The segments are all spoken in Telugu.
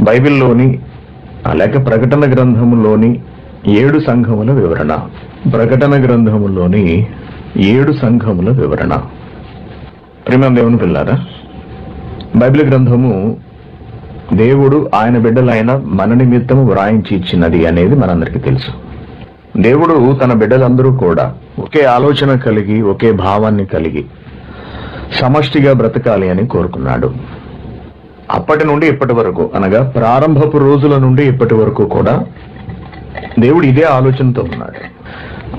బైబిల్లోని అలాగే ప్రకటన గ్రంథములోని ఏడు సంఘముల వివరణ. ప్రకటన గ్రంథములోని ఏడు సంఘముల వివరణ. ప్రేమ దేవుని పిల్లారా బైబిల్ గ్రంథము దేవుడు ఆయన బిడ్డలైన మన నిమిత్తము వ్రాయించి ఇచ్చినది అనేది మనందరికీ తెలుసు. దేవుడు తన బిడ్డలందరూ కూడా ఒకే ఆలోచన కలిగి ఒకే భావాన్ని కలిగి సమష్టిగా బ్రతకాలి అని కోరుకున్నాడు. అప్పటి నుండి ఇప్పటి వరకు అనగా ప్రారంభపు రోజుల నుండి ఇప్పటి వరకు కూడా దేవుడు ఇదే ఆలోచనతో ఉన్నాడు.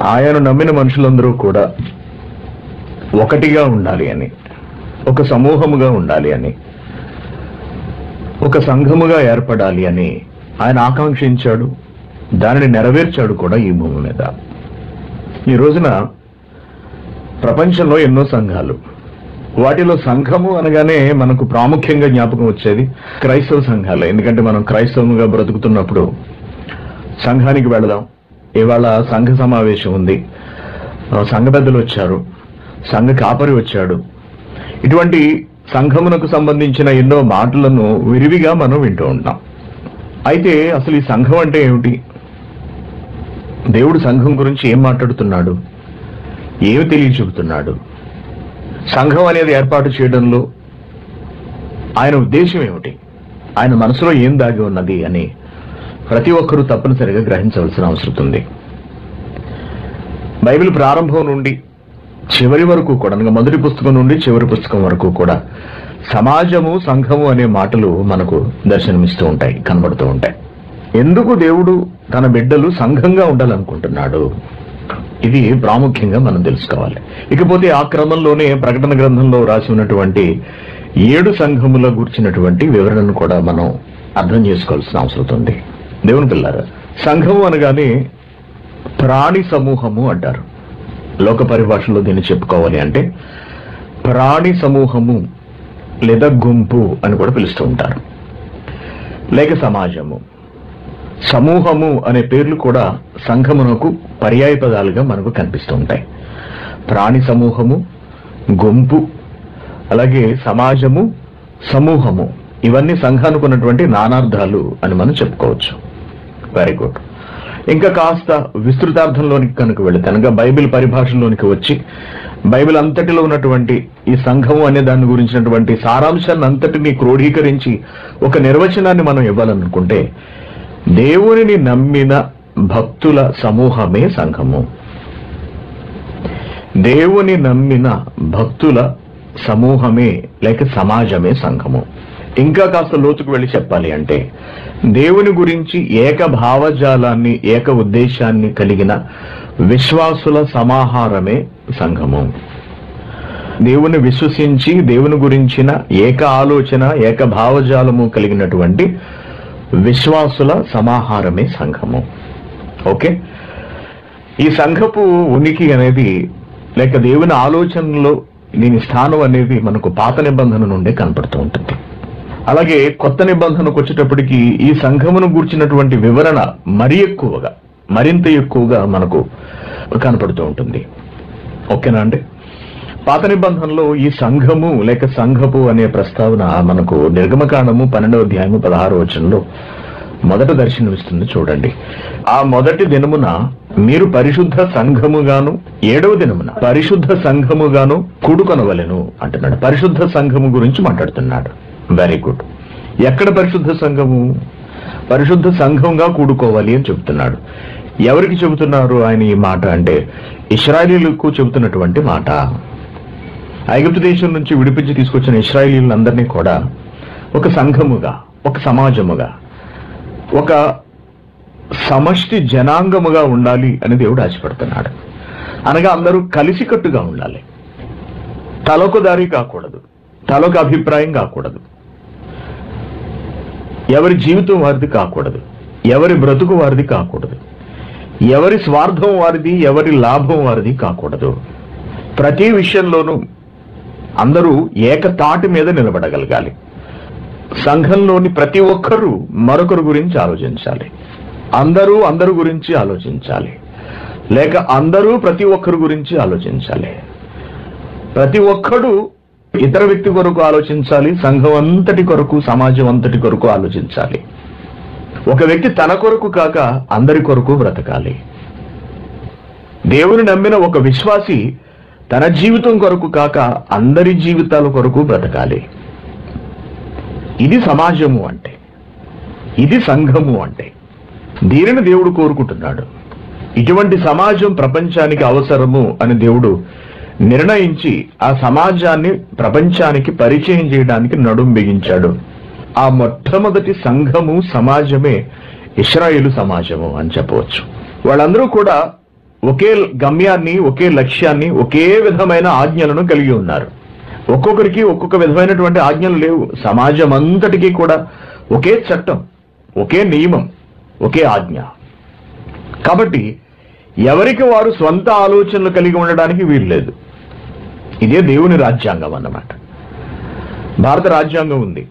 ఆయన నమ్మిన మనుషులందరూ కూడా ఒకటిగా ఉండాలి అని ఒక సమూహముగా ఉండాలి అని ఒక సంఘముగా ఏర్పడాలి అని ఆయన ఆకాంక్షించాడు. దానిని నెరవేర్చాడు కూడా ఈ భూమి మీద. ఈ రోజున ప్రపంచంలో ఎన్నో సంఘాలు వాటిలో సంఘము అనగానే మనకు ప్రాముఖ్యంగా జ్ఞాపకం వచ్చేది క్రైస్తవ సంఘాలే. ఎందుకంటే మనం క్రైస్తవంగా బ్రతుకుతున్నప్పుడు సంఘానికి వెళదాం. ఇవాళ సంఘ సమావేశం ఉంది. సంఘ పెద్దలు వచ్చారు. సంఘ కాపరి వచ్చాడు. ఇటువంటి సంఘమునకు సంబంధించిన ఎన్నో మాటలను విరివిగా మనం వింటూ ఉంటాం. అయితే అసలు ఈ సంఘం అంటే ఏమిటి? దేవుడు సంఘం గురించి ఏం మాట్లాడుతున్నాడు? ఏమి తెలియచెబుతున్నాడు? సంఘం అనేది ఏర్పాటు చేయడంలో ఆయన ఉద్దేశం ఏమిటి? ఆయన మనసులో ఏం దాగి ఉన్నది అని ప్రతి ఒక్కరూ తప్పనిసరిగా గ్రహించవలసిన అవసరం ఉంది. బైబిల్ ప్రారంభం నుండి చివరి వరకు కూడా అనగా మొదటి పుస్తకం నుండి చివరి పుస్తకం వరకు కూడా సమాజము సంఘము అనే మాటలు మనకు దర్శనమిస్తూ ఉంటాయి కనబడుతూ ఉంటాయి. ఎందుకు దేవుడు తన బిడ్డలు సంఘంగా ఉండాలనుకుంటున్నాడు? ఇది ప్రాముఖ్యంగా మనం తెలుసుకోవాలి. ఇకపోతే ఆ క్రమంలోనే ప్రకటన గ్రంథంలో రాసి ఉన్నటువంటి ఏడు సంఘముల గుర్చినటువంటి వివరణను కూడా మనం అర్థం చేసుకోవాల్సిన అవసరం ఉంది. దేవుని పిల్లారా సంఘము అనగానే ప్రాణి సమూహము అంటారు. లోక పరిభాషలో దీన్ని చెప్పుకోవాలి అంటే ప్రాణి సమూహము లేదా గుంపు అని కూడా పిలుస్తూ ఉంటారు. లేక సమాజము. సమూహము అనే పేర్లు కూడా సంఘమునకు పర్యాయ పదాలుగా మనకు కనిపిస్తూ ఉంటాయి ప్రాణి సమూహము గుంపు అలాగే సమాజము సమూహము ఇవన్నీ సంఘానికి ఉన్నటువంటి నానార్థాలు అని మనం చెప్పుకోవచ్చు. వెరీ గుడ్ ఇంకా కాస్త విస్తృతార్థంలోనికి కనుక వెళితే అనగా బైబిల్ పరిభాషలోనికి వచ్చి బైబిల్ అంతటిలో ఉన్నటువంటి ఈ సంఘము అనే దాని గురించినటువంటి సారాంశాన్ని అంతటిని క్రోడీకరించి ఒక నిర్వచనాన్ని మనం ఇవ్వాలనుకుంటే దేవునిని నమ్మిన భక్తుల సమూహమే సంఘము. దేవుని నమ్మిన భక్తుల సమూహమే లేక సమాజమే సంఘము. ఇంకా కాస్త లోతుకు వెళ్ళి చెప్పాలి అంటే దేవుని గురించి ఏక భావజాలాన్ని ఏక ఉద్దేశాన్ని కలిగిన విశ్వాసుల సమాహారమే సంఘము. దేవుని విశ్వసించి దేవుని గురించిన ఏక ఆలోచన ఏక భావజాలము కలిగినటువంటి విశ్వాసుల సమాహారమే సంఘము. ఓకే? ఈ సంఘపు ఉనికి అనేది లేక దేవుని ఆలోచనలో దీని స్థానం అనేది మనకు పాత నిబంధన నుండే కనపడుతూ ఉంటుంది. అలాగే కొత్త నిబంధనకు వచ్చేటప్పటికి ఈ సంఘమును గూర్చినటువంటి వివరణ మరి ఎక్కువగా మరింత ఎక్కువగా మనకు కనపడుతూ ఉంటుంది. ఓకేనా అండి? పాత నిబంధనలో ఈ సంఘము లేక సంఘపు అనే ప్రస్తావన మనకు నిర్గమకాండము పన్నెండవ అధ్యాయము పదహారు వచనంలో మొదట దర్శనమిస్తుంది చూడండి. ఆ మొదటి దినమున మీరు పరిశుద్ధ సంఘముగాను ఏడవ దినమున పరిశుద్ధ సంఘముగాను కూడుకొనవలెను అంటున్నాడు. పరిశుద్ధ సంఘము గురించి మాట్లాడుతున్నాడు. వెరీ గుడ్ ఎక్కడ పరిశుద్ధ సంఘము? పరిశుద్ధ సంఘంగా కూడుకోవాలి అని చెబుతున్నాడు. ఎవరికి చెబుతున్నారు ఆయన ఈ మాట అంటే? ఇస్రాయలీలకు చెబుతున్నటువంటి మాట. ఐగుప్తు దేశం నుంచి విడిపించి తీసుకొచ్చిన ఇస్రాయలీలందరినీ కూడా ఒక సంఘముగా ఒక సమాజముగా ఒక సమష్టి జనాంగముగా ఉండాలి అని దేవుడు ఆశపడుతున్నాడు. అనగా అందరూ కలిసికట్టుగా ఉండాలి. తలకు దారి కాకూడదు. తలకు అభిప్రాయం కాకూడదు. ఎవరి జీవితం వారిది కాకూడదు. ఎవరి బ్రతుకు వారిది కాకూడదు. ఎవరి స్వార్థం వారిది ఎవరి లాభం వారిది కాకూడదు. ప్రతి విషయంలోనూ అందరూ ఏకతాటి మీద నిలబడగలగాలి. సంఘంలోని ప్రతి ఒక్కరూ మరొకరు గురించి ఆలోచించాలి. అందరూ అందరు గురించి ఆలోచించాలి. లేక అందరూ ప్రతి ఒక్కరు గురించి ఆలోచించాలి. ప్రతి ఒక్కడు ఇతర వ్యక్తి కొరకు ఆలోచించాలి సంఘం అంతటి కొరకు సమాజం అంతటి కొరకు ఆలోచించాలి. ఒక వ్యక్తి తన కొరకు కాక అందరి కొరకు బ్రతకాలి. దేవుని నమ్మిన ఒక విశ్వాసి తన జీవితం కొరకు కాక అందరి జీవితాల కొరకు బ్రతకాలి. ఇది సమాజము అంటే ఇది సంఘము అంటే. దీనిని దేవుడు కోరుకుంటున్నాడు. ఇటువంటి సమాజం ప్రపంచానికి అవసరము అని దేవుడు నిర్ణయించి ఆ సమాజాన్ని ప్రపంచానికి పరిచయం చేయడానికి నడుం బిగించాడు. ఆ మొట్టమొదటి సంఘము సమాజమే ఇస్రాయేలు సమాజము అని చెప్పవచ్చు. వాళ్ళందరూ కూడా ఒకే గమ్యాన్ని ఒకే లక్ష్యాన్ని ఒకే విధమైన ఆజ్ఞలను కలిగి ఉన్నారు. ఒక్కొక్కరికి ఒక్కొక్క విధమైనటువంటి ఆజ్ఞలు లేవు. సమాజం అంతటికీ కూడా ఒకే చట్టం ఒకే నియమం ఒకే ఆజ్ఞ. కాబట్టి ఎవరికి వారు స్వంత ఆలోచనలు కలిగి ఉండడానికి వీల్లేదు ఇదే దేవుని రాజ్యాంగం అన్నమాట. భారత రాజ్యాంగం ఉంది.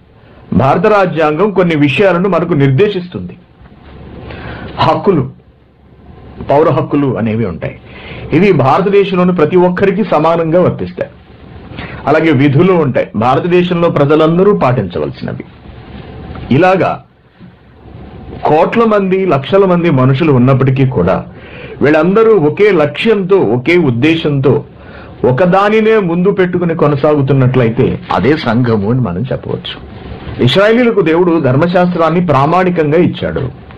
భారత రాజ్యాంగం కొన్ని విషయాలను మనకు నిర్దేశిస్తుంది. హక్కులు పౌర హక్కులు అనేవి ఉంటాయి. ఇవి భారతదేశంలోని ప్రతి ఒక్కరికి సమానంగా వర్తిస్తాయి. అలాగే విధులు ఉంటాయి. భారతదేశంలో ప్రజలందరూ పాటించవలసినవి. ఇలాగా కోట్ల మంది లక్షల మంది మనుషులు ఉన్నప్పటికీ కూడా వీళ్ళందరూ ఒకే లక్ష్యంతో ఒకే ఉద్దేశంతో ఒకదానినే ముందు పెట్టుకుని కొనసాగుతున్నట్లయితే అదే సంఘము అని మనం చెప్పవచ్చు. ఇస్రాయలీలకు దేవుడు ధర్మశాస్త్రాన్ని ప్రామాణికంగా ఇచ్చాడు.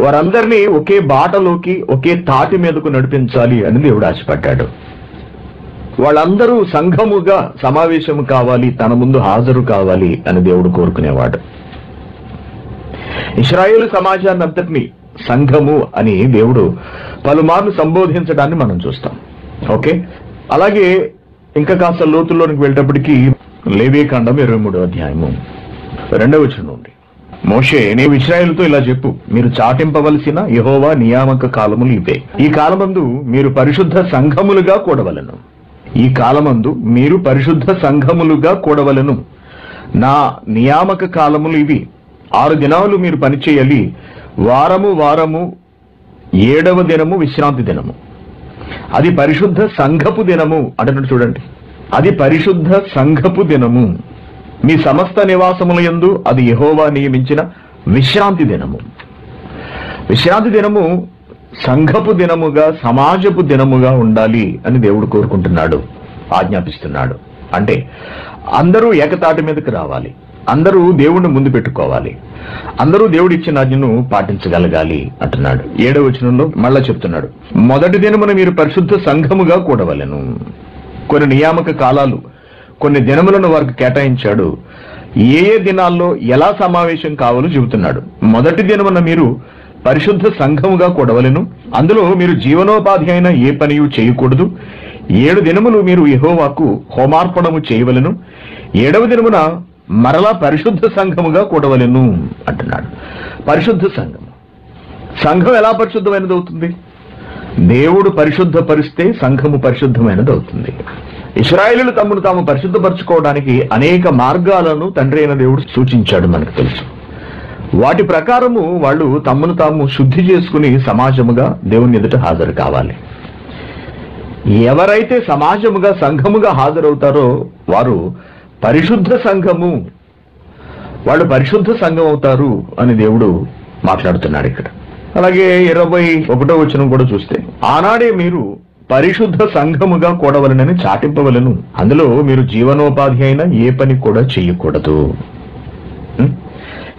వారందరినీ ఒకే బాటలోకి ఒకే తాటి మీదకు నడిపించాలి అని దేవుడు ఆశపడ్డాడు. వాళ్ళందరూ సంఘముగా సమావేశము కావాలి తన ముందు హాజరు కావాలి అని దేవుడు కోరుకునేవాడు. ఇస్రాయేల్ సమాజాన్ని అంతటిని సంఘము అని దేవుడు పలుమార్లు సంబోధించడాన్ని మనం చూస్తాం. ఓకే? అలాగే ఇంకా కాస్త లోతుల్లోనికి వెళ్ళేటప్పటికి లేవేకాండం ఇరవై మూడో అధ్యాయము రెండవ వచనం నుండి. మోషే నీవు ఇస్రాయేలుతో ఇలా చెప్పు. మీరు చాటింపవలసిన యహోవా నియామక కాలములు ఇవే. ఈ కాలమందు మీరు పరిశుద్ధ సంఘములుగా కూడవలను. ఈ కాలమందు మీరు పరిశుద్ధ సంఘములుగా కూడవలను. నా నియామక కాలములు ఇవి. ఆరు దినాలు మీరు పనిచేయాలి. వారము వారము ఏడవ దినము విశ్రాంతి దినము. అది పరిశుద్ధ సంఘపు దినము. అంటున్నట్టు చూడండి. అది పరిశుద్ధ సంఘపు దినము. మీ సమస్త నివాసముల యందు అది యహోవా నియమించిన విశ్రాంతి దినము. విశ్రాంతి దినము సంఘపు దినముగా సమాజపు దినముగా ఉండాలి అని దేవుడు కోరుకుంటున్నాడు ఆజ్ఞాపిస్తున్నాడు. అంటే అందరూ ఏకతాటి మీదకి రావాలి. అందరూ దేవుణ్ణి ముందు పెట్టుకోవాలి. అందరూ దేవుడు ఇచ్చిన ఆజ్ఞను పాటించగలగాలి అంటున్నాడు. ఏడవ వచనంలో మళ్ళా చెప్తున్నాడు. మొదటి దినమున మీరు పరిశుద్ధ సంఘముగా కూడవలెను. కొన్ని నియామక కాలాలు కొన్ని దినములను వారికి కేటాయించాడు. ఏ ఏ దినాల్లో ఎలా సమావేశం కావాలో చెబుతున్నాడు. మొదటి దినమున మీరు పరిశుద్ధ సంఘముగా కూడవలెను. అందులో మీరు జీవనోపాధి అయిన ఏ పనియు చేయకూడదు. ఏడు దినములు మీరు యహోవాకు హోమార్పణము చేయవలెను. ఏడవ దినమున మరలా పరిశుద్ధ సంఘముగా కూడవలెను అంటున్నాడు. పరిశుద్ధ సంఘం సంఘం ఎలా పరిశుద్ధమైనది అవుతుంది దేవుడు పరిశుద్ధపరిస్తే సంఘము పరిశుద్ధమైనది అవుతుంది ఇస్రాయేలులు తమను తాము పరిశుద్ధపరచుకోవడానికి అనేక మార్గాలను తండ్రి అయిన దేవుడు సూచించాడు మనకు తెలుసు. వాటి ప్రకారము వాళ్ళు తమను తాము శుద్ధి చేసుకుని సమాజముగా దేవుని ఎదుట హాజరు కావాలి. ఎవరైతే సమాజముగా సంఘముగా హాజరవుతారో వారు పరిశుద్ధ సంఘము వాళ్ళు పరిశుద్ధ సంఘం అవుతారు అని దేవుడు మాట్లాడుతున్నాడు ఇక్కడ. అలాగే ఇరవై ఒకటో వచనం కూడా చూస్తే ఆనాడే మీరు పరిశుద్ధ సంఘముగా కూడవలనని చాటింపవలను. అందులో మీరు జీవనోపాధి అయిన ఏ పని కూడా చేయకూడదు.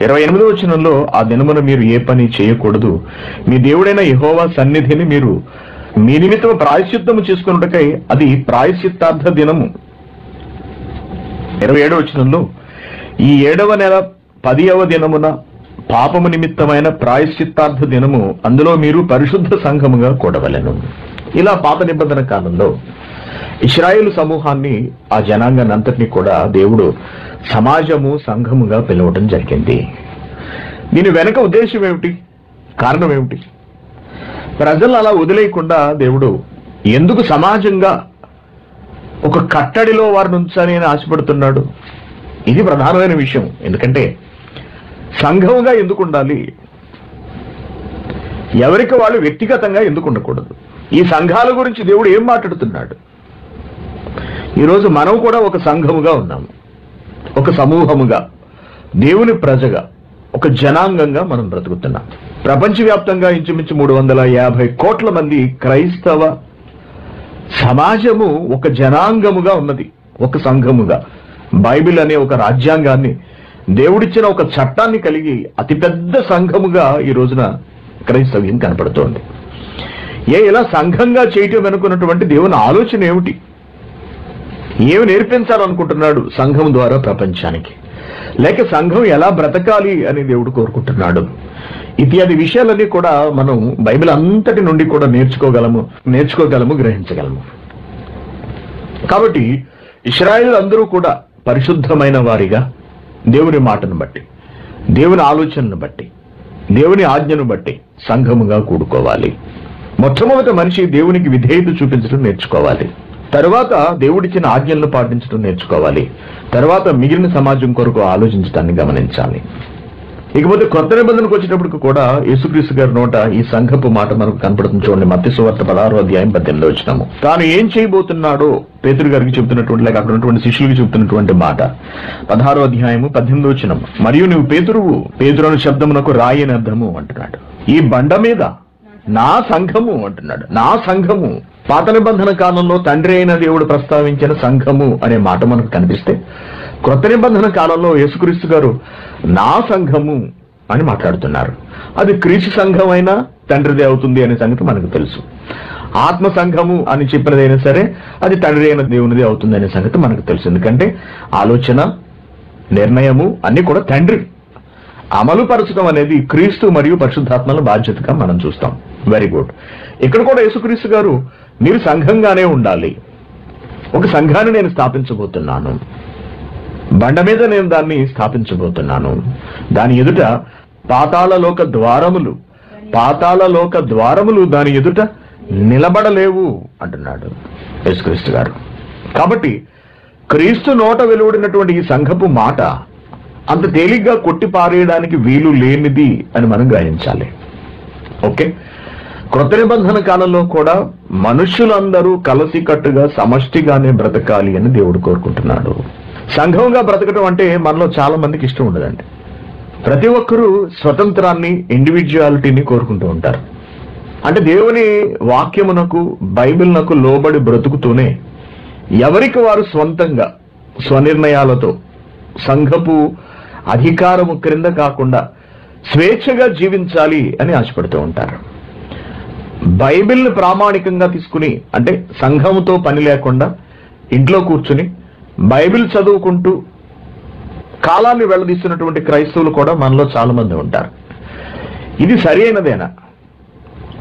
ఇరవై ఎనిమిదో వచనంలో ఆ దినమున మీరు ఏ పని చేయకూడదు. మీ దేవుడైన యహోవా సన్నిధిని మీరు మీ నిమిత్తం ప్రాయశ్చిత్తము చేసుకున్నటకై అది ప్రాయశ్చిత్తార్థ దినము. ఇరవై ఏడవ వచనంలో ఈ ఏడవ నెల పదియవ దినమున పాపము నిమిత్తమైన ప్రాయశ్చిత్తార్థ దినము అందులో మీరు పరిశుద్ధ సంఘముగా కూడవలెను. ఇలా పాత నిబంధన కాలంలో ఇస్రాయేల్ సమూహాన్ని ఆ జనాంగాన్ని అంతటినీ కూడా దేవుడు సమాజము సంఘముగా పిలవడం జరిగింది. దీని వెనక ఉద్దేశం ఏమిటి? కారణం ఏమిటి? ప్రజలు అలా వదిలేయకుండా దేవుడు ఎందుకు సమాజంగా ఒక కట్టడిలో వారిని ఉంచాలి అని ఆశపడుతున్నాడు? ఇది ప్రధానమైన విషయం. ఎందుకంటే సంఘముగా ఎందుకు ఉండాలి? ఎవరికి వాళ్ళు వ్యక్తిగతంగా ఎందుకు ఉండకూడదు? ఈ సంఘాల గురించి దేవుడు ఏం మాట్లాడుతున్నాడు? ఈరోజు మనం కూడా ఒక సంఘముగా ఉన్నాము ఒక సమూహముగా. దేవుని ప్రజగా. ఒక జనాంగంగా మనం బ్రతుకుతున్నాం. ప్రపంచవ్యాప్తంగా ఇంచుమించు మూడు వందల యాభై కోట్ల మంది క్రైస్తవ సమాజము ఒక జనాంగముగా ఉన్నది. ఒక సంఘముగా. బైబిల్ అనే ఒక రాజ్యాంగాన్ని దేవుడిచ్చిన ఒక చట్టాన్ని కలిగి అతిపెద్ద సంఘముగా ఈ రోజున క్రైస్తవ్యం కనపడుతోంది. ఏ ఇలా సంఘంగా చేయటం వెనుకున్నటువంటి దేవుని ఆలోచన ఏమిటి? ఏమి నేర్పించాలనుకుంటున్నాడు సంఘం ద్వారా ప్రపంచానికి? లేక సంఘం ఎలా బ్రతకాలి అని దేవుడు కోరుకుంటున్నాడు? ఇత్యాది విషయాలన్నీ కూడా మనం బైబిల్ అంతటి నుండి కూడా నేర్చుకోగలము నేర్చుకోగలము గ్రహించగలము. కాబట్టి ఇస్రాయిల్ అందరూ కూడా పరిశుద్ధమైన వారిగా దేవుని మాటను బట్టి దేవుని ఆలోచనను బట్టి దేవుని ఆజ్ఞను బట్టి సంఘముగా కూడుకోవాలి. మొట్టమొదట మనిషి దేవునికి విధేయత చూపించడం నేర్చుకోవాలి. తర్వాత దేవుడిచ్చిన ఆజ్ఞలను పాటించడం నేర్చుకోవాలి. తర్వాత మిగిలిన సమాజం కొరకు ఆలోచించడాన్ని గమనించాలి. ఇకపోతే కొత్త నిబంధనకు వచ్చేటప్పటికి కూడా యేసుక్రీస్తు గారి నోట ఈ సంఘపు మాట మనకు కనపడుతుంది చూడండి. మత్తి సువార్త పదహారో అధ్యాయం పద్దెనిమిది వచ్చినాము తాను ఏం చేయబోతున్నాడో పేతురు గారికి చెబుతున్నటువంటి లేక అక్కడ ఉన్నటువంటి శిష్యులకు చెబుతున్నటువంటి మాట. పదహారో అధ్యాయము పద్దెనిమిది వచ్చినాము మరియు నువ్వు పేతురువు పేతురుని శబ్దమునకు రాయని అర్థము అంటున్నాడు. ఈ బండ మీద నా సంఘము అంటున్నాడు. నా సంఘము. పాత నిబంధన కాలంలో తండ్రి అయిన దేవుడు ప్రస్తావించిన సంఘము అనే మాట మనకు కనిపిస్తే క్రొత్త నిబంధన కాలంలో యేసుక్రీస్తు గారు నా సంఘము అని మాట్లాడుతున్నారు. అది క్రీస్తు సంఘం అయినా తండ్రిదే అవుతుంది అనే సంగతి మనకు తెలుసు. ఆత్మ సంఘము అని చెప్పినదైనా సరే అది తండ్రి అయిన దేవునిది అవుతుంది అనే సంగతి మనకు తెలుసు. ఎందుకంటే ఆలోచన నిర్ణయము అన్ని కూడా తండ్రి. అమలుపరచడం అనేది క్రీస్తు మరియు పరిశుద్ధాత్మల బాధ్యతగా మనం చూస్తాం. వెరీ గుడ్ ఇక్కడ కూడా యేసుక్రీస్తు గారు మీరు సంఘంగానే ఉండాలి. ఒక సంఘాన్ని నేను స్థాపించబోతున్నాను. బండ మీద నేను దాన్ని స్థాపించబోతున్నాను. దాని ఎదుట పాతాళలోక ద్వారములు పాతాళలోక ద్వారములు దాని ఎదుట నిలబడలేవు అంటున్నాడు యేసుక్రీస్తు గారు. కాబట్టి క్రీస్తు నోట వెలువడినటువంటి ఈ సంఘపు మాట అంత తేలిగ్గా కొట్టి పారేయడానికి వీలు లేనిది అని మనం గ్రహించాలి. ఓకే? క్రొత్త నిబంధన కాలంలో కూడా మనుషులందరూ కలసికట్టుగా సమష్టిగానే బ్రతకాలి అని దేవుడు కోరుకుంటున్నాడు. సంఘంగా బ్రతకడం అంటే మనలో చాలా మందికి ఇష్టం ఉండదండి. ప్రతి ఒక్కరూ స్వతంత్రాన్ని ఇండివిజువాలిటీని కోరుకుంటూ ఉంటారు. అంటే దేవుని వాక్యమునకు బైబిల్నకు లోబడి బ్రతుకుతూనే ఎవరికి వారు స్వంతంగా స్వనిర్ణయాలతో సంఘపు అధికారము క్రింద కాకుండా స్వేచ్ఛగా జీవించాలి అని ఆశపడుతూ ఉంటారు. బైబిల్ని ప్రామాణికంగా తీసుకుని అంటే సంఘముతో పని లేకుండా ఇంట్లో కూర్చుని బైబిల్ చదువుకుంటూ కాలాన్ని వెళ్ళదీస్తున్నటువంటి క్రైస్తవులు కూడా మనలో చాలా మంది ఉంటారు. ఇది సరి అయినదేనా?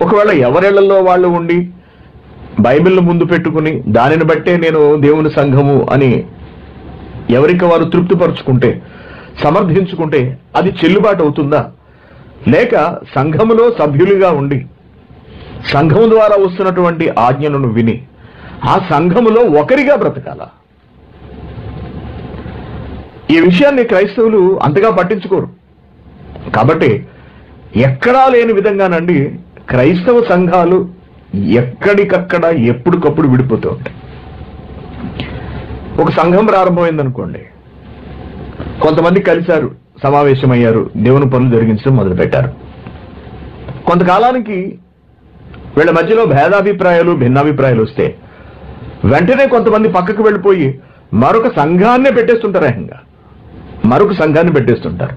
ఒకవేళ ఎవరిళ్ళలో వాళ్ళు ఉండి బైబిల్ను ముందు పెట్టుకుని దానిని బట్టే నేను దేవుని సంఘము అని ఎవరికి వారు తృప్తిపరుచుకుంటే సమర్థించుకుంటే అది చెల్లుబాటు అవుతుందా? లేక సంఘములో సభ్యులుగా ఉండి సంఘం ద్వారా వస్తున్నటువంటి ఆజ్ఞలను విని ఆ సంఘములో ఒకరిగా బ్రతకాల? ఈ విషయాన్ని క్రైస్తవులు అంతగా పట్టించుకోరు. కాబట్టి ఎక్కడా లేని విధంగానండి క్రైస్తవ సంఘాలు ఎక్కడికక్కడ ఎప్పటికప్పుడు విడిపోతూ ఉంటాయి. ఒక సంఘం ప్రారంభమైందనుకోండి. కొంతమంది కలిశారు సమావేశమయ్యారు దేవుని పనులు జరిగించడం మొదలుపెట్టారు. కొంతకాలానికి వీళ్ళ మధ్యలో భేదాభిప్రాయాలు భిన్నాభిప్రాయాలు వస్తే వెంటనే కొంతమంది పక్కకు వెళ్ళిపోయి మరొక సంఘాన్నే పెట్టేస్తుంటారు ఏకంగా మరొక సంఘాన్ని పెట్టేస్తుంటారు.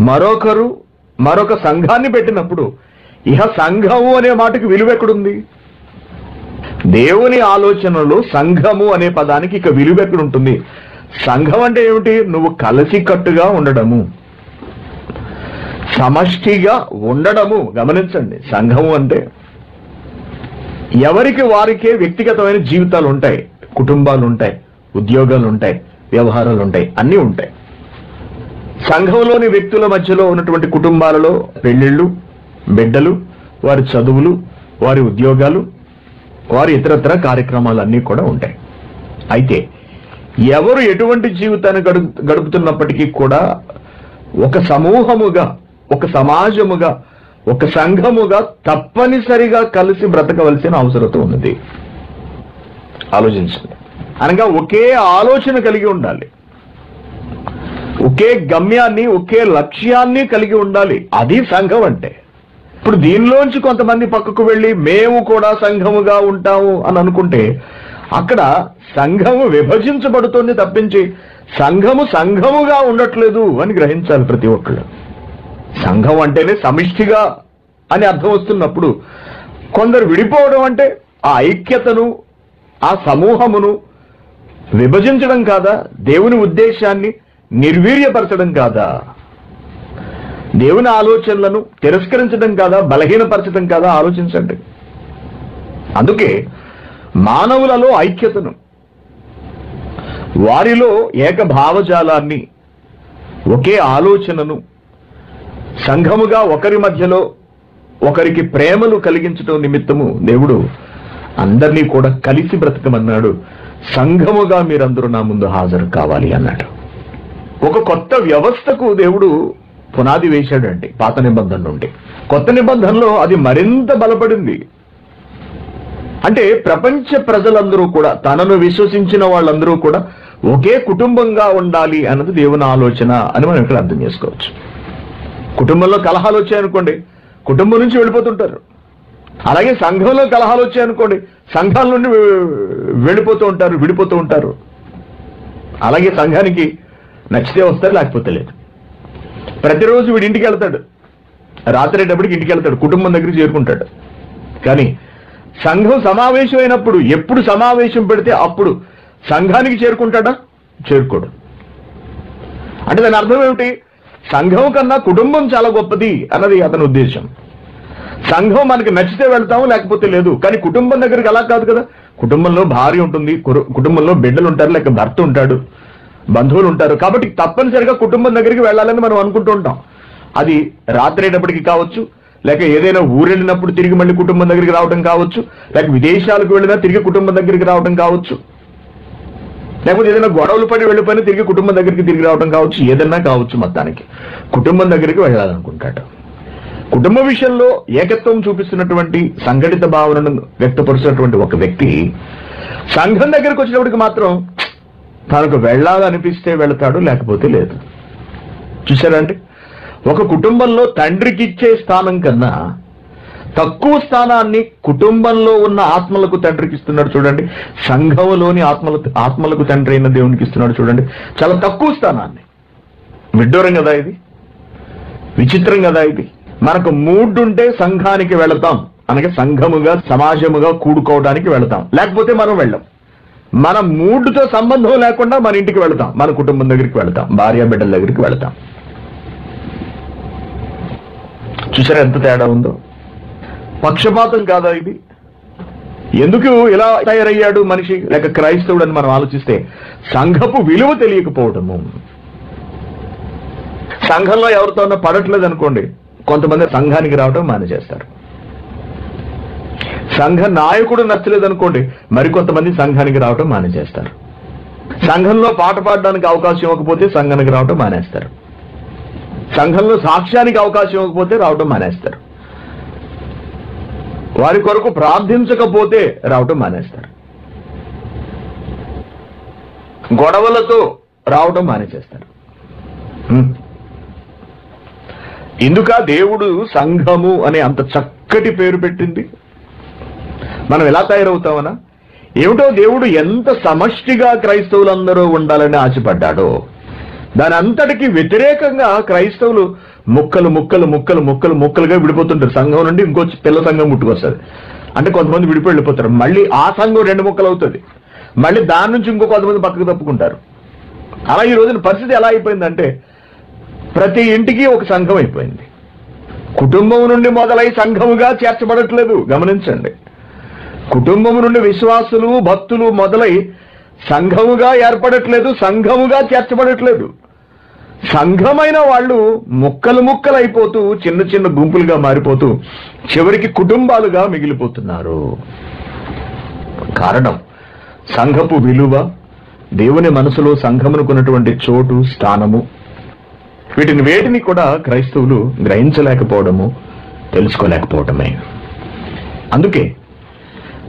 మరొకరు మరొక సంఘాన్ని పెట్టినప్పుడు ఇహ సంఘము అనే మాటకి విలువ ఎక్కడుంది? దేవుని ఆలోచనలో సంఘము అనే పదానికి ఇక విలువ ఎక్కడుంటుంది? సంఘం అంటే ఏమిటి? నువ్వు కలిసికట్టుగా ఉండడము. సమష్టిగా ఉండడము. గమనించండి సంఘము అంటే ఎవరికి వారికే వ్యక్తిగతమైన జీవితాలు ఉంటాయి కుటుంబాలు ఉంటాయి ఉద్యోగాలు ఉంటాయి వ్యవహారాలు ఉంటాయి అన్నీ ఉంటాయి. సంఘంలోని వ్యక్తుల మధ్యలో ఉన్నటువంటి కుటుంబాలలో పెళ్ళిళ్ళు బిడ్డలు వారి చదువులు వారి ఉద్యోగాలు వారి ఇతరత్ర కార్యక్రమాలు అన్నీ కూడా ఉంటాయి. అయితే ఎవరు ఎటువంటి జీవితాన్ని గడుపు గడుపుతున్నప్పటికీ కూడా ఒక సమూహముగా ఒక సమాజముగా ఒక సంఘముగా తప్పనిసరిగా కలిసి బ్రతకవలసిన అవసరత ఉన్నది. ఆలోచించండి. అనగా ఒకే ఆలోచన కలిగి ఉండాలి. ఒకే గమ్యాన్ని ఒకే లక్ష్యాన్ని కలిగి ఉండాలి. అది సంఘం అంటే. ఇప్పుడు దీనిలోంచి కొంతమంది పక్కకు వెళ్ళి మేము కూడా సంఘముగా ఉంటాము అని అనుకుంటే అక్కడ సంఘము విభజించబడుతోంది తప్పించి సంఘము సంఘముగా ఉండట్లేదు అని గ్రహించాలి ప్రతి ఒక్కళ్ళు. సంఘం అంటేనే సమిష్టిగా అని అర్థం వస్తున్నప్పుడు కొందరు విడిపోవడం అంటే ఆ ఐక్యతను ఆ సమూహమును విభజించడం కాదా? దేవుని ఉద్దేశాన్ని నిర్వీర్యపరచడం కాదా? దేవుని ఆలోచనలను తిరస్కరించడం కాదా? బలహీనపరచడం కాదా? ఆలోచించండి. అందుకే మానవులలో ఐక్యతను వారిలో ఏక భావజాలాన్ని ఒకే ఆలోచనను సంఘముగా ఒకరి మధ్యలో ఒకరికి ప్రేమలు కలిగించటం నిమిత్తము దేవుడు అందరినీ కూడా కలిసి బ్రతకమన్నాడు. సంఘముగా మీరందరూ నా ముందు హాజరు కావాలి అన్నాడు. ఒక కొత్త వ్యవస్థకు దేవుడు పునాది వేశాడండి పాత నిబంధన నుండి. కొత్త నిబంధనలో అది మరింత బలపడింది. అంటే ప్రపంచ ప్రజలందరూ కూడా తనను విశ్వసించిన వాళ్ళందరూ కూడా ఒకే కుటుంబంగా ఉండాలి అన్నది దేవుని ఆలోచన అని మనం ఇక్కడ అర్థం చేసుకోవచ్చు. కుటుంబంలో కలహాలు వచ్చాయనుకోండి కుటుంబం నుంచి వెళ్ళిపోతుంటారు. అలాగే సంఘంలో కలహాలు వచ్చాయనుకోండి సంఘాల నుండి వెళ్ళిపోతూ ఉంటారు విడిపోతూ ఉంటారు. అలాగే సంఘానికి నచ్చితే వస్తారు లేకపోతే లేదు. ప్రతిరోజు వీడి ఇంటికి వెళ్తాడు. రాత్రి అయ్యేటప్పటికి ఇంటికి వెళ్తాడు కుటుంబం దగ్గరికి చేరుకుంటాడు. కానీ సంఘం సమావేశం అయినప్పుడు ఎప్పుడు సమావేశం పెడితే అప్పుడు సంఘానికి చేరుకుంటాడా? చేరుకోడు. అంటే దాని అర్థం ఏమిటి? సంఘం కన్నా కుటుంబం చాలా గొప్పది అన్నది అతని ఉద్దేశం. సంఘం మనకి నచ్చితే వెళ్తాము లేకపోతే లేదు. కానీ కుటుంబం దగ్గరికి అలా కాదు కదా. కుటుంబంలో భార్య ఉంటుంది కురు- కుటుంబంలో బిడ్డలు ఉంటారు లేక భర్త ఉంటాడు బంధువులు ఉంటారు. కాబట్టి తప్పనిసరిగా కుటుంబం దగ్గరికి వెళ్ళాలని మనం అనుకుంటూ ఉంటాం. అది రాత్రి అయ్యేటప్పటికి కావచ్చు లేక ఏదైనా ఊరెళ్ళినప్పుడు తిరిగి మళ్ళీ కుటుంబం దగ్గరికి రావడం కావచ్చు లేక విదేశాలకు వెళ్ళినా తిరిగి కుటుంబం దగ్గరికి రావడం కావచ్చు లేకపోతే ఏదైనా గొడవలు పడి వెళ్ళిపోయినా తిరిగి కుటుంబం దగ్గరికి తిరిగి రావడం కావచ్చు ఏదన్నా కావచ్చు మొత్తానికి. కుటుంబం దగ్గరికి వెళ్ళాలనుకుంటాడు. కుటుంబ విషయంలో ఏకత్వం చూపిస్తున్నటువంటి సంఘటిత భావనను వ్యక్తపరుస్తున్నటువంటి ఒక వ్యక్తి సంఘం దగ్గరికి వచ్చినప్పటికి మాత్రం తనకు వెళ్ళాలనిపిస్తే వెళతాడు లేకపోతే లేదు. చూసారంటే ఒక కుటుంబంలో తండ్రికి ఇచ్చే స్థానం కన్నా తక్కువ స్థానాన్ని కుటుంబంలో ఉన్న ఆత్మలకు తండ్రికి ఇస్తున్నాడు చూడండి. సంఘములోని ఆత్మల ఆత్మలకు తండ్రి అయిన దేవునికి ఇస్తున్నాడు చూడండి. చాలా తక్కువ స్థానాన్ని. విడ్డూరం కదా ఇది? విచిత్రం కదా ఇది? మనకు మూడుంటే ఉంటే సంఘానికి వెళతాం. అనగా సంఘముగా సమాజముగా కూడుకోవడానికి వెళతాం. లేకపోతే మనం వెళ్ళం. మన మూడ్తో సంబంధం లేకుండా మన ఇంటికి వెళతాం. మన కుటుంబం దగ్గరికి వెళతాం. భార్య బిడ్డల దగ్గరికి వెళతాం. చూసారా ఎంత తేడా ఉందో? పక్షపాతం కాదా ఇది? ఎందుకు ఇలా తయారయ్యాడు మనిషి? లేక క్రైస్తవుడు అని మనం ఆలోచిస్తే సంఘపు విలువ తెలియకపోవటము. సంఘంలో ఎవరితోనో పడట్లేదు అనుకోండి కొంతమంది సంఘానికి రావడం మానేచేస్తారు సంఘ నాయకుడు నచ్చలేదు అనుకోండి మరికొంతమంది సంఘానికి రావడం మానేచేస్తారు సంఘంలో పాట పాడడానికి అవకాశం ఇవ్వకపోతే సంఘానికి రావడం మానేస్తారు. సంఘంలో సాక్ష్యానికి అవకాశం ఇవ్వకపోతే రావటం మానేస్తారు. వారి కొరకు ప్రార్థించకపోతే రావటం మానేస్తారు. గొడవలతో రావటం మానేసేస్తారు. హ్మ్. ఇందుక దేవుడు సంఘము అనే అంత చక్కటి పేరు పెట్టింది. మనం ఎలా తయారవుతామనా? ఏమిటో దేవుడు ఎంత సమష్టిగా క్రైస్తవులందరూ ఉండాలని ఆశపడ్డాడో దాని అంతటికి వ్యతిరేకంగా క్రైస్తవులు ముక్కలు ముక్కలు ముక్కలు ముక్కలు ముక్కలుగా విడిపోతుంటారు. సంఘం నుండి ఇంకో పిల్ల సంఘం ముట్టుకొస్తుంది అంటే కొంతమంది విడిపోయి వెళ్ళిపోతారు. మళ్ళీ ఆ సంఘం రెండు ముక్కలు అవుతుంది. మళ్ళీ దాని నుంచి ఇంకో కొంతమంది పక్కకు తప్పుకుంటారు. అలా ఈ రోజున పరిస్థితి ఎలా అయిపోయిందంటే ప్రతి ఇంటికి ఒక సంఘం అయిపోయింది. కుటుంబం నుండి మొదలై సంఘముగా చేర్చబడట్లేదు. గమనించండి. కుటుంబం నుండి విశ్వాసులు భక్తులు మొదలై సంఘముగా ఏర్పడట్లేదు సంఘముగా చేర్చబడట్లేదు. సంఘమైన వాళ్ళు ముక్కలు ముక్కలైపోతూ చిన్న చిన్న గుంపులుగా మారిపోతూ చివరికి కుటుంబాలుగా మిగిలిపోతున్నారు. కారణం సంఘపు విలువ దేవుని మనసులో సంఘమునుకున్నటువంటి చోటు స్థానము. వీటిని వేటిని కూడా క్రైస్తవులు గ్రహించలేకపోవడము తెలుసుకోలేకపోవడమే. అందుకే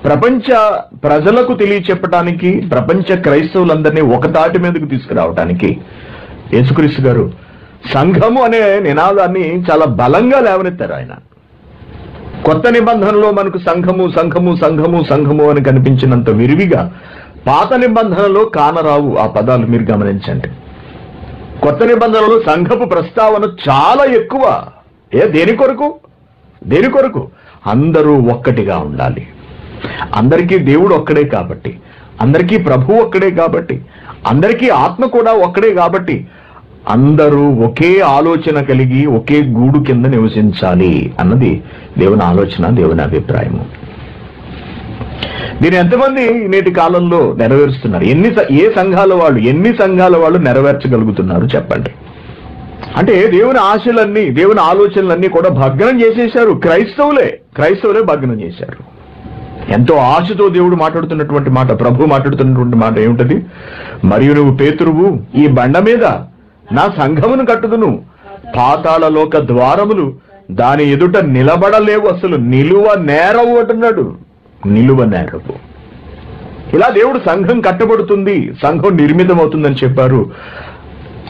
ప్రపంచ ప్రజలకు తెలియచెప్పటానికి ప్రపంచ క్రైస్తవులందరినీ ఒక తాటి మీదకు తీసుకురావటానికి యేసుక్రీస్తు గారు సంఘము అనే నినాదాన్ని చాలా బలంగా లేవనెత్తారు ఆయన. కొత్త నిబంధనలో మనకు సంఘము సంఘము సంఘము సంఘము అని కనిపించినంత విరివిగా పాత నిబంధనలో కానరావు ఆ పదాలు మీరు గమనించండి. కొత్త నిబంధనలో సంఘపు ప్రస్తావన చాలా ఎక్కువ. ఏ దేని కొరకు? దేని కొరకు? అందరూ ఒక్కటిగా ఉండాలి. అందరికీ దేవుడు ఒక్కడే కాబట్టి అందరికీ ప్రభు ఒక్కడే కాబట్టి అందరికీ ఆత్మ కూడా ఒక్కడే కాబట్టి అందరూ ఒకే ఆలోచన కలిగి ఒకే గూడు కింద నివసించాలి అన్నది దేవుని ఆలోచన దేవుని అభిప్రాయము. దీని ఎంతమంది నేటి కాలంలో నెరవేరుస్తున్నారు? ఎన్ని ఏ సంఘాల వాళ్ళు ఎన్ని సంఘాల వాళ్ళు నెరవేర్చగలుగుతున్నారు చెప్పండి. అంటే దేవుని ఆశలన్నీ దేవుని ఆలోచనలన్నీ కూడా భగ్నం చేసేశారు. క్రైస్తవులే క్రైస్తవులే భగ్నం చేశారు. ఎంతో ఆశతో దేవుడు మాట్లాడుతున్నటువంటి మాట ప్రభు మాట్లాడుతున్నటువంటి మాట ఏమిటది? మరియు నువ్వు పేతురువు ఈ బండ మీద నా సంఘమును కట్టుదును. పాతాళలోక ద్వారములు దాని ఎదుట నిలబడలేవు అసలు. నిలువ నేరవు అంటున్నాడు. నిలువ నేరవు. ఇలా దేవుడు సంఘం కట్టబడుతుంది. సంఘం నిర్మితమవుతుందని చెప్పారు.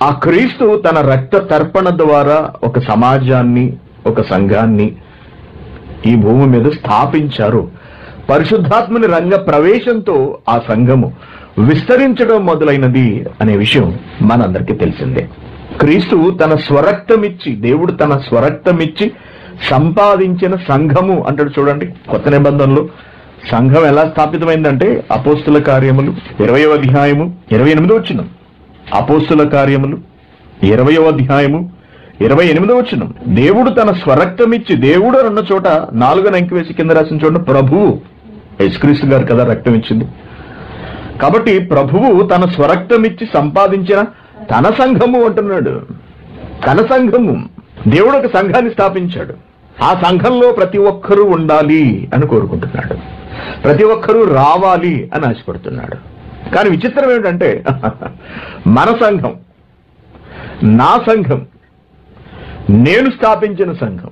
ఆ క్రీస్తు తన రక్త తర్పణ ద్వారా ఒక సమాజాన్ని ఒక సంఘాన్ని ఈ భూమి మీద స్థాపించారు. పరిశుద్ధాత్మని రంగ ప్రవేశంతో ఆ సంఘము విస్తరించడం మొదలైనది అనే విషయం మనందరికీ తెలిసిందే. క్రీస్తు తన స్వరక్తమిచ్చి దేవుడు తన స్వరక్తమిచ్చి సంపాదించిన సంఘము అంటాడు చూడండి కొత్త నిబంధనలు. సంఘం ఎలా స్థాపితమైందంటే అపోస్తుల కార్యములు ఇరవయో అధ్యాయము ఇరవై ఎనిమిదో వచ్చిన అపోస్తుల కార్యములు ఇరవయో అధ్యాయము ఇరవై ఎనిమిదో వచ్చిన దేవుడు తన స్వరక్తమిచ్చి దేవుడు అన్న చోట నాలుగో అంకి వేసి కింద రాసిన చూడండి ప్రభువు యశ్క్రీస్తు గారు కదా రక్తం ఇచ్చింది కాబట్టి ప్రభువు తన స్వరక్తమిచ్చి సంపాదించిన తన సంఘము అంటున్నాడు. తన సంఘము. దేవుడు ఒక సంఘాన్ని స్థాపించాడు. ఆ సంఘంలో ప్రతి ఒక్కరూ ఉండాలి అని కోరుకుంటున్నాడు. ప్రతి ఒక్కరూ రావాలి అని ఆశపడుతున్నాడు. కానీ విచిత్రం ఏమిటంటే మన సంఘం నా సంఘం నేను స్థాపించిన సంఘం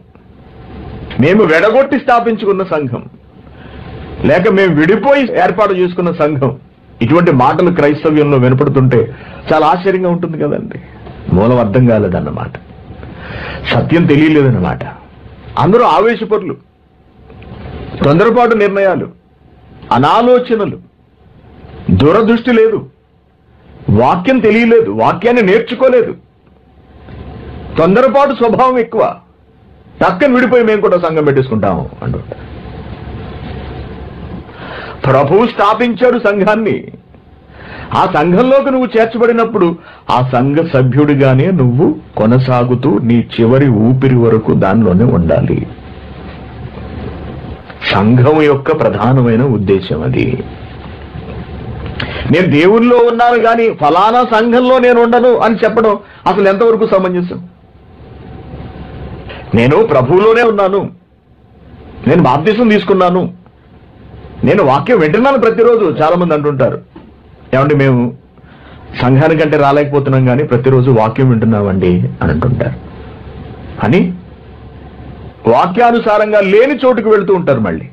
మేము వెడగొట్టి స్థాపించుకున్న సంఘం లేక మేము విడిపోయి ఏర్పాటు చేసుకున్న సంఘం ఇటువంటి మాటలు క్రైస్తవ్యంలో వినపడుతుంటే చాలా ఆశ్చర్యంగా ఉంటుంది కదండి. మూలం అర్థం కాలేదన్నమాట. సత్యం తెలియలేదన్నమాట. అందరూ ఆవేశపరులు. తొందరపాటు నిర్ణయాలు. అనాలోచనలు. దూరదృష్టి లేదు. వాక్యం తెలియలేదు. వాక్యాన్ని నేర్చుకోలేదు. తొందరపాటు స్వభావం ఎక్కువ. టక్కని విడిపోయి మేము కూడా సంఘం పెట్టేసుకుంటాము అంటుంటారు. ప్రభువు స్థాపించాడు సంఘాన్ని. ఆ సంఘంలోకి నువ్వు చేర్చబడినప్పుడు ఆ సంఘ సభ్యుడిగానే నువ్వు కొనసాగుతూ నీ చివరి ఊపిరి వరకు దానిలోనే ఉండాలి. సంఘం యొక్క ప్రధానమైన ఉద్దేశం అది. నేను దేవుల్లో ఉన్నాను కానీ ఫలానా సంఘంలో నేను ఉండను అని చెప్పడం అసలు ఎంతవరకు సమంజసం? నేను ప్రభువులోనే ఉన్నాను. నేను బాప్తీసం తీసుకున్నాను. నేను వాక్యం వింటున్నాను ప్రతిరోజు చాలా మంది అంటుంటారు. ఏమంటే మేము సంఘానికంటే రాలేకపోతున్నాం కానీ ప్రతిరోజు వాక్యం వింటున్నామండి అని అంటుంటారు. అని వాక్యానుసారంగా లేని చోటుకు వెళుతూ ఉంటారు మళ్ళీ.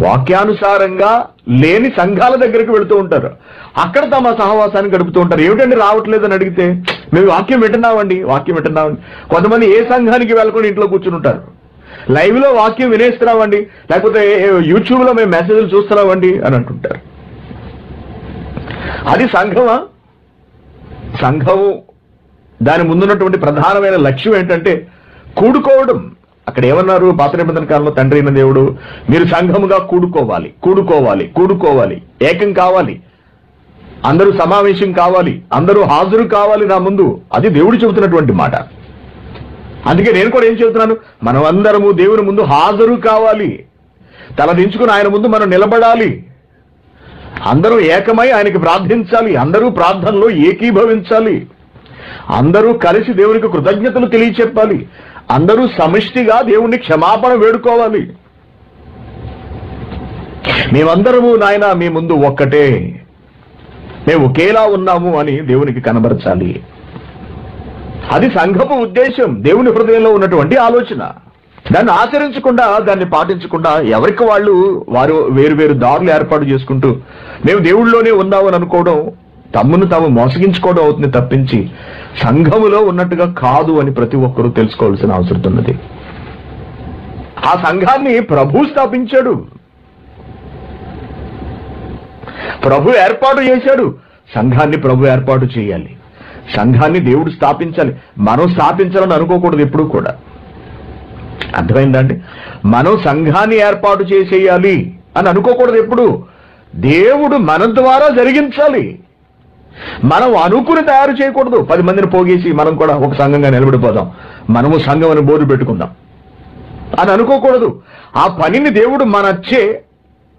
వాక్యానుసారంగా లేని సంఘాల దగ్గరికి వెళుతూ ఉంటారు. అక్కడ తమ సహవాసాన్ని గడుపుతూ ఉంటారు. ఏమిటండి రావట్లేదని అడిగితే మేము వాక్యం వింటున్నామండి వాక్యం వింటున్నామండి. కొంతమంది ఏ సంఘానికి వెళ్ళకుండా ఇంట్లో కూర్చుని ఉంటారు. లైవ్లో వాక్యం వినేస్తున్నామండి. లేకపోతే యూట్యూబ్లో మేము మెసేజ్లు చూస్తున్నామండి అని అంటుంటారు. అది సంఘమా? సంఘము. దాని ముందున్నటువంటి ప్రధానమైన లక్ష్యం ఏంటంటే కూడుకోవడం. అక్కడ ఏమన్నారు? పాత నిబంధన కాలంలో తండ్రి అయిన దేవుడు మీరు సంఘముగా కూడుకోవాలి కూడుకోవాలి కూడుకోవాలి ఏకం కావాలి. అందరూ సమావేశం కావాలి అందరూ హాజరు కావాలి నా ముందు. అది దేవుడు చెబుతున్నటువంటి మాట. అందుకే నేను కూడా ఏం చెబుతున్నాను? మనం అందరము దేవుని ముందు హాజరు కావాలి. తల దించుకుని ఆయన ముందు మనం నిలబడాలి. అందరూ ఏకమై ఆయనకి ప్రార్థించాలి. అందరూ ప్రార్థనలో ఏకీభవించాలి. అందరూ కలిసి దేవునికి కృతజ్ఞతలు తెలియచెప్పాలి. అందరూ సమిష్టిగా దేవుణ్ణి క్షమాపణ వేడుకోవాలి. మేమందరము నాయన మీ ముందు ఒక్కటే. మేము ఒకేలా ఉన్నాము అని దేవునికి కనబరచాలి. అది సంఘపు ఉద్దేశం దేవుని హృదయంలో ఉన్నటువంటి ఆలోచన. దాన్ని ఆచరించకుండా దాన్ని పాటించకుండా ఎవరికి వాళ్ళు వారు వేరు వేరు దారులు ఏర్పాటు చేసుకుంటూ మేము దేవుళ్ళలోనే ఉన్నామని అనుకోవడం తమ్మును తాము మోసగించుకోవడం అవుతుంది తప్పించి సంఘములో ఉన్నట్టుగా కాదు అని ప్రతి ఒక్కరూ తెలుసుకోవాల్సిన అవసరం ఉన్నది. ఆ సంఘాన్ని ప్రభు స్థాపించాడు. ప్రభు ఏర్పాటు చేశాడు. సంఘాన్ని ప్రభు ఏర్పాటు చేయాలి. సంఘాన్ని దేవుడు స్థాపించాలి. మనం స్థాపించాలని అనుకోకూడదు ఎప్పుడు కూడా. అర్థమైందండి మనం సంఘాన్ని ఏర్పాటు చేసేయాలి అని అనుకోకూడదు ఎప్పుడు. దేవుడు మన ద్వారా జరిగించాలి. మనం అనుకుని తయారు చేయకూడదు. పది మందిని పోగేసి మనం కూడా ఒక సంఘంగా నిలబడిపోదాం. మనము సంఘం అని బోర్డు పెట్టుకుందాం. అని అనుకోకూడదు. ఆ పనిని దేవుడు మనచ్చే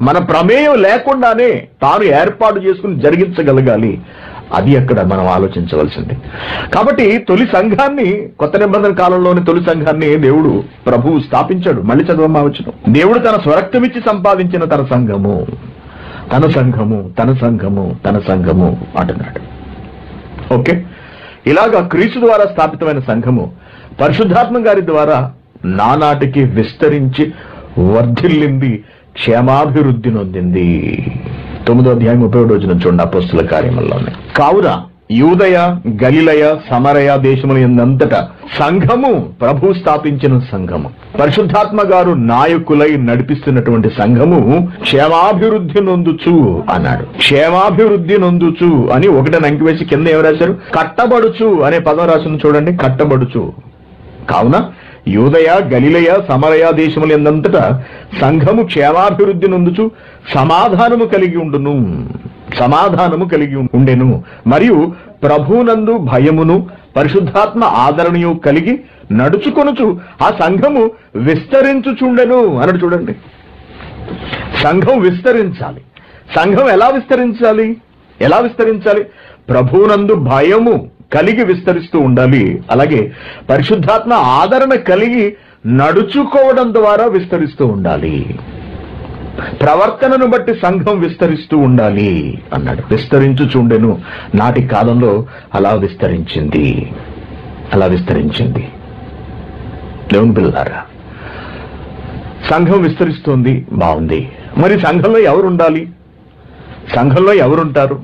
మన ప్రమేయం లేకుండానే తాను ఏర్పాటు చేసుకుని జరిగించగలగాలి. అది అక్కడ మనం ఆలోచించవలసింది. కాబట్టి తొలి సంఘాన్ని కొత్త నిబంధన కాలంలోని తొలి సంఘాన్ని దేవుడు ప్రభువు స్థాపించాడు. మళ్ళీ చదవమా వచ్చిన. దేవుడు తన స్వరక్తమిచ్చి సంపాదించిన తన సంఘము. తన సంఘము తన సంఘము తన సంఘము అంటున్నాడు. ఓకే? ఇలాగా క్రీస్తు ద్వారా స్థాపితమైన సంఘము పరిశుద్ధాత్మ గారి ద్వారా నానాటికి విస్తరించి వర్ధిల్లింది క్షేమాభివృద్ధి నొందింది. తొమ్మిదో అధ్యాయం ముప్పై ఒకటి వచ్చిన చూడండి అపోస్తుల కార్యముల్లోనే. కావున యూదయ గలిలయ సమరయ దేశముల ఎందంతటా సంఘము ప్రభు స్థాపించిన సంఘము. పరిశుద్ధాత్మ గారు నాయకులై నడిపిస్తున్నటువంటి సంఘము క్షేమాభివృద్ధి నొందుచు అన్నాడు. క్షేమాభివృద్ధి నొందుచు అని ఒకటి నంకివేసి కింద ఏం రాశారు? కట్టబడుచు అనే పదం రాసింది చూడండి కట్టబడుచు. కావున యూదయ గలిలయ సమరయ దేశములు ఎందంతటా సంఘము క్షేమాభివృద్ధి నొందుచు సమాధానము కలిగి ఉండును. సమాధానము కలిగి ఉండెను. మరియు ప్రభునందు భయమును పరిశుద్ధాత్మ ఆదరణయు కలిగి నడుచుకొనుచు ఆ సంఘము విస్తరించుచుండెను. అన్నాడు చూడండి. సంఘం విస్తరించాలి. సంఘం ఎలా విస్తరించాలి? ఎలా విస్తరించాలి? ప్రభునందు భయము కలిగి విస్తరిస్తూ ఉండాలి. అలాగే పరిశుద్ధాత్మ ఆదరణ కలిగి నడుచుకోవడం ద్వారా విస్తరిస్తూ ఉండాలి. ప్రవర్తనను బట్టి సంఘం విస్తరిస్తూ ఉండాలి అన్నాడు. విస్తరించుచుండెను నాటి కాలంలో అలా విస్తరించింది. అలా విస్తరించింది. దేవుని పిల్లారా సంఘం విస్తరిస్తుంది. బాగుంది. మరి సంఘంలో ఎవరు ఉండాలి సంఘంలో ఎవరుంటారు?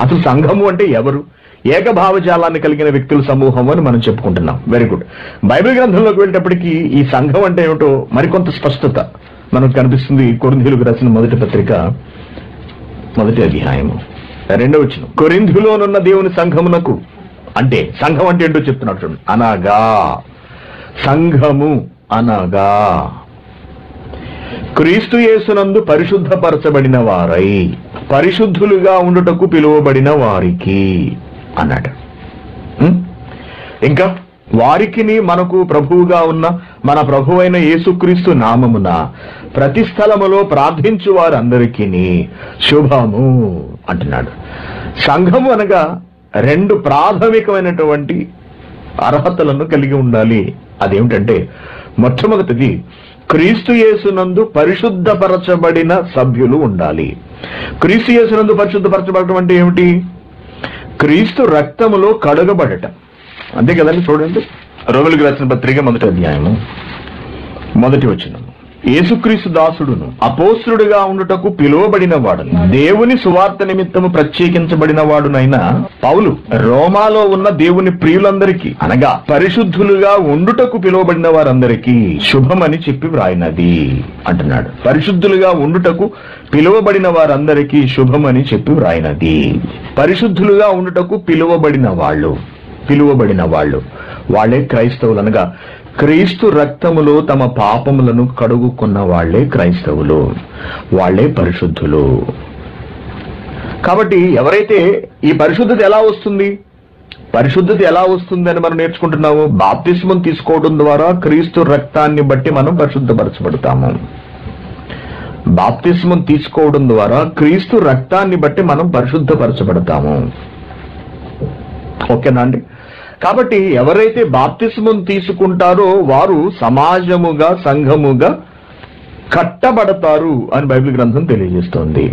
అసలు సంఘము అంటే ఎవరు? ఏకభావజాలాన్ని కలిగిన వ్యక్తుల సమూహం అని మనం చెప్పుకుంటున్నాం. వెరీ గుడ్ బైబిల్ గ్రంథంలోకి వెళ్ళేటప్పటికీ ఈ సంఘం అంటే ఏమిటో మరికొంత స్పష్టత మనకు కనిపిస్తుంది. కొరింథీలకు రాసిన మొదటి పత్రిక మొదటి అధ్యాయము. రెండవ వచ్చిన కొరింధులోనున్న దేవుని సంఘమునకు అంటే సంఘం అంటే ఏంటో చెప్తున్నాడు చూడండి. అనగా. సంఘము అనగా. క్రీస్తు యేసునందు పరిశుద్ధపరచబడిన వారై పరిశుద్ధులుగా ఉండుటకు పిలువబడిన వారికి. అన్నాడు. ఇంకా వారికిని మనకు ప్రభువుగా ఉన్న మన ప్రభువైన యేసుక్రీస్తు నామమున ప్రతి స్థలములో ప్రార్థించు వారందరికీ శుభము అంటున్నాడు. సంఘము అనగా రెండు ప్రాథమికమైనటువంటి అర్హతలను కలిగి ఉండాలి. అదేమిటంటే మొట్టమొదటిది క్రీస్తు యేసునందు పరిశుద్ధపరచబడిన సభ్యులు ఉండాలి. క్రీస్తు యేసునందు పరిశుద్ధపరచబడటం అంటే ఏమిటి? క్రీస్తు రక్తములో కడగబడటం. అంతే కదండి చూడండి. రోగులకు రాసిన పత్రిక మొదటి అధ్యాయము. మొదటి వచ్చినాం యేసుక్రీస్తు దాసుడును అపోస్తుడుగా ఉండుటకు పిలువబడిన వాడు దేవుని సువార్త నిమిత్తము ప్రత్యేకించబడిన వాడునైనా పౌలు రోమాలో ఉన్న దేవుని ప్రియులందరికీ అనగా పరిశుద్ధులుగా ఉండుటకు పిలువబడిన వారందరికీ శుభమని చెప్పి వ్రాయినది అంటున్నాడు. పరిశుద్ధులుగా ఉండుటకు పిలువబడిన వారందరికీ శుభమని చెప్పి వ్రాయినది. పరిశుద్ధులుగా ఉండుటకు పిలువబడిన వాళ్ళు పిలువబడిన వాళ్ళు వాళ్ళే క్రైస్తవులు అనగా క్రీస్తు రక్తములో తమ పాపములను కడుగుకున్న వాళ్ళే క్రైస్తవులు వాళ్ళే పరిశుద్ధులు. కాబట్టి ఎవరైతే ఈ పరిశుద్ధత ఎలా వస్తుంది? పరిశుద్ధత ఎలా వస్తుంది అని మనం నేర్చుకుంటున్నాము? బాప్తిస్మం తీసుకోవడం ద్వారా క్రీస్తు రక్తాన్ని బట్టి మనం పరిశుద్ధపరచబడతాము. బాప్తిస్మం తీసుకోవడం ద్వారా క్రీస్తు రక్తాన్ని బట్టి మనం పరిశుద్ధపరచబడతాము. ఓకేనా అండి? కాబట్టి ఎవరైతే బాప్తిస్మం తీసుకుంటారో వారు సమాజముగా సంఘముగా కట్టబడతారు అని బైబిల్ గ్రంథం తెలియజేస్తోంది.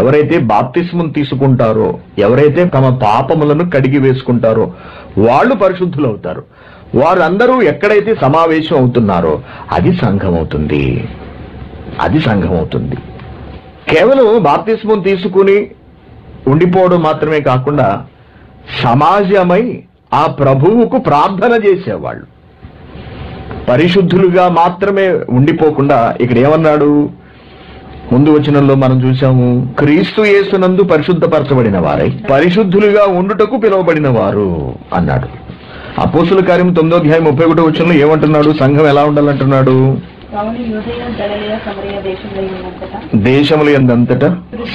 ఎవరైతే బాప్తిస్మం తీసుకుంటారో ఎవరైతే తమ పాపములను కడిగి వేసుకుంటారో వాళ్ళు పరిశుద్ధులు అవుతారు వారందరూ ఎక్కడైతే సమావేశం అవుతున్నారో అది సంఘం అవుతుంది అది సంఘం అవుతుంది కేవలం బాప్తిస్మం తీసుకుని ఉండిపోవడం మాత్రమే కాకుండా సమాజమై ఆ ప్రభువుకు ప్రార్థన చేసేవాళ్ళు. పరిశుద్ధులుగా మాత్రమే ఉండిపోకుండా ఇక్కడ ఏమన్నాడు? ముందు వచనంలో మనం చూసాము క్రీస్తు యేసునందు పరిశుద్ధపరచబడిన వారై పరిశుద్ధులుగా ఉండుటకు పిలువబడిన వారు అన్నాడు. అపోసుల కార్యం తొమ్మిదో అధ్యాయం ముప్పై ఒకటో వచనంలో ఏమంటున్నాడు? సంఘం ఎలా ఉండాలంటున్నాడు? దేశములు ఎందంతటా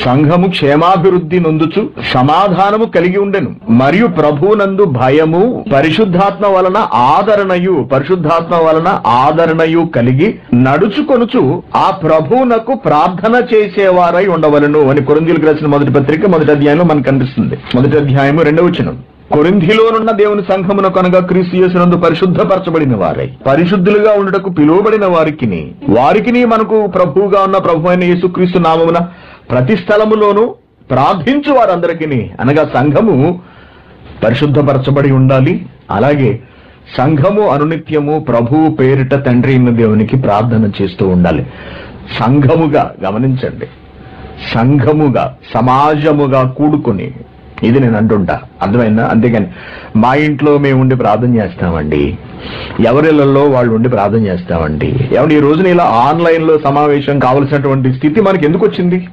సంఘము క్షేమాభివృద్ధి నొందుచు సమాధానము కలిగి ఉండెను. మరియు ప్రభువునందు భయము పరిశుద్ధాత్మ వలన ఆదరణయు పరిశుద్ధాత్మ వలన ఆదరణయు కలిగి నడుచుకొనుచు ఆ ప్రభువునకు ప్రార్థన చేసేవారై ఉండవలను అని కొరిందీలకు రాసిన మొదటి పత్రిక మొదటి అధ్యాయంలో మనకు కనిపిస్తుంది. మొదటి అధ్యాయము రెండవ వచనం. కొరింధిలోనున్న దేవుని సంఘమున కనుక క్రీస్తు యేసునందు పరిశుద్ధపరచబడిన వారై. పరిశుద్ధులుగా ఉండటకు పిలువబడిన వారికిని వారికిని మనకు ప్రభువుగా ఉన్న ప్రభు అయిన యేసుక్రీస్తు నామమున ప్రతి స్థలములోనూ ప్రార్థించు వారందరికీ అనగా సంఘము పరిశుద్ధపరచబడి ఉండాలి. అలాగే సంఘము అనునిత్యము ప్రభువు పేరిట తండ్రి అయిన దేవునికి ప్రార్థన చేస్తూ ఉండాలి. సంఘముగా గమనించండి. సంఘముగా సమాజముగా కూడుకుని ఇది నేను అంటుంటా. అర్థమైందా? అంతేకాని మా ఇంట్లో మేము ఉండి ప్రార్థన చేస్తామండి. ఎవరిళ్ళలో వాళ్ళు ఉండి ప్రార్థన చేస్తామండి. ఏమంటే ఈ రోజున ఇలా ఆన్లైన్లో సమావేశం కావలసినటువంటి స్థితి మనకి ఎందుకు వచ్చింది?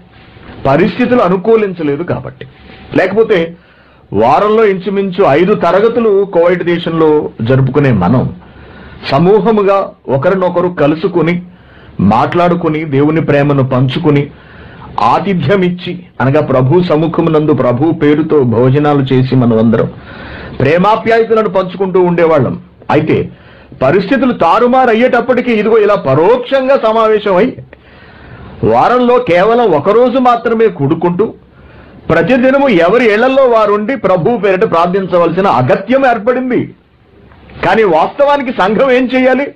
పరిస్థితులు అనుకూలించలేదు కాబట్టి. లేకపోతే వారంలో ఇంచుమించు ఐదు తరగతులు కోవైట్ దేశంలో జరుపుకునే మనం సమూహముగా ఒకరినొకరు కలుసుకుని మాట్లాడుకుని దేవుని ప్రేమను పంచుకుని ఆతిథ్యం ఇచ్చి అనగా ప్రభు సముఖమునందు ప్రభు పేరుతో భోజనాలు చేసి మనం అందరం ప్రేమాప్యాయతలను పంచుకుంటూ ఉండేవాళ్ళం. అయితే పరిస్థితులు తారుమారు అయ్యేటప్పటికీ ఇదిగో ఇలా పరోక్షంగా సమావేశమై వారంలో కేవలం ఒకరోజు మాత్రమే కూడుకుంటూ ప్రతిదినము ఎవరి ఇళ్ళలో వారుండి ప్రభు పేరిట ప్రార్థించవలసిన అగత్యం ఏర్పడింది. కానీ వాస్తవానికి సంఘం ఏం చేయాలి?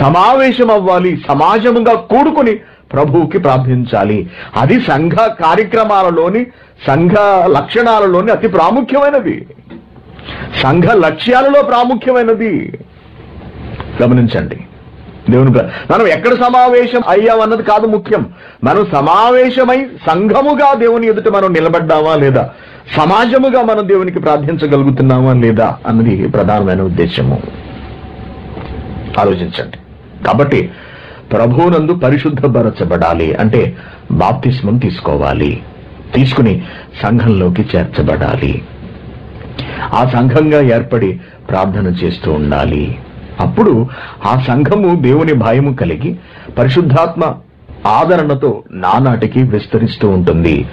సమావేశం అవ్వాలి సమాజముగా కూడుకుని ప్రభువుకి ప్రార్థించాలి. అది సంఘ కార్యక్రమాలలోని సంఘ లక్షణాలలోని అతి ప్రాముఖ్యమైనది. సంఘ లక్ష్యాలలో ప్రాముఖ్యమైనది. గమనించండి. దేవుని మనం ఎక్కడ సమావేశం అయ్యామన్నది కాదు ముఖ్యం. మనం సమావేశమై సంఘముగా దేవుని ఎదుట మనం నిలబడ్డామా లేదా? సమాజముగా మనం దేవునికి ప్రార్థించగలుగుతున్నామా లేదా అన్నది ప్రధానమైన ఉద్దేశము. ఆలోచించండి. కాబట్టి ప్రభువునందు పరిశుద్ధపరచబడాలి అంటే బాప్తిస్మం తీసుకోవాలి. తీసుకుని సంఘంలోకి చేర్చబడాలి. ఆ సంఘంగా ఏర్పడి ప్రార్థన చేస్తూ ఉండాలి. అప్పుడు ఆ సంఘము దేవుని భయము కలిగి పరిశుద్ధాత్మ ఆదరణతో నానాటికి విస్తరిస్తూ ఉంటుంది.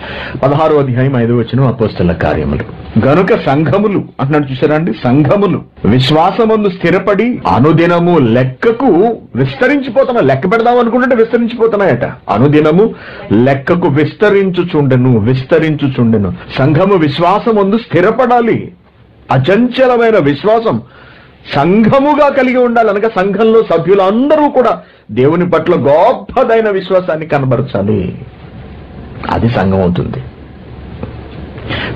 పదహారో అధ్యాయం ఐదో వచ్చిన అపోస్తల కార్యములు. గనుక సంఘములు అంటున్నాడు చూసారా అండి? సంఘములు విశ్వాసమందు స్థిరపడి అనుదినము లెక్కకు విస్తరించిపోతున్నా లెక్క పెడదాం అనుకుంటుంటే విస్తరించిపోతున్నాయట. అనుదినము లెక్కకు విస్తరించుచుండెను విస్తరించుచుండెను. సంఘము విశ్వాసమందు స్థిరపడాలి. అచంచలమైన విశ్వాసం సంఘముగా కలిగి ఉండాలి. అనగా సంఘంలో సభ్యులందరూ కూడా దేవుని పట్ల గొప్పదైన విశ్వాసాన్ని కనబరచాలి. అది సంఘం అవుతుంది.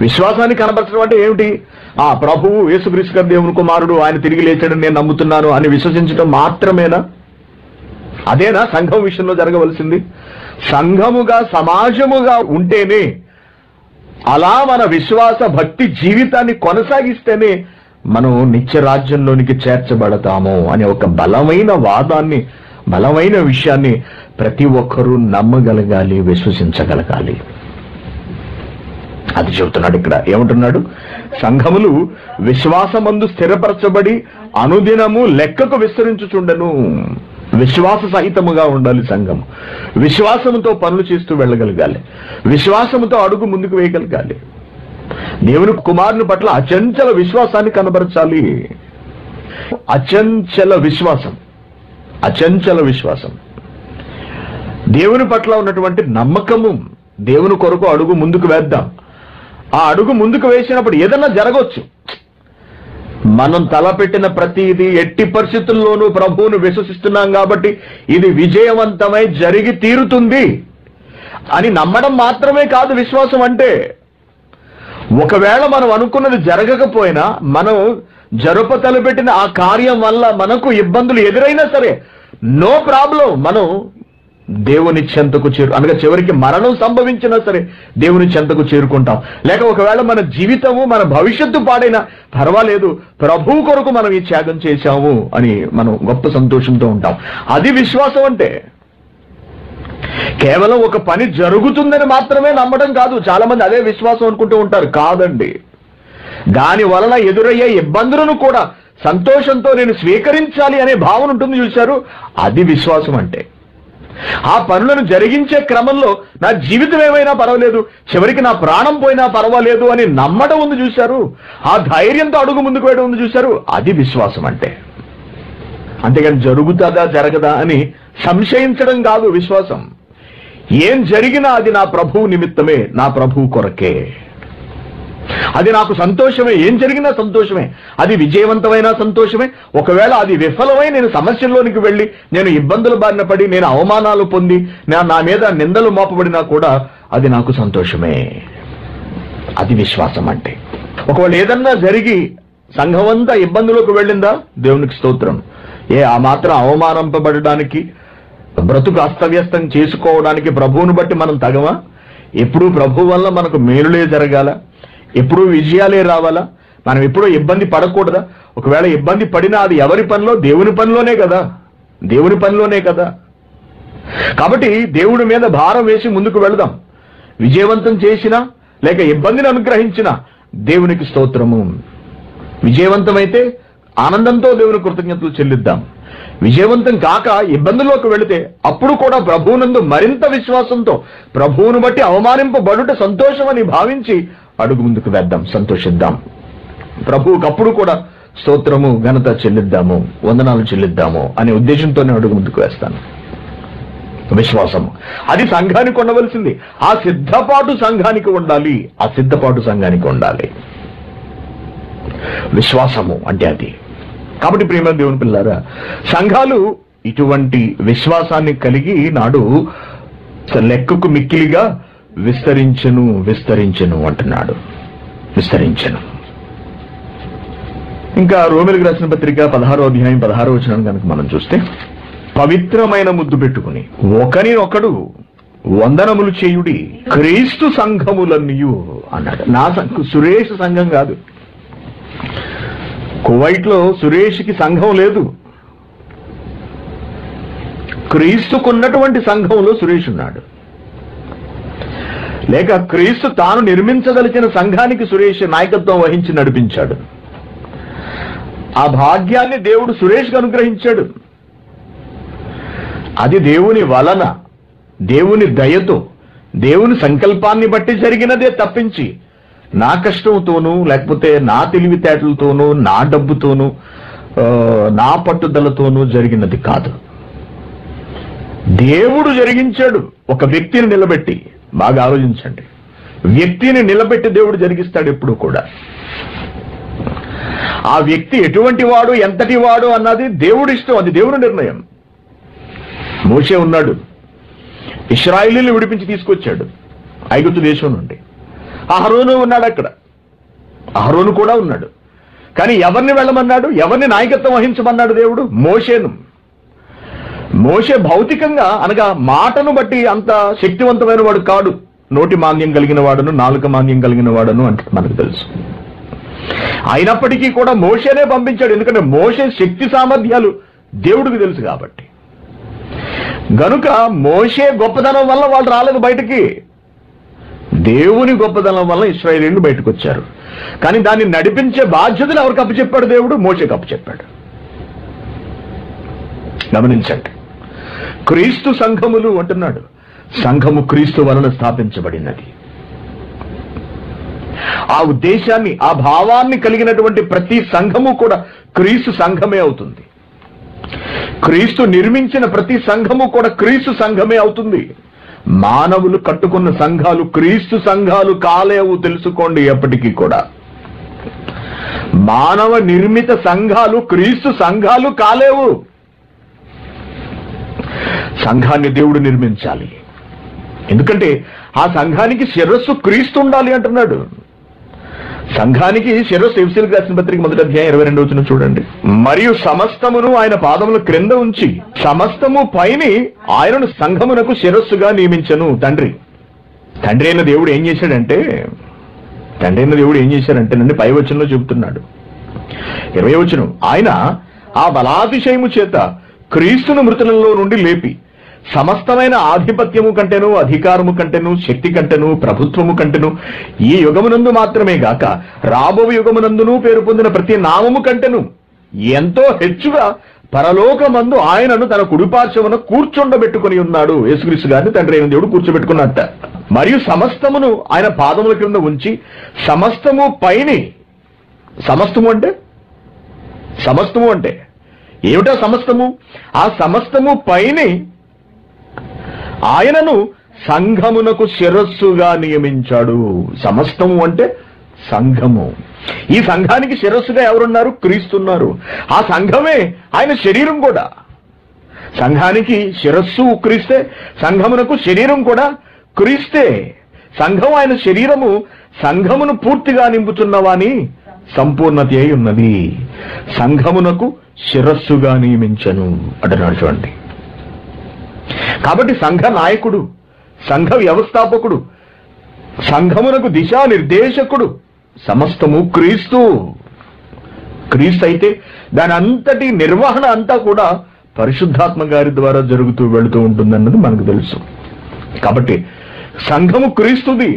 విశ్వాసాన్ని కనబరచడం అంటే ఏమిటి? ఆ ప్రభువు యేసుక్రీస్తు దేవుని కుమారుడు ఆయన తిరిగి లేచాడని నేను నమ్ముతున్నాను అని విశ్వసించడం మాత్రమేనా? అదేనా సంఘం విషయంలో జరగవలసింది? సంఘముగా సమాజముగా ఉంటేనే అలా మన విశ్వాస భక్తి జీవితాన్ని కొనసాగిస్తేనే మనం నిత్య రాజ్యంలోనికి చేర్చబడతాము అనే ఒక బలమైన వాదాన్ని బలమైన విషయాన్ని ప్రతి ఒక్కరూ నమ్మగలగాలి విశ్వసించగలగాలి. అది చెబుతున్నాడు ఇక్కడ. ఏమంటున్నాడు? సంఘములు విశ్వాసమందు స్థిరపరచబడి అనుదినము లెక్కకు విస్తరించుచుండను. విశ్వాస సహితముగా ఉండాలి సంఘం విశ్వాసముతో పనులు చేస్తూ వెళ్ళగలగాలి. విశ్వాసముతో అడుగు ముందుకు వేయగలగాలి. దేవుని కుమారుని పట్ల అచంచల విశ్వాసాన్ని కనబరచాలి. అచంచల విశ్వాసం. అచంచల విశ్వాసం. దేవుని పట్ల ఉన్నటువంటి నమ్మకము దేవుని కొరకు అడుగు ముందుకు వేద్దాం. ఆ అడుగు ముందుకు వేసినప్పుడు ఏదన్నా జరగవచ్చు మనం తలపెట్టిన ప్రతిదీ ఎట్టి పరిస్థితుల్లోనూ ప్రభువును విశ్వసిస్తున్నాం కాబట్టి ఇది విజయవంతమై జరిగి తీరుతుంది అని నమ్మడం మాత్రమే కాదు విశ్వాసం అంటే. ఒకవేళ మనం అనుకున్నది జరగకపోయినా మనం జరుప తలపెట్టిన ఆ కార్యం వల్ల మనకు ఇబ్బందులు ఎదురైనా సరే నో ప్రాబ్లం. మనం దేవుని చెంతకు చేరు అనగా చివరికి మరణం సంభవించినా సరే దేవుని చెంతకు చేరుకుంటాం. లేక ఒకవేళ మన జీవితము మన భవిష్యత్తు పాడైనా పర్వాలేదు ప్రభు కొరకు మనం ఈ త్యాగం చేశాము అని మనం గొప్ప సంతోషంతో ఉంటాం. అది విశ్వాసం అంటే కేవలం ఒక పని జరుగుతుందని మాత్రమే నమ్మడం కాదు. చాలా మంది అదే విశ్వాసం అనుకుంటూ ఉంటారు. కాదండి. దాని వలన ఎదురయ్యే ఇబ్బందులను కూడా సంతోషంతో నేను స్వీకరించాలి అనే భావన ఉంటుంది చూశారు. అది విశ్వాసం అంటే. ఆ పనులను జరిగించే క్రమంలో నా జీవితం ఏమైనా పర్వాలేదు చివరికి నా ప్రాణం పోయినా పర్వాలేదు అని నమ్మడం ఉంది చూశారు. ఆ ధైర్యంతో అడుగు ముందుకు వేయడం ఉంది చూశారు. అది విశ్వాసం అంటే. అంతేగాని జరుగుతుందా జరగదా అని సంశయించడం కాదు విశ్వాసం. ఏం జరిగినా అది నా ప్రభువు నిమిత్తమే నా ప్రభువు కొరకే. అది నాకు సంతోషమే. ఏం జరిగినా సంతోషమే. అది విజయవంతమైన సంతోషమే. ఒకవేళ అది విఫలమై నేను సమస్యల్లోనికి వెళ్ళి నేను ఇబ్బందులు బారిన పడి నేను అవమానాలు పొంది నా నా మీద నిందలు మోపబడినా కూడా అది నాకు సంతోషమే. అది విశ్వాసం అంటే. ఒకవేళ ఏదన్నా జరిగి సంఘం అంతా ఇబ్బందులకు వెళ్ళిందా? దేవునికి స్తోత్రం. ఏ ఆ మాత్రం అవమానంపబడడానికి బ్రతుకు అస్తవ్యస్తం చేసుకోవడానికి ప్రభువును బట్టి మనం తగమా ఎప్పుడూ ప్రభు వల్ల మనకు మేలులే జరగాల. ఎప్పుడూ విజయాలే రావాలా? మనం ఎప్పుడూ ఇబ్బంది పడకూడదా? ఒకవేళ ఇబ్బంది పడినా అది ఎవరి పనిలో? దేవుని పనిలోనే కదా. దేవుని పనిలోనే కదా. కాబట్టి దేవుడి మీద భారం వేసి ముందుకు వెళదాం. విజయవంతం చేసినా లేక ఇబ్బందిని అనుగ్రహించిన దేవునికి స్తోత్రము. విజయవంతమైతే ఆనందంతో దేవుని కృతజ్ఞతలు చెల్లిద్దాం. విజయవంతం కాక ఇబ్బందుల్లోకి వెళితే అప్పుడు కూడా ప్రభువునందు మరింత విశ్వాసంతో ప్రభువును బట్టి అవమానింపబడుట సంతోషమని భావించి అడుగు ముందుకు వేద్దాం సంతోషిద్దాం. ప్రభువుకు అప్పుడు కూడా స్తోత్రము ఘనత చెల్లిద్దాము వందనాలు చెల్లిద్దాము అనే ఉద్దేశంతోనే అడుగు ముందుకు వేస్తాను. విశ్వాసము. అది సంఘానికి ఉండవలసింది ఆ సిద్ధపాటు సంఘానికి ఉండాలి. ఆ సిద్ధపాటు సంఘానికి ఉండాలి. విశ్వాసము అంటే అది. కాబట్టి ప్రేమ దేవుని పిల్లారా సంఘాలు ఇటువంటి విశ్వాసాన్ని కలిగి నాడు లెక్కకు మిక్కిలిగా విస్తరించను విస్తరించను అంటున్నాడు. విస్తరించను. ఇంకా రోమిలకు రాసిన పత్రిక పదహారో అధ్యాయం పదహారో వచనం కనుక మనం చూస్తే పవిత్రమైన ముద్దు పెట్టుకుని ఒకరినొకడు వందనములు చేయుడి క్రీస్తు సంఘములన్నీయు అన్నాడు. నా సంఘ సురేష్ సంఘం కాదు. కువైట్లో సురేష్కి సంఘం లేదు. క్రీస్తుకున్నటువంటి సంఘంలో సురేష్ ఉన్నాడు. లేక క్రీస్తు తాను నిర్మించదలిచిన సంఘానికి సురేష్ నాయకత్వం వహించి నడిపించాడు. ఆ భాగ్యాన్ని దేవుడు సురేష్కి అనుగ్రహించాడు. అది దేవుని వలన దేవుని దయతో దేవుని సంకల్పాన్ని బట్టి జరిగినదే తప్పించి నా కష్టంతోనూ లేకపోతే నా తెలివితేటలతోనూ నా డబ్బుతోనూ నా పట్టుదలతోనూ జరిగినది కాదు. దేవుడు జరిగించాడు. ఒక వ్యక్తిని నిలబెట్టి బాగా ఆలోచించండి. వ్యక్తిని నిలబెట్టి దేవుడు జరిగిస్తాడు ఎప్పుడు కూడా. ఆ వ్యక్తి ఎటువంటి వాడు ఎంతటి వాడు అన్నది దేవుడి ఇష్టం అది దేవుడి నిర్ణయం. మోషే ఉన్నాడు. ఇస్రాయిలీని విడిపించి తీసుకొచ్చాడు. ఐగుప్తు దేశం నుండి. అహరోను ఉన్నాడు అక్కడ. అహరోను కూడా ఉన్నాడు. కానీ ఎవరిని వెళ్ళమన్నాడు? ఎవరిని నాయకత్వం వహించమన్నాడు దేవుడు? మోషేను. మోషే భౌతికంగా అనగా మాటను బట్టి అంత శక్తివంతమైన వాడు కాడు. నోటి మాంద్యం కలిగిన వాడును నాలుక మాంద్యం కలిగిన వాడును అంటే మనకు తెలుసు. అయినప్పటికీ కూడా మోషేనే పంపించాడు. ఎందుకంటే మోషే శక్తి సామర్థ్యాలు దేవుడికి తెలుసు కాబట్టి. గనుక మోషే గొప్పతనం వల్ల వాళ్ళు రాలేదు బయటికి. దేవుని గొప్పతనం వల్ల ఇస్రాయేలీలు బయటకు వచ్చారు. కానీ దాన్ని నడిపించే బాధ్యతలు ఎవరికి అప్పచెప్పాడు దేవుడు? మోషేకి అప్పచెప్పాడు. గమనించండి. క్రీస్తు సంఘములు అంటున్నాడు. సంఘము క్రీస్తు వలన స్థాపించబడినది. ఆ ఉద్దేశాన్ని ఆ భావాన్ని కలిగినటువంటి ప్రతి సంఘము కూడా క్రీస్తు సంఘమే అవుతుంది. క్రీస్తు నిర్మించిన ప్రతి సంఘము కూడా క్రీస్తు సంఘమే అవుతుంది. మానవులు కట్టుకున్న సంఘాలు క్రీస్తు సంఘాలు కాలేవు తెలుసుకోండి ఎప్పటికీ కూడా. మానవ నిర్మిత సంఘాలు క్రీస్తు సంఘాలు కాలేవు. సంఘాన్ని దేవుడు నిర్మించాలి. ఎందుకంటే ఆ సంఘానికి శిరస్సు క్రీస్తు ఉండాలి అంటున్నాడు. సంఘానికి శిరస్సు ఎఫ్సీలకు రాసిన పత్రిక మొదటి అధ్యాయం ఇరవై రెండు వచ్చిన చూడండి. మరియు సమస్తమును ఆయన పాదముల క్రింద ఉంచి సమస్తము పైని ఆయనను సంఘమునకు శిరస్సుగా నియమించను. తండ్రి తండ్రి అయిన దేవుడు ఏం చేశాడంటే తండ్రి అయిన దేవుడు ఏం చేశాడంటే పై వచనంలో చెబుతున్నాడు. ఇరవై వచనం ఆయన ఆ బలాతిశయము చేత క్రీస్తును మృతులలో నుండి లేపి సమస్తమైన ఆధిపత్యము కంటేను అధికారము కంటేను శక్తి కంటేను ప్రభుత్వము కంటేను ఈ యుగమునందు మాత్రమే గాక రాబో యుగమునందును పేరు పొందిన ప్రతి నామము కంటేను ఎంతో హెచ్చుగా పరలోకమందు ఆయనను తన కుడిపార్శ్వమున కూర్చుండబెట్టుకుని ఉన్నాడు యేసుక్రీస్తు గారిని. తండ్రి అయిన దేవుడు కూర్చోబెట్టుకున్నట్ట. మరియు సమస్తమును ఆయన పాదముల క్రింద ఉంచి సమస్తము పైని సమస్తము అంటే? సమస్తము అంటే ఏమిటా సమస్తము? ఆ సమస్తము పైనే ఆయనను సంఘమునకు శిరస్సుగా నియమించాడు. సమస్తము అంటే సంఘము. ఈ సంఘానికి శిరస్సుగా ఎవరున్నారు? క్రీస్తున్నారు ఆ సంఘమే ఆయన శరీరం కూడా. సంఘానికి శిరస్సు క్రీస్తే సంఘమునకు శరీరం కూడా క్రీస్తే. సంఘం ఆయన శరీరము సంఘమును పూర్తిగా నింపుతున్నవాని సంపూర్ణత అయి ఉన్నది. సంఘమునకు శిరస్సుగా నియమించను అంటున్నాడు చూడండి. కాబట్టి సంఘ నాయకుడు సంఘ వ్యవస్థాపకుడు సంఘమునకు దిశా నిర్దేశకుడు సమస్తము క్రీస్తు. క్రీస్తు అయితే దాని అంతటి నిర్వహణ అంతా కూడా పరిశుద్ధాత్మ గారి ద్వారా జరుగుతూ వెళుతూ ఉంటుందన్నది మనకు తెలుసు. కాబట్టి సంఘము క్రీస్తుది.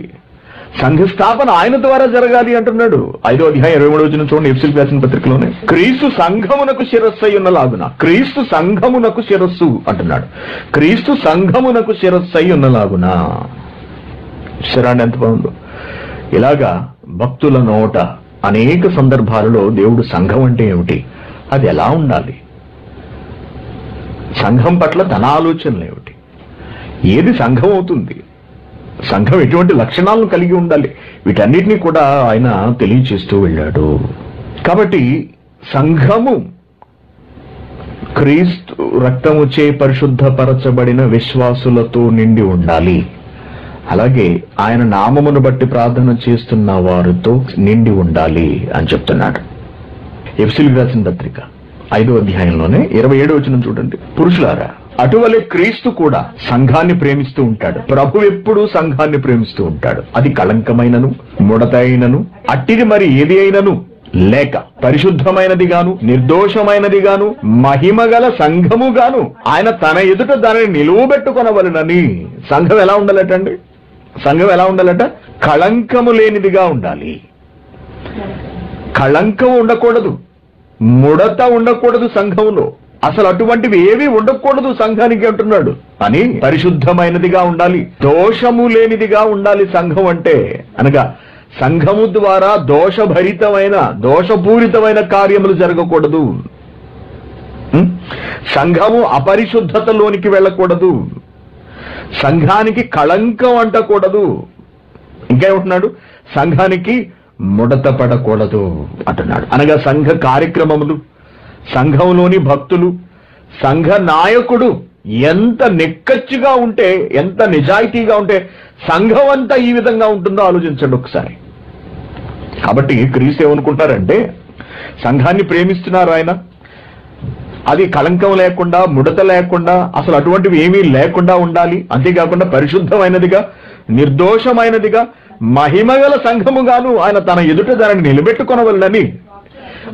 సంఘ స్థాపన ఆయన ద్వారా జరగాలి అంటున్నాడు. ఐదో అధ్యాయం ఇరవై మూడు వచ్చిన చూడండి ఎఫ్సిల్ వ్యాసిన పత్రికలోనే. క్రీస్తు సంఘమునకు శిరస్సు అయి ఉన్నలాగున క్రీస్తు సంఘమునకు శిరస్సు అంటున్నాడు. క్రీస్తు సంఘమునకు శిరస్సు అయి ఉన్నలాగున శరాన్ని ఎంత బాగుందో. ఇలాగా భక్తుల నోట అనేక సందర్భాలలో దేవుడు సంఘం అంటే ఏమిటి? అది ఎలా ఉండాలి? సంఘం పట్ల తన ఆలోచనలు ఏమిటి? ఏది సంఘం అవుతుంది? సంఘం ఎటువంటి లక్షణాలను కలిగి ఉండాలి? వీటన్నిటినీ కూడా ఆయన తెలియచేస్తూ వెళ్ళాడు. కాబట్టి సంఘము క్రీస్తు రక్తముచే పరిశుద్ధపరచబడిన విశ్వాసులతో నిండి ఉండాలి. అలాగే ఆయన నామమును బట్టి ప్రార్థన చేస్తున్న వారితో నిండి ఉండాలి అని చెప్తున్నాడు. ఎఫ్సిల్ రాసిన పత్రిక ఐదో అధ్యాయంలోనే ఇరవై ఏడు వచ్చిన చూడండి. పురుషులారా అటువలే క్రీస్తు కూడా సంఘాన్ని ప్రేమిస్తూ ఉంటాడు. ప్రభు ఎప్పుడూ సంఘాన్ని ప్రేమిస్తూ ఉంటాడు. అది కళంకమైనను ముడత అయినను అట్టిది మరి ఏది అయినను? లేక పరిశుద్ధమైనది గాను నిర్దోషమైనది గాను మహిమగల సంఘము గాను ఆయన తన ఎదుట దానిని నిలువబెట్టుకొనవలనని సంఘం ఎలా ఉండాలటండి? సంఘం ఎలా ఉండాలట? కళంకము లేనిదిగా ఉండాలి. కళంకం ఉండకూడదు. ముడత ఉండకూడదు సంఘంలో అసలు అటువంటివి ఏవి ఉండకూడదు సంఘానికి అంటున్నాడు. అని పరిశుద్ధమైనదిగా ఉండాలి దోషము లేనిదిగా ఉండాలి సంఘం అంటే అనగా సంఘము ద్వారా దోషభరితమైన దోషపూరితమైన కార్యములు జరగకూడదు. సంఘము అపరిశుద్ధతలోనికి వెళ్ళకూడదు. సంఘానికి కళంకం అంటకూడదు. ఇంకేమంటున్నాడు? సంఘానికి ముడత పడకూడదు అంటున్నాడు. అనగా సంఘ కార్యక్రమములు సంఘంలోని భక్తులు సంఘ నాయకుడు ఎంత నిక్కచ్చిగా ఉంటే ఎంత నిజాయితీగా ఉంటే సంఘం అంతా ఈ విధంగా ఉంటుందో ఆలోచించండి ఒకసారి. కాబట్టి క్రీస్తు ఏమనుకుంటారంటే సంఘాన్ని ప్రేమిస్తున్నారు ఆయన. అది కలంకం లేకుండా ముడత లేకుండా అసలు అటువంటివి ఏమీ లేకుండా ఉండాలి. అంతేకాకుండా పరిశుద్ధమైనదిగా నిర్దోషమైనదిగా మహిమగల సంఘముగాను ఆయన తన ఎదుట దానిని నిలబెట్టుకొనవల్లని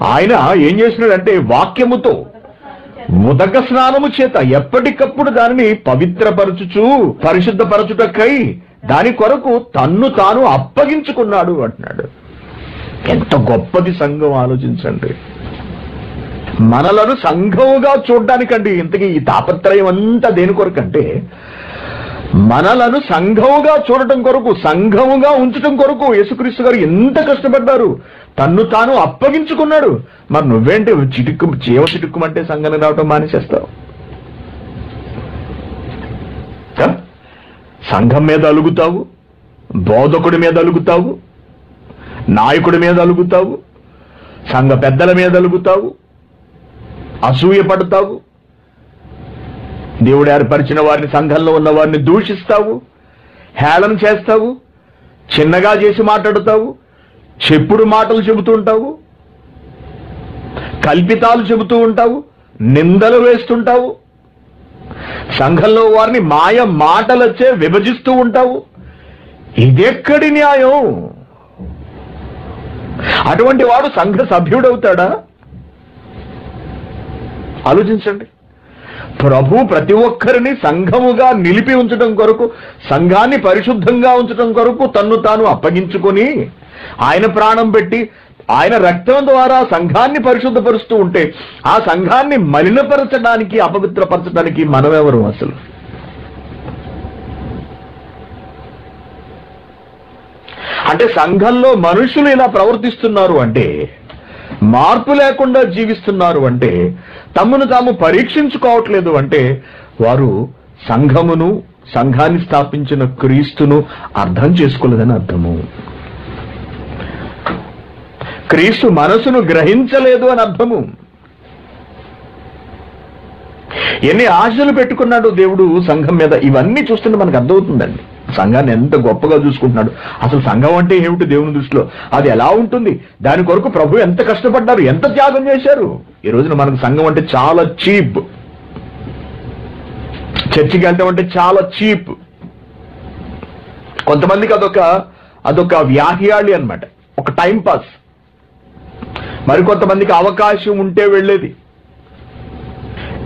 ఆయన ఏం చేసినాడంటే వాక్యముతో ముదక స్నానము చేత ఎప్పటికప్పుడు దానిని పవిత్రపరచుచు పరిశుద్ధపరచుటకై దాని కొరకు తన్ను తాను అప్పగించుకున్నాడు అంటున్నాడు. ఎంత గొప్పది సంఘం ఆలోచించండి. మనలను సంఘముగా చూడ్డానికండి ఇంతకీ ఈ తాపత్రయం అంతా దేని కొరకంటే మనలను సంఘముగా చూడటం కొరకు సంఘముగా ఉంచటం కొరకు యేసుక్రీస్తు గారు ఎంత కష్టపడ్డారు. తన్ను తాను అప్పగించుకున్నాడు. మరి నువ్వేంటి చిటుక్కు చీవ చిటుక్కుమంటే సంఘానికి రావటం మానేసేస్తావు? సంఘం మీద అలుగుతావు బోధకుడి మీద అలుగుతావు నాయకుడి మీద అలుగుతావు సంఘ పెద్దల మీద అలుగుతావు అసూయ పడతావు. దేవుడు ఏర్పరిచిన వారిని సంఘంలో ఉన్న వారిని దూషిస్తావు హేళన చేస్తావు చిన్నగా చేసి మాట్లాడుతావు చెప్పుడు మాటలు చెబుతూ ఉంటావు కల్పితాలు చెబుతూ ఉంటావు నిందలు వేస్తుంటావు సంఘంలో వారిని మాయ మాటలచ్చే విభజిస్తూ ఉంటావు. ఇదెక్కడి న్యాయం? అటువంటి వాడు సంఘ సభ్యుడవుతాడా? ఆలోచించండి. ప్రభు ప్రతి ఒక్కరిని సంఘముగా నిలిపి ఉంచడం కొరకు సంఘాన్ని పరిశుద్ధంగా ఉంచడం కొరకు తన్ను తాను అప్పగించుకొని ఆయన ప్రాణం పెట్టి ఆయన రక్తం ద్వారా సంఘాన్ని పరిశుద్ధపరుస్తూ ఉంటే ఆ సంఘాన్ని మలినపరచడానికి అపవిత్రపరచడానికి మనమెవరు అసలు? అంటే సంఘంలో మనుషులు ఇలా ప్రవర్తిస్తున్నారు అంటే మార్పు లేకుండా జీవిస్తున్నారు అంటే తమను తాము పరీక్షించుకోవట్లేదు అంటే వారు సంఘమును సంఘాన్ని స్థాపించిన క్రీస్తును అర్థం చేసుకోలేదని అర్థము. క్రీస్తు మనసును గ్రహించలేదు అని అర్థము. ఎన్ని ఆశలు పెట్టుకున్నాడు దేవుడు సంఘం మీద? ఇవన్నీ చూస్తుంటే మనకు అర్థమవుతుందండి. సంఘాన్ని ఎంత గొప్పగా చూసుకుంటున్నాడు. అసలు సంఘం అంటే ఏమిటి దేవుని దృష్టిలో? అది ఎలా ఉంటుంది? దాని కొరకు ప్రభు ఎంత కష్టపడ్డారు? ఎంత త్యాగం చేశారు? ఈ రోజున మనకు సంఘం అంటే చాలా చీప్. చర్చికి వెళ్ళడం అంటే చాలా చీప్. కొంతమందికి అదొక అదొక వ్యాహ్యాళి అన్నమాట. ఒక టైం పాస్. మరికొంతమందికి అవకాశం ఉంటే వెళ్ళేది.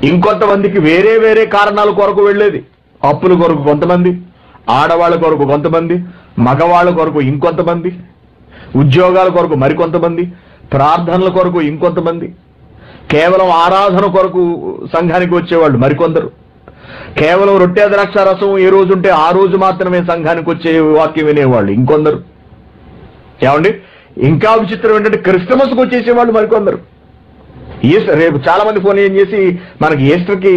ఇంకొంతమందికి వేరే వేరే కారణాల కొరకు వెళ్ళేది. అప్పుల కొరకు కొంతమంది ఆడవాళ్ళ కొరకు కొంతమంది మగవాళ్ళ కొరకు ఇంకొంతమంది ఉద్యోగాల కొరకు మరికొంతమంది ప్రార్థనల కొరకు ఇంకొంతమంది కేవలం ఆరాధన కొరకు సంఘానికి వచ్చేవాళ్ళు మరికొందరు. కేవలం రొట్టె ద్రాక్ష రసం ఏ రోజు ఉంటే ఆ రోజు మాత్రమే సంఘానికి వచ్చే వాక్యం వినేవాళ్ళు ఇంకొందరు. ఏమండి? ఇంకా విచిత్రం ఏంటంటే క్రిస్టమస్కి వచ్చేసేవాళ్ళు మరికొందరు. ఈస్టర్ రేపు చాలా మంది ఫోన్ ఏం చేసి మనకి ఈస్టర్కి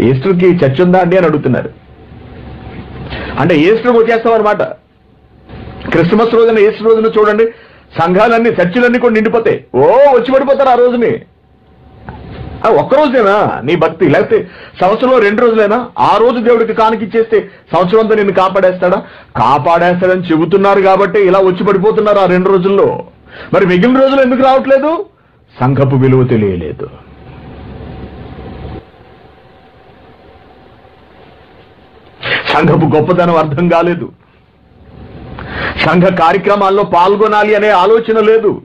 ఈస్టర్కి చర్చ్ ఉందా అండి? అని అడుగుతున్నారు. అంటే ఈస్టర్కి వచ్చేస్తాం అనమాట క్రిస్మస్ రోజున ఈస్టర్ రోజున చూడండి సంఘాలన్నీ చర్చిలన్నీ కూడా నిండిపోతాయి. ఓ వచ్చి పడిపోతారు ఆ రోజుని. ఒక్కరోజేనా ఒక్క నీ భక్తి. లేకపోతే సంవత్సరంలో రెండు రోజులేనా? ఆ రోజు దేవుడికి కానికిచ్చేస్తే సంవత్సరం అంతా నిన్ను కాపాడేస్తాడా? కాపాడేస్తాడని చెబుతున్నారు కాబట్టి ఇలా వచ్చి పడిపోతున్నారు ఆ రెండు రోజుల్లో. మరి మిగిలిన రోజులు ఎందుకు రావట్లేదు? సంఘపు విలువ తెలియలేదు. సంఘపు గొప్పదనం అర్థం కాలేదు. సంఘ కార్యక్రమాల్లో పాల్గొనాలి అనే ఆలోచన లేదు.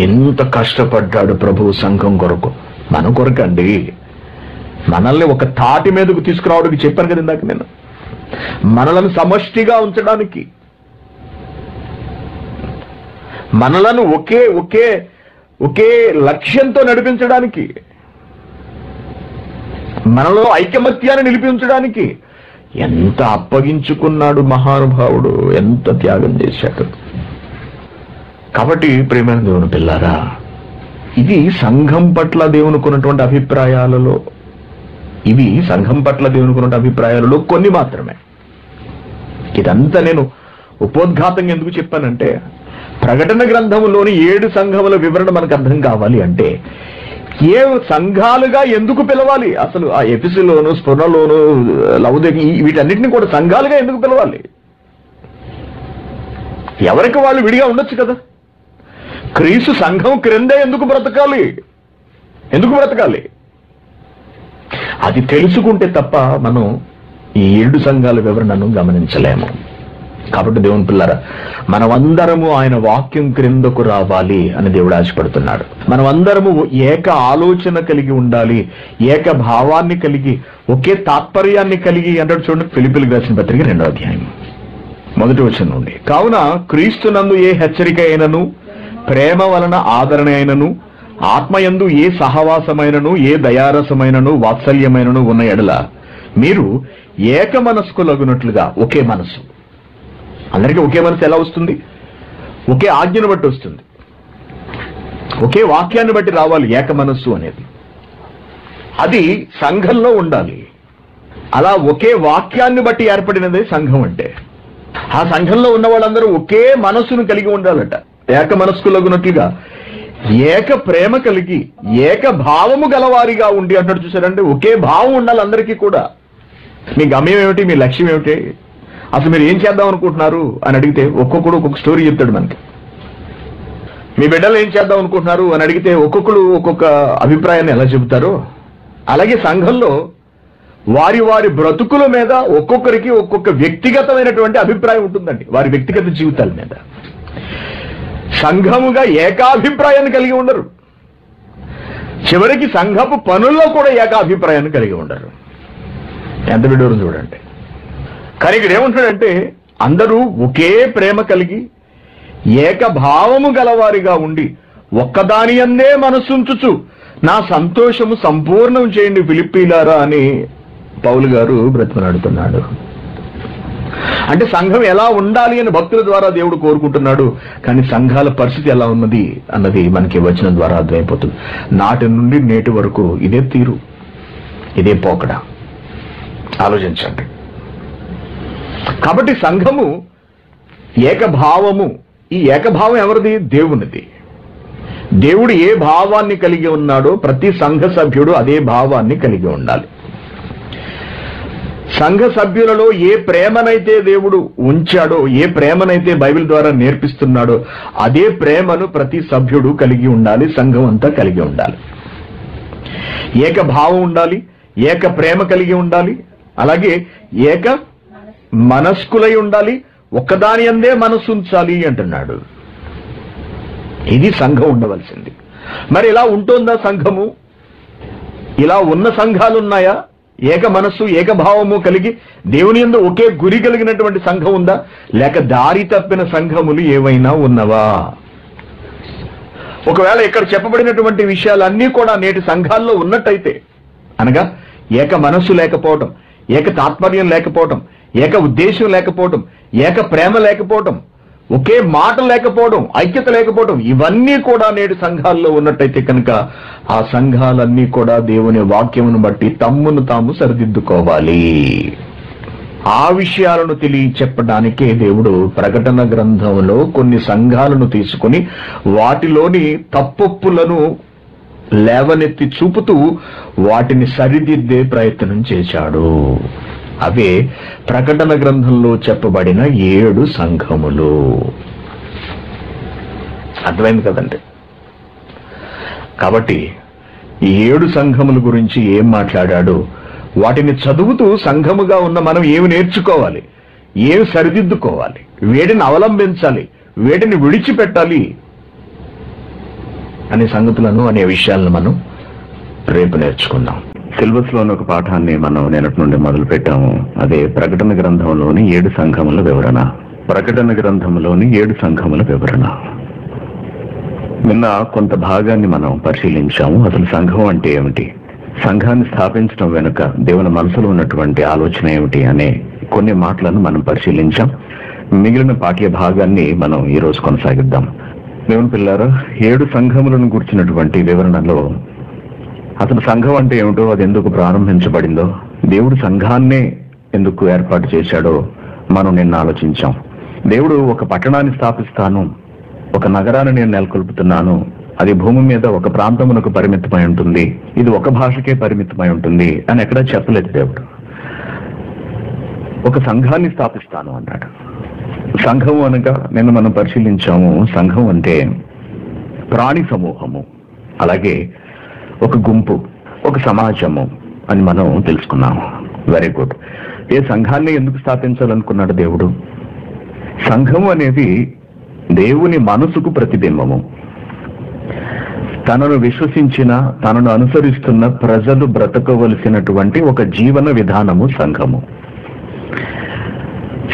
ఎంత కష్టపడ్డాడు ప్రభు సంఘం కొరకు? మన కొరకండి. మనల్ని ఒక తాటి మీదకు తీసుకురావడానికి చెప్పాను కదా ఇందాక నేను. మనలను సమష్టిగా ఉంచడానికి. మనలను ఒకే ఒకే ఒకే లక్ష్యంతో నడిపించడానికి. మనలో ఐకమత్యాన్ని నిలిపి ఉంచడానికి ఎంత అప్పగించుకున్నాడు మహానుభావుడు ఎంత త్యాగం చేశాడు. కాబట్టి ప్రేమైన దేవుని పిల్లారా ఇది సంఘం పట్ల దేవునుకున్నటువంటి అభిప్రాయాలలో ఇవి సంఘం పట్ల దేవునికున్నటువంటి అభిప్రాయాలలో కొన్ని మాత్రమే. ఇదంతా నేను ఉపోద్ఘాతంగా ఎందుకు చెప్పానంటే ప్రకటన గ్రంథంలోని ఏడు సంఘముల వివరణ మనకు అర్థం కావాలి అంటే ఏ సంఘాలుగా ఎందుకు పిలవాలి? అసలు ఆ ఎపిసిలోను స్ఫురణలోను లౌదకి వీటన్నిటిని కూడా సంఘాలుగా ఎందుకు పిలవాలి? ఎవరికి వాళ్ళు విడిగా ఉండొచ్చు కదా? క్రీస్తు సంఘం క్రిందే ఎందుకు బ్రతకాలి? ఎందుకు బ్రతకాలి? అది తెలుసుకుంటే తప్ప మనం ఈ ఏడు సంఘాల వివరణను గమనించలేము. కాబట్టి దేవుని పిల్లరా మనమందరము ఆయన వాక్యం క్రిందకు రావాలి అని దేవుడు ఆశపడుతున్నాడు. మనమందరము ఏక ఆలోచన కలిగి ఉండాలి ఏక భావాన్ని కలిగి ఒకే తాత్పర్యాన్ని కలిగి అంటాడు చూడండి ఫిలిపిల్ రాసిన పత్రిక రెండో అధ్యాయం. మొదటి వచ్చిన నుండి. కావున క్రీస్తునందు ఏ హెచ్చరిక అయినను? ప్రేమ వలన ఆదరణ అయినను ఆత్మయందు ఏ సహవాసమైనను ఏ దయారసమైనను వాత్సల్యమైనను ఉన్న ఎడల మీరు ఏక మనస్కులగునట్లుగా ఒకే మనసు అందరికీ ఒకే మనసు ఎలా వస్తుంది? ఒకే ఆజ్ఞను బట్టి వస్తుంది. ఒకే వాక్యాన్ని బట్టి రావాలి ఏక మనస్సు అనేది. అది సంఘంలో ఉండాలి. అలా ఒకే వాక్యాన్ని బట్టి ఏర్పడినదే సంఘం అంటే. ఆ సంఘంలో ఉన్న వాళ్ళందరూ ఒకే మనస్సును కలిగి ఉండాలట. ఏక మనస్కులగునట్లుగా ఏక ప్రేమ కలిగి ఏక భావము గలవారిగా ఉండి అంటాడు చూసారంటే ఒకే భావం ఉండాలి అందరికీ కూడా. మీ గమ్యం ఏమిటి? మీ లక్ష్యం ఏమిటి? అసలు మీరు ఏం చేద్దాం అనుకుంటున్నారు అని అడిగితే ఒక్కొక్కడు ఒక్కొక్క స్టోరీ చెప్తాడు మనకి. మీ బిడ్డలు ఏం చేద్దాం అనుకుంటున్నారు అని అడిగితే ఒక్కొక్కరు ఒక్కొక్క అభిప్రాయాన్ని ఎలా చెబుతారో. అలాగే సంఘంలో వారి వారి బ్రతుకుల మీద ఒక్కొక్కరికి ఒక్కొక్క వ్యక్తిగతమైనటువంటి అభిప్రాయం ఉంటుందండి. వారి వ్యక్తిగత జీవితాల మీద. సంఘముగా ఏకాభిప్రాయాన్ని కలిగి ఉండరు. చివరికి సంఘపు పనుల్లో కూడా ఏకాభిప్రాయాన్ని కలిగి ఉండరు. ఎంత విడూరం చూడండి. కానీ ఇక్కడ ఏముంటాడంటే అందరూ ఒకే ప్రేమ కలిగి ఏకభావము గలవారిగా ఉండి ఒక్కదాని అందే మనసుంచుచు నా సంతోషము సంపూర్ణం చేయండి ఫిలిప్పీలారా అని పౌలు గారు బ్రతిమలాడుతున్నాడు. అంటే సంఘం ఎలా ఉండాలి అని భక్తుల ద్వారా దేవుడు కోరుకుంటున్నాడు కానీ సంఘాల పరిస్థితి ఎలా ఉన్నది అన్నది మనకి వచనం ద్వారా అర్థమైపోతుంది. నాటి నుండి నేటి వరకు ఇదే తీరు ఇదే పోకడ. ఆలోచించండి. కాబట్టి సంఘము ఏకభావము ఈ ఏకభావం ఎవరిది? దేవునిది. దేవుడు ఏ భావాన్ని కలిగి ఉన్నాడో ప్రతి సంఘ సభ్యుడు అదే భావాన్ని కలిగి ఉండాలి. సంఘ సభ్యులలో ఏ ప్రేమనైతే దేవుడు ఉంచాడో ఏ ప్రేమనైతే బైబిల్ ద్వారా నేర్పిస్తున్నాడో అదే ప్రేమను ప్రతి సభ్యుడు కలిగి ఉండాలి సంఘం అంతా కలిగి ఉండాలి. ఏక భావం ఉండాలి ఏక ప్రేమ కలిగి ఉండాలి అలాగే ఏక మనస్కులై ఉండాలి ఒక్కదాని అందే మనసు ఉంచాలి అంటున్నాడు. ఇది సంఘం ఉండవలసింది. మరి ఇలా ఉంటుందా సంఘము? ఇలా ఉన్న సంఘాలు ఉన్నాయా ఏక మనస్సు ఏకభావము కలిగి దేవుని యందు ఒకే గురి కలిగినటువంటి సంఘం ఉందా? లేక దారి తప్పిన సంఘములు ఏవైనా ఉన్నవా? ఒకవేళ ఇక్కడ చెప్పబడినటువంటి విషయాలన్నీ కూడా నేటి సంఘాల్లో ఉన్నట్టయితే అనగా ఏక మనస్సు లేకపోవటం ఏక తాత్పర్యం లేకపోవటం ఏక ఉద్దేశం లేకపోవటం ఏక ప్రేమ లేకపోవటం ఒకే మాట లేకపోవడం ఐక్యత లేకపోవడం ఇవన్నీ కూడా నేడు సంఘాల్లో ఉన్నట్టయితే కనుక ఆ సంఘాలన్నీ కూడా దేవుని వాక్యమును బట్టి తమ్మును తాము సరిదిద్దుకోవాలి. ఆ విషయాలను తెలియ చెప్పడానికే దేవుడు ప్రకటన గ్రంథంలో కొన్ని సంఘాలను తీసుకొని వాటిలోని తప్పొప్పులను లేవనెత్తి చూపుతూ వాటిని సరిదిద్దే ప్రయత్నం చేశాడు. అవే ప్రకటన గ్రంథంలో చెప్పబడిన ఏడు సంఘములు. అర్థమైంది కదండి? కాబట్టి ఈ ఏడు సంఘముల గురించి ఏం మాట్లాడాడు? వాటిని చదువుతూ సంఘముగా ఉన్న మనం ఏమి నేర్చుకోవాలి? ఏమి సరిదిద్దుకోవాలి? వేడిని అవలంబించాలి వేటిని విడిచిపెట్టాలి అనే సంగతులను అనే విషయాలను మనం రేపు నేర్చుకుందాం. సిలబస్లోని ఒక పాఠాన్ని మనం నిన్నటి నుండి మొదలు పెట్టాము. అదే ప్రకటన గ్రంథంలోని ఏడు సంఘముల వివరణ. ప్రకటన గ్రంథంలోని ఏడు సంఘముల వివరణ. నిన్న కొంత భాగాన్ని మనం పరిశీలించాము. అసలు సంఘం అంటే ఏమిటి? సంఘాన్ని స్థాపించడం వెనుక దేవుని మనసులో ఉన్నటువంటి ఆలోచన ఏమిటి అనే కొన్ని మాటలను మనం పరిశీలించాం. మిగిలిన పాఠ్య భాగాన్ని మనం ఈ రోజు కొనసాగిద్దాం. దేవుని పిల్లారా ఏడు సంఘములను గుర్చినటువంటి వివరణలో అసలు సంఘం అంటే ఏమిటో అది ఎందుకు ప్రారంభించబడిందో దేవుడు సంఘాన్నే ఎందుకు ఏర్పాటు చేశాడో మనం నిన్న ఆలోచించాం. దేవుడు ఒక పట్టణాన్ని స్థాపిస్తాను ఒక నగరాన్ని నేను నెలకొల్పుతున్నాను అది భూమి మీద ఒక ప్రాంతమునకు పరిమితమై ఉంటుంది ఇది ఒక భాషకే పరిమితమై ఉంటుంది అని ఎక్కడా చెప్పలేదు దేవుడు. ఒక సంఘాన్ని స్థాపిస్తాను అన్నాడు. సంఘం అనగా నిన్న మనం పరిశీలించాము సంఘం అంటే ప్రాణి సమూహము అలాగే ఒక గుంపు ఒక సమాజము అని మనం తెలుసుకున్నాం. వెరీ గుడ్ ఏ సంఘాన్ని ఎందుకు స్థాపించాలనుకున్నాడు దేవుడు? సంఘం అనేది దేవుని మనసుకు ప్రతిబింబము. తనను విశ్వసించిన తనను అనుసరిస్తున్న ప్రజలు బ్రతకవలసినటువంటి ఒక జీవన విధానము సంఘము.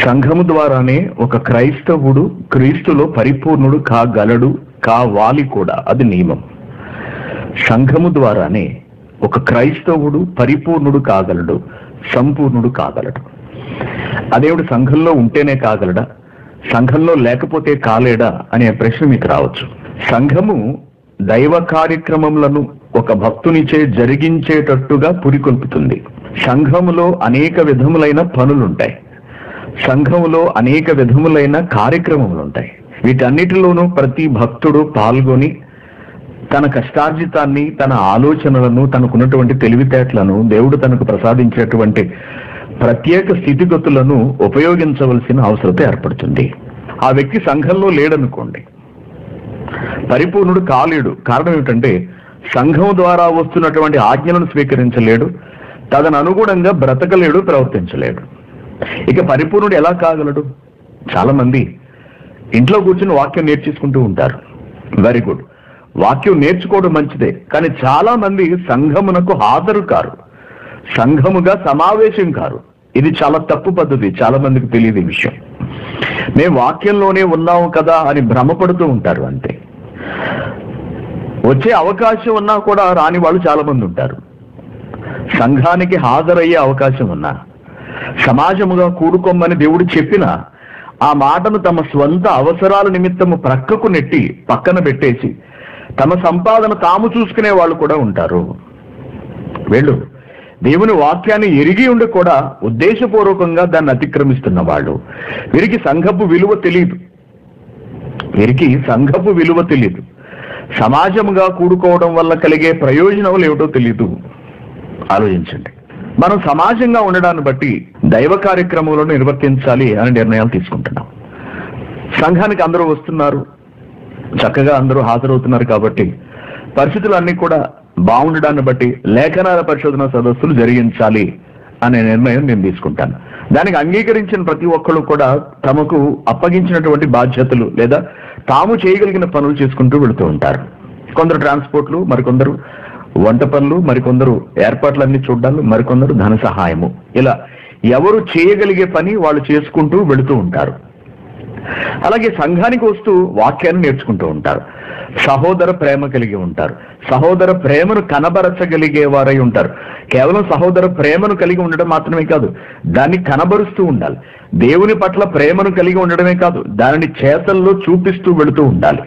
సంఘము ద్వారానే ఒక క్రైస్తవుడు క్రీస్తులో పరిపూర్ణుడు కాగలడు కావాలి కూడా అది నియమం. సంఘము ద్వారానే ఒక క్రైస్తవుడు పరిపూర్ణుడు కాగలడు సంపూర్ణుడు కాగలడు. అదేవిడు సంఘంలో ఉంటేనే కాగలడా? సంఘంలో లేకపోతే కాలేడా? అనే ప్రశ్న మీకు రావచ్చు. సంఘము దైవ కార్యక్రమములను ఒక భక్తునిచే జరిగించేటట్టుగా పురికొల్పుతుంది. సంఘములో అనేక విధములైన పనులుంటాయి. సంఘములో అనేక విధములైన కార్యక్రమములు ఉంటాయి వీటన్నిటిలోనూ ప్రతి భక్తుడు పాల్గొని తన కష్టార్జితాన్ని తన ఆలోచనలను తనకున్నటువంటి తెలివితేటలను దేవుడు తనకు ప్రసాదించేటువంటి ప్రత్యేక స్థితిగతులను ఉపయోగించవలసిన అవసరత ఏర్పడుతుంది. ఆ వ్యక్తి సంఘంలో లేడనుకోండి. పరిపూర్ణుడు కాలేడు. కారణం ఏమిటంటే సంఘం ద్వారా వస్తున్నటువంటి ఆజ్ఞలను స్వీకరించలేడు. తదననుగుణంగా బ్రతకలేడు ప్రవర్తించలేడు. ఇక పరిపూర్ణుడు ఎలా కాగలడు? చాలా మంది ఇంట్లో కూర్చుని వాక్యం నేర్చేసుకుంటూ ఉంటారు. వెరీ గుడ్ వాక్యం నేర్చుకోవడం మంచిదే. కానీ చాలా మంది సంఘమునకు హాజరు కారు. సంఘముగా సమావేశం కారు. ఇది చాలా తప్పు పద్ధతి. చాలా మందికి తెలియదు ఈ విషయం. మేము వాక్యంలోనే ఉన్నాము కదా అని భ్రమపడుతూ ఉంటారు అంతే. వచ్చే అవకాశం ఉన్నా కూడా రాని వాళ్ళు చాలా మంది ఉంటారు. సంఘానికి హాజరయ్యే అవకాశం ఉన్నా సమాజముగా కూడుకోమని దేవుడు చెప్పిన ఆ మాటను తమ స్వంత అవసరాల నిమిత్తము ప్రక్కకు నెట్టి పక్కన పెట్టేసి తమ సంపాదన తాము చూసుకునే వాళ్ళు కూడా ఉంటారు. వీళ్ళు. దేవుని వాక్యాన్ని ఎరిగి ఉండి కూడా ఉద్దేశపూర్వకంగా దాన్ని అతిక్రమిస్తున్న వాళ్ళు. వీరికి సంఘపు విలువ తెలియదు వీరికి సంఘపు విలువ తెలియదు సమాజముగా కూడుకోవడం వల్ల కలిగే ప్రయోజనాలు ఏమిటో తెలియదు ఆలోచించండి. మనం సమాజంగా ఉండడాన్ని బట్టి దైవ కార్యక్రమాలను నిర్వర్తించాలి అనే నిర్ణయాలు తీసుకుంటున్నాం. సంఘానికి అందరూ వస్తున్నారు. చక్కగా అందరూ హాజరవుతున్నారు కాబట్టి పరిస్థితులన్నీ కూడా బాగుండడాన్ని బట్టి లేఖనాల పరిశోధన సదస్సులు జరిగించాలి అనే నిర్ణయం నేను తీసుకుంటాను. దానికి అంగీకరించిన ప్రతి ఒక్కరు కూడా తమకు అప్పగించినటువంటి బాధ్యతలు లేదా తాము చేయగలిగిన పనులు చేసుకుంటూ వెళుతూ ఉంటారు. కొందరు ట్రాన్స్పోర్ట్లు మరికొందరు వంట పనులు మరికొందరు ఏర్పాట్లన్నీ చూడాలి మరికొందరు ధన సహాయము. ఇలా ఎవరు చేయగలిగే పని వాళ్ళు చేసుకుంటూ వెళుతూ ఉంటారు. అలాగే సంఘానికి వస్తూ వాక్యాన్ని నేర్చుకుంటూ ఉంటారు. సహోదర ప్రేమ కలిగి ఉంటారు. సహోదర ప్రేమను కనబరచగలిగే వారై ఉంటారు. కేవలం సహోదర ప్రేమను కలిగి ఉండడం మాత్రమే కాదు దాన్ని కనబరుస్తూ ఉండాలి. దేవుని పట్ల ప్రేమను కలిగి ఉండడమే కాదు దానిని చేతల్లో చూపిస్తూ వెళుతూ ఉండాలి.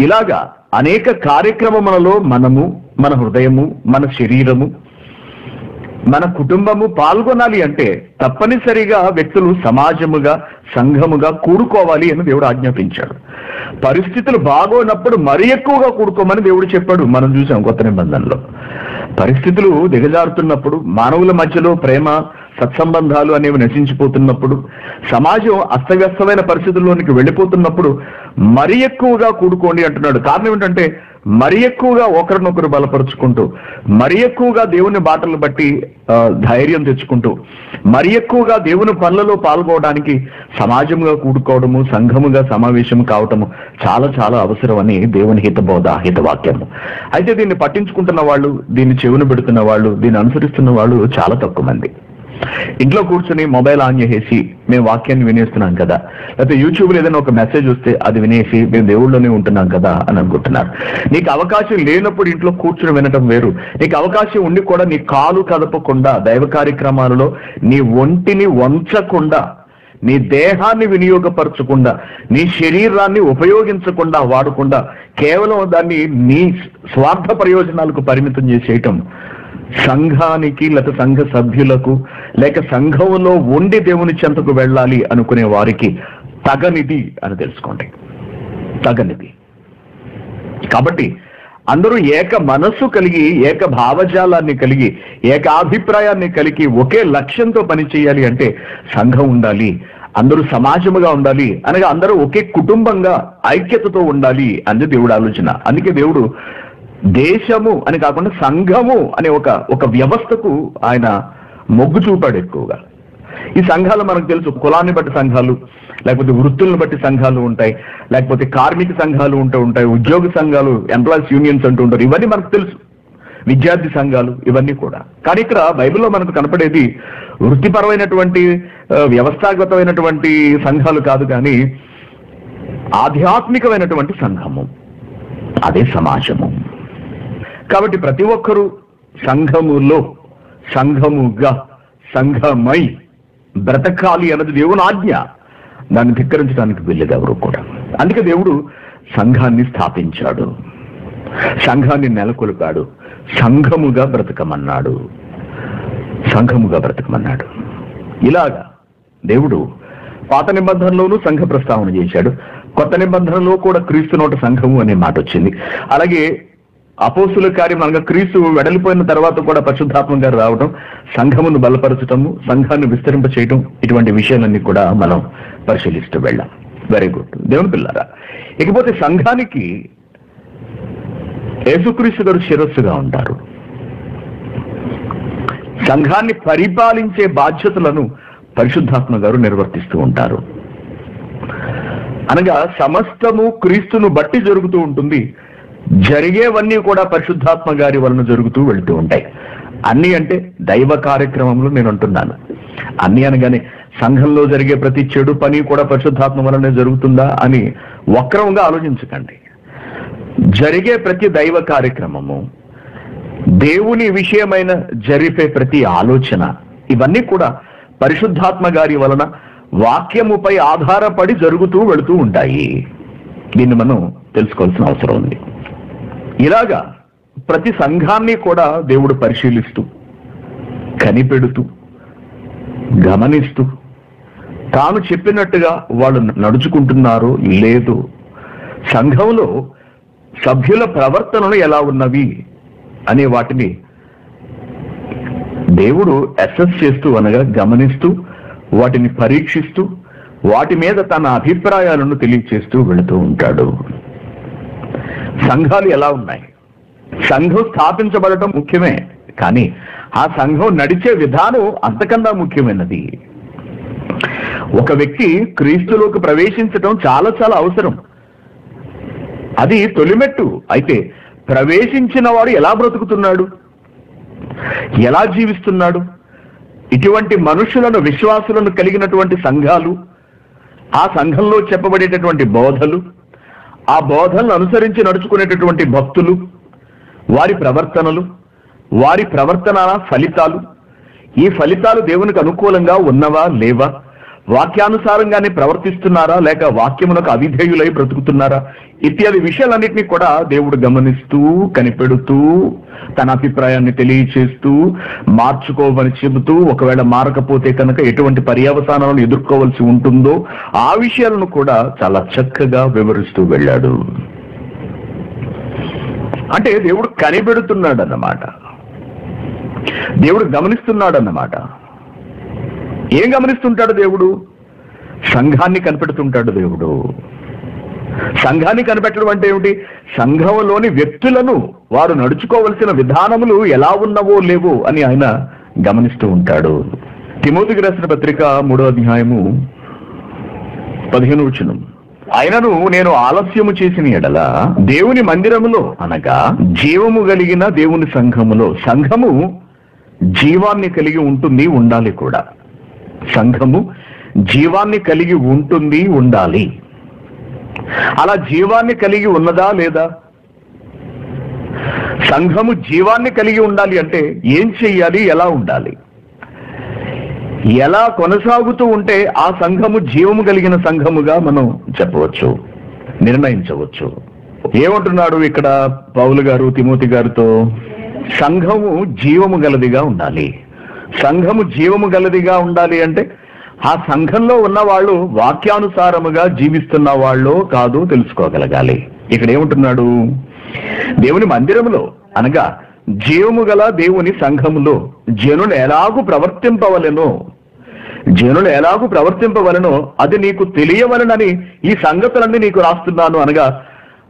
ఇలాగా అనేక కార్యక్రమములలో మనము మన హృదయము మన శరీరము మన కుటుంబము పాల్గొనాలి అంటే తప్పనిసరిగా వ్యక్తులు సమాజముగా సంఘముగా కూడుకోవాలి అని దేవుడు ఆజ్ఞాపించాడు. పరిస్థితులు బాగోనప్పుడు మరీ ఎక్కువగా కూడుకోమని దేవుడు చెప్పాడు. మనం చూసాం కొత్త నిబంధనలో. పరిస్థితులు దిగజారుతున్నప్పుడు మానవుల మధ్యలో ప్రేమ సత్సంబంధాలు అనేవి నశించిపోతున్నప్పుడు సమాజం అస్తవ్యస్తమైన పరిస్థితుల్లోనికి వెళ్ళిపోతున్నప్పుడు మరి ఎక్కువగా కూడుకోండి అంటున్నాడు. కారణం ఏంటంటే మరి ఎక్కువగా ఒకరినొకరు బలపరుచుకుంటూ మరి ఎక్కువగా దేవుని బాటలు బట్టి ధైర్యం తెచ్చుకుంటూ మరి ఎక్కువగా దేవుని పనులలో పాల్గొవడానికి సమాజంగా కూడుకోవడము సంఘముగా సమావేశం కావటము చాలా చాలా అవసరమని దేవుని హితబోధ హితవాక్యము. అయితే దీన్ని పట్టించుకుంటున్న వాళ్ళు దీన్ని చెవును పెడుతున్న వాళ్ళు దీన్ని అనుసరిస్తున్న వాళ్ళు చాలా తక్కువ మంది. ఇంట్లో కూర్చొని మొబైల్ ఆన్ చేసేసి మేము వాక్యాన్ని వినేస్తున్నాం కదా. లేకపోతే యూట్యూబ్లో ఏదైనా ఒక మెసేజ్ వస్తే అది వినేసి మేము దేవుళ్ళలోనే ఉంటున్నాం కదా అని అనుకుంటున్నారు. నీకు అవకాశం లేనప్పుడు ఇంట్లో కూర్చుని వినటం వేరు. నీకు అవకాశం ఉండి కూడా నీ కాలు కదపకుండా దైవ కార్యక్రమాలలో నీ ఒంటిని వంచకుండా నీ దేహాన్ని వినియోగపరచకుండా నీ శరీరాన్ని ఉపయోగించకుండా వాడకుండా కేవలం దాన్ని నీ స్వార్థ ప్రయోజనాలకు పరిమితం చేసేయటం సంఘానికి లేక సంఘ సభ్యులకు లేక సంఘంలో ఉండి దేవుని చెంతకు వెళ్ళాలి అనుకునే వారికి తగనిది అని తెలుసుకోండి. తగనిది. కాబట్టి అందరూ ఏక మనస్సు కలిగి ఏక భావజాలాన్ని కలిగి ఏక అభిప్రాయాన్ని కలిగి ఒకే లక్ష్యంతో పనిచేయాలి అంటే సంఘం ఉండాలి అందరూ సమాజముగా ఉండాలి అనగా అందరూ ఒకే కుటుంబంగా ఐక్యతతో ఉండాలి అని దేవుడు ఆలోచన. అందుకే దేవుడు దేశము అని కాకుండా సంఘము అనే ఒక ఒక వ్యవస్థకు ఆయన మొగ్గు చూపాడు ఎక్కువగా. ఈ సంఘాలు మనకు తెలుసు కులాన్ని బట్టి సంఘాలు లేకపోతే వృత్తులను బట్టి సంఘాలు ఉంటాయి లేకపోతే కార్మిక సంఘాలు ఉంటూ ఉంటాయి ఉద్యోగ సంఘాలు ఎంప్లాయీస్ యూనియన్స్ అంటూ ఉంటారు ఇవన్నీ మనకు తెలుసు. విద్యార్థి సంఘాలు ఇవన్నీ కూడా. కానీ ఇక్కడ బైబిల్లో మనకు కనపడేది వృత్తిపరమైనటువంటి వ్యవస్థాగతమైనటువంటి సంఘాలు కాదు కానీ ఆధ్యాత్మికమైనటువంటి సంఘము అదే సమాజము. కాబట్టి ప్రతి ఒక్కరూ సంఘములో సంఘముగా సంఘమై బ్రతకాలి అన్నది దేవుని ఆజ్ఞ. దాన్ని ధిక్కరించడానికి వెళ్ళేది ఎవరు కూడా. అందుకే దేవుడు సంఘాన్ని స్థాపించాడు. సంఘాన్ని నెలకొల్పాడు. సంఘముగా బ్రతకమన్నాడు. సంఘముగా బ్రతకమన్నాడు. ఇలాగా దేవుడు పాత నిబంధనలోనూ సంఘ ప్రస్తావన చేశాడు. కొత్త నిబంధనలో కూడా క్రీస్తు నోట సంఘము అనే మాట వచ్చింది. అలాగే అపోసుల కార్యం అనగా క్రీస్తు వెడలిపోయిన తర్వాత కూడా పరిశుద్ధాత్మ గారు రావడం సంఘమును బలపరచటము సంఘాన్ని విస్తరింప చేయటం ఇటువంటి విషయాలన్నీ కూడా మనం పరిశీలిస్తూ వెళ్ళాం. వెరీ గుడ్ దేవుని పిల్లారా ఇకపోతే సంఘానికి యేసుక్రీస్తు గారు శిరస్సుగా ఉంటారు. సంఘాన్ని పరిపాలించే బాధ్యతలను పరిశుద్ధాత్మ గారు నిర్వర్తిస్తూ ఉంటారు. అనగా సమస్తము క్రీస్తును బట్టి జరుగుతూ ఉంటుంది. జరిగేవన్నీ కూడా పరిశుద్ధాత్మ గారి వలన జరుగుతూ వెళుతూ ఉంటాయి. అన్ని అంటే దైవ కార్యక్రమంలో నేను అంటున్నాను. అన్ని అనగానే సంఘంలో జరిగే ప్రతి చెడు పని కూడా పరిశుద్ధాత్మ వలనే జరుగుతుందా అని వక్రంగా ఆలోచించకండి. జరిగే ప్రతి దైవ కార్యక్రమము దేవుని విషయమైన జరిపే ప్రతి ఆలోచన ఇవన్నీ కూడా పరిశుద్ధాత్మ గారి వలన వాక్యముపై ఆధారపడి జరుగుతూ వెళుతూ ఉంటాయి. దీన్ని మనం తెలుసుకోవాల్సిన అవసరం ఉంది. ఇలాగా ప్రతి సంఘాన్ని కూడా దేవుడు పరిశీలిస్తూ కనిపెడుతూ గమనిస్తూ తాను చెప్పినట్టుగా వాళ్ళు నడుచుకుంటున్నారో లేదు సంఘంలో సభ్యుల ప్రవర్తనలు ఎలా ఉన్నవి అనే వాటిని దేవుడు అసెస్ చేస్తూ అనగా గమనిస్తూ వాటిని పరీక్షిస్తూ వాటి మీద తన అభిప్రాయాలను తెలియచేస్తూ వెళుతూ ఉంటాడు. సంఘాలు ఎలా ఉన్నాయి? సంఘం స్థాపించబడటం ముఖ్యమే కానీ ఆ సంఘం నడిచే విధానం అంతకన్నా ముఖ్యమైనది. ఒక వ్యక్తి క్రీస్తులోకి ప్రవేశించడం చాలా చాలా అవసరం. అది తొలిమెట్టు. అయితే ప్రవేశించిన వాడు ఎలా బ్రతుకుతున్నాడు? ఎలా జీవిస్తున్నాడు? ఇటువంటి మనుషులను విశ్వాసులను కలిగినటువంటి సంఘాలు ఆ సంఘంలో చెప్పబడేటటువంటి బోధలు ఆ బోధనలు అనుసరించి నడుచుకునేటటువంటి భక్తులు వారి ప్రవర్తనలు వారి ప్రవర్తన ఫలితాలు ఈ ఫలితాలు దేవునికి అనుకూలంగా ఉన్నవా లేవా? వాక్యానుసారంగానే ప్రవర్తిస్తున్నారా? లేక వాక్యములకు అవిధేయులై బ్రతుకుతున్నారా? ఇత్యాది విషయాలన్నింటినీ కూడా దేవుడు గమనిస్తూ కనిపెడుతూ తన అభిప్రాయాన్ని తెలియచేస్తూ మార్చుకోవని చెబుతూ ఒకవేళ మారకపోతే కనుక ఎటువంటి పర్యవసానాలను ఎదుర్కోవాల్సి ఉంటుందో ఆ విషయాలను కూడా చాలా చక్కగా వివరిస్తూ వెళ్ళాడు. అంటే దేవుడు కనిపెడుతున్నాడు అన్నమాట దేవుడు గమనిస్తున్నాడు అన్నమాట ఏం గమనిస్తుంటాడు దేవుడు? సంఘాన్ని కనిపెడుతుంటాడు దేవుడు. సంఘాన్ని కనిపెట్టడం అంటే ఏమిటి? సంఘంలోని వ్యక్తులను వారు నడుచుకోవలసిన విధానములు ఎలా ఉన్నవో లేవో అని ఆయన గమనిస్తూ ఉంటాడు. తిమోతికి రాసిన పత్రిక మూడో అధ్యాయము పదిహేను వచనం. ఆయనను నేను ఆలస్యము చేసిన ఎడల దేవుని మందిరములో అనగా జీవము కలిగిన దేవుని సంఘములో సంఘము జీవాన్ని కలిగి ఉంటుంది ఉండాలి కూడా. సంఘము జీవాన్ని కలిగి ఉంటుంది ఉండాలి. అలా జీవాన్ని కలిగి ఉన్నదా లేదా? సంఘము జీవాన్ని కలిగి ఉండాలి అంటే ఏం చెయ్యాలి ఎలా ఉండాలి? ఎలా కొనసాగుతూ ఉంటే ఆ సంఘము జీవము కలిగిన సంఘముగా మనం చెప్పవచ్చు నిర్ణయించవచ్చు. ఏమంటున్నాడు ఇక్కడ పౌలు గారు తిమోతి గారితో? సంఘము జీవము గలదిగా ఉండాలి. సంఘము జీవము గలదిగా ఉండాలి అంటే ఆ సంఘంలో ఉన్న వాళ్ళు వాక్యానుసారముగా జీవిస్తున్న వాళ్ళు కాదు తెలుసుకోగలగాలి. ఇక్కడ ఏముంటున్నాడు? దేవుని మందిరములో అనగా జీవము గల దేవుని సంఘములో జనులు ఎలాగూ ప్రవర్తింపవలెనో జనులు ఎలాగూ ప్రవర్తింపవలనో అది నీకు తెలియవలనని ఈ సంగతులన్నీ నీకు రాస్తున్నాను అనగా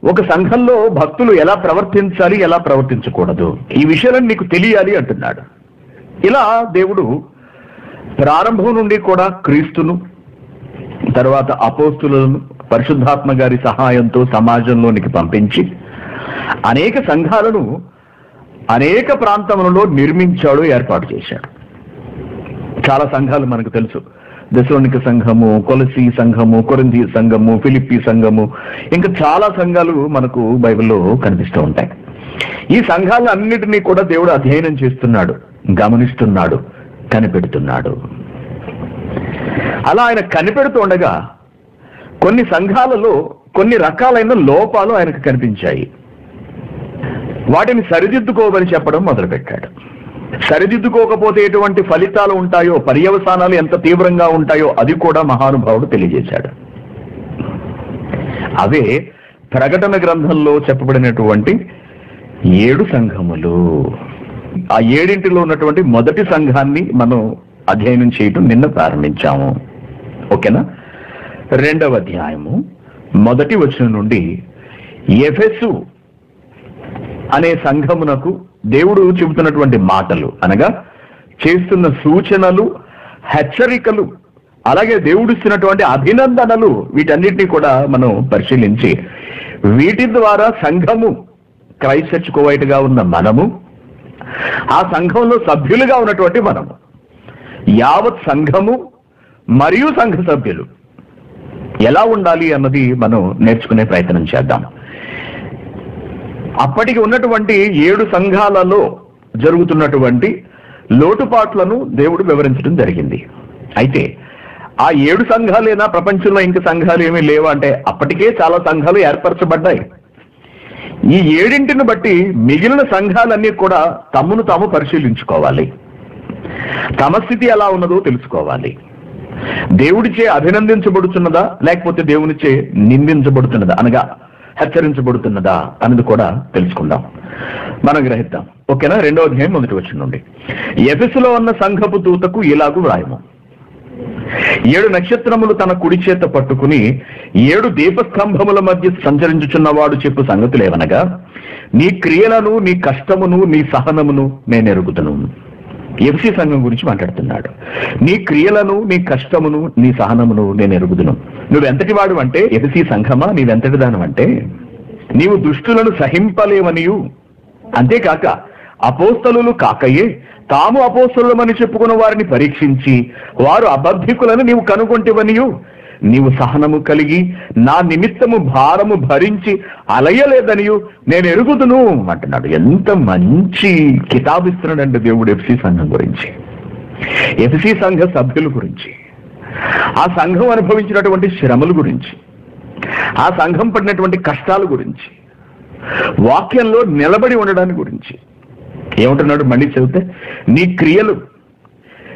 ఒక సంఘంలో భక్తులు ఎలా ప్రవర్తించాలి ఎలా ప్రవర్తించకూడదు. ఈ విషయాలను నీకు తెలియాలి అంటున్నాడు. ఇలా దేవుడు ప్రారంభం నుండి కూడా క్రీస్తును తర్వాత అపోస్తులను పరిశుద్ధాత్మ గారి సహాయంతో సమాజంలోనికి పంపించి అనేక సంఘాలను అనేక ప్రాంతములలో నిర్మించాడు ఏర్పాటు చేశాడు. చాలా సంఘాలు మనకు తెలుసు. దశోనిక సంఘము కొలసి సంఘము కొరింది సంఘము ఫిలిప్పి సంఘము ఇంకా చాలా సంఘాలు మనకు బైబిల్లో కనిపిస్తూ ఉంటాయి. ఈ సంఘాలన్నిటినీ కూడా దేవుడు అధ్యయనం చేస్తున్నాడు. గమనిస్తున్నాడు కనిపెడుతున్నాడు. అలా ఆయన కనిపెడుతుండగా కొన్ని సంఘాలలో కొన్ని రకాలైన లోపాలు ఆయనకు కనిపించాయి. వాటిని సరిదిద్దుకోమని చెప్పడం మొదలుపెట్టాడు. సరిదిద్దుకోకపోతే ఎటువంటి ఫలితాలు ఉంటాయో పర్యవసానాలు ఎంత తీవ్రంగా ఉంటాయో అది కూడా మహానుభావుడు తెలియజేశాడు. అవే ప్రకటన గ్రంథంలో చెప్పబడినటువంటి ఏడు సంఘములు. ఆ ఏడింటిలో ఉన్నటువంటి మొదటి సంఘాన్ని మనం అధ్యయనం చేయటం నిన్న ప్రారంభించాము. ఓకేనా? రెండవ అధ్యాయము మొదటి వచనం నుండి ఎఫెసు అనే సంఘమునకు దేవుడు చెబుతున్నటువంటి మాటలు అనగా చేస్తున్న సూచనలు హెచ్చరికలు అలాగే దేవుడు ఇస్తున్నటువంటి అభినందనలు వీటన్నిటిని కూడా మనం పరిశీలించి వీటి ద్వారా సంఘము క్రైస్ట్ చర్చ్ కోవైట్గా ఉన్న మనము ఆ సంఘంలో సభ్యులుగా ఉన్నటువంటి మనం. యావత్ సంఘము మరియు సంఘ సభ్యులు. ఎలా ఉండాలి అన్నది మనం నేర్చుకునే ప్రయత్నం చేద్దాం. అప్పటికి ఉన్నటువంటి ఏడు సంఘాలలో జరుగుతున్నటువంటి లోటుపాట్లను దేవుడు వివరించడం జరిగింది. అయితే ఆ ఏడు సంఘాలేనా? ప్రపంచంలో ఇంక సంఘాలు ఏమీ లేవా? అంటే అప్పటికే చాలా సంఘాలు ఏర్పరచబడ్డాయి. ఈ ఏడింటిని బట్టి మిగిలిన సంఘాలన్నీ కూడా తమను తాము పరిశీలించుకోవాలి. తమ స్థితి ఎలా ఉన్నదో తెలుసుకోవాలి. దేవుడిచే అభినందించబడుతున్నదా లేకపోతే దేవునిచే నిందించబడుతున్నదా అనగా హెచ్చరించబడుతున్నదా అనేది కూడా తెలుసుకుందాం. మనం గ్రహిద్దాం. ఓకేనా? రెండో అధ్యాయం మొదటి వచ్చిన నుండి. ఎఫెసులో ఉన్న సంఘపు దూతకు ఇలాగూ వ్రాయము. ఏడు నక్షత్రములు తన కుడి చేత పట్టుకుని ఏడు దీపస్తంభముల మధ్య సంచరించుచున్నవాడు చెప్పు సంగతులేవనగా నీ క్రియలను నీ కష్టమును నీ సహనమును నేను ఎరుగుతును ఎఫ్సి సంఘం గురించి మాట్లాడుతున్నాడు. నీ క్రియలను నీ కష్టమును నీ సహనమును నేను ఎరుగుదును. నువ్వెంతటి వాడు అంటే? ఎఫ్సి సంఘమా? నీవెంతటి దానం అంటే? నీవు దుష్టులను సహింపలేవనియు. అంతేకాక అపోస్తలు కాకయే తాము అపోసులమని చెప్పుకున్న వారిని పరీక్షించి వారు అబద్ధికులను నీవు కనుగొంటివనియు. నీవు సహనము కలిగి నా నిమిత్తము భారము భరించి అలయలేదనియు. నేను ఎరుగుదును అంటున్నాడు. ఎంత మంచి కితాబిస్తున్నాడంటే దేవుడు ఎఫ్సి సంఘం గురించి. ఎఫ్సి సంఘ సభ్యుల గురించి. ఆ సంఘం అనుభవించినటువంటి శ్రమల గురించి. ఆ సంఘం పడినటువంటి కష్టాల గురించి. వాక్యంలో నిలబడి ఉండడాని గురించి. ఏమంటున్నాడు? మళ్ళీ చదివితే నీ క్రియలు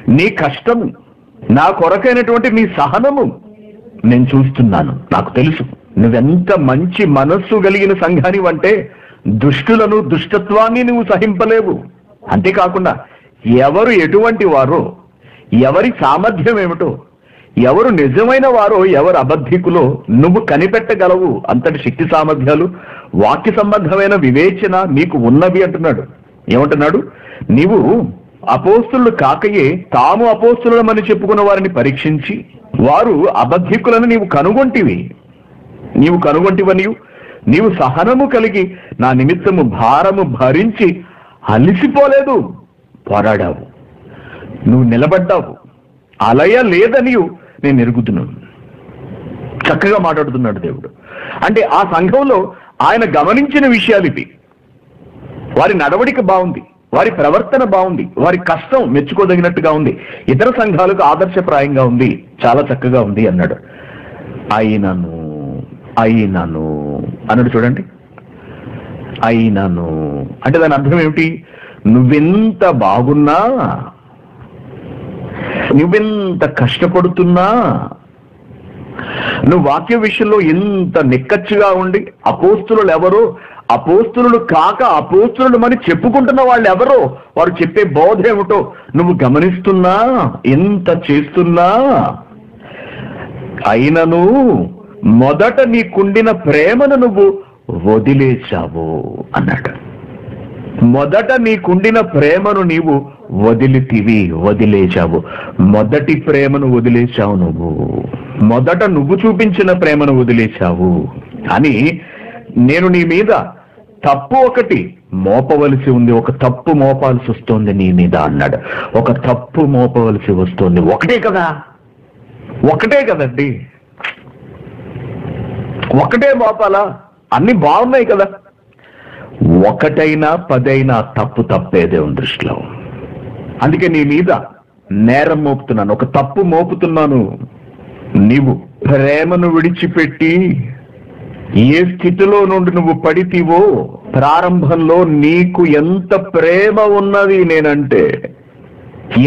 నీ కష్టము నా కొరకైనటువంటి నీ సహనము నేను చూస్తున్నాను. నాకు తెలుసు. నువ్వెంత మంచి మనస్సు కలిగిన సంఘానివంటే దుష్టులను దుష్టత్వాన్ని నువ్వు సహింపలేవు. అంతేకాకుండా ఎవరు ఎటువంటి వారో ఎవరి సామర్థ్యం ఏమిటో ఎవరు నిజమైన వారో ఎవరు అబద్ధికులో నువ్వు కనిపెట్టగలవు. అంతటి శక్తి సామర్థ్యాలు వాక్య సంబంధమైన వివేచన నీకు ఉన్నవి అంటున్నాడు. ఏమంటున్నాడు? నీవు అపోస్తులు కాకయే తాము అపోస్తులమని చెప్పుకున్న వారిని పరీక్షించి వారు అబద్ధికులను నీవు కనుగొంటివి. నీవు కనుగొంటివనియు నీవు సహనము కలిగి నా నిమిత్తము భారము భరించి అలిసిపోలేదు పోరాడావు. నువ్వు నిలబడ్డావు. అలయ లేదనియు నేను ఎరుగుతున్నాను. చక్కగా మాట్లాడుతున్నాడు దేవుడు. అంటే ఆ సంఘంలో ఆయన గమనించిన విషయాలు ఇవి వారి నడవడిక బాగుంది వారి ప్రవర్తన బాగుంది వారి కష్టం మెచ్చుకోదగినట్టుగా ఉంది ఇతర సంఘాలకు ఆదర్శప్రాయంగా ఉంది చాలా చక్కగా ఉంది అన్నాడు. అయినను అయినను అన్నాడు చూడండి. అయినను. అంటే దాని అర్థం ఏమిటి? నువ్వెంత బాగున్నా నువ్వెంత కష్టపడుతున్నా నువ్వు వాక్య విషయంలో ఎంత నిక్కచ్చుగా ఉండి అపోస్తులు ఎవరో అపోస్తులు కాక అపోస్తులు అని చెప్పుకుంటున్న వాళ్ళు ఎవరో వారు చెప్పే బోధ ఏమిటో? నువ్వు గమనిస్తున్నా? ఎంత చేస్తున్నా? అయినను మొదట నీకుండిన ప్రేమను నువ్వు వదిలేశావు అన్నాడు. మొదట నీకుండిన ప్రేమను నీవు వదిలితివి వదిలేశావు. మొదటి ప్రేమను వదిలేశావు నువ్వు. మొదట నువ్వు చూపించిన ప్రేమను వదిలేశావు. అని నేను నీ మీద తప్పు ఒకటి మోపవలసి ఉంది ఒక తప్పు మోపాల్సి వస్తుంది నీ మీద అన్నాడు. ఒక తప్పు మోపవలసి వస్తుంది. ఒకటే కదా? ఒకటే కదండి. ఒకటే మోపాలా? అన్ని బాగున్నాయి కదా. ఒకటైనా పదైనా తప్పు తప్పేదే ఉంది దృష్టిలో. అందుకే నీ మీద నేరం మోపుతున్నాను. ఒక తప్పు మోపుతున్నాను. నీవు ప్రేమను విడిచిపెట్టి ఏ స్థితిలో నుండి నువ్వు పడితివో ప్రారంభంలో నీకు ఎంత ప్రేమ ఉన్నది నేనంటే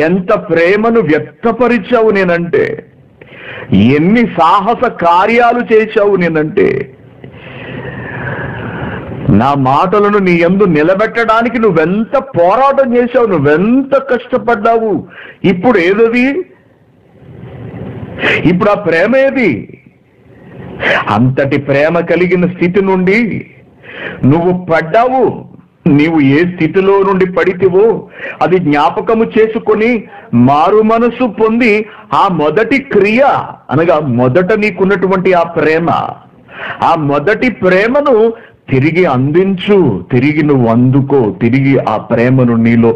ఎంత ప్రేమను వ్యక్తపరిచావు నేనంటే ఎన్ని సాహస కార్యాలు చేశావు నేనంటే నా మాటలను నీ ఎందు నిలబెట్టడానికి నువ్వెంత పోరాటం చేశావు నువ్వెంత కష్టపడ్డావు ఇప్పుడు ఏదది? ఇప్పుడు ఆ ప్రేమ ఏది? అంతటి ప్రేమ కలిగిన స్థితి నుండి నువ్వు పడ్డావు. నీవు ఏ స్థితిలో నుండి పడితివో అది జ్ఞాపకము చేసుకొని మారు మనసు పొంది ఆ మొదటి క్రియ అనగా మొదట నీకున్నటువంటి ఆ ప్రేమ. ఆ మొదటి ప్రేమను తిరిగి అందించు తిరిగి నువ్వు అందుకో తిరిగి ఆ ప్రేమను నీలో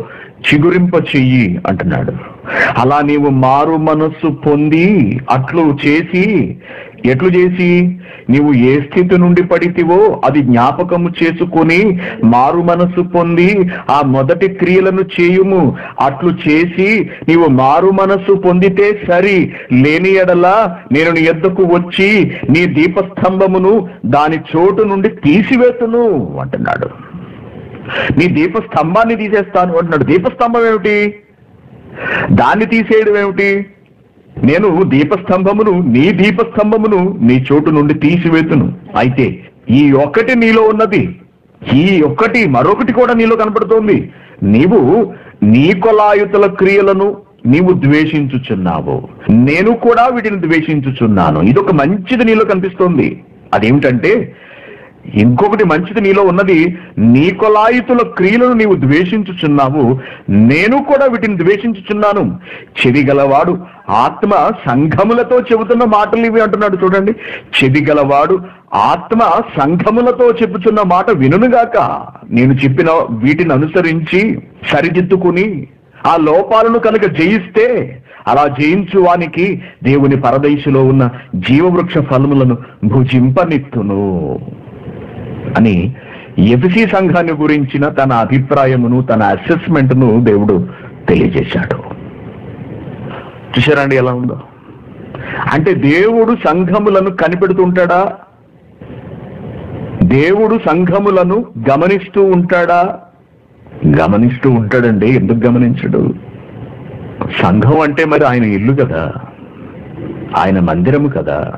చిగురింప చెయ్యి అంటున్నాడు. అలా నీవు మారు మనస్సు పొంది అట్లు చేసి ఎట్లు చేసి? నీవు ఏ స్థితి నుండి పడితివో అది జ్ఞాపకము చేసుకొని మారు మనస్సు పొంది ఆ మొదటి క్రియలను చేయుము. అట్లు చేసి నీవు మారు మనస్సు పొందితే సరి. లేని ఎడలా నేను నీ ఎద్దకు వచ్చి నీ దీపస్తంభమును దాని చోటు నుండి తీసివేతును అంటున్నాడు. నీ దీపస్తంభాన్ని తీసేస్తాను అంటున్నాడు. దీపస్తంభం ఏమిటి? దాన్ని తీసేయడం ఏమిటి? నేను దీపస్తంభమును నీ దీపస్తంభమును నీ చోటు నుండి తీసివేతును. అయితే ఈ ఒక్కటి నీలో ఉన్నది. ఈ ఒక్కటి మరొకటి కూడా నీలో కనపడుతోంది. నీవు నీ కొలాయుతల క్రియలను నీవు ద్వేషించుచున్నావు. నేను కూడా వీటిని ద్వేషించుచున్నాను. ఇదొక మంచిది నీలో కనిపిస్తోంది. అదేమిటంటే ఇంకొకటి మంచిది నీలో ఉన్నది నీ కొలాయితుల క్రియలను నీవు ద్వేషించుచున్నావు. నేను కూడా వీటిని ద్వేషించుచున్నాను. చెవి గలవాడు ఆత్మ సంఘములతో చెబుతున్న మాటలు ఇవి అంటున్నాడు చూడండి. చెవి గలవాడు ఆత్మ సంఘములతో చెబుతున్న మాట వినుగాక నేను చెప్పిన వీటిని అనుసరించి సరిదిద్దుకుని ఆ లోపాలను కనుక జయిస్తే అలా జయించు వానికి దేవుని పరదేశులో ఉన్న జీవవృక్ష ఫలములను భుజింపనిత్తును. అని ఎఫ్సి సంఘాన్ని గురించిన తన అభిప్రాయమును తన అసెస్మెంట్ను దేవుడు తెలియజేశాడు. చూశారండి ఎలా ఉందో? అంటే దేవుడు సంఘములను కనిపెడుతుంటాడా? దేవుడు సంఘములను గమనిస్తూ ఉంటాడా? గమనిస్తూ ఉంటాడండి. ఎందుకు గమనించడు? సంఘం అంటే మరి ఆయన ఇల్లు కదా. ఆయన మందిరము కదా.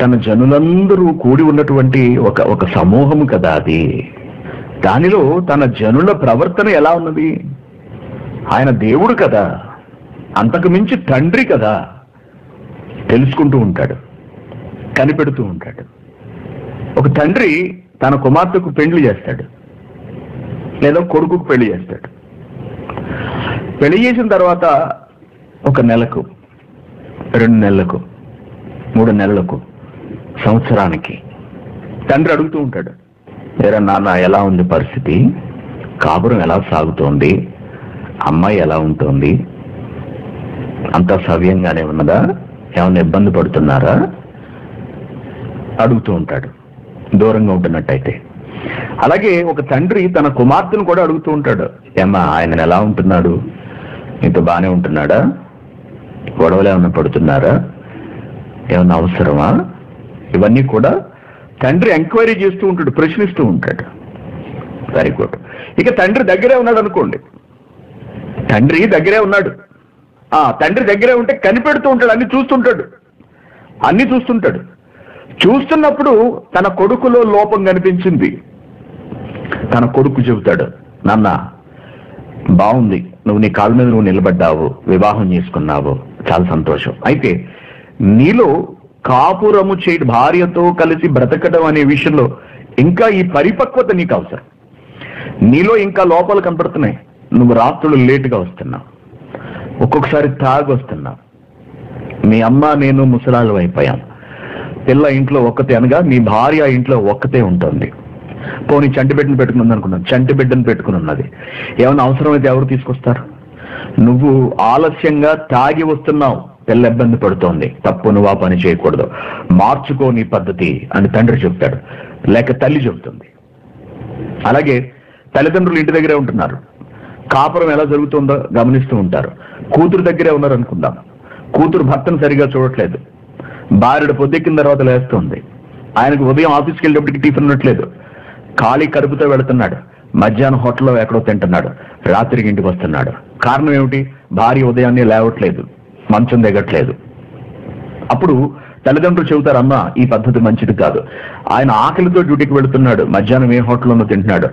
తన జనులందరూ కూడి ఉన్నటువంటి ఒక ఒక సమూహము కదా అది. దానిలో తన జనుల ప్రవర్తన ఎలా ఉన్నది? ఆయన దేవుడు కదా. అంతకు మించి తండ్రి కదా. తెలుసుకుంటూ ఉంటాడు. కనిపెడుతూ ఉంటాడు. ఒక తండ్రి తన కుమార్తెకు పెళ్ళి చేస్తాడు. లేదా కొడుకుకు పెళ్ళి చేస్తాడు. పెళ్ళి చేసిన తర్వాత ఒక నెలకు రెండు నెలలకు మూడు నెలలకు సంవత్సరానికి. తండ్రి అడుగుతూ ఉంటాడు ఏరా నాన్న ఎలా ఉంది పరిస్థితి? కాపురం ఎలా సాగుతోంది? అమ్మాయి ఎలా ఉంటుంది? అంతా సవ్యంగానే ఉన్నదా? ఏమైనా ఇబ్బంది పడుతున్నారా? అడుగుతూ ఉంటాడు దూరంగా ఉంటున్నట్టయితే. అలాగే ఒక తండ్రి తన కుమార్తెను కూడా అడుగుతూ ఉంటాడు ఏమ్మా ఆయన ఎలా ఉంటున్నాడు? నీతో బాగానే ఉంటున్నాడా? గొడవలు ఏమైనా పడుతున్నారా? ఏమన్నా అవసరమా? ఇవన్నీ కూడా తండ్రి ఎంక్వైరీ చేస్తూ ఉంటాడు ప్రశ్నిస్తూ ఉంటాడు. వెరీ గుడ్ ఇక తండ్రి దగ్గరే ఉన్నాడు అనుకోండి. తండ్రి దగ్గరే ఉన్నాడు. ఆ తండ్రి దగ్గరే ఉంటే కనిపెడుతూ ఉంటాడు అన్ని చూస్తుంటాడు. అన్ని చూస్తుంటాడు. చూస్తున్నప్పుడు తన కొడుకులో లోపం కనిపించింది. తన కొడుకు చెబుతాడు నాన్న బాగుంది నువ్వు నీ కాళ్ళ మీద నువ్వు నిలబడ్డావు. వివాహం చేసుకున్నావు. చాలా సంతోషం. అయితే నీలో కాపురము చేయడం భార్యతో కలిసి బ్రతకడం అనే విషయంలో ఇంకా ఈ పరిపక్వత నీకు అవసరం. నీలో ఇంకా లోపాలు కనపడుతున్నాయి. నువ్వు రాత్రులు లేటుగా వస్తున్నావు. ఒక్కొక్కసారి తాగి వస్తున్నావు. మీ అమ్మ నేను ముసలాలు అయిపోయాం పిల్ల ఇంట్లో ఒక్కతే అనగా మీ భార్య ఇంట్లో ఒక్కతే ఉంటుంది. పోనీ చంటి బిడ్డను పెట్టుకున్నది అనుకున్నాను చంటి బిడ్డను పెట్టుకుని ఉన్నది. ఏమైనా అవసరమైతే ఎవరు తీసుకొస్తారు? నువ్వు ఆలస్యంగా తాగి వస్తున్నావు. పిల్ల ఇబ్బంది పడుతోంది. తప్పు నువ్వు ఆ పని చేయకూడదు. మార్చుకో నీ పద్ధతి అని తండ్రి చెప్తాడు. లేక తల్లి చెబుతుంది. అలాగే తల్లిదండ్రులు ఇంటి దగ్గరే ఉంటున్నారు. కాపురం ఎలా జరుగుతుందో గమనిస్తూ ఉంటారు. కూతురు దగ్గరే ఉన్నారు అనుకుందాం కూతురు భర్తను సరిగా చూడట్లేదు. భార్యడు పొద్దెక్కిన తర్వాత లేస్తుంది. ఆయనకు ఉదయం ఆఫీస్కి వెళ్ళేటప్పటికి టిఫిన్ ఉండట్లేదు. ఖాళీ కడుపుతో వెళుతున్నాడు. మధ్యాహ్నం హోటల్లో ఎక్కడో తింటున్నాడు. రాత్రికి ఇంటికి వస్తున్నాడు. కారణం ఏమిటి? భార్య ఉదయాన్నే లేవట్లేదు. మంచం దిగట్లేదు. అప్పుడు తల్లిదండ్రులు చెబుతారు అమ్మ ఈ పద్ధతి మంచిది కాదు. ఆయన ఆకలితో డ్యూటీకి వెళుతున్నాడు. మధ్యాహ్నం ఏ హోటల్లోనూ తింటున్నాడు.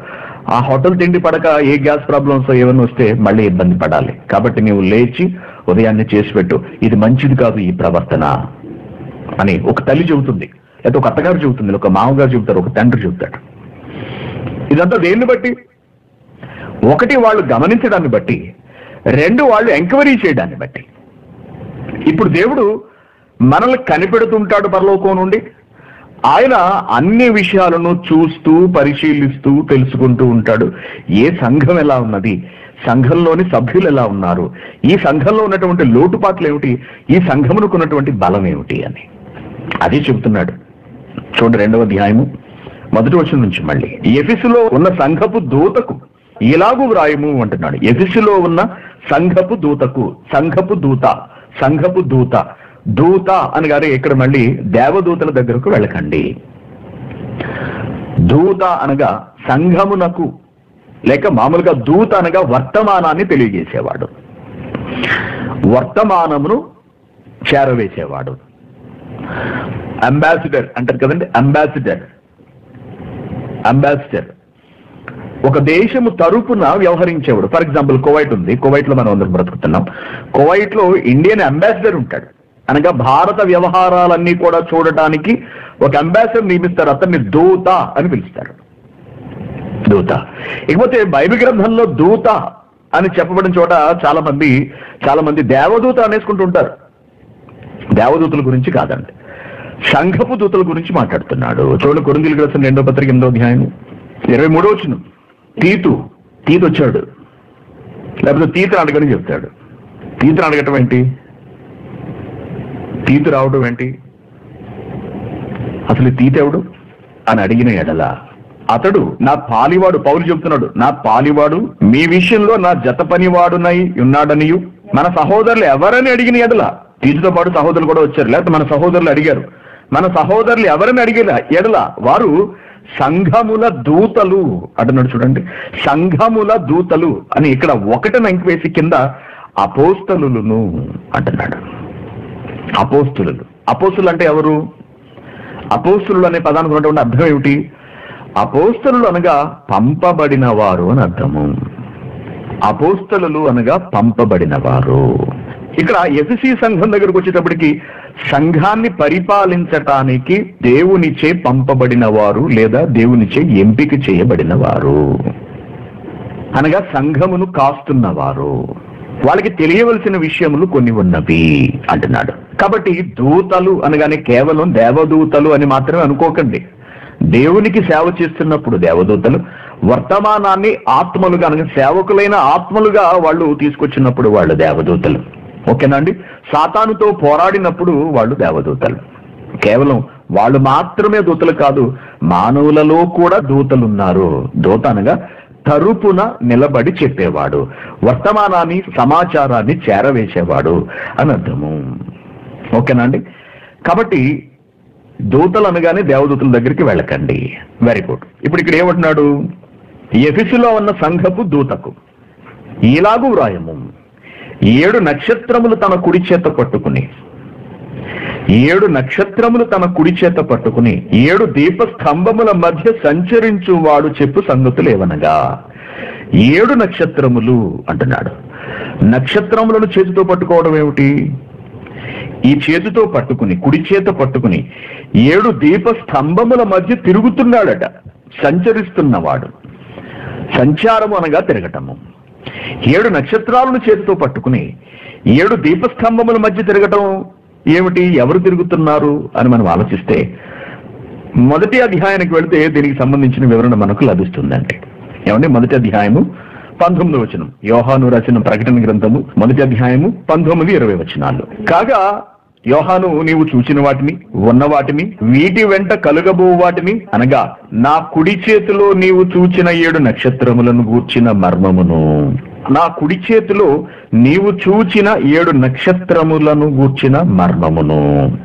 ఆ హోటల్ తిండి పడక ఏ గ్యాస్ ప్రాబ్లమ్స్ ఏమైనా వస్తే మళ్ళీ ఇబ్బంది పడాలి. కాబట్టి నీవు లేచి ఉదయాన్నే చేసి పెట్టు. ఇది మంచిది కాదు ఈ ప్రవర్తన అని ఒక తల్లి చెబుతుంది. లేకపోతే ఒక అత్తగారు చెబుతుంది. ఒక మామగారు చెబుతారు ఒక తండ్రి చెబుతాడు. ఇదంతా దేన్ని బట్టి? ఒకటి వాళ్ళు గమనించడాన్ని బట్టి రెండు వాళ్ళు ఎంక్వైరీ చేయడాన్ని బట్టి. ఇప్పుడు దేవుడు మనల్ని కనిపెడుతుంటాడు పరలోకం నుండి. ఆయన అన్ని విషయాలను చూస్తూ పరిశీలిస్తూ తెలుసుకుంటూ ఉంటాడు. ఏ సంఘం ఎలా ఉన్నది? సంఘంలోని సభ్యులు ఎలా ఉన్నారు? ఈ సంఘంలో ఉన్నటువంటి లోటుపాట్లు ఏమిటి? ఈ సంఘమునకు ఉన్నటువంటి బలం ఏమిటి అని. అది చెబుతున్నాడు. చూడండి రెండవ అధ్యాయము మొదటి వచ్చిన నుంచి మళ్ళీ. ఎఫిసులో ఉన్న సంఘపు దూతకు ఇలాగూ వ్రాయము అంటున్నాడు. ఎఫిసులో ఉన్న సంఘపు దూతకు సంఘపు దూత సంఘపు దూత. దూత అనగానే ఇక్కడ మళ్ళీ దేవదూతల దగ్గరకు వెళ్ళకండి. దూత అనగా సంఘమునకు లేక మామూలుగా దూత అనగా వర్తమానాన్ని తెలియజేసేవాడు. వర్తమానమును చేరవేసేవాడు. అంబాసిడర్ అంటారు కదండి అంబాసిడర్. అంబాసిడర్. ఒక దేశము తరపున వ్యవహరించేవాడు. ఫర్ ఎగ్జాంపుల్ కువైట్ ఉంది. కువైట్లో మనం అందరం బ్రతుకుతున్నాం. కువైట్లో ఇండియన్ అంబాసిడర్ ఉంటాడు. అనగా భారత వ్యవహారాలన్నీ కూడా చూడటానికి ఒక అంబాసిడర్ నియమిస్తారు. అతన్ని దూత అని పిలుస్తారు. దూత. ఇకపోతే బైబిల్ గ్రంథంలో దూత అని చెప్పబడిన చోట చాలా మంది చాలా మంది దేవదూత అనేసుకుంటూ ఉంటారు. దేవదూతల గురించి కాదండి. సంఘపు దూతల గురించి మాట్లాడుతున్నాడు. చూడండి కొరిందులు గ్రసం రెండో పత్రిక ఎనిమిదో అధ్యాయం ఇరవై మూడో వచ్చిన తీతు తీతు వచ్చాడు. లేకపోతే తీతను అడగని చెప్తాడు. తీతను అడగటం ఏంటి? తీతు రావడం ఏంటి? అసలు తీతెవడు అని అడిగిన ఎడల అతడు నా పాలివాడు పౌలు చెప్తున్నాడు నా పాలివాడు మీ విషయంలో నా జత పనివాడునై ఉన్నాడనియు. మన సహోదరులు ఎవరని అడిగిన ఎడల తీతుతో పాటు సహోదరులు కూడా వచ్చారు. లేకపోతే మన సహోదరులు అడిగారు. మన సహోదరులు ఎవరని అడిగిన ఎడల వారు సంఘముల దూతలు అంటున్నాడు చూడండి సంఘముల దూతలు అని ఇక్కడ ఒకటి నంకివేసి కింద అపోస్తలులను అంటున్నాడు. అపోస్తులు అపోస్తులు అంటే ఎవరు? అపోస్తులు అనే పదానికి ఉన్నటువంటి అర్థం ఏమిటి? అపోస్తలు అనగా పంపబడిన వారు అని అర్థము. అపోస్తలు అనగా పంపబడిన వారు ఇక్కడ ఎస్సీ సంఘం దగ్గరకు వచ్చేటప్పటికి సంఘాన్ని పరిపాలించటానికి దేవునిచే పంపబడిన వారు లేదా దేవునిచే ఎంపిక చేయబడిన వారు అనగా సంఘమును కాస్తున్నవారు. వాళ్ళకి తెలియవలసిన విషయములు కొన్ని ఉన్నవి అంటున్నాడు. కాబట్టి దూతలు అనగానే కేవలం దేవదూతలు అని మాత్రమే అనుకోకండి. దేవునికి సేవ చేస్తున్నప్పుడు దేవదూతలు వర్తమానాన్ని ఆత్మలుగా అనగా సేవకులైన ఆత్మలుగా వాళ్ళు తీసుకొచ్చినప్పుడు వాళ్ళు దేవదూతలు. ఓకేనా అండి సాతానుతో పోరాడినప్పుడు వాళ్ళు దేవదూతలు. కేవలం వాళ్ళు మాత్రమే దూతలు కాదు మానవులలో కూడా దూతలు ఉన్నారు దూత అనగా తరుపున నిలబడి చెప్పేవాడు వర్తమానాన్ని సమాచారాన్ని చేరవేసేవాడు అని అర్థము. ఓకేనా అండి కాబట్టి దూతలు అనగానే దేవదూతల దగ్గరికి వెళ్ళకండి. వెరీ గుడ్ ఇప్పుడు ఇక్కడ ఏమంటున్నాడు? ఎఫిసులో ఉన్న సంఘపు దూతకు ఇలాగూ వ్రాయము. ఏడు నక్షత్రములు తన కుడి చేత పట్టుకుని ఏడు నక్షత్రములు తన కుడి చేత పట్టుకుని ఏడు దీప స్తంభముల మధ్య సంచరించు వాడు చెప్పు సంగతులేవనగా ఏడు నక్షత్రములు అంటున్నాడు. నక్షత్రములను చేతితో పట్టుకోవడం ఏమిటి? ఈ చేతితో పట్టుకుని కుడి చేత పట్టుకుని ఏడు దీప స్తంభముల మధ్య తిరుగుతున్నాడట సంచరిస్తున్నవాడు. సంచారము అనగా తిరగటము. ఏడు నక్షత్రాలను చేతితో పట్టుకుని ఏడు దీపస్తంభముల మధ్య తిరగటం ఏమిటి? ఎవరు తిరుగుతున్నారు? అని మనం ఆలోచిస్తే మొదటి అధ్యాయానికి వెళితే దీనికి సంబంధించిన వివరణ మనకు లభిస్తుందండి. ఏమండి? మొదటి అధ్యాయము పంతొమ్మిది వచనం. యోహాను రచన ప్రకటన గ్రంథము మొదటి అధ్యాయము పంతొమ్మిది ఇరవై వచనాలు. కాగా యోహాను నీవు చూచిన వాటిని ఉన్న వాటిని వీటి వెంట కలుగబో వాటిని అనగా నా కుడి చేతిలో నీవు చూచిన ఏడు నక్షత్రములను గూర్చిన మర్మమును. నా కుడి చేతిలో నీవు చూచిన ఏడు నక్షత్రములను గూర్చిన మర్మమును.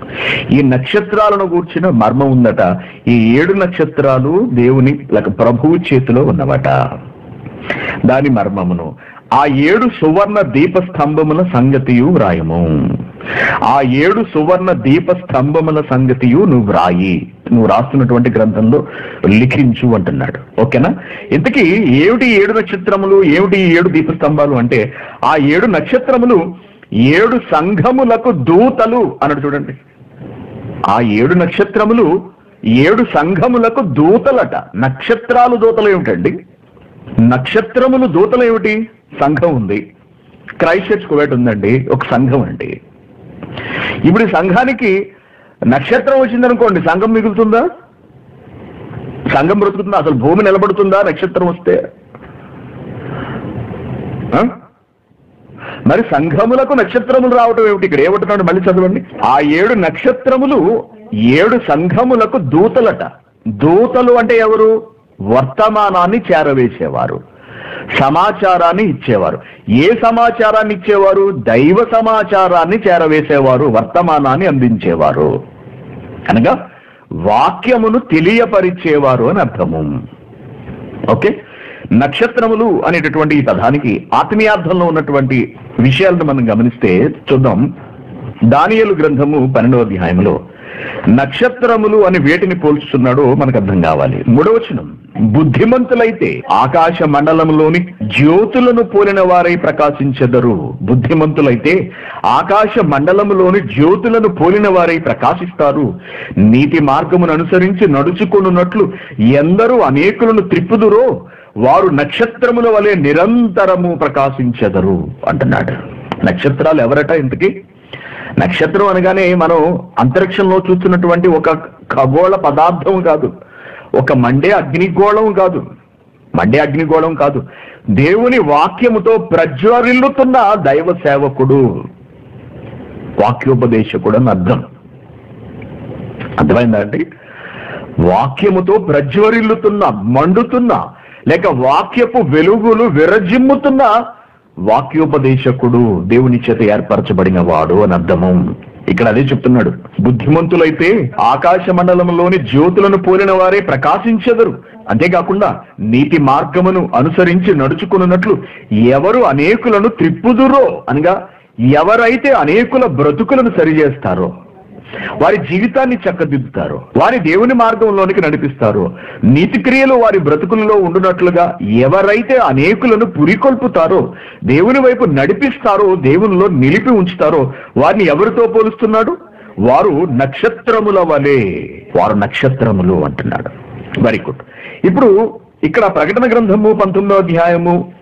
ఈ నక్షత్రాలను గూర్చిన మర్మం ఉందట. ఈ ఏడు నక్షత్రాలు దేవుని లేక ప్రభువు చేతిలో ఉన్నవట. దాని మర్మమును. ఆ ఏడు సువర్ణ దీప స్తంభముల సంగతియు వ్రాయము. ఆ ఏడు సువర్ణ దీప స్తంభముల సంగతియు నువ్వు వ్రాయి. నువ్వు రాస్తున్నటువంటి గ్రంథంలో లిఖించు అంటున్నాడు. ఓకేనా? ఇంతకీ ఏమిటి ఏడు నక్షత్రములు ఏమిటి ఏడు దీప స్తంభాలు అంటే ఆ ఏడు నక్షత్రములు ఏడు సంఘములకు దూతలు అన్నాడు చూడండి. ఆ ఏడు నక్షత్రములు ఏడు సంఘములకు దూతలట. నక్షత్రాలు దూతలు ఏమిటండి? నక్షత్రములు దూతలు ఏమిటి? సంఘం ఉంది. క్రైస్ట్ చర్చ్ కువేట్ ఉందండి ఒక సంఘం అండి. ఇప్పుడు ఈ సంఘానికి నక్షత్రం వచ్చిందనుకోండి సంఘం మిగులుతుందా? సంఘం బ్రతుకుతుందా? అసలు భూమి నిలబడుతుందా నక్షత్రం వస్తే? ఆ? మరి సంఘములకు నక్షత్రములు రావటం ఏమిటి? ఇక్కడ ఏమంటున్నాడు మళ్ళీ చదవండి. ఆ ఏడు నక్షత్రములు ఏడు సంఘములకు దూతలట. దూతలు అంటే ఎవరు? వర్తమానాన్ని చేరవేసేవారు. సమాచారాన్ని ఇచ్చేవారు. ఏ సమాచారాన్ని ఇచ్చేవారు? దైవ సమాచారాన్ని చేరవేసేవారు వర్తమానాన్ని అందించేవారు. అనగా వాక్యమును తెలియపరిచేవారు అని అర్థము. ఓకే? నక్షత్రములు అనేటటువంటి ఈ పదానికి ఆత్మీయార్థంలో ఉన్నటువంటి విషయాలను మనం గమనిస్తే చూద్దాం. దానియలు గ్రంథము పన్నెండవ అధ్యాయంలో నక్షత్రములు అని వేటిని పోల్చుతున్నాడో మనకు అర్థం కావాలి మూడవచనం బుద్ధిమంతులైతే ఆకాశ మండలంలోని జ్యోతులను పోలిన వారై ప్రకాశించెదరు. బుద్ధిమంతులైతే ఆకాశ మండలములోని జ్యోతులను పోలిన వారై ప్రకాశిస్తారు. నీతి మార్గమును అనుసరించి నడుచుకొనున్నట్లు ఎందరూ అనేకులను త్రిప్పుదురో వారు నక్షత్రముల వలె నిరంతరము ప్రకాశించెదరు అంటున్నాడు. నక్షత్రాలు ఎవరట ఇంతకీ? నక్షత్రం అనగానే మనం అంతరిక్షంలో చూస్తున్నటువంటి ఒక ఖగోళ పదార్థం కాదు. ఒక మండే అగ్నిగోళం కాదు. మండే అగ్నిగోళం కాదు. దేవుని వాక్యముతో ప్రజ్వరిల్లుతున్న దైవ సేవకుడు. వాక్యోపదేశకుడు అని అర్థం. అర్థమైందా అండి? వాక్యముతో ప్రజ్వరిల్లుతున్న మండుతున్న లేక వాక్యపు వెలుగులు విరజిమ్ముతున్న వాక్యోపదేశకుడు దేవుని చేత ఏర్పరచబడిన వాడు అని అర్థము. ఇక్కడ అదే చెప్తున్నాడు. బుద్ధిమంతులైతే ఆకాశ మండలంలోని జ్యోతులను పోలిన వారే ప్రకాశించెదరు. అంతేకాకుండా నీతి మార్గమును అనుసరించి నడుచుకున్నట్లు ఎవరు అనేకులను త్రిప్పుదురో అనగా ఎవరైతే అనేకుల బ్రతుకులను సరిచేస్తారో వారి జీవితాన్ని చక్కదిద్దుతారు. వారి దేవుని మార్గంలోనికి నడిపిస్తారు. నీతి క్రియలు వారి బ్రతుకులలో ఉండునట్లుగా ఎవరైతే అనేకులను పురికొల్పుతారో దేవుని వైపు నడిపిస్తారో దేవునిలో నిలిపి ఉంచుతారో వారిని ఎవరితో పోలుస్తున్నాడు? వారు నక్షత్రముల వలె. వారు నక్షత్రములు అంటున్నాడు. వెరీ గుడ్ ఇప్పుడు ఇక్కడ ప్రకటన గ్రంథము పంతొమ్మిదో అధ్యాయము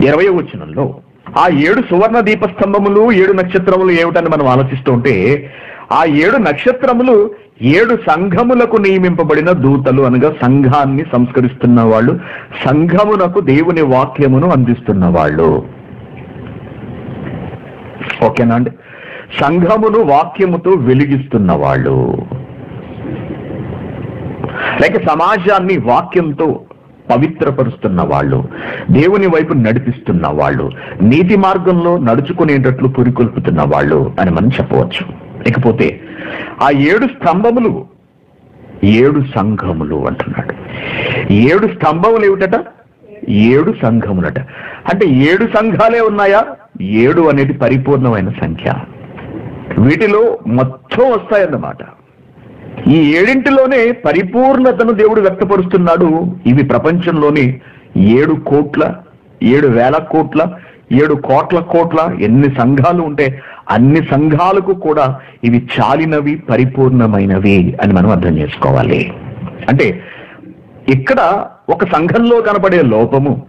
ఇరవై వచనంలో ఆ ఏడు సువర్ణ దీపస్తంభములు ఏడు నక్షత్రములు ఏమిటని మనం ఆలోచిస్తుంటే ఆ ఏడు నక్షత్రములు ఏడు సంఘములకు నియమింపబడిన దూతలు అనగా సంఘాన్ని సంస్కరిస్తున్న వాళ్ళు సంఘమునకు దేవుని వాక్యమును అందిస్తున్న వాళ్ళు. ఓకేనా అండి? సంఘమును వాక్యముతో వెలిగిస్తున్న వాళ్ళు. లేక సమాజాన్ని వాక్యంతో పవిత్రపరుస్తున్న వాళ్ళు దేవుని వైపు నడిపిస్తున్న వాళ్ళు నీతి మార్గంలో నడుచుకునేటట్లు పురికొల్పుతున్న వాళ్ళు అని మనం చెప్పవచ్చు. ఇకపోతే ఆ ఏడు స్తంభములు ఏడు సంఘములు అంటున్నాడు. ఏడు స్తంభములు ఏమిటట? ఏడు సంఘములట. అంటే ఏడు సంఘాలే ఉన్నాయా? ఏడు అనేది పరిపూర్ణమైన సంఖ్య. వీటిలో మొత్తం వస్తాయన్నమాట. ఈ ఏడింటిలోనే పరిపూర్ణతను దేవుడు వ్యక్తపరుస్తున్నాడు. ఇవి ప్రపంచంలోని ఏడు కోట్ల ఏడు వేల కోట్ల ఏడు కోట్ల కోట్ల ఎన్ని సంఘాలు ఉంటే అన్ని సంఘాలకు కూడా ఇవి చాలినవి పరిపూర్ణమైనవి అని మనం అర్థం చేసుకోవాలి. అంటే ఇక్కడ ఒక సంఘంలో కనపడే లోపము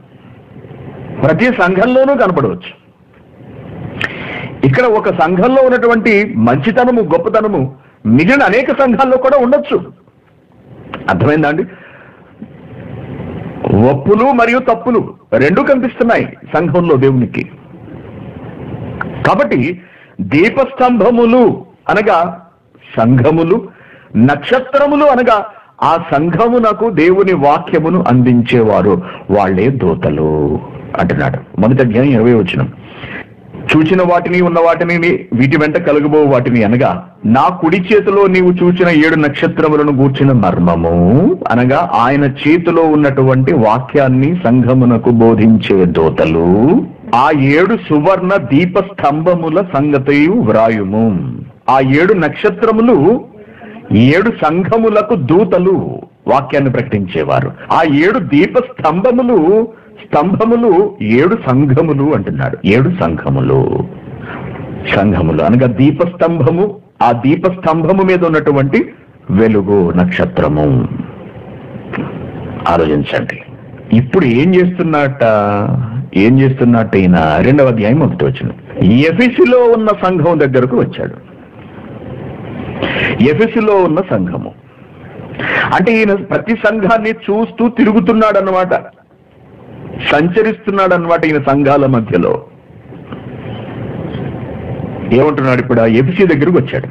ప్రతి సంఘంలోనూ కనపడవచ్చు. ఇక్కడ ఒక సంఘంలో ఉన్నటువంటి మంచితనము గొప్పతనము మిగిలిన అనేక సంఘాల్లో కూడా ఉండొచ్చు. అర్థమైందా అండి? ఒప్పులు మరియు తప్పులు రెండు కనిపిస్తున్నాయి సంఘంలో దేవునికి. కాబట్టి దీపస్తంభములు అనగా సంఘములు నక్షత్రములు అనగా ఆ సంఘమునకు దేవుని వాక్యమును అందించేవారు. వాళ్ళే దూతలు అంటున్నాడు. మొదటి అధ్యాయం ఇరవై వచ్చినాం చూచిన వాటిని ఉన్న వాటిని వీటి వెంట కలుగబో వాటిని అనగా నా కుడి చేతిలో నీవు చూచిన ఏడు నక్షత్రములను గూర్చిన మర్మము అనగా ఆయన చేతిలో ఉన్నటువంటి వాక్యాన్ని సంఘమునకు బోధించే దోతలు. ఆ ఏడు సువర్ణ దీప స్తంభముల సంగతయు వ్రాయుము. ఆ ఏడు నక్షత్రములు ఏడు సంఘములకు దూతలు. వాక్యాన్ని ప్రకటించేవారు. ఆ ఏడు దీప స్తంభములు స్తంభములు ఏడు సంఘములు అంటున్నాడు. ఏడు సంఘములు. సంఘములు అనగా దీపస్తంభము. ఆ దీపస్తంభము మీద ఉన్నటువంటి వెలుగు నక్షత్రము. ఆలోచించండి. ఇప్పుడు ఏం చేస్తున్నట్ట ఏం చేస్తున్నట్ట ఈయన? రెండవ అధ్యాయం ఒకటి వచ్చిన ఎఫిసిలో ఉన్న సంఘం దగ్గరకు వచ్చాడు. ఎఫెసులో ఉన్న సంఘము. అంటే ఈయన ప్రతి సంఘాన్ని చూస్తూ తిరుగుతున్నాడు అన్నమాట సంచరిస్తున్నాడు అన్నమాట ఈయన సంఘాల మధ్యలో. ఏమంటున్నాడు ఇప్పుడు? ఆ ఎఫిసి దగ్గరకు వచ్చాడు.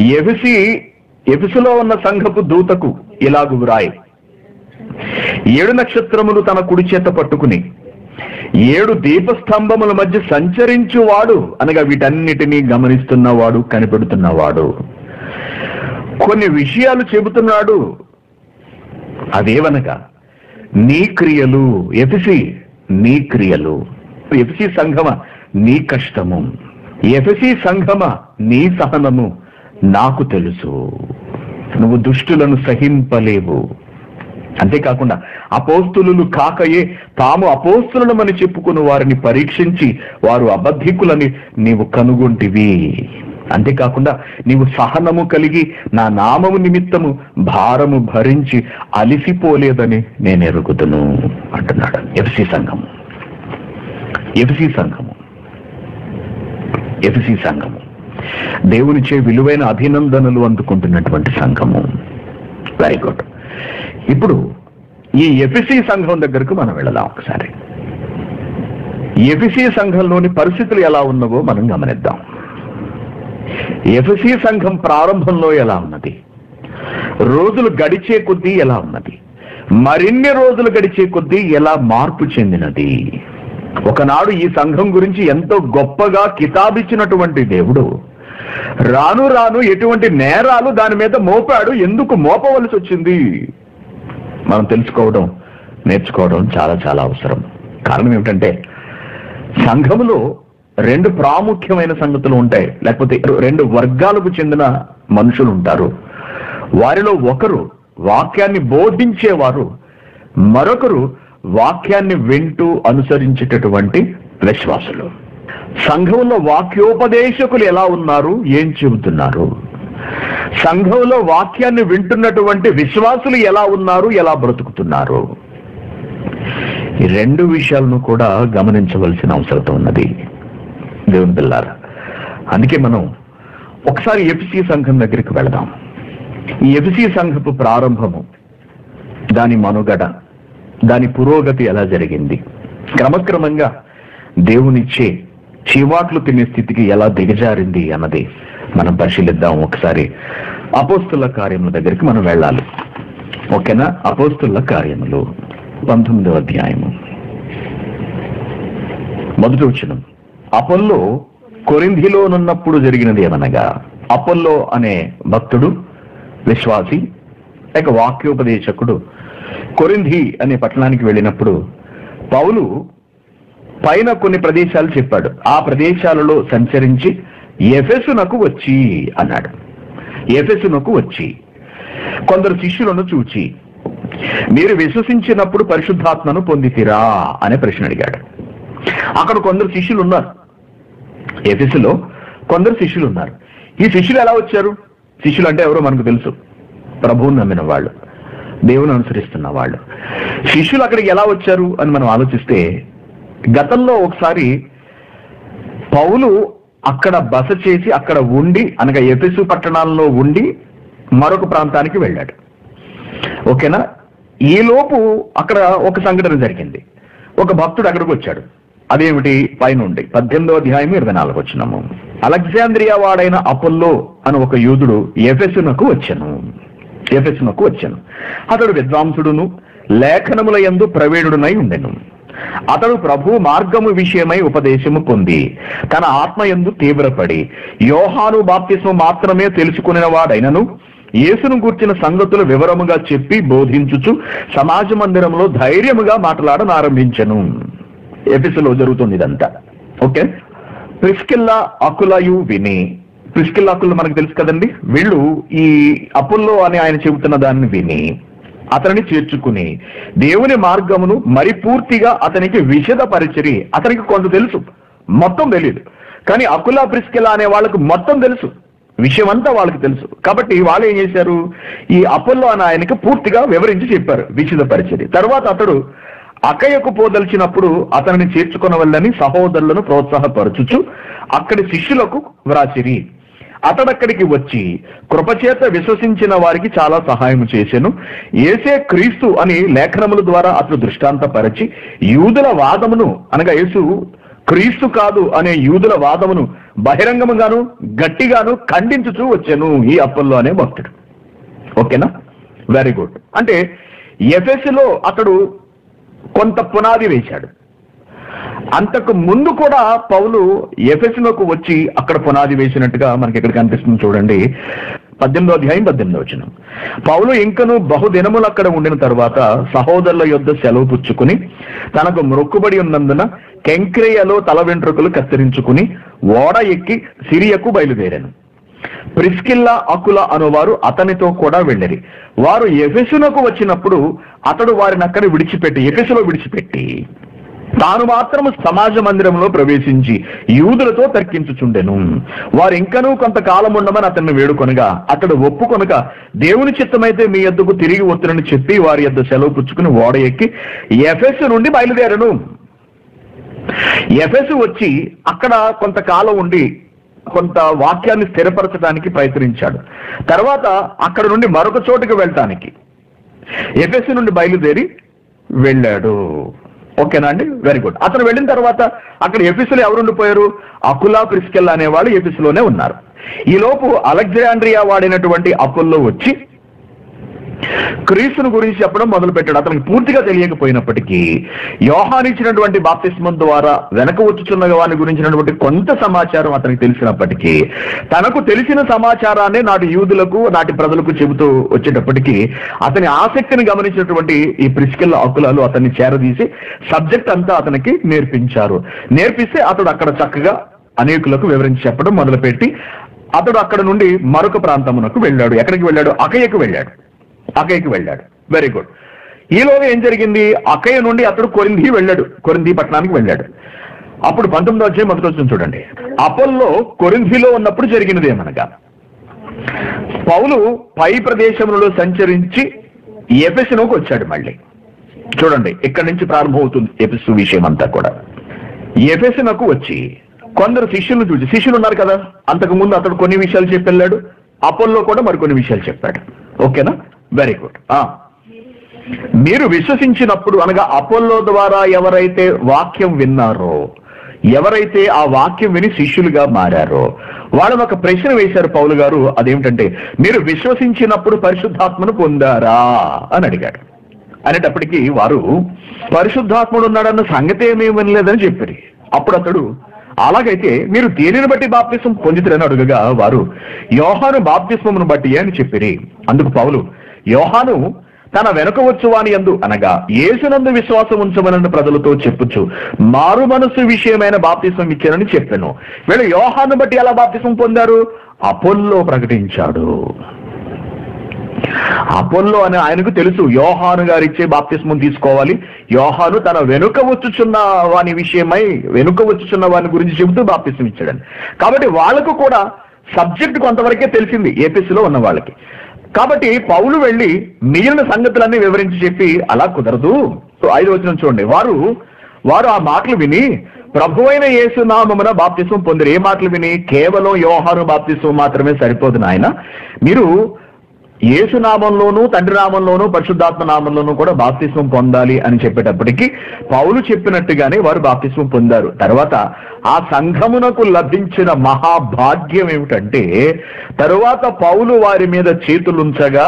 ఎఫిసి ఎఫిసులో ఉన్న సంఘపు దూతకు ఇలాగు వ్రాయి. ఏడు నక్షత్రములు తన కుడి చేత పట్టుకుని ఏడు దీపస్తంభముల మధ్య సంచరించువాడు అనగా వీటన్నిటినీ గమనిస్తున్నవాడు కనిపెడుతున్నవాడు. కొన్ని విషయాలు చెబుతున్నాడు. అదేవనగా నీ క్రియలు ఎఫిసి నీ క్రియలు. ఎఫిసి సంఘమ నీ కష్టము. ఎఫిసి సంఘమ నీ సహనము నాకు తెలుసు. నువ్వు దుష్టులను సహింపలేవు. అంతేకాకుండా అపోస్తులు కాకయే తాము అపోస్తులమని చెప్పుకుని వారిని పరీక్షించి వారు అబద్ధికులని నీవు కనుగొంటివి. అంతేకాకుండా నీవు సహనము కలిగి నా నామము నిమిత్తము భారము భరించి అలిసిపోలేదని నేను ఎరుగుదును అంటున్నాడు. ఎఫ్సి సంఘము. ఎఫ్సి సంఘము. ఎఫ్సి సంఘము. దేవునిచే విలువైన అభినందనలు అందుకుంటున్నటువంటి సంఘము. వెరీ గుడ్ ఇప్పుడు ఈ ఎఫ్సి సంఘం దగ్గరకు మనం వెళదాం ఒకసారి. ఎఫిసి సంఘంలోని పరిస్థితులు ఎలా ఉన్నవో మనం గమనిద్దాం. ఎఫిసి సంఘం ప్రారంభంలో ఎలా ఉన్నది? రోజులు గడిచే కొద్దీ ఎలా ఉన్నది? మరిన్ని రోజులు గడిచే కొద్దీ ఎలా మార్పు చెందినది? ఒకనాడు ఈ సంఘం గురించి ఎంతో గొప్పగా కితాబిచ్చినటువంటి దేవుడు రాను రాను ఎటువంటి నేరాలు దాని మీద మోపాడు ఎందుకు మోపవలసి వచ్చింది? మనం తెలుసుకోవడం నేర్చుకోవడం చాలా చాలా అవసరం. కారణం ఏమిటంటే సంఘములో రెండు ప్రాముఖ్యమైన సంగతులు ఉంటాయి. లేకపోతే రెండు వర్గాలకు చెందిన మనుషులు ఉంటారు. వారిలో ఒకరు వాక్యాన్ని బోధించేవారు మరొకరు వాక్యాన్ని వింటూ అనుసరించేటటువంటి విశ్వాసులు. సంఘంలో వాక్యోపదేశకులు ఎలా ఉన్నారు? ఏం చెబుతున్నారు? సంఘంలో వాక్యాన్ని వింటున్నటువంటి విశ్వాసులు ఎలా ఉన్నారు? ఎలా బ్రతుకుతున్నారు? ఈ రెండు విషయాలను కూడా గమనించవలసిన అవసరం ఉన్నది. దేవుని పిల్లారా అందుకే మనం ఒకసారి ఎఫ్సి సంఘం దగ్గరికి వెళదాం. ఈ ఎఫ్సి సంఘపు ప్రారంభము దాని మనుగడ దాని పురోగతి ఎలా జరిగింది? క్రమక్రమంగా దేవునిచ్చే చీవాట్లు తినే స్థితికి ఎలా దిగజారింది అన్నది మనం పరిశీలిద్దాం ఒకసారి. అపోస్తుల కార్యముల దగ్గరికి మనం వెళ్ళాలి. ఓకేనా? అపోస్తుల కార్యములు పంతొమ్మిదవ అధ్యాయము. మొదటి వచ్చినాం అపోల్లో కొరింధిలోనున్నప్పుడు జరిగినది ఏమనగా అపోల్లో అనే భక్తుడు విశ్వాసి లేక వాక్యోపదేశకుడు కొరింధి అనే పట్టణానికి వెళ్ళినప్పుడు పౌలు పైన కొన్ని ప్రదేశాలు చెప్పాడు. ఆ ప్రదేశాలలో సంచరించి ఎఫెసునకు వచ్చి అన్నాడు. ఎఫెసునకు వచ్చి కొందరు శిష్యులను చూచి మీరు విశ్వసించినప్పుడు పరిశుద్ధాత్మను పొందితిరా అనే ప్రశ్న అడిగాడు. అక్కడ కొందరు శిష్యులు ఉన్నారు ఎఫెసులో కొందరు శిష్యులు ఉన్నారు. ఈ శిష్యులు ఎలా వచ్చారు? శిష్యులు అంటే ఎవరో మనకు తెలుసు. ప్రభువుని నమ్మిన వాళ్ళు దేవుని అనుసరిస్తున్న వాళ్ళు. శిష్యులు అక్కడికి ఎలా వచ్చారు అని మనం ఆలోచిస్తే గతంలో ఒకసారి పౌలు అక్కడ బస చేసి అక్కడ ఉండి అనగా ఎఫెసు పట్టణాల్లో ఉండి మరొక ప్రాంతానికి వెళ్ళాడు. ఓకేనా? ఈలోపు అక్కడ ఒక సంఘటన జరిగింది. ఒక భక్తుడు అక్కడికి వచ్చాడు. అదేమిటి? పైనుండి. పద్దెనిమిదో అధ్యాయం ఇరవై నాలుగు వచ్చినము అలెగ్జాంద్రియా వాడైన అపోల్లో అని ఒక యూదుడు ఎఫెసునకు వచ్చాను. ఎఫెసునకు వచ్చాను. అతడు విద్వాంసుడును లేఖనముల యందు ప్రవీణుడునై ఉండెను. అతడు ప్రభు మార్గము విషయమై ఉపదేశము పొంది తన ఆత్మ ఎందు తీవ్రపడి యోహాను బాప్తిస్మ మాత్రమే తెలుసుకునే వాడైనను యేసును గూర్చిన సంగతులు వివరముగా చెప్పి బోధించుచు సమాజ మందిరంలో ధైర్యముగా మాట్లాడనారంభించను. ఎఫెసులో జరుగుతుంది ఇదంతా. ఓకే? ప్రిస్కిల్లా అకులయు విని ప్రిస్కిల్లా అకులు మనకు తెలుసు కదండి? వీళ్ళు ఈ అపుల్లో అని ఆయన చెబుతున్న దాన్ని విని అతనిని చేర్చుకుని దేవుని మార్గమును మరి పూర్తిగా అతనికి విషదపరిచరి. అతనికి కొంత తెలుసు. మొత్తం తెలియదు కానీ అకులా ప్రిస్కిల్ అనే వాళ్ళకు మొత్తం తెలుసు. విషయం అంతా వాళ్ళకి తెలుసు. కాబట్టి వాళ్ళు ఏం చేశారు? ఈ అపోల్లో అని ఆయనకి పూర్తిగా వివరించి చెప్పారు. విషదపరిచరి. తర్వాత అతడు అకయకు పోదలిచినప్పుడు అతనిని చేర్చుకొనవల్లని సహోదరులను ప్రోత్సాహపరచుచు అక్కడి శిష్యులకు వ్రాసిరి. అతడక్కడికి వచ్చి కృపచేత విశ్వసించిన వారికి చాలా సహాయం చేశాను ఏసే క్రీస్తు అని లేఖనముల ద్వారా అతడు దృష్టాంతపరచి యూదుల వాదమును అనగా యేసు క్రీస్తు కాదు అనే యూదుల వాదమును బహిరంగముగాను గట్టిగాను ఖండించుచూ వచ్చాను ఈ అప్పల్లో అనే భక్తుడు. ఓకేనా? వెరీ గుడ్ అంటే ఎఫ్ఎస్లో అతడు కొంత పునాది వేశాడు. అంతకు ముందు కూడా పౌలు ఎఫెస్లోకి వచ్చి అక్కడ పునాది వేసినట్టుగా మనకి ఇక్కడ కనిపిస్తుంది చూడండి. పద్దెనిమిదో అధ్యాయం పద్దెనిమిదో వచ్చిన పౌలు ఇంకను బహుదినములు అక్కడ ఉండిన తర్వాత సహోదరుల యొద్ద సెలవు పుచ్చుకుని తనకు మొక్కుబడి ఉన్నందున కెంక్రేయలో తల వెంట్రుకలు కత్తిరించుకుని ఓడ ఎక్కి సిరియకు బయలుదేరాను. ప్రిస్కిల్లా అకుల అనువారు అతనితో కూడా వెళ్ళిరి. వారు ఎఫెసునకు వచ్చినప్పుడు అతడు వారిని అక్కడ విడిచిపెట్టి ఎఫెసులో విడిచిపెట్టి తాను మాత్రము సమాజ మందిరంలో ప్రవేశించి యూదులతో తర్కించుచుండెను. వారు ఇంకనూ కొంతకాలం ఉండమని అతన్ని వేడుకొనగా అతడు ఒప్పుకొనక దేవుని చిత్తమైతే మీ యొద్దకు తిరిగి వస్తునని చెప్పి వారి యొద్ద సెలవు పుచ్చుకుని ఓడ ఎక్కి ఎఫెస్ నుండి బయలుదేరను. ఎఫెస్ వచ్చి అక్కడ కొంతకాలం ఉండి కొంత వాక్యాన్ని స్థిరపరచడానికి ప్రయత్నించాడు. తర్వాత అక్కడ నుండి మరొక చోటుకి వెళ్ళటానికి ఎఫ్ఎస్సి నుండి బయలుదేరి వెళ్ళాడు. ఓకేనా అండి? వెరీ గుడ్ అతను వెళ్ళిన తర్వాత అక్కడ ఎఫిసులో ఎవరు ఉండిపోయారు అకులా ప్రిస్కెల్ అనేవాళ్ళు ఎఫీసులోనే ఉన్నారు. ఈలోపు అలెగ్జాండ్రియా వాడినటువంటి అకుల్లో వచ్చి క్రీస్తుని గురించి చెప్పడం మొదలు పెట్టాడు అతనికి పూర్తిగా తెలియకపోయినప్పటికీ యోహాన్ ఇచ్చినటువంటి బాప్తిస్మం ద్వారా వెనక వచ్చుచున్న వారి గురించినటువంటి కొంత సమాచారం అతనికి తెలిసినప్పటికీ తనకు తెలిసిన సమాచారాన్ని నాటి యూదులకు నాటి ప్రజలకు చెబుతూ వచ్చేటప్పటికీ అతని ఆసక్తిని గమనించినటువంటి ఈ ప్రిస్కిల్ అకులాలు అతన్ని చేరదీసి సబ్జెక్ట్ అంతా అతనికి నేర్పించారు. నేర్పిస్తే అతడు అక్కడ చక్కగా అనేకులకు వివరించి చెప్పడం మొదలుపెట్టి అతడు అక్కడ నుండి మరొక ప్రాంతమునకు వెళ్ళాడు. ఎక్కడికి వెళ్ళాడు? అకయ్యకు వెళ్ళాడు. అకయ్యకు వెళ్ళాడు. వెరీ గుడ్ ఈలోగా ఏం జరిగింది? అకయ్య నుండి అతడు కొరింది వెళ్ళాడు. కొరింది పట్టణానికి వెళ్ళాడు. అప్పుడు పంతొమ్మిదో వచ్చే మొదటి వచ్చింది చూడండి. అపోల్లో కొరింధిలో ఉన్నప్పుడు జరిగినది ఏమనగా? పౌలు పై ప్రదేశంలో సంచరించి ఎఫెసునకు వచ్చాడు మళ్ళీ. చూడండి ఇక్కడి నుంచి ప్రారంభమవుతుంది ఎపిసు విషయం అంతా కూడా. ఎఫెసునకు వచ్చి కొందరు శిష్యులను చూసి శిష్యులు ఉన్నారు కదా అంతకు ముందు అతడు కొన్ని విషయాలు చెప్పి వెళ్ళాడు అపోల్లో కూడా మరికొన్ని విషయాలు చెప్పాడు. ఓకేనా? వెరీ గుడ్ మీరు విశ్వసించినప్పుడు అనగా అపోల్లో ద్వారా ఎవరైతే వాక్యం విన్నారో ఎవరైతే ఆ వాక్యం విని శిష్యులుగా మారారో వాళ్ళు ఒక ప్రశ్న వేశారు పౌలు గారు అదేమిటంటే మీరు విశ్వసించినప్పుడు పరిశుద్ధాత్మను పొందారా అని అడిగాడు. అనేటప్పటికీ వారు పరిశుద్ధాత్ముడు ఉన్నాడన్న సంగతి ఏమీ వినలేదని చెప్పారు. అప్పుడు అతడు అలాగైతే మీరు దేనిని బట్టి బాప్తిస్మం పొందితురని అడుగగా వారు యోహాను బాప్తిస్మమును బట్టి అని చెప్పిరి. అందుకు పౌలు యోహాను తన వెనుక వచ్చువాని ఎందు అనగా యేసునందు విశ్వాసం ఉంచమనని ప్రజలతో చెప్పుచు మారు మనసు విషయమైన బాప్తిసం ఇచ్చానని చెప్పాను. వీళ్ళు యోహాను బట్టి ఎలా బాప్తిసం పొందారు? అపోల్లో ప్రకటించాడు. అపోల్లో అని ఆయనకు తెలుసు యోహాను గారు ఇచ్చే బాప్తిస్మం తీసుకోవాలి. యోహాను తన వెనుక వచ్చుచున్న వాని విషయమై వెనుక వచ్చుచున్న వాని గురించి చెబుతూ బాప్తిస్మం ఇచ్చాడని కాబట్టి వాళ్ళకు కూడా సబ్జెక్ట్ కొంతవరకే తెలిసింది ఏపీసీలో ఉన్న వాళ్ళకి. కాబట్టి పౌలు వెళ్ళి మిగిలిన సంగతులన్నీ వివరించి చెప్పి అలా కుదరదు. సో ఐదు వచ్చిన చూడండి. వారు వారు ఆ మాటలు విని ప్రభు అయిన యేసునామమున బాప్తిసం పొందిరు. ఏ మాటలు విని? కేవలం యోహాను బాప్తిసం మాత్రమే సరిపోదు నాయన. మీరు యేసు నామంలోనూ తండ్రి నామంలోనూ పరిశుద్ధాత్మ నామంలోనూ కూడా బాప్తిస్వం పొందాలి అని చెప్పేటప్పటికీ పౌలు చెప్పినట్టుగానే వారు బాప్తిస్వం పొందారు. తర్వాత ఆ సంఘమునకు లభించిన మహాభాగ్యం ఏమిటంటే తరువాత పౌలు వారి మీద చేతులుంచగా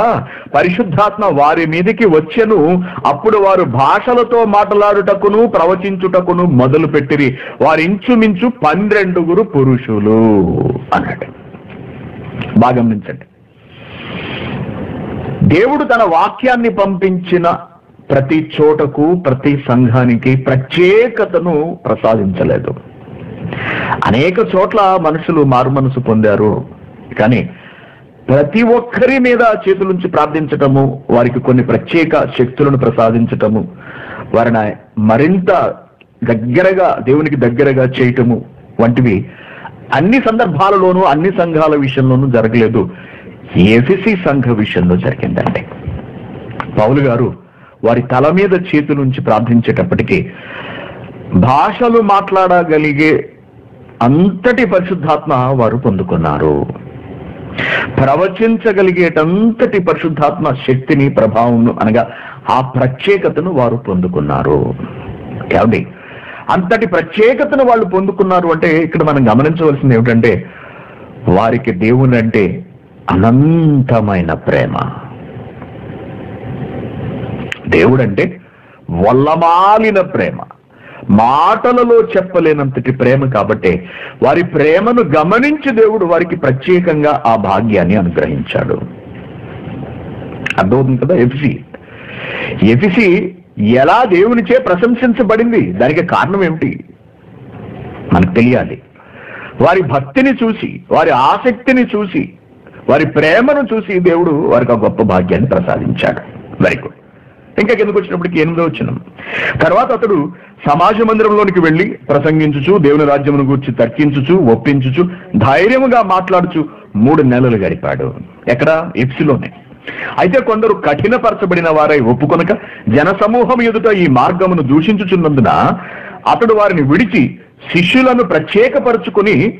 పరిశుద్ధాత్మ వారి మీదకి వచ్చెను. అప్పుడు వారు భాషలతో మాట్లాడుటకును ప్రవచించుటకును మొదలు పెట్టిరి వారి ఇంచుమించు పన్నెండుగురు పురుషులు అన్నాడు బాగా గమనించండి దేవుడు తన వాక్యాన్ని పంపించిన ప్రతి చోటకు ప్రతి సంఘానికి ప్రత్యేకతను ప్రసాదించలేదు. అనేక చోట్ల మనుషులు మారు మనసు పొందారు. కానీ ప్రతి ఒక్కరి మీద చేతులుంచి ప్రార్థించటము వారికి కొన్ని ప్రత్యేక శక్తులను ప్రసాదించటము వారిని మరింత దగ్గరగా దేవునికి దగ్గరగా చేయటము వంటివి అన్ని సందర్భాలలోనూ అన్ని సంఘాల విషయంలోనూ జరగలేదు. ఎఫిసి సంఘ విషయంలో జరిగిందండి. పౌలు గారు వారి తల మీద చేతులుంచి ప్రార్థించేటప్పటికీ భాషలు మాట్లాడగలిగే అంతటి పరిశుద్ధాత్మ వారు పొందుకున్నారు. ప్రవచించగలిగేటంతటి పరిశుద్ధాత్మ శక్తిని ప్రభావం అనగా ఆ ప్రత్యేకతను వారు పొందుకున్నారు. ఏమండి? అంతటి ప్రత్యేకతను వాళ్ళు పొందుకున్నారు అంటే ఇక్కడ మనం గమనించవలసింది ఏమిటంటే వారికి దేవుని అంటే అనంతమైన ప్రేమ. దేవుడంటే వల్లమాలిన ప్రేమ. మాటలలో చెప్పలేనంతటి ప్రేమ కాబట్టి వారి ప్రేమను గమనించి దేవుడు వారికి ప్రత్యేకంగా ఆ భాగ్యాన్ని అనుగ్రహించాడు. అర్థమవుతుంది కదా ఎఫిసి? ఎఫిసి ఎలా దేవునిచే ప్రశంసించబడింది? దానికి కారణం ఏమిటి? మనకు తెలియాలి. వారి భక్తిని చూసి వారి ఆసక్తిని చూసి వారి ప్రేమను చూసి దేవుడు వారికి ఆ గొప్ప భాగ్యాన్ని ప్రసాదించాడు. వెరీ గుడ్ ఇంకా కిందకు వచ్చినప్పటికి ఎనిమిదో వచ్చిన తర్వాత అతడు సమాజ మందిరంలోనికి వెళ్ళి ప్రసంగించుచు దేవుని రాజ్యమును గురించి తర్కించుచు ఒప్పించుచు ధైర్యముగా మాట్లాడుచు మూడు నెలలు గడిపాడు. ఎక్కడ? ఎప్సిలోనే అయితే కొందరు కఠినపరచబడిన వారై ఒప్పుకొనక జనసమూహం ఎదుట ఈ మార్గమును దూషించుచున్నందున అతడు వారిని విడిచి శిష్యులను ప్రత్యేకపరుచుకుని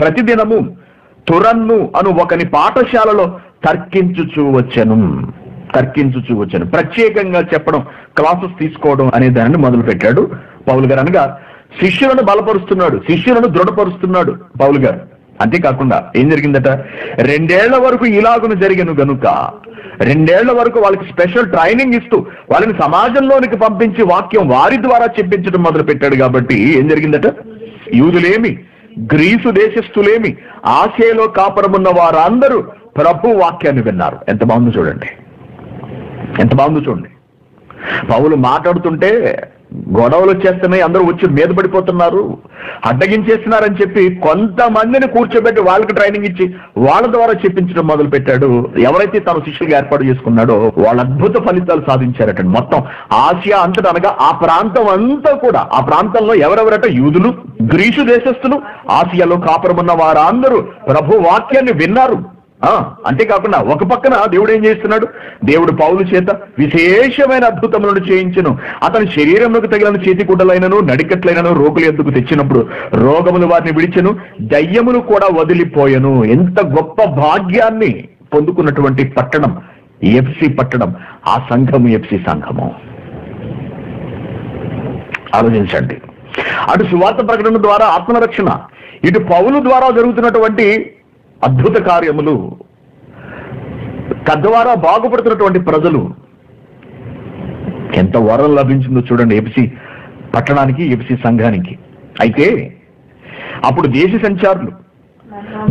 ప్రతిదినము తురన్ను అను ఒకని పాఠశాలలో తర్కించుచూ వచ్చను. తర్కించుచూ వచ్చాను. ప్రత్యేకంగా చెప్పడం క్లాసెస్ తీసుకోవడం అనే దానిని మొదలు పెట్టాడు పౌలు గారు. అనగా శిష్యులను బలపరుస్తున్నాడు శిష్యులను దృఢపరుస్తున్నాడు పౌలు గారు. అంతేకాకుండా ఏం జరిగిందట? రెండేళ్ళ వరకు ఇలాగును జరిగను గనుక రెండేళ్ళ వరకు వాళ్ళకి స్పెషల్ ట్రైనింగ్ ఇస్తూ వాళ్ళని సమాజంలోనికి పంపించి వాక్యం వారి ద్వారా చెప్పించడం మొదలు పెట్టాడు కాబట్టి ఏం జరిగిందట? యూదులేమి గ్రీసు దేశస్థులేమి ఆశయలో కాపురమున్న వారందరూ ప్రభు వాక్యాన్ని విన్నారు. ఎంత బాగుందో చూడండి. ఎంత బాగుందో చూడండి. పౌలు మాట్లాడుతుంటే గొడవలు వచ్చేస్తున్నాయి అందరూ వచ్చి మీద పడిపోతున్నారు అడ్డగించేస్తున్నారని చెప్పి కొంతమందిని కూర్చోబెట్టి వాళ్ళకి ట్రైనింగ్ ఇచ్చి వాళ్ళ ద్వారా చెప్పించడం మొదలు పెట్టాడు ఎవరైతే తన శిష్యులుగా ఏర్పాటు చేసుకున్నాడో వాళ్ళ అద్భుత ఫలితాలు సాధించారట మొత్తం ఆసియా అంతటా అనగా ఆ ప్రాంతం అంతా కూడా ఆ ప్రాంతంలో ఎవరెవరట? యూదులు గ్రీసు దేశస్థులు ఆసియాలో కాపురమున్న వారందరూ ప్రభు వాక్యాన్ని విన్నారు. అంతేకాకుండా ఒక పక్కన దేవుడు ఏం చేస్తున్నాడు? దేవుడు పౌలు చేత విశేషమైన అద్భుతములను చేయించను. అతని శరీరంలోకి తగిలిన చేతి గుడ్డలైనను నడికట్లైనను రోగులు ఎందుకు తెచ్చినప్పుడు రోగములు వారిని విడిచెను దయ్యములు కూడా వదిలిపోయెను. ఎంత గొప్ప భాగ్యాన్ని పొందుకున్నటువంటి పట్టణం ఎఫ్సి పట్టణం ఆ సంఘము ఎఫ్సి సంఘము. ఆలోచించండి. అటు సువార్త ప్రకటన ద్వారా ఆత్మరక్షణ ఇటు పౌలు ద్వారా జరుగుతున్నటువంటి అద్భుత కార్యములు తద్వారా బాగుపడుతున్నటువంటి ప్రజలు ఎంత వరం లభించిందో చూడండి ఎపిసి పట్టణానికి ఎపిసి సంఘానికి. అయితే అప్పుడు దేశ సంచారులు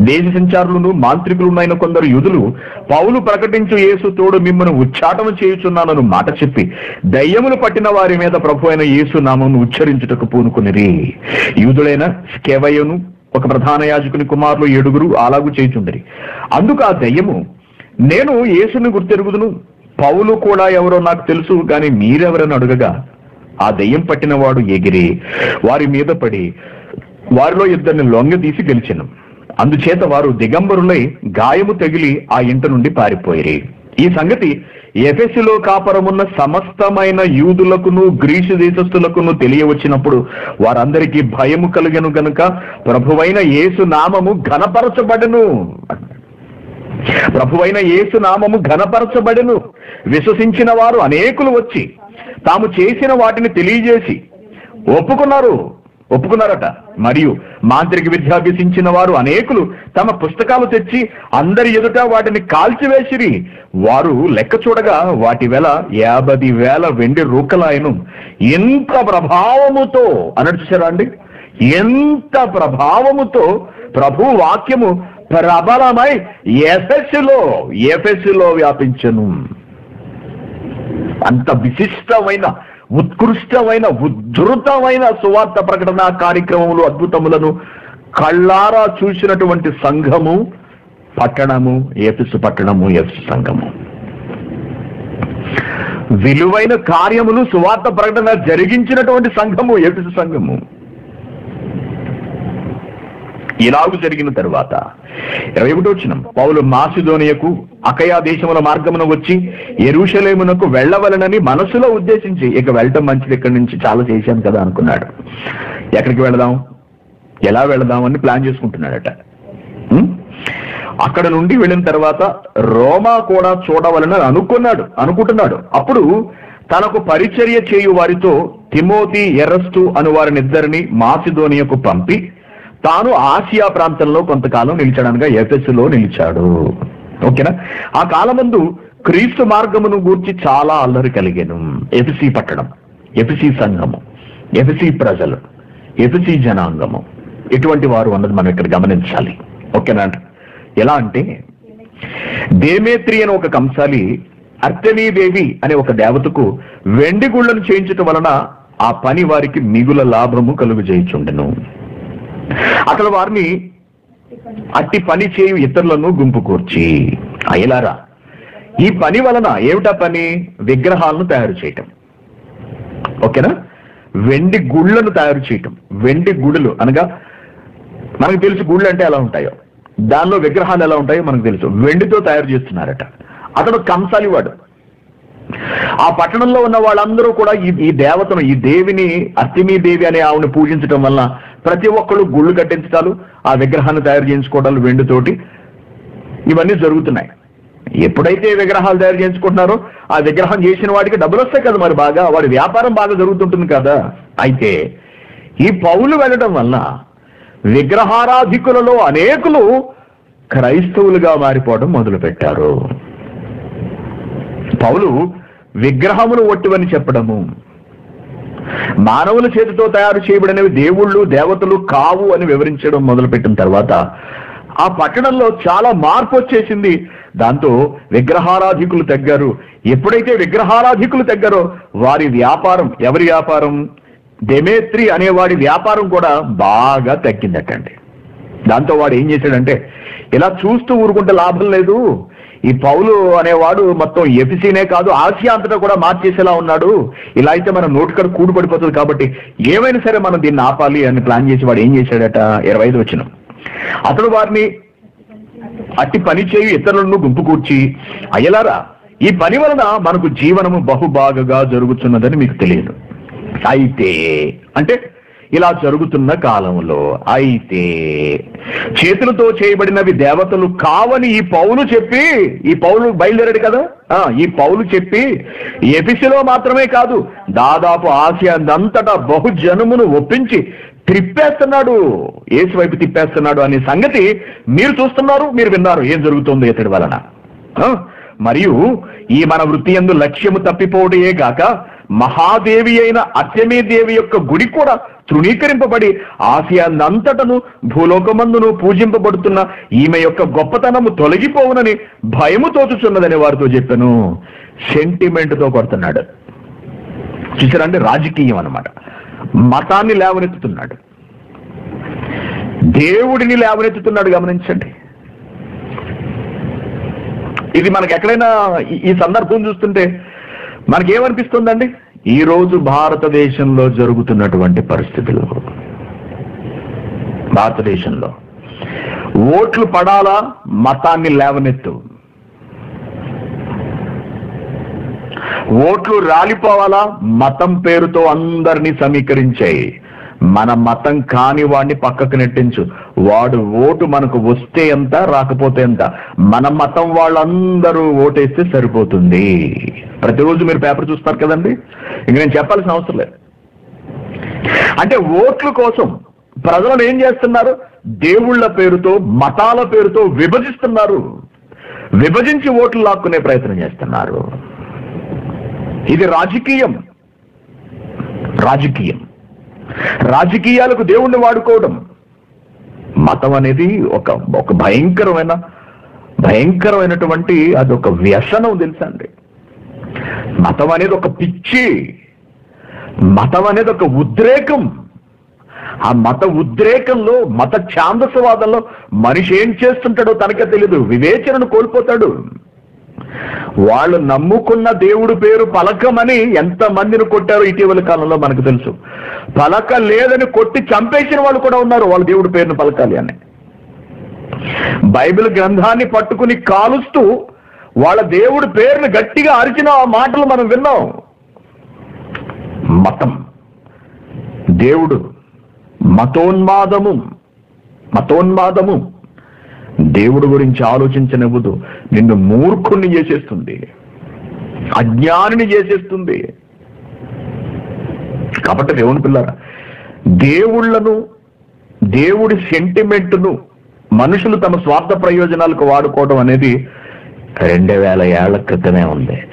దేశ సంచారులను మాంత్రికులునైన కొందరు యుధులు పౌలు ప్రకటించు యేసు తోడు మిమ్మల్ని ఉచ్చాటం చేయుచున్నానను మాట చెప్పి దయ్యములు పట్టిన వారి మీద ప్రభు అయిన యేసు నామను ఉచ్చరించుటకు పూనుకునిరి. యూదులైన స్కెవయను ఒక ప్రధాన యాజకుని కుమారులు ఏడుగురు అలాగూ చేయుచుండరి. అందుకు ఆ దయ్యము నేను యేసుని గుర్తెరుగుదును పౌలు కూడా ఎవరో నాకు తెలుసు కానీ మీరెవరని అడుగగా ఆ దయ్యం పట్టినవాడు ఎగిరి వారి మీద పడి వారిలో ఇద్దరిని లొంగ తీసి గెలిచను. అందుచేత వారు దిగంబరులై గాయము తగిలి ఆ ఇంట నుండి పారిపోయిరి. ఈ సంగతి ఎఫెసులో కాపరమున్న సమస్తమైన యూదులకును గ్రీసు దేశస్థులకును తెలియవచ్చినప్పుడు వారందరికీ భయము కలిగను గనుక ప్రభువైన యేసు నామము ఘనపరచబడను. ప్రభువైన యేసు నామము ఘనపరచబడును. విశ్వసించిన వారు అనేకులు వచ్చి తాము చేసిన వాటిని తెలియజేసి ఒప్పుకున్నారు. ఒప్పుకున్నారట. మరియు మాంత్రిక విద్య అభ్యసించిన వారు అనేకులు తమ పుస్తకాలు తెచ్చి అందరి ఎదుట వాటిని కాల్చివేసిరి. వారు లెక్క చూడగా వాటి వేల యాభై వేల వెండి రూకలాయను. ఎంత ప్రభావముతో అన్నట్టు చూసారా అండి? ఎంత ప్రభావముతో ప్రభు వాక్యము ప్రబలమై ఎఫెస్సులో ఎఫెస్సులో వ్యాపించను. అంత విశిష్టమైన ఉత్కృష్టమైన ఉద్ధృతమైన సువార్త ప్రకటన కార్యక్రమములు అద్భుతములను కళ్ళారా చూసినటువంటి సంఘము పట్టణము ఏపిసు పట్టణము ఏపిసు సంఘము. విలువైన కార్యములు సువార్త ప్రకటన జరిగించినటువంటి సంఘము ఏపిసు సంఘము. ఇలాగు జరిగిన తరువాత ఇరవై ఒకటి వచ్చిన పౌలు మాసిదోనియకు అకయా దేశముల మార్గమున వచ్చి ఎరుషలేమునకు వెళ్ళవలనని మనసులో ఉద్దేశించి ఇక వెళ్ళటం మంచిది ఇక్కడి నుంచి చాలా చేశాను కదా అనుకున్నాడు. ఎక్కడికి వెళదాం? ఎలా వెళదాం అని ప్లాన్ చేసుకుంటున్నాడట. అక్కడ నుండి వెళ్ళిన తర్వాత రోమా కూడా చూడవలనని అనుకున్నాడు అనుకుంటున్నాడు. అప్పుడు తనకు పరిచర్య చేయు వారితో తిమోతి ఎరస్టు అను వారినిద్దరిని మాసిదోనియకు పంపి తాను ఆసియా ప్రాంతంలో కొంతకాలం నిలిచాడనగా ఎఫెస్సులో నిలిచాడు. ఓకేనా? ఆ కాలమందు క్రీస్తు మార్గమును గూర్చి చాలా అల్లరి కలిగాను. ఎఫిసి పట్టణం ఎఫిసి సంఘము ఎఫిసి ప్రజలు ఎఫిసి జనాంగము. ఇటువంటి వారు అన్నది మనం ఇక్కడ గమనించాలి. ఓకేనా? ఎలా అంటే దేమేత్రి అని ఒక కంసాలి అర్తనీదేవి అనే ఒక దేవతకు వెండి గుళ్ళను చేయించటం వలన ఆ పని వారికి మిగుల లాభము కలుగు చేయించుండెను. అతను వారిని అట్టి పని చేయు ఇతరులను గుంపు కూర్చి. అయ్యలారా ఈ పని వలన ఏమిటా పని? విగ్రహాలను తయారు చేయటం. ఓకేనా? వెండి గుళ్ళను తయారు చేయటం. వెండి గుడులు అనగా మనకు తెలుసు గుళ్ళు అంటే ఎలా ఉంటాయో. దానిలో విగ్రహాలు ఎలా ఉంటాయో మనకు తెలుసు. వెండితో తయారు చేస్తున్నారట. అతడు కంసాలివాడు. ఆ పట్టణంలో ఉన్న వాళ్ళందరూ కూడా ఈ ఈ దేవతను ఈ దేవిని అతిమీ దేవి అనే ఆవిని పూజించడం వల్ల ప్రతి ఒక్కళ్ళు గుళ్ళు కట్టించడాలు ఆ విగ్రహాన్ని తయారు చేయించుకోవడాలు వెండితోటి ఇవన్నీ జరుగుతున్నాయి. ఎప్పుడైతే విగ్రహాలు తయారు చేయించుకుంటున్నారో ఆ విగ్రహం చేసిన వాడికి డబ్బులు వస్తాయి కదా మరి బాగా. వాడి వ్యాపారం బాగా జరుగుతుంటుంది కదా. అయితే ఈ పౌలు వెళ్ళడం వల్ల విగ్రహారాధికులలో అనేకులు క్రైస్తవులుగా మారిపోవడం మొదలుపెట్టారు. పౌలు విగ్రహములు ఒట్టివని చెప్పడము. మానవుల చేతితో తయారు చేయబడినవి దేవుళ్ళు దేవతలు కావు అని వివరించడం మొదలుపెట్టిన తర్వాత ఆ పట్టణంలో చాలా మార్పు వచ్చేసింది. దాంతో విగ్రహారాధికులు తగ్గారు. ఎప్పుడైతే విగ్రహారాధికులు తగ్గారో వారి వ్యాపారం ఎవరి వ్యాపారం? డెమేత్రి అనేవాడి వ్యాపారం కూడా బాగా తగ్గిందటండి. దాంతో వాడు ఏం చేశాడంటే ఇలా చూస్తూ ఊరుకుంటే లాభం లేదు. ఈ పౌలు అనేవాడు మొత్తం ఎఫిసీనే కాదు ఆసియా అంతటా కూడా మార్చేసేలా ఉన్నాడు. ఇలా అయితే మనం నోటికడ కూడు పడిపోతుంది కాబట్టి ఏమైనా సరే మనం దీన్ని ఆపాలి అని ప్లాన్ చేసి వాడు ఏం చేశాడట? ఇరవై ఐదు వచ్చిన అతడు వారిని అట్టి పని చేయి ఇతరులను గుంపు కూర్చి అయ్యలారా ఈ పని వలన మనకు జీవనము బహుబాగగా జరుగుతున్నదని మీకు తెలియదు. అయితే అంటే ఇలా జరుగుతున్న కాలంలో అయితే చేతులతో చేయబడినవి దేవతలు కావని ఈ పౌలు చెప్పి ఈ పౌలు బయలుదేరాడు కదా? ఈ పౌలు చెప్పి ఎపిసిలో మాత్రమే కాదు దాదాపు ఆసియా అంతటా బహుజనమును ఒప్పించి త్రిప్పేస్తున్నాడు ఏసు వైపు తిప్పేస్తున్నాడు అనే సంగతి మీరు చూస్తున్నారు మీరు విన్నారు ఏం జరుగుతుందో ఇతడి వలన. మరియు ఈ మన వృత్తి ఎందు లక్ష్యము తప్పిపోవడే కాక మహాదేవి అయిన అత్యమే దేవి యొక్క గుడి కూడా తృణీకరింపబడి ఆసియానంతటను భూలోకమందును పూజింపబడుతున్న ఈమె యొక్క గొప్పతనము తొలగిపోవునని భయము తోచుచున్నదని వారితో చెప్పాను. సెంటిమెంట్తో కొడుతున్నాడు. చూసారంటే రాజకీయం అన్నమాట. మతాన్ని లేవనెత్తుతున్నాడు. దేవుడిని లేవనెత్తుతున్నాడు గమనించండి. ఇది మనకు ఎక్కడైనా ఈ సందర్భం చూస్తుంటే మనకేమనిపిస్తుందండి? ఈ రోజు భారతదేశంలో జరుగుతున్నటువంటి పరిస్థితులు. భారతదేశంలో. ఓట్లు పడాలా? మతాన్ని లేవనెత్తు. ఓట్లు రాలిపోవాలా? మతం పేరుతో అందరినీ సమీకరించాయి. మన మతం కాని వాడిని పక్కకు నెట్టించు. వాడు ఓటు మనకు వస్తే ఎంత రాకపోతే ఎంత. మన మతం వాళ్ళందరూ ఓటేస్తే సరిపోతుంది. ప్రతిరోజు మీరు పేపర్ చూస్తారు కదండి? ఇంక నేను చెప్పాల్సిన అవసరం లేదు. అంటే ఓట్ల కోసం ప్రజలను ఏం చేస్తున్నారు? దేవుళ్ళ పేరుతో మతాల పేరుతో విభజిస్తున్నారు. విభజించి ఓట్లు లాక్కునే ప్రయత్నం చేస్తున్నారు. ఇది రాజకీయం. రాజకీయం. రాజకీయాలకు దేవుణ్ణి వాడుకోవడం. మతం అనేది ఒక ఒక భయంకరమైన భయంకరమైనటువంటి అది ఒక వ్యసనం తెలుసా అండి? మతం అనేది ఒక పిచ్చి. మతం అనేది ఒక ఉద్రేకం. ఆ మత ఉద్రేకంలో మత ఛాందసవాదంలో మనిషి ఏం చేస్తుంటాడో తనకే తెలియదు వివేచనను కోల్పోతాడు. వాళ్ళు నమ్ముకున్న దేవుడు పేరు పలకమని ఎంత మందిని కొట్టారో ఇటీవల కాలంలో మనకు తెలుసు. పలక లేదని కొట్టి చంపేసిన వాళ్ళు కూడా ఉన్నారు వాళ్ళ దేవుడి పేరును పలకాలి అని. బైబిల్ గ్రంథాన్ని పట్టుకుని కాలుస్తూ వాళ్ళ దేవుడి పేరును గట్టిగా అరిచిన ఆ మాటలు మనం విన్నాం. మతం. దేవుడు మతోన్మాదము మతోన్మాదము. దేవుడు గురించి ఆలోచించనివ్వదు. నిన్ను మూర్ఖుణ్ణి చేసేస్తుంది. అజ్ఞానిని చేసేస్తుంది. కాబట్టి దేవుని పిల్లరా దేవుళ్ళను దేవుడి సెంటిమెంట్ను మనుషులు తమ స్వార్థ ప్రయోజనాలకు వాడుకోవడం అనేది రెండు వేల ఏళ్ళ క్రితమే ఉంది.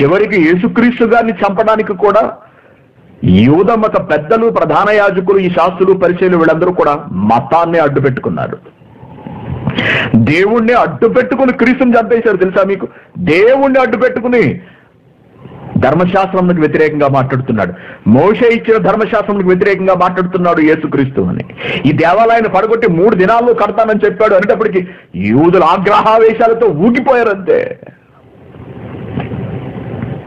చివరికి యేసుక్రీస్తు గారిని చంపడానికి కూడా యూద మత పెద్దలు ప్రధాన యాజకులు ఈ శాస్త్రులు పరిచయలు వీళ్ళందరూ కూడా మతాన్ని అడ్డు పెట్టుకున్నారు దేవుణ్ణి అడ్డు పెట్టుకుని క్రీస్తుని చంపేశారు తెలుసా మీకు? దేవుణ్ణి అడ్డు పెట్టుకుని ధర్మశాస్త్రంకి వ్యతిరేకంగా మాట్లాడుతున్నాడు. మోష ఇచ్చిన ధర్మశాస్త్రంకి వ్యతిరేకంగా మాట్లాడుతున్నాడు యేసుక్రీస్తు అని. ఈ దేవాలయాన్ని పడగొట్టి మూడు దినాల్లో కడతానని చెప్పాడు అనేటప్పటికి యూదుల ఆగ్రహావేశాలతో ఊగిపోయారంతే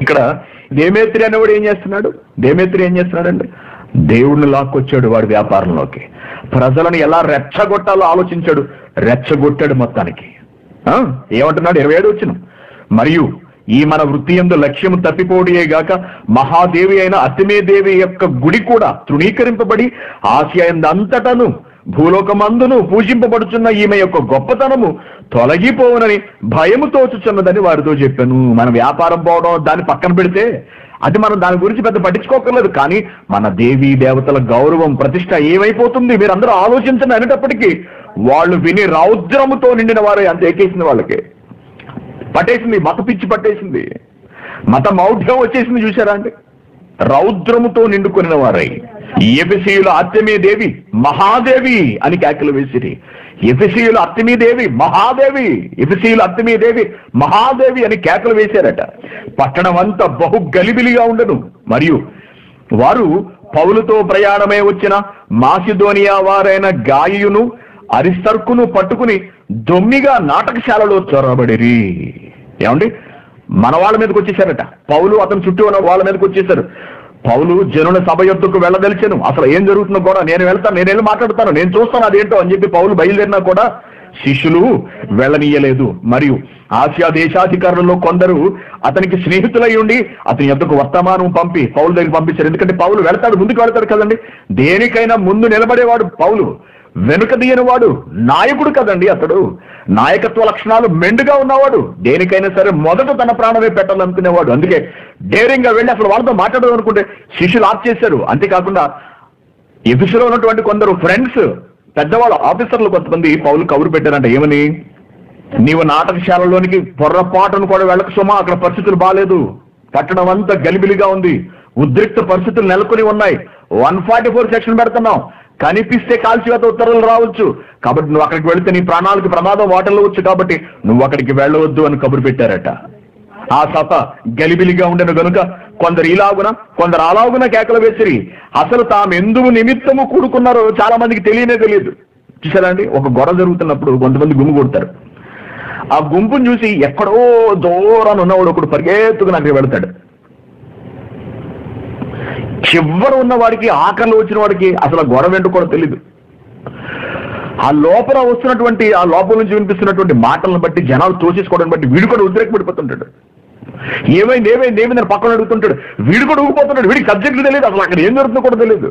ఇక్కడ దేమేత్రి అనేవాడు ఏం చేస్తున్నాడు? దేమేత్రి ఏం చేస్తున్నాడండి? దేవుడిని లాక్కొచ్చాడు వాడు వ్యాపారంలోకి. ప్రజలను ఎలా రెచ్చగొట్టాలో ఆలోచించాడు. రెచ్చగొట్టాడు మొత్తానికి. ఏమంటున్నాడు? ఇరవై ఏడు వచ్చిన. మరియు ఈ మన వృత్తి ఎందు లక్ష్యము తప్పిపోడియే గాక మహాదేవి అయిన అతిమే దేవి యొక్క గుడి కూడా తృణీకరింపబడి ఆసియా అంతటను భూలోకమందును పూజింపబడుచున్న ఈమె యొక్క గొప్పతనము తొలగిపోవునని భయము తోచుచున్నదని వారితో చెప్పాను. మన వ్యాపారం పోవడం దాన్ని పక్కన పెడితే అది మనం దాని గురించి పెద్ద పట్టించుకోకర్లేదు కానీ మన దేవి దేవతల గౌరవం ప్రతిష్ట ఏమైపోతుంది? మీరందరూ ఆలోచించండి అనేటప్పటికీ వాళ్ళు విని రౌద్రముతో నిండిన వారే అంత ఎక్కేసింది వాళ్ళకి. పట్టేసింది మత పిచ్చి పట్టేసింది. మత మౌఢ్యం వచ్చేసింది చూసారా అండి? రౌద్రముతో నిండుకొనిన వారై. ఎఫెసీయుల అత్తమే దేవి మహాదేవి అని కేకలు వేసిరి. ఎఫెసీయుల అత్తమీ దేవి మహాదేవి ఎఫెసీయుల అత్తమీ దేవి మహాదేవి అని కేకలు వేశారట. పట్టణం అంతా బహు గలిబిలిగా ఉండను. మరియు వారు పౌలుతో ప్రయాణమై వచ్చిన మాసిదోనియా వారైన గాయును అరిస్తర్కును పట్టుకుని దొమ్మిగా నాటకశాలలో చొరబడిరి. ఏమండి? మన వాళ్ళ మీదకి వచ్చేసారట. పౌలు అతని చుట్టూ ఉన్న వాళ్ళ మీదకి వచ్చేసారు. పౌలు జనుల సభ యుద్ధకు వెళ్ళదలిచాను. అసలు ఏం జరుగుతుందో కూడా నేను వెళ్తాను నేను వెళ్ళి మాట్లాడతాను నేను చూస్తాను అదేంటో అని చెప్పి పౌలు బయలుదేరినా కూడా శిష్యులు వెళ్ళనీయలేదు. మరియు ఆసియా దేశాధికారులలో కొందరు అతనికి స్నేహితులై ఉండి అతని యొద్దకు వర్తమానం పంపి పౌలు దగ్గరికి పంపించారు. ఎందుకంటే పౌలు వెళ్తాడు ముందుకు వెళ్తాడు కదండి. దేనికైనా ముందు నిలబడేవాడు పౌలు. వెనుక దీయనివాడు నాయకుడు కదండి అతడు. నాయకత్వ లక్షణాలు మెండుగా ఉన్నవాడు. దేనికైనా సరే మొదట తన ప్రాణమే పెట్టాలనుకునేవాడు. అందుకే డేరింగ్గా వెళ్ళి అసలు వాళ్ళతో మాట్లాడదాం అనుకుంటే శిష్యులు ఆఫ్ చేశారు. అంతేకాకుండా ఎఫీసులో ఉన్నటువంటి కొందరు ఫ్రెండ్స్ పెద్దవాళ్ళు ఆఫీసర్లు కొంతమంది పౌలు కబురు పెట్టారంట. ఏమని? నీవు నాటకశాలలోనికి పొర్రపాటును కూడా వెళ్ళక సుమా అక్కడ పరిస్థితులు బాగాలేదు పట్టణం అంతా గలిబిలిగా ఉంది. ఉద్రిక్త పరిస్థితులు నెలకొని ఉన్నాయి. వన్ ఫార్టీ ఫోర్ సెక్షన్ పెడుతున్నాం. కనిపిస్తే కాల్చివేత ఉత్తర్వులు రావచ్చు. కాబట్టి నువ్వు అక్కడికి వెళితే నీ ప్రాణాలకు ప్రమాదం వాటిల్లవచ్చు కాబట్టి నువ్వు అక్కడికి వెళ్ళవద్దు అని కబురు పెట్టారట. ఆ సభ గలిబిలిగా ఉండను గనుక కొందరు ఇలాగున కొందరు అలాగున కేకలు వేసిరి. అసలు తాము ఎందుకు నిమిత్తము కూడుకున్నారో చాలా మందికి తెలియనే తెలియదు. చూసారండి ఒక గొడవ జరుగుతున్నప్పుడు కొంతమంది గుమ్ము కొడతారు. ఆ గుంపును చూసి ఎక్కడో దూరాన్ని ఉన్నవాడు ఒకడు పరిగెత్తుకుని అక్కడికి వెళ్తాడు. చివర ఉన్న వాడికి ఆకలి వచ్చిన వాడికి అసలు గొడవ ఏంటో కూడా తెలియదు ఆ లోపల వస్తున్నటువంటి ఆ లోపల నుంచి వినిపిస్తున్నటువంటి మాటలను బట్టి జనాలు తోచేసుకోవడం బట్టి వీడు కూడా ఉద్రేకపడిపోతుంటాడు. ఏమైంది ఏమైంది ఏమైంది అని పక్కన అడుగుతుంటాడు. వీడు కూడా ఊగిపోతుంటాడు వీడికి సబ్జెక్టులు తెలియదు అసలు అక్కడ ఏం జరుగుతుందో కూడా తెలియదు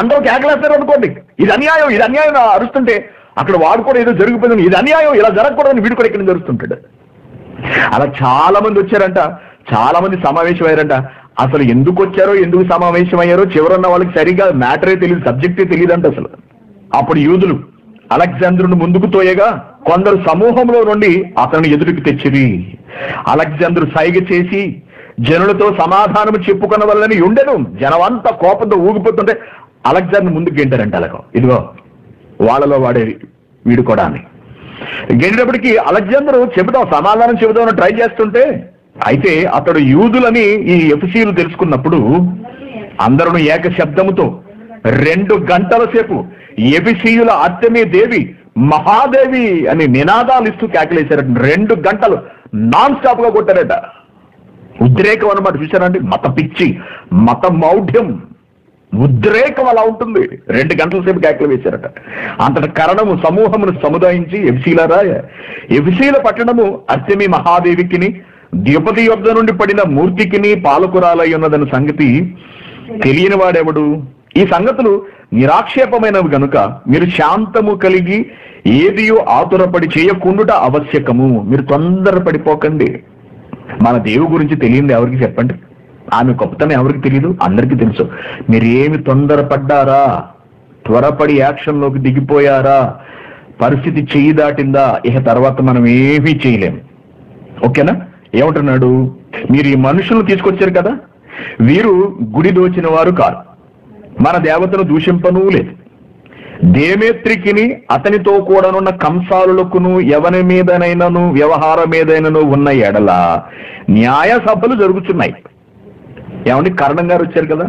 అందరూ కేకలేస్తారు అనుకోండి ఇది అన్యాయం ఇది అన్యాయం అరుస్తుంటే అక్కడ వాడు కూడా ఏదో జరిగిపోయింది ఇది అన్యాయం ఇలా జరగకూడదని వీడు కూడా ఇక్కడ జరుగుతుంటాడు అలా చాలా మంది వచ్చారంట చాలా మంది సమావేశం అయ్యారంట అసలు ఎందుకు వచ్చారో ఎందుకు సమావేశమయ్యారో చివరన్న వాళ్ళకి సరిగా మ్యాటరే తెలియదు సబ్జెక్టే తెలియదంట అసలు. అప్పుడు యూదులు అలెగ్జాంద్రుని ముందుకు తోయగా కొందరు సమూహంలో నుండి అతను ఎదురుకు తెచ్చిరి. అలెగ్జాంద్రు సైగ చేసి జనులతో సమాధానం చెప్పుకున్న వల్లని ఉండెను. జనమంతా కోపంతో ఊగిపోతుంటే అలెగ్జాండర్ ముందుకు గెంటారంట అలాగో ఇదిగో వాళ్ళలో వాడే వీడు కూడా అని. గెలినప్పటికీ అలెగ్జాండర్ చెబుదాం సమాధానం చెబుదామని ట్రై చేస్తుంటే అయితే అతడు యూదులని ఈ ఎఫ్సీలు తెలుసుకున్నప్పుడు అందరూ ఏక శబ్దముతో రెండు గంటల సేపు ఎబిసీయుల అత్తమే దేవి మహాదేవి అని నినాదాలు ఇస్తూ కేకలేశారట. రెండు గంటలు నాన్ స్టాప్గా కొట్టారట. ఉద్రేకం అన్నమాట చూసారండి మత పిచ్చి మత మౌఢ్యం. ఉద్రేకం అలా ఉంటుంది. రెండు గంటల సేపు కేకలు వేశారట. అంతటి కరణము సమూహమును సముదాయించి ఎఫ్సీలరా ఎఫ్సీల పట్టణము అష్టమి మహాదేవికిని ద్విపతి యొద్ద నుండి పడిన మూర్తికిని పాలకురాలై ఉన్నదన్న సంగతి తెలియని వాడెవడు ఈ సంగతులు నిరాక్షేపమైనవి గనుక మీరు శాంతము కలిగి ఏదియో ఆతురపడి చేయకుండుట ఆవశ్యకము. మీరు తొందరపడిపోకండి. మన దేవు గురించి తెలియంది ఎవరికి చెప్పండి? ఆమె గొప్పతనం ఎవరికి తెలియదు అందరికీ తెలుసు. మీరు ఏమి తొందరపడ్డారా? త్వరపడి యాక్షన్లోకి దిగిపోయారా? పరిస్థితి చేయి దాటిందా? ఇక తర్వాత మనం ఏమీ చేయలేం. ఓకేనా? ఏమంటున్నాడు? మీరు ఈ మనుషులను తీసుకొచ్చారు కదా? వీరు గుడి దోచిన వారు కాదు మన దేవతను దూషింపనూ లేదు. దేమేత్రికిని అతనితో కూడానున్న కంసాలులకును ఎవరి మీదనైనాను వ్యవహారం మీదైనాను ఉన్న ఎడల న్యాయ సభలు జరుగుతున్నాయి ఏమండి కరణం గారు వచ్చారు కదా?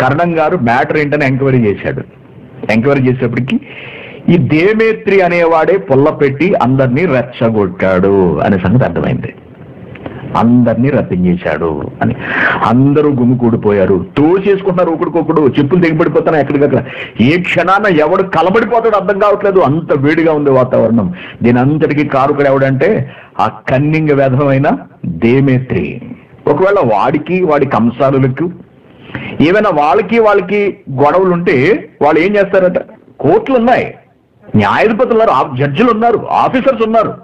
కరణం గారు మ్యాటర్ ఏంటని ఎంక్వైరీ చేశాడు. ఎంక్వైరీ చేసేప్పటికి ఈ దేమేత్రి అనేవాడే పొల్ల పెట్టి అందరినీ రెచ్చగొట్టాడు అనే సంగతి అర్థమైంది. అందరినీ రప్పించేశాడు అని. అందరూ గుమికూడిపోయారు తోసేసుకుంటున్నారు ఒకడికొకడు. చెప్పులు దిగబడిపోతాను ఎక్కడికక్కడ. ఏ క్షణాన ఎవడు కలబడిపోతాడో అర్థం కావట్లేదు. అంత వేడిగా ఉంది వాతావరణం. దీని అంతటికి కారుకుడు ఎవడంటే ఆ కన్నింగ వేధమైన దేమేత్రి. ఒకవేళ వాడికి వాడి కంసాలులకు ఏమైనా వాళ్ళకి వాళ్ళకి గొడవలు ఉంటే వాళ్ళు ఏం చేస్తారట? కోర్టులు ఉన్నాయి న్యాయాధిపతులు ఉన్నారు ఆ- జడ్జిలు ఉన్నారు ఆఫీసర్స్ ఉన్నారు.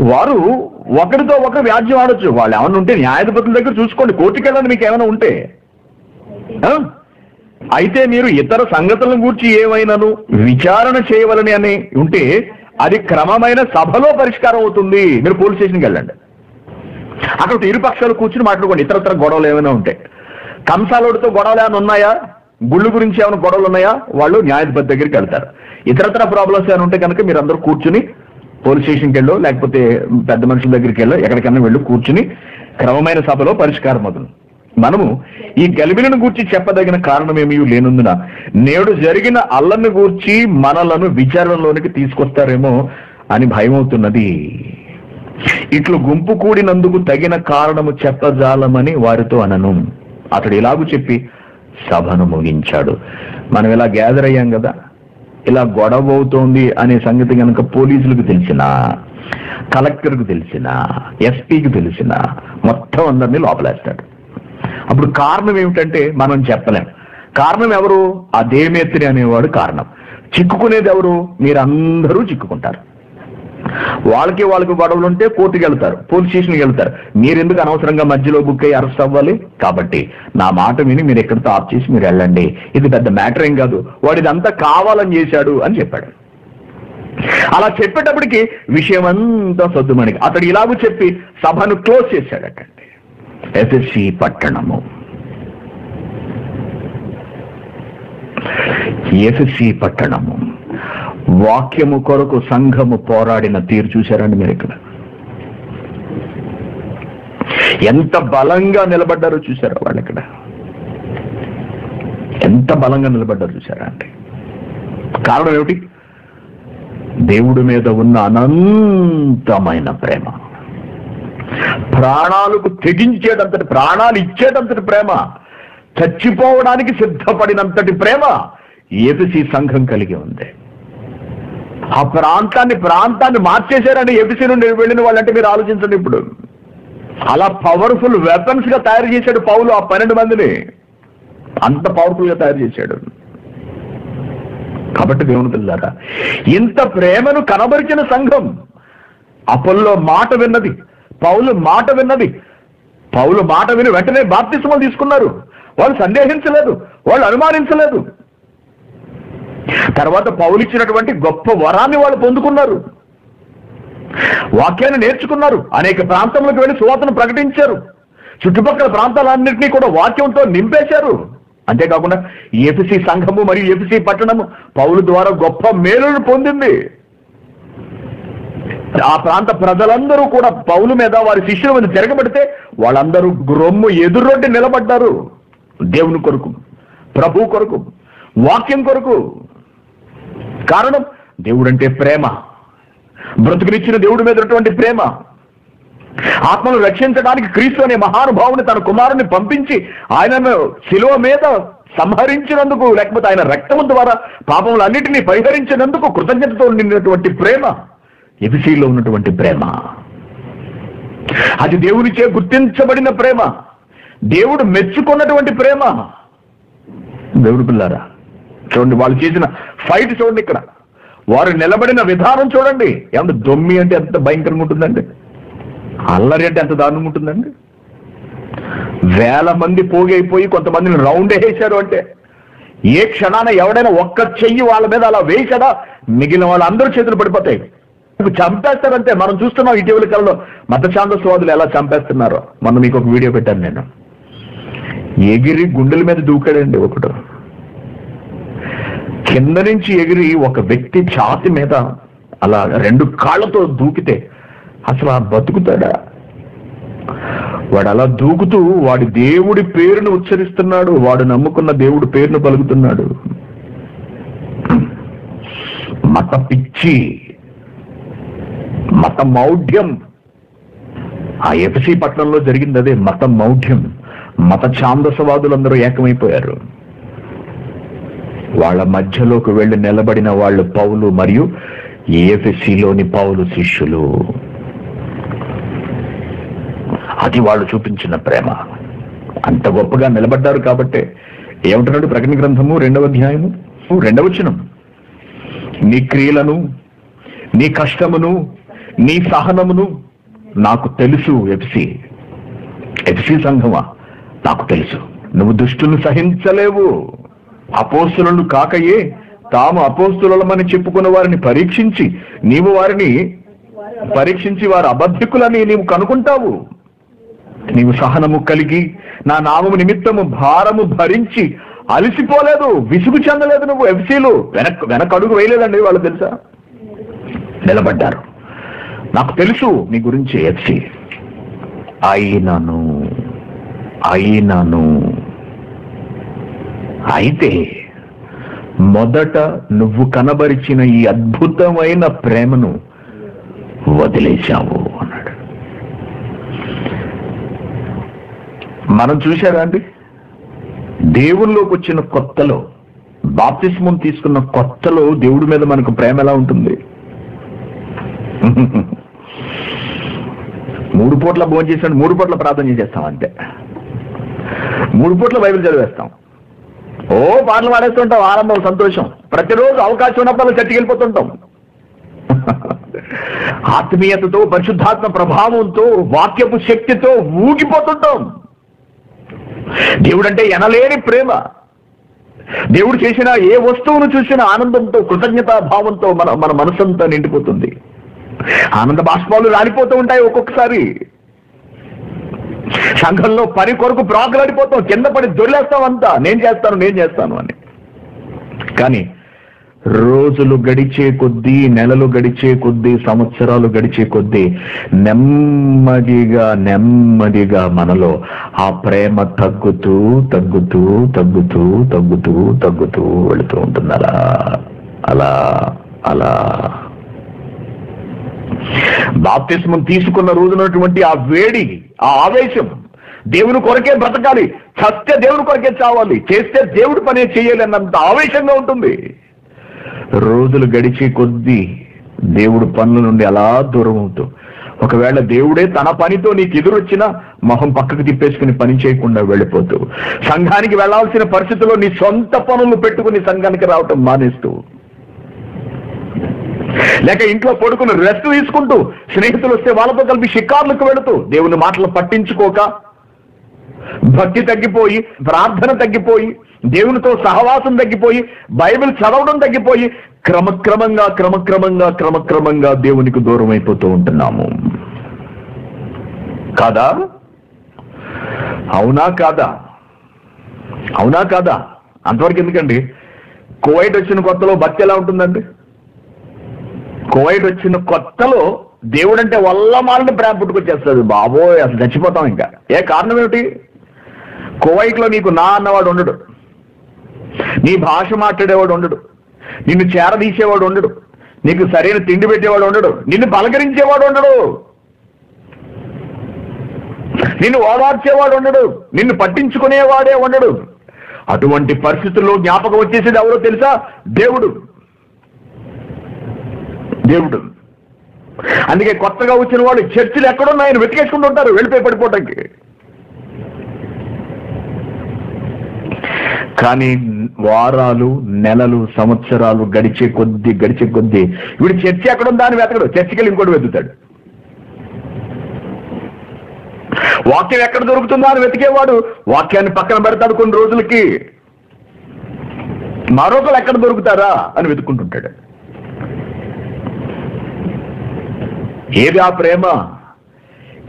వారు ఒకరితో ఒకరు వ్యాజ్యం ఆడొచ్చు. వాళ్ళు ఏమైనా ఉంటే న్యాయాధిపతుల దగ్గర చూసుకోండి. కోర్టుకి వెళ్ళండి మీకు ఏమైనా ఉంటే? అయితే మీరు ఇతర సంగతులను గురించి ఏమైనాను విచారణ చేయవలని అని ఉంటే అది క్రమమైన సభలో పరిష్కారం అవుతుంది. మీరు పోలీస్ స్టేషన్కి వెళ్ళండి. అక్కడ ఒక ఇరు పక్షాలు కూర్చుని మాట్లాడుకోండి. ఇతరత్ర గొడవలు ఏమైనా ఉంటాయి కంసాలోడితో గొడవలు ఏమైనా ఉన్నాయా? గుళ్ళు గురించి ఏమైనా గొడవలు ఉన్నాయా? వాళ్ళు న్యాయాధిపతి దగ్గరికి వెళ్తారు. ఇతరత్ర ప్రాబ్లమ్స్ ఏమైనా ఉంటే కనుక మీరు అందరూ కూర్చుని పోలీస్ స్టేషన్కి వెళ్ళో లేకపోతే పెద్ద మనుషుల దగ్గరికి వెళ్ళో ఎక్కడికైనా వెళ్ళి కూర్చుని క్రమమైన సభలో పరిష్కారం అవుతుంది. మనము ఈ గలిబిలను గూర్చి చెప్పదగిన కారణమేమీ లేనందున నేడు జరిగిన అల్లని గూర్చి మనలను విచారణలోనికి తీసుకొస్తారేమో అని భయమవుతున్నది. ఇట్లు గుంపు కూడినందుకు తగిన కారణము చెప్పజాలమని వారితో అనను. అతడు ఇలాగూ చెప్పి సభను ముగించాడు. మనం ఇలా గ్యాదర్ అయ్యాం కదా? ఇలా గొడవ అవుతోంది అనే సంగతి కనుక పోలీసులకు తెలిసిన కలెక్టర్కు తెలిసినా ఎస్పీకి తెలిసినా మొత్తం అందరినీ లోపలేస్తాడు. అప్పుడు కారణం ఏమిటంటే మనం చెప్పలేం. కారణం ఎవరు? అదేమేత్రి అనేవాడు కారణం. చిక్కుకునేది ఎవరు? మీరందరూ చిక్కుకుంటారు. వాళ్ళకి వాళ్ళకి గొడవలు ఉంటే కోర్టుకి వెళ్తారు పోలీస్ స్టేషన్కి వెళ్తారు. మీరు ఎందుకు అనవసరంగా మధ్యలో బుక్ అయ్యి అరెస్ట్ అవ్వాలి? కాబట్టి నా మాట విని మీరు ఎక్కడితో ఆఫ్ చేసి మీరు వెళ్ళండి. ఇది పెద్ద మ్యాటర్ ఏం కాదు. వాడు ఇదంతా కావాలని చేశాడు అని చెప్పాడు. అలా చెప్పేటప్పటికి విషయం అంతా సొద్దుమణికి అతడు ఇలాగూ చెప్పి సభను క్లోజ్ చేశాడటండి ఎస్ఎస్సి పట్టణము. ఎఫ్సి పట్టణము. వాక్యము కొరకు సంఘము పోరాడిన తీరు చూశారండి మీరు ఇక్కడ. ఎంత బలంగా నిలబడ్డారో చూసారా వాళ్ళు ఇక్కడ? ఎంత బలంగా నిలబడ్డారు చూసారా అండి? కారణం ఏమిటి? దేవుడి మీద ఉన్న అనంతమైన ప్రేమ. ప్రాణాలకు తెగించేటంతటి ప్రాణాలు ఇచ్చేటంతటి ప్రేమ. చచ్చిపోవడానికి సిద్ధపడినంతటి ప్రేమ ఏపీసీ సంఘం కలిగి ఉంది. ఆ ప్రాంతాన్ని ప్రాంతాన్ని మార్చేశారని ఏపీసీ నుండి వెళ్ళిన వాళ్ళంటే మీరు ఆలోచించండి ఇప్పుడు. అలా పవర్ఫుల్ వెపన్స్గా తయారు చేశాడు పౌలు ఆ పన్నెండు మందిని. అంత పవర్ఫుల్గా తయారు చేశాడు. కాబట్టి దేవుని పిల్లారా ఇంత ప్రేమను కనబరిచిన సంఘం అపోల్లో మాట విన్నది పౌలు మాట విన్నది. పౌలు మాట విని వెంటనే బాప్తిస్మలు తీసుకున్నారు. వాళ్ళు సందేహించలేదు వాళ్ళు అనుమానించలేదు. తర్వాత పౌలు ఇచ్చినటువంటి గొప్ప వరాన్ని వాళ్ళు పొందుకున్నారు. వాక్యాన్ని నేర్చుకున్నారు. అనేక ప్రాంతంలోకి వెళ్ళి సువార్తను ప్రకటించారు. చుట్టుపక్కల ప్రాంతాలన్నింటినీ కూడా వాక్యంతో నింపేశారు. అంతేకాకుండా ఏపీసీ సంఘము మరియు ఏపీసీ పట్టణము పౌలు ద్వారా గొప్ప మేలును పొందింది. ఆ ప్రాంత ప్రజలందరూ కూడా పౌలు మీద వారి శిష్యుల మీద తిరగబడితే వాళ్ళందరూ గ్రొమ్ము ఎదురొడ్డి నిలబడ్డారు. దేవుని కొరకు ప్రభు కొరకు వాక్యం కొరకు. కారణం దేవుడంటే ప్రేమ. బ్రతుకునిచ్చిన దేవుడి మీద ఉన్నటువంటి ప్రేమ. ఆత్మను రక్షించడానికి క్రీస్తు అనే మహానుభావుని తన కుమారుని పంపించి ఆయనను శిలువ మీద సంహరించినందుకు లేకపోతే ఆయన రక్తము ద్వారా పాపములన్నిటినీ పరిహరించినందుకు కృతజ్ఞతతో నిండినటువంటి ప్రేమ ఎబిసిలో ఉన్నటువంటి ప్రేమ. అది దేవునిచే గుర్తించబడిన ప్రేమ. దేవుడు మెచ్చుకున్నటువంటి ప్రేమ. దేవుడు పిల్లారా చూడండి వాళ్ళు చేసిన ఫైట్ చూడండి ఇక్కడ. వారు నిలబడిన విధానం చూడండి. ఎంత దొమ్మి అంటే ఎంత భయంకరంగా ఉంటుందండి. అల్లరి అంటే ఎంత దారుణంగా ఉంటుందండి. వేల మంది పోగైపోయి కొంతమందిని రౌండ్ వేసారు అంటే ఏ క్షణాన ఎవడైనా ఒక్క చెయ్యి వాళ్ళ మీద అలా వేసాడా మిగిలిన వాళ్ళందరూ చేతులు పడిపోతాయి. చంపేస్తారంటే మనం చూస్తున్నాం ఇటీవల కాలంలో మత స్వాదులు ఎలా చంపేస్తున్నారో. మొన్న మీకు ఒక వీడియో పెట్టాను నేను. ఎగిరి గుండెల మీద దూకాడండి ఒకడు. కింద నుంచి ఎగిరి ఒక వ్యక్తి ఛాతి మీద అలా రెండు కాళ్ళతో దూకితే అసలు ఆ బతుకుతాడా? వాడు అలా దూకుతూ వాడి దేవుడి పేరును ఉచ్చరిస్తున్నాడు వాడు నమ్ముకున్న దేవుడి పేరును పలుకుతున్నాడు. మత పిచ్చి మత మౌఢ్యం. ఆ ఎఫ్సి పట్టణంలో జరిగింది అదే మత మౌఢ్యం. మత ఛాందసవాదులందరూ ఏకమైపోయారు. వాళ్ళ మధ్యలోకి వెళ్ళి నిలబడిన వాళ్ళు పౌలు మరియు ఏఫెసిలోని పౌలు శిష్యులు. అది వాళ్ళు చూపించిన ప్రేమ. అంత గొప్పగా నిలబడ్డారు కాబట్టే. ఏమంటున్నాడు ప్రకటన గ్రంథము రెండవ అధ్యాయము? రెండవచనం నీ క్రియలను నీ కష్టమును నీ సహనమును నాకు తెలుసు ఎఫ్సి. ఎఫ్సి సంఘమా? నాకు తెలుసు. నువ్వు దుష్టులను సహించలేవు. అపోస్తులను కాకయే తాము అపోస్తులమని చెప్పుకున్న వారిని పరీక్షించి నీవు వారిని పరీక్షించి వారు అబద్ధికులని నీవు కనుకుంటావు నీవు సహనము కలిగి నా నామము నిమిత్తము భారము భరించి అలసిపోలేదు విసుగు చెందలేదు నువ్వు ఎఫ్సీలు. వెనక్ వెనక అడుగు వేయలేదండి వాళ్ళు తెలుసా? నిలబడ్డారు. నాకు తెలుసు నీ గురించి ఎఫ్సి. అయినను. అయినను. అయితే మొదట నువ్వు కనబరిచిన ఈ అద్భుతమైన ప్రేమను వదిలేశావు అన్నాడు. మనం చూశారా అండి? దేవుల్లోకి వచ్చిన కొత్తలో బాప్తిస్మం తీసుకున్న కొత్తలో దేవుడి మీద మనకు ప్రేమ ఎలా ఉంటుంది? మూడు పూట్ల భోజనం చేసాడు మూడు పూట్ల ప్రార్థన చేసేస్తాం అంతే. మూడు పూట్ల బైబిల్ చదివేస్తాం. ఓ పాటలు పాడేస్తుంటాం ఆనందం సంతోషం. ప్రతిరోజు అవకాశం ఉన్నప్పుడు చర్చికి వెళ్ళిపోతుంటాం ఆత్మీయతతో పరిశుద్ధాత్మ ప్రభావంతో వాక్యపు శక్తితో ఊగిపోతుంటాం. దేవుడంటే ఎనలేని ప్రేమ. దేవుడు చేసిన ఏ వస్తువును చూసిన ఆనందంతో కృతజ్ఞతా భావంతో మన మన మనసంతా నిండిపోతుంది. ఆనంద బాష్పాలు రాలిపోతూ ఉంటాయి ఒక్కొక్కసారి. సంఘంలో పని కొరకు ప్రాకులాడిపోతాం కింద పడి దొరిలేస్తాం అంతా. నేను చేస్తాను నేను చేస్తాను అని. కానీ రోజులు గడిచే కొద్దీ నెలలు గడిచే కొద్దీ సంవత్సరాలు గడిచే కొద్దీ నెమ్మదిగా నెమ్మదిగా మనలో ఆ ప్రేమ తగ్గుతూ తగ్గుతూ తగ్గుతూ తగ్గుతూ తగ్గుతూ వెళుతూ ఉంటుంది అలా అలా అలా. బాప్తిస్మం తీసుకున్న రోజునటువంటి ఆ వేడి ఆ ఆవేశం దేవుని కొరకే బ్రతకాలి చస్తే దేవుని కొరకే చావాలి చేస్తే దేవుడి పనే చేయాలి అన్నంత ఆవేశంగా ఉంటుంది. రోజులు గడిచే కొద్దీ దేవుడు పనుల నుండి అలా దూరం అవుతూ ఒకవేళ దేవుడే తన పనితో నీకు ఎదురొచ్చినా మొహం పక్కకు తిప్పేసుకుని పని చేయకుండా వెళ్ళిపోతూ సంఘానికి వెళ్ళాల్సిన పరిస్థితిలో నీ సొంత పనులు పెట్టుకుని సంఘానికి రావటం మానేస్తూ లేక ఇంట్లో పడుకుని రెస్ట్ తీసుకుంటూ స్నేహితులు వస్తే వాళ్ళతో కలిపి షికార్లకు వెళుతూ దేవుని మాటలు పట్టించుకోక. భక్తి తగ్గిపోయి ప్రార్థన తగ్గిపోయి దేవునితో సహవాసం తగ్గిపోయి బైబిల్ చదవడం తగ్గిపోయి క్రమక్రమంగా క్రమక్రమంగా క్రమక్రమంగా దేవునికి దూరం అయిపోతూ ఉంటున్నాము. కాదా? అవునా కాదా? అవునా కాదా? అంతవరకు ఎందుకండి? కోవైట్ వచ్చిన కొత్తలో భక్తి ఎలా ఉంటుందండి? కువైట్ వచ్చిన కొత్తలో దేవుడు అంటే వల్ల మాలని ప్రేమ పుట్టుకొచ్చేస్తుంది బాబోయ్ అసలు చచ్చిపోతాం ఇంకా. ఏ కారణం ఏమిటి? కువైట్లో నీకు నా అన్నవాడు ఉండడు. నీ భాష మాట్లాడేవాడు ఉండడు. నిన్ను చేరదీసేవాడు ఉండడు. నీకు సరైన తిండి పెట్టేవాడు ఉండడు. నిన్ను పలకరించేవాడు ఉండడు. నిన్ను ఓదార్చేవాడు ఉండడు. నిన్ను పట్టించుకునేవాడే ఉండడు. అటువంటి పరిస్థితుల్లో జ్ఞాపకం వచ్చేసేది ఎవరో తెలుసా? దేవుడు. దేవుడు. అందుకే కొత్తగా వచ్చిన వాళ్ళు చర్చిలు ఎక్కడున్నాయని వెతికేసుకుంటూ ఉంటారు వెళ్ళిపోయి పడిపోవటానికి. కానీ వారాలు నెలలు సంవత్సరాలు గడిచే కొద్ది గడిచే కొద్ది వీడు చర్చి ఎక్కడుందా అని వెతకడు చర్చికెళ్ళి ఇంకోటి వెతుకుతాడు. వాక్యం ఎక్కడ దొరుకుతుందా అని వెతికేవాడు వాక్యాన్ని పక్కన పెడతాడు కొన్ని రోజులకి. మరొకరు ఎక్కడ దొరుకుతారా అని వెతుక్కుంటుంటాడు. ఏది ఆ ప్రేమ?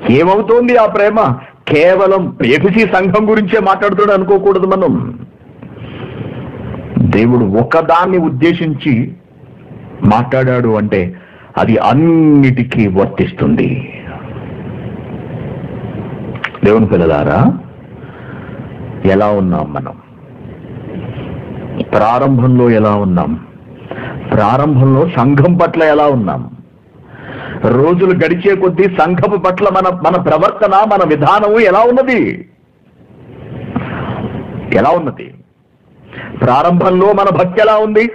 ఏమవుతోంది ఆ ప్రేమ? కేవలం ఎఫిసి సంఘం గురించే మాట్లాడుతున్నాడు అనుకోకూడదు మనం. దేవుడు ఒకదాన్ని ఉద్దేశించి మాట్లాడాడు అంటే అది అన్నిటికీ వర్తిస్తుంది. దేవుని పిల్లలారా ఎలా ఉన్నాం మనం? ప్రారంభంలో ఎలా ఉన్నాం? ప్రారంభంలో సంఘం పట్ల ఎలా ఉన్నాం? రోజులు గడిచే కొద్దీ సంఘపు పట్ల మన మన ప్రవర్తన మన విధానము ఎలా ఉన్నది? ఎలా ఉన్నది? ప్రారంభంలో మన భక్తి ఎలా ఉంది?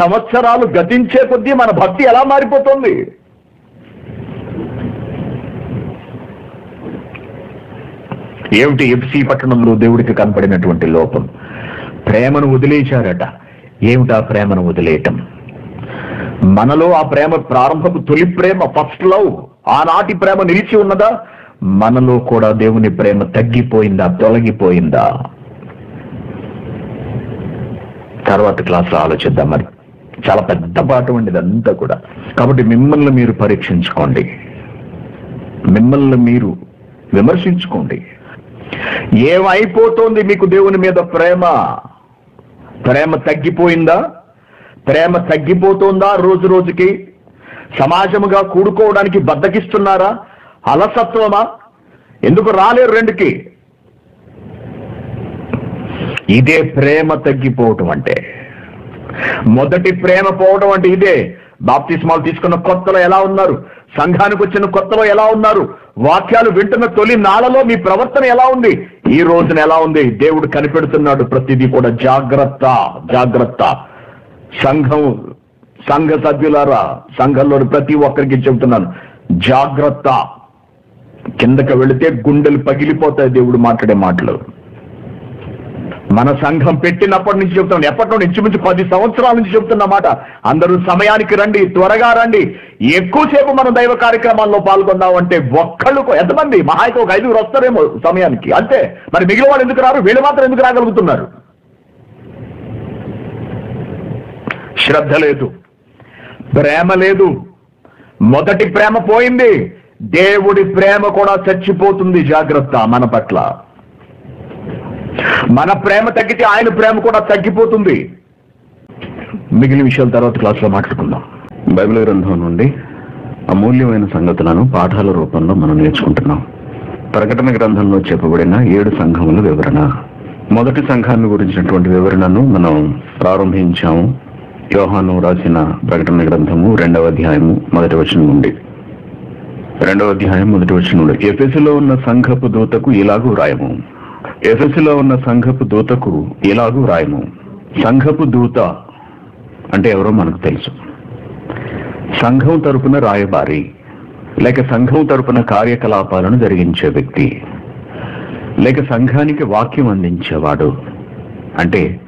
సంవత్సరాలు గతించే కొద్దీ మన భక్తి ఎలా మారిపోతుంది? ఏమిటి ఎఫ్సి పట్టణంలో దేవుడికి కనపడినటువంటి లోపం? ప్రేమను వదిలేశారట. ఏమిటా ప్రేమను వదిలేయటం? మనలో ఆ ప్రేమ ప్రారంభపు తొలి ప్రేమ ఫస్ట్ లవ్ ఆనాటి ప్రేమ నిలిచి ఉన్నదా? మనలో కూడా దేవుని ప్రేమ తగ్గిపోయిందా తొలగిపోయిందా? తర్వాత క్లాస్లో ఆలోచిద్దాం మరి. చాలా పెద్ద పాఠం అండి ఇదంతా కూడా. కాబట్టి మిమ్మల్ని మీరు పరీక్షించుకోండి. మిమ్మల్ని మీరు విమర్శించుకోండి. ఏమైపోతోంది మీకు దేవుని మీద ప్రేమ? ప్రేమ తగ్గిపోయిందా? ప్రేమ తగ్గిపోతుందా రోజు రోజుకి? సమాజముగా కూడుకోవడానికి బద్దకిస్తున్నారా? అలసత్వమా? ఎందుకు రాలేరు రెండుకి? ఇదే ప్రేమ తగ్గిపోవటం అంటే. మొదటి ప్రేమ పోవడం అంటే ఇదే. బాప్తిస్మాలు తీసుకున్న కొత్తలో ఎలా ఉన్నారు? సంఘానికి వచ్చిన కొత్తలో ఎలా ఉన్నారు? వాక్యాలు వింటున్న తొలి నాళలో మీ ప్రవర్తన ఎలా ఉంది? ఈ రోజున ఎలా ఉంది? దేవుడు కనిపెడుతున్నాడు ప్రతిదీ కూడా. జాగ్రత్త జాగ్రత్త. సంఘం సంఘ సభ్యులారా సంఘంలోని ప్రతి ఒక్కరికి చెబుతున్నాను జాగ్రత్త. కిందకి వెళితే గుండెలు పగిలిపోతాయి దేవుడు మాట్లాడే మాటలు. మన సంఘం పెట్టినప్పటి నుంచి చెప్తున్నాను ఎప్పటి నుండి? ఇంచుమించు పది సంవత్సరాల నుంచి చెప్తున్న మాట. అందరూ సమయానికి రండి త్వరగా రండి. ఎక్కువసేపు మనం దైవ కార్యక్రమాల్లో పాల్గొందాం అంటే ఒక్కళ్ళు ఎంతమంది? మహాయకు ఒక ఐదుగురు వస్తారేమో సమయానికి. అంతే. మరి మిగిలిన వాళ్ళు ఎందుకు రారు? వీళ్ళు మాత్రం ఎందుకు రాగలుగుతున్నారు? శ్రద్ధ లేదు ప్రేమ లేదు. మొదటి ప్రేమ పోయింది దేవుడి ప్రేమ కూడా చచ్చిపోతుంది జాగ్రత్త మన పట్ల. మన ప్రేమ తగ్గితే ఆయన ప్రేమ కూడా తగ్గిపోతుంది. మిగిలిన విషయాల తర్వాత క్లాస్లో మాట్లాడుకుందాం. బైబిల్ గ్రంథం నుండి అమూల్యమైన సంగతులను పాఠాల రూపంలో మనం నేర్చుకుంటున్నాం. ప్రకటన గ్రంథంలో చెప్పబడిన ఏడు సంఘముల వివరణ. మొదటి సంఘాన్ని గురించినటువంటి వివరణను మనం ప్రారంభించాము. యోహాను రాసిన ప్రకటన గ్రంథము రెండవ అధ్యాయము మొదటి వచనం నుండి. రెండవ అధ్యాయం మొదటి వచనం నుండి. ఎఫెసులో ఉన్న సంఘపు దూతకు ఇలాగూ రాయము. ఎఫెసులో ఉన్న సంఘపు దూతకు ఇలాగూ రాయము. సంఘపు దూత అంటే ఎవరో మనకు తెలుసు. సంఘం తరపున రాయబారి లేక సంఘం తరపున కార్యకలాపాలను జరిగించే వ్యక్తి లేక సంఘానికి వాక్యం అందించేవాడు. అంటే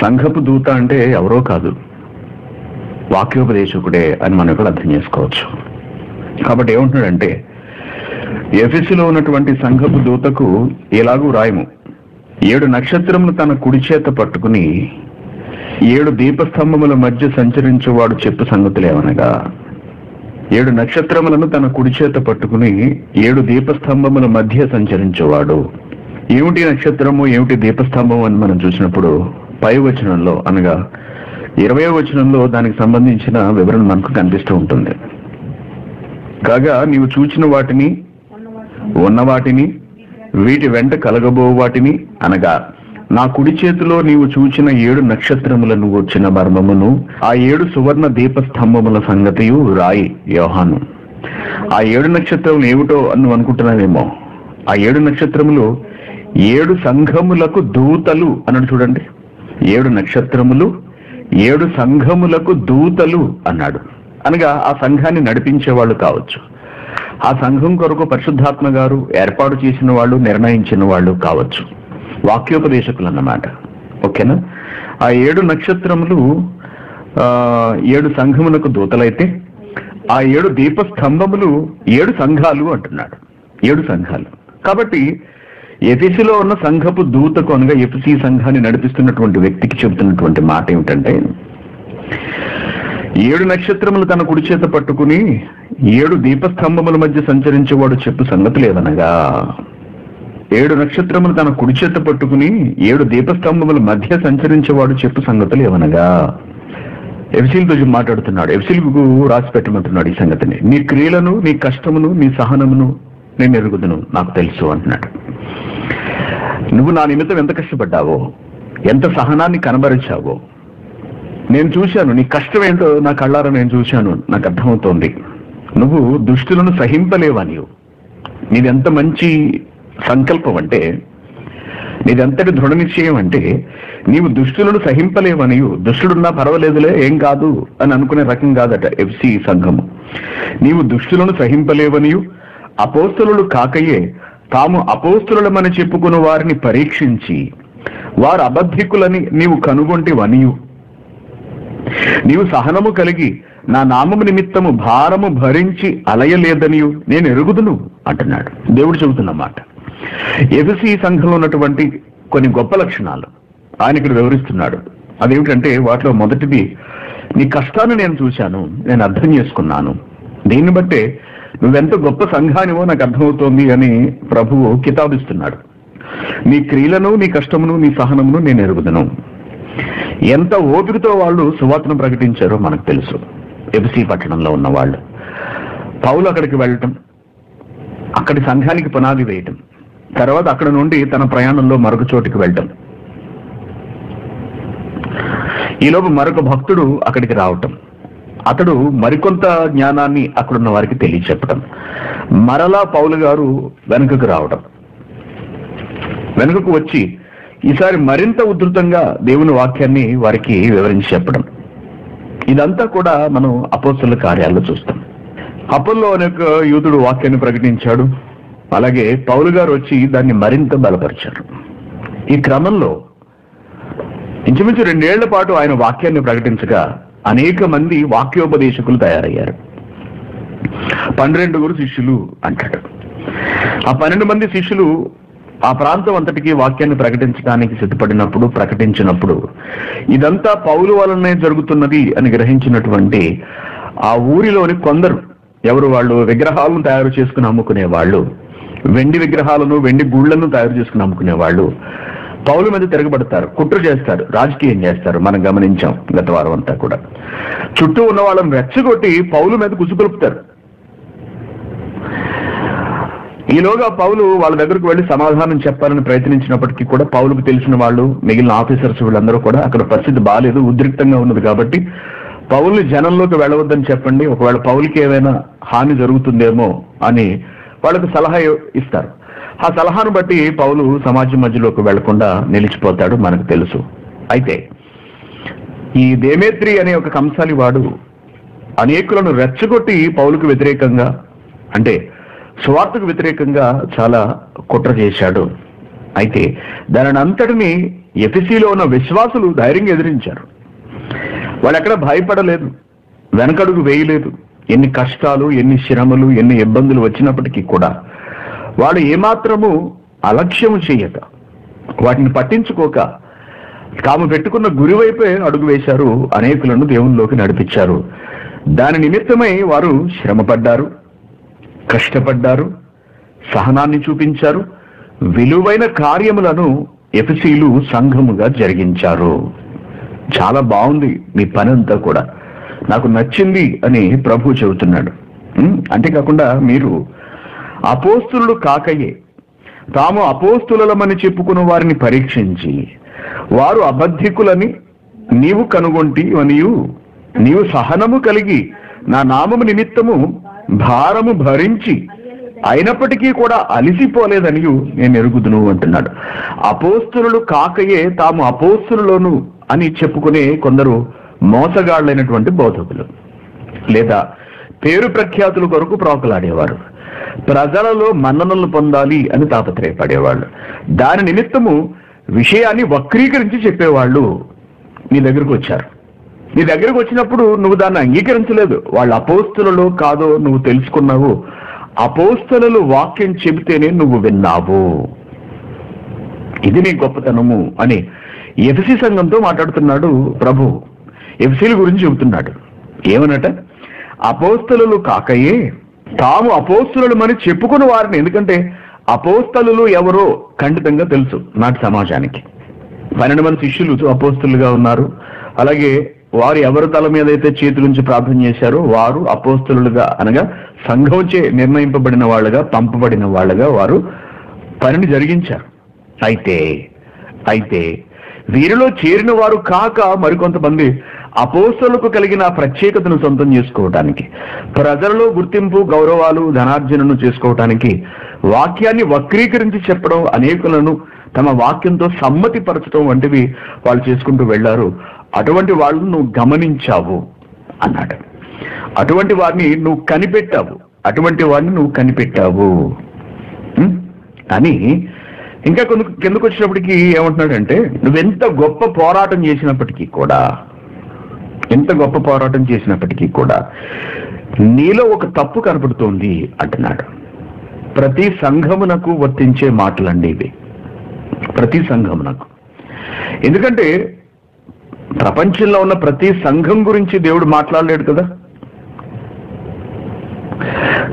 సంఘపు దూత అంటే ఎవరో కాదు. వాక్యోపదేశకుడే అని మనం ఇక్కడ అర్థం చేసుకోవచ్చు. కాబట్టి ఏమంటున్నాడంటే ఎఫెసులో ఉన్నటువంటి సంఘపు దూతకు ఎలాగూ రాయము. ఏడు నక్షత్రములు తన కుడి చేత పట్టుకుని ఏడు దీపస్తంభముల మధ్య సంచరించేవాడు చెప్పు సంగతులేమనగా ఏడు నక్షత్రములను తన కుడి చేత పట్టుకుని ఏడు దీపస్తంభముల మధ్య సంచరించేవాడు. ఏమిటి నక్షత్రము ఏమిటి దీపస్తంభం అని మనం చూసినప్పుడు పై వచనంలో అనగా ఇరవై వచనంలో దానికి సంబంధించిన వివరణ మనకు కనిపిస్తూ ఉంటుంది. కాగా నీవు చూచిన వాటిని ఉన్న వాటిని వీటి వెంట కలగబో వాటిని అనగా నా కుడి చేతిలో నీవు చూచిన ఏడు నక్షత్రములను వచ్చిన మర్మమును ఆ ఏడు సువర్ణ దీపస్తంభముల సంగతియు రాయి యోహాను. ఆ ఏడు నక్షత్రములు ఏమిటో అని నువ్వు అనుకుంటున్నావేమో? ఆ ఏడు నక్షత్రములు ఏడు సంఘములకు దూతలు అన్నట్టు చూడండి. ఏడు నక్షత్రములు ఏడు సంఘములకు దూతలు అన్నాడు. అనగా ఆ సంఘాన్ని నడిపించే వాళ్ళు కావచ్చు. ఆ సంఘం కొరకు పరిశుద్ధాత్మ గారు ఏర్పాటు చేసిన వాళ్ళు నిర్ణయించిన వాళ్ళు కావచ్చు. వాక్యోపదేశకులు అన్నమాట ఓకేనా? ఆ ఏడు నక్షత్రములు ఆ, ఏడు సంఘములకు దూతలైతే ఆ ఏడు దీపస్తంభములు ఏడు సంఘాలు అంటున్నాడు. ఏడు సంఘాలు. కాబట్టి ఎఫిసిలో ఉన్న సంఘపు దూతకు అనగా ఎఫిసి సంఘాన్ని నడిపిస్తున్నటువంటి వ్యక్తికి చెబుతున్నటువంటి మాట ఏమిటంటే ఏడు నక్షత్రములు తన కుడి చేత పట్టుకుని ఏడు దీపస్తంభముల మధ్య సంచరించేవాడు చెప్పు సంగతులు లేదనగా. ఏడు నక్షత్రములు తన కుడి చేత పట్టుకుని ఏడు దీపస్తంభముల మధ్య సంచరించేవాడు చెప్పు సంగతులు లేవనగా ఎఫ్సీలతో మాట్లాడుతున్నాడు. ఎఫ్సీలకు రాసి పెట్టమంటున్నాడు ఈ సంగతిని. నీ క్రియలను నీ కష్టమును నీ సహనమును నేను ఎరుగుదును నాకు తెలుసు అంటున్నాడు. నువ్వు నా నిమిత్తం ఎంత కష్టపడ్డావో ఎంత సహనాన్ని కనబరిచావో. నేను చూశాను నీ కష్టం ఏంటో నా కళ్ళారా నేను చూశాను నాకు అర్థమవుతోంది. నువ్వు దుష్టులను సహింపలేవా నీవు? నీదెంత మంచి సంకల్పం అంటే నీదెంతటి దృఢ నిశ్చయం అంటే నీవు దుష్టులను సహింపలేవనియు దుష్టుడున్నా పర్వాలేదులే ఏం కాదు అని అనుకునే రకం కాదట ఎఫ్సి సంఘము. నీవు దుష్టులను సహింపలేవనియు అపోస్తులు కాకయే తాము అపోస్తులమని చెప్పుకున్న వారిని పరీక్షించి వారు అబద్ధికులని నీవు కనుగొంటివనియు. నీవు సహనము కలిగి నా నామము నిమిత్తము భారము భరించి అలయలేదనియు. నేను ఎరుగుదును అంటున్నాడు. దేవుడు చెబుతున్నమాట ఎఫ్సి సంఘంలో ఉన్నటువంటి కొన్ని గొప్ప లక్షణాలు ఆయన ఇక్కడ వివరిస్తున్నాడు. అదేమిటంటే వాటిలో మొదటిది నీ కష్టాన్ని నేను చూశాను నేను అర్థం చేసుకున్నాను. దీన్ని బట్టే నువ్వెంత గొప్ప సంఘానివో నాకు అర్థమవుతోంది అని ప్రభువు కితాబిస్తున్నాడు. నీ క్రియలను నీ కష్టమును నీ సహనమును నేను ఎరుగుదను. ఎంత ఓపికతో వాళ్ళు సువార్తను ప్రకటించారో మనకు తెలుసు. ఎఫ్సి పట్టణంలో ఉన్న వాళ్ళు పౌలు అక్కడికి వెళ్ళటం అక్కడి సంఘానికి పునాది వేయటం తర్వాత అక్కడ నుండి తన ప్రయాణంలో మరొక చోటికి వెళ్ళటం. ఈలోపు మరొక భక్తుడు అక్కడికి రావటం. అతడు మరికొంత జ్ఞానాన్ని అక్కడున్న వారికి తెలియచెప్పడం మరలా పౌలు గారు వెనుకకు రావడం వెనుకకు వచ్చి ఈసారి మరింత ఉధృతంగా దేవుని వాక్యాన్ని వారికి వివరించి చెప్పడం ఇదంతా కూడా మనం అపోస్తుల కార్యాల్లో చూస్తాం. అపోల్లో అనేక యూదుడు వాక్యాన్ని ప్రకటించాడు. అలాగే పౌలు గారు వచ్చి దాన్ని మరింత బలపరిచారు. ఈ క్రమంలో ఇంచుమించు రెండేళ్ళ పాటు ఆయన వాక్యాన్ని ప్రకటించగా అనేక మంది వాక్యోపదేశకులు తయారయ్యారు. పన్నెండుగురు శిష్యులు అంటాడు. ఆ పన్నెండు మంది శిష్యులు ఆ ప్రాంతం అంతటికి వాక్యాన్ని ప్రకటించడానికి సిద్ధపడినప్పుడు ప్రకటించినప్పుడు ఇదంతా పౌలు వలనే జరుగుతున్నది అని గ్రహించినటువంటి ఆ ఊరిలోని కొందరు ఎవరు వాళ్ళు? విగ్రహాలను తయారు చేసుకుని అమ్ముకునే వాళ్ళు వెండి విగ్రహాలను వెండి గుళ్ళను తయారు చేసుకుని అమ్ముకునే వాళ్ళు పౌలు మీద తిరగబడతారు కుట్ర చేస్తారు రాజకీయం చేస్తారు. మనం గమనించాం గత వారం అంతా కూడా. చుట్టూ ఉన్న వాళ్ళని రెచ్చగొట్టి పౌలు మీద కుసుకొలుపుతారు ఈలోగా పౌలు వాళ్ళ దగ్గరకు వెళ్ళి సమాధానం చెప్పాలని ప్రయత్నించినప్పటికీ కూడా పౌలుకు తెలిసిన వాళ్ళు మిగిలిన ఆఫీసర్స్ వీళ్ళందరూ కూడా అక్కడ పరిస్థితి బాగాలేదు ఉద్రిక్తంగా ఉన్నది కాబట్టి పౌల్ని జనంలోకి వెళ్ళవద్దని చెప్పండి. ఒకవేళ పౌలకి ఏమైనా హాని జరుగుతుందేమో అని వాళ్ళకి సలహా ఇస్తారు. ఆ సలహాను బట్టి పౌలు సమాజం మధ్యలోకి వెళ్ళకుండా నిలిచిపోతాడు మనకు తెలుసు. అయితే ఈ దేమేత్రి అనే ఒక కంసాలి వాడు అనేకులను రెచ్చగొట్టి పౌలుకు వ్యతిరేకంగా అంటే స్వార్థకు వ్యతిరేకంగా చాలా కుట్ర చేశాడు. అయితే దానిని అంతటిని ఎఫిసిలో ఉన్న విశ్వాసులు ధైర్యంగా ఎదిరించారు. వాళ్ళు ఎక్కడ భయపడలేదు వెనకడుగు వేయలేదు. ఎన్ని కష్టాలు ఎన్ని శ్రమలు ఎన్ని ఇబ్బందులు వచ్చినప్పటికీ కూడా వాళ్ళు ఏమాత్రము అలక్ష్యము చేయక వాటిని పట్టించుకోక తాము పెట్టుకున్న గురి వైపే అడుగు వేశారు అనేకులను దేవునిలోకి నడిపించారు. దాని నిమిత్తమై వారు శ్రమపడ్డారు కష్టపడ్డారు సహనాన్ని చూపించారు విలువైన కార్యములను ఎఫ్సీలు సంఘముగా జరిగించారు. చాలా బాగుంది మీ పని అంతా కూడా. నాకు నచ్చింది అని ప్రభు చెబుతున్నాడు. అంతేకాకుండా మీరు అపోస్తులు కాకయే. తాము అపోస్తులమని చెప్పుకున్న వారిని పరీక్షించి వారు అబద్ధికులని నీవు కనుగొంటి అనియు. నీవు సహనము కలిగి నా నామము నిమిత్తము భారము భరించి అయినప్పటికీ కూడా అలిసిపోలేదనియు నేను ఎరుగుదును అంటున్నాడు. అపోస్తులు కాకయే తాము అపోస్తులలోను అని చెప్పుకునే కొందరు మోసగాళ్ళైనటువంటి బోధకులు. లేదా పేరు ప్రఖ్యాతుల కొరకు ప్రాకులాడేవారు ప్రజలలో మన్ననలు పొందాలి అని తాపత్రయపడేవాళ్ళు. దాని నిమిత్తము విషయాన్ని వక్రీకరించి చెప్పేవాళ్ళు నీ దగ్గరకు వచ్చారు. నీ దగ్గరకు వచ్చినప్పుడు నువ్వు దాన్ని అంగీకరించలేదు. వాళ్ళ అపోస్తులలో కాదో నువ్వు తెలుసుకున్నావు. అపోస్తలు వాక్యం చెబితేనే నువ్వు విన్నావు. ఇది నీ గొప్పతనము అని ఎఫ్సి సంఘంతో మాట్లాడుతున్నాడు ప్రభు. ఎఫ్సీల గురించి చెబుతున్నాడు. ఏమనట? అపోస్తలు కాకయే తాము అపోస్తలమని చెప్పుకున్న వారిని. ఎందుకంటే అపోస్తలు ఎవరో ఖండితంగా తెలుసు నాటి సమాజానికి. పన్నెండు మంది శిష్యులు అపోస్తులుగా ఉన్నారు. అలాగే వారు ఎవరి తల మీద అయితే చేతులుంచి ప్రార్థన చేశారో వారు అపోస్తులుగా అనగా సంఘంచే నిర్ణయింపబడిన వాళ్ళుగా పంపబడిన వాళ్ళుగా వారు పనిని జరిగించారు. అయితే అయితే వీరిలో చేరిన వారు కాక మరికొంతమంది అపోస్తలకు కలిగిన ప్రత్యేకతను సొంతం చేసుకోవటానికి ప్రజలలో గుర్తింపు గౌరవాలు ధనార్జనను చేసుకోవటానికి వాక్యాన్ని వక్రీకరించి చెప్పడం అనేకులను తమ వాక్యంతో సమ్మతిపరచడం వంటివి వాళ్ళు చేసుకుంటూ వెళ్ళారు. అటువంటి వాళ్ళను నువ్వు గమనించావు అన్నాడు. అటువంటి వారిని నువ్వు కనిపెట్టావు. అటువంటి వారిని నువ్వు కనిపెట్టావు. అని ఇంకా కొన్ని కిందకు వచ్చినప్పటికీ ఏమంటున్నాడంటే నువ్వెంత గొప్ప పోరాటం చేసినప్పటికీ కూడా ఎంత గొప్ప పోరాటం చేసినప్పటికీ కూడా నీలో ఒక తప్పు కనపడుతోంది అంటున్నాడు. ప్రతి సంఘమునకు వర్తించే మాటలండి ఇవి. ప్రతి సంఘమునకు. ఎందుకంటే ప్రపంచంలో ఉన్న ప్రతి సంఘం గురించి దేవుడు మాట్లాడలేడు కదా.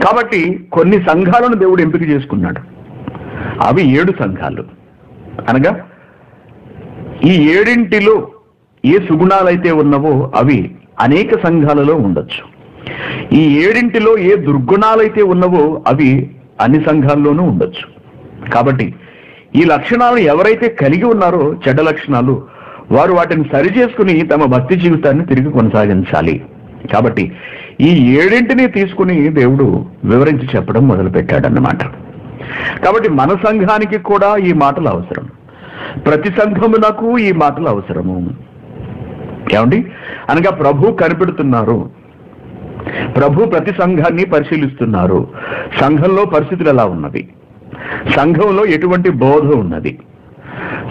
కాబట్టి కొన్ని సంఘాలను దేవుడు ఎంపిక చేసుకున్నాడు. అవి ఏడు సంఘాలు. అనగా ఈ ఏడింటిలో ఏ సుగుణాలైతే ఉన్నవో అవి అనేక సంఘాలలో ఉండొచ్చు. ఈ ఏడింటిలో ఏ దుర్గుణాలైతే ఉన్నవో అవి అన్ని సంఘాల్లోనూ ఉండొచ్చు. కాబట్టి ఈ లక్షణాలను ఎవరైతే కలిగి ఉన్నారో చెడ్డ లక్షణాలు వారు వాటిని సరి చేసుకుని తమ భక్తి జీవితాన్ని తిరిగి కొనసాగించాలి. కాబట్టి ఈ ఏడింటిని తీసుకుని దేవుడు వివరించి చెప్పడం మొదలుపెట్టాడన్నమాట. కాబట్టి మన సంఘానికి కూడా ఈ మాటలు అవసరం. ప్రతి సంఘమునకు ఈ మాటలు అవసరము. ఏమండి? అనగా ప్రభు కనిపెడుతున్నారు. ప్రభు ప్రతి సంఘాన్ని పరిశీలిస్తున్నారు. సంఘంలో పరిస్థితులు ఎలా ఉన్నవి? సంఘంలో ఎటువంటి బోధ ఉన్నది?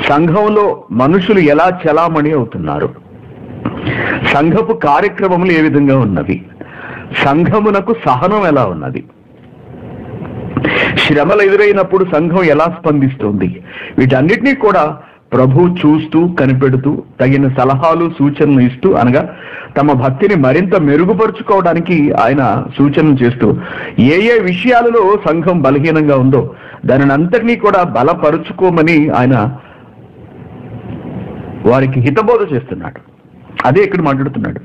సంఘంలో మనుషులు ఎలా చలామణి అవుతున్నారు? సంఘపు కార్యక్రమములు ఏ విధంగా ఉన్నవి? సంఘమునకు సహనం ఎలా ఉన్నది? శ్రమలు ఎదురైనప్పుడు సంఘం ఎలా స్పందిస్తుంది? వీటన్నిటినీ కూడా ప్రభు చూస్తూ కనిపెడుతూ తగిన సలహాలు సూచనలు ఇస్తూ అనగా తమ భక్తిని మరింత మెరుగుపరుచుకోవడానికి ఆయన సూచనలు చేస్తూ ఏ ఏ విషయాలలో సంఘం బలహీనంగా ఉందో దానిని అంతటినీ కూడా బలపరుచుకోమని ఆయన వారికి హితబోధ చేస్తున్నాడు. అదే ఇక్కడ మాట్లాడుతున్నాడు.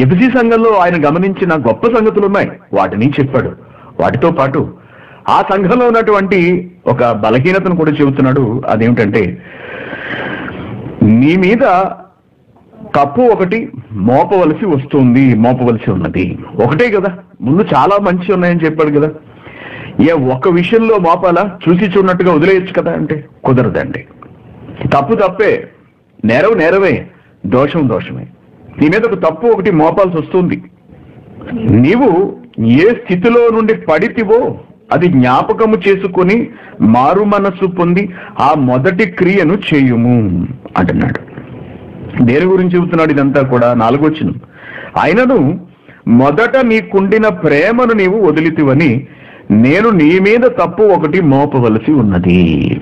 ఎఫ్సి సంఘంలో ఆయన గమనించిన గొప్ప సంగతులు ఉన్నాయి వాటిని చెప్పాడు. వాటితో పాటు ఆ సంఘంలో ఉన్నటువంటి ఒక బలహీనతను కూడా చెబుతున్నాడు అదేమిటంటే నీ మీద తప్పు ఒకటి మోపవలసి వస్తుంది మోపవలసి ఉన్నది. ఒకటే కదా. ముందు చాలా మంచి ఉన్నాయని చెప్పాడు కదా. ఏ ఒక్క విషయంలో మోపాలా? చూసి చూడనట్టుగా వదిలేయచ్చు కదా అంటే కుదరదండి. తప్పు తప్పే. నేరం నేరమే. దోషం దోషమే. నీ మీద ఒక తప్పు ఒకటి మోపాల్సి వస్తుంది. నీవు ఏ స్థితిలో నుండి పడితివో అది జ్ఞాపకము చేసుకొని మారు మనస్సు పొంది ఆ మొదటి క్రియను చేయుము అంటున్నాడు. దేని గురించి చెబుతున్నాడు ఇదంతా కూడా? నాలుగొచ్చును ఆయనను మొదట నీకుండిన ప్రేమను నీవు వదిలితివని నేను నీ మీద తప్పు ఒకటి మోపవలసి ఉన్నది.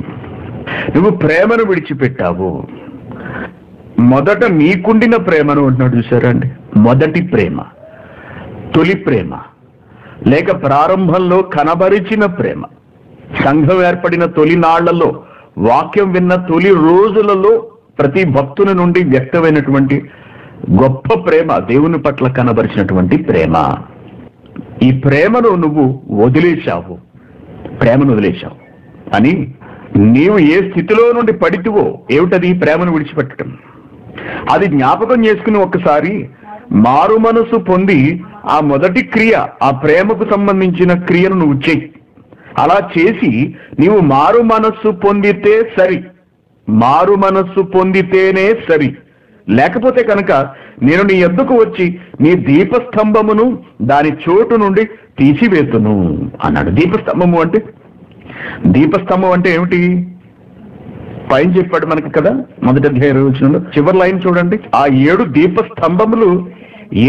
నువ్వు ప్రేమను విడిచిపెట్టావు. మొదట నీకుండిన ప్రేమను అంటున్నాడు చూసారండి మొదటి ప్రేమ. తొలి ప్రేమ. లేక ప్రారంభంలో కనబరిచిన ప్రేమ సంఘం ఏర్పడిన తొలినాళ్ళలో వాక్యం విన్న తొలి రోజులలో ప్రతి భక్తుని నుండి వ్యక్తమైనటువంటి గొప్ప ప్రేమ దేవుని పట్ల కనబరిచినటువంటి ప్రేమ. ఈ ప్రేమను నువ్వు వదిలేశావు. ప్రేమను వదిలేశావు. అని నీవు ఏ స్థితిలో నుండి పడితివో ఏమిటది ప్రేమను విడిచిపెట్టడం? అది జ్ఞాపకం చేసుకుని ఒక్కసారి మారు మనసు పొంది ఆ మొదటి క్రియ ఆ ప్రేమకు సంబంధించిన క్రియను నువ్వు చెయ్యి అలా చేసి నీవు మారు మనస్సు పొందితే సరి. మారు మనస్సు పొందితేనే సరి. లేకపోతే కనుక నేను నీ ఎద్దుకు వచ్చి నీ దీపస్తంభమును దాని చోటు నుండి తీసివేతును అన్నాడు. దీపస్తంభము అంటే? దీపస్తంభం అంటే ఏమిటి? పైన చెప్పాడు మనకి కదా మొదటి అధ్యాయ వచ్చిన చివరి లైన్ చూడండి. ఆ ఏడు దీపస్తంభములు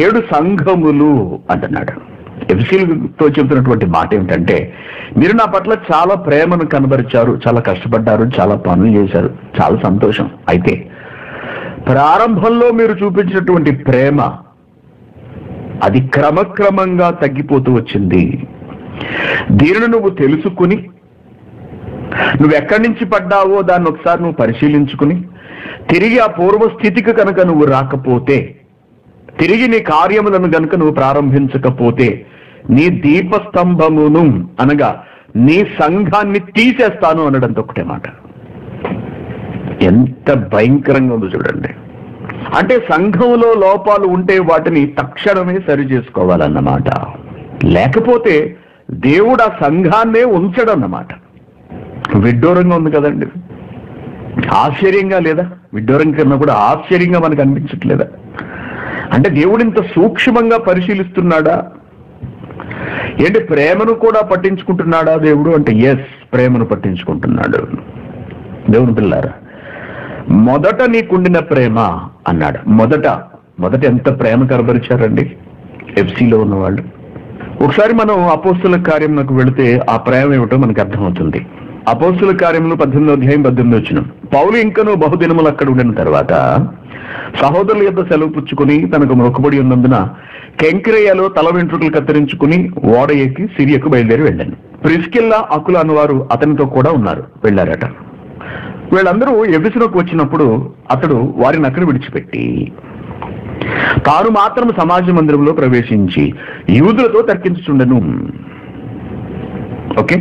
ఏడు సంఘములు అంటున్నాడు. ఎఫ్సీలతో చెబుతున్నటువంటి మాట ఏమిటంటే మీరు నా పట్ల చాలా ప్రేమను కనబరిచారు చాలా కష్టపడ్డారు చాలా పనులు చేశారు చాలా సంతోషం. అయితే ప్రారంభంలో మీరు చూపించినటువంటి ప్రేమ అది క్రమక్రమంగా తగ్గిపోతూ వచ్చింది. దీనిని నువ్వు తెలుసుకుని నువ్వు ఎక్కడి నుంచి పడ్డావో దాన్ని ఒకసారి నువ్వు పరిశీలించుకుని తిరిగి ఆ పూర్వస్థితికి కనుక నువ్వు రాకపోతే తిరిగి నీ కార్యములను గనుక నువ్వు ప్రారంభించకపోతే నీ దీపస్తంభమును అనగా నీ సంఘాన్ని తీసేస్తాను అనడంతో ఒకటే మాట. ఎంత భయంకరంగా ఉందో చూడండి. అంటే సంఘంలో లోపాలు ఉంటే వాటిని తక్షణమే సరి చేసుకోవాలన్నమాట. లేకపోతే దేవుడు ఆ సంఘాన్నే ఉంచడన్నమాట. విడ్డూరంగా ఉంది కదండి. ఆశ్చర్యంగా లేదా? విడ్డూరం కన్నా కూడా ఆశ్చర్యంగా మనకు అనిపించట్లేదా? అంటే దేవుడు ఇంత సూక్ష్మంగా పరిశీలిస్తున్నాడా? ఏంటి ప్రేమను కూడా పట్టించుకుంటున్నాడా దేవుడు? అంటే ఎస్ ప్రేమను పట్టించుకుంటున్నాడు. దేవుని పిల్లారా మొదట నీకుండిన ప్రేమ అన్నాడు. మొదట మొదట ఎంత ప్రేమ కనబరిచారండి? ఎఫ్సీలో ఉన్నవాళ్ళు. ఒకసారి మనం అపోస్తుల కార్యంలోకి వెళితే ఆ ప్రేమ ఏమిటో మనకు అర్థమవుతుంది. అపోస్తుల కార్యములు పద్దెనిమిది అధ్యాయం పద్దెనిమిది వచ్చిన పౌలు ఇంకను బహుదినములు అక్కడ ఉండిన తర్వాత సహోదరుల యొక్క సెలవు పుచ్చుకుని తనకు మొక్కబడి ఉన్నందున కెంకిరయ్యలో తల వెంట్రుకలు కత్తిరించుకుని ఓడ ఎక్కి సిరియకు బయలుదేరి వెళ్ళాను. ప్రిస్కిల్లా అకులు అనువారు అతనితో కూడా ఉన్నారు. వెళ్ళారట. వీళ్ళందరూ ఎఫెసులోకి వచ్చినప్పుడు అతడు వారిని అక్కడ విడిచిపెట్టి తాను మాత్రం సమాజ మందిరంలో ప్రవేశించి యూదులతో తర్కించుచుండెను. ఓకే?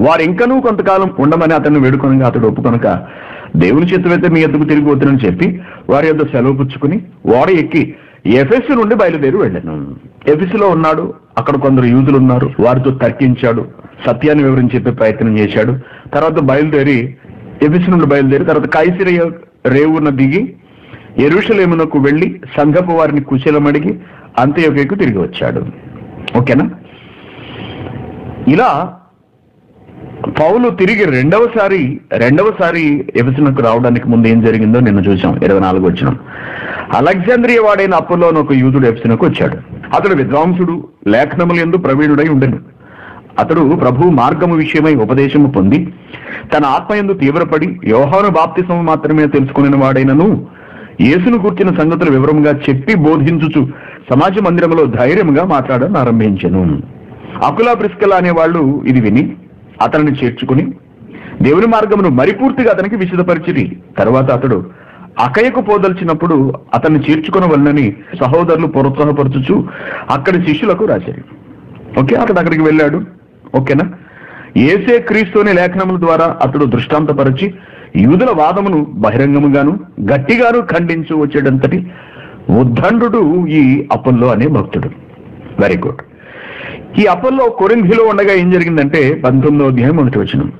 వారు ఇంకనూ కొంతకాలం ఉండమని అతను వేడుకొనక అతడు ఒప్పుకొనక దేవుని చేతులైతే మీ ఎద్దుకు తిరిగి వద్దునని చెప్పి వారి యొద్ద సెలవు పుచ్చుకుని ఓడ ఎక్కి ఎఫెస్ నుండి బయలుదేరి వెళ్ళాను. ఎఫెస్లో ఉన్నాడు అక్కడ కొందరు యూదులు ఉన్నారు వారితో తర్కించాడు సత్యాన్ని వివరించి చెప్పే ప్రయత్నం చేశాడు. తర్వాత బయలుదేరి ఎఫ్ఎస్ నుండి బయలుదేరి తర్వాత కైసిరయ రేవున దిగి ఎరుషలేమునకు వెళ్ళి సంఘపు వారిని కుశలమడిగి అంత్యొకకు తిరిగి వచ్చాడు. ఓకేనా? ఇలా పౌలు తిరిగి రెండవసారి రెండవసారి ఎఫెసినకు రావడానికి ముందు ఏం జరిగిందో నిన్న చూసాం ఇరవై నాలుగు వచ్చిన. అలెగ్జాంద్రియ వాడైన అప్పుల్లోని ఒక యూదుడు ఎఫెసినకు వచ్చాడు. అతడు విద్వాంసుడు లేఖనములు ఎందు ప్రవీణుడై ఉండను. అతడు ప్రభు మార్గము విషయమై ఉపదేశము పొంది తన ఆత్మయందు తీవ్రపడి యోహాను బాప్తిసము మాత్రమే తెలుసుకుని వాడైనను యేసును కూర్చిన సంగతులు వివరంగా చెప్పి బోధించుచు సమాజ మందిరంలో ధైర్యంగా మాట్లాడడం ఆరంభించెను. అకులా బ్రిస్కల అనేవాళ్ళు ఇది విని అతనిని చేర్చుకుని దేవుని మార్గమును మరిపూర్తిగా అతనికి విశదపరిచిరి. తర్వాత అతడు అకయకు పోదలిచినప్పుడు అతన్ని చేర్చుకునవలనని సహోదరులు ప్రోత్సాహపరచుచు అక్కడి శిష్యులకు రాశారు. ఓకే అతడు అక్కడికి వెళ్ళాడు. ఓకేనా? ఏసే క్రీస్తుని లేఖనముల ద్వారా అతడు దృష్టాంతపరిచి యూదుల వాదమును బహిరంగముగాను గట్టిగాను ఖండించు వచ్చేటంతటి ఉద్దండు ఈ అపల్లో అనే భక్తుడు. వెరీ గుడ్ ఈ అపల్లో కొరింధిలో ఉండగా ఏం జరిగిందంటే పంతొమ్మిదో అధ్యాయం మొదటి వచనం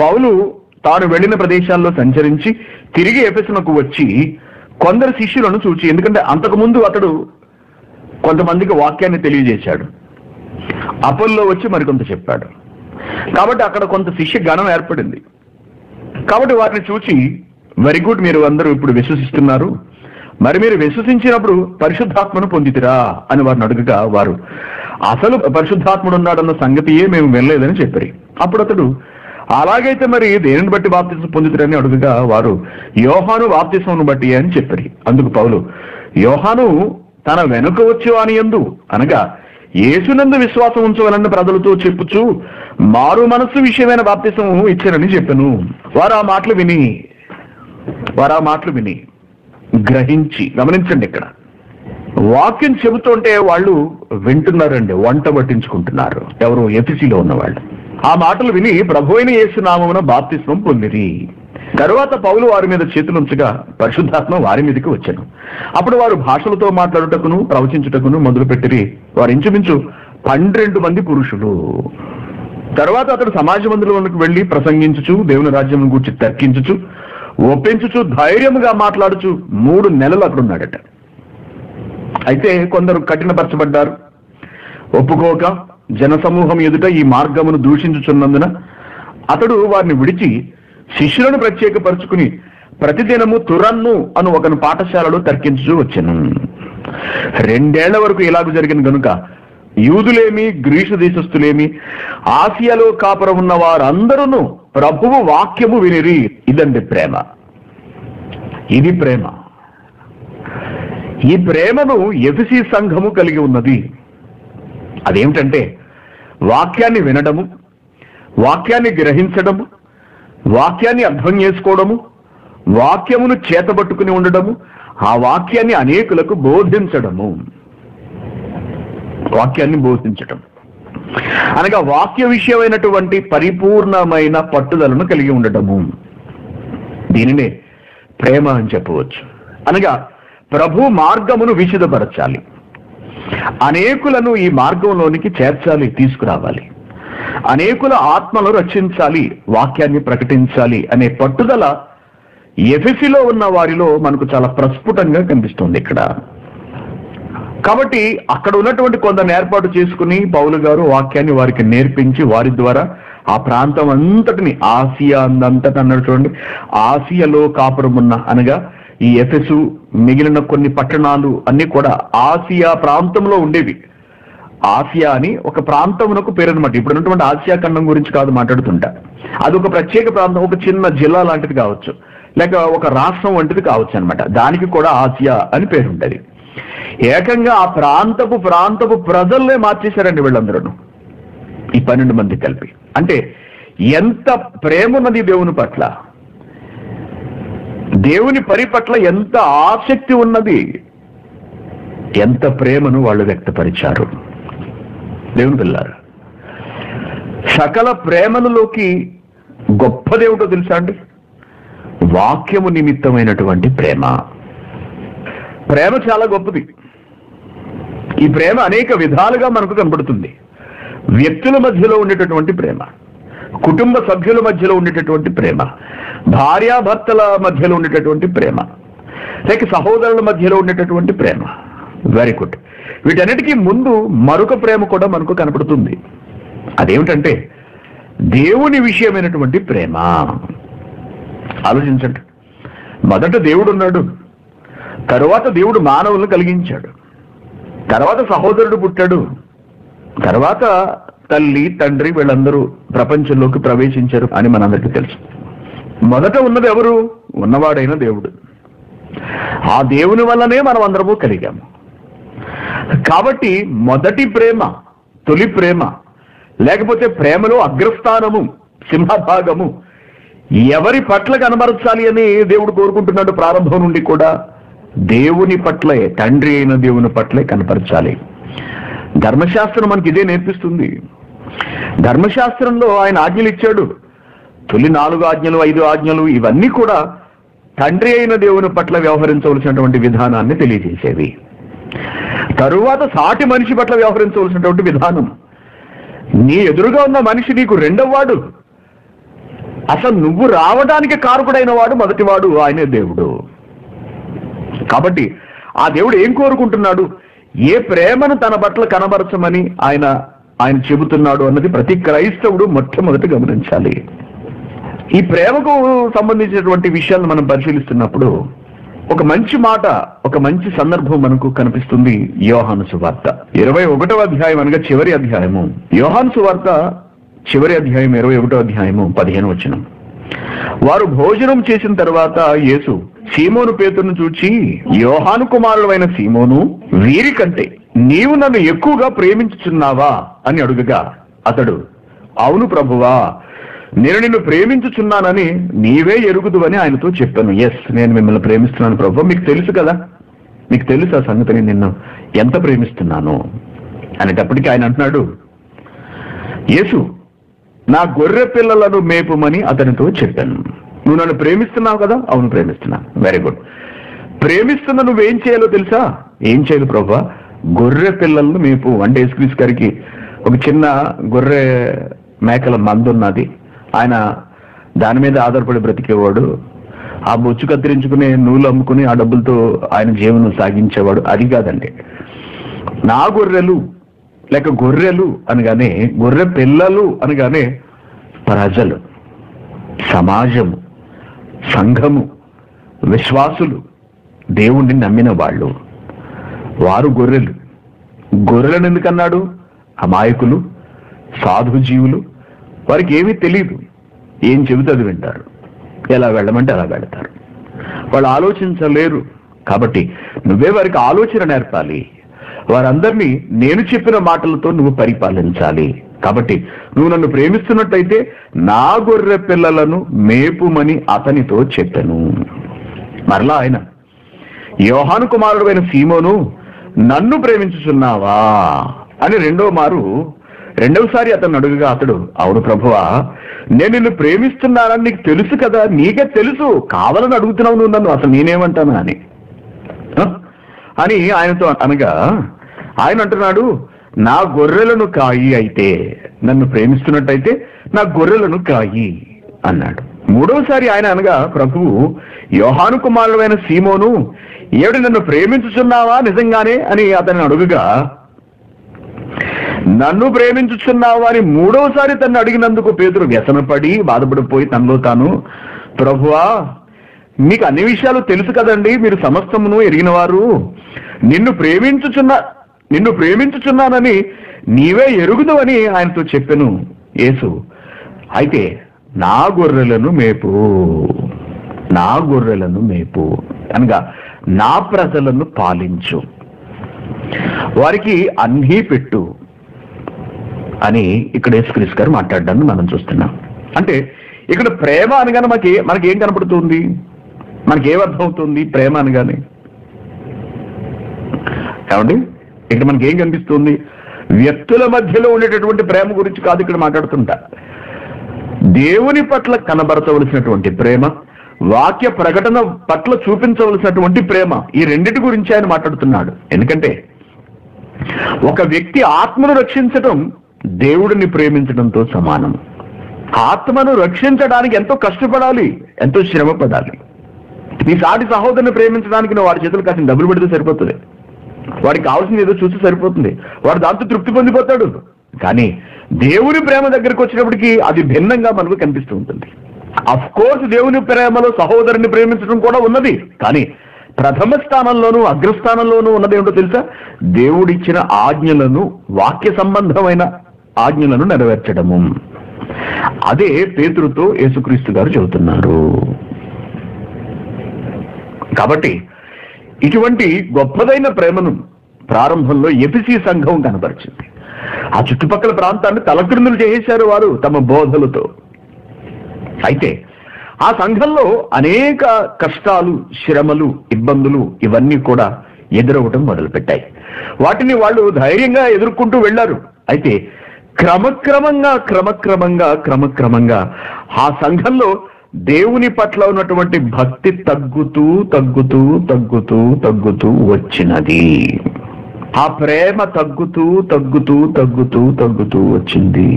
పౌలు తాను వెళ్ళిన ప్రదేశాల్లో సంచరించి తిరిగి ఎఫెసునకు వచ్చి కొందరు శిష్యులను చూచి ఎందుకంటే అంతకుముందు అతడు కొంతమందికి వాక్యాన్ని తెలియజేశాడు. అపోల్లో వచ్చి మరికొంత చెప్పాడు. కాబట్టి అక్కడ కొంత శిష్య గణం ఏర్పడింది. కాబట్టి వారిని చూసి వెరీ గుడ్ మీరు అందరూ ఇప్పుడు విశ్వసిస్తున్నారు. మరి మీరు విశ్వసించినప్పుడు పరిశుద్ధాత్మను పొందితిరా? అని వారిని అడుగుగా వారు అసలు పరిశుద్ధాత్ముడు ఉన్నాడన్న సంగతియే మేము వినలేదని చెప్పారు. అప్పుడు అతడు అలాగైతే మరి దేనిని బట్టి బాప్తిసం పొందుతారని అడుగుగా వారు యోహాను బాప్తిసంను బట్టి అని చెప్పారు. అందుకు పౌలు యోహాను తన వెనుక వచ్చి అని ఎందు అనగా యేసునందు విశ్వాసం ఉంచవలన్న ప్రజలతో చెప్పుచు మారు మనస్సు విషయమైన బాప్తిసం ఇచ్చానని చెప్పాను. వారు ఆ మాటలు విని వారు ఆ మాటలు విని గ్రహించి గమనించండి ఇక్కడ. వాక్యం చెబుతుంటే వాళ్ళు వింటున్నారండి వంట పట్టించుకుంటున్నారు. ఎవరు ఎఫిసిలో ఉన్నవాళ్ళు. ఆ మాటలు విని ప్రభు అయిన యేసునామమున బాప్తిస్మం పొందిరి. తరువాత పౌలు వారి మీద చేతులుంచగా పరిశుద్ధాత్మ వారి మీదకి వచ్చాను. అప్పుడు వారు భాషలతో మాట్లాడుటకును ప్రవచించుటకును మొదలు పెట్టిరి. వారు ఇంచుమించు పన్నెండు మంది పురుషులు. తర్వాత అతడు సమాజ మందిరంలోకి వెళ్ళి ప్రసంగించుచు దేవుని రాజ్యం గురించి తర్కించుచు ఒప్పించుచు ధైర్యముగా మాట్లాడుచు మూడు నెలలు అక్కడ ఉన్నాడట అయితే కొందరు కఠినపరచబడ్డారు. ఒప్పుకోక జనసమూహం ఎదుట ఈ మార్గమును దూషించుచున్నందున అతడు వారిని విడిచి శిష్యులను ప్రత్యేకపరుచుకుని ప్రతిదినము తురన్ను అను ఒకను పాఠశాలలో తర్కించు వచ్చాను. రెండేళ్ళ వరకు ఇలాగ జరిగిన గనుక యూదులేమి గ్రీసు దేశస్థులేమి ఆసియాలో కాపురం ఉన్న వారందరూ ప్రభువు వాక్యము వినిరి ఇదండి ప్రేమ. ఇది ప్రేమ. ఈ ప్రేమను ఎఫిసి సంఘము కలిగి ఉన్నది. అదేమిటంటే వాక్యాన్ని వినడము వాక్యాన్ని గ్రహించడము వాక్యాన్ని అర్థం చేసుకోవడము వాక్యమును చేతబట్టుకుని ఉండడము ఆ వాక్యాన్ని అనేకులకు బోధించడము. వాక్యాన్ని బోధించడం అనగా వాక్య విషయమైనటువంటి పరిపూర్ణమైన పట్టుదలను కలిగి ఉండటము. దీనినే ప్రేమ అని చెప్పవచ్చు. అనగా ప్రభు మార్గమును విశదపరచాలి. అనేకులను ఈ మార్గంలోనికి చేర్చాలి తీసుకురావాలి. అనేకుల ఆత్మను రక్షించాలి వాక్యాన్ని ప్రకటించాలి అనే పట్టుదల ఎఫెసిలో ఉన్న వారిలో మనకు చాలా ప్రస్ఫుటంగా కనిపిస్తుంది ఇక్కడ. కాబట్టి అక్కడ ఉన్నటువంటి కొందరిని ఏర్పాటు చేసుకుని పౌలు గారు వాక్యాన్ని వారికి నేర్పించి వారి ద్వారా ఆ ప్రాంతం అంతటిని ఆసియా అంతటా అన్నటువంటి ఆసియాలో కాపురం ఉన్న అనగా ఈ ఎఫెసు మిగిలిన కొన్ని పట్టణాలు అన్ని కూడా ఆసియా ప్రాంతంలో ఉండేవి. ఆసియా అని ఒక ప్రాంతమునకు పేరు అనమాట ఇప్పుడు ఉన్నటువంటి ఆసియా ఖండం గురించి కాదు మాట్లాడుతుంటా. అది ఒక ప్రత్యేక ప్రాంతం ఒక చిన్న జిల్లా లాంటిది కావచ్చు. లేక ఒక రాష్ట్రం వంటిది కావచ్చు అనమాట దానికి కూడా ఆసియా అని పేరు ఉంటుంది ఏకంగా ఆ ప్రాంతపు ప్రాంతపు ప్రజల్నే మార్చేశారండి వీళ్ళందరూ ఈ పన్నెండు మంది కలిపి. అంటే ఎంత ప్రేమ ఉన్నది దేవుని పట్ల. దేవుని పరి పట్ల ఎంత ఆసక్తి ఉన్నది ఎంత ప్రేమను వాళ్ళు వ్యక్తపరిచారు. దేవుని పిల్లారు సకల ప్రేమలలోకి గొప్ప దేవుడో తెలుసా అండి? వాక్యము నిమిత్తమైనటువంటి ప్రేమ. ప్రేమ చాలా గొప్పది. ఈ ప్రేమ అనేక విధాలుగా మనకు కనబడుతుంది. వ్యక్తుల మధ్యలో ఉండేటటువంటి ప్రేమ. కుటుంబ సభ్యుల మధ్యలో ఉండేటటువంటి ప్రేమ భార్యాభర్తల మధ్యలో ఉండేటటువంటి ప్రేమ లేక సహోదరుల మధ్యలో ఉండేటటువంటి ప్రేమ. వెరీ గుడ్ వీటన్నిటికీ ముందు మరొక ప్రేమ కూడా మనకు కనపడుతుంది. అదేమిటంటే దేవుని విషయమైనటువంటి ప్రేమ. ఆలోచించండి. మొదట దేవుడు ఉన్నాడు. తరువాత దేవుడు మానవులను కలిగించాడు. తర్వాత సహోదరుడు పుట్టాడు. తర్వాత తల్లి తండ్రి వీళ్ళందరూ ప్రపంచంలోకి ప్రవేశించారు అని మనందరికీ తెలుసు. మొదట ఉన్నది ఎవరు? ఉన్నవాడైన దేవుడు. ఆ దేవుని వల్లనే మనం అందరము కలిగాము. కాబట్టి మొదటి ప్రేమ తొలి ప్రేమ లేకపోతే ప్రేమలో అగ్రస్థానము సింహభాగము ఎవరి పట్ల కనబరచాలి అని దేవుడు కోరుకుంటున్నాడు ప్రారంభం నుండి కూడా? దేవుని పట్లే తండ్రి అయిన దేవుని పట్లే కనపరచాలి. ధర్మశాస్త్రం మనకి ఇదే నేర్పిస్తుంది. ధర్మశాస్త్రంలో ఆయన ఆజ్ఞలు ఇచ్చాడు. తొలి నాలుగు ఆజ్ఞలు ఐదు ఆజ్ఞలు ఇవన్నీ కూడా తండ్రి అయిన దేవుని పట్ల వ్యవహరించవలసినటువంటి విధానాన్ని తెలియజేసేవి. తరువాత సాటి మనిషి పట్ల వ్యవహరించవలసినటువంటి విధానం. నీ ఎదురుగా ఉన్న మనిషి నీకు రెండవ వాడు. అసలు నువ్వు రావడానికి కారకుడైన వాడు మొదటివాడు ఆయనే దేవుడు. కాబట్టి ఆ దేవుడు ఏం కోరుకుంటున్నాడు? ఏ ప్రేమను తన పట్ల కనబరచమని ఆయన ఆయన చెబుతున్నాడు అన్నది ప్రతి క్రైస్తవుడు మొట్టమొదటి గమనించాలి. ఈ ప్రేమకు సంబంధించినటువంటి విషయాలను మనం పరిశీలిస్తున్నప్పుడు ఒక మంచి మాట ఒక మంచి సందర్భం మనకు కనిపిస్తుంది యోహాను సువార్త. ఇరవై ఒకటవ అధ్యాయం అనగా చివరి అధ్యాయము. యోహాను సువార్త చివరి అధ్యాయం ఇరవై ఒకటో అధ్యాయము పదిహేను వచనం. వారు భోజనం చేసిన తర్వాత యేసు సీమోను పేతును చూచి యోహాను కుమారుడైన సీమోను వీరికంటే నీవు నన్ను ఎక్కువగా ప్రేమించుచున్నావా అని అడుగగా అతడు అవును ప్రభువా నేను నిన్ను ప్రేమించుచున్నానని నీవే ఎరుగుదు అని ఆయనతో చెప్పాను. ఎస్ నేను మిమ్మల్ని ప్రేమిస్తున్నాను ప్రభు. మీకు తెలుసు కదా? మీకు తెలుసు ఆ సంగతిని నిన్ను ఎంత ప్రేమిస్తున్నాను? అనేటప్పటికీ ఆయన అంటున్నాడు యేసు నా గొర్రె పిల్లలను మేపుమని అతనితో చెప్పాను. నువ్వు నన్ను ప్రేమిస్తున్నావు కదా? అవును ప్రేమిస్తున్నా వెరీ గుడ్ ప్రేమిస్తున్న నువ్వేం చేయాలో తెలుసా? ఏం చేయాలి ప్రభా? గొర్రె పిల్లలను మేపు అంటే యేసుక్రీస్తు గారికి ఒక చిన్న గొర్రె మేకల మందు ఉన్నది. ఆయన దాని మీద ఆధారపడి బ్రతికేవాడు. ఆ బొచ్చు కత్తిరించుకుని నూలు అమ్ముకుని ఆ డబ్బులతో ఆయన జీవనం సాగించేవాడు. అది కాదండి. నా గొర్రెలు లేక గొర్రెలు అనగానే గొర్రె పిల్లలు అనగానే ప్రజలు సమాజము సంఘము విశ్వాసులు దేవుణ్ణి నమ్మిన వాళ్ళు. వారు గొర్రెలు. గొర్రెలను ఎందుకన్నాడు? అమాయకులు సాధు జీవులు వారికి ఏమీ తెలియదు ఏం చెబితే అది వింటారు. ఎలా వెళ్ళమంటే అలా వెళతారు. వాళ్ళు ఆలోచించలేరు. కాబట్టి నువ్వే వారికి ఆలోచన నేర్పాలి. వారందరినీ నేను చెప్పిన మాటలతో నువ్వు పరిపాలించాలి. కాబట్టి నువ్వు నన్ను ప్రేమిస్తున్నట్టయితే నా గొర్రె పిల్లలను మేపుమని అతనితో చెప్పాను. మరలా ఆయన యోహాను అయిన సీమోను నన్ను ప్రేమించుచున్నావా? అని రెండో మారు రెండవసారి అతను అడుగుగా అతడు అవును ప్రభువా నేను నిన్ను ప్రేమిస్తున్నానని నీకు తెలుసు కదా నీకే తెలుసు కావాలని అడుగుతున్నావు నువ్వు నన్ను అసలు నేనేమంటాను అని. అని ఆయనతో అనగా ఆయన అంటున్నాడు నా గొర్రెలను కాయి అయితే నన్ను ప్రేమిస్తున్నట్టయితే నా గొర్రెలను కాయి అన్నాడు. మూడవసారి ఆయన అనగా ప్రభువు యోహాను కుమారుడైన సీమోను ఏడు నన్ను ప్రేమించుచున్నావా నిజంగానే అని అతన్ని అడుగుగా నన్ను ప్రేమించుచున్నావా అని మూడవసారి తను అడిగినందుకు పేతురు వ్యసనపడి బాధపడిపోయి తనలో తాను ప్రభువా మీకు అన్ని విషయాలు తెలుసు కదండి మీరు సమస్తమును ఎరిగినవారు. నిన్ను ప్రేమించుచున్న నిన్ను ప్రేమించుచున్నానని నీవే ఎరుగుదు అని ఆయనతో చెప్పాను యేసు. అయితే నా గొర్రెలను మేపు నా గొర్రెలను మేపు అనగా నా ప్రజలను పాలించు. వారికి అన్నీ పెట్టు అని ఇక్కడ యేసుక్రీస్ గారు మాట్లాడడాన్ని మనం చూస్తున్నాం. అంటే ఇక్కడ ప్రేమ అనగానే మనకి మనకి ఏం కనపడుతుంది? మనకి ఏమర్థం అవుతుంది ప్రేమ అనగానే? ఏమండి? ఇక్కడ మనకి ఏం కనిపిస్తుంది? వ్యక్తుల మధ్యలో ఉండేటటువంటి ప్రేమ గురించి కాదు ఇక్కడ మాట్లాడుతుంటా. దేవుని పట్ల కనబరచవలసినటువంటి ప్రేమ వాక్య ప్రకటన పట్ల చూపించవలసినటువంటి ప్రేమ ఈ రెండిటి గురించి ఆయన మాట్లాడుతున్నాడు. ఎందుకంటే ఒక వ్యక్తి ఆత్మను రక్షించడం దేవుడిని ప్రేమించడంతో సమానం. ఆత్మను రక్షించడానికి ఎంతో కష్టపడాలి ఎంతో శ్రమపడాలి. నీ సాటి సహోదరుని ప్రేమించడానికి నువ్వు వాడి చేతులు కాసిన డబ్బులు పెడితే సరిపోతుంది. వాడికి కావాల్సింది ఏదో చూస్తే సరిపోతుంది. వాడు దాంతో తృప్తి పొందిపోతాడు. కానీ దేవుని ప్రేమ దగ్గరికి వచ్చినప్పటికీ అది భిన్నంగా మనకు కనిపిస్తూ ఉంటుంది. అఫ్ కోర్స్ దేవుని ప్రేమలో సహోదరుని ప్రేమించడం కూడా ఉన్నది. కానీ ప్రథమ స్థానంలోనూ అగ్రస్థానంలోనూ ఉన్నది ఏమిటో తెలుసా? దేవుడిచ్చిన ఆజ్ఞలను వాక్య సంబంధమైన ఆజ్ఞలను నెరవేర్చడము. అదే పేతురుతో యేసుక్రీస్తు గారు చెబుతున్నారు. కాబట్టి ఇటువంటి గొప్పదైన ప్రేమను ప్రారంభంలో ఎపిసి సంఘం కనబరిచింది. ఆ చుట్టుపక్కల ప్రాంతాన్ని తలక్రిందులు చేసేశారు వారు తమ బోధలతో. అయితే ఆ సంఘంలో అనేక కష్టాలు శ్రమలు ఇబ్బందులు ఇవన్నీ కూడా ఎదురవ్వటం మొదలుపెట్టాయి. వాటిని వాళ్ళు ధైర్యంగా ఎదుర్కొంటూ వెళ్ళారు. అయితే క్రమక్రమంగా క్రమక్రమంగా క్రమక్రమంగా ఆ సంఘంలో దేవుని పట్ల ఉన్నటువంటి భక్తి తగ్గుతూ తగ్గుతూ తగ్గుతూ తగ్గుతూ వచ్చినది. ఆ ప్రేమ తగ్గుతూ తగ్గుతూ తగ్గుతూ తగ్గుతూ వచ్చింది.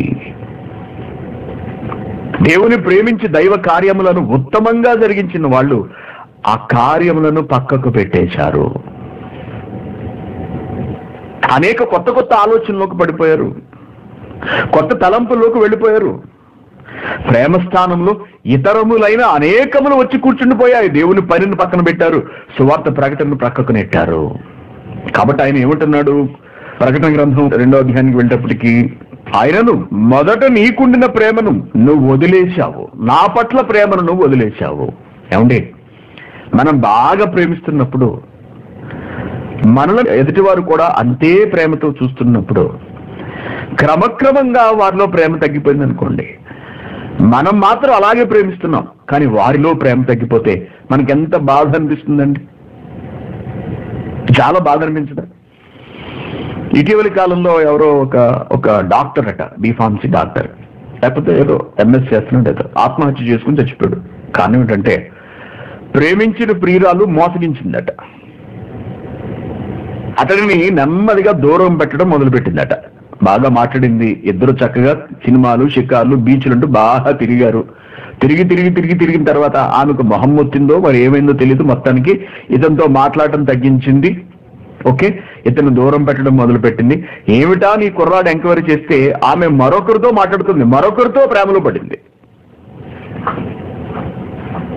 దేవుని ప్రేమించి దైవ కార్యములను ఉత్తమంగా జరిగించిన వాళ్ళు ఆ కార్యములను పక్కకు పెట్టేశారు. అనేక కొత్త కొత్త ఆలోచనలోకి పడిపోయారు. కొత్త తలంపుల్లోకి వెళ్ళిపోయారు. ప్రేమ స్థానంలో ఇతరములైన అనేకములు వచ్చి కూర్చుండిపోయాయి. దేవుని పనిని పక్కన పెట్టారు. సువార్త ప్రకటనను ప్రక్కకు నెట్టారు. కాబట్టి ఆయన ఏమంటున్నాడు? ప్రకటన గ్రంథం రెండో అధ్యాయానికి వెళ్ళేటప్పటికీ ఆయనను మొదట నీకుండిన ప్రేమను నువ్వు వదిలేశావు. నా పట్ల ప్రేమను నువ్వు వదిలేశావు. ఏమండి? మనం బాగా ప్రేమిస్తున్నప్పుడు మనల ఎదుటివారు కూడా అంతే ప్రేమతో చూస్తున్నప్పుడు క్రమక్రమంగా వారిలో ప్రేమ తగ్గిపోయింది అనుకోండి మనం మాత్రం అలాగే ప్రేమిస్తున్నాం కానీ వారిలో ప్రేమ తగ్గిపోతే మనకి ఎంత బాధ అనిపిస్తుందండి? చాలా బాధ అనిపించదా? ఇటీవలి కాలంలో ఎవరో ఒక ఒక డాక్టర్ అట బీఫార్మసీ డాక్టర్. లేకపోతే ఏదో ఎంఎస్ చేస్తున్నాడు ఏదో ఆత్మహత్య చేసుకుని చచ్చిపోయాడు. కారణం ఏంటంటే ప్రేమించిన ప్రియురాలు మోసగించిందట. అతడిని నెమ్మదిగా దూరం పెట్టడం మొదలుపెట్టిందట. బాగా మాట్లాడింది. ఇద్దరు చక్కగా సినిమాలు షికార్లు బీచ్లు అంటూ బాగా తిరిగారు. తిరిగి తిరిగి తిరిగి తిరిగిన తర్వాత ఆమెకు మొహం వచ్చిందో మరి ఏమైందో తెలియదు మొత్తానికి. ఇతనితో మాట్లాడటం తగ్గించింది. ఓకే? ఇతను దూరం పెట్టడం మొదలు పెట్టింది ఏమిటా నీ కుర్రాడు ఎంక్వైరీ చేస్తే ఆమె మరొకరితో మాట్లాడుతుంది. మరొకరితో ప్రేమలో పడింది.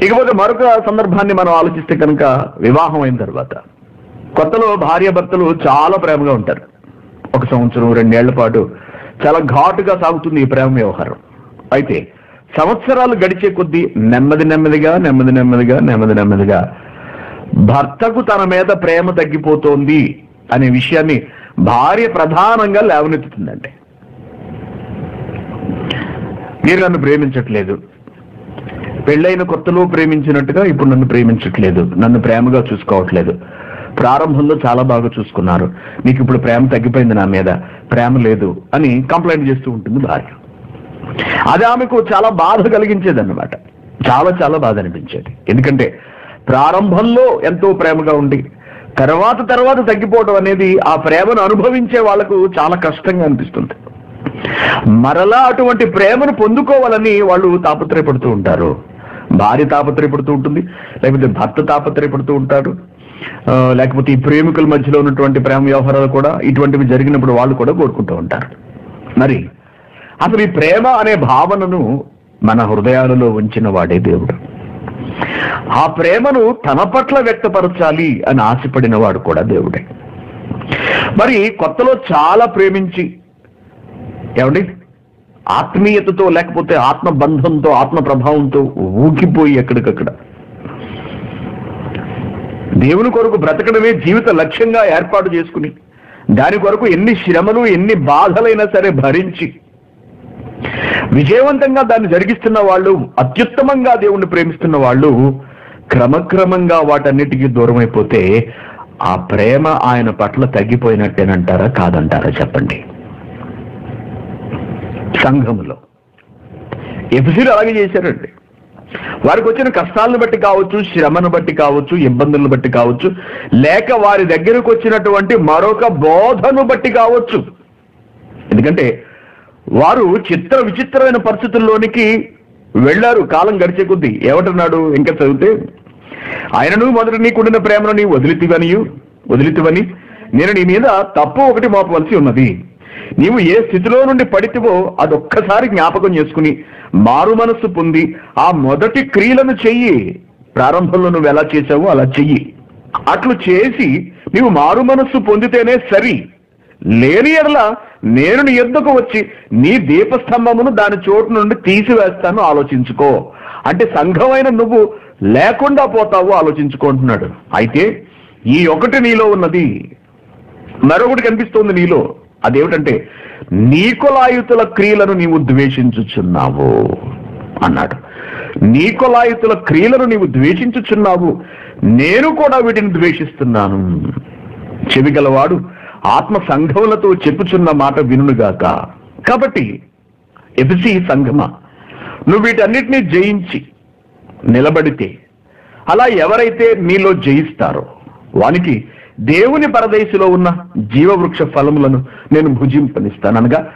ఇకపోతే మరొక సందర్భాన్ని మనం ఆలోచిస్తే కనుక వివాహం అయిన తర్వాత కొత్తలో భార్య భర్తలు చాలా ప్రేమగా ఉంటారు. ఒక సంవత్సరం రెండేళ్ళ పాటు చాలా ఘాటుగా సాగుతుంది ఈ ప్రేమ వ్యవహారం. అయితే సంవత్సరాలు గడిచే కొద్దీ నెమ్మది నెమ్మదిగా నెమ్మది నెమ్మదిగా నెమ్మది నెమ్మదిగా భర్తకు తన మీద ప్రేమ తగ్గిపోతోంది అనే విషయాన్ని భార్య ప్రధానంగా లేవనెత్తుతుందండి మీరు నన్ను ప్రేమించట్లేదు. పెళ్ళైన కొత్తలో ప్రేమించినట్టుగా ఇప్పుడు నన్ను ప్రేమించట్లేదు. నన్ను ప్రేమగా చూసుకోవట్లేదు. ప్రారంభంలో చాలా బాగా చూసుకున్నారు. నీకు ఇప్పుడు ప్రేమ తగ్గిపోయింది నా మీద. ప్రేమ లేదు అని కంప్లైంట్ చేస్తూ ఉంటుంది భార్య. అది ఆమెకు చాలా బాధ కలిగించేది అన్నమాట చాలా చాలా బాధ అనిపించేది. ఎందుకంటే ప్రారంభంలో ఎంతో ప్రేమగా ఉండి తర్వాత తర్వాత తగ్గిపోవడం అనేది ఆ ప్రేమను అనుభవించే వాళ్ళకు చాలా కష్టంగా అనిపిస్తుంది. మరలా అటువంటి ప్రేమను పొందుకోవాలని వాళ్ళు తాపత్రయపడుతూ ఉంటారు. భార్య తాపత్రయపడుతూ ఉంటుంది లేకపోతే భర్త తాపత్రయపడుతూ ఉంటారు. లేకపోతే ఈ ప్రేమికుల మధ్యలో ఉన్నటువంటి ప్రేమ వ్యవహారాలు కూడా ఇటువంటివి జరిగినప్పుడు వాళ్ళు కూడా కోరుకుంటూ ఉంటారు. మరి అసలు ఈ ప్రేమ అనే భావనను మన హృదయాలలో ఉంచిన వాడే దేవుడు. ఆ ప్రేమను తన పట్ల వ్యక్తపరచాలి అని ఆశపడిన వాడు కూడా దేవుడే. మరి కొత్తలో చాలా ప్రేమించి ఏమండి? ఆత్మీయతతో లేకపోతే ఆత్మ బంధంతో ఆత్మ ప్రభావంతో ఊగిపోయి ఎక్కడికక్కడ. దేవుని కొరకు బ్రతకడమే జీవిత లక్ష్యంగా ఏర్పాటు చేసుకుని దాని కొరకు ఎన్ని శ్రమలు ఎన్ని బాధలైనా సరే భరించి విజయవంతంగా దాన్ని జరిగిస్తున్న వాళ్ళు అత్యుత్తమంగా దేవుణ్ణి ప్రేమిస్తున్న వాళ్ళు క్రమక్రమంగా వాటన్నిటికీ దూరం అయిపోతే ఆ ప్రేమ ఆయన పట్ల తగ్గిపోయినట్టేనంటారా కాదంటారా చెప్పండి. సంఘములో. ఎఫ్సీలు అలాగే చేశారండి. వారికి వచ్చిన కష్టాలను బట్టి కావచ్చు శ్రమను బట్టి కావచ్చు ఇబ్బందులను బట్టి కావచ్చు లేక వారి దగ్గరకు వచ్చినటువంటి మరొక బోధను బట్టి కావచ్చు. ఎందుకంటే వారు చిత్ర విచిత్రమైన పరిస్థితుల్లోనికి వెళ్ళారు. కాలం గడిచే కొద్దీ. ఏమంటున్నాడు ఇంకా చదివితే? ఆయనను మొదట నీకుండిన ప్రేమను నీ వదిలితివనియు వదిలితివని నేను నీ మీద తప్పు ఒకటి మోపవలసి ఉన్నది. నీవు ఏ స్థితిలో నుండి పడితివో అదొక్కసారి జ్ఞాపకం చేసుకుని మారు మనస్సు పొంది ఆ మొదటి క్రియలను చెయ్యి. ప్రారంభంలో నువ్వు ఎలా చేసావో అలా చెయ్యి. అట్లు చేసి నీవు మారు మనస్సు పొందితేనే సరి. లేని ఎడల నేను నీ ఎద్దుకు వచ్చి నీ దీపస్తంభమును దాని చోటు నుండి తీసివేస్తాను ఆలోచించుకో. అంటే సంఘమైన నువ్వు లేకుండా పోతావు ఆలోచించుకుంటున్నాడు అయితే ఈ ఒకటి నీలో ఉన్నది. మరొకటి కనిపిస్తోంది నీలో. అదేమిటంటే నీకులాయుతుల క్రియలను నీవు ద్వేషించుచున్నావు అన్నాడు. నీకులాయుతుల క్రియలను నీవు ద్వేషించుచున్నావు. నేను కూడా వీటిని ద్వేషిస్తున్నాను. చెవిగలవాడు ఆత్మ సంఘములతో చెప్పుచున్న మాట వినుగాక కాబట్టి ఎఫ్సి సంఘమా నువ్వు వీటన్నిటినీ జయించి నిలబడితే అలా ఎవరైతే నీలో జయిస్తారో వానికి దేవుని పరదేశిలో ఉన్న జీవవృక్ష ఫలములను నేను భుజింపనిస్తాను అనగా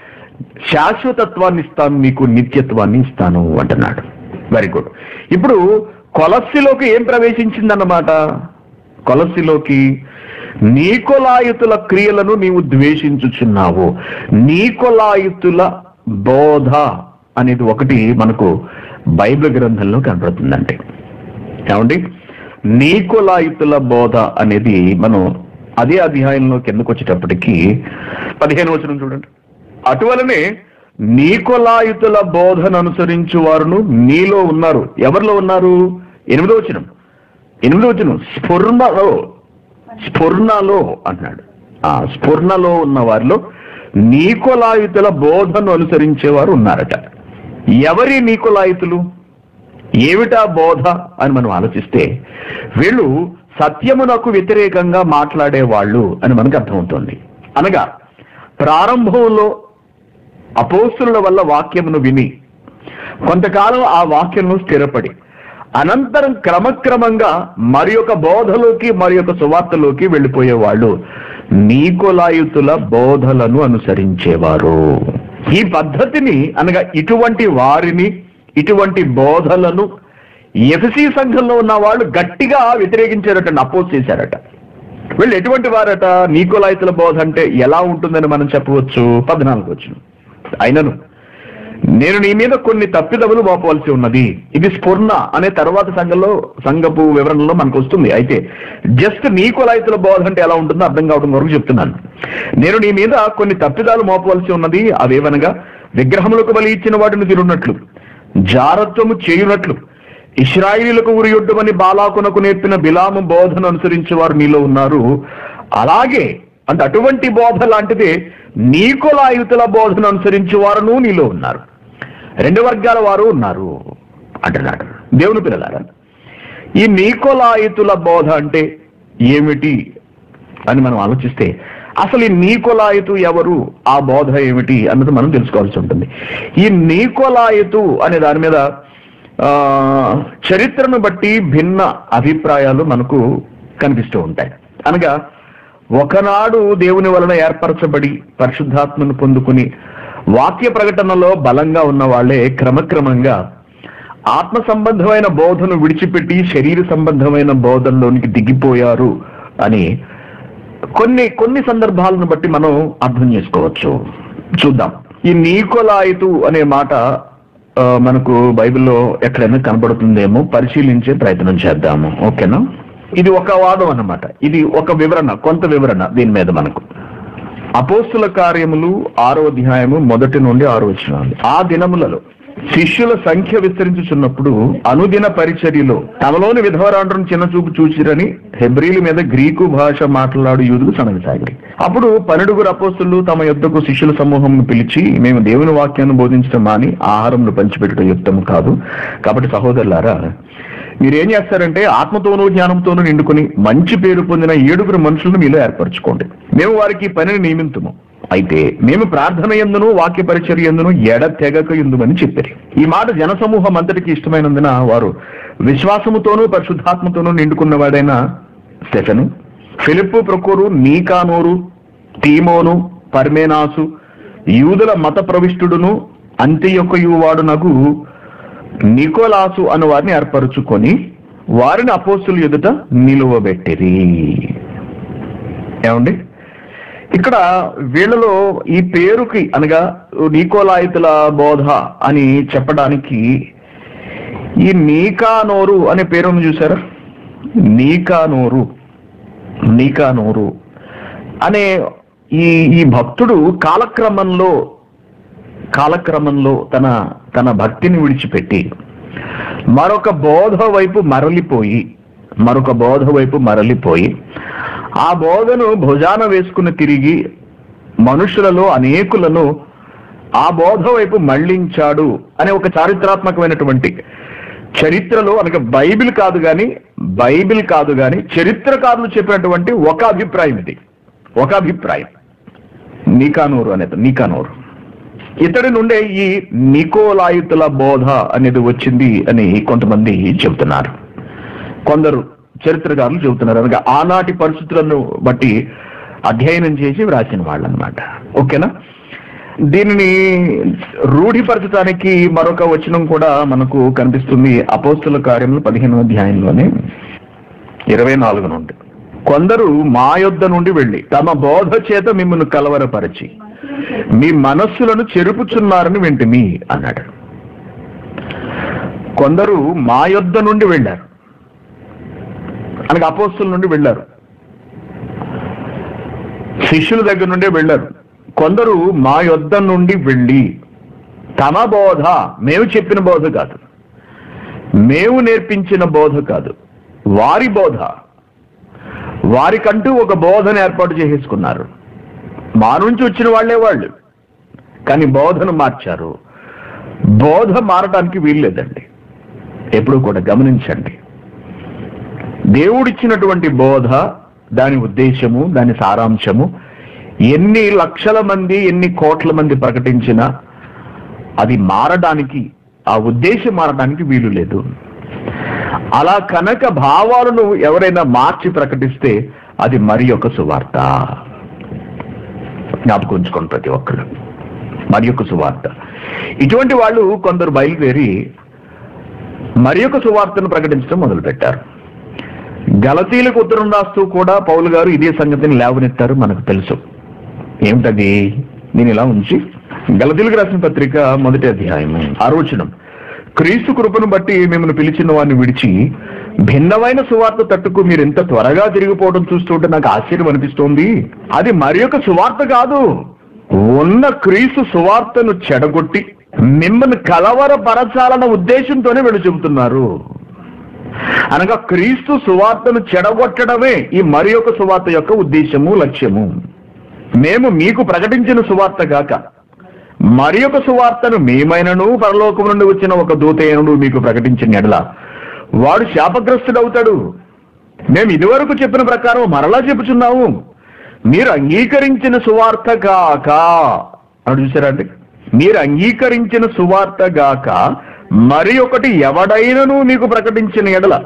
శాశ్వతత్వాన్ని ఇస్తాను నీకు నిత్యత్వాన్ని ఇస్తాను అంటున్నాడు. వెరీ గుడ్ ఇప్పుడు కొలస్సిలోకి ఏం ప్రవేశించిందన్నమాట? కొలస్సిలోకి నీకొలాయుతుల క్రియలను నీవు ద్వేషించుచున్నావు. నీకొలాయుతుల బోధ అనేది ఒకటి మనకు బైబిల్ గ్రంథంలో కనబడుతుందండి ఏమండి? నీకొలాయుతుల బోధ అనేది మనం అదే అధ్యాయంలో కిందకు వచ్చేటప్పటికి పదిహేను వచనం చూడండి. అటువలనే నీకొలాయుతుల బోధను అనుసరించు వారును నీలో ఉన్నారు. ఎవరిలో ఉన్నారు? ఎనిమిదో వచనం. ఎనిమిదో వచనం. స్ఫుర్మలో స్ఫుర్ణలో అన్నాడు ఆ స్ఫుర్ణలో ఉన్న వారిలో నీకులాయుతుల బోధను అనుసరించేవారు ఉన్నారట. ఎవరి నీకులాయుతులు? ఏమిటా బోధ అని మనం ఆలోచిస్తే వీళ్ళు సత్యమునకు వ్యతిరేకంగా మాట్లాడే వాళ్ళు అని మనకు అర్థమవుతుంది. అనగా ప్రారంభంలో అపోస్తుల వల్ల వాక్యమును విని కొంతకాలం ఆ వాక్యము స్థిరపడి అనంతరం క్రమక్రమంగా మరి బోధలోకి మరి ఒక సువార్తలోకి వెళ్ళిపోయేవాళ్ళు. నీకులాయుతుల బోధలను అనుసరించేవారు. ఈ పద్ధతిని అనగా ఇటువంటి వారిని ఇటువంటి బోధలను ఎఫ్సి సంఘంలో ఉన్న వాళ్ళు గట్టిగా వ్యతిరేకించారట అపోజ్ చేశారట. వీళ్ళు ఎటువంటి వారట? నీకోలాయితుల బోధ అంటే ఎలా ఉంటుందని మనం చెప్పవచ్చు? పద్నాలుగు వచ్చిన అయినను. నేను నీ మీద కొన్ని తప్పిదములు మోపవలసి ఉన్నది. ఇది స్ఫుర్ణ అనే తర్వాత సంఘంలో సంఘపు వివరణలో మనకు వస్తుంది. అయితే జస్ట్ నీకోలాయితుల బోధ అంటే ఎలా ఉంటుందో అర్థం కావడం వరకు చెప్తున్నాను. నేను నీ మీద కొన్ని తప్పిదాలు మోపవలసి ఉన్నది. అవేవనగా విగ్రహములకు బలి ఇచ్చిన వాటిని తిరున్నట్లు జారత్వము చేయునట్లు ఇస్రాయిలీలకు ఉరియొడ్డమని బాలాకునకు నేర్పిన బిలాము బోధను అనుసరించే వారు నీలో ఉన్నారు. అలాగే అంటే అటువంటి బోధ లాంటిదే నీకులాయుతుల బోధను అనుసరించే వారును నీలో ఉన్నారు. రెండు వర్గాల వారు ఉన్నారు. అంటున్నాడు. దేవుని పిల్లలారా ఈ నీకోలాయితుల బోధ అంటే ఏమిటి అని మనం ఆలోచిస్తే అసలు ఈ నీకోలాయతు ఎవరు ఆ బోధ ఏమిటి అన్నది మనం తెలుసుకోవాల్సి ఉంటుంది. ఈ నీకోలాయితు అనే దాని మీద చరిత్రను బట్టి భిన్న అభిప్రాయాలు మనకు కనిపిస్తూ ఉంటాయి. అనగా ఒకనాడు దేవుని వలన ఏర్పరచబడి పరిశుద్ధాత్మను పొందుకుని వాక్య ప్రకటనలో బలంగా ఉన్న వాళ్ళే క్రమక్రమంగా ఆత్మ సంబంధమైన బోధను విడిచిపెట్టి శరీర సంబంధమైన బోధనలోనికి దిగిపోయారు అని కొన్ని కొన్ని సందర్భాలను బట్టి మనం అర్థం చేసుకోవచ్చు. చూద్దాం. ఈ నీకొలాయితు అనే మాట మనకు బైబిల్లో ఎక్కడైనా కనబడుతుందేమో పరిశీలించే ప్రయత్నం చేద్దాము. ఓకేనా? ఇది ఒక వాదం అన్నమాట. ఇది ఒక వివరణ కొంత వివరణ దీని మీద మనకు. అపోస్తుల కార్యములు ఆరో అధ్యాయము మొదటి నుండి ఆరో వచ్చినాలు ఆ దినములలో శిష్యుల సంఖ్య విస్తరించుచున్నప్పుడు అనుదిన పరిచర్యలో తమలోని విధవరాండ్రం చిన్న చూపు చూచిరని హెబ్రీల మీద గ్రీకు భాష మాట్లాడు యూదులు సనగసాగిరి అప్పుడు పన్నెడుగురు అపోస్తులు తమ యుద్ధకు శిష్యుల సమూహం పిలిచి మేము దేవుని వాక్యాన్ని బోధించడం మాని ఆహారంను పంచిపెట్టడం యుద్ధం కాదు. కాబట్టి సహోదరులారా మీరేం చేస్తారంటే ఆత్మతోనూ జ్ఞానంతోనూ నిండుకొని మంచి పేరు పొందిన ఏడుగురు మనుషులను మీలో ఏర్పరచుకోండి. మేము వారికి పనిని నియమింతుము. అయితే మేము ప్రార్థన ఎందును వాక్య పరిచర్య ఎందును ఎడ తెగక ఎందుమని చెప్పారు. ఈ మాట జనసమూహం అంతటికి ఇష్టమైనందున వారు విశ్వాసముతోనూ పరిశుద్ధాత్మతోనూ నిండుకున్న వాడైన స్టెఫెను ఫిలిప్పు ప్రొకోరు నీకానోరు తీమోను పర్మేనాసు యూదుల మత ప్రవిష్టుడును అంత్యొక్కయు వాడునగు నికోలాసు అను వారిని ఏర్పరుచుకొని వారిని అపోస్తులు ఎదుట నిలువబెట్టిరి. ఏమండి? ఇక్కడ వీళ్ళలో ఈ పేరుకి అనగా నీకోలాయితుల బోధ అని చెప్పడానికి ఈ నీకానోరు అనే పేరును చూసారా నీకానోరు. నీకానోరు. అనే ఈ ఈ భక్తుడు కాలక్రమంలో కాలక్రమంలో తన తన భక్తిని విడిచిపెట్టి మరొక బోధ వైపు మరలిపోయి మరొక బోధ వైపు మరలిపోయి ఆ బోధను భుజాన వేసుకుని తిరిగి మనుషులలో అనేకులను ఆ బోధ వైపు మళ్ళించాడు అనే ఒక చారిత్రాత్మకమైనటువంటి చరిత్రలో అనగా బైబిల్ కాదు కానీ బైబిల్ కాదు కానీ చరిత్రకారులు చెప్పినటువంటి ఒక అభిప్రాయం ఇది. ఒక అభిప్రాయం. నీకానూరు అనేది నీకానూరు. ఇతడి నుండే ఈ నికోలాయుతుల బోధ అనేది వచ్చింది అని కొంతమంది చెబుతున్నారు. కొందరు చరిత్రకారులు చెబుతున్నారు. అనగా ఆనాటి పరిస్థితులను బట్టి అధ్యయనం చేసి వ్రాసిన వాళ్ళు అనమాట ఓకేనా? దీనిని రూఢిపరచడానికి మరొక వచనం కూడా మనకు కనిపిస్తుంది. అపోస్తుల కార్యములు పదిహేను అధ్యాయంలోనే ఇరవై నాలుగు నుండి. కొందరు మా యొద్ద నుండి వెళ్ళి తమ బోధ చేత మిమ్మల్ని కలవరపరిచి మీ మనస్సులను చెరుపుచున్నారని వింటిమి అన్నాడు. కొందరు మా యొద్ద నుండి వెళ్ళారు. అనగా అపోస్తుల నుండి వెళ్ళారు. శిష్యుల దగ్గర నుండే వెళ్ళారు. కొందరు మా యొద్ద నుండి వెళ్ళి తమ బోధ మేము చెప్పిన బోధ కాదు. మేము నేర్పించిన బోధ కాదు. వారి బోధ. వారికంటూ ఒక బోధను ఏర్పాటు చేసేసుకున్నారు. మా నుంచి వచ్చిన వాళ్ళే వాళ్ళు. కానీ బోధను మార్చారు. బోధ మారడానికి వీల్లేదండి ఎప్పుడు కూడా గమనించండి. దేవుడిచ్చినటువంటి బోధ దాని ఉద్దేశము దాని సారాంశము ఎన్ని లక్షల మంది ఎన్ని కోట్ల మంది ప్రకటించినా అది మారడానికి ఆ ఉద్దేశం మారడానికి వీలు లేదు. అలా కనుక భావాలను ఎవరైనా మార్చి ప్రకటిస్తే అది మరి ఒక సువార్త. జ్ఞాపకం ఉంచుకోండి ప్రతి ఒక్కళ్ళు. మరి యొక్క సువార్త. ఇటువంటి వాళ్ళు కొందరు బయలుదేరి మరి యొక్క సువార్తను ప్రకటించడం మొదలుపెట్టారు. గలతీలకు ఉత్తరం రాస్తూ కూడా పౌలు గారు ఇదే సంగతిని లేవనెత్తారు మనకు తెలుసు. ఏమిటది? నేను ఇలా ఉంచి గలతీలకు రాసిన పత్రిక మొదటి అధ్యాయం ఆరోచనం క్రీస్తు కృపను బట్టి మిమ్మల్ని పిలిచిన వారిని విడిచి భిన్నమైన సువార్త తట్టుకు మీరు ఇంత త్వరగా తిరిగిపోవడం చూస్తుంటే నాకు ఆశ్చర్యం అనిపిస్తోంది. అది మరి ఒక సువార్త కాదు. ఉన్న క్రీస్తు సువార్తను చెడగొట్టి మిమ్మల్ని కలవరపరచాలన్న ఉద్దేశంతోనే వీళ్ళు చెబుతున్నారు. అనగా క్రీస్తు సువార్తను చెడగొట్టడమే ఈ మరి యొక్క సువార్త యొక్క ఉద్దేశము లక్ష్యము. మేము మీకు ప్రకటించిన సువార్త గాక మరి యొక్క సువార్తను మేమైనను పరలోకం నుండి వచ్చిన ఒక దూతయనుడు మీకు ప్రకటించిన ఎడల వాడు శాపగ్రస్తుడవుతాడు. మేము ఇదివరకు చెప్పిన ప్రకారం మరలా చెప్పుచున్నాము మీరు అంగీకరించిన సువార్త గాక. అని చూసారా అండి? మీరు అంగీకరించిన సువార్త గాక మరి ఒకటి ఎవడైనను మీకు ప్రకటించిన ఎడల.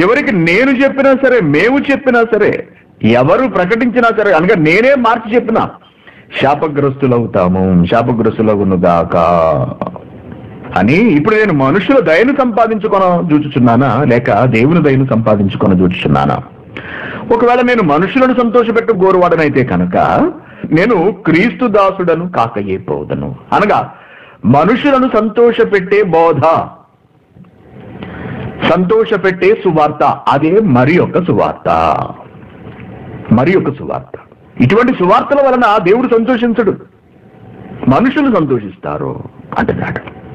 చివరికి నేను చెప్పినా సరే మేము చెప్పినా సరే ఎవరు ప్రకటించినా సరే అనగా నేనే మార్చి చెప్పినా శాపగ్రస్తులవుతాము శాపగ్రస్తులవును గాక. అని ఇప్పుడు నేను మనుషుల దయను సంపాదించుకొన చూచుచున్నానా? లేక దేవుని దయను సంపాదించుకొన చూచుచున్నానా? ఒకవేళ నేను మనుషులను సంతోషపెట్టు గోరువాడనైతే కనుక నేను క్రీస్తు దాసుడను కాకయే పోదను అనగా మనుషులను సంతోషపెట్టే బోధ సంతోషపెట్టే సువార్త అదే మరి ఒక సువార్త. మరి ఒక సువార్త. ఇటువంటి సువార్తల వలన దేవుడు సంతోషించడు. మనుషులు సంతోషిస్తారు అంటున్నాడు.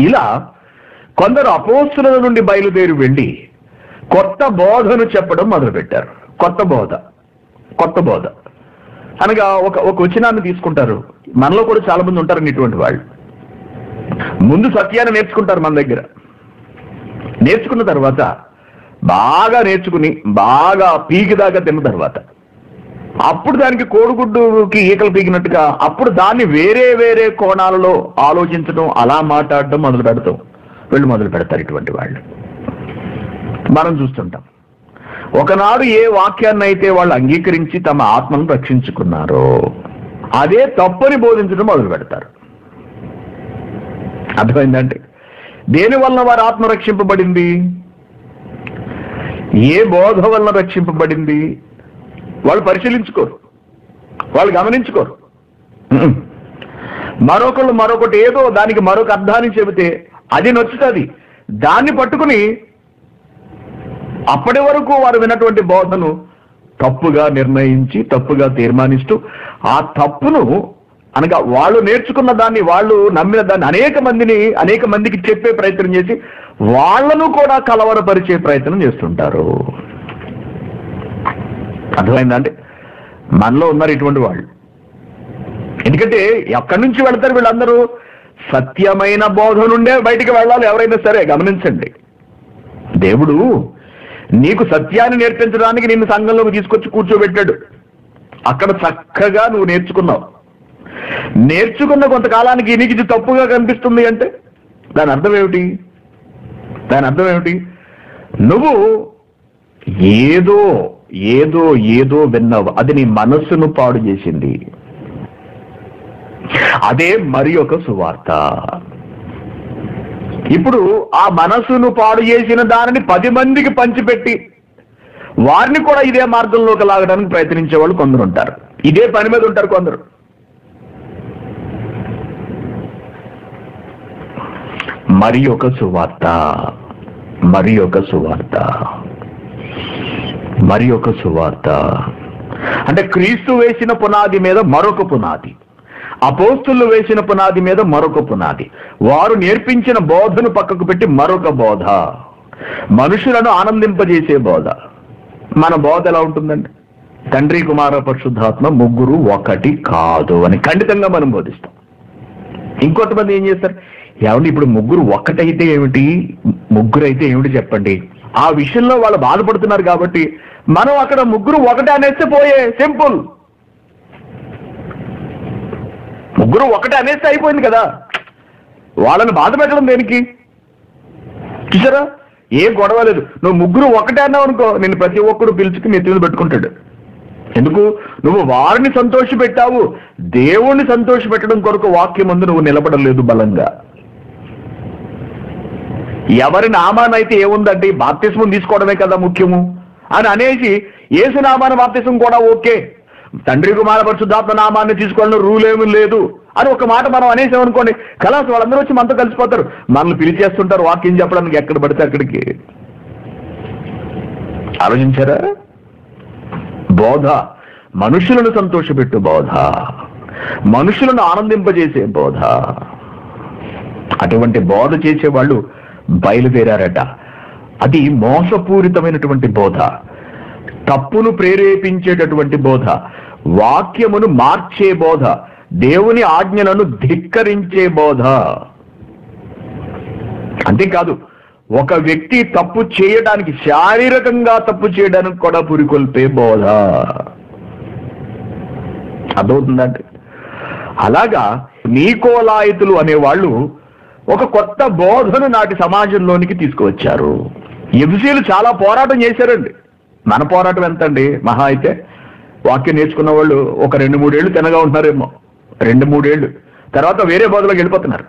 ఇలా కొందరు అపోస్తుల నుండి బయలుదేరి వెళ్ళి కొత్త బోధను చెప్పడం మొదలుపెట్టారు. కొత్త బోధ. కొత్త బోధ. అనగా ఒక ఒక వచనాన్ని తీసుకుంటారు. మనలో కూడా చాలా మంది ఉంటారు ఇటువంటి వాళ్ళు. ముందు సత్యాన్ని నేర్చుకుంటారు మన దగ్గర. నేర్చుకున్న తర్వాత బాగా నేర్చుకుని బాగా పీకి దాకా తిన్న తర్వాత. అప్పుడు దానికి కోడిగుడ్డుకి ఈకలు పీకినట్టుగా అప్పుడు దాన్ని వేరే వేరే కోణాలలో ఆలోచించడం అలా మాట్లాడడం మొదలు పెడతాం. వీళ్ళు మొదలు పెడతారు ఇటువంటి వాళ్ళు. మనం చూస్తుంటాం. ఒకనాడు ఏ వాక్యాన్ని అయితే వాళ్ళు అంగీకరించి తమ ఆత్మను రక్షించుకున్నారో అదే తప్పని బోధించడం మొదలు పెడతారు. అర్థమైందంటే దేని వలన వారి ఆత్మ రక్షింపబడింది? ఏ బోధ వలన రక్షింపబడింది? వాళ్ళు పరిశీలించుకోరు. వాళ్ళు గమనించుకోరు. మరొకళ్ళు మరొకటి ఏదో దానికి మరొక అర్థాన్ని చెబితే అది నచ్చుతుంది. దాన్ని పట్టుకుని అప్పటి వరకు వారు విన్నటువంటి బోధను తప్పుగా నిర్ణయించి తప్పుగా తీర్మానిస్తూ ఆ తప్పును అనగా వాళ్ళు నేర్చుకున్న దాన్ని వాళ్ళు నమ్మిన దాన్ని అనేక మందిని అనేక మందికి చెప్పే ప్రయత్నం చేసి వాళ్ళను కూడా కలవరపరిచే ప్రయత్నం చేస్తుంటారు. అర్థమైందా అంటే మనలో ఉన్నారు ఇటువంటి వాళ్ళు. ఎందుకంటే ఎక్కడి నుంచి వెళ్తారు వీళ్ళందరూ? సత్యమైన బోధ నుండే బయటికి వెళ్ళాలి ఎవరైనా సరే గమనించండి. దేవుడు నీకు సత్యాన్ని నేర్పించడానికి నిన్ను సంఘంలోకి తీసుకొచ్చి కూర్చోబెట్టాడు. అక్కడ చక్కగా నువ్వు నేర్చుకున్నావు. నేర్చుకున్న కొంతకాలానికి నీకు ఇది తప్పుగా కనిపిస్తుంది అంటే దాని అర్థం ఏమిటి? దాని అర్థం ఏమిటి? నువ్వు ఏదో ఏదో ఏదో విన్నావు. అది నీ మనస్సును పాడు చేసింది. అదే మరి ఒక సువార్త. ఇప్పుడు ఆ మనస్సును పాడు చేసిన దానిని పది మందికి పంచిపెట్టి వారిని కూడా ఇదే మార్గంలోకి లాగడానికి ప్రయత్నించే వాళ్ళు కొందరు ఉంటారు. ఇదే పని మీద ఉంటారు కొందరు. మరి ఒక సువార్త. మరి ఒక సువార్త. మరి ఒక సువార్త. అంటే క్రీస్తు వేసిన పునాది మీద మరొక పునాది. అపోస్తులు వేసిన పునాది మీద మరొక పునాది. వారు నేర్పించిన బోధను పక్కకు పెట్టి మరొక బోధ. మనుషులను ఆనందింపజేసే బోధ. మన బోధ ఎలా ఉంటుందండి? తండ్రి కుమార పరిశుద్ధాత్మ ముగ్గురు ఒకటి కాదు అని ఖండితంగా మనం బోధిస్తాం. ఇంకొంతమంది ఏం చేస్తారు? ఏమండి ఇప్పుడు ముగ్గురు ఒక్కటైతే ఏమిటి? ముగ్గురు అయితే ఏమిటి చెప్పండి? ఆ విషయంలో వాళ్ళు బాధపడుతున్నారు కాబట్టి మనం అక్కడ ముగ్గురు ఒకటే అనేస్తే పోయే సింపుల్. ముగ్గురు ఒకటే అనేస్తే అయిపోయింది కదా. వాళ్ళని బాధ పెట్టడం దేనికి? చూసారా? ఏ గొడవ లేదు. నువ్వు ముగ్గురు ఒకటే అన్నావు అనుకో నేను ప్రతి ఒక్కరు పిలుచుకుని నెత్తి మీద పెట్టుకుంటాడు. ఎందుకు? నువ్వు వారిని సంతోష పెట్టావు. దేవుణ్ణి సంతోష పెట్టడం కొరకు వాక్యం ముందు నువ్వు నిలబడలేదు బలంగా. ఎవరి నామానైతే ఏముందంటే బాప్తిస్మం తీసుకోవడమే కదా ముఖ్యము. అని అనేసి ఏసు నామాన కూడా ఓకే. తండ్రి కుమార పరిశుద్ధాత్మ నామాన్ని తీసుకోవాలని రూల్ ఏమీ లేదు. అని ఒక మాట మనం అనేసాం అనుకోండి కలాస్ వాళ్ళందరూ వచ్చి మనతో కలిసిపోతారు. మనల్ని పిలిచేస్తుంటారు వాక్యం చెప్పడానికి ఎక్కడ పడితే అక్కడికి. ఆలోచించారా? బోధ మనుషులను సంతోషపెట్టు బోధ. మనుషులను ఆనందింపజేసే బోధ. అటువంటి బోధ చేసేవాళ్ళు బయలుదేరారట. అది మోసపూరితమైనటువంటి బోధ. తప్పును ప్రేరేపించేటటువంటి బోధ. వాక్యమును మార్చే బోధ. దేవుని ఆజ్ఞలను ధిక్కరించే బోధ. అంతేకాదు ఒక వ్యక్తి తప్పు చేయడానికి శారీరకంగా తప్పు చేయడానికి కూడా పురికొల్పే బోధ. అర్థమవుతుందండి? అలాగా నీకోలాయితులు అనేవాళ్ళు ఒక కొత్త బోధను నాటి సమాజంలోనికి తీసుకువచ్చారు. ఎఫ్సీలు చాలా పోరాటం చేశారండి. మన పోరాటం ఎంతండి? మహా అయితే వాక్యం నేర్చుకున్న వాళ్ళు ఒక రెండు మూడేళ్ళు తినగా ఉంటున్నారేమో. రెండు మూడేళ్ళు తర్వాత వేరే బోధలోకి వెళ్ళిపోతున్నారు.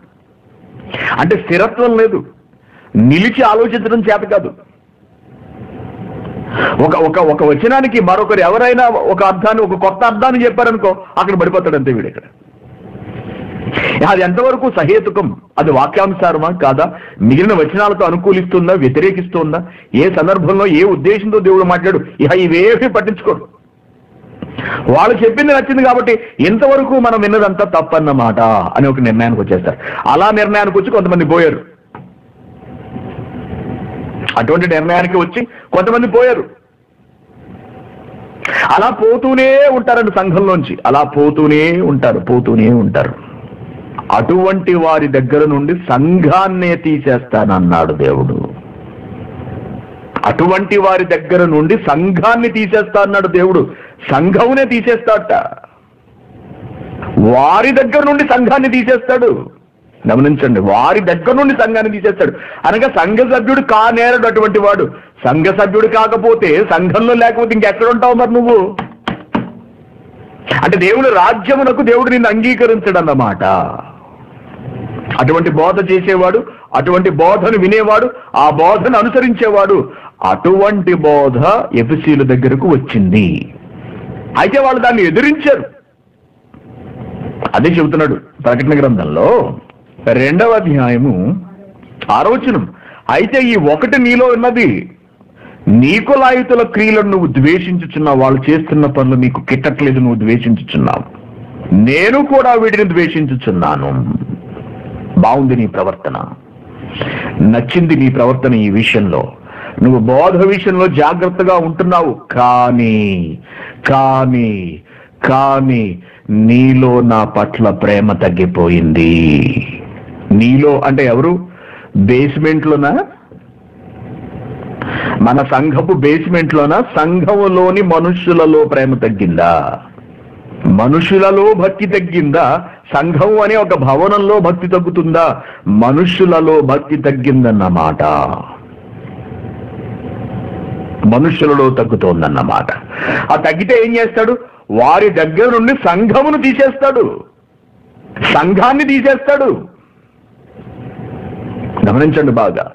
అంటే స్థిరత్వం లేదు. నిలిచి ఆలోచించడం చేత కాదు. ఒక ఒక ఒక వచనానికి మరొకరు ఎవరైనా ఒక అర్థాన్ని ఒక కొత్త అర్థాన్ని చెప్పారనుకో అక్కడ పడిపోతాడు అంతే వీడు ఇక్కడ. అది ఎంతవరకు సహేతుకం? అది వాక్యానుసారమా? కాదా? మిగిలిన వచనాలతో అనుకూలిస్తుందా? వ్యతిరేకిస్తుందా? ఏ సందర్భంలో ఏ ఉద్దేశంతో దేవుడు మాట్లాడు? ఇహ ఇవేవి పట్టించుకోడు వాళ్ళు చెప్పింది నచ్చింది కాబట్టి ఇంతవరకు మనం విన్నదంతా తప్పన్నమాట అని ఒక నిర్ణయానికి వచ్చేస్తారు. అలా నిర్ణయానికి వచ్చి కొంతమంది పోయారు. అటువంటి నిర్ణయానికి వచ్చి కొంతమంది పోయారు. అలా పోతూనే ఉంటారండి సంఘంలోంచి. అలా పోతూనే ఉంటారు పోతూనే ఉంటారు. అటువంటి వారి దగ్గర నుండి సంఘాన్నే తీసేస్తానన్నాడు దేవుడు. అటువంటి వారి దగ్గర నుండి సంఘాన్ని తీసేస్తా అన్నాడు దేవుడు. సంఘమునే తీసేస్తాట వారి దగ్గర నుండి సంఘాన్ని తీసేస్తాడు. గమనించండి వారి దగ్గర నుండి సంఘాన్ని తీసేస్తాడు. అనగా సంఘ సభ్యుడు కానేరడు అటువంటి వాడు. సంఘ సభ్యుడు కాకపోతే సంఘంలో లేకపోతే ఇంకెక్కడ ఉంటావు మరి నువ్వు? అంటే దేవుడు రాజ్యమునకు దేవుడు నిన్ను అంగీకరించడు అన్నమాట అటువంటి బోధ చేసేవాడు అటువంటి బోధను వినేవాడు ఆ బోధను అనుసరించేవాడు. అటువంటి బోధ ఎఫ్సీల దగ్గరకు వచ్చింది. అయితే వాళ్ళు దాన్ని ఎదిరించారు. అదే చెబుతున్నాడు ప్రకటన గ్రంథంలో. రెండవ అధ్యాయము ఆరోచనం అయితే ఈ ఒకటి నీలో ఉన్నది. నీకులాయుతుల క్రియలను నువ్వు ద్వేషించుచున్నావు వాళ్ళు చేస్తున్న పనులు నీకు కిట్టట్లేదు నువ్వు ద్వేషించుచున్నావు. నేను కూడా వీటిని ద్వేషించుచున్నాను. బాగుంది నీ ప్రవర్తన. నచ్చింది నీ ప్రవర్తన ఈ విషయంలో. నువ్వు బోధ విషయంలో జాగ్రత్తగా ఉంటున్నావు. కానీ కానీ కానీ నీలో నా పట్ల ప్రేమ తగ్గిపోయింది. నీలో అంటే ఎవరు? బేస్మెంట్లోనా? మన సంఘపు బేస్మెంట్లోనా? సంఘములోని మనుషులలో ప్రేమ తగ్గిందా? మనుషులలో భక్తి తగ్గిందా? సంఘం అనే ఒక భవనంలో భక్తి తగ్గుతుందా? మనుషులలో భక్తి తగ్గిందన్నమాట. మనుషులలో తగ్గుతోందన్నమాట. ఆ తగ్గితే ఏం చేస్తాడు? వారి దగ్గర నుండి సంఘమును తీసేస్తాడు. సంఘాన్ని తీసేస్తాడు. గమనించండి బాగా.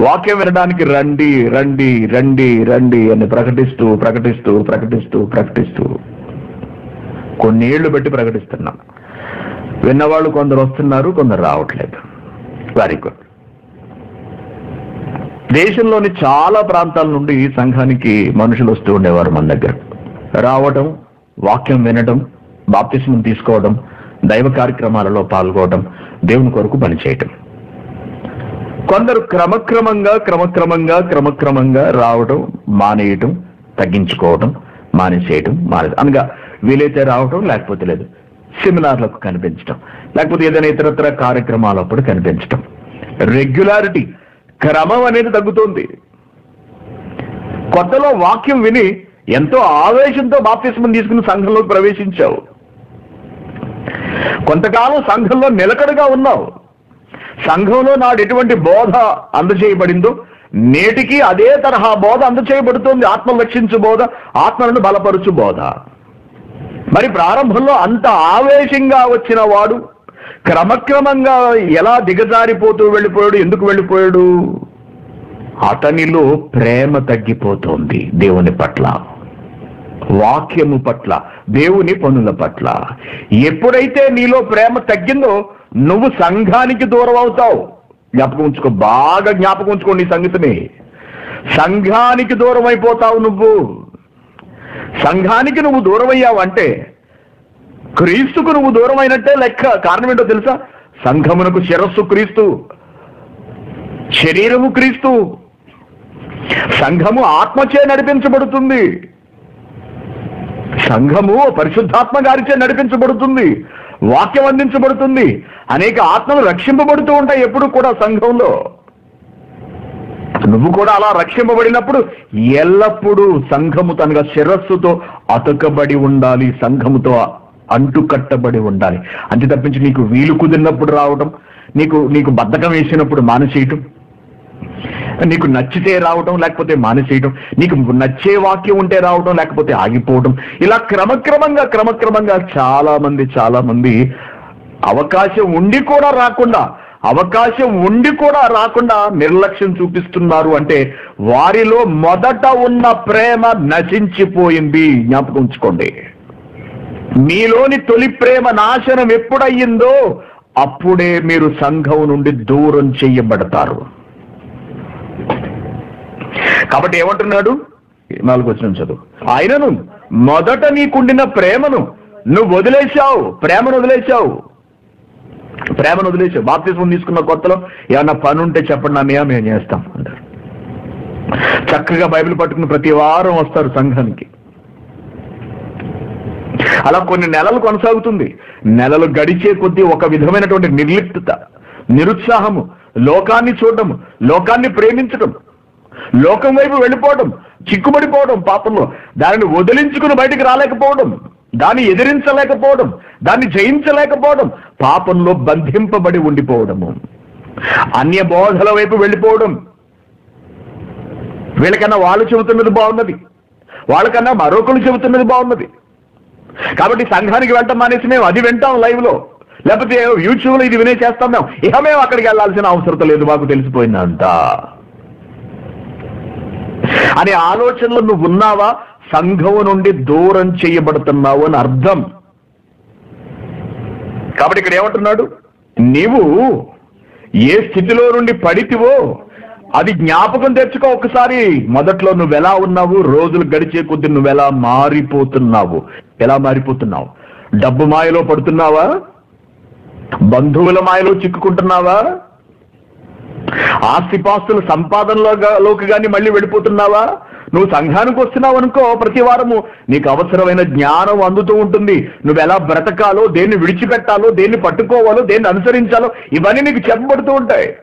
వాక్యం వినడానికి రండి రండి రండి రండి అని ప్రకటిస్తూ ప్రకటిస్తూ ప్రకటిస్తూ ప్రకటిస్తూ కొన్నేళ్ళు పెట్టి ప్రకటిస్తున్నాం. విన్నవాళ్ళు కొందరు వస్తున్నారు కొందరు రావట్లేదు. వెరీ గుడ్ దేశంలోని చాలా ప్రాంతాల నుండి ఈ సంఘానికి మనుషులు వస్తూ ఉండేవారు మన దగ్గర. రావడం వాక్యం వినడం బాప్తిస్మం తీసుకోవడం దైవ కార్యక్రమాలలో పాల్గొనడం దేవుని కొరకు పనిచేయటం. కొందరు క్రమక్రమంగా క్రమక్రమంగా క్రమక్రమంగా రావడం మానేయటం తగ్గించుకోవడం మానేసేయటం మానే అనగా వీలైతే రావటం లేకపోతే లేదు. సెమినార్లకు కనిపించటం లేకపోతే ఏదైనా ఇతరత్ర కార్యక్రమాలప్పుడు కనిపించటం. రెగ్యులారిటీ క్రమం అనేది తగ్గుతుంది. కొత్తలో వాక్యం విని ఎంతో ఆవేశంతో బాప్తిస్మం తీసుకుని సంఘంలోకి ప్రవేశించావు. కొంతకాలం సంఘంలో నిలకడగా ఉన్నావు. సంఘంలో నాడు ఎటువంటి బోధ అందజేయబడిందో నేటికి అదే తరహా బోధ అందచేయబడుతుంది ఆత్మ రక్షించు బోధ ఆత్మలను బలపరుచు బోధ. మరి ప్రారంభంలో అంత ఆవేశంగా వచ్చిన వాడు క్రమక్రమంగా ఎలా దిగజారిపోతూ వెళ్ళిపోయాడు ఎందుకు వెళ్ళిపోయాడు? అతనిలో ప్రేమ తగ్గిపోతోంది దేవుని పట్ల వాక్యము పట్ల దేవుని పనుల పట్ల. ఎప్పుడైతే నీలో ప్రేమ తగ్గిందో నువ్వు సంఘానికి దూరం అవుతావు జ్ఞాపకం ఉంచుకో బాగా జ్ఞాపకం ఉంచుకోండి సంగతిని సంఘానికి దూరం అయిపోతావు నువ్వు. సంఘానికి నువ్వు దూరమయ్యావంటే క్రీస్తుకు నువ్వు దూరం అయినట్టే లెక్క. కారణం ఏంటో తెలుసా? సంఘమునకు శిరస్సు క్రీస్తు శరీరము క్రీస్తు. సంఘము ఆత్మచే నడిపించబడుతుంది. సంఘము పరిశుద్ధాత్మ గారిచే నడిపించబడుతుంది వాక్యం అందించబడుతుంది. అనేక ఆత్మలు రక్షింపబడుతూ ఉంటాయి ఎప్పుడు కూడా సంఘంలో. నువ్వు కూడా అలా రక్షింపబడినప్పుడు ఎల్లప్పుడూ సంఘము తనగా శిరస్సుతో అతకబడి ఉండాలి సంఘముతో అంటుకట్టబడి ఉండాలి. అంతే తప్పించి నీకు వీలు కుదిరినప్పుడు రావటం నీకు నీకు బద్ధకం వేసినప్పుడు మానేసేయటం నీకు నచ్చితే రావటం లేకపోతే మానేసేయటం నీకు నచ్చే వాక్యం ఉంటే రావటం లేకపోతే ఆగిపోవటం. ఇలా క్రమక్రమంగా క్రమక్రమంగా చాలా మంది చాలా మంది అవకాశం ఉండి కూడా రాకుండా అవకాశం ఉండి కూడా రాకుండా నిర్లక్ష్యం చూపిస్తున్నారు అంటే వారిలో మొదట ఉన్న ప్రేమ నశించిపోయింది. జ్ఞాపకం ఉంచుకోండి. మీలోని తొలి ప్రేమ నాశనం ఎప్పుడయ్యిందో అప్పుడే మీరు సంఘం నుండి దూరం చేయబడతారు. కాబట్టి ఏమంటున్నాడు? నాలుగు వచ్చిన చదువు. ఆయనను మొదట నీకుండిన ప్రేమను నువ్వు వదిలేశావు ప్రేమను వదిలేశావు. ప్రేమను వదిలేసి బాప్తిస్మం తీసుకున్న కొత్తలో ఏమన్నా పని ఉంటే చెప్పండి అన్నయ్య మేము చేస్తాం అంటారు. చక్కగా బైబిల్ పట్టుకుని ప్రతి వారం వస్తారు సంఘానికి. అలా కొన్ని నెలలు కొనసాగుతుంది. నెలలు గడిచే కొద్దీ ఒక విధమైనటువంటి నిర్లిప్త నిరుత్సాహము లోకాన్ని చూడటం లోకాన్ని ప్రేమించటం లోకం వైపు వెళ్ళిపోవడం చిక్కుబడిపోవడం పాపంలో దానిని వదిలించుకుని బయటికి రాలేకపోవడం దాన్ని ఎదిరించలేకపోవడం దాన్ని జయించలేకపోవడం పాపంలో బంధింపబడి ఉండిపోవడము. అన్య బోధల వైపు వెళ్ళిపోవడం. వీళ్ళకన్నా వాళ్ళు చెబుతున్నది బాగున్నది. వాళ్ళకన్నా మరొకరు చెబుతున్నది బాగున్నది. కాబట్టి సంఘానికి వెళ్ళటం మానేసి మేము అది వింటాం లైవ్లో లేకపోతే యూట్యూబ్లో ఇది వినే చేస్తాం మేము. ఇక మేము అక్కడికి వెళ్ళాల్సిన అవసరం లేదు మాకు తెలిసిపోయిందంతా అనే ఆలోచనలో నువ్వు ఉన్నావా? సంఘం నుండి దూరం చేయబడుతున్నావు అని అర్థం. కాబట్టి ఇక్కడ ఏమంటున్నాడు? నీవు ఏ స్థితిలో నుండి పడితివో అది జ్ఞాపకం తెచ్చుకో ఒకసారి. మొదట్లో నువ్వు ఎలా ఉన్నావు? రోజులు గడిచే కొద్ది నువ్వు ఎలా మారిపోతున్నావు? ఎలా మారిపోతున్నావు? డబ్బు మాయలో పడుతున్నావా? బంధువుల మాయలో చిక్కుకుంటున్నావా? ఆస్తిపాస్తుల సంపాదనలోకి లోకి కానీ మళ్ళీ వెళ్ళిపోతున్నావా? నువ్వు సంఘానికి వస్తున్నావు అనుకో ప్రతి వారము నీకు అవసరమైన జ్ఞానం అందుతూ ఉంటుంది. నువ్వు ఎలా బ్రతకాలో దేన్ని విడిచిపెట్టాలో దేన్ని పట్టుకోవాలో దేన్ని అనుసరించాలో ఇవన్నీ నీకు చెప్పబడుతూ ఉంటాయి.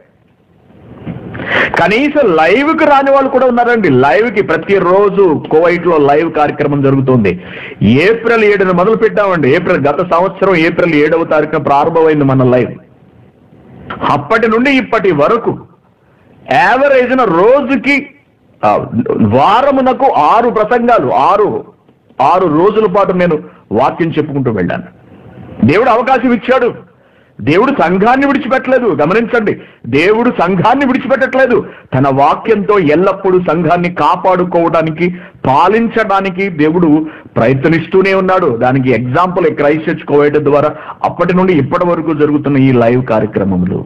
కనీసం లైవ్కి రాని వాళ్ళు కూడా ఉన్నారండి. లైవ్కి ప్రతిరోజు కోవైట్లో లైవ్ కార్యక్రమం జరుగుతుంది. ఏప్రిల్ ఏడున మొదలు పెట్టామండి ఏప్రిల్ గత సంవత్సరం ఏప్రిల్ ఏడవ తారీఖున ప్రారంభమైంది మన లైవ్. అప్పటి నుండి ఇప్పటి వరకు యావరేజ్న రోజుకి వారమునకు ఆరు ప్రసంగాలు ఆరు ఆరు రోజుల పాటు నేను వాక్యం చెప్పుకుంటూ వెళ్ళాను. దేవుడు అవకాశం ఇచ్చాడు. దేవుడు సంఘాన్ని విడిచిపెట్టలేదు. గమనించండి. దేవుడు సంఘాన్ని విడిచిపెట్టట్లేదు. తన వాక్యంతో ఎల్లప్పుడూ సంఘాన్ని కాపాడుకోవడానికి పాలించడానికి దేవుడు ప్రయత్నిస్తూనే ఉన్నాడు. దానికి ఎగ్జాంపుల్ క్రైస్ట్ చర్చ్ కోవేట ద్వారా అప్పటి నుండి ఇప్పటి వరకు జరుగుతున్న ఈ లైవ్ కార్యక్రమములు.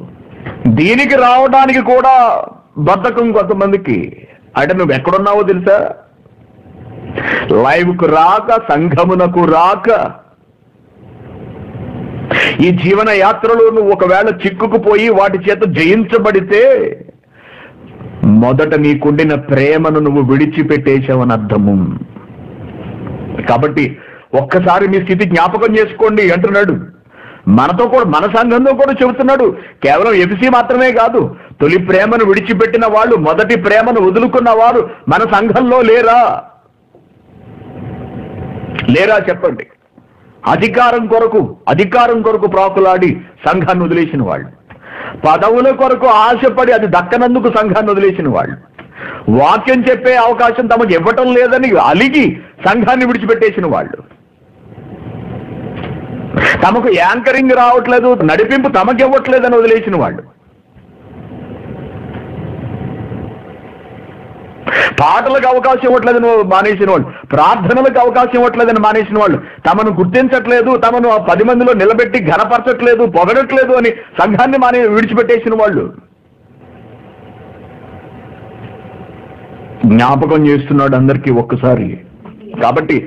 దీనికి రావడానికి కూడా బద్ధకం కొంతమందికి. అంటే నువ్వు ఎక్కడున్నావో తెలుసా? లైవ్కు రాక సంఘమునకు రాక ఈ జీవన యాత్రలో నువ్వు ఒకవేళ చిక్కుకుపోయి వాటి చేత జయించబడితే మొదట నీకుండిన ప్రేమను నువ్వు విడిచిపెట్టేశావని అర్థము కాబట్టి ఒక్కసారి మీ స్థితి జ్ఞాపకం చేసుకోండి అంటున్నాడు. మనతో కూడా మన సంఘంతో కూడా చెబుతున్నాడు. కేవలం ఎఫ్సి మాత్రమే కాదు తొలి ప్రేమను విడిచిపెట్టిన వాళ్ళు మొదటి ప్రేమను వదులుకున్న వారు మన సంఘంలో లేరా? లేరా చెప్పండి. అధికారం కొరకు అధికారం కొరకు ప్రాకులాడి సంఘాన్ని వదిలేసిన వాళ్ళు. పదవుల కొరకు ఆశపడి అది దక్కనందుకు సంఘాన్ని వదిలేసిన వాళ్ళు. వాక్యం చెప్పే అవకాశం తమకు ఇవ్వటం లేదని అలిగి సంఘాన్ని విడిచిపెట్టేసిన వాళ్ళు. తమకు యాంకరింగ్ రావట్లేదు నడిపింపు తమకు ఇవ్వట్లేదని వదిలేసిన వాళ్ళు. పాటలకు అవకాశం ఇవ్వట్లేదని మానేసిన వాళ్ళు ప్రార్థనలకు అవకాశం ఇవ్వట్లేదని మానేసిన వాళ్ళు తమను గుర్తించట్లేదు తమను ఆ పది మందిలో నిలబెట్టి ఘనపరచట్లేదు పొగడట్లేదు అని సంఘాన్ని మానే విడిచిపెట్టేసిన వాళ్ళు జ్ఞాపకం చేస్తున్నాడు అందరికీ ఒక్కసారి. కాబట్టి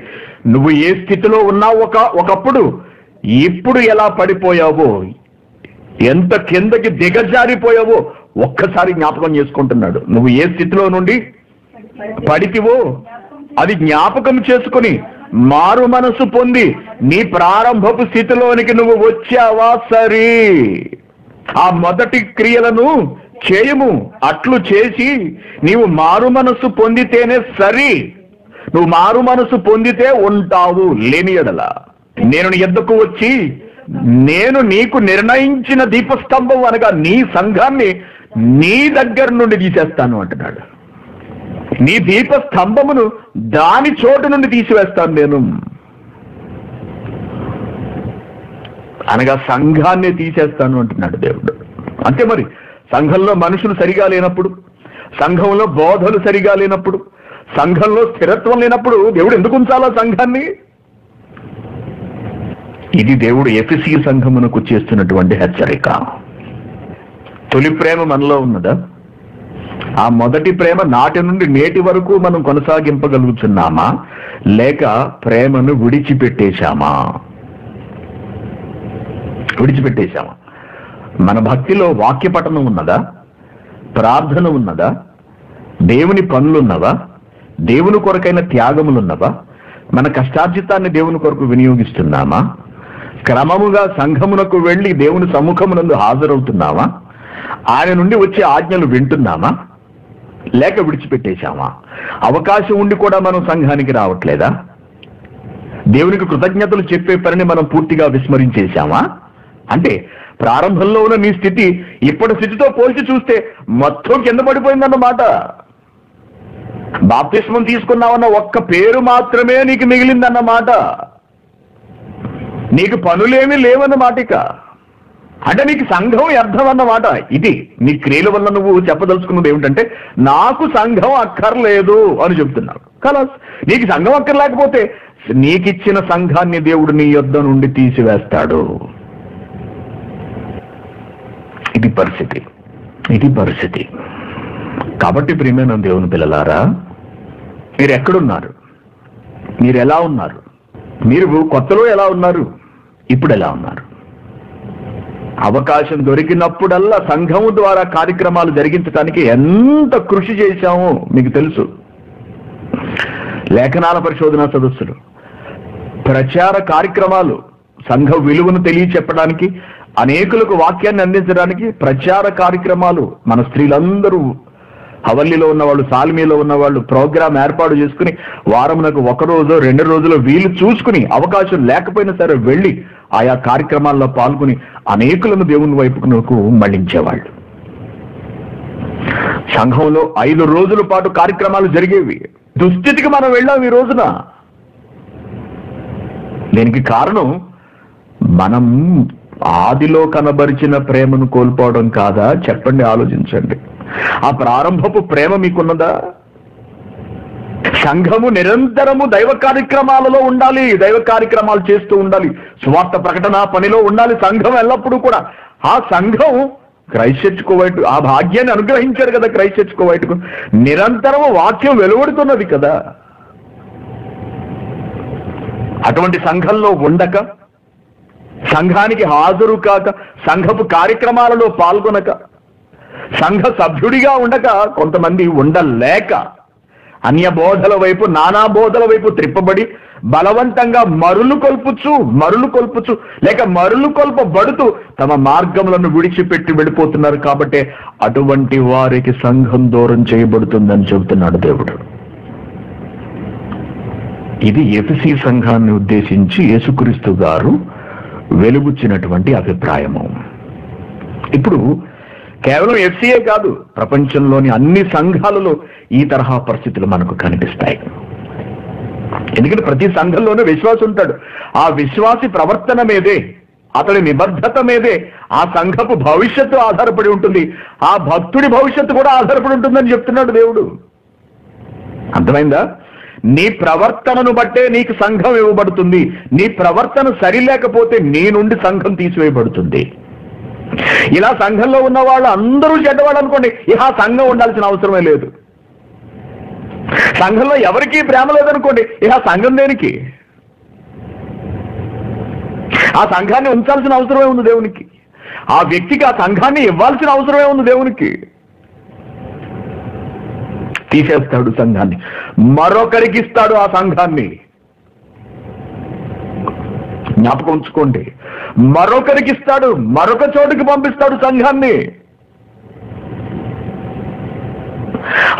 నువ్వు ఏ స్థితిలో ఉన్నావు ఒక ఒకప్పుడు ఇప్పుడు ఎలా పడిపోయావో ఎంత కిందకి దిగజారిపోయావో ఒక్కసారి జ్ఞాపకం చేసుకుంటున్నాడు. నువ్వు ఏ స్థితిలో నుండి పడితివో? అది జ్ఞాపకం చేసుకుని మారు మనసు పొంది నీ ప్రారంభపు స్థితిలోనికి నువ్వు వచ్చావా సరే? ఆ మొదటి క్రియలను చేయము. అట్లు చేసి నీవు మారు మనసు పొందితేనే సరి. నువ్వు మారు మనసు పొందితే ఉంటావు లేని ఎడల. నేను నీ ఎద్దకు వచ్చి నేను నీకు నిర్ణయించిన దీపస్తంభం అనగా నీ సంఘాన్ని నీ దగ్గర నుండి తీసేస్తాను అంటున్నాడు. నీ దీప స్తంభమును దాని చోటు నుండి తీసివేస్తాను నేను. అనగా సంఘాన్ని తీసేస్తాను అంటున్నాడు దేవుడు. అంతే మరి సంఘంలో మనుషులు సరిగా లేనప్పుడు సంఘంలో బోధలు సరిగా లేనప్పుడు సంఘంలో స్థిరత్వం లేనప్పుడు దేవుడు ఎందుకు ఉంచాలా సంఘాన్ని? ఇది దేవుడు ఎఫ్సి సంఘమునకు చేస్తున్నటువంటి హెచ్చరిక. తొలి ప్రేమ మనలో ఉన్నదా? ఆ మొదటి ప్రేమ నాటి నుండి నేటి వరకు మనం కొనసాగింపగలుగుతున్నామా? లేక ప్రేమను విడిచిపెట్టేశామా? విడిచిపెట్టేశామా? మన భక్తిలో వాక్య పఠనం ఉన్నదా? ప్రార్థన ఉన్నదా? దేవుని పనులున్నవా? దేవుని కొరకైన త్యాగములున్నవా? మన కష్టార్జితాన్ని దేవుని కొరకు వినియోగిస్తున్నామా? క్రమముగా సంఘమునకు వెళ్ళి దేవుని సముఖమునందు హాజరవుతున్నామా? ఆయన నుండి వచ్చే ఆజ్ఞలు వింటున్నామా? లేక విడిచిపెట్టేశామా? అవకాశం ఉండి కూడా మనం సంఘానికి రావట్లేదా? దేవునికి కృతజ్ఞతలు చెప్పే పనిని మనం పూర్తిగా విస్మరించేశామా? అంటే ప్రారంభంలో ఉన్న నీ స్థితి ఇప్పటి స్థితితో పోల్చి చూస్తే మొత్తం కింద పడిపోయిందన్నమాట బాప్తిస్మం తీసుకున్నావన్న ఒక్క పేరు మాత్రమే నీకు మిగిలిందన్నమాట నీకు పనులేమీ లేవన్నమాట ఇక. అంటే నీకు సంఘం అర్థం అన్నమాట? ఇది నీ క్రియల వల్ల నువ్వు చెప్పదలుచుకున్నది ఏమిటంటే నాకు సంఘం అక్కర్లేదు అని చెప్తున్నావు కలాస్ నీకు సంఘం అక్కర్లేకపోతే నీకిచ్చిన సంఘాన్ని దేవుడు నీ యొద్ద నుండి తీసివేస్తాడు. ఇది పరిస్థితి. ఇది పరిస్థితి. కాబట్టి ప్రియమైన దేవుని పిల్లలారా మీరు ఎక్కడున్నారు మీరు ఎలా ఉన్నారు? మీరు కొత్తలో ఎలా ఉన్నారు? ఇప్పుడు ఎలా ఉన్నారు? అవకాశం దొరికినప్పుడల్లా సంఘము ద్వారా కార్యక్రమాలు జరిగించడానికి ఎంత కృషి చేశామో మీకు తెలుసు. లేఖనాల పరిశోధన సదస్సులు. ప్రచార కార్యక్రమాలు సంఘ విలువను తెలియచెప్పడానికి అనేకులకు వాక్యాన్ని అందించడానికి ప్రచార కార్యక్రమాలు మన స్త్రీలందరూ హవల్లిలో ఉన్నవాళ్ళు సాల్మీలో ఉన్నవాళ్ళు ప్రోగ్రామ్ ఏర్పాటు చేసుకుని వారమునకు ఒక రోజు రెండు రోజులు వీలు చూసుకుని అవకాశం లేకపోయినా సరే వెళ్ళి ఆయా కార్యక్రమాల్లో పాల్గొని అనేకులను దేవుని వైపుకు మళ్ళించేవాళ్ళు సంఘంలో ఐదు రోజుల పాటు కార్యక్రమాలు జరిగేవి. దుస్థితికి మనం వెళ్ళాం ఈ రోజున. దీనికి కారణం మనం ఆదిలో కనబరిచిన ప్రేమను కోల్పోవడం కాదా? చెప్పండి ఆలోచించండి. ఆ ప్రారంభపు ప్రేమ మీకున్నదా? సంఘము నిరంతరము దైవ కార్యక్రమాలలో ఉండాలి దైవ కార్యక్రమాలు చేస్తూ ఉండాలి స్వార్థ ప్రకటన పనిలో ఉండాలి సంఘం ఎల్లప్పుడూ కూడా. ఆ సంఘం క్రైస్ట్ కోవైట్ ఆ భాగ్యాన్ని అనుగ్రహించారు కదా క్రైస్ట్ కోవైట్కు నిరంతరము వాక్యం వెలువడుతున్నది కదా. అటువంటి సంఘంలో ఉండక సంఘానికి హాజరు కాక సంఘపు కార్యక్రమాలలో పాల్గొనక సంఘ సభ్యుడిగా ఉండక కొంతమంది ఉండలేక అన్య బోధల వైపు నానా బోధల వైపు త్రిప్పబడి బలవంతంగా మరులు కొల్పుచు మరులు కొల్పుచు లేక మరులు కొల్పబడుతూ తమ మార్గములను విడిచిపెట్టి వెళ్ళిపోతున్నారు కాబట్టి అటువంటి వారికి సంఘం దూరం చేయబడుతుందని చెబుతున్నాడు దేవుడు. ఇది ఎఫ్సి సంఘాన్ని ఉద్దేశించి యేసుక్రీస్తు గారు వెలుగుచ్చినటువంటి అభిప్రాయము. ఇప్పుడు కేవలం ఎఫ్సిఏ కాదు ప్రపంచంలోని అన్ని సంఘాలలో ఈ తరహా పరిస్థితులు మనకు కనిపిస్తాయి. ఎందుకంటే ప్రతి సంఘంలోనూ విశ్వాసం ఉంటాడు. ఆ విశ్వాసి ప్రవర్తన మీదే అతడి నిబద్ధత మీదే ఆ సంఘపు భవిష్యత్తు ఆధారపడి ఉంటుంది. ఆ భక్తుడి భవిష్యత్తు కూడా ఆధారపడి ఉంటుందని చెప్తున్నాడు దేవుడు. అర్థమైందా? నీ ప్రవర్తనను బట్టే నీకు సంఘం ఇవ్వబడుతుంది. నీ ప్రవర్తన సరిలేకపోతే నీ నుండి సంఘం తీసివేయబడుతుంది. ఇలా సంఘంలో ఉన్న వాళ్ళు అందరూ చెడ్డవాళ్ళు అనుకోండి ఇహా సంఘం ఉండాల్సిన అవసరమే లేదు. సంఘంలో ఎవరికి ప్రేమ లేదనుకోండి ఇహా సంఘం దేనికి? ఆ సంఘాన్ని ఉంచాల్సిన అవసరమే ఉంది దేవునికి. ఆ వ్యక్తికి ఆ సంఘాన్ని ఇవ్వాల్సిన అవసరమే ఉంది దేవునికి. తీసేస్తాడు సంఘాన్ని. మరొకరికి ఇస్తాడు ఆ సంఘాన్ని. జ్ఞాపకం ఉంచుకోండి. మరొకరికి ఇస్తాడు మరొక చోటుకి పంపిస్తాడు సంఘాన్ని.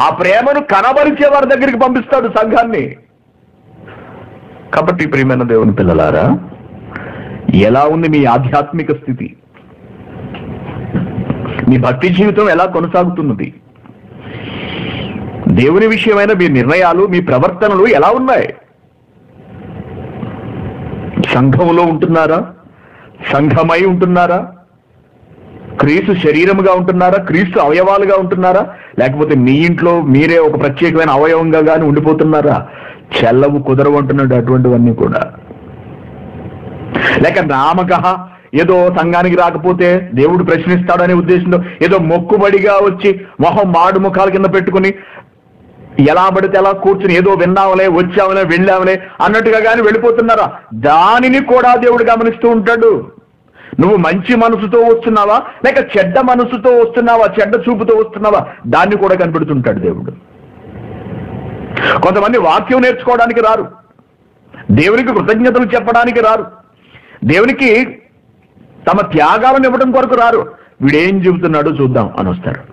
ఆ ప్రేమను కనబరిచే వారి దగ్గరికి పంపిస్తాడు సంఘాన్ని. కాబట్టి ప్రియమైన దేవుని పిల్లలారా ఎలా ఉంది మీ ఆధ్యాత్మిక స్థితి? మీ భక్తి జీవితం ఎలా కొనసాగుతున్నది? దేవుని విషయమైన మీ నిర్ణయాలు మీ ప్రవర్తనలు ఎలా ఉన్నాయి? సంఘములో ఉంటున్నారా? సంఘమై ఉంటున్నారా? క్రీస్తు శరీరముగా ఉంటున్నారా? క్రీస్తు అవయవాలుగా ఉంటున్నారా? లేకపోతే మీ ఇంట్లో మీరే ఒక ప్రత్యేకమైన అవయవంగా కానీ ఉండిపోతున్నారా? చెల్లవు కుదరవు అంటున్నాడు అటువంటివన్నీ కూడా. లేక నామక ఏదో సంఘానికి రాకపోతే దేవుడు ప్రశ్నిస్తాడనే ఉద్దేశంతో ఏదో మొక్కుబడిగా వచ్చి మొహం మాడు ముఖాల కింద పెట్టుకుని ఎలా పడితే ఎలా కూర్చుని ఏదో విన్నావులే వచ్చావులే వెళ్ళావులే అన్నట్టుగా కానీ వెళ్ళిపోతున్నారా? దానిని కూడా దేవుడు గమనిస్తూ ఉంటాడు. నువ్వు మంచి మనసుతో వస్తున్నావా? లేక చెడ్డ మనసుతో వస్తున్నావా? చెడ్డ చూపుతో వస్తున్నావా? దాన్ని కూడా కనిపెడుతుంటాడు దేవుడు. కొంతమంది వాక్యం నేర్చుకోవడానికి రారు. దేవునికి కృతజ్ఞతలు చెప్పడానికి రారు. దేవునికి తమ త్యాగాలను ఇవ్వడం కొరకు రారు. వీడేం చెబుతున్నాడో చూద్దాం అని వస్తారు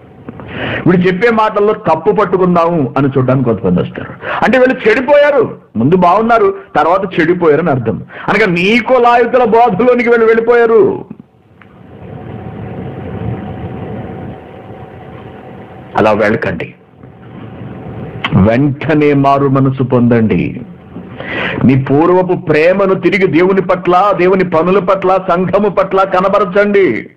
వీడు చెప్పే మాటల్లో తప్పు పట్టుకుందాము అని చూడడానికి కొంతమంది వస్తారు. అంటే వీళ్ళు చెడిపోయారు. ముందు బాగున్నారు తర్వాత చెడిపోయారని అర్థం. అనగా నీకు లాయుతుల బోధలోనికి వీళ్ళు వెళ్ళిపోయారు. అలా వెళ్ళకండి. వెంటనే మారు మనసు పొందండి. మీ పూర్వపు ప్రేమను తిరిగి దేవుని పట్ల దేవుని పనుల పట్ల సంఘము పట్ల కనబరచండి.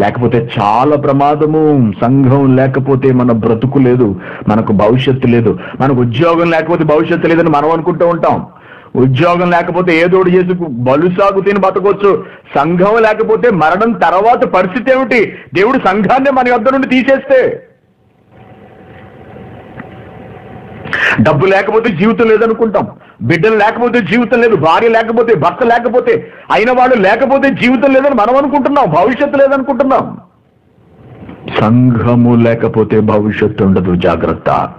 లేకపోతే చాలా ప్రమాదము. సంఘం లేకపోతే మన బ్రతుకు లేదు మనకు భవిష్యత్తు లేదు. మనకు ఉద్యోగం లేకపోతే భవిష్యత్తు లేదని మనం అనుకుంటూ ఉంటాం. ఉద్యోగం లేకపోతే ఏదోడు చేసి బలు సాగు తిని బతకొచ్చు. సంఘం లేకపోతే మరణం తర్వాత పరిస్థితి ఏమిటి? దేవుడు సంఘాన్ని మన యొద్ద నుండి తీసేస్తే డబ్బు లేకపోతే జీవితం లేదనుకుంటాం. బిడ్డలు లేకపోతే జీవితం లేదు భార్య లేకపోతే భర్త లేకపోతే అయిన వాళ్ళు లేకపోతే జీవితం లేదని మనం అనుకుంటున్నాం భవిష్యత్తు లేదనుకుంటున్నాం. సంఘము లేకపోతే భవిష్యత్తు ఉండదు జాగ్రత్త.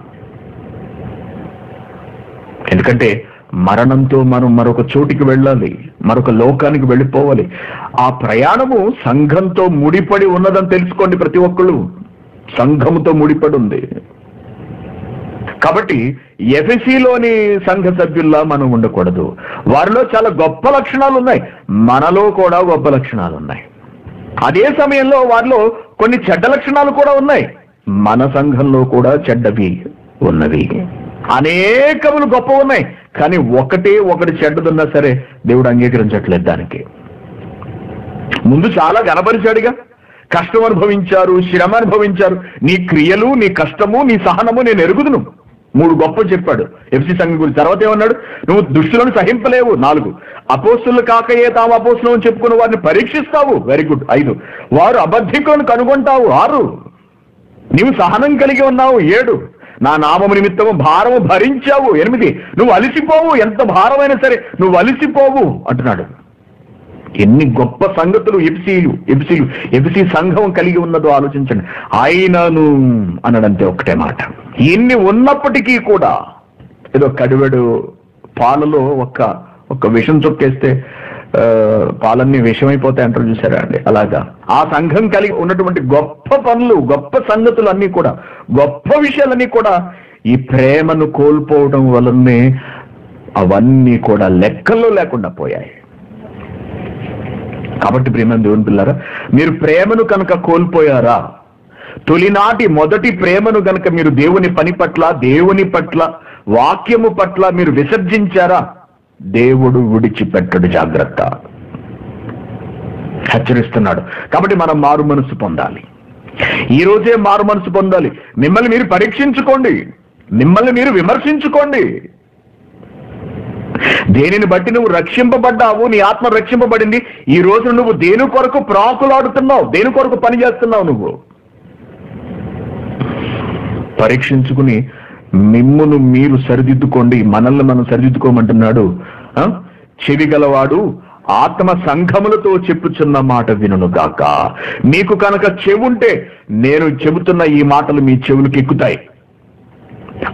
ఎందుకంటే మరణంతో మనం మరొక చోటికి వెళ్ళాలి మరొక లోకానికి వెళ్ళిపోవాలి. ఆ ప్రయాణము సంఘంతో ముడిపడి ఉన్నదని తెలుసుకోండి ప్రతి ఒక్కళ్ళు. సంఘముతో ముడిపడి ఉంది. కాబట్టి ఎఫ్ఎసిలోని సంఘ సభ్యుల్లా మనం ఉండకూడదు. వారిలో చాలా గొప్ప లక్షణాలు ఉన్నాయి మనలో కూడా గొప్ప లక్షణాలు ఉన్నాయి అదే సమయంలో వారిలో కొన్ని చెడ్డ లక్షణాలు కూడా ఉన్నాయి. మన సంఘంలో కూడా చెడ్డవి ఉన్నవి. అనేకములు గొప్ప ఉన్నాయి. కానీ ఒకటే ఒకటి చెడ్డదున్నా సరే దేవుడు అంగీకరించట్లేదు దానికి. ముందు చాలా గనపరిచాడుగా కష్టం అనుభవించారు శ్రమ అనుభవించారు. నీ క్రియలు నీ కష్టము నీ సహనము నేను ఎరుగుదును. మూడు గొప్పలు చెప్పాడు. ఎఫ్సి సంఘం గురించి తర్వాత ఏమన్నాడు? నువ్వు దుష్టులను సహింపలేవు. నాలుగు అపోస్తులు కాకయే తాము అపోస్తులు అని చెప్పుకున్న వారిని పరీక్షిస్తావు. వెరీ గుడ్ ఐదు వారు అబద్ధికులను కనుగొంటావు. ఆరు నీవు సహనం కలిగి ఉన్నావు. ఏడు నా నామము నిమిత్తము భారము భరించావు. ఎనిమిది నువ్వు అలిసిపోవు. ఎంత భారమైనా సరే నువ్వు అలిసిపోవు అంటున్నాడు. ఎన్ని గొప్ప సంగతులు ఎఫ్సీలు ఎఫ్సీలు ఎఫ్సీ సంఘం కలిగి ఉన్నదో ఆలోచించండి. ఆయనను అనడంతే ఒకటే మాట. ఎన్ని ఉన్నప్పటికీ కూడా ఏదో కడివెడు పాలలో ఒక్క ఒక్క విషం చొక్కేస్తే ఆ, పాలన్నీ విషమైపోతాయి అంటారు చూసారా అండి? అలాగా. ఆ సంఘం కలిగి ఉన్నటువంటి గొప్ప పనులు గొప్ప సంగతులు అన్నీ కూడా గొప్ప విషయాలన్నీ కూడా ఈ ప్రేమను కోల్పోవడం వలనే అవన్నీ కూడా లెక్కల్లో లేకుండా పోయాయి. కాబట్టి ప్రేమ దేవుని పిల్లారా మీరు ప్రేమను కనుక కోల్పోయారా? తొలినాటి మొదటి ప్రేమను కనుక మీరు దేవుని పని పట్ల దేవుని పట్ల వాక్యము పట్ల మీరు విసర్జించారా? దేవుడు విడిచిపెట్టడు జాగ్రత్త. హెచ్చరిస్తున్నాడు. కాబట్టి మనం మారు మనసు పొందాలి. ఈ రోజే మారు మనసు పొందాలి. మిమ్మల్ని మీరు పరీక్షించుకోండి. మిమ్మల్ని మీరు విమర్శించుకోండి. దేనిని బట్టి నువ్వు రక్షింపబడ్డావు? నీ ఆత్మ రక్షింపబడింది. ఈ రోజు నువ్వు దేని కొరకు ప్రాకులాడుతున్నావు? దేని కొరకు పని చేస్తున్నావు నువ్వు? పరీక్షించుకుని మిమ్మును మీరు సరిదిద్దుకోండి మనల్ని మనం సరిదిద్దుకోమంటున్నాడు. ఆ? చెవి గలవాడు ఆత్మ సంఘములతో చెప్పుచున్న మాట వినును గాక. మీకు కనుక చెవుంటే నేను చెబుతున్న ఈ మాటలు మీ చెవులకు ఎక్కుతాయి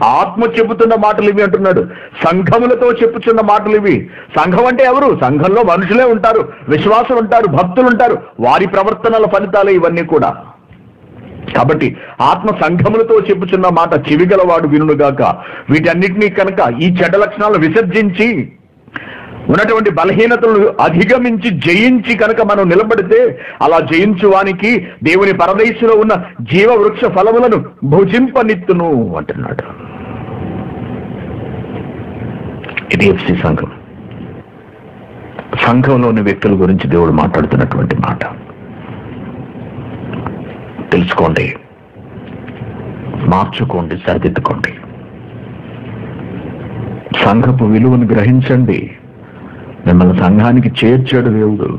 ఆత్మ చెబుతున్న మాటలు ఇవి అంటున్నాడు. సంఘములతో చెప్పుచున్న మాటలు ఇవి. సంఘం అంటే ఎవరు? సంఘంలో మనుషులే ఉంటారు విశ్వాసం ఉంటారు భక్తులు ఉంటారు. వారి ప్రవర్తనల ఫలితాలే ఇవన్నీ కూడా. కాబట్టి ఆత్మ సంఘములతో చెప్పుచున్న మాట చెవిగలవాడు వినుగాక వీటన్నిటినీ కనుక ఈ చెడ్డ లక్షణాలను విసర్జించి ఉన్నటువంటి బలహీనతలను అధిగమించి జయించి కనుక మనం నిలబడితే అలా జయించువానికి దేవుని పరదేశంలో ఉన్న జీవ వృక్ష ఫలములను భుజింపనిత్తును అంటున్నాడు. ఇది ఎఫ్సి సంఘం. సంఘంలోని వ్యక్తుల గురించి దేవుడు మాట్లాడుతున్నటువంటి మాట. తెలుసుకోండి. మార్చుకోండి సరిదిద్దుకోండి. సంఘపు విలువను గ్రహించండి. మిమ్మల్ని సంఘానికి చేర్చాడు దేవుడు.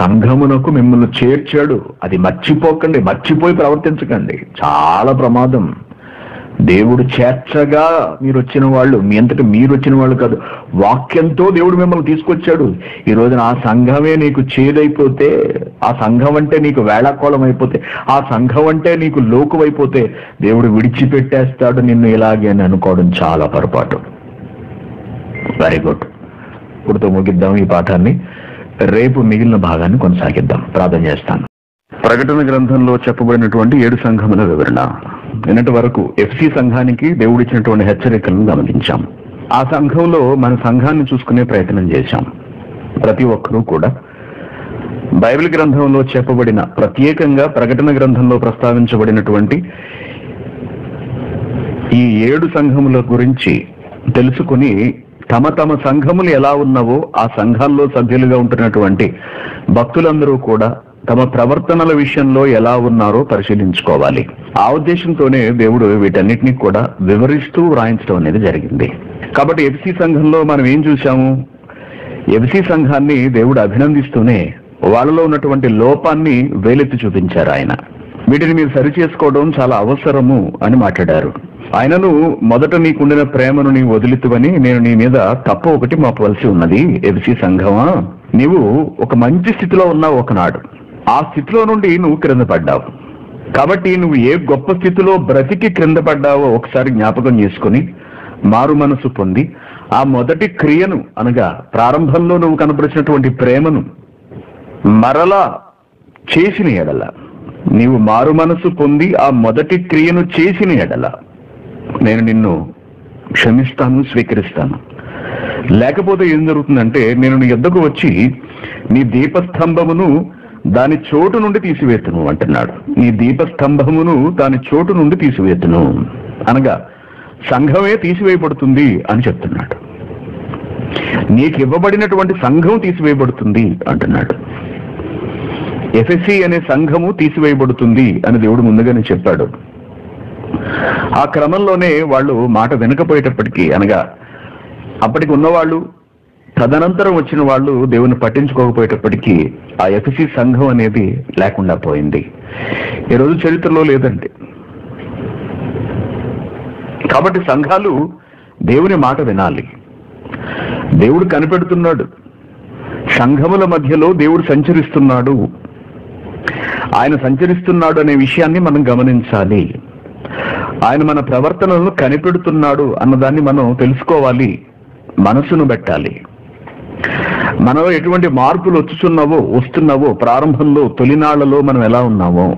సంఘమునకు మిమ్మల్ని చేర్చాడు. అది మర్చిపోకండి మర్చిపోయి ప్రవర్తించకండి. చాలా ప్రమాదం. దేవుడు చేర్చగా మీరు వచ్చిన వాళ్ళు మీ అంతటి మీరు వచ్చిన వాళ్ళు కాదు. వాక్యంతో దేవుడు మిమ్మల్ని తీసుకొచ్చాడు. ఈ రోజున ఆ సంఘమే నీకు చేదైపోతే ఆ సంఘం అంటే నీకు వేళాకోళం అయిపోతే ఆ సంఘం అంటే నీకు లోకువైపోతే దేవుడు విడిచిపెట్టేస్తాడు నిన్ను ఇలాగే అని అనుకోవడం చాలా పొరపాటు. వెరీ గుడ్ ఇప్పుడుతో ముగిద్దాం ఈ పాఠాన్ని. రేపు మిగిలిన భాగాన్ని కొనసాగిద్దాం. ప్రార్థన చేస్తాను. ప్రకటన గ్రంథంలో చెప్పబడినటువంటి ఏడు సంఘముల వివరణ. నిన్నటి వరకు ఎఫ్సి సంఘానికి దేవుడిచ్చినటువంటి హెచ్చరికలను గమనించాం. ఆ సంఘంలో మన సంఘాన్ని చూసుకునే ప్రయత్నం చేశాం. ప్రతి ఒక్కరూ కూడా బైబిల్ గ్రంథంలో చెప్పబడిన ప్రత్యేకంగా ప్రకటన గ్రంథంలో ప్రస్తావించబడినటువంటి ఈ ఏడు సంఘముల గురించి తెలుసుకుని తమ తమ సంఘములు ఎలా ఉన్నవో ఆ సంఘాల్లో సభ్యులుగా ఉంటున్నటువంటి భక్తులందరూ కూడా తమ ప్రవర్తనల విషయంలో ఎలా ఉన్నారో పరిశీలించుకోవాలి. ఆ ఉద్దేశంతోనే దేవుడు వీటన్నిటిని కూడా వివరిస్తూ వ్రాయించడం అనేది జరిగింది. కాబట్టి ఎఫ్సి సంఘంలో మనం ఏం చూసాము ఎఫ్సి సంఘాన్ని దేవుడు అభినందిస్తూనే వాళ్ళలో ఉన్నటువంటి లోపాన్ని వేలెత్తి చూపించారు ఆయన. వీటిని మీరు సరి చేసుకోవడం చాలా అవసరము అని మాట్లాడారు. ఆయనను మొదట నీకుండిన ప్రేమను నీ వదిలితువని నేను నీ మీద తప్పు ఒకటి మాపవలసి ఉన్నది. ఎఫ్సి సంఘమా? నీవు ఒక మంచి స్థితిలో ఉన్నావు ఒకనాడు. ఆ స్థితిలో నుండి నువ్వు క్రింద పడ్డావు. కాబట్టి నువ్వు ఏ గొప్ప స్థితిలో బ్రతికి క్రింద పడ్డావో ఒకసారి జ్ఞాపకం చేసుకుని మారు మనసు పొంది ఆ మొదటి క్రియను అనగా ప్రారంభంలో నువ్వు కనపరిచినటువంటి ప్రేమను మరలా చేసిన ఎడలా నీవు మారు మనసు పొంది ఆ మొదటి క్రియను చేసిన ఎడల నేను నిన్ను క్షమిస్తాను స్వీకరిస్తాను. లేకపోతే ఏం జరుగుతుందంటే నేను నీ ఎద్దకు వచ్చి నీ దీపస్తంభమును దాని చోటు నుండి తీసివేతును అంటున్నాడు. నీ దీపస్తంభమును దాని చోటు నుండి తీసివేతును. అనగా సంఘమే తీసివేయబడుతుంది అని చెప్తున్నాడు. నీకు ఇవ్వబడినటువంటి సంఘం తీసివేయబడుతుంది అంటున్నాడు. ఎఫ్ఎస్సి అనే సంఘము తీసివేయబడుతుంది అని దేవుడు ముందుగానే చెప్పాడు. ఆ క్రమంలోనే వాళ్ళు మాట వినకపోయేటప్పటికీ అనగా అప్పటికి ఉన్నవాళ్ళు తదనంతరం వచ్చిన వాళ్ళు దేవుని పట్టించుకోకపోయేటప్పటికీ ఆ ఎఫ్ఎస్సి సంఘం అనేది లేకుండా పోయింది. ఈ రోజు చరిత్రలో లేదండి. కాబట్టి సంఘాలు దేవుని మాట వినాలి. దేవుడు కనిపెడుతున్నాడు. సంఘముల మధ్యలో దేవుడు సంచరిస్తున్నాడు. ఆయన సంచరిస్తున్నాడు అనే విషయాన్ని మనం గమనించాలి. ఆయన మన ప్రవర్తనలను కనిపెడుతున్నాడు అన్నదాన్ని మనం తెలుసుకోవాలి మనసును పెట్టాలి. మనలో ఎటువంటి మార్పులు వచ్చుచున్నావో వస్తున్నావో ప్రారంభంలో తొలినాళ్ళలో మనం ఎలా ఉన్నామో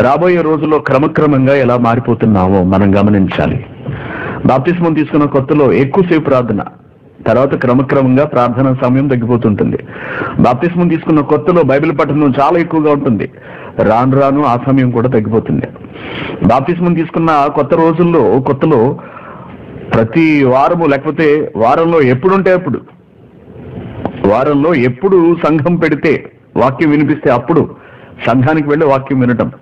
రాబోయే రోజుల్లో క్రమక్రమంగా ఎలా మారిపోతున్నామో మనం గమనించాలి. బాప్తిస్మం తీసుకున్న కొత్తలో ఎక్కువసేపు ప్రార్థన. తర్వాత క్రమక్రమంగా ప్రార్థన సమయం తగ్గిపోతుంటుంది. బాప్తిస్మం తీసుకున్న కొత్తలో బైబిల్ పఠనం చాలా ఎక్కువగా ఉంటుంది. రాను రాను ఆ సమయం కూడా తగ్గిపోతుంది. బాప్తిస్మం తీసుకున్న కొత్త రోజుల్లో కొత్తలో ప్రతి వారము లేకపోతే వారంలో ఎప్పుడుంటే అప్పుడు వారంలో ఎప్పుడు సంఘం పెడితే వాక్యం వినిపిస్తే అప్పుడు సంఘానికి వెళ్ళి వాక్యం వినటం.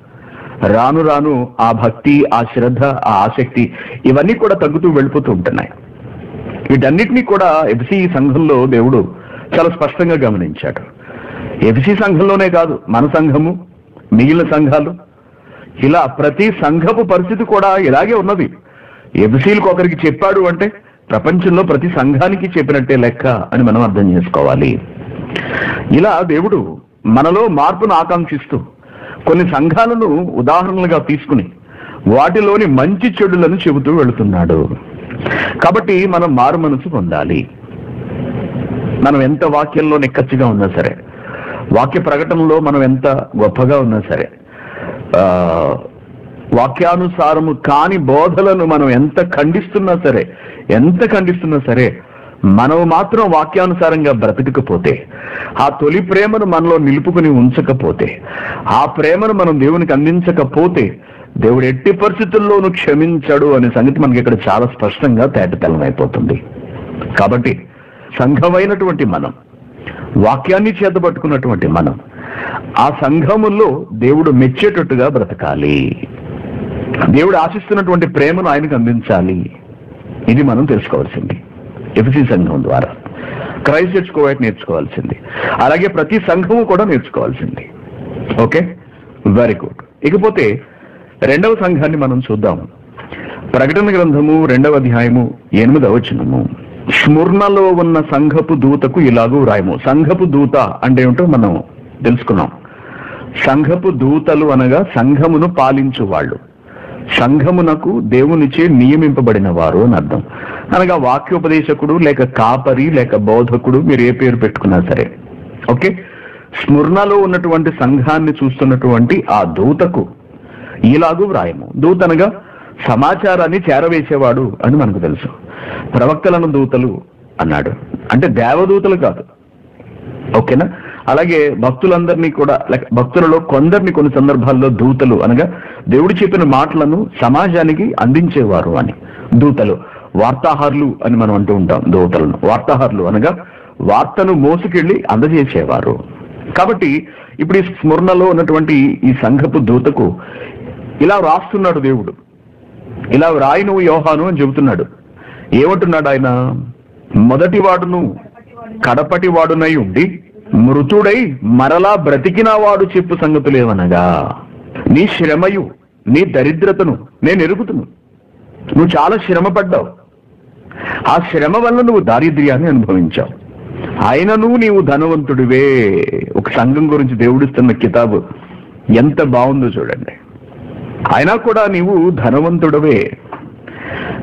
రాను రాను ఆ భక్తి ఆ శ్రద్ధ ఆ ఆసక్తి ఇవన్నీ కూడా తగ్గుతూ వెళ్ళిపోతూ ఉంటున్నాయి. వీటన్నిటినీ కూడా ఎఫ్సి సంఘంలో దేవుడు చాలా స్పష్టంగా గమనించాడు. ఎఫ్సి సంఘంలోనే కాదు మన సంఘము మిగిలిన సంఘాలు. ఇలా ప్రతి సంఘపు పరిస్థితి కూడా ఇలాగే ఉన్నది. ఎఫ్సీలకు ఒకరికి చెప్పాడు అంటే ప్రపంచంలో ప్రతి సంఘానికి చెప్పినట్టే లెక్క అని మనం అర్థం చేసుకోవాలి. ఇలా దేవుడు మనలో మార్పును ఆకాంక్షిస్తూ కొన్ని సంఘాలను ఉదాహరణలుగా తీసుకుని వాటిలోని మంచి చెడులను చెబుతూ వెళుతున్నాడు. కాబట్టి మనం మారు మనసు పొందాలి. మనం ఎంత వాక్యంలో నిక్కచ్చిగా ఉన్నా సరే వాక్య ప్రకటనలో మనం ఎంత గొప్పగా ఉన్నా సరే వాక్యానుసారము కాని బోధలను మనం ఎంత ఖండిస్తున్నా సరే ఎంత ఖండిస్తున్నా సరే మనం మాత్రం వాక్యానుసారంగా బ్రతకకపోతే ఆ తొలి ప్రేమను మనలో నిలుపుకుని ఉంచకపోతే ఆ ప్రేమను మనం దేవునికి అందించకపోతే దేవుడు ఎట్టి పరిస్థితుల్లోనూ క్షమించడు అనే సంగతి మనకి ఇక్కడ చాలా స్పష్టంగా తేటతెల్లమైపోతుంది. కాబట్టి సంఘమైనటువంటి మనం వాక్యాన్ని చేతబట్టుకున్నటువంటి మనం ఆ సంఘములో దేవుడు మెచ్చేటట్టుగా బ్రతకాలి. దేవుడు ఆశిస్తున్నటువంటి ప్రేమను ఆయనకు అందించాలి. ఇది మనం తెలుసుకోవాల్సింది. ఎఫ్సి సంఘం ద్వారా. క్రైస్ట్ చర్చ్ కోవైట్ నేర్చుకోవాల్సింది. అలాగే ప్రతి సంఘము కూడా నేర్చుకోవాల్సింది. ఓకే? Very good. ఇకపోతే రెండవ సంఘాన్ని మనం చూద్దాం. ప్రకటన గ్రంథము రెండవ అధ్యాయము ఎనిమిదవ వచనము. స్మృర్ణలో ఉన్న సంఘపు దూతకు ఇలాగూ రాయము సంఘపు దూత అంటే ఏమిటో మనం తెలుసుకున్నాం. సంఘపు దూతలు అనగా సంఘమును పాలించు వాళ్ళు సంఘమునకు దేవునిచే నియమింపబడిన వారు అని అర్థం. అనగా వాక్యోపదేశకుడు లేక కాపరి లేక బోధకుడు మీరు ఏ పేరు పెట్టుకున్నా సరే. ఓకే? స్మృణలో ఉన్నటువంటి సంఘాన్ని చూస్తున్నటువంటి ఆ దూతకు ఇలాగూ వ్రాయము. దూత అనగా సమాచారాన్ని చేరవేసేవాడు అని మనకు తెలుసు. ప్రవక్తలను దూతలు అన్నాడు. అంటే దేవదూతలు కాదు. ఓకేనా? అలాగే భక్తులందరినీ కూడా భక్తులలో కొందరిని కొన్ని సందర్భాల్లో దూతలు అనగా దేవుడు చెప్పిన మాటలను సమాజానికి అందించేవారు అని. దూతలు వార్తాహారులు అని మనం అంటూ ఉంటాం దూతలను. వార్తాహారులు అనగా వార్తను మోసుకెళ్ళి అందజేసేవారు. కాబట్టి ఇప్పుడు ఈ స్మరణలో ఉన్నటువంటి ఈ సంఘపు దూతకు ఇలా రాస్తున్నాడు దేవుడు. ఇలా రాయి నువ్వు యోహాను అని చెబుతున్నాడు. ఏమంటున్నాడు ఆయన? మొదటి వాడును కడపటి వాడునై ఉండి మృతుడై మరలా బ్రతికిన వాడు చెప్పు సంగతులేవనగా నీ శ్రమయు నీ దరిద్రతను నేను ఎరుగుతును. నువ్వు చాలా శ్రమ పడ్డావు ఆ శ్రమ వల్ల నువ్వు దారిద్ర్యాన్ని అనుభవించావు. ఆయనను నీవు ధనవంతుడివే. ఒక సంఘం గురించి దేవుడిస్తున్న కితాబు ఎంత బాగుందో చూడండి. అయినా కూడా నీవు ధనవంతుడవే.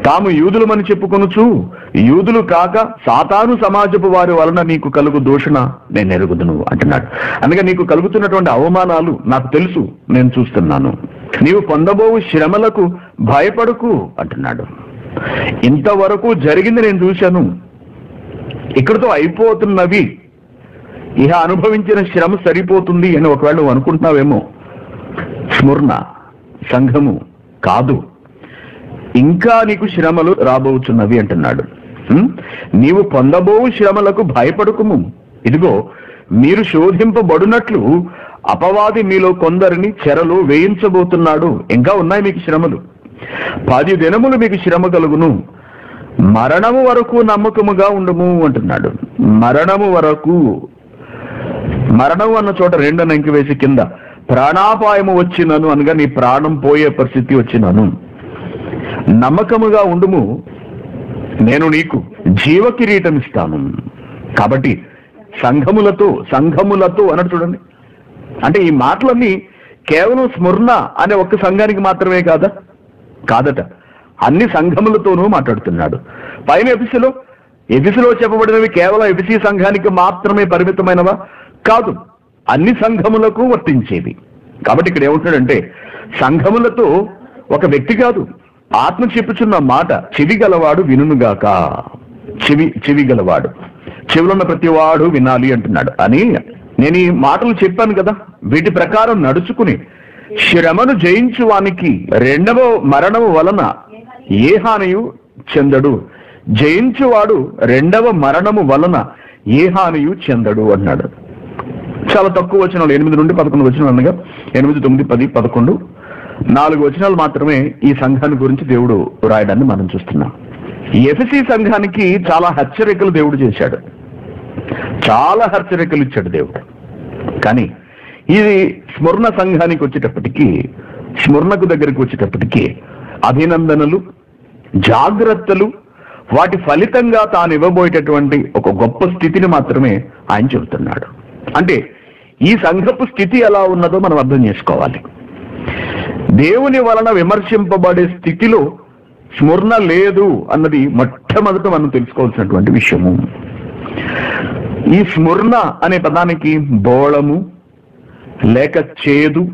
తాము యూదులమని చెప్పుకొనుచు యూదులు కాక సాతాను సమాజపు వారి వలన నీకు కలుగు దూషణ నేను ఎరుగుదును అంటున్నాడు. అందుకే నీకు కలుగుతున్నటువంటి అవమానాలు నాకు తెలుసు నేను చూస్తున్నాను. నీవు పొందబోవు శ్రమలకు భయపడకు అంటున్నాడు. ఇంతవరకు జరిగింది నేను చూశాను. ఇక్కడితో అయిపోతున్నవి. ఇహ అనుభవించిన శ్రమ సరిపోతుంది అని ఒకవేళ నువ్వు అనుకుంటున్నావేమో. స్మరణ సంఘము కాదు. ఇంకా నీకు శ్రమలు రాబోచున్నవి అంటున్నాడు. నీవు పొందబోవు శ్రమలకు భయపడుకుము. ఇదిగో మీరు శోధింపబడునట్లు అపవాది మీలో కొందరిని చెరలు వేయించబోతున్నాడు. ఇంకా ఉన్నాయి మీకు శ్రమలు. పది దినములు మీకు శ్రమ కలుగును. మరణము వరకు నమ్మకముగా ఉండము అంటున్నాడు. మరణము వరకు మరణం అన్న చోట రెండు అంకి వేసి కింద ప్రాణాపాయము వచ్చినను అనగా నీ ప్రాణం పోయే పరిస్థితి వచ్చినను. నమ్మకముగా ఉండుము. నేను నీకు జీవ కిరీటం ఇస్తాను కాబట్టి సంఘములతో సంఘములతో అన్నట్టు చూడండి. అంటే ఈ మాటలన్నీ కేవలం స్మరణ అనే ఒక్క సంఘానికి మాత్రమే కాదా? కాదట. అన్ని సంఘములతోనూ మాట్లాడుతున్నాడు. పైన ఎపిసిలో ఎపిసిలో చెప్పబడినవి కేవలం ఎపిసి సంఘానికి మాత్రమే పరిమితమైనవా? కాదు. అన్ని సంఘములకు వర్తించేవి. కాబట్టి ఇక్కడ ఏమంటున్నాడంటే సంఘములతో ఒక వ్యక్తి కాదు. ఆత్మ చెప్పుచున్న మాట చెవి గలవాడు వినుగాక చెవి చెవి గలవాడు. చెవులున్న ప్రతివాడు వినాలి అంటున్నాడు. అని నేను ఈ మాటలు చెప్పాను కదా వీటి ప్రకారం నడుచుకుని శ్రమను జయించువానికి రెండవ మరణము వలన ఏ హానియు చెందడు? జయించువాడు రెండవ మరణము వలన ఏ హానియు చెందడు? అన్నాడు. చాలా తక్కువ వచనాలు ఎనిమిది నుండి పదకొండు వచనాలు అనగా ఎనిమిది తొమ్మిది పది పదకొండు. నాలుగు వచనాలు మాత్రమే ఈ సంఘాన్ని గురించి దేవుడు రాయడాన్ని మనం చూస్తున్నాం. ఎఫ్సి సంఘానికి చాలా హెచ్చరికలు దేవుడు చేశాడు. చాలా హెచ్చరికలు ఇచ్చాడు దేవుడు. కానీ ఇది స్మరణ సంఘానికి వచ్చేటప్పటికీ స్మరణకు దగ్గరికి వచ్చేటప్పటికి అభినందనలు జాగ్రత్తలు వాటి ఫలితంగా తాను ఇవ్వబోయేటటువంటి ఒక గొప్ప స్థితిని మాత్రమే ఆయన చెబుతున్నాడు. అంటే ఈ సంఘపు స్థితి ఎలా ఉన్నదో మనం అర్థం చేసుకోవాలి. దేవుని వలన విమర్శింపబడే స్థితిలో స్మరణ లేదు అన్నది మొట్టమొదట మనం తెలుసుకోవాల్సినటువంటి విషయము. ఈ స్మరణ అనే పదానికి బోళము లేక చేదు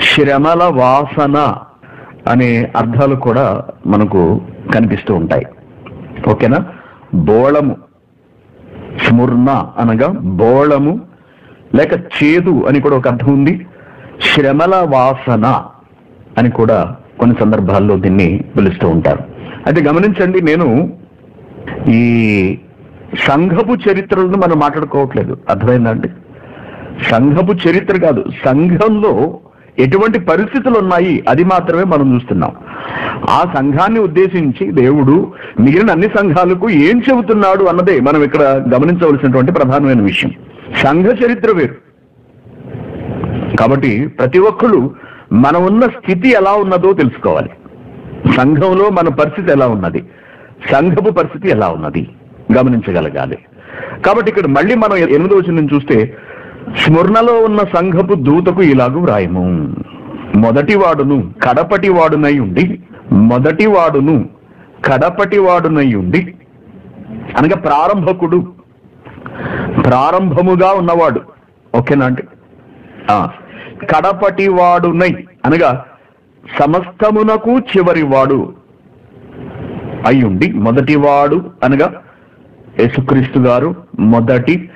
శ్రమల వాసన అనే అర్థాలు కూడా మనకు కనిపిస్తూ ఉంటాయి. ఓకేనా? బోళము. స్మరణ అనగా బోళము లేక చేదు అని కూడా ఒక అర్థం ఉంది. శ్రమల వాసన అని కూడా కొన్ని సందర్భాల్లో దీన్ని పిలుస్తూ ఉంటారు. అయితే గమనించండి నేను ఈ సంఘపు చరిత్రలను మనం మాట్లాడుకోవట్లేదు. అర్థమైందండి సంఘపు చరిత్ర కాదు సంఘంలో ఎటువంటి పరిస్థితులు ఉన్నాయి అది మాత్రమే మనం చూస్తున్నాం. ఆ సంఘాన్ని ఉద్దేశించి దేవుడు మిగిలిన అన్ని సంఘాలకు ఏం చెబుతున్నాడు అన్నదే మనం ఇక్కడ గమనించవలసినటువంటి ప్రధానమైన విషయం. సంఘ చరిత్ర వేరు. కాబట్టి ప్రతి ఒక్కరు మనం ఉన్న స్థితి ఎలా ఉన్నదో తెలుసుకోవాలి. సంఘంలో మన పరిస్థితి ఎలా ఉన్నది? సంఘపు పరిస్థితి ఎలా ఉన్నది? గమనించగలగాలి. కాబట్టి ఇక్కడ మళ్ళీ మనం ఎనిమిదో వచనం చూస్తే స్మరణలో ఉన్న సంఘపు దూతకు ఇలాగూ వ్రాయము. మొదటి వాడును కడపటి వాడునై ఉండి మొదటి వాడును కడపటి వాడునై ఉండి అనగా ప్రారంభకుడు ప్రారంభముగా ఉన్నవాడు. ఓకేనా అంటే? ఆ, కడపటి వాడునై అనగా సమస్తమునకు చివరి వాడు అయ్యుండి మొదటి వాడు అనగా యేసుక్రీస్తు గారు మొదటి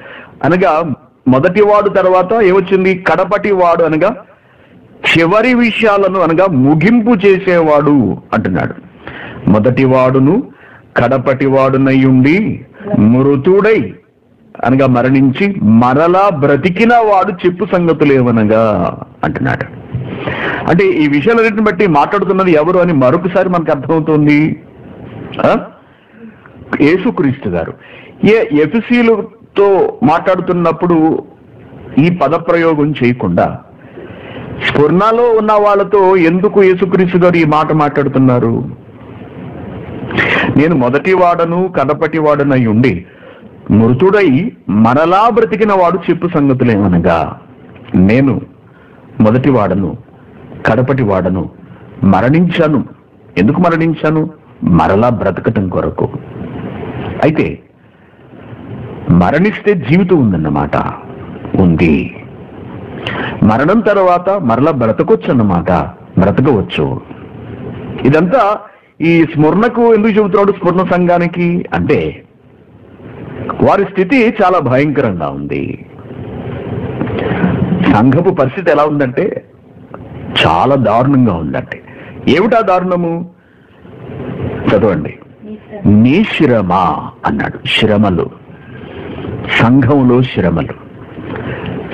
అనగా మొదటి వాడు తర్వాత ఏమొచ్చింది? కడపటి వాడు అనగా చివరి విషయాలను అనగా ముగింపు చేసేవాడు అంటున్నాడు. మొదటి వాడును కడపటి వాడునయ్యుండి మృతుడై అనగా మరణించి మరలా బ్రతికిన వాడు చెప్పు సంగతులేవనగా అంటున్నాడు. అంటే ఈ విషయాలన్నింటిని బట్టి మాట్లాడుతున్నది ఎవరు అని మరొకసారి మనకు అర్థమవుతుంది. యేసుక్రీస్తు గారు. ఏ ఎఫ్సీలతో మాట్లాడుతున్నప్పుడు ఈ పదప్రయోగం చేయకుండా స్ఫుర్ణలో ఉన్న వాళ్ళతో ఎందుకు యేసుక్రీస్తు గారు ఈ మాట మాట్లాడుతున్నారు? నేను మొదటి వాడను కడపటి వాడనై ఉండి మృతుడై మరలా బ్రతికిన వాడు చెప్పు సంగతులేమనగా నేను మొదటి వాడను కడపటి వాడను మరణించాను. ఎందుకు మరణించాను? మరలా బ్రతకటం కొరకు. అయితే మరణిస్తే జీవితం ఉందన్నమాట. ఉంది. మరణం తర్వాత మరలా బ్రతకొచ్చు అన్నమాట బ్రతకవచ్చు. ఇదంతా ఈ స్మరణకు ఎందుకు చెబుతున్నాడు స్మరణ సంఘానికి? అంటే వారి స్థితి చాలా భయంకరంగా ఉంది. సంఘపు పరిస్థితి ఎలా ఉందంటే చాలా దారుణంగా ఉందంటే. ఏమిటా దారుణము? చదవండి. నీ శ్రమ? అన్నాడు. శ్రమలు. సంఘంలో శ్రమలు.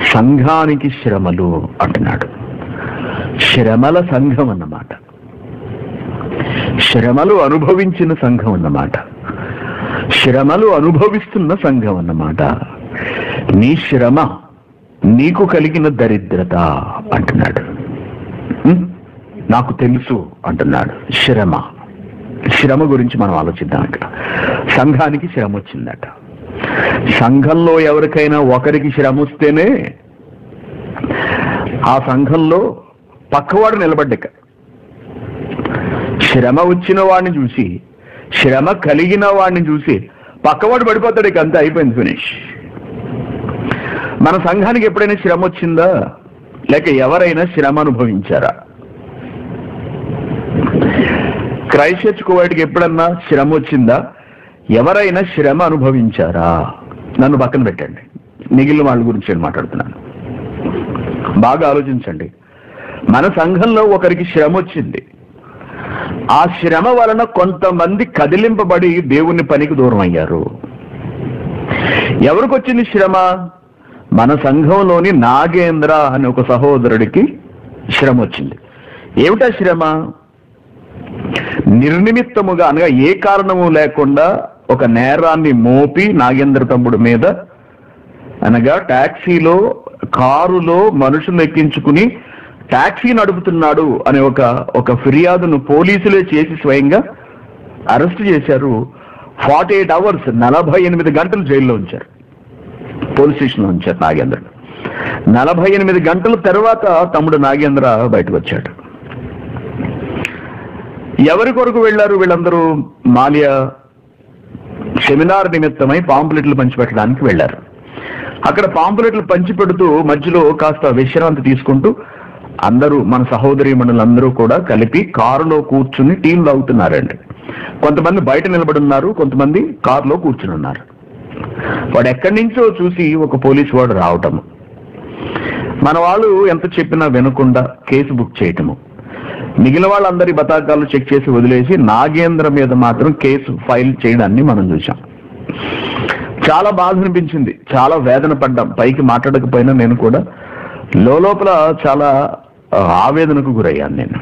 సంఘానికి శ్రమలు అంటున్నాడు. శ్రమల సంఘం అన్నమాట. శ్రమలు అనుభవించిన సంఘం అన్నమాట. శ్రమలు అనుభవిస్తున్న సంఘం అన్నమాట. నీ శ్రమ నీకు కలిగిన దరిద్రత అంటున్నాడు. నాకు తెలుసు అంటున్నాడు. శ్రమ. శ్రమ గురించి మనం ఆలోచిద్దాం అక్కడ సంఘానికి శ్రమ వచ్చిందట. సంఘంలో ఎవరికైనా ఒకరికి శ్రమ వస్తేనే ఆ సంఘంలో పక్కవాడు నిలబడ్డక శ్రమ వచ్చిన వాడిని చూసి శ్రమ కలిగిన వాడిని చూసి పక్కవాడు పడిపోతాడు ఇక అంతా అయిపోయింది ఫినిష్ మన సంఘానికి ఎప్పుడైనా శ్రమ వచ్చిందా? లేక ఎవరైనా శ్రమ అనుభవించారా? క్రైస్ట్ చర్చ్ కోవాడికి ఎప్పుడన్నా శ్రమ వచ్చిందా? ఎవరైనా శ్రమ అనుభవించారా? నన్ను పక్కన పెట్టండి. మిగిలిన వాళ్ళ గురించి నేను మాట్లాడుతున్నాను. బాగా ఆలోచించండి. మన సంఘంలో ఒకరికి శ్రమ వచ్చింది. ఆ శ్రమ వలన కొంతమంది కదిలింపబడి దేవుని పనికి దూరం అయ్యారు ఎవరికి వచ్చింది శ్రమ? మన సంఘంలోని నాగేంద్ర అనే ఒక సహోదరుడికి శ్రమ వచ్చింది. ఏమిటా శ్రమ? నిర్నిమిత్తముగా అనగా ఏ కారణము లేకుండా ఒక నేరాన్ని మోపి నాగేంద్ర తమ్ముడు మీద అనగా టాక్సీలో కారులో మనుషులు ఎక్కించుకుని టాక్సీ నడుపుతున్నాడు అనే ఒక ఒక ఫిర్యాదును పోలీసులే చేసి స్వయంగా అరెస్ట్ చేశారు. ఫార్టీ ఎయిట్ అవర్స్ నలభై ఎనిమిది గంటలు జైల్లో ఉంచారు. పోలీస్ స్టేషన్లో ఉంచారు నాగేంద్ర. నలభై ఎనిమిది గంటల తర్వాత తమ్ముడు నాగేంద్ర బయటకు వచ్చాడు. ఎవరి కొరకు వెళ్ళారు వీళ్ళందరూ? మాల్యా సెమినార్ నిమిత్తమై పాంపులెట్లు పంచిపెట్టడానికి వెళ్ళారు. అక్కడ పాంపులెట్లు పంచిపెడుతూ మధ్యలో కాస్త విశ్రాంతి తీసుకుంటూ అందరూ మన సహోదరి అందరూ కూడా కలిపి కారులో కూర్చుని టీంలు అవుతున్నారండి కొంతమంది బయట నిలబడి ఉన్నారు కొంతమంది కారులో కూర్చుని ఉన్నారు. వాడు ఎక్కడి నుంచో చూసి ఒక పోలీస్ వాడు రావటము మన వాళ్ళు ఎంత చెప్పినా వినకుండా కేసు బుక్ చేయటము. మిగిలిన వాళ్ళందరి బతాకాలు చెక్ చేసి వదిలేసి నాగేంద్ర మీద మాత్రం కేసు ఫైల్ చేయడాన్ని మనం చూసాం చాలా బాధ అనిపించింది. చాలా వేదన పడ్డాం. పైకి మాట్లాడకపోయినా నేను కూడా. లోపల చాలా ఆవేదనకు గురయ్యాను నేను.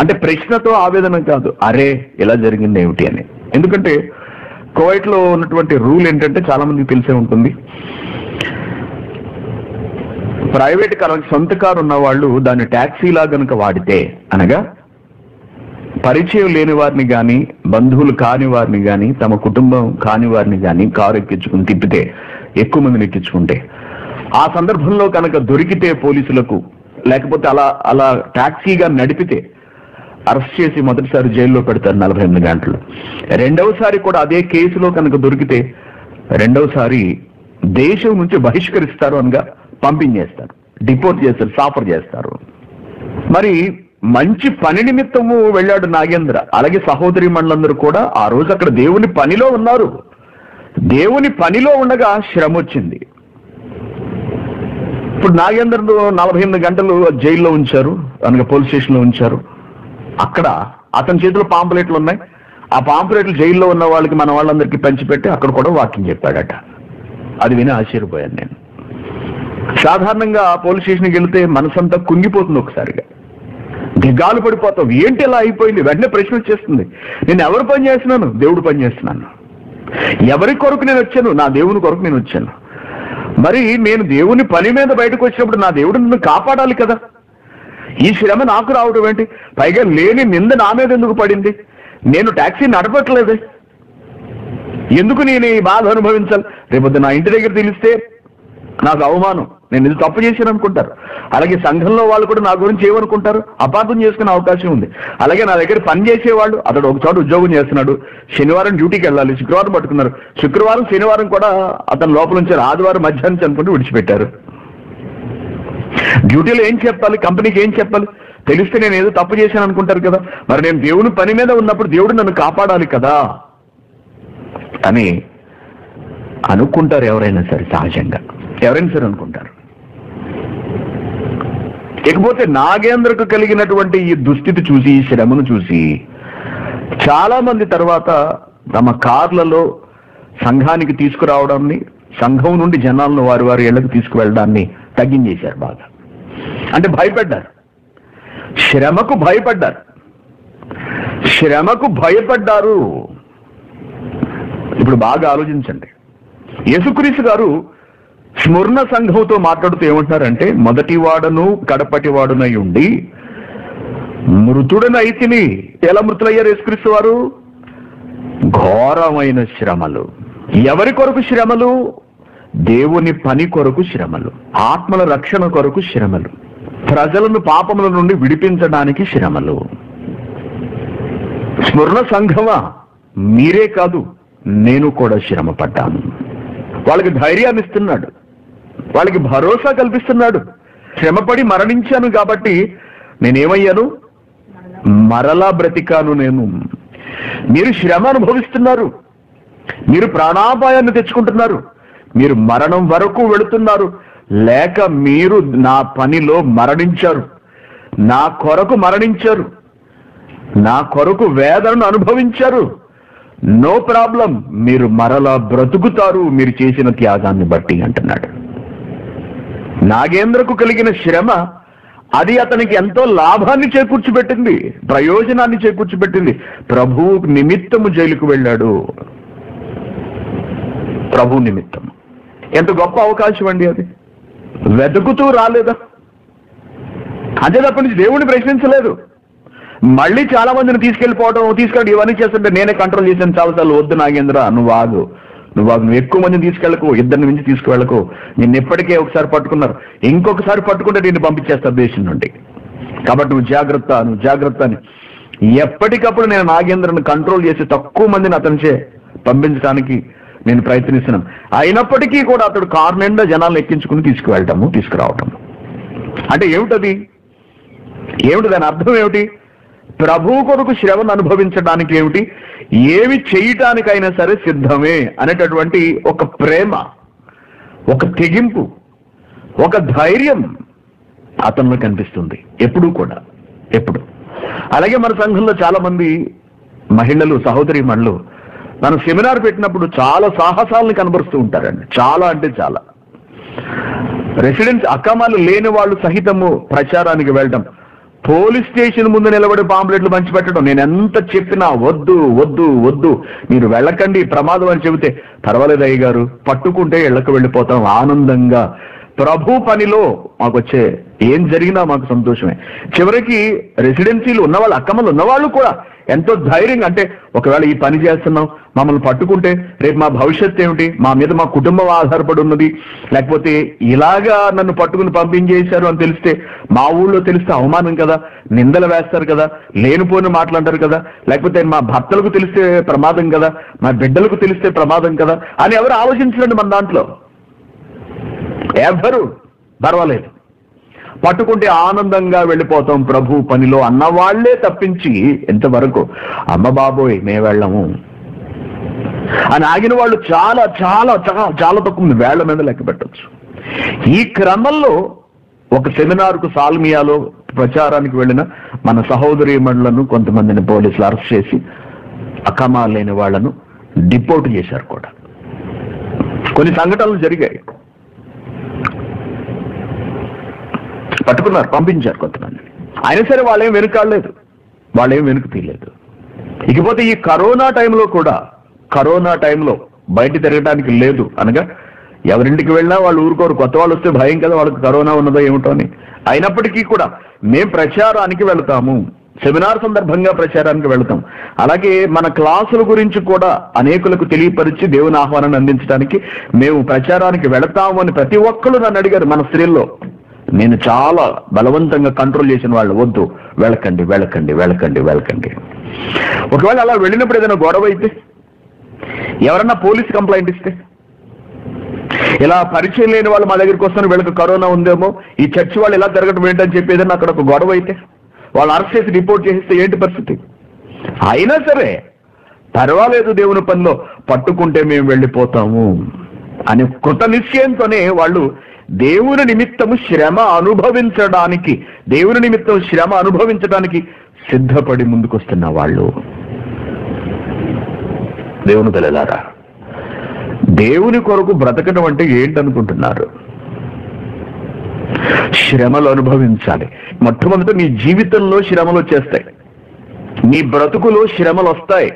అంటే ప్రశ్నతో ఆవేదన కాదు అరే ఇలా జరిగింది ఏమిటి అని. ఎందుకంటే కువైట్లో ఉన్నటువంటి రూల్ ఏంటంటే చాలా మందికి తెలిసే ఉంటుంది. ప్రైవేట్ కార్ సొంత కారు ఉన్న వాళ్ళు దాన్ని ట్యాక్సీలా గనుక వాడితే అనగా పరిచయం లేని వారిని కానీ బంధువులు కాని వారిని కానీ తమ కుటుంబం కాని వారిని కానీ కారు ఎక్కించుకుని తిప్పితే ఎక్కువ మందిని ఎక్కించుకుంటే ఆ సందర్భంలో కనుక దొరికితే పోలీసులకు లేకపోతే అలా అలా టాక్సీగా నడిపితే అరెస్ట్ చేసి మొదటిసారి జైల్లో పెడతారు నలభై ఎనిమిది గంటలు. రెండవసారి కూడా అదే కేసులో కనుక దొరికితే రెండవసారి దేశం నుంచి బహిష్కరిస్తారు అనగా పంపించేస్తారు డిపోర్ట్ చేస్తారు సాఫర్ చేస్తారు. మరి మంచి పని నిమిత్తము వెళ్ళాడు నాగేంద్ర. అలాగే సహోదరి మండలందరూ కూడా ఆ రోజు అక్కడ దేవుని పనిలో ఉన్నారు. దేవుని పనిలో ఉండగా శ్రమ వచ్చింది. ఇప్పుడు నాగేందర్ నలభై ఎనిమిది గంటలు జైల్లో ఉంచారు అనగా పోలీస్ స్టేషన్లో ఉంచారు. అక్కడ అతని చేతిలో పాంపులెట్లు ఉన్నాయి. ఆ పాంపులెట్లు జైల్లో ఉన్న వాళ్ళకి మన వాళ్ళందరికీ పంచిపెట్టి అక్కడ కూడా వాకింగ్ చెప్పాడట అది విని ఆశ్చర్యపోయాను నేను. సాధారణంగా పోలీస్ స్టేషన్కి వెళ్తే మనసంతా కుంగిపోతుంది ఒకసారిగా. దిగాలు పడిపోతాం. ఏంటి ఇలా అయిపోయింది? వెంటనే ప్రశ్న వచ్చేస్తుంది. నేను ఎవరు పని చేస్తున్నాను? దేవుడు పని చేస్తున్నాను. ఎవరి కొరకు నేను వచ్చాను? నా దేవుని కొరకు నేను వచ్చాను. మరి నేను దేవుని పని మీద బయటకు వచ్చినప్పుడు నా దేవుడు నన్ను కాపాడాలి కదా? ఈ శ్రమ నాకు రావడం ఏంటి? పైగా లేని నింద నా మీద ఎందుకు పడింది? నేను టాక్సీ నడపట్లేదు. ఎందుకు నేను ఈ బాధ అనుభవించాలి? రేపొద్దు నా ఇంటి దగ్గర తెలిస్తే నాకు అవమానం. నేను ఇది తప్పు చేశాను అనుకుంటారు అలాగే సంఘంలో వాళ్ళు కూడా నా గురించి ఏమనుకుంటారు? అపార్థం చేసుకునే అవకాశం ఉంది. అలాగే నా దగ్గర పని చేసేవాళ్ళు అతడు ఒక చోట ఉద్యోగం చేస్తున్నాడు. శనివారం డ్యూటీకి వెళ్ళాలి. శుక్రవారం పట్టుకున్నారు. శుక్రవారం శనివారం కూడా అతను లోపల ఉంచారు ఆదివారం మధ్యాహ్నం అనుకుంటూ విడిచిపెట్టారు. డ్యూటీలో ఏం చెప్పాలి? కంపెనీకి ఏం చెప్పాలి? తెలిస్తే నేను ఏదో తప్పు చేశాను అనుకుంటారు కదా. మరి నేను దేవుని పని మీద ఉన్నప్పుడు దేవుడు నన్ను కాపాడాలి కదా? అని అనుకుంటారు ఎవరైనా సరే సహజంగా. ఎవరైనా సరే అనుకుంటారు. ఇకపోతే నాగేంద్రకు కలిగినటువంటి ఈ దుస్థితి చూసి ఈ శ్రమను చూసి చాలా మంది తర్వాత తమ కార్లలో సంఘానికి తీసుకురావడాన్ని సంఘం నుండి జనాలను వారి వారి ఇళ్ళకు తీసుకువెళ్ళడాన్ని తగ్గించేశారు బాగా. అంటే భయపడ్డారు. శ్రమకు భయపడ్డారు. శ్రమకు భయపడ్డారు. ఇప్పుడు బాగా ఆలోచించండి. యేసుక్రీస్తు గారు స్మరణ సంఘంతో మాట్లాడుతూ ఏమంటున్నారంటే మొదటి వాడను కడపటి వాడునై ఉండి మృతుడనైతిని ఎలా మృతులయ్యారు యేసుక్రీస్తు వారు? ఘోరమైన శ్రమలు. ఎవరి కొరకు శ్రమలు? దేవుని పని కొరకు శ్రమలు. ఆత్మల రక్షణ కొరకు శ్రమలు. ప్రజలను పాపముల నుండి విడిపించడానికి శ్రమలు. స్మరణ సంఘమా? మీరే కాదు నేను కూడా శ్రమ పడ్డాను వాళ్ళకి ధైర్యాన్ని ఇస్తున్నాడు. వాళ్ళకి భరోసా కల్పిస్తున్నాడు. శ్రమపడి మరణించాను కాబట్టి నేనేమయ్యాను? మరలా బ్రతికాను నేను. మీరు శ్రమ అనుభవిస్తున్నారు. మీరు ప్రాణాపాయాన్ని తెచ్చుకుంటున్నారు. మీరు మరణం వరకు వెళుతున్నారు. లేక మీరు నా పనిలో మరణించారు. నా కొరకు మరణించారు. నా కొరకు వేదనను అనుభవించారు. నో ప్రాబ్లం మీరు మరలా బ్రతుకుతారు మీరు చేసిన త్యాగాన్ని బట్టి అంటున్నాడు. నాగేంద్రకు కలిగిన శ్రమ అది అతనికి ఎంతో లాభాన్ని చేకూర్చిపెట్టింది ప్రయోజనాన్ని చేకూర్చిపెట్టింది. ప్రభువు నిమిత్తము జైలుకు వెళ్ళాడు. ప్రభు నిమిత్తం. ఎంత గొప్ప అవకాశం అండి అది. వెతుకుతూ రాలేదా? అదే తప్ప నుంచి దేవుణ్ణి ప్రశ్నించలేదు. మళ్ళీ చాలా మందిని తీసుకెళ్ళిపోవడం తీసుకెళ్ళి ఇవన్నీ చేస్తుంటే నేనే కంట్రోల్ చేశాను. చాలాసార్లు వద్దు నాగేంద్ర నువ్వు ఆగు. నువ్వు ఆగు. నువ్వు ఎక్కువ మందిని తీసుకెళ్ళకు ఇద్దరిని మించి తీసుకువెళ్ళకు. నిన్ను ఎప్పటికే ఒకసారి పట్టుకున్నారు. ఇంకొకసారి పట్టుకుంటే నేను పంపించేస్తా దేశం నుండి. కాబట్టి నువ్వు జాగ్రత్త నువ్వు జాగ్రత్త అని. ఎప్పటికప్పుడు నేను నాగేంద్రను కంట్రోల్ చేసి తక్కువ మందిని అతనిచే పంపించడానికి నేను ప్రయత్నిస్తున్నాను. అయినప్పటికీ కూడా అతడు కారు నిండా జనాలను ఎక్కించుకుని తీసుకువెళ్ళటము తీసుకురావటము. అంటే ఏమిటది? ఏమిటి దాని అర్థం ఏమిటి? ప్రభు కొరకు శ్రవను అనుభవించడానికి ఏమిటి ఏమి చేయటానికైనా సరే సిద్ధమే అనేటటువంటి ఒక ప్రేమ ఒక తెగింపు ఒక ధైర్యం అతనిలో కనిపిస్తుంది. ఎప్పుడూ కూడా ఎప్పుడు. అలాగే మన సంఘంలో చాలా మంది మహిళలు సహోదరి మహిళలు మనం సెమినార్ పెట్టినప్పుడు చాలా సాహసాలను కనబరుస్తూ ఉంటారండి. చాలా అంటే చాలా. రెసిడెన్స్ అక్రమాలు లేని వాళ్ళు సహితము ప్రచారానికి వెళ్ళడం. పోలీస్ స్టేషన్ ముందు నిలబడి పాంప్లెట్లు పంచిపెట్టడం. నేను ఎంత చెప్పినా వద్దు వద్దు వద్దు. మీరు వెళ్ళకండి ప్రమాదం అని చెబితే పర్వాలేదు అయ్య గారు పట్టుకుంటే ఇళ్ళకు వెళ్ళిపోతాం ఆనందంగా. ప్రభు పనిలో మాకు వచ్చే ఏం జరిగినా మాకు సంతోషమే. చివరికి రెసిడెన్సీలు ఉన్నవాళ్ళు అక్కమ్మలు ఉన్నవాళ్ళు కూడా ఎంతో ధైర్యంగా అంటే ఒకవేళ ఈ పని చేస్తున్నాం మమ్మల్ని పట్టుకుంటే రేపు మా భవిష్యత్తు ఏమిటి మా మీద మా కుటుంబం ఆధారపడి ఉన్నది లేకపోతే ఇలాగా నన్ను పట్టుకుని పంపించేశారు అని తెలిస్తే మా ఊళ్ళో తెలిస్తే అవమానం కదా నిందలు వేస్తారు కదా లేనిపోని మాట్లాడతారు కదా లేకపోతే మా భర్తలకు తెలిస్తే ప్రమాదం కదా మా బిడ్డలకు తెలిస్తే ప్రమాదం కదా అని ఎవరు ఆలోచించండి మన దాంట్లో. ఎవరు? పర్వాలేదు. పట్టుకుంటే ఆనందంగా వెళ్ళిపోతాం ప్రభు పనిలో అన్నవాళ్ళే తప్పించి ఎంతవరకు అమ్మ బాబోయ్ మే వెళ్ళము. అని ఆగిన వాళ్ళు చాలా చాలా చాలా చాలా తక్కువ వేళ్ళ మీద లెక్క పెట్టచ్చు. ఈ క్రమంలో ఒక సెమినార్కు సాల్మియాలో ప్రచారానికి వెళ్ళిన మన సహోదరి మండలను కొంతమందిని పోలీసులు అరెస్ట్ చేసి అకమా లేని వాళ్ళను డిపోర్ట్ చేశారు కూడా. కొన్ని సంఘటనలు జరిగాయి. పట్టుకున్నారు పంపించారు కొంతమంది అయినా సరే వాళ్ళేం వెనుకాడలేదు. వాళ్ళేం వెనుక తీయలేదు. ఇకపోతే ఈ కరోనా టైంలో కూడా కరోనా టైంలో బయట తిరగడానికి లేదు అనగా ఎవరింటికి వెళ్ళినా వాళ్ళు ఊరుకోరు. కొత్త వాళ్ళు వస్తే భయం కదా వాళ్ళకి కరోనా ఉన్నదో ఏమిటో అని. అయినప్పటికీ కూడా మేము ప్రచారానికి వెళతాము. సెమినార్ సందర్భంగా ప్రచారానికి వెళతాం. అలాగే మన క్లాసుల గురించి కూడా అనేకులకు తెలియపరిచి దేవుని ఆహ్వానాన్ని అందించడానికి మేము ప్రచారానికి వెళతాము అని ప్రతి ఒక్కరు నన్ను అడిగారు మన స్త్రీల్లో. నేను చాలా బలవంతంగా కంట్రోల్ చేసిన వాళ్ళు వద్దు. వెళ్ళకండి వెళ్ళకండి వెళ్ళకండి వెళ్ళకండి. ఒకవేళ అలా వెళ్ళినప్పుడు ఏదైనా గొడవ అయితే ఎవరన్నా పోలీస్ కంప్లైంట్ ఇస్తే ఇలా పరిచయం లేని వాళ్ళు మా దగ్గరికి వస్తాను వీళ్ళకి కరోనా ఉందేమో ఈ చర్చి వాళ్ళు ఇలా జరగడం ఏంటని చెప్పి ఏదైనా అక్కడ ఒక గొడవ అయితే వాళ్ళు అరెస్ట్ చేసి రిపోర్ట్ చేస్తే ఏంటి పరిస్థితి? అయినా సరే పర్వాలేదు దేవుని పనిలో పట్టుకుంటే మేము వెళ్ళిపోతాము. అని కృత నిశ్చయంతోనే వాళ్ళు దేవుని నిమిత్తము శ్రమ అనుభవించడానికి దేవుని నిమిత్తం శ్రమ అనుభవించడానికి సిద్ధపడి ముందుకొస్తున్న వాళ్ళు. దేవుని పిల్లలారా దేవుని కొరకు బ్రతకడం అంటే ఏంటనుకుంటున్నారు? శ్రమలు అనుభవించాలి. మొట్టమొదట నీ జీవితంలో శ్రమలు వచ్చేస్తాయి. నీ బ్రతుకులో శ్రమలు వస్తాయి.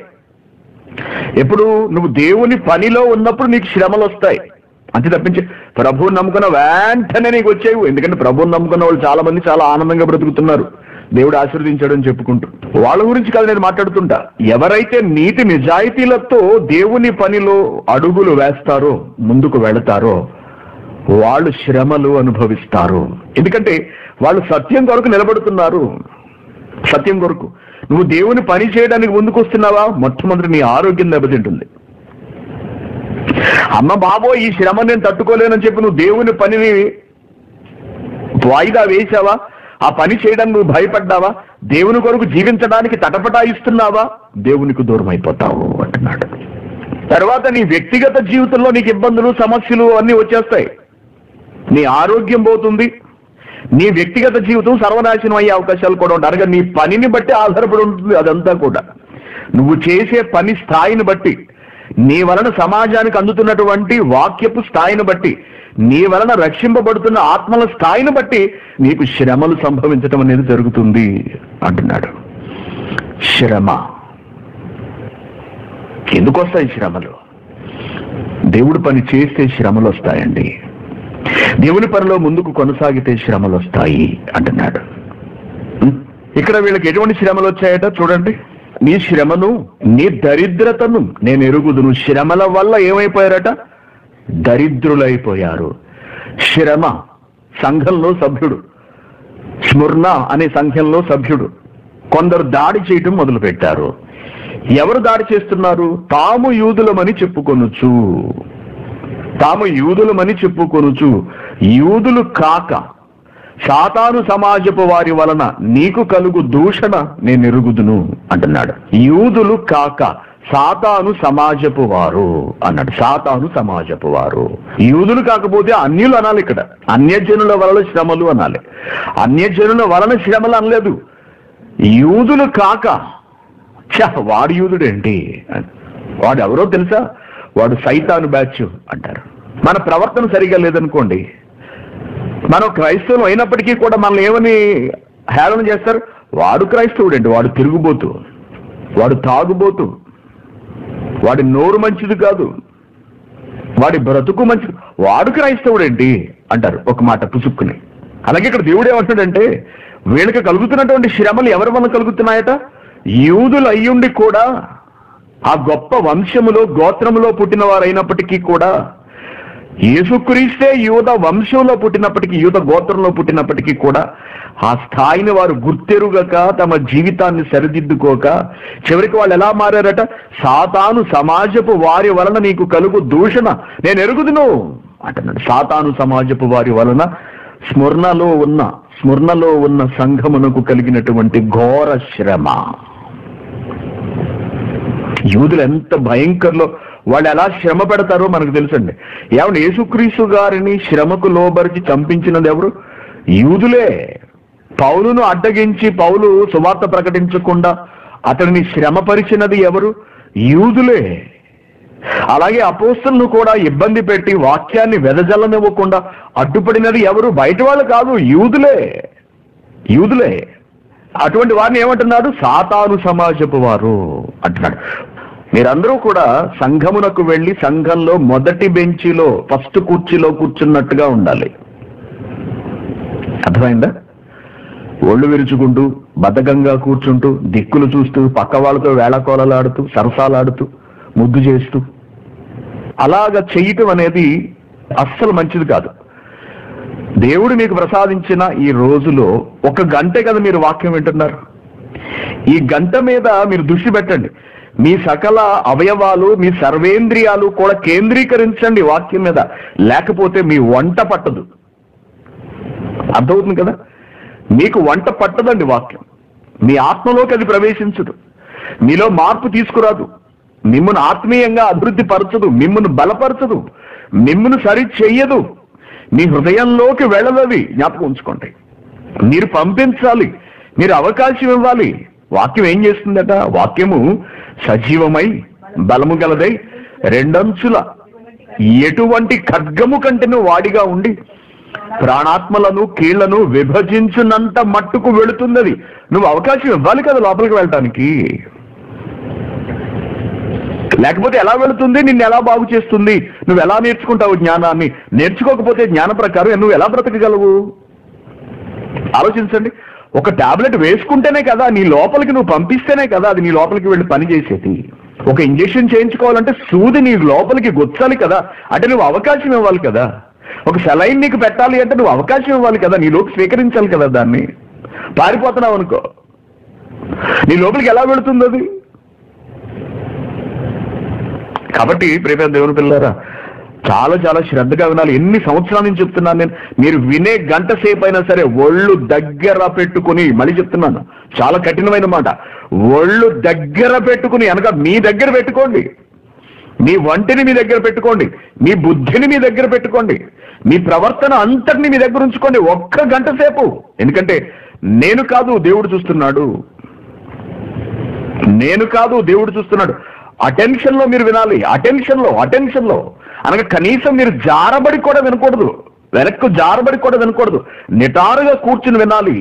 ఎప్పుడు నువ్వు దేవుని పనిలో ఉన్నప్పుడు నీకు శ్రమలు వస్తాయి. అంతే తప్పించి ప్రభువు నమ్ముకున్న వెంటనే నీకు వచ్చేవి. ఎందుకంటే ప్రభువుని నమ్ముకున్న వాళ్ళు చాలా మంది చాలా ఆనందంగా బ్రతుకుతున్నారు. దేవుడు ఆశీర్వదించాడని చెప్పుకుంటూ. వాళ్ళ గురించి కాదు నేను మాట్లాడుతుంటా. ఎవరైతే నీతి నిజాయితీలతో దేవుని పనిలో అడుగులు వేస్తారో ముందుకు వెళతారో వాళ్ళు శ్రమలు అనుభవిస్తారు. ఎందుకంటే వాళ్ళు సత్యం కొరకు నిలబడుతున్నారు. సత్యం కొరకు. నువ్వు దేవుని పని చేయడానికి ముందుకు వస్తున్నావా మొట్టమొదటి నీ ఆరోగ్యం దెబ్బతింటుంది. అమ్మ బాబో ఈ శ్రమ నేను తట్టుకోలేనని చెప్పి నువ్వు దేవుని పనిని వాయిదా వేశావా? ఆ పని చేయడం నువ్వు భయపడ్డావా? దేవుని కొరకు జీవించడానికి తటపటాయిస్తున్నావా? దేవునికి దూరం అయిపోతావు అంటున్నాడు. తర్వాత నీ వ్యక్తిగత జీవితంలో నీకు ఇబ్బందులు సమస్యలు అన్నీ వచ్చేస్తాయి. నీ ఆరోగ్యం పోతుంది. నీ వ్యక్తిగత జీవితం సర్వనాశనం అయ్యే అవకాశాలు కూడా ఉంటాయి. అనగా నీ పనిని బట్టి ఆధారపడి ఉంటుంది అదంతా కూడా. నువ్వు చేసే పని స్థాయిని బట్టి నీ వలన సమాజానికి అందుతున్నటువంటి వాక్యపు స్థాయిని బట్టి నీ వలన రక్షింపబడుతున్న ఆత్మల స్థాయిని బట్టి నీకు శ్రమలు సంభవించటం అనేది జరుగుతుంది అంటున్నాడు. శ్రమ. ఎందుకు వస్తాయి శ్రమలు? దేవుడు పని చేస్తే శ్రమలు వస్తాయండి. దేవుని పనిలో ముందుకు కొనసాగితే శ్రమలు వస్తాయి అంటున్నాడు. ఇక్కడ వీళ్ళకి ఎటువంటి శ్రమలు వచ్చాయట చూడండి. నీ శ్రమను నీ దరిద్రతను నేను ఎరుగుదును. శ్రమల వల్ల ఏమైపోయారట? దరిద్రులైపోయారు. శ్రమ సంఘంలో సభ్యుడు. స్మృణ అనే సంఘంలో సభ్యుడు. కొందరు దాడి చేయటం మొదలుపెట్టారు. ఎవరు దాడి చేస్తున్నారు? తాము యూదులమని చెప్పుకొనుచు. తాము యూదులమని చెప్పుకొనుచు. యూదులు కాక సాతాను సమాజపు వారి వలన నీకు కలుగు దూషణ నేను ఎరుగుదును అంటున్నాడు. యూదులు కాక సాతాను సమాజపు వారు అన్నాడు. సాతాను సమాజపు వారు. యూదులు కాకపోతే అన్యులు అనాలి ఇక్కడ. అన్యజనుల వలన శ్రమలు అనాలి. అన్యజనుల వలన శ్రమలు అనలేదు. యూదులు కాక ఛ, వాడు యూదుడేంటి? వాడు ఎవరో తెలుసా? వాడు సైతాను బ్యాచ్ అంటారు. మన ప్రవర్తన సరిగా లేదనుకోండి మనం క్రైస్తవులు అయినప్పటికీ కూడా మనల్ని ఏమని హేళన చేస్తారు? వాడు క్రైస్తవుడండి వాడు తిరుగుబోతు వాడు తాగుబోతు వాడి నోరు మంచిది కాదు వాడి బ్రతుకు మంచిది వాడు క్రైస్తవుడేంటి అంటారు ఒక మాట పుసుక్కుని. అలాగే ఇక్కడ దేవుడు ఏమంటున్నాడంటే వీళ్ళకి కలుగుతున్నటువంటి శ్రమలు ఎవరి వల్ల కలుగుతున్నాయట? యూదులు అయ్యుండి కూడా ఆ గొప్ప వంశములో గోత్రములో పుట్టిన వారైనప్పటికీ కూడా యేసుక్రీస్తే యూద వంశంలో పుట్టినప్పటికీ యూద గోత్రంలో పుట్టినప్పటికీ కూడా ఆ స్థాయిని వారు గుర్తెరుగక తమ జీవితాన్ని సరిదిద్దుకోక చివరికి వాళ్ళు ఎలా మారారట? సాతాను సమాజపు వారి వలన నీకు కలుగు దూషణ నేను ఎరుగుదును అంటున్నాడు. సాతాను సమాజపు వారి వలన స్మరణలో ఉన్న స్మరణలో ఉన్న సంఘమునకు కలిగినటువంటి ఘోర శ్రమ. యూదులు ఎంత భయంకరలో వాళ్ళు ఎలా శ్రమ పెడతారో మనకు తెలుసండి. ఏమన్నా యేసుక్రీస్తు గారిని శ్రమకు లోబరిచి చంపించినది ఎవరు? యూదులే. పౌలును అడ్డగించి పౌలు సువార్త ప్రకటించకుండా అతడిని శ్రమపరిచినది ఎవరు? యూదులే. అలాగే అపోస్తులను కూడా ఇబ్బంది పెట్టి వాక్యాన్ని వెదజల్లనివ్వకుండా అడ్డుపడినది ఎవరు? బయట వాళ్ళు కాదు యూదులే. యూదులే. అటువంటి వారిని ఏమంటున్నాడు? సాతాను సమాజపు వారు అంటున్నాడు. మీరందరూ కూడా సంఘమునకు వెళ్ళి సంఘంలో మొదటి బెంచిలో ఫస్ట్ కుర్చీలో కూర్చున్నట్టుగా ఉండాలి. అర్థమైందా? ఒళ్ళు విరుచుకుంటూ బద్ధకంగా కూర్చుంటూ దిక్కులు చూస్తూ పక్క వాళ్ళతో వేళకోలలాడుతూ సరసాలాడుతూ ముద్దు చేస్తూ. అలాగ చేయటం అనేది అస్సలు మంచిది కాదు. దేవుడు మీకు ప్రసాదించిన ఈ రోజులో ఒక గంటే కదా మీరు వాక్యం వింటున్నారు? ఈ గంట మీద మీరు దృష్టి పెట్టండి. మీ సకల అవయవాలు మీ సర్వేంద్రియాలు కూడా కేంద్రీకరించండి వాక్యం మీద. లేకపోతే మీ వంట పట్టదు. అర్థమవుతుంది కదా? మీకు వంట పట్టదండి వాక్యం. మీ ఆత్మలోకి అది ప్రవేశించదు. మీలో మార్పు తీసుకురాదు. మిమ్మల్ని ఆత్మీయంగా అభివృద్ధి పరచదు. మిమ్మల్ని బలపరచదు. మిమ్మల్ని సరి చెయ్యదు. మీ హృదయంలోకి వెళ్ళదవి జ్ఞాపకం ఉంచుకోండి. మీరు పంపించాలి. మీరు అవకాశం ఇవ్వాలి. వాక్యం ఏం చేస్తుందట? వాక్యము సజీవమై బలము గలదై రెండంచుల ఎటువంటి ఖడ్గము కంటేను వాడిగా ఉండి ప్రాణాత్మలను కీళ్ళను విభజించినంత మట్టుకు వెళుతున్నది. నువ్వు అవకాశం ఇవ్వాలి కదా లోపలికి వెళ్ళటానికి. లేకపోతే ఎలా వెళుతుంది? నిన్ను ఎలా బాగు చేస్తుంది? నువ్వు ఎలా నేర్చుకుంటావు జ్ఞానాన్ని? నేర్చుకోకపోతే జ్ఞాన ప్రకారం నువ్వు ఎలా బ్రతకగలవు? ఆలోచించండి. ఒక టాబ్లెట్ వేసుకుంటేనే కదా నీ లోపలికి నువ్వు పంపిస్తేనే కదా అది నీ లోపలికి వెళ్ళి పనిచేసేది ఒక ఇంజెక్షన్ చేయించుకోవాలంటే సూది నీ లోపలికి గుచ్చాలి కదా అంటే నువ్వు అవకాశం ఇవ్వాలి కదా. ఒక సెలైన్ నీకు పెట్టాలి అంటే నువ్వు అవకాశం ఇవ్వాలి కదా నీ లోపు స్వీకరించాలి కదా దాన్ని. పారిపోతున్నావు అనుకో. నీ లోపలికి ఎలా వెళుతుంది అది? కాబట్టి ప్రేమ దేవుని పిల్లరా చాలా చాలా శ్రద్ధగా వినాలి. ఎన్ని సంవత్సరాల నుంచి చెప్తున్నాను నేను? మీరు వినే గంట సేపు అయినా సరే ఒళ్ళు దగ్గర పెట్టుకుని మళ్ళీ చెప్తున్నాను. చాలా కఠినమైన మాట. ఒళ్ళు దగ్గర పెట్టుకుని అనగా మీ దగ్గర పెట్టుకోండి. మీ వంటిని మీ దగ్గర పెట్టుకోండి. మీ బుద్ధిని మీ దగ్గర పెట్టుకోండి. మీ ప్రవర్తన అంతటిని మీ దగ్గర ఉంచుకోండి. ఒక్క గంట సేపు. ఎందుకంటే నేను కాదు దేవుడు చూస్తున్నాడు. నేను కాదు దేవుడు చూస్తున్నాడు. అటెన్షన్లో మీరు వినాలి. అటెన్షన్లో అటెన్షన్లో. అనగా కనీసం మీరు జారబడి కూడా వినకూడదు. వెనక్కు జారబడి కూడా వినకూడదు. నిటారుగా కూర్చుని వినాలి.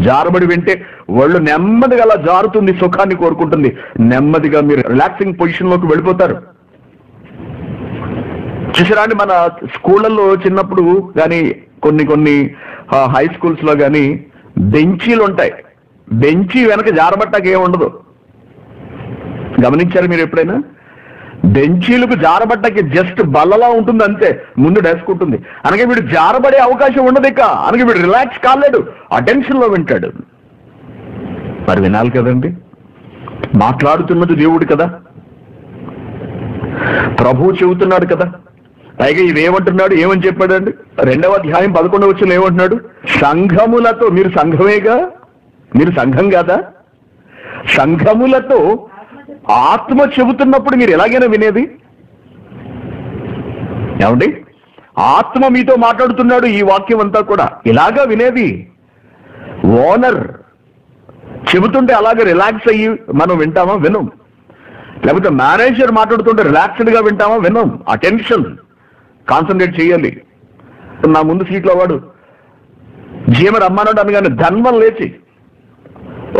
జారబడి వింటే ఒళ్ళు నెమ్మదిగా అలా జారుతుంది సుఖాన్ని కోరుకుంటుంది. నెమ్మదిగా మీరు రిలాక్సింగ్ పొజిషన్లోకి వెళ్ళిపోతారు. చూసారా అండి మన స్కూళ్ళల్లో చిన్నప్పుడు కానీ కొన్ని కొన్ని హై స్కూల్స్లో కానీ బెంచీలు ఉంటాయి. బెంచీ వెనక జారబట్టాక ఏం ఉండదు గమనించారు మీరు ఎప్పుడైనా? బెంచీలకు జారబట్టకి జస్ట్ బల్లలా ఉంటుంది అంతే. ముందు డెస్క్ ఉంటుంది. అనగా వీడు జారబడే అవకాశం ఉండదు ఇక. అనగా వీడు రిలాక్స్ కాలేడు. అటెన్షన్లో వింటాడు. మరి వినాలి కదండి? మాట్లాడుతున్నది దేవుడు కదా. ప్రభువు చెబుతున్నాడు కదా. పైగా ఇదేమంటున్నాడు ఏమని చెప్పాడండి? రెండవ అధ్యాయం పదకొండవ వచ్చిన ఏమంటున్నాడు? సంఘములతో మీరు సంఘమేగా? మీరు సంఘం కాదా? సంఘములతో ఆత్మ చెబుతున్నప్పుడు మీరు ఎలాగైనా వినేది? ఏమండి? ఆత్మ మీతో మాట్లాడుతున్నాడు ఈ వాక్యం అంతా కూడా. ఇలాగా వినేది? ఓనర్ చెబుతుంటే అలాగే రిలాక్స్ అయ్యి మనం వింటామా? వినం. లేకపోతే మేనేజర్ మాట్లాడుతుంటే రిలాక్స్డ్గా వింటామా? వినం. అటెన్షన్ కాన్సన్ట్రేట్ చేయాలి. నా ముందు సీట్లో వాడు జీమ రమ్మన్నాడు అనగానే ధన్వం లేచి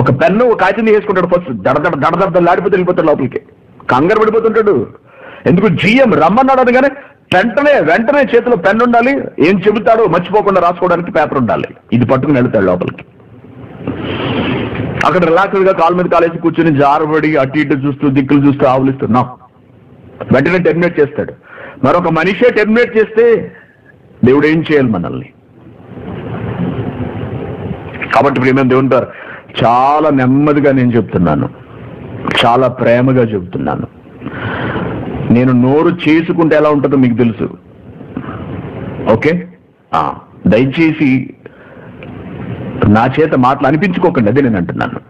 ఒక పెన్ను ఒక కాగితం వేసుకుంటాడు ఫస్ట్ దడదడ దడదడ లాడిపోతే వెళ్ళిపోతాడు లోపలికి. కంగారు పడిపోతుంటాడు. ఎందుకు జిఎం రమ్మన్నాడు అనగానే వెంటనే వెంటనే చేతిలో పెన్ ఉండాలి. ఏం చెబుతాడో మర్చిపోకుండా రాసుకోవడానికి పేపర్ ఉండాలి. ఇది పట్టుకుని వెళ్తాడు లోపలికి. అక్కడ రిలాక్స్డ్గా కాలు మీద కాలేసి కూర్చొని జారబడి అటు ఇటు చూస్తూ దిక్కులు చూస్తూ ఆవులిస్తున్నాం వెంటనే టెర్మినేట్ చేస్తాడు. మరొక మనిషే టెర్మినేట్ చేస్తే దేవుడు ఏం చేయాలి మనల్ని? కాబట్టి ప్రేమ దేవుంటారు చాలా నెమ్మదిగా నేను చెప్తున్నాను. చాలా ప్రేమగా చెబుతున్నాను నేను నోరు చేసుకుంటే ఎలా ఉంటుందో మీకు తెలుసు. ఓకే? దయచేసి నా చేత మాటలు అనిపించుకోకండి అదే నేను అంటున్నాను.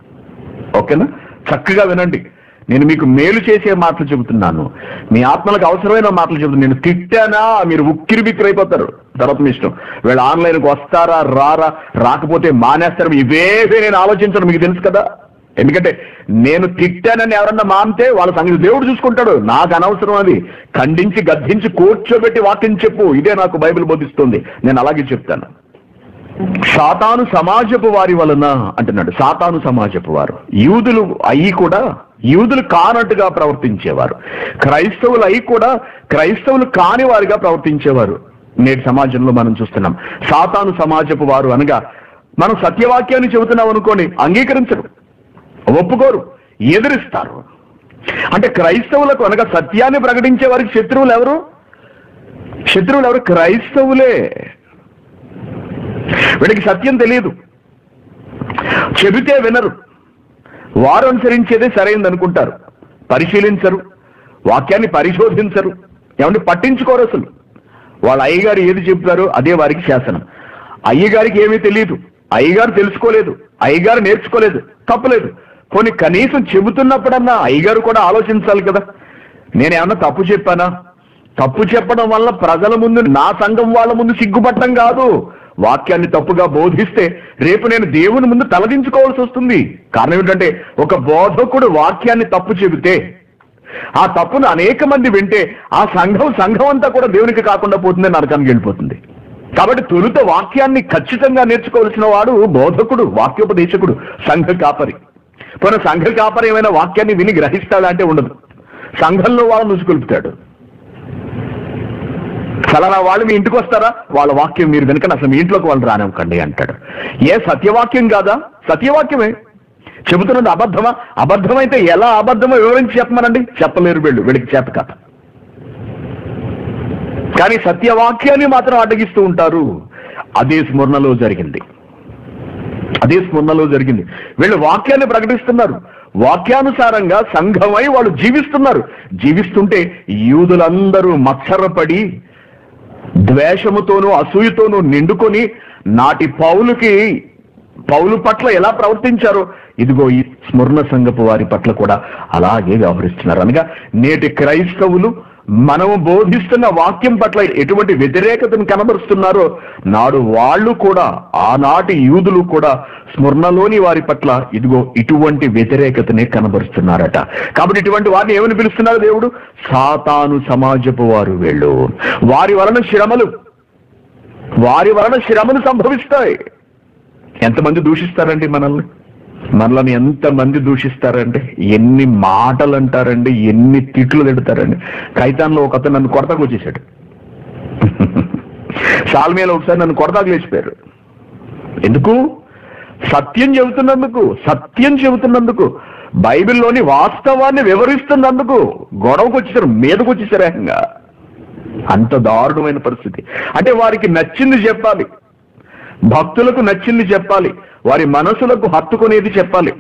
ఓకేనా? చక్కగా వినండి. నేను మీకు మేలు చేసే మాటలు చెబుతున్నాను. మీ ఆత్మలకు అవసరమైన మాటలు చెబుతున్నాను. నేను తిట్టానా? మీరు ఉక్కిరి బిక్కిరి అయిపోతారు. తర్వాత మీ ఇష్టం. వీళ్ళు ఆన్లైన్కి వస్తారా? రారా? రాకపోతే మానేస్తారు? ఇవేవే నేను ఆలోచించను. మీకు తెలుసు కదా? ఎందుకంటే నేను తిట్టానని ఎవరన్నా మానితే వాళ్ళ సంగతి దేవుడు చూసుకుంటాడు. నాకు అనవసరం అది. ఖండించి గద్దించి కూర్చోబెట్టి వాక్యం చెప్పు. ఇదే నాకు బైబిల్ బోధిస్తుంది. నేను అలాగే చెప్తాను. సాతాను సమాజపు వారి వలన అంటున్నాడు సాతాను సమాజపు వారు. యూదులు అయి కూడా యూదులు కానట్టుగా ప్రవర్తించేవారు. క్రైస్తవులు అయి కూడా క్రైస్తవులు కాని వారిగా ప్రవర్తించేవారు. నేటి సమాజంలో మనం చూస్తున్నాం సాతాను సమాజపు వారు అనగా మనం సత్యవాక్యాన్ని చెబుతున్నాం అనుకోని అంగీకరించరు ఒప్పుకోరు ఎదిరిస్తారు. అంటే క్రైస్తవులకు అనగా సత్యాన్ని ప్రకటించే వారికి శత్రువులు ఎవరు? శత్రువులు ఎవరు? క్రైస్తవులే. వీడికి సత్యం తెలియదు చెబితే వినరు. వారు అనుసరించేదే సరైనది అనుకుంటారు పరిశీలించరు. వాక్యాన్ని పరిశోధించరు. ఏమంటే పట్టించుకోరు అసలు. వాళ్ళ అయ్యగారు ఏది చెప్తారో అదే వారికి శాసనం. అయ్యగారికి ఏమీ తెలియదు అయ్యగారు తెలుసుకోలేదు. అయ్యగారు నేర్చుకోలేదు. తప్పలేదు. కొన్ని కనీసం చెబుతున్నప్పుడన్నా అయ్యగారు కూడా ఆలోచించాలి కదా. నేనేమన్నా తప్పు చెప్పానా? తప్పు చెప్పడం వల్ల ప్రజల ముందు నా సంఘం వాళ్ళ ముందు సిగ్గుపట్టం కాదు. వాక్యాన్ని తప్పుగా బోధిస్తే రేపు నేను దేవుని ముందు తలదించుకోవాల్సి వస్తుంది. కారణం ఏంటంటే ఒక బోధకుడు వాక్యాన్ని తప్పు చెబితే ఆ తప్పును అనేక మంది వింటే ఆ సంఘం సంఘం అంతా కూడా దేవునికి కాకుండా పోతుంది నరకానికి వెళ్ళిపోతుంది. కాబట్టి తొలుత వాక్యాన్ని ఖచ్చితంగా నేర్చుకోవాల్సిన వాడు బోధకుడు వాక్యోపదేశకుడు సంఘ కాపరి. పోనీ సంఘ కాపరి ఏమైనా వాక్యాన్ని విని గ్రహిస్తాడా అంటే ఉండదు. సంఘంలో వాళ్ళని నుసుకొల్పుతాడు ఫలానా వాళ్ళు మీ ఇంటికి వస్తారా? వాళ్ళ వాక్యం మీరు కనుక అసలు మీ ఇంట్లోకి వాళ్ళు రానివ్వకండి అంటాడు. ఏ సత్యవాక్యం కాదా? సత్యవాక్యమే. చెబుతున్నది అబద్ధమా? అబద్ధమైతే ఎలా అబద్ధమో వివరించి చెప్పమనండి. చెప్పలేరు వీళ్ళు వీళ్ళకి చేత కథ కానీ సత్యవాక్యాన్ని మాత్రం అడ్డగిస్తూ ఉంటారు. అదే స్మరణలో జరిగింది. అదే స్మరణలో జరిగింది. వీళ్ళు వాక్యాన్ని ప్రకటిస్తున్నారు. వాక్యానుసారంగా సంఘమై వాళ్ళు జీవిస్తున్నారు. జీవిస్తుంటే యూదులందరూ మత్సరపడి ద్వేషముతోనూ అసూయతోనూ నిండుకొని నాటి పౌలుకి పౌలు పట్ల ఎలా ప్రవర్తించారో ఇదిగో ఈ స్మరణ సంఘపు వారి పట్ల కూడా అలాగే వ్యవహరిస్తున్నారు. అనగా నేటి క్రైస్తవులు మనము బోధిస్తున్న వాక్యం పట్ల ఎటువంటి వ్యతిరేకతను కనబరుస్తున్నారో నాడు వాళ్ళు కూడా ఆనాటి యూదులు కూడా స్మరణలోని వారి పట్ల ఇదిగో ఇటువంటి వ్యతిరేకతనే కనబరుస్తున్నారట. కాబట్టి ఇటువంటి వారిని ఏమని పిలుస్తున్నారు దేవుడు? సాతాను సమాజపు వారు వీళ్ళు. వారి వలన శ్రమలు వారి వలన శ్రమలు సంభవిస్తాయి. ఎంతమంది దూషిస్తారండి మనల్ని? మనల్ని ఎంతమంది దూషిస్తారండి? ఎన్ని మాటలు అంటారండి ఎన్ని తిట్లు తిడతారండి? కైతాన్లో ఒక అతను నన్ను కొడతాకు వచ్చేసాడు. సాల్మేలో ఒకసారి నన్ను కొడతాకు లేచిపోయారు. ఎందుకు? సత్యం చెబుతున్నందుకు సత్యం చెబుతున్నందుకు బైబిల్లోని వాస్తవాన్ని వివరిస్తున్నందుకు గొడవకు వచ్చేసారు మీదకు వచ్చేసారు ఏకంగా. అంత దారుణమైన పరిస్థితి. అంటే వారికి నచ్చింది చెప్పాలి. భక్తులకు నచ్చింది చెప్పాలి వారి మనసులకు హత్తుకునేది చెప్పాలి.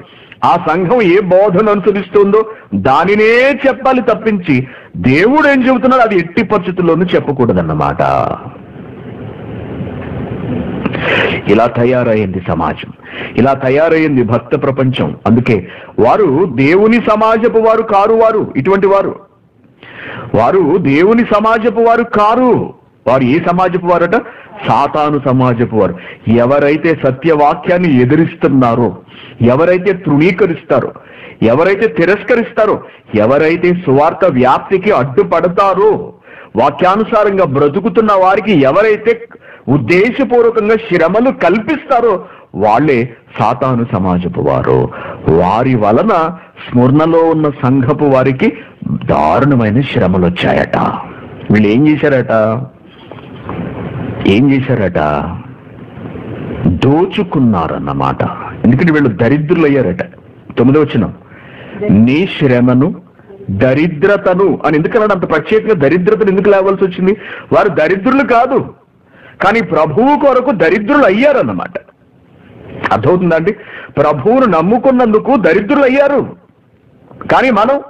ఆ సంఘం ఏ బోధన అనుసరిస్తుందో దానినే చెప్పాలి తప్పించి దేవుడు ఏం చెబుతున్నాడు? అది ఎట్టి పరిస్థితుల్లోనూ చెప్పకూడదన్నమాట. ఇలా తయారైంది సమాజం ఇలా తయారైంది భక్త ప్రపంచం. అందుకే వారు దేవుని సమాజపు వారు కారు వారు ఇటువంటి వారు. వారు దేవుని సమాజపు వారు కారు. వారు ఏ సమాజపు వారట? సాతాను సమాజపు వారు. ఎవరైతే సత్యవాక్యాన్ని ఎదిరిస్తున్నారో ఎవరైతే తృణీకరిస్తారో ఎవరైతే తిరస్కరిస్తారో ఎవరైతే సువార్త వ్యాప్తికి అడ్డుపడతారో వాక్యానుసారంగా బ్రతుకుతున్న వారికి ఎవరైతే ఉద్దేశపూర్వకంగా శ్రమలు కల్పిస్తారో వాళ్ళే సాతాను సమాజపు వారు. వారి వలన స్మరణలో ఉన్న సంఘపు వారికి దారుణమైన శ్రమలు వచ్చాయట వీళ్ళు ఏం చేశారట? ఏం చేశారట? దోచుకున్నారన్నమాట. ఎందుకంటే వీళ్ళు దరిద్రులు అయ్యారట తొమ్మిదో వచ్చిన నీ శ్రమను దరిద్రతను అని ఎందుకన్నాడు అంత ప్రత్యేకంగా దరిద్రతను ఎందుకు లేవాల్సి వచ్చింది? వారు దరిద్రులు కాదు. కానీ ప్రభువు కొరకు దరిద్రులు అయ్యారన్నమాట. అర్థమవుతుందండి ప్రభువును నమ్ముకున్నందుకు దరిద్రులు అయ్యారు. కానీ మనం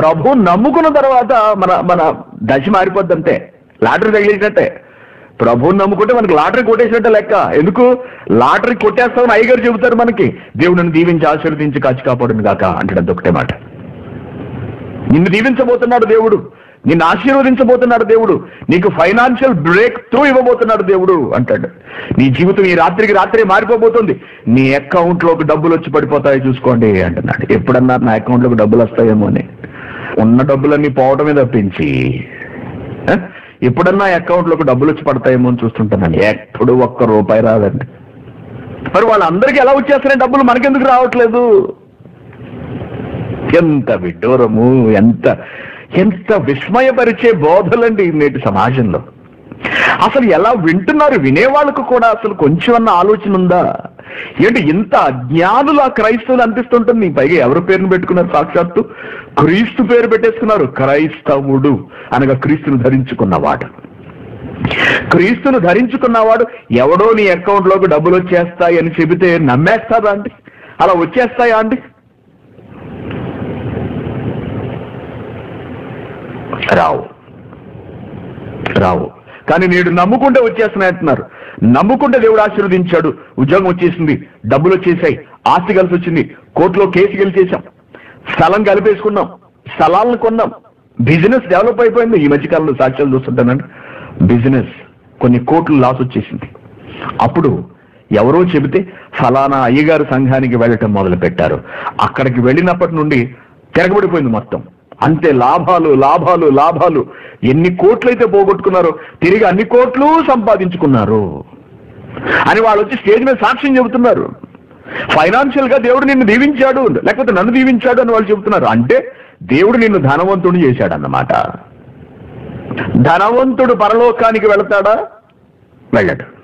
ప్రభువు నమ్ముకున్న తర్వాత మన మన దశ మారిపోద్దంతే. లాటరీ తగిలించినట్టే. ప్రభువుని నమ్ముకుంటే మనకి లాటరీ కొట్టేసినట్టే లెక్క. ఎందుకు? లాటరీ కొట్టేస్తామని అయ్యగారు చెబుతారు మనకి. దేవుడిని దీవించి ఆశీర్వదించి కాచి కాపాడును గాక అంటాడు ఒకటే మాట. నిన్ను దీవించబోతున్నాడు దేవుడు. నిన్ను ఆశీర్వదించబోతున్నాడు దేవుడు. నీకు ఫైనాన్షియల్ బ్రేక్ త్రూ ఇవ్వబోతున్నాడు దేవుడు అంటాడు. నీ జీవితం ఈ రాత్రికి రాత్రి మారిపోబోతుంది. నీ అకౌంట్లోకి డబ్బులు వచ్చి పడిపోతాయి చూసుకోండి అంటున్నాడు. ఎప్పుడన్నా నా అకౌంట్లోకి డబ్బులు వస్తాయేమో అని ఉన్న డబ్బులన్నీ పోవటమే తప్పించి ఎప్పుడన్నా అకౌంట్లోకి డబ్బులు వచ్చి పడతాయేమో అని చూస్తుంటానండి. ఎప్పుడు ఒక్క రూపాయి రాదండి. మరి వాళ్ళందరికీ ఎలా వచ్చేస్తున్నాయి డబ్బులు? మనకెందుకు రావట్లేదు? ఎంత విడ్డూరము ఎంత ఎంత విస్మయపరిచే బోధలండి నేటి సమాజంలో. అసలు ఎలా వింటున్నారు వినేవాళ్ళకు కూడా అసలు కొంచెం అన్న ఆలోచన ఉందా? ఏంటి ఇంత అజ్ఞానులు ఆ క్రైస్తవులు అనిపిస్తుంటుంది పైగా ఎవరి పేరును పెట్టుకున్నారు సాక్షాత్తు? క్రీస్తు పేరు పెట్టేసుకున్నారు క్రైస్తవుడు. అనగా క్రీస్తును ధరించుకున్నవాడు. క్రీస్తును ధరించుకున్నవాడు ఎవడో నీ అకౌంట్లోకి డబ్బులు వచ్చేస్తాయి అని చెబితే నమ్మేస్తారా అండి? అలా వచ్చేస్తాయా అండి? రావు. రావు. కానీ నేడు నమ్ముకుంటే వచ్చేస్తున్నాయి అంటున్నారు నమ్ముకుంటే దేవుడు ఆశీర్వదించాడు. ఉద్యోగం వచ్చేసింది. డబ్బులు వచ్చేసాయి. ఆస్తి కలిసి వచ్చింది. కోర్టులో కేసు గెలిచేసాం స్థలం కలిపేసుకున్నాం. స్థలాలను కొన్నాం. బిజినెస్ డెవలప్ అయిపోయింది. ఈ మధ్యకాలంలో సాక్ష్యాలు చూస్తుంటానండి. బిజినెస్ కొన్ని కోట్లు లాస్ వచ్చేసింది. అప్పుడు ఎవరో చెబితే ఫలానా అయ్యగారు సంఘానికి వెళ్ళటం మొదలు పెట్టారు అక్కడికి వెళ్ళినప్పటి నుండి తిరగబడిపోయింది మొత్తం. అంతే లాభాలు లాభాలు లాభాలు. ఎన్ని కోట్లయితే పోగొట్టుకున్నారో తిరిగి అన్ని కోట్లు సంపాదించుకున్నారు. అని వాళ్ళు వచ్చి స్టేజ్ మీద సాక్ష్యం చెబుతున్నారు. ఫైనాన్షియల్గా దేవుడు నిన్ను దీవించాడు లేకపోతే నన్ను దీవించాడు అని వాళ్ళు చెబుతున్నారు. అంటే దేవుడు నిన్ను ధనవంతుడు చేశాడు అన్నమాట ధనవంతుడు పరలోకానికి వెళతాడా? వెళ్ళడు.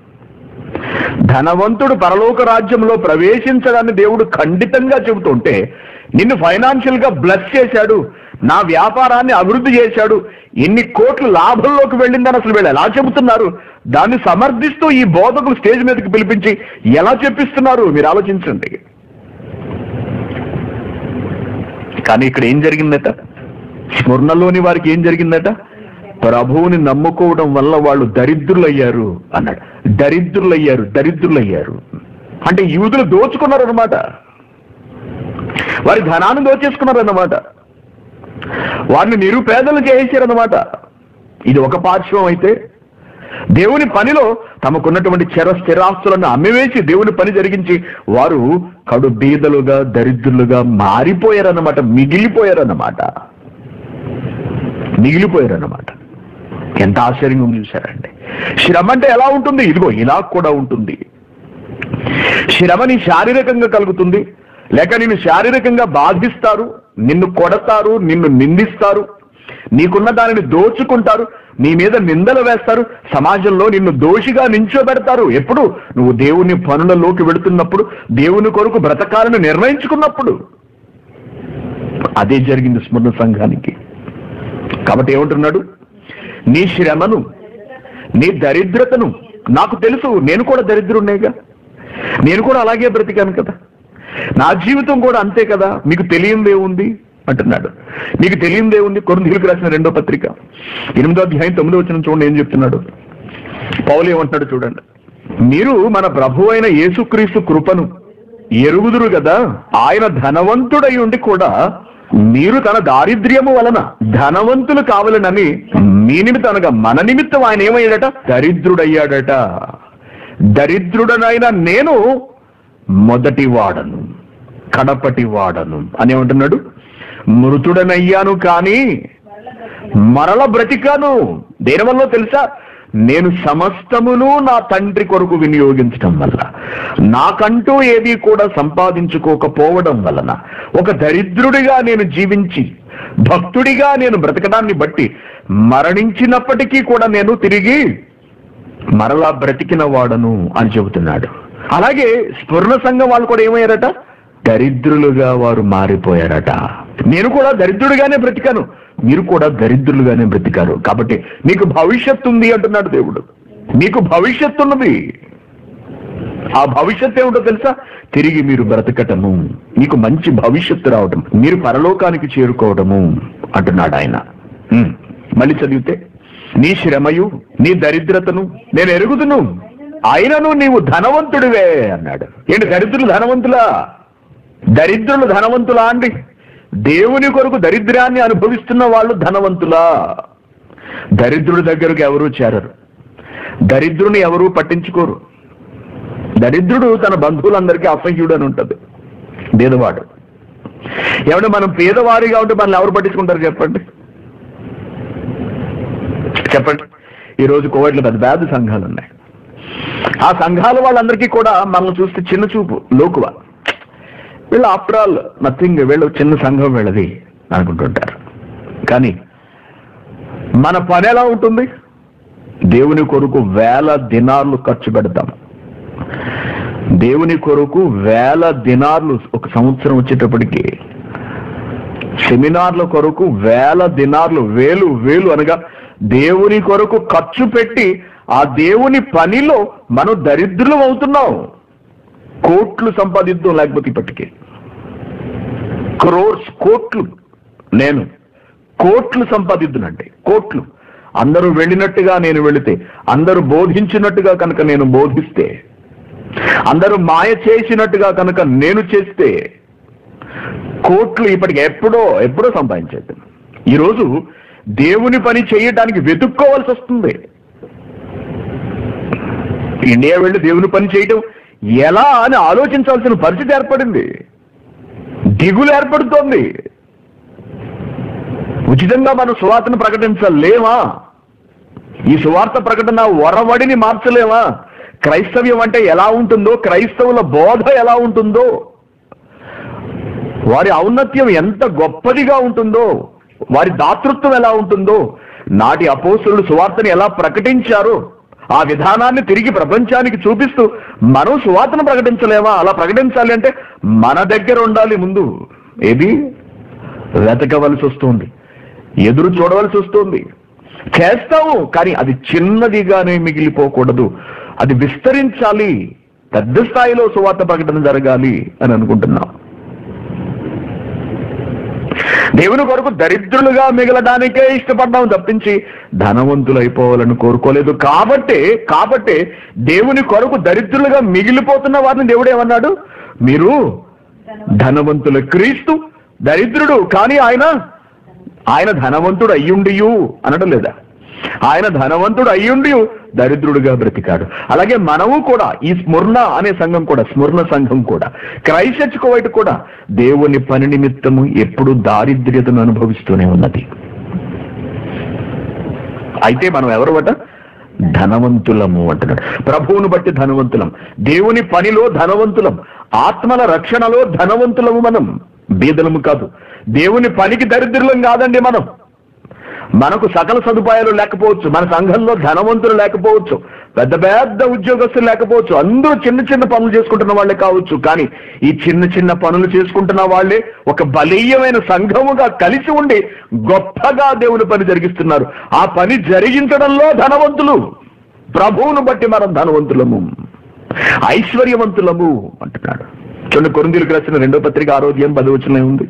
ధనవంతుడు పరలోక రాజ్యంలో ప్రవేశించడాన్ని దేవుడు ఖండితంగా చెబుతుంటే నిన్ను ఫైనాన్షియల్గా బ్లస్ చేశాడు నా వ్యాపారాన్ని అభివృద్ధి చేశాడు. ఎన్ని కోట్లు లాభంలోకి వెళ్ళిందని అసలు వీళ్ళు ఎలా చెబుతున్నారు? దాన్ని సమర్థిస్తూ ఈ బోధకులు స్టేజ్ మీదకి పిలిపించి ఎలా చెప్పిస్తున్నారు? మీరు ఆలోచించండి. కానీ ఇక్కడ ఏం జరిగిందట? స్మరణలోని వారికి ఏం జరిగిందట? ప్రభువుని నమ్ముకోవడం వల్ల వాళ్ళు దరిద్రులయ్యారు అన్నాడు. దరిద్రులయ్యారు దరిద్రులయ్యారు. అంటే యూదులు దోచుకున్నారు అనమాట వారి ధనాన్ని దోచేసుకున్నారు అన్నమాట వారిని నిరుపేదలు చేయించారన్నమాట. ఇది ఒక పార్శ్వం అయితే దేవుని పనిలో తమకున్నటువంటి చెర స్థిరాస్తులను అమ్మివేసి దేవుని పని జరిగించి వారు కడు బీదలుగా దరిద్రులుగా మారిపోయారన్నమాట మిగిలిపోయారన్నమాట. మిగిలిపోయారన్నమాట. ఎంత ఆశ్చర్యంగా చూశారండి శ్రమ అంటే ఎలా ఉంటుంది? ఇదిగో ఇలా కూడా ఉంటుంది. శ్రమని శారీరకంగా కలుగుతుంది లేక నేను శారీరకంగా బాధిస్తారు నిన్ను కొడతారు నిన్ను నిందిస్తారు. నీకున్న దానిని దోచుకుంటారు నీ మీద నిందలు వేస్తారు. సమాజంలో నిన్ను దోషిగా నించోబెడతారు. ఎప్పుడు? నువ్వు దేవుని పనులలోకి వెళుతున్నప్పుడు దేవుని కొరకు బ్రతకాలను నిర్ణయించుకున్నప్పుడు. అదే జరిగింది స్మరణ సంఘానికి. కాబట్టి ఏమంటున్నాడు? నీ శ్రమను నీ దరిద్రతను నాకు తెలుసు. నేను కూడా దరిద్రునేగా నేను కూడా అలాగే బ్రతికాను కదా. నా జీవితం కూడా అంతే కదా? మీకు తెలియందే ఉంది? అంటున్నాడు. మీకు తెలియందే ఉంది? కొరంధీలకు రాసిన రెండో పత్రిక. ఎనిమిదో అధ్యాయం తొమ్మిదో వచ్చిన చూడండి ఏం చెప్తున్నాడు? పౌలు ఏమంటున్నాడు చూడండి. మీరు మన ప్రభు అయిన యేసుక్రీస్తు కృపను ఎరుగుదురు కదా? ఆయన ధనవంతుడై ఉండి కూడా మీరు తన దారిద్ర్యము వలన ధనవంతులు కావాలనని మీ నిమిత్తం అనగా మన నిమిత్తం ఆయన ఏమయ్యాడట? దరిద్రుడయ్యాడట. దరిద్రుడనైనా నేను మొదటి వాడను కడపటి వాడను. అని ఏమంటున్నాడు? మృతుడనయ్యాను కానీ మరల బ్రతికాను. దేనివల్ల తెలుసా? నేను సమస్తమును నా తండ్రి కొరకు వినియోగించటం వల్ల. నాకంటూ ఏది కూడా సంపాదించుకోకపోవడం వలన. ఒక దరిద్రుడిగా నేను జీవించి భక్తుడిగా నేను బ్రతకడాన్ని బట్టి మరణించినప్పటికీ కూడా నేను తిరిగి మరలా బ్రతికిన వాడను అని చెబుతున్నాడు. అలాగే స్వర్ణ సంఘం వాళ్ళు కూడా ఏమయ్యారట? దరిద్రులుగా వారు మారిపోయారట. నేను కూడా దరిద్రుడిగానే బ్రతికాను. మీరు కూడా దరిద్రులుగానే బ్రతికారు. కాబట్టి మీకు భవిష్యత్తు ఉంది అంటున్నాడు దేవుడు. మీకు భవిష్యత్తు ఉన్నది. ఆ భవిష్యత్తు ఏమిటో తెలుసా? తిరిగి మీరు బ్రతకటము. మీకు మంచి భవిష్యత్తు రావటం. మీరు పరలోకానికి చేరుకోవటము అంటున్నాడు ఆయన. మళ్ళీ చదివితే నీ శ్రమయు నీ దరిద్రతను నేను ఎరుగుదును. అయినను నీవు ధనవంతుడివే అన్నాడు. ఏంటి దరిద్రులు ధనవంతులా? దరిద్రులు ధనవంతులా అండి. దేవుని కొరకు దరిద్రాన్ని అనుభవిస్తున్న వాళ్ళు ధనవంతులా? దరిద్రుడి దగ్గరకు ఎవరూ చేరరు. దరిద్రుని ఎవరూ పట్టించుకోరు. దరిద్రుడు తన బంధువులందరికీ అసహ్యుడు అని ఉంటుంది. పేదవాడు. ఏమంటే మనం పేదవారిగా ఉంటే మనల్ని ఎవరు పట్టించుకుంటారు చెప్పండి? చెప్పండి. ఈరోజు కోవిడ్లో పెద్ద పెద్ద సంఘాలు ఉన్నాయి ఆ సంఘాల వాళ్ళందరికీ కూడా మనల్ని చూస్తే చిన్న చూపు లోకువ. వీళ్ళు ఆఫ్టర్ ఆల్ నథింగ్ వీళ్ళు చిన్న సంఘం వీళ్ళది అనుకుంటుంటారు. కానీ మన పని ఎలా ఉంటుంది? దేవుని కొరకు వేల దినార్లు ఖర్చు పెడతాం. దేవుని కొరకు వేల దినార్లు ఒక సంవత్సరం వచ్చేటప్పటికి సెమినార్ల కొరకు వేల దినార్లు వేలు వేలు అనగా దేవుని కొరకు ఖర్చు పెట్టి ఆ దేవుని పనిలో మనం దరిద్రులం అవుతున్నాం. కోట్లు సంపాదిద్దాం లేకపోతే ఇప్పటికే. క్రోర్స్ కోట్లు నేను. కోట్లు సంపాదిద్దునండి కోట్లు. అందరూ వెళ్ళినట్టుగా నేను వెళితే అందరూ బోధించినట్టుగా కనుక నేను బోధిస్తే అందరూ మాయ చేసినట్టుగా కనుక నేను చేస్తే కోట్లు ఇప్పటికి ఎప్పుడో ఎప్పుడో సంపాదించేది ఈరోజు దేవుని పని చేయడానికి వెతుక్కోవాల్సి వస్తుంది. ఇండియా వెళ్ళి దేవుని పని చేయటం ఎలా అని ఆలోచించాల్సిన పరిస్థితి ఏర్పడింది. దిగులు ఏర్పడుతోంది. ఉచితంగా మనం సువార్తను ప్రకటించలేమా? ఈ సువార్త ప్రకటన వరవడిని మార్చలేమా? క్రైస్తవ్యం అంటే ఎలా ఉంటుందో క్రైస్తవుల బోధ ఎలా ఉంటుందో వారి ఔన్నత్యం ఎంత గొప్పదిగా ఉంటుందో వారి దాతృత్వం ఎలా ఉంటుందో నాటి అపోసులు సువార్తను ఎలా ప్రకటించారో ఆ విధానాన్ని తిరిగి ప్రపంచానికి చూపిస్తూ మనం సువార్తను ప్రకటించలేమా? అలా ప్రకటించాలి అంటే మన దగ్గర ఉండాలి ముందు. ఏది? వెతకవలసి వస్తుంది. ఎదురు చూడవలసి వస్తుంది. చేస్తాము కానీ అది చిన్నదిగానే మిగిలిపోకూడదు. అది విస్తరించాలి. పెద్ద స్థాయిలో సువార్త ప్రకటన జరగాలి అని అనుకుంటున్నాం. దేవుని కొరకు దరిద్రులుగా మిగలడానికే ఇష్టపడ్డాం తప్పించి ధనవంతులైపోవాలని కోరుకోలేదు. కాబట్టే కాబట్టి దేవుని కొరకు దరిద్రులుగా మిగిలిపోతున్న వారిని దేవుడు ఏమన్నాడు? మీరు ధనవంతుల క్రీస్తు దరిద్రుడు కానీ ఆయన ఆయన ధనవంతుడు అయ్యుండియు అనడం లేదా? ఆయన ధనవంతుడు అయ్యుండి దరిద్రుడుగా బ్రతికాడు. అలాగే మనము కూడా ఈ స్మరణ అనే సంఘం కూడా స్మరణ సంఘం కూడా క్రైస్ట్ కోవైట్ కూడా దేవుని పని నిమిత్తము ఎప్పుడు దారిద్ర్యతను అనుభవిస్తూనే ఉన్నది. అయితే మనం ఎవరు బట ధనవంతులము అంటున్నాడు. ప్రభువును బట్టి ధనవంతులం దేవుని పనిలో ధనవంతులం ఆత్మల రక్షణలో ధనవంతులము మనం. బీదలము కాదు దేవుని పనికి దరిద్రులం కాదండి మనం. మనకు సకల సదుపాయాలు లేకపోవచ్చు మన సంఘంలో ధనవంతులు లేకపోవచ్చు పెద్ద పెద్ద ఉద్యోగస్తులు లేకపోవచ్చు అందరూ చిన్న చిన్న పనులు చేసుకుంటున్న వాళ్ళే కావచ్చు కానీ ఈ చిన్న చిన్న పనులు చేసుకుంటున్న వాళ్ళే ఒక బలీయమైన సంఘముగా కలిసి ఉండి గొప్పగా దేవుని పని జరిగిస్తున్నారు. ఆ పని జరిగించడంలో ధనవంతులు ప్రభువును బట్టి మనం ధనవంతులము ఐశ్వర్యవంతులము అంటున్నాడు. చూడండి కొరందీలకు రాసిన రెండో పత్రిక ఆరోగ్యం పదవచనమే ఉంది.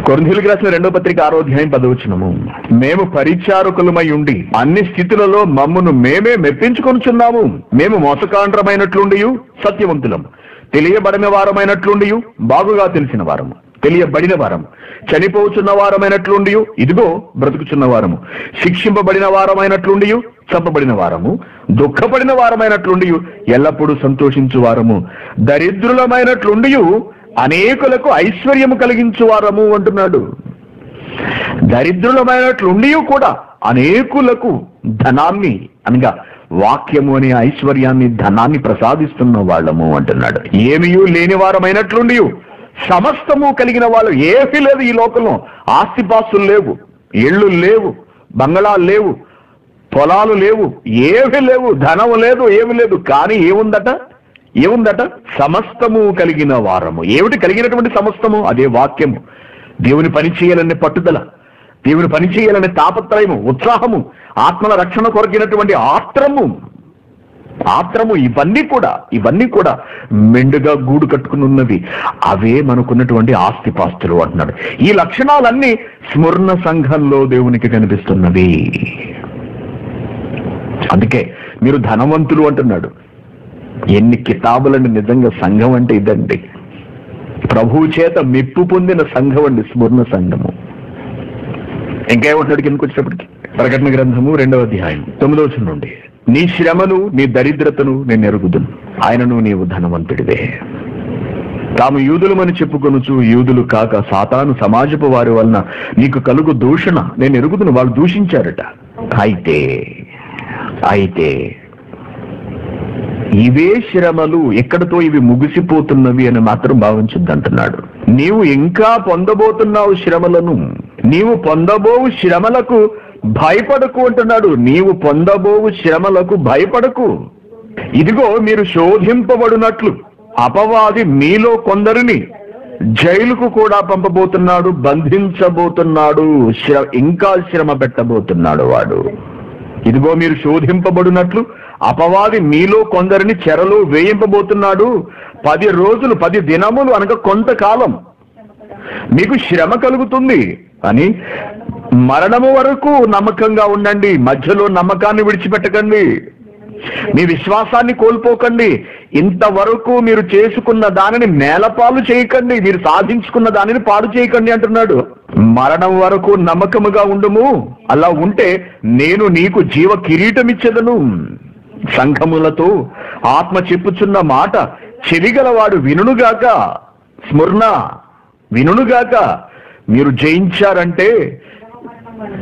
కొరింథీయులకు రాసిన రెండో పత్రిక ఆరోధ్యాయం పదవచనము. మేము పరిచారకులమై ఉండి అన్ని స్థితులలో మమ్మను మేమే మెప్పించుకొనుచున్నాము. మేము మోసకాండ్రమైనట్లుండి సత్యవంతులం. తెలియబడిన వారమైనట్లుండి బాగుగా తెలిసిన వారము. తెలియబడిన వారము. చనిపోచున్న వారమైనట్లుండి ఇదిగో బ్రతుకుచున్న వారము. శిక్షింపబడిన వారమైనట్లుండి చంపబడిన వారము. దుఃఖపడిన వారమైనట్లుండి ఎల్లప్పుడూ సంతోషించు వారము. దరిద్రులమైనట్లుండి అనేకులకు ఐశ్వర్యము కలిగించు వారము అంటున్నాడు. దరిద్రులమైనట్లుండి కూడా అనేకులకు ధనాన్ని అనగా వాక్యము అనే ఐశ్వర్యాన్ని ధనాన్ని ప్రసాదిస్తున్న వాళ్ళము అంటున్నాడు. ఏమియూ లేని వారమైనట్లుండి సమస్తము కలిగిన వాళ్ళు ఏమీ లేదు ఈ లోకంలో. ఆస్తిపాస్తులు లేవు ఇళ్ళు లేవు బంగళాలు లేవు పొలాలు లేవు ఏమి లేవు ధనము లేదు ఏమి లేదు. కానీ ఏముందట? ఏముందట? సమస్తము కలిగిన వారము. ఏమిటి కలిగినటువంటి సమస్తము? అదే వాక్యము. దేవుని పని చేయాలనే పట్టుదల. దేవుని పని చేయాలనే తాపత్రయము ఉత్సాహము ఆత్మల రక్షణ కొరకినటువంటి ఆత్రము. ఆత్రము ఇవన్నీ కూడా ఇవన్నీ కూడా మెండుగా గూడు కట్టుకుని ఉన్నవి అవే మనకున్నటువంటి ఆస్తిపాస్తులు అంటున్నాడు. ఈ లక్షణాలన్నీ స్మరణ సంఘంలో దేవునికి కనిపిస్తున్నవి. అందుకే మీరు ధనవంతులు అంటున్నాడు. ఎన్ని కితాబులని నిజంగా సంఘం అంటే ఇదండి. ప్రభువు చేత మెప్పు పొందిన సంఘం అండి స్మరణ సంఘము. ఇంకేమంటాడు కిందకు వచ్చేటప్పటికి? ప్రకటన గ్రంథము రెండవ అధ్యాయం తొమ్మిదవ నుండి. నీ శ్రమను నీ దరిద్రతను నేను ఎరుగుదును. ఆయనను నీవు ధనవంతుడివే. తాము యూదులమని చెప్పుకొనుచు యూదులు కాక సాతాను సమాజపు వారి వలన నీకు కలుగు దూషణ నేను ఎరుగుదును వాళ్ళు దూషించారట. అయితే అయితే ఇవే శ్రమలు ఎక్కడితో ఇవి ముగిసిపోతున్నవి అని మాత్రం భావించొద్దంటున్నాడు. నీవు ఇంకా పొందబోతున్నావు శ్రమలను నీవు పొందబోవు శ్రమలకు భయపడకు అంటున్నాడు. నీవు పొందబోవు శ్రమలకు భయపడకు. ఇదిగో మీరు శోధింపబడినట్లు అపవాది మీలో కొందరిని జైలుకు కూడా పంపబోతున్నాడు బంధించబోతున్నాడు ఇంకా శ్రమ పెట్టబోతున్నాడు వాడు. ఇదిగో మీరు శోధింపబడినట్లు అపవాది మీలో కొందరిని చెరలో వేయింపబోతున్నాడు. పది రోజులు పది దినములు అనగా కొంతకాలం. మీకు శ్రమ కలుగుతుంది అని మరణము వరకు నమ్మకంగా ఉండండి. మధ్యలో నమ్మకాన్ని విడిచిపెట్టకండి. మీ విశ్వాసాన్ని కోల్పోకండి. ఇంతవరకు మీరు చేసుకున్న దానిని నేలపాలు చేయకండి మీరు సాధించుకున్న దానిని పాడు చేయకండి అంటున్నాడు. మరణం వరకు నమ్మకముగా ఉండుము. అలా ఉంటే నేను నీకు జీవ కిరీటం ఇచ్చేదను సంఘములతో ఆత్మ చెప్పుచున్న మాట చెవిగలవాడు వినుగాక స్మరణ వినుగాక మీరు జయించారంటే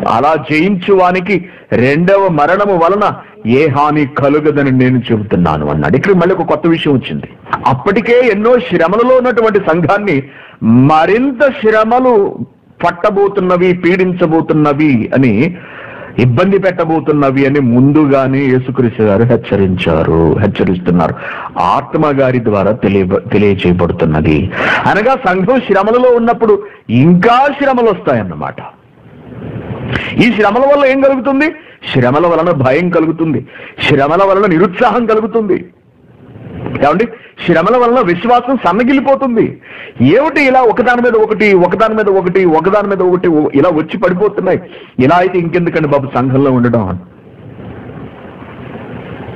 అలా జయించువానికి రెండవ మరణము వలన ఏ హాని కలుగదని నేను చెబుతున్నాను అన్నాడు. ఇక్కడ మళ్ళీ ఒక కొత్త విషయం వచ్చింది. అప్పటికే ఎన్నో శ్రమలలో ఉన్నటువంటి సంఘాన్ని మరింత శ్రమలు పట్టబోతున్నవి పీడించబోతున్నవి అని ఇబ్బంది పెట్టబోతున్నవి అని ముందుగానే యేసుక్రీస్తు గారు హెచ్చరించారు హెచ్చరిస్తున్నారు. ఆత్మ గారి ద్వారా తెలియ తెలియచేయబడుతున్నది. అనగా సంఘం శ్రమలలో ఉన్నప్పుడు ఇంకా శ్రమలు వస్తాయన్నమాట. ఈ శ్రమల వల్ల ఏం కలుగుతుంది? శ్రమల వలన భయం కలుగుతుంది. శ్రమల వలన నిరుత్సాహం కలుగుతుంది. ఏమండి? శ్రమల వలన విశ్వాసం సన్నగిల్లిపోతుంది ఏమిటి ఇలా ఒకదాని మీద ఒకటి ఒకదాని మీద ఒకటి ఒకదాని మీద ఒకటి ఇలా వచ్చి పడిపోతున్నాయి? ఇలా అయితే ఇంకెందుకండి బాబు సంఘంలో ఉండడం?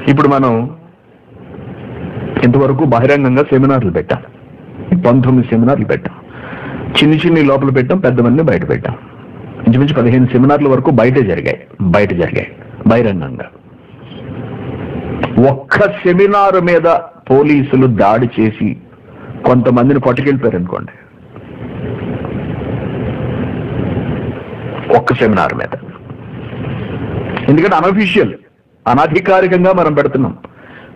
ఇప్పుడు మనం ఇంతవరకు బహిరంగంగా సెమినార్లు పెట్టాం. పంతొమ్మిది సెమినార్లు పెట్టాం. చిన్ని చిన్ని లోపల పెట్టాం పెద్దవన్నీ బయట పెట్టాం. ఇంచుమించు పదిహేను సెమినార్ల వరకు బయట జరిగాయి. బయట జరిగాయి. బహిరంగంగా. ఒక్క సెమినార్ మీద పోలీసులు దాడి చేసి కొంతమందిని పట్టుకెళ్ళిపోయారు అనుకోండి. ఒక్క సెమినార్ మీద. ఎందుకంటే అనఫీషియల్ అనధికారికంగా మనం పెడుతున్నాం.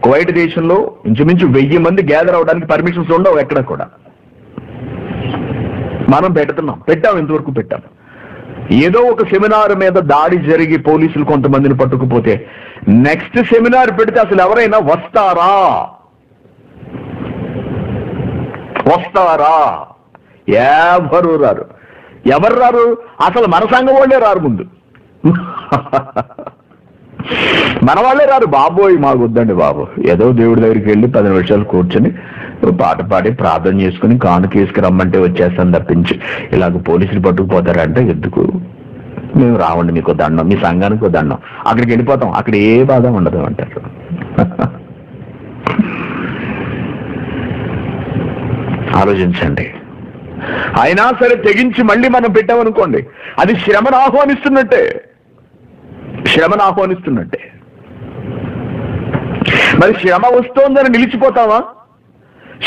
కువైట్ దేశంలో ఇంచుమించు వెయ్యి మంది గ్యాదర్ అవడానికి పర్మిషన్స్ ఉండవు ఎక్కడ కూడా. మనం పెడుతున్నాం. పెట్టాం ఇంతవరకు పెట్టాం. ఏదో ఒక సెమినార్ మీద దాడి జరిగి పోలీసులు కొంతమందిని పట్టుకుపోతే నెక్స్ట్ సెమినార్ పెడితే అసలు ఎవరైనా వస్తారా? వస్తారా? ఎవరు రారు? ఎవరు రారు? అసలు మన సంఘం వాళ్ళే రారు ముందు. మన వాళ్ళే రారు బాబోయ్ మాకు వద్దండి బాబు. ఏదో దేవుడి దగ్గరికి వెళ్ళి పది నిమిషాలు కూర్చొని పాట పాడి ప్రార్థన చేసుకుని కానుక రమ్మంటే వచ్చేస్తాను తప్పించి. ఇలాగ పోలీసులు పట్టుకుపోతారంటే ఎందుకు? మేము రావండి మీకు దండం. మీ సంఘానికి దండం. అక్కడికి వెళ్ళిపోతాం. అక్కడ ఏ బాధ ఉండదు అంటారు. ఆలోచించండి. అయినా సరే తెగించి మళ్ళీ మనం పెట్టామనుకోండి. అది శ్రమను ఆహ్వానిస్తున్నట్టే. శ్రమను ఆహ్వానిస్తున్నట్టే. మరి శ్రమ వస్తోందని నిలిచిపోతావా?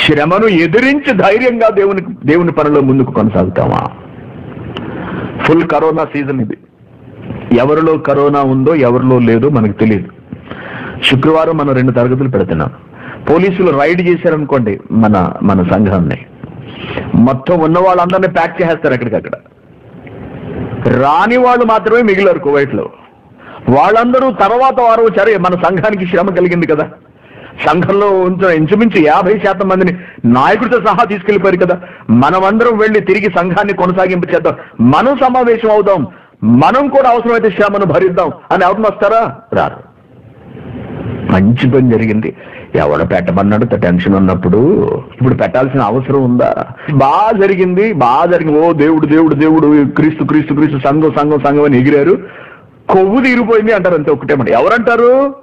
శ్రమను ఎదిరించి ధైర్యంగా దేవుని దేవుని పనిలో ముందుకు కొనసాగుతావా? ఫుల్ కరోనా సీజన్ ఇది. ఎవరిలో కరోనా ఉందో ఎవరిలో లేదో మనకు తెలియదు. శుక్రవారం మనం రెండు తరగతులు పెడుతున్నాం. పోలీసులు రైడ్ చేశారనుకోండి మన మన సంఘాన్ని. మొత్తం ఉన్న వాళ్ళందరినీ ప్యాక్ చేసేస్తారు అక్కడికక్కడ రాని వాళ్ళు మాత్రమే మిగిలారు కువైట్లో. వాళ్ళందరూ తర్వాత వారు సరే మన సంఘానికి శ్రమ కలిగింది కదా. సంఘంలో ఉంచిన ఇంచుమించు యాభై శాతం మందిని నాయకుడితో సహా తీసుకెళ్ళిపోయారు కదా. మనమందరం వెళ్ళి తిరిగి సంఘాన్ని కొనసాగింపు చేద్దాం. మనం సమావేశం అవుదాం. మనం కూడా అవసరమైతే శ్రమను భరిద్దాం అని ఎవరిని వస్తారా రారు. మంచి పని జరిగింది. ఎవడ పెట్టమన్నాడు? టెన్షన్ ఉన్నప్పుడు ఇప్పుడు పెట్టాల్సిన అవసరం ఉందా? బాగా జరిగింది. బాగా జరిగింది. ఓ దేవుడు దేవుడు దేవుడు. క్రీస్తు క్రీస్తు క్రీస్తు సంఘం సంఘం సంఘం అని ఎగిరారు. కొవ్వు తీరిపోయింది అంటారు అంతే ఒకటే మాట ఎవరంటారు?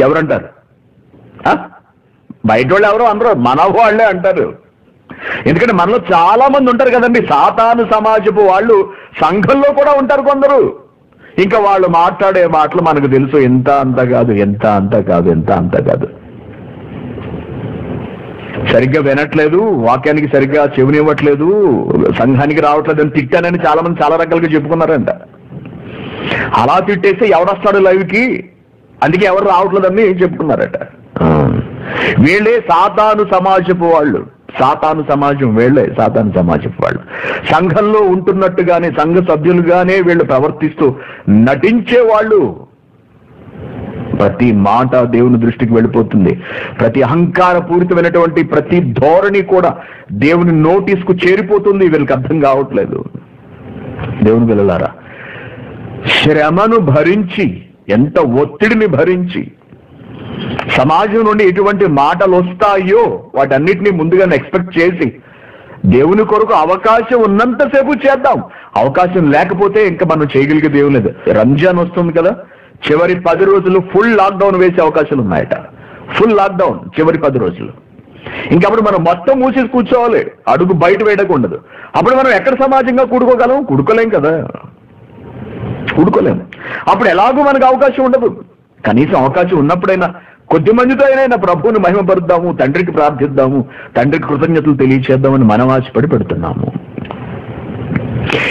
ఎవరంటారు? బయట వాళ్ళు ఎవరో అందరూ మన వాళ్ళే అంటారు. ఎందుకంటే మనలో చాలా మంది ఉంటారు కదండి. సాతాను సమాజపు వాళ్ళు సంఘంలో కూడా ఉంటారు కొందరు. ఇంకా వాళ్ళు మాట్లాడే మాటలు మనకు తెలుసు. ఎంత అంత కాదు ఎంత అంత కాదు ఎంత అంత కాదు. సరిగ్గా వినట్లేదు. వాక్యానికి సరిగ్గా చెవినివ్వట్లేదు. సంఘానికి రావట్లేదు అని తిట్టానని చాలా మంది చాలా రకాలుగా చెప్పుకున్నారంట. అలా తిట్టేస్తే ఎవడొస్తాడు లైవ్కి? అందుకే ఎవరు రావట్లేదని చెప్పుకున్నారట ఆ. వీళ్ళే సాతాను సమాజపు వాళ్ళు. సాతాను సమాజం వీళ్ళే సాతాను సమాజపు వాళ్ళు. సంఘంలో ఉంటున్నట్టుగానే సంఘ సభ్యులుగానే వీళ్ళు ప్రవర్తిస్తూ నటించే వాళ్ళు ప్రతి మాట దేవుని దృష్టికి వెళ్ళిపోతుంది. ప్రతి అహంకార పూరితమైనటువంటి ప్రతి ధోరణి కూడా దేవుని నోటీస్కు చేరిపోతుంది. వీళ్ళకి అర్థం కావట్లేదు. దేవుని వెళ్ళలారా శ్రమను భరించి ఎంత ఒత్తిడిని భరించి సమాజం నుండి ఎటువంటి మాటలు వస్తాయో వాటన్నిటిని ముందుగానే ఎక్స్పెక్ట్ చేసి దేవుని కొరకు అవకాశం ఉన్నంతసేపు చేద్దాం. అవకాశం లేకపోతే ఇంకా మనం చేయగలిగే దేవుని లేదు. రంజాన్ వస్తుంది కదా చివరి పది రోజులు ఫుల్ లాక్డౌన్ వేసే అవకాశాలు ఉన్నాయట. ఫుల్ లాక్డౌన్ చివరి పది రోజులు. ఇంకప్పుడు మనం మొత్తం మూసేసి కూర్చోవాలి. అడుగు బయట వేయడానికి ఉండదు. అప్పుడు మనం ఎక్కడ సమాజంగా కూడుకోగలం? కూడుకోలేం కదా. ఊడుకోలేము అప్పుడు ఎలాగో మనకు అవకాశం ఉండదు. కనీసం అవకాశం ఉన్నప్పుడైనా కొద్ది మందితో అయినా ప్రభువుని మహిమపరుద్దాము తండ్రికి ప్రార్థిద్దాము తండ్రికి కృతజ్ఞతలు తెలియచేద్దామని మనం ఆశపడి పెడుతున్నాము.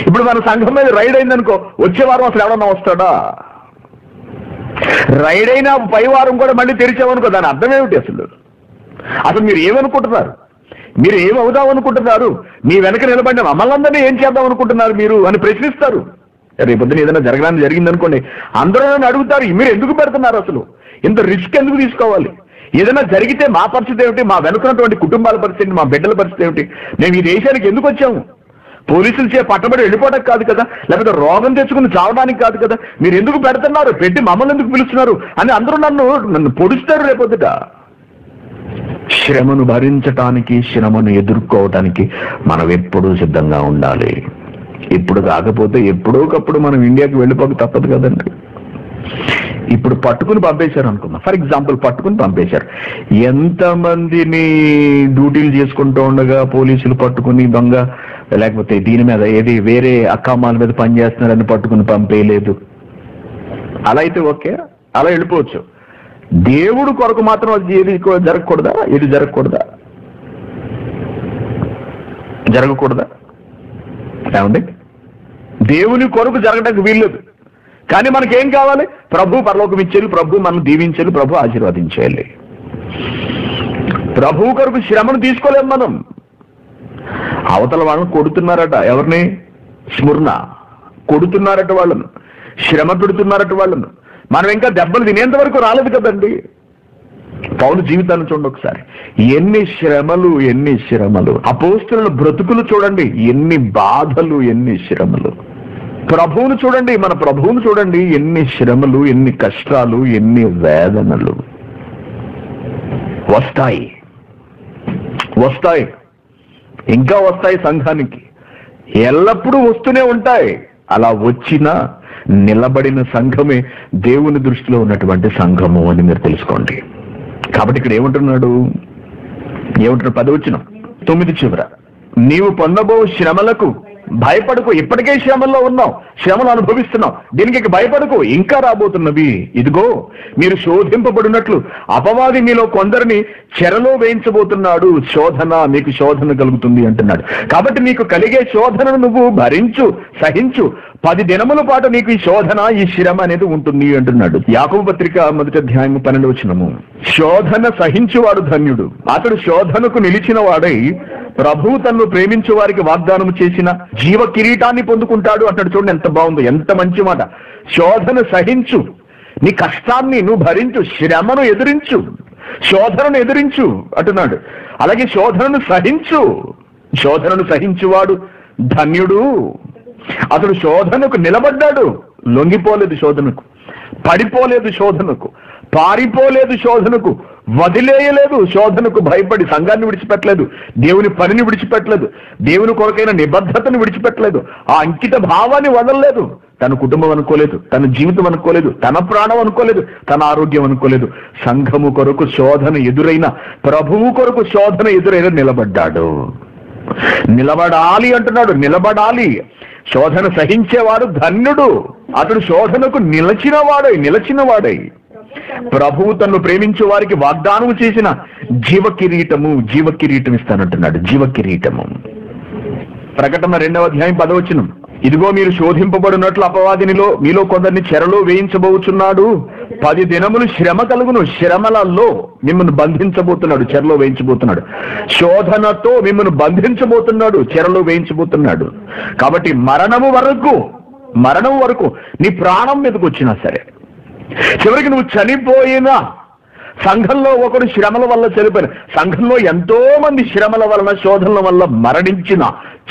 ఇప్పుడు మన సంఘం మీద రైడ్ అయిందనుకో వచ్చే వారం అసలు ఎవడన్నా వస్తాడా? రైడ్ అయినా పై వారం కూడా మళ్ళీ తెరిచామనుకో దాని అర్థం ఏమిటి అసలు? అసలు మీరు ఏమనుకుంటున్నారు? మీరు ఏమవుదాం అనుకుంటున్నారు మీ వెనక నిలబడిన మమ్మల్ని ఏం చేద్దాం అనుకుంటున్నారు మీరు అని ప్రశ్నిస్తారు. రేపొద్దున ఏదైనా జరగడానికి జరిగింది అనుకోండి అందరూ నన్ను అడుగుతారు మీరు ఎందుకు పెడుతున్నారు అసలు? ఇంత రిస్క్ ఎందుకు తీసుకోవాలి? ఏదైనా జరిగితే మా పరిస్థితి ఏమిటి? మా వెనుకున్నటువంటి కుటుంబాల పరిస్థితి ఏంటి, మా బిడ్డల పరిస్థితి ఏమిటి? మేము ఈ దేశానికి ఎందుకు వచ్చాము? పోలీసులు చే పట్టబడి వెళ్ళిపోవడానికి కాదు కదా? లేకపోతే రోగం తెచ్చుకుని చావడానికి కాదు కదా? మీరు ఎందుకు పెడుతున్నారు? పెట్టి మమ్మల్ని ఎందుకు పిలుస్తున్నారు? అని అందరూ నన్ను నన్ను పొడుస్తారు రేపొద్దుట శ్రమను భరించటానికి శ్రమను ఎదుర్కోవటానికి మనం ఎప్పుడూ సిద్ధంగా ఉండాలి. ఇప్పుడు కాకపోతే ఎప్పుడో ఒకప్పుడు మనం ఇండియాకి వెళ్ళిపోక తప్పదు కదండి. ఇప్పుడు పట్టుకుని పంపేశారు అనుకుందాం. ఫర్ ఎగ్జాంపుల్ పట్టుకుని పంపేశారు. ఎంతమందిని డ్యూటీలు చేసుకుంటూ ఉండగా పోలీసులు పట్టుకుని దొంగ లేకపోతే దీని మీద ఏది వేరే అక్కామాల మీద పనిచేస్తున్నారని పట్టుకుని పంపేయలేదు. అలా అయితే ఓకే అలా వెళ్ళిపోవచ్చు. దేవుడు కొరకు మాత్రం అది ఏది జరగకూడదా? ఏది జరగకూడదా? జరగకూడదా? ఏమండి? దేవుని కొరకు జరగడానికి వీల్లేదు. కానీ మనకేం కావాలి? ప్రభు పరలోకం ఇచ్చేయాలి ప్రభు మనం దీవించాలి ప్రభు ఆశీర్వదించేయాలి ప్రభు కొరకు శ్రమను తీసుకోలేం మనం. అవతల వాళ్ళని కొడుతున్నారట ఎవరిని? స్మరణ కొడుతున్నారట వాళ్ళను. శ్రమ పెడుతున్నారట వాళ్ళను. మనం ఇంకా దెబ్బలు తినేంత వరకు రాలేదు కదండి. పౌరు జీవితాన్ని చూడండి ఒకసారి. ఎన్ని శ్రమలు ఎన్ని శ్రమలు. అపోస్తుల బ్రతుకులు చూడండి. ఎన్ని బాధలు ఎన్ని శ్రమలు. ప్రభువును చూడండి మన ప్రభువును చూడండి. ఎన్ని శ్రమలు ఎన్ని కష్టాలు ఎన్ని వేదనలు. వస్తాయి. వస్తాయి. ఇంకా వస్తాయి సంఘానికి. ఎల్లప్పుడూ వస్తూనే ఉంటాయి. అలా వచ్చిన నిలబడిన సంఘమే దేవుని దృష్టిలో ఉన్నటువంటి సంఘము అని మీరు తెలుసుకోండి. కాబట్టి ఇక్కడ ఏమంటున్నాడు? ఏమంటున్నాడు? పదవచ్చిన తొమ్మిది చివర. నీవు పొందబో శ్రమలకు భయపడకు. ఇప్పటికే శ్రమల్లో ఉన్నావు. శ్రమలు అనుభవిస్తున్నావు. దీనికి భయపడకు. ఇంకా రాబోతున్నవి. ఇదిగో మీరు శోధింపబడినట్లు అపవాది మీలో కొందరిని చెరలో వేయించబోతున్నాడు. శోధన మీకు శోధన కలుగుతుంది అంటున్నాడు. కాబట్టి నీకు కలిగే శోధనను నువ్వు భరించు సహించు. పది దినముల పాటు నీకు ఈ శోధన ఈ శ్రమ అనేది ఉంటుంది అంటున్నాడు. యాకబు పత్రిక మొదటి అధ్యాయం పన్నెండు వచ్చినము శోధన సహించువాడు ధన్యుడు. అతడు శోధనకు నిలిచిన వాడై ప్రభువు తను ప్రేమించు వారికి వాగ్దానం చేసిన జీవ కిరీటాన్ని పొందుకుంటాడు. అంటాడు చూడండి ఎంత బాగుందో ఎంత మంచి మాట. శోధన సహించు. నీ కష్టాన్ని నువ్వు భరించు. శ్రమను ఎదిరించు. శోధనను ఎదిరించు అంటున్నాడు. అలాగే శోధనను సహించు. శోధనను సహించువాడు ధన్యుడు. అతడు శోధనకు నిలబడ్డాడు. లొంగిపోలేదు శోధనకు. పడిపోలేదు శోధనకు. పారిపోలేదు శోధనకు. వదిలేయలేదు శోధనకు. భయపడి సంఘాన్ని విడిచిపెట్టలేదు. దేవుని పనిని విడిచిపెట్టలేదు. దేవుని కొరకైన నిబద్ధతను విడిచిపెట్టలేదు. ఆ అంకిత భావాన్ని వదలలేదు. తన కుటుంబం అనుకోలేదు. తన జీవితం అనుకోలేదు. తన ప్రాణం అనుకోలేదు. తన ఆరోగ్యం అనుకోలేదు. సంఘము కొరకు శోధన ఎదురైన ప్రభువు కొరకు శోధన ఎదురైన నిలబడ్డాడు. నిలబడాలి అంటున్నాడు. నిలబడాలి. శోధన సహించేవాడు ధన్యుడు. అతడు శోధనకు నిలచిన వాడై నిలచిన వాడై ప్రభువు తను ప్రేమించే వారికి వాగ్దానం చేసిన జీవ కిరీటము జీవ కిరీటం ఇస్తానంటున్నాడు జీవ కిరీటము ప్రకటన రెండవ అధ్యాయం పదవచనం. ఇదిగో మీరు శోధింపబడినట్లు అపవాదినిలో మీలో కొందరిని చెరలో వేయించబోచున్నాడు. పది దినములు శ్రమ కలుగును. శ్రమలలో మిమ్మల్ని బంధించబోతున్నాడు. చెరలో వేయించబోతున్నాడు. శోధనతో మిమ్మల్ని బంధించబోతున్నాడు. చెరలో వేయించబోతున్నాడు. కాబట్టి మరణము వరకు మరణం వరకు నీ ప్రాణం మీదకి వచ్చినా సరే చివరికి నువ్వు చనిపోయినా సంఘంలో ఒకడు శ్రమల వల్ల చనిపోయిన సంఘంలో ఎంతో మంది శ్రమల వలన శోధనల వల్ల మరణించిన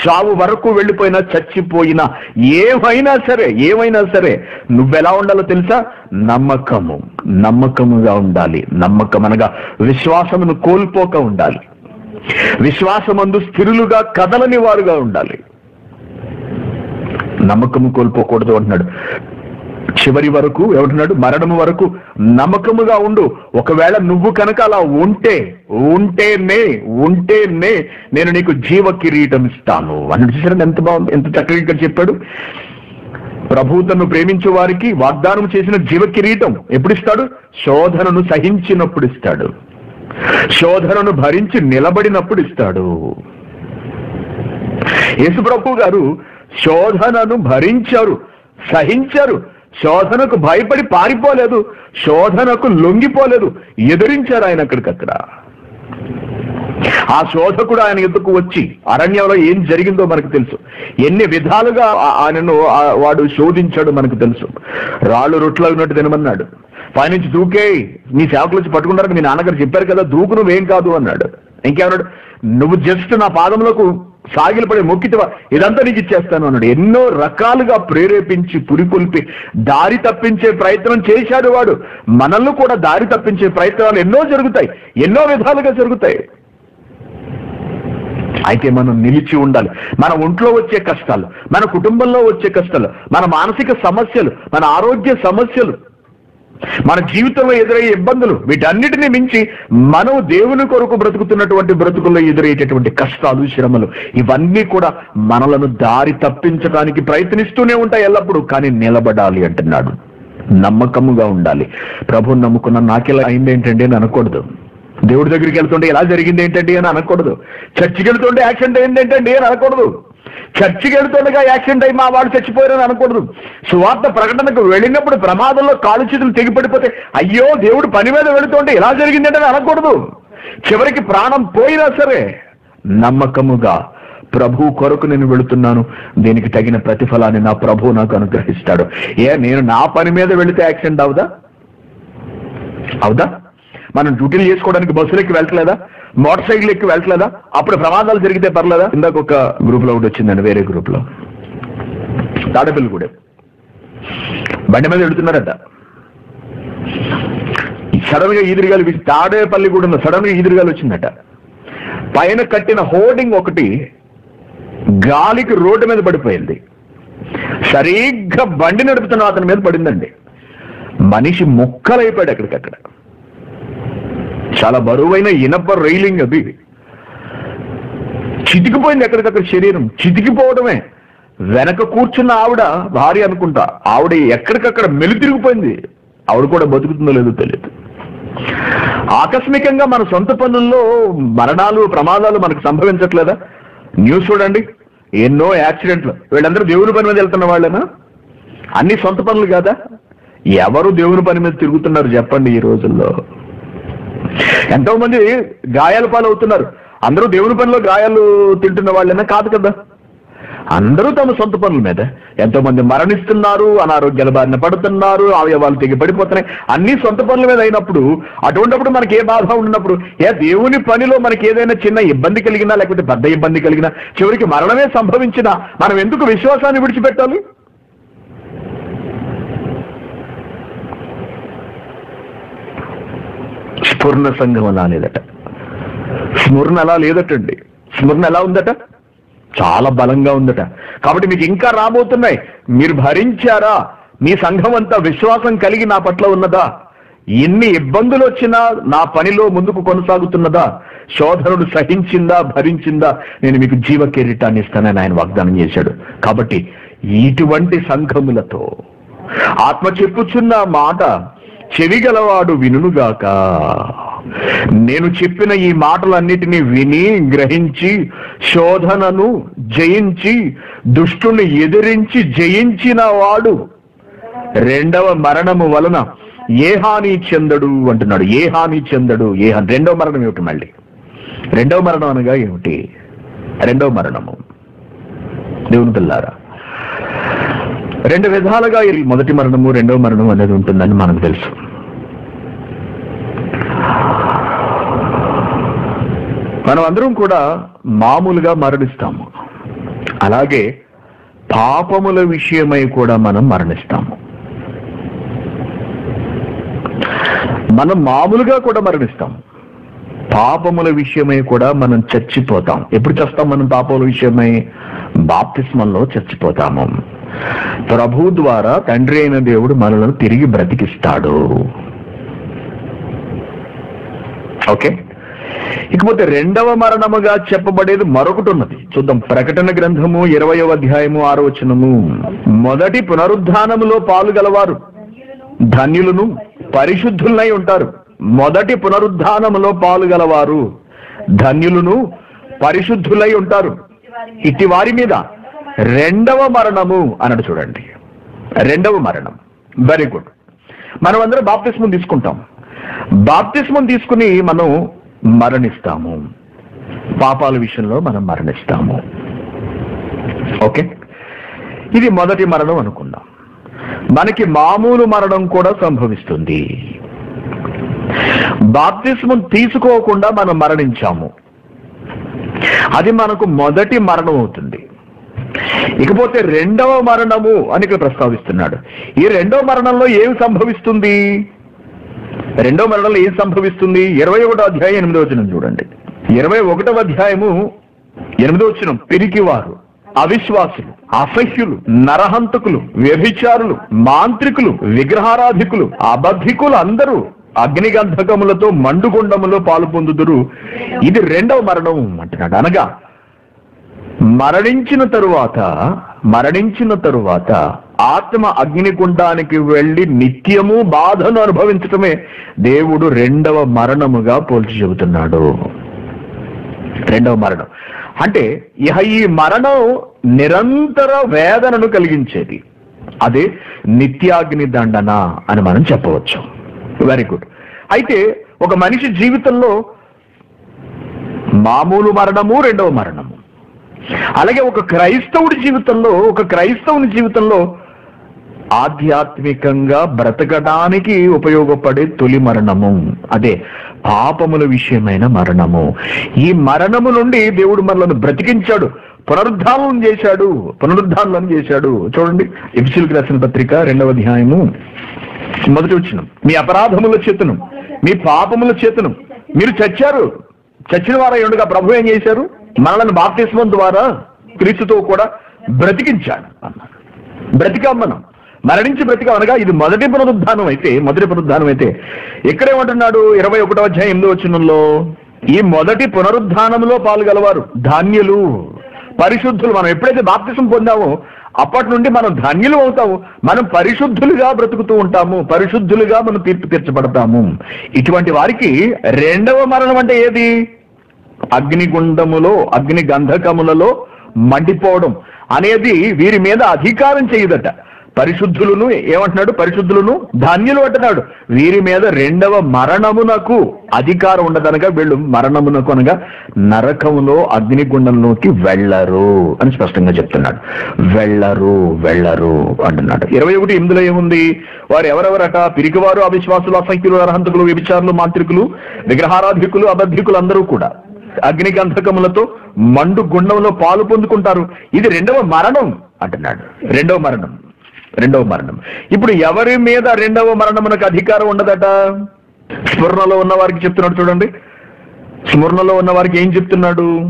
చావు వరకు వెళ్ళిపోయినా చచ్చిపోయినా ఏమైనా సరే ఏమైనా సరే నువ్వెలా ఉండాలో తెలుసా? నమ్మకము నమ్మకముగా ఉండాలి. నమ్మకం అనగా విశ్వాసమును కోల్పోక ఉండాలి. విశ్వాసమందు స్థిరులుగా కదలని వారుగా ఉండాలి. నమ్మకము కోల్పోకూడదు అంటున్నాడు. చివరి వరకు ఏమంటున్నాడు మరణము వరకు నమ్మకముగా ఉండు. ఒకవేళ నువ్వు కనుక అలా ఉంటే ఉంటేనే ఉంటేనే నేను నీకు జీవ కిరీటం ఇస్తాను. అని చూసారండి ఎంత బాగుంది ఎంత చక్కగా ఇక్కడ చెప్పాడు. ప్రభు తను ప్రేమించే వారికి వాగ్దానం చేసిన జీవ కిరీటం ఎప్పుడు ఇస్తాడు శోధనను సహించినప్పుడు ఇస్తాడు. శోధనను భరించి నిలబడినప్పుడు ఇస్తాడు. యేసు ప్రభు గారు శోధనను భరించారు సహించారు. శోధనకు భయపడి పారిపోలేదు. శోధనకు లొంగిపోలేదు. ఎదిరించారు ఆయన అక్కడికక్కడ ఆ శోధకుడు ఆయన ఎందుకు వచ్చి అరణ్యంలో ఏం జరిగిందో మనకు తెలుసు. ఎన్ని విధాలుగా ఆయనను వాడు శోధించాడు మనకు తెలుసు. రాళ్ళు రొట్లు ఉన్నట్టు తినమన్నాడు. పైనుంచి దూకే నీ సేవకులు వచ్చి పట్టుకున్నారు మీ నాన్నగారు చెప్పారు కదా దూకు నువ్వేం కాదు అన్నాడు. ఇంకేమన్నాడు? నువ్వు జస్ట్ నా పాదంలోకి సాగిలపడి మొక్కితవా? ఇదంతా నీకు ఇచ్చేస్తాను అన్నాడు. ఎన్నో రకాలుగా ప్రేరేపించి పురికొల్పి దారి తప్పించే ప్రయత్నం చేశాడు వాడు. మనల్ని కూడా దారి తప్పించే ప్రయత్నాలు ఎన్నో జరుగుతాయి. ఎన్నో విధాలుగా జరుగుతాయి. అయితే మనం నిలిచి ఉండాలి. మన ఒంట్లో వచ్చే కష్టాలు మన కుటుంబంలో వచ్చే కష్టాలు మన మానసిక సమస్యలు మన ఆరోగ్య సమస్యలు మన జీవితంలో ఎదురయ్యే ఇబ్బందులు వీటన్నిటిని మించి మనం దేవుని కొరకు బ్రతుకుతున్నటువంటి బ్రతుకుల్లో ఎదురయ్యేటటువంటి కష్టాలు శ్రమలు ఇవన్నీ కూడా మనలను దారి తప్పించడానికి ప్రయత్నిస్తూనే ఉంటాయి ఎల్లప్పుడూ. కానీ నిలబడాలి అంటున్నాడు. నమ్మకముగా ఉండాలి. ప్రభు నమ్ముకున్న నాకెలా అయింది ఏంటండి అని అనకూడదు. దేవుడి దగ్గరికి వెళ్తుంటే ఎలా జరిగింది ఏంటండి అని అనకూడదు. చర్చికి వెళ్తుంటే యాక్సిడెంట్ అయింది ఏంటండి అని అనకూడదు. చర్చికి వెళ్తుండగా యాక్సిడెంట్ అయి మా వాడు చచ్చిపోయారని అనకూడదు సువార్త ప్రకటనకు వెళ్ళినప్పుడు ప్రమాదంలో కాలు చేతులు తెగిపడిపోతే అయ్యో దేవుడు పని మీద వెళుతుంటే ఎలా జరిగిందంటే అనకూడదు. చివరికి ప్రాణం పోయినా సరే నమ్మకముగా ప్రభు కొరకు నేను వెళుతున్నాను. దీనికి తగిన ప్రతిఫలాన్ని నా ప్రభు నాకు అనుగ్రహిస్తాడు. ఏ నేను నా పని మీద వెళితే యాక్సిడెంట్ అవుదా? అవుదా? మనం డ్యూటీలు చేసుకోవడానికి బస్సులకి వెళ్ళట్లేదా మోటార్ సైకిల్ ఎక్కి వెళ్ళట్లేదా అప్పుడు ప్రమాదాలు జరిగితే పర్లేదా? ఇందాక ఒక గ్రూప్లో ఒకటి వచ్చిందండి వేరే గ్రూప్లో. తాడపల్లి కూడా బండి మీద వెళుతున్నారట సడన్గా ఈదురుగాలు తాడేపల్లి కూడా సడన్గా ఈదురుగాలు వచ్చిందట. పైన కట్టిన హోర్డింగ్ ఒకటి గాలికి రోడ్డు మీద పడిపోయింది. సరిగ్గా బండి నడుపుతున్న అతని మీద పడిందండి. మనిషి ముక్కలైపోయాడు అక్కడికక్కడ. చాలా బరువైన ఇనప రైలింగ్ అది. చితికిపోయింది ఎక్కడికక్కడ శరీరం. చితికిపోవడమే. వెనక కూర్చున్న ఆవిడ భార్య అనుకుంటా. ఆవిడ ఎక్కడికక్కడ మెలితిరిగిపోయింది ఆవిడ కూడా బతుకుతుందో లేదో తెలియదు. ఆకస్మికంగా మన సొంత పనుల్లో మరణాలు ప్రమాదాలు మనకు సంభవించట్లేదా? న్యూస్ చూడండి. ఎన్నో యాక్సిడెంట్లు. వీళ్ళందరూ దేవుని పని మీద వెళ్తున్న వాళ్ళేనా? అన్ని సొంత పనులు కాదా? ఎవరు దేవుని పని మీద తిరుగుతున్నారు చెప్పండి ఈ రోజుల్లో? ఎంతో మంది గాయాల పాలవుతున్నారు. అందరూ దేవుని పనిలో గాయాలు తింటున్న వాళ్ళైనా? కాదు కదా. అందరూ తమ సొంత పనుల మీద. ఎంతో మంది మరణిస్తున్నారు అనారోగ్యాల బారిన పడుతున్నారు అవయవాలు తెగి పడిపోతున్నాయి. అన్ని సొంత పనుల మీద అయినప్పుడు అటువంటిప్పుడు మనకి ఏ బాధ ఉన్నప్పుడు ఏ దేవుని పనిలో మనకి ఏదైనా చిన్న ఇబ్బంది కలిగినా లేకపోతే పెద్ద ఇబ్బంది కలిగినా చివరికి మరణమే సంభవించినా మనం ఎందుకు విశ్వాసాన్ని విడిచిపెట్టాలి? స్ఫుర్ణ సంఘం అలా లేదట స్మరణ అలా లేదటండి. స్మరణ ఎలా ఉందట? చాలా బలంగా ఉందట. కాబట్టి మీకు ఇంకా రాబోతున్నాయి. మీరు భరించారా? మీ సంఘం అంతా విశ్వాసం కలిగి నా పట్ల ఉన్నదా? ఎన్ని ఇబ్బందులు వచ్చినా నా పనిలో ముందుకు కొనసాగుతున్నదా? శోధనుడు సహించిందా భరించిందా? నేను మీకు జీవ కిరీటాన్ని ఇస్తానని ఆయన వాగ్దానం చేశాడు. కాబట్టి ఇటువంటి సంఘములతో ఆత్మ చెప్పుచున్న మాట చెవిగలవాడు వినుగాక నేను చెప్పిన ఈ మాటలన్నిటినీ విని గ్రహించి శోధనను జయించి దుష్టుని ఎదిరించి జయించిన వాడు రెండవ మరణము వలన ఏ హాని చెందడు అంటున్నాడు. ఏ హాని చెందడు. ఏ హాని రెండవ మరణం ఏమిటి మళ్ళీ? రెండవ మరణం అనగా ఏమిటి? రెండవ మరణము. దేవుని పిల్లారా రెండు విధాలుగా ఈ మొదటి మరణము రెండవ మరణం అనేది ఉంటుందని మనకు తెలుసు. మనం అందరం కూడా మామూలుగా మరణిస్తాము. అలాగే పాపముల విషయమై కూడా మనం మరణిస్తాము. మనం మామూలుగా కూడా మరణిస్తాం పాపముల విషయమై కూడా మనం చచ్చిపోతాం. ఎప్పుడు చేస్తాం మనం పాపముల విషయమై? బాప్తిస్మంలో చచ్చిపోతాము. ప్రభు ద్వారా తండ్రి అయిన దేవుడు మనలను తిరిగి బ్రతికిస్తాడు. ఓకే? ఇకపోతే రెండవ మరణముగా చెప్పబడేది మరొకటి ఉన్నది. చూద్దాం ప్రకటన గ్రంథము ఇరవయో అధ్యాయము ఆరో వచనము. మొదటి పునరుద్ధానములో పాలుగలవారు ధన్యులను పరిశుద్ధులై ఉంటారు. మొదటి పునరుద్ధానములో పాలుగలవారు ధన్యులను పరిశుద్ధులై ఉంటారు. ఇట్టి వారి మీద రెండవ మరణము అన్నాడు చూడండి. రెండవ మరణం. వెరీ గుడ్ మనం అందరం బాప్తిస్మం తీసుకుంటాం. బాప్తిస్మం తీసుకుని మనం మరణిస్తాము. పాపాల విషయంలో మనం మరణిస్తాము. ఓకే ఇది మొదటి మరణం అనుకుందాం. మనకి మామూలు మరణం కూడా సంభవిస్తుంది. బాప్తిస్మం తీసుకోకుండా మనం మరణించాము. అది మనకు మొదటి మరణం అవుతుంది. ఇకపోతే రెండవ మరణము అని ఇక్కడ ప్రస్తావిస్తున్నాడు. ఈ రెండవ మరణంలో ఏమి సంభవిస్తుంది? రెండవ మరణంలో ఏం సంభవిస్తుంది? ఇరవై ఒకటో అధ్యాయం ఎనిమిదో వచనం చూడండి. ఇరవై ఒకటవ అధ్యాయము ఎనిమిదో వచనం. పిరికివారు అవిశ్వాసులు అసహ్యులు నరహంతకులు వ్యభిచారులు మాంత్రికులు విగ్రహారాధికులు అబద్ధికులు అందరూ అగ్నిగంధకములతో మండుగుండములో పాలు పొందుదురు. ఇది రెండవ మరణం అంటున్నాడు. అనగా మరణించిన తరువాత మరణించిన తరువాత ఆత్మ అగ్నిగుండానికి వెళ్ళి నిత్యము బాధను అనుభవించటమే దేవుడు రెండవ మరణముగా పోల్చి చెబుతున్నాడు. రెండవ మరణం. అంటే ఇహ ఈ మరణం నిరంతర వేదనను కలిగించేది. అదే నిత్యాగ్ని దండన అని మనం చెప్పవచ్చు. వెరీ గుడ్ అయితే ఒక మనిషి జీవితంలో మామూలు మరణము రెండవ మరణము. అలాగే ఒక క్రైస్తవుడి జీవితంలో ఒక క్రైస్తవుని జీవితంలో ఆధ్యాత్మికంగా బ్రతకడానికి ఉపయోగపడే తొలి మరణము. అదే పాపముల విషయమైన మరణము. ఈ మరణము నుండి దేవుడు మనలను బ్రతికించాడు. పునరుద్ధానం చేశాడు. పునరుద్ధానం చేశాడు. చూడండి ఎపిసిల్కి రాసిన పత్రిక రెండవ అధ్యాయము. మొదటి వచ్చిన మీ అపరాధముల చేతను మీ పాపముల చేతను మీరు చచ్చారు. చచ్చిన వారై ఉండగా ప్రభు ఏం చేశారు? మనలను బాప్తిస్మం ద్వారా క్రీస్తుతో కూడా బ్రతికించాడు అన్నాడు. బ్రతికాం మనం. మరణించి బ్రతికాం అనగా ఇది మొదటి పునరుద్ధానం అయితే మొదటి పునరుద్ధానం అయితే. ఇక్కడేమంటున్నాడు ఇరవై ఒకటో అధ్యాయం ఎనిమిదో వచ్చినంలో ఈ మొదటి పునరుద్ధానంలో పాల్గలవారు ధాన్యులు పరిశుద్ధులు. మనం ఎప్పుడైతే బాప్తిసం పొందామో అప్పటి నుండి మనం ధన్యులు అవుతాము. మనం పరిశుద్ధులుగా బ్రతుకుతూ ఉంటాము. పరిశుద్ధులుగా మనం తీర్పు తీర్చబడతాము. ఇటువంటి వారికి రెండవ మరణం అంటే ఏది? అగ్నిగుండములో అగ్ని గంధకములలో మండిపోవడం అనేది వీరి మీద అధికారం చేయదట. పరిశుద్ధులను ఏమంటున్నాడు? పరిశుద్ధులను ధాన్యులు అంటున్నాడు. వీరి మీద రెండవ మరణమునకు అధికారం ఉండదనగా వీళ్ళు మరణమునకు అనగా నరకములో అగ్నిగుండంలోకి వెళ్ళరు అని స్పష్టంగా చెప్తున్నాడు. వెళ్ళరు వెళ్ళరు అంటున్నాడు. ఇరవై ఒకటి ఇందులో ఏముంది? వారు ఎవరెవరట? పిరికివారు అవిశ్వాసులు అసంఖ్యులు అర్హంతకులు వ్యభిచారులు మాంత్రికులు విగ్రహారాధికులు అబద్ధికులు అందరూ కూడా. అగ్నిగంధకములతో మండు గుండంలో పాలు పొందుకుంటారు. ఇది రెండవ మరణం అంటున్నాడు. రెండవ మరణం రెండవ మరణం. ఇప్పుడు ఎవరి మీద రెండవ మరణమునకు అధికారం ఉండదట? స్మరణలో ఉన్న వారికి చెప్తున్నాడు చూడండి. స్మరణలో ఉన్న వారికి ఏం చెప్తున్నాడు?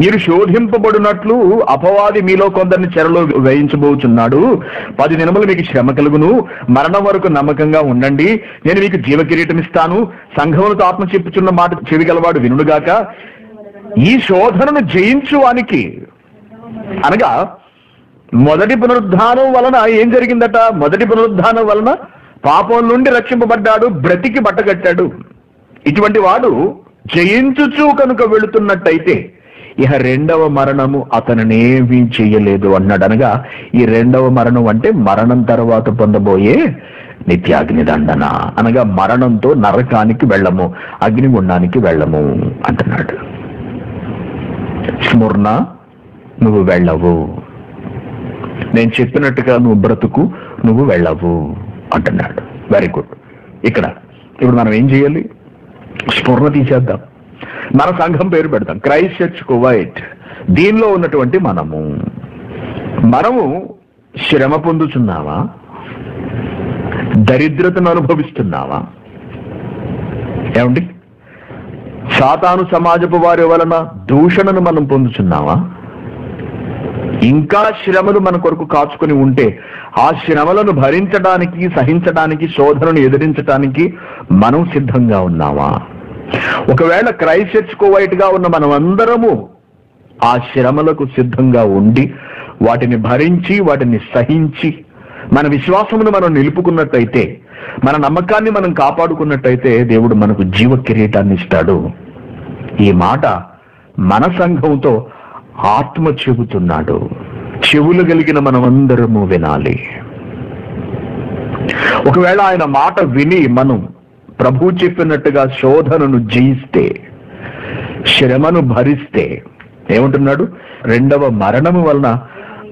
మీరు శోధింపబడినట్లు అపవాది మీలో కొందరిని చెరలో వేయించబోచున్నాడు. పది దినములు మీకు శ్రమ కలుగును. మరణం వరకు నమ్మకంగా ఉండండి. నేను మీకు జీవ కిరీటం ఇస్తాను సంఘములతో ఆత్మ చెప్పుచున్న మాట చెవిగలవాడు వినుడుగాక ఈ శోధనను జయించువానికి అనగా మొదటి పునరుద్ధానం వలన ఏం జరిగిందట? మొదటి పునరుద్ధానం వలన పాపం నుండి రక్షింపబడ్డాడు బ్రతికి బట్టగట్టాడు ఇటువంటి వాడు జయించుచు కనుక వెళుతున్నట్టయితే ఇహ రెండవ మరణము అతనినేమీ చెయ్యలేదు అన్నాడు. అనగా ఈ రెండవ మరణం అంటే మరణం తర్వాత పొందబోయే నిత్యాగ్ని దండన. అనగా మరణంతో నరకానికి వెళ్ళము అగ్నిగుండానికి వెళ్ళము అంటున్నాడు. స్మరణ నువ్వు వెళ్ళవు. నేను చెప్పినట్టుగా నువ్వు బ్రతుకు నువ్వు వెళ్ళవు అంటున్నాడు. వెరీ గుడ్ ఇక్కడ ఇప్పుడు మనం ఏం చేయాలి? స్ఫురణ తీసేద్దాం. మన సంఘం పేరు పెడతాం. Christ church Kuwait. దీనిలో ఉన్నటువంటి మనము. మనము శ్రమ పొందుతున్నావా దరిద్రతను అనుభవిస్తున్నావా? ఏమండి? సాతాను సమాజపు వారి వలన దూషణను మనం పొందుతున్నావా ఇంకా శ్రమలు మన కొరకు కాచుకొని ఉంటే ఆ శ్రమలను భరించడానికి సహించడానికి శోధనను ఎదిరించడానికి మనం సిద్ధంగా ఉన్నామా ఒకవేళ క్రైస్ట్ చర్చ్ కోవైట్గా ఉన్న మనం అందరము ఆ శ్రమలకు సిద్ధంగా ఉండి వాటిని భరించి వాటిని సహించి మన విశ్వాసమును మనం నిలుపుకున్నట్టయితే మన నమ్మకాన్ని మనం కాపాడుకున్నట్టయితే దేవుడు మనకు జీవ కిరీటాన్ని ఇస్తాడు. ఈ మాట మన సంఘంతో ఆత్మ చెబుతున్నాడు. చెవులు కలిగిన మనమందరము వినాలి. ఒకవేళ ఆయన మాట విని మనం ప్రభు చెప్పినట్టుగా శోధనను జయిస్తే శ్రమను భరిస్తే ఏమంటున్నాడు? రెండవ మరణము వలన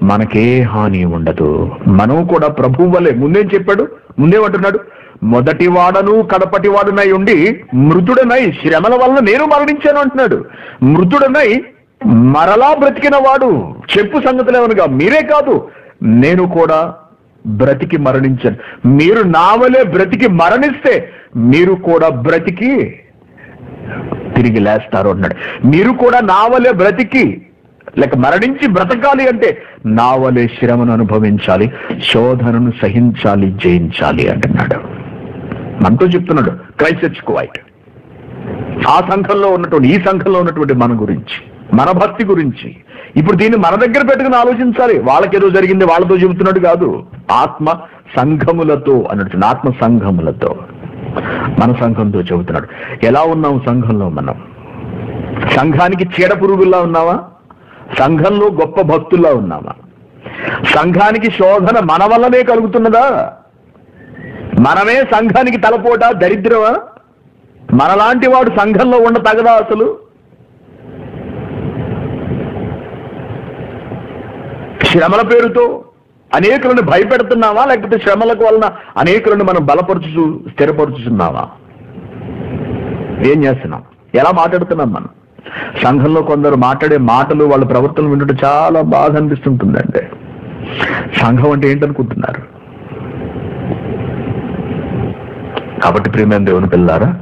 మనకే హాని ఉండదు. మనం కూడా ప్రభు వలె ముందేం చెప్పాడు? ముందేమంటున్నాడు? మొదటి వాడను కడపటి వాడునై ఉండి మృతుడనై శ్రమల వలన నేను మరణించాను అంటున్నాడు. మృతుడనై మరలా బ్రతికిన వాడు. చెప్పు సంగతులేమనగా మీరే కాదు నేను కూడా బ్రతికి మరణించాను. మీరు నావలే బ్రతికి మరణిస్తే మీరు కూడా బ్రతికి తిరిగి లేస్తారు అన్నాడు. మీరు కూడా నావలే బ్రతికి లేక మరణించి బ్రతకాలి అంటే నావలే శ్రమను అనుభవించాలి శోధనను సహించాలి జయించాలి అంటున్నాడు. మనతో చెప్తున్నాడు క్రైస్ట్ క్వైట్. ఆ సంఘంలో ఉన్నటువంటి ఈ సంఘంలో ఉన్నటువంటి మన గురించి. మన భక్తి గురించి. ఇప్పుడు దీన్ని మన దగ్గర పెట్టుకుని ఆలోచించాలి. వాళ్ళకేదో జరిగింది వాళ్ళతో చెబుతున్నాడు కాదు. ఆత్మ సంఘములతో అన్నట్టు ఆత్మ సంఘములతో. మన సంఘంతో చెబుతున్నాడు. ఎలా ఉన్నాం సంఘంలో మనం? సంఘానికి చీడ పురుగుల్లా ఉన్నావా? సంఘంలో గొప్ప భక్తుల్లా ఉన్నావా? సంఘానికి శోధన మన వల్లనే కలుగుతున్నదా? మనమే సంఘానికి తలపోట దరిద్రమా? మనలాంటి వాడు సంఘంలో ఉండ తగదా అసలు? శ్రమల పేరుతో అనేకులను భయపెడుతున్నావా? లేకపోతే శ్రమలకు వలన అనేకులను మనం బలపరుచు స్థిరపరుచుతున్నావా ఏం చేస్తున్నాం? ఎలా మాట్లాడుతున్నాం మనం? సంఘంలో కొందరు మాట్లాడే మాటలు వాళ్ళ ప్రవర్తనలు వింటుంటే చాలా బాధ అనిపిస్తుంటుందండి. సంఘం అంటే ఏంటనుకుంటున్నారు? కాబట్టి ప్రియమైన దేవుని పిల్లారా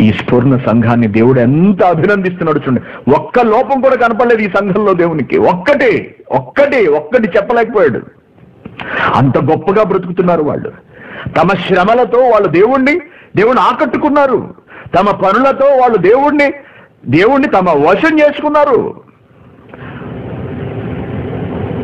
ఈ స్ఫూర్ణ సంఘాన్ని దేవుడు ఎంత అభినందిస్తున్నాడు చూడండి. ఒక్క లోపం కూడా కనపడలేదు ఈ సంఘంలో దేవునికి. ఒక్కటే ఒక్కటే ఒక్కటి చెప్పలేకపోయాడు. అంత గొప్పగా బ్రతుకుతున్నారు వాళ్ళు. తమ శ్రమలతో వాళ్ళు దేవుణ్ణి దేవుణ్ణి ఆకట్టుకున్నారు. తమ పనులతో వాళ్ళు దేవుణ్ణి దేవుణ్ణి తమ వశం చేసుకున్నారు.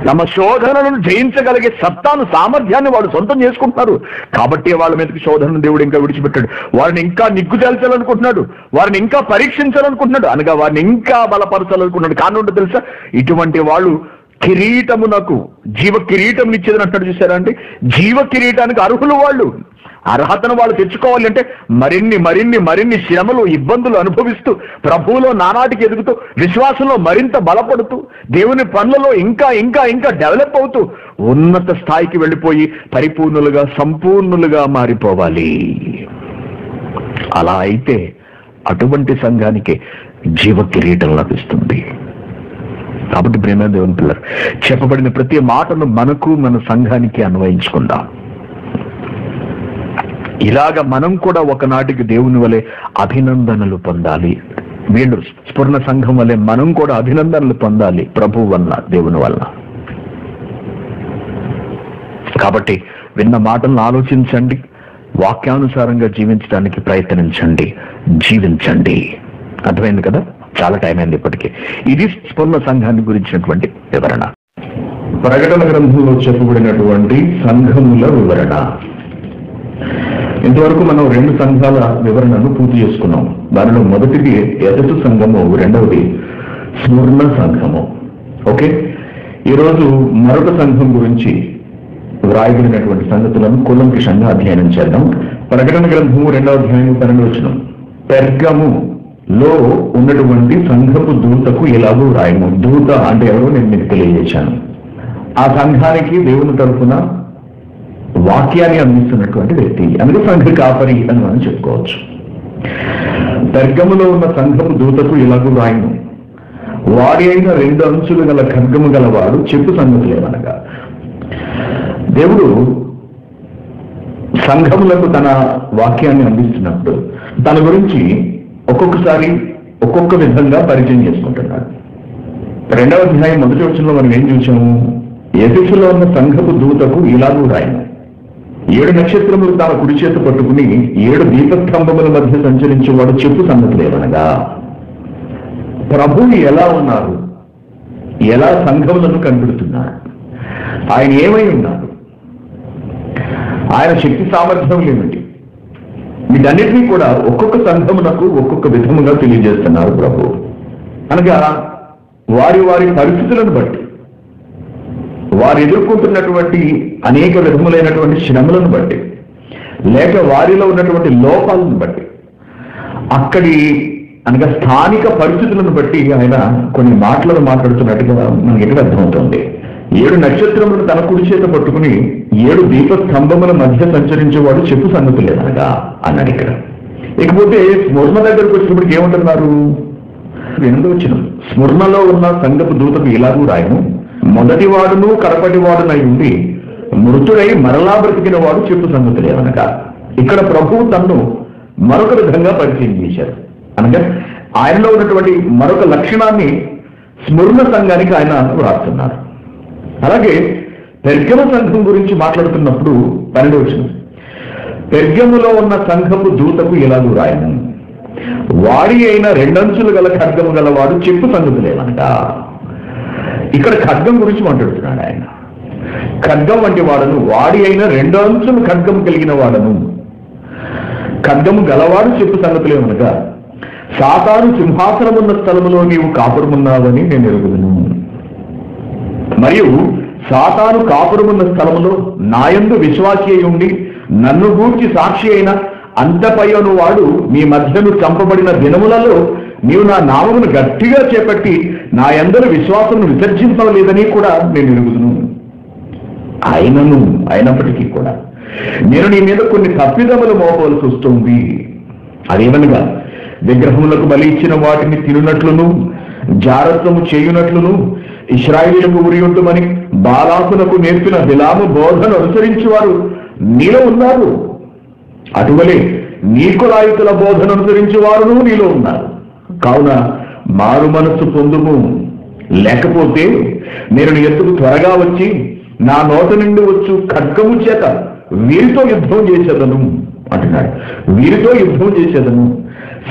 తమ శోధనలను జయించగలిగే సత్తాను సామర్థ్యాన్ని వాళ్ళు సొంతం చేసుకుంటున్నారు. కాబట్టి వాళ్ళ మీదకి శోధనను దేవుడు ఇంకా విడిచిపెట్టాడు. వారిని ఇంకా నిగ్గు తేల్చాలనుకుంటున్నాడు. వారిని ఇంకా పరీక్షించాలనుకుంటున్నాడు. అనగా వారిని ఇంకా బలపరచాలనుకుంటున్నాడు. కానుండి తెలుసా? ఇటువంటి వాళ్ళు కిరీటమునకు జీవ కిరీటం ఇచ్చేదని అంటాడు చూసారా అండి? జీవ కిరీటానికి అర్హులు వాళ్ళు. అర్హతను వాళ్ళు తెచ్చుకోవాలి అంటే మరిన్ని మరిన్ని మరిన్ని శ్రమలు ఇబ్బందులు అనుభవిస్తూ ప్రభువులో నానాటికి ఎదుగుతూ విశ్వాసంలో మరింత బలపడుతూ దేవుని పనులలో ఇంకా ఇంకా ఇంకా డెవలప్ అవుతూ ఉన్నత స్థాయికి వెళ్ళిపోయి పరిపూర్ణులుగా సంపూర్ణులుగా మారిపోవాలి. అలా అయితే అటువంటి సంఘానికి జీవ కిరీటం లభిస్తుంది. కాబట్టి ప్రేమ దేవుని పిల్లలు చెప్పబడిన ప్రతి మాటను మనకు మన సంఘానికి అన్వయించుకుందాం. ఇలాగ మనం కూడా ఒకనాటికి దేవుని వలె అభినందనలు పొందాలి. వీళ్ళు స్ఫురణ సంఘం వలె మనం కూడా అభినందనలు పొందాలి ప్రభు వల్ల దేవుని వల్ల కాబట్టి విన్న మాటలను ఆలోచించండి. వాక్యానుసారంగా జీవించడానికి ప్రయత్నించండి. జీవించండి. అర్థమైంది కదా? చాలా టైం అయింది ఇప్పటికీ. ఇది స్ఫురణ సంఘాన్ని గురించినటువంటి వివరణ. ప్రకటన గ్రంథంలో చెప్పబడినటువంటి సంఘముల వివరణ. ఇంతవరకు మనం రెండు సంఘాల వివరణను పూర్తి చేసుకున్నాం. దానిలో మొదటిది ఎదటు సంఘము రెండవది స్మరణ సంఘము. ఓకే? ఈరోజు మరొక సంఘం గురించి వ్రాయబడినటువంటి సంగతులను కులంకిషంగా అధ్యయనం చేద్దాం. ప్రకటన గ్రంథము రెండవ అధ్యాయం పన్నెండు వచ్చిన పెర్గము లో ఉన్నటువంటి సంఘపు దూతకు ఎలాగో రాయము దూత అంటే ఎవరో నేను మీకు తెలియజేశాను. ఆ సంఘానికి దేవుని తరఫున వాక్యాన్ని అందిస్తున్నటువంటి వ్యక్తి. అందుకే సంఘ కాపరి అని మనం చెప్పుకోవచ్చు. తర్గములో ఉన్న సంఘము దూతకు ఇలాగూ రాయను వారి అయిన రెండు అంచులు గల ఖడ్గము గలవాడు చెప్పు సంగతులేమనగా దేవుడు సంఘములకు తన వాక్యాన్ని అందిస్తున్నప్పుడు తన గురించి ఒక్కొక్కసారి ఒక్కొక్క విధంగా పరిచయం చేసుకుంటున్నాడు. రెండవ అధ్యాయం మొదటి వచ్చంలో మనం ఏం చూసాము? ఎఫెసులో ఉన్న సంఘపు దూతకు ఇలాగూ రాయను ఏడు నక్షత్రములు తన కుడి చేత పట్టుకుని ఏడు దీపస్తంభముల మధ్య సంచరించేవాడు చెప్పు సంగతులేమనగా ప్రభువు ఎలా ఉన్నారు? ఎలా సంఘములను కనబడుతున్నారు? ఆయన ఏమై ఉన్నారు? ఆయన శక్తి సామర్థ్యం ఏమిటి? వీటన్నిటినీ కూడా ఒక్కొక్క సంఘమునకు ఒక్కొక్క విధముగా తెలియజేస్తున్నారు ప్రభు. అనగా వారి వారి పరిస్థితులను బట్టి వారు ఎదుర్కొంటున్నటువంటి అనేక విధములైనటువంటి శ్రమలను బట్టి లేక వారిలో ఉన్నటువంటి లోపాలను బట్టి అక్కడి అనగా స్థానిక పరిస్థితులను బట్టి ఆయన కొన్ని మాటలను మాట్లాడుతున్నట్టుగా మనకి ఇక్కడ అర్థమవుతుంది. ఏడు నక్షత్రములను తన కుడి చేత పట్టుకుని ఏడు దీప స్తంభముల మధ్య సంచరించేవాడు చెప్పు సంగతి లేదనగా అన్నాడు ఇక్కడ. ఇకపోతే స్మరణ దగ్గరకు వచ్చినప్పటికి ఏమంటున్నారు? ఎనిమిదో వచ్చిన స్మరణలో ఉన్న సంగపు దూతకు ఇలాగూ రాయను? మొదటివాడును కడపటి వాడునై ఉండి మృతుడై మరలా బ్రతికిన వాడు చెప్పు సంగతులే అనగా ఇక్కడ ప్రభువు తన్ను మరొక విధంగా పరిచయం చేశారు అనగా ఆయనలో ఉన్నటువంటి మరొక లక్షణాన్ని స్మరణ సంఘానికి ఆయన వ్రాస్తున్నారు అలాగే పెర్గమ సంఘం గురించి మాట్లాడుతున్నప్పుడు పన్నెండు వచ్చిన పెర్గములో ఉన్న సంఘపు దూతకు ఇలాగూ రాయను. వాడి అయిన రెండంచులు గల ఖడ్గము గలవాడు చెప్పు సంగతులే లేవనట ఇక్కడ ఖడ్గం గురించి మాట్లాడుతున్నాడు ఆయన. ఖడ్గం వంటి వాడను వాడి అయిన రెండు అంచులు ఖడ్గం కలిగిన వాడను. ఖడ్గము గలవాడు చెప్పు సంగతి లేవనగా సాతాను సింహాసనమున్న స్థలములో నీవు కాపురమున్నావని నేను ఎరుగుదును. మరియు సాతాను కాపురమున్న స్థలములో నాయందు విశ్వాసి అయి ఉండి నన్ను గూర్చి సాక్షి అయిన అంతపయ్యను వాడు మీ మధ్యను చంపబడిన దినములలో నీవు నా నామమును గట్టిగా చేపట్టి నా ఎందరు విశ్వాసమును విసర్జించలేదని కూడా నేను ఎరుగుదును. అయినను అయినప్పటికీ కూడా నేను నీ మీద కొన్ని తప్పిదములు మోపవలసి వస్తుంది. అదేమనగా విగ్రహములకు బలి ఇచ్చిన వాటిని తినునట్లును జారత్వము చేయునట్లును ఇస్రాయిలకు ఉరి ఉంటుమని బాలాసులకు నేర్పిన విలాము బోధను అనుసరించి వారు నీలో ఉన్నారు. అటువలే నీకులాయుతుల బోధన అనుసరించి వారును నీలో ఉన్నారు. కావున మారు మనస్సు పొందుము. లేకపోతే నేను నీ ఎత్తుకు త్వరగా వచ్చి నా నోట నుండి వచ్చు ఖడ్గము చేత వీరితో యుద్ధం చేసేదను అంటున్నాడు. వీరితో యుద్ధం చేసేదను.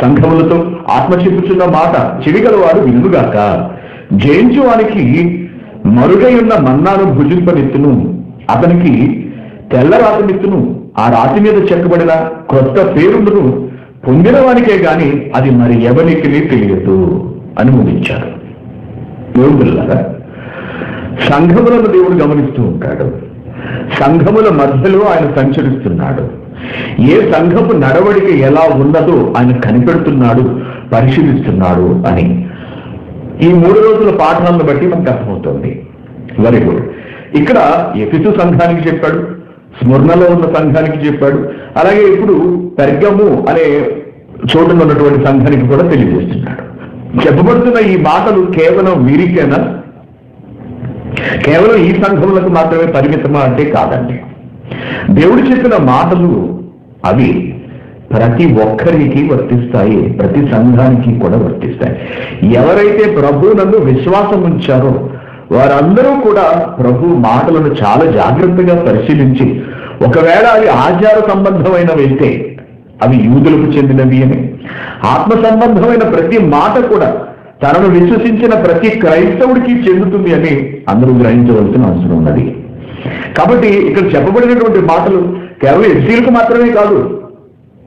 సంఘములతో ఆత్మ చెప్పుచున్న మాట చెవిగలవాడు వినుగాక. జయించు వానికి మరుగై ఉన్న మన్నాను భుజింపనెత్తును. అతనికి తెల్ల రాతినెత్తును ఆ రాతి మీద చెక్కబడిన క్రొత్త పేరును పొందిన వానికే గాని అది మరి ఎవరికి తెలియదు. అని ముగించారు దేవుడులారా సంఘములను దేవుడు గమనిస్తూ ఉంటాడు. సంఘముల మధ్యలో ఆయన సంచరిస్తున్నాడు. ఏ సంఘపు నడవడిక ఎలా ఉన్నదో ఆయన కనిపెడుతున్నాడు పరిశీలిస్తున్నాడు అని. ఈ మూడు రోజుల పాఠాలను బట్టి మనకు అర్థమవుతుంది. వెరీ గుడ్ ఇక్కడ ఎఫిసు సంఘానికి చెప్పాడు స్మరణలో ఉన్న సంఘానికి చెప్పాడు అలాగే ఇప్పుడు పెర్గము అనే చోటులో ఉన్నటువంటి సంఘానికి కూడా తెలియజేస్తున్నాడు. చెప్పబడుతున్న ఈ మాటలు కేవలం వీరికేనా? కేవలం ఈ సంఘములకు మాత్రమే పరిమితమా అంటే కాదండి. దేవుడు చెప్పిన మాటలు అవి ప్రతి ఒక్కరికి వర్తిస్తాయి ప్రతి సంఘానికి కూడా వర్తిస్తాయి. ఎవరైతే ప్రభు నందు విశ్వాసం ఉంచారో వారందరూ కూడా ప్రభు మాటలను చాలా జాగ్రత్తగా పరిశీలించి ఒకవేళ అవి ఆచార సంబంధమైనవైతే అవి యూదులకు చెందినవి అని. ఆత్మ సంబంధమైన ప్రతి మాట కూడా తనను విశ్వసించిన ప్రతి క్రైస్తవుడికి చెందుతుంది అని అందరూ గ్రహించవలసిన అవసరం ఉన్నది. కాబట్టి ఇక్కడ చెప్పబడినటువంటి మాటలు కేవలం ఎస్సీలకు మాత్రమే కాదు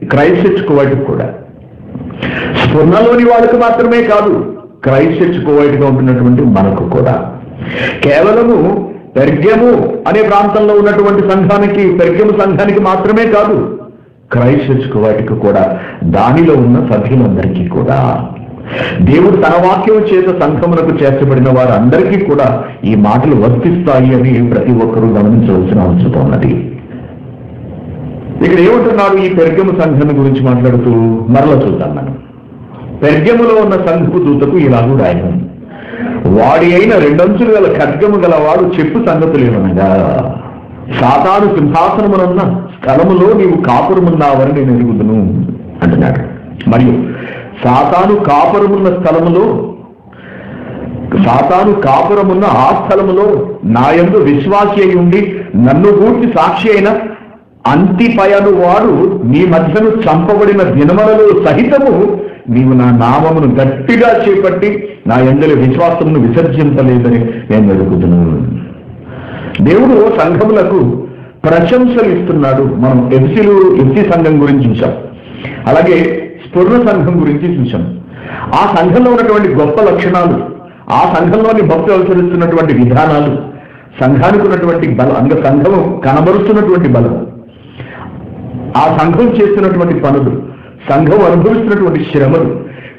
క్రైస్ట్ చర్చ్ కూడా. స్ఫురణలోని వాళ్ళకి మాత్రమే కాదు క్రైస్ట్ చర్చ్గా ఉంటున్నటువంటి మనకు కూడా. కేవలము పెర్గము అనే ప్రాంతంలో ఉన్నటువంటి సంఘానికి పెర్గము సంఘానికి మాత్రమే కాదు క్రైస్ట్ వాటికి కూడా దానిలో ఉన్న సభ్యులందరికీ కూడా. దేవుడు తన వాక్యం చేత సంఘములకు చేర్చబడిన వారందరికీ కూడా ఈ మాటలు వర్తిస్తాయి అని ప్రతి ఒక్కరూ గమనించవలసిన అవసరం ఉన్నది. ఇక్కడ ఏమంటున్నాడు ఈ పెర్గము సంఘం గురించి మాట్లాడుతూ? మరల చూద్దాం మనం. పెర్గములో ఉన్న సంఘపు దూతకు ఇలాగూ ఆయన వాడి అయిన రెండంచులు గల ఖడ్గము గల వాడు చెప్పు సంగతులు ఏమనగా? సాతాను సింహాసనమునన్న స్థలములో నీవు కాపురమున్నావని నేను ఎరుగుదును అంటున్నాడు. మరియు సాతాను కాపురమున్న స్థలములో సాతాను కాపురమున్న ఆ స్థలములో నాయందు విశ్వాసి అయి ఉండి నన్ను గూర్చి సాక్షి అయిన అంతిపయను వాడు నీ మధ్యను చంపబడిన దినములలో సహితము నీవు నా నామమును గట్టిగా చేపట్టి నా ఎందరి విశ్వాసమును విసర్జింపలేదని నేను అడుగుతున్నాను దేవుడు సంఘములకు ప్రశంసలు ఇస్తున్నాడు. మనం ఎఫ్సీలు ఎఫ్సీ సంఘం గురించి చూసాం అలాగే స్ఫురణ సంఘం గురించి చూసాం ఆ సంఘంలో ఉన్నటువంటి గొప్ప లక్షణాలు ఆ సంఘంలోని భక్తులు అనుసరిస్తున్నటువంటి విధానాలు సంఘానికి ఉన్నటువంటి బలం అంగ సంఘం కనబరుస్తున్నటువంటి బలం ఆ సంఘం చేస్తున్నటువంటి పనులు సంఘం అనుభవిస్తున్నటువంటి శ్రమలు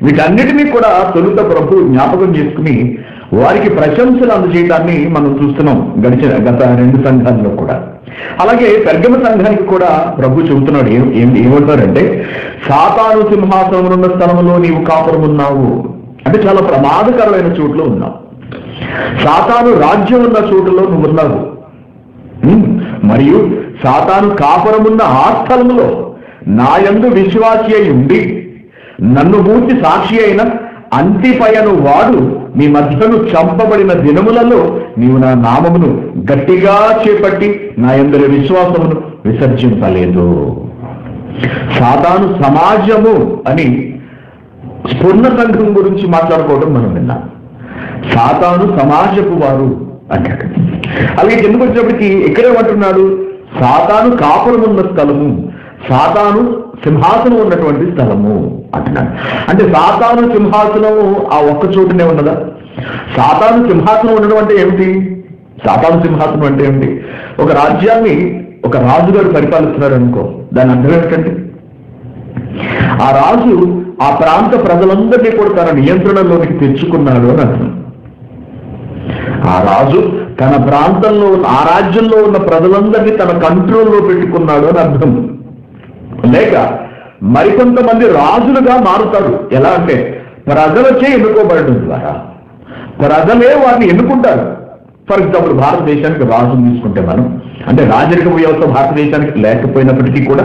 వీటన్నిటినీ కూడా తొలుత ప్రభు జ్ఞాపకం చేసుకుని వారికి ప్రశంసలు అందజేయడాన్ని మనం చూస్తున్నాం గడిచిన గత రెండు సంఘాల్లో కూడా. అలాగే పెర్గమ సంఘానికి కూడా ప్రభు చెబుతున్నాడు ఏం ఏం- ఏమంటారంటే సాతాను సింహాసనం ఉన్న స్థలంలో నీవు కాపురం ఉన్నావు అంటే చాలా ప్రమాదకరమైన చోట్లో ఉన్నావు. సాతాను రాజ్యం ఉన్న చోటులో నువ్వు ఉన్నావు. మరియు సాతాను కాపురమున్న ఆ స్థలంలో నాయందు విశ్వాసి అయి ఉండి నన్ను పూర్తి సాక్షి అయిన అంతిపయను వాడు మీ మధ్యను చంపబడిన దినములలో నీవు నా నామమును గట్టిగా చేపట్టి నా యందరి విశ్వాసమును విసర్జింపలేదు. సాతాను సమాజము అని స్ఫుర్ణ సంఘం గురించి మాట్లాడుకోవడం మనం విన్నాం. సాతాను సమాజపు వారు అంటాడు అలాగే ఎందుకు వచ్చినప్పటికీ ఇక్కడేమంటున్నాడు సాతాను కాపురం ఉన్న స్థలము. సాతాను సింహాసనం ఉన్నటువంటి స్థలము అంటున్నాడు. అంటే సాతాను సింహాసనము ఆ ఒక్క చోటునే ఉన్నదా? సాతాను సింహాసనం ఉండడం అంటే ఏమిటి? సాతాను సింహాసనం అంటే ఏమిటి? ఒక రాజ్యాన్ని ఒక రాజుగారు పరిపాలిస్తున్నాడు అనుకో దాని అర్థం ఏమిటంటే? ఆ రాజు ఆ ప్రాంత ప్రజలందరినీ కూడా తన నియంత్రణలోనికి తెచ్చుకున్నాడు అని అర్థం. ఆ రాజు తన ప్రాంతంలో ఉన్న ఆ రాజ్యంలో ఉన్న ప్రజలందరినీ తన కంట్రోల్లో పెట్టుకున్నాడు అని అర్థం. లేక మరికొంతమంది రాజులుగా మారుతారు. ఎలా అంటే ప్రజలచే ఎన్నుకోబడడం ద్వారా. ప్రజలే వారిని ఎన్నుకుంటారు. ఫర్ ఎగ్జాంపుల్ భారతదేశానికి రాజును తీసుకుంటే మనం అంటే రాజరిక వ్యవస్థ భారతదేశానికి లేకపోయినప్పటికీ కూడా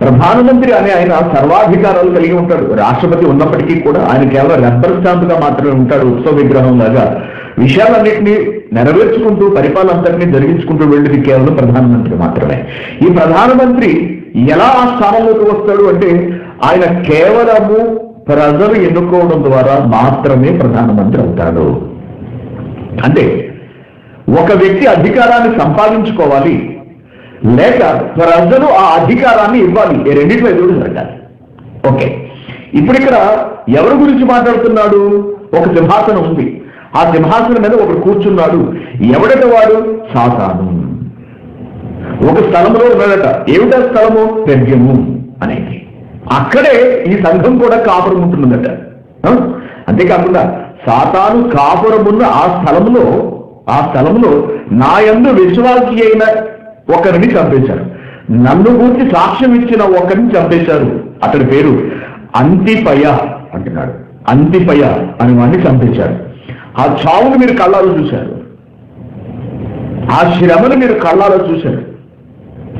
ప్రధానమంత్రి అనే ఆయన సర్వాధికారాలు కలిగి ఉంటాడు. రాష్ట్రపతి ఉన్నప్పటికీ కూడా ఆయన కేవలం రబ్బర్ స్టాంప్గా మాత్రమే ఉంటాడు ఉత్సవ విగ్రహం లాగా. విషయాలన్నింటినీ నెరవేర్చుకుంటూ పరిపాలనందరినీ జరిగించుకుంటూ వెళ్ళేది కేవలం ప్రధానమంత్రి మాత్రమే. ఈ ప్రధానమంత్రి ఎలా ఆ స్థానంలోకి వస్తాడు అంటే ఆయన కేవలము ప్రజలు ఎన్నుకోవడం ద్వారా మాత్రమే ప్రధానమంత్రి అవుతాడు. అంటే ఒక వ్యక్తి అధికారాన్ని సంపాదించుకోవాలి లేక ప్రజలు ఆ అధికారాన్ని ఇవ్వాలి. రెండింటిలో ఎదురు జరగాలి. ఓకే. ఇప్పుడు ఇక్కడ ఎవరి గురించి మాట్లాడుతున్నాడు? ఒక సింహాసనం ఉంది. ఆ సింహాసనం మీద ఒకడు కూర్చున్నాడు. ఎవడట వాడు? సాతాను. ఒక స్థలంలో ఉన్నాడట. ఏమిటా స్థలము? పెద్యము అనేది. అక్కడే ఈ సంఘం కూడా కాపురం ఉంటుందట. అంతేకాకుండా సాతాను కాపురమున్న ఆ స్థలంలో ఆ స్థలంలో నా యందు విశ్వాసి అయిన ఒకరిని చంపేశారు. నన్ను గురించి సాక్ష్యం ఇచ్చిన ఒకరిని చంపేశారు. అతడి పేరు అంతిపయ అంటున్నాడు. అంతిపయ అని వాడిని చంపేశారు. ఆ చావును మీరు కళ్ళాలో చూశారు? ఆ శ్రమను మీరు కళ్ళాలో చూశారు?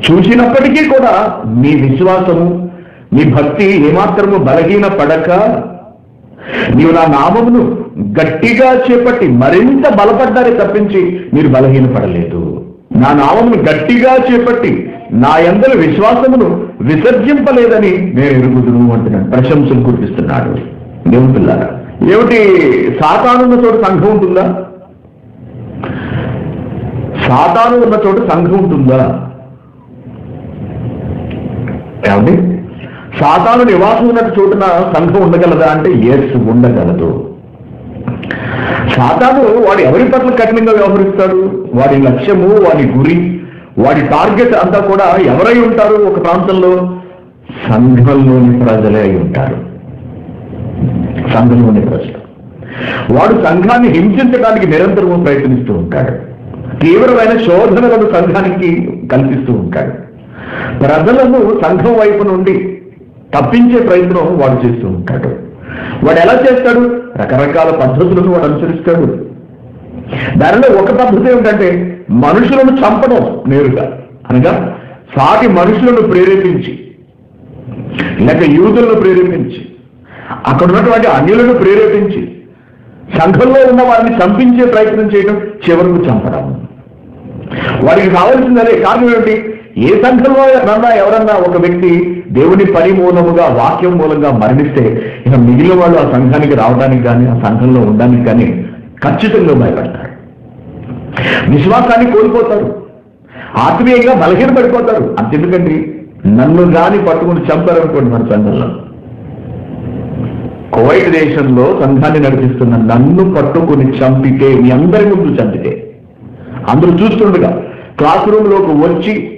చూసినప్పటికీ కూడా మీ విశ్వాసము మీ భక్తి ఏమాత్రము బలహీన పడక. నీవు నా నామమును గట్టిగా చేపట్టి మరింత బలపడ్డారే తప్పించి మీరు బలహీన పడలేదు. నా నామమును గట్టిగా చేపట్టి నా అందరి విశ్వాసమును విసర్జింపలేదని నేను ఎరుగుదును అంటున్నాడు ప్రశంసలు కురిపిస్తున్నాడు. దేవుని పిల్లారా ఏమిటి సాతానున్న చోట సంఘం ఉంటుందా? సాతాను ఉన్న చోట సంఘం ఉంటుందా? ఏమండి? సాతాను నివాసం ఉన్న చోటున సంఘం ఉండగలదా అంటే ఎస్ ఉండగలదు. సాతాను వాడు ఎవరి పట్ల కఠినంగా వ్యవహరిస్తాడు? వాడి లక్ష్యము వాడి గురి వాడి టార్గెట్ అంతా కూడా ఎవరై ఉంటారు ఒక ప్రాంతంలో? సంఘంలోని ప్రజలే అయి ఉంటారు. సంఘంలోని ప్రశ్న. వాడు సంఘాన్ని హింసించడానికి నిరంతరము ప్రయత్నిస్తూ ఉంటాడు. తీవ్రమైన శోధనలను సంఘానికి కల్పిస్తూ ఉంటాడు. ప్రజలను సంఘం వైపు నుండి తప్పించే ప్రయత్నం వాడు చేస్తూ ఉంటాడు. వాడు ఎలా చేస్తాడు? రకరకాల పద్ధతులను వాడు అనుసరిస్తాడు. దానిలో ఒక పద్ధతి ఏమిటంటే మనుషులను చంపడం నేరుగా. అనగా సాటి మనుషులను ప్రేరేపించి లేక యూదులను ప్రేరేపించి అక్కడ ఉన్నటువంటి అన్యులను ప్రేరేపించి సంఘంలో ఉన్న వారిని చంపించే ప్రయత్నం చేయడం చివరకు చంపడం. వారికి కావాల్సింది అదే కారణం ఏమిటి? ఏ సంఘంలో నన్నా ఎవరన్నా ఒక వ్యక్తి దేవుని పని మూలముగా వాక్యం మూలంగా మరణిస్తే ఇక మిగిలిన వాళ్ళు ఆ సంఘానికి రావడానికి కానీ ఆ సంఘంలో ఉండడానికి కానీ ఖచ్చితంగా భయపడతారు. విశ్వాసాన్ని కోల్పోతారు. ఆత్మీయంగా బలహీన పడిపోతారు అంతెందుకండి? నన్ను గాని పట్టుకుని చంపారనుకోండి మన సంఘంలో. కువైట్ దేశంలో సంఘాన్ని నడిపిస్తున్న నన్ను పట్టుకుని చంపితే మీ అందరి ముందు చంపితే. అందరూ చూస్తుండగా క్లాస్ రూమ్లోకి వచ్చి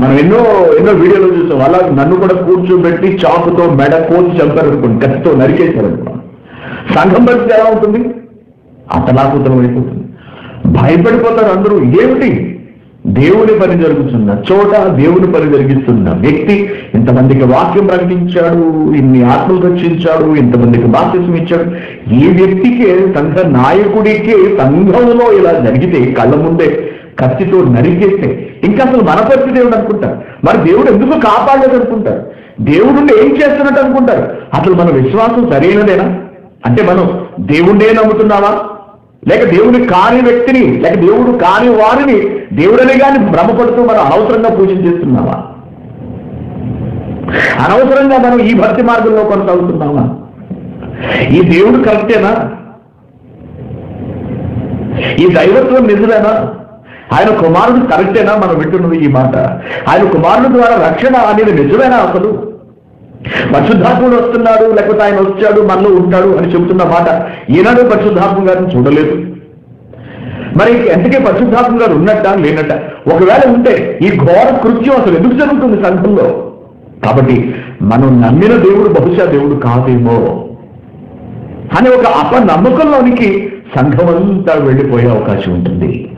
మనం ఎన్నో ఎన్నో వీడియోలు చూసాం అలా నన్ను కూడా కూర్చోబెట్టి చాకుతో మెడ కోసి చంపారు అనుకోండి కత్తితో నరికేశారు అనుకోండి సంఘం పరిస్థితి ఎలా ఉంటుంది? అతలాకుతలం అయిపోతుంది. భయపడిపోతారు అందరూ. ఏమిటి? దేవుని పని జరుగుతున్న చోట దేవుని పని జరిగిస్తున్న వ్యక్తి ఇంతమందికి వాక్యం ప్రకటించాడు ఇన్ని ఆత్మలు రక్షించాడు ఇంతమందికి బాప్తిసం ఇచ్చాడు. ఈ వ్యక్తికి సంఘ నాయకుడికి సంఘంలో ఇలా జరిగితే కళ్ళ ముందే కత్తితో నరికేస్తే ఇంకా అసలు మన పరిస్థితి ఏమిటి అనుకుంటారు? మరి దేవుడు ఎందుకు కాపాడలేదు అనుకుంటారు? దేవుడు ఏం చేస్తున్నట్టు అనుకుంటారు? అసలు మన విశ్వాసం సరైనదేనా? అంటే మనం దేవుణ్ణే నమ్ముతున్నావా లేక దేవుని కాని వ్యక్తిని లేక దేవుడు కాని వారిని దేవుడని కానీ భ్రమపడుతూ మనం అనవసరంగా పూజలు చేస్తున్నావా అనవసరంగా మనం ఈ భక్తి మార్గంలో కొనసాగుతున్నామా? ఈ దేవుడు కరెక్టేనా ఈ దైవత్వం నిజమేనా? ఆయన కుమారుడు కరెక్టేనా మనం వింటున్నది ఈ మాట? ఆయన కుమారుడు ద్వారా రక్షణ అనేది నిజమేనా అసలు? పరిశుద్ధాత్ముడు వస్తున్నాడు లేకపోతే ఆయన వచ్చాడు మనలో ఉంటాడు అని చెబుతున్న మాట ఈనాడు పరిశుద్ధాత్మ గారిని చూడలేదు. మరి ఎంతకే పరిశుద్ధాత్మ గారు ఉన్నట్ట లేనట్ట? ఒకవేళ ఉంటే ఈ ఘోర కృత్యం అసలు ఎందుకు జరుగుతుంది సంఘంలో? కాబట్టి మనం నమ్మిన దేవుడు బహుశా దేవుడు కాదేమో. అనే ఒక అపనమ్మకంలోనికి సంఘం అంతా వెళ్ళిపోయే అవకాశం ఉంటుంది.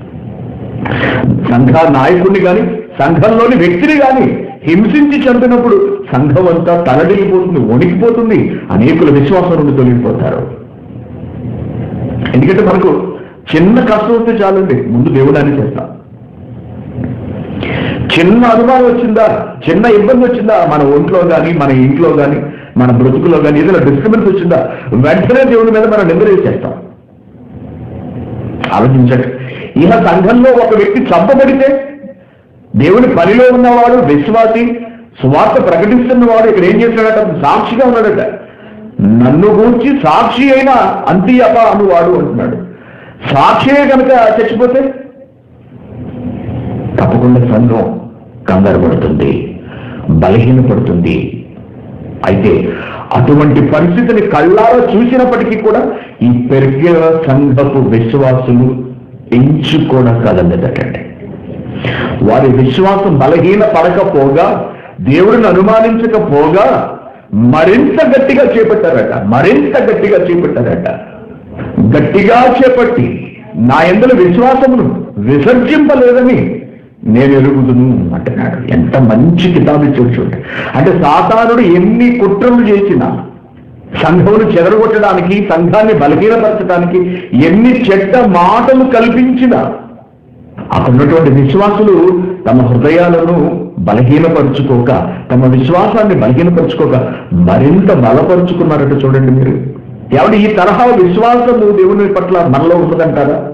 సంఘ నాయకుడిని కానీ సంఘంలోని వ్యక్తిని కానీ హింసించి చంపినప్పుడు సంఘం అంతా తలడిల్లిపోతుంది వణికిపోతుంది. అనేకుల విశ్వాసం నుండి తొలగిపోతారు. ఎందుకంటే మనకు చిన్న కష్టం వస్తే చాలండి. ముందు దేవుడాన్ని చేస్తాం చిన్న అనుమానం వచ్చిందా చిన్న ఇబ్బంది వచ్చిందా? మన ఒంట్లో కానీ మన ఇంట్లో కానీ మన బ్రతుకులో కానీ ఏదైనా డిస్టర్బెన్స్ వచ్చిందా? వెంటనే దేవుడి మీద మనం చేస్తాం. ఆలోచించండి. ఇలా సంఘంలో ఒక వ్యక్తి చంపబడితే దేవుని పనిలో ఉన్నవాడు విశ్వాసి సువార్త ప్రకటిస్తున్నవాడు ఇక్కడ ఏం చేశాడట? సాక్షిగా ఉన్నాడట. నన్ను గురించి సాక్షి అయిన అంతియప అనువాడు అంటున్నాడు. సాక్షియే కనుక చచ్చిపోతే తప్పకుండా సంఘం కంగారు పడుతుంది బలహీనపడుతుంది. అయితే అటువంటి పరిస్థితిని కళ్ళారా చూసినప్పటికీ కూడా ఈ పెరిగే సంఘపు విశ్వాసులు ఎంచుకోవడం ఎంచుకోనగలదటండి వారి విశ్వాసం బలహీన పడకపోగా దేవుడిని అనుమానించకపోగా మరింత గట్టిగా చేపట్టారట మరింత గట్టిగా చేపట్టారట. గట్టిగా చేపట్టి నా ఎందుల విశ్వాసమును విసర్జింపలేదని నేను ఎరుగుదును అంటున్నాడు. ఎంత మంచి కితాబు ఇచ్చాడు చూడండి అంటే సాతానుడు ఎన్ని కుట్రలు చేసినా సంఘమును చెదరగొట్టడానికి సంఘాన్ని బలహీనపరచడానికి ఎన్ని చెడ్డ మాటలు కల్పించినా అక్కడ ఉన్నటువంటి విశ్వాసులు తమ హృదయాలను బలహీనపరుచుకోక తమ విశ్వాసాన్ని బలహీనపరుచుకోక మరింత బలపరుచుకున్నారట చూడండి మీరు. ఎవరి ఈ తరహా విశ్వాసము దేవుని పట్ల మనలో ఉన్నదంటారా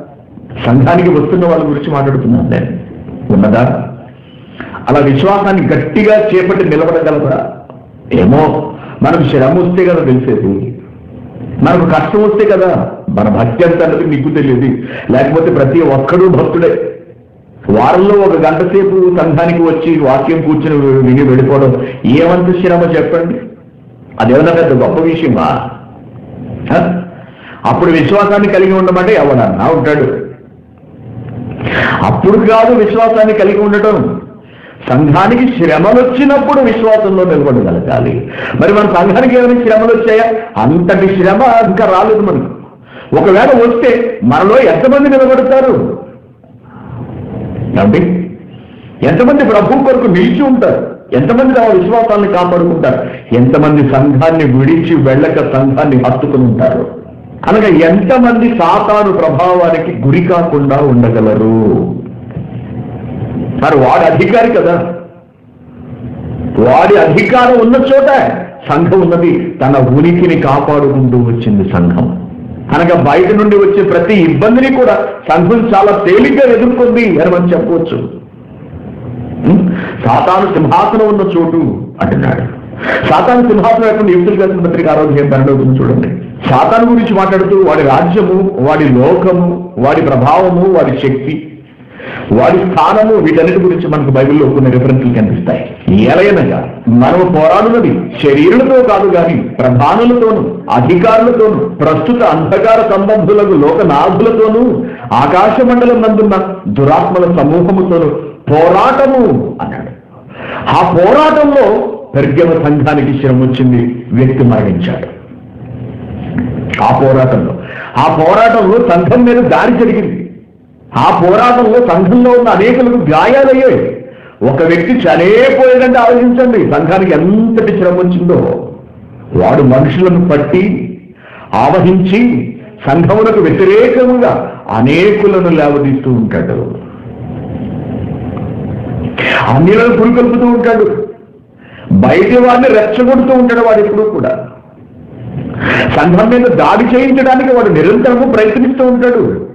సంఘానికి వస్తున్న వాళ్ళ గురించి మాట్లాడుతున్నాను నేను. ఉన్నదా? అలా విశ్వాసాన్ని గట్టిగా చేపట్టి నిలబడగలరా? ఏమో మనకు శ్రమ వస్తే కదా తెలిసేది. మనకు కష్టం వస్తే కదా మన భక్తి అంతా అన్నది నీకు తెలియదు. లేకపోతే ప్రతి ఒక్కడూ భక్తుడే. వారంలో ఒక గంట సేపు సంఘానికి వచ్చి వాక్యం కూర్చుని విని వెళ్ళిపోవడం. ఏమంత శ్రమ చెప్పండి? అదేమన్నా పెద్ద గొప్ప విషయమా? అప్పుడు విశ్వాసాన్ని కలిగి ఉండమంటే ఎవడన్నా ఉంటాడు. అప్పుడు కాదు విశ్వాసాన్ని కలిగి ఉండటం. సంఘానికి శ్రమలు వచ్చినప్పుడు విశ్వాసంలో నిలబడగలగాలి మరి మన సంఘానికి ఏమైనా శ్రమలు వచ్చాయా? అంతటి శ్రమ ఇంకా రాలేదు మనకు. ఒకవేళ వస్తే మనలో ఎంతమంది నిలబడతారు? ఏమండి? ఎంతమంది ప్రభు కొరకు నిలిచి ఉంటారు? ఎంతమంది ఆ విశ్వాసాన్ని కాపాడుకుంటారు? ఎంతమంది సంఘాన్ని విడిచి వెళ్ళక సంఘాన్ని హత్తుకుని ఉంటారు? అనగా ఎంతమంది సాతాను ప్రభావానికి గురి కాకుండా ఉండగలరు? మరి వాడి అధికారి కదా. వాడి అధికారం ఉన్న చోట సంఘం ఉన్నది. తన ఉనికిని కాపాడుకుంటూ వచ్చింది సంఘం. అనగా బయట నుండి వచ్చే ప్రతి ఇబ్బందిని కూడా సంఘం చాలా తేలిగ్గా ఎదుర్కొంది అని మనం చెప్పవచ్చు సాతాను సింహాసనం ఉన్న చోటు అంటున్నాడు. సాతాను సింహాసనం ఎక్కడ యువతులు కలిసిన పత్రిక ఆరోగ్యం పన్నెండు చూడండి. సాతాను గురించి మాట్లాడుతూ వాడి రాజ్యము వాడి లోకము వాడి ప్రభావము వాడి శక్తి వాడి స్థానము వీటన్నిటి గురించి మనకు బైబిల్లో కొన్ని రిఫరెన్స్లు కనిపిస్తాయి. ఏలయనగా మనం పోరాడున్నది శరీరులతో కాదు గాని ప్రధానులతోనూ అధికారులతోనూ ప్రస్తుత అంధకార సంబంధులకు లోకనాథులతోనూ ఆకాశ మండలం నందున్న దురాత్మల సమూహముతోనూ పోరాటము అన్నాడు. ఆ పోరాటంలో పెర్గమ సంఘానికి శ్రమ వచ్చింది వ్యక్తి మరణించాడు. ఆ పోరాటంలో ఆ పోరాటంలో సంఘం మీద దారి జరిగింది. ఆ పోరాటంలో సంఘంలో ఉన్న అనేకులకు గాయాలయ్యాయి ఒక వ్యక్తి చనిపోయాడంటే ఆలోచించండి సంఘానికి ఎంతటి శ్రమ వచ్చిందో. వాడు మనుషులను పట్టి ఆవహించి సంఘములకు వ్యతిరేకముగా అనేకులను లేవదీస్తూ ఉంటాడు. అన్నిలను పురికొల్పుతూ ఉంటాడు. బయటి వాడిని రెచ్చగొడుతూ ఉంటాడు వాడు ఎప్పుడూ కూడా. సంఘం మీద దాడి చేయించడానికి వాడు నిరంతరము ప్రయత్నిస్తూ ఉంటాడు.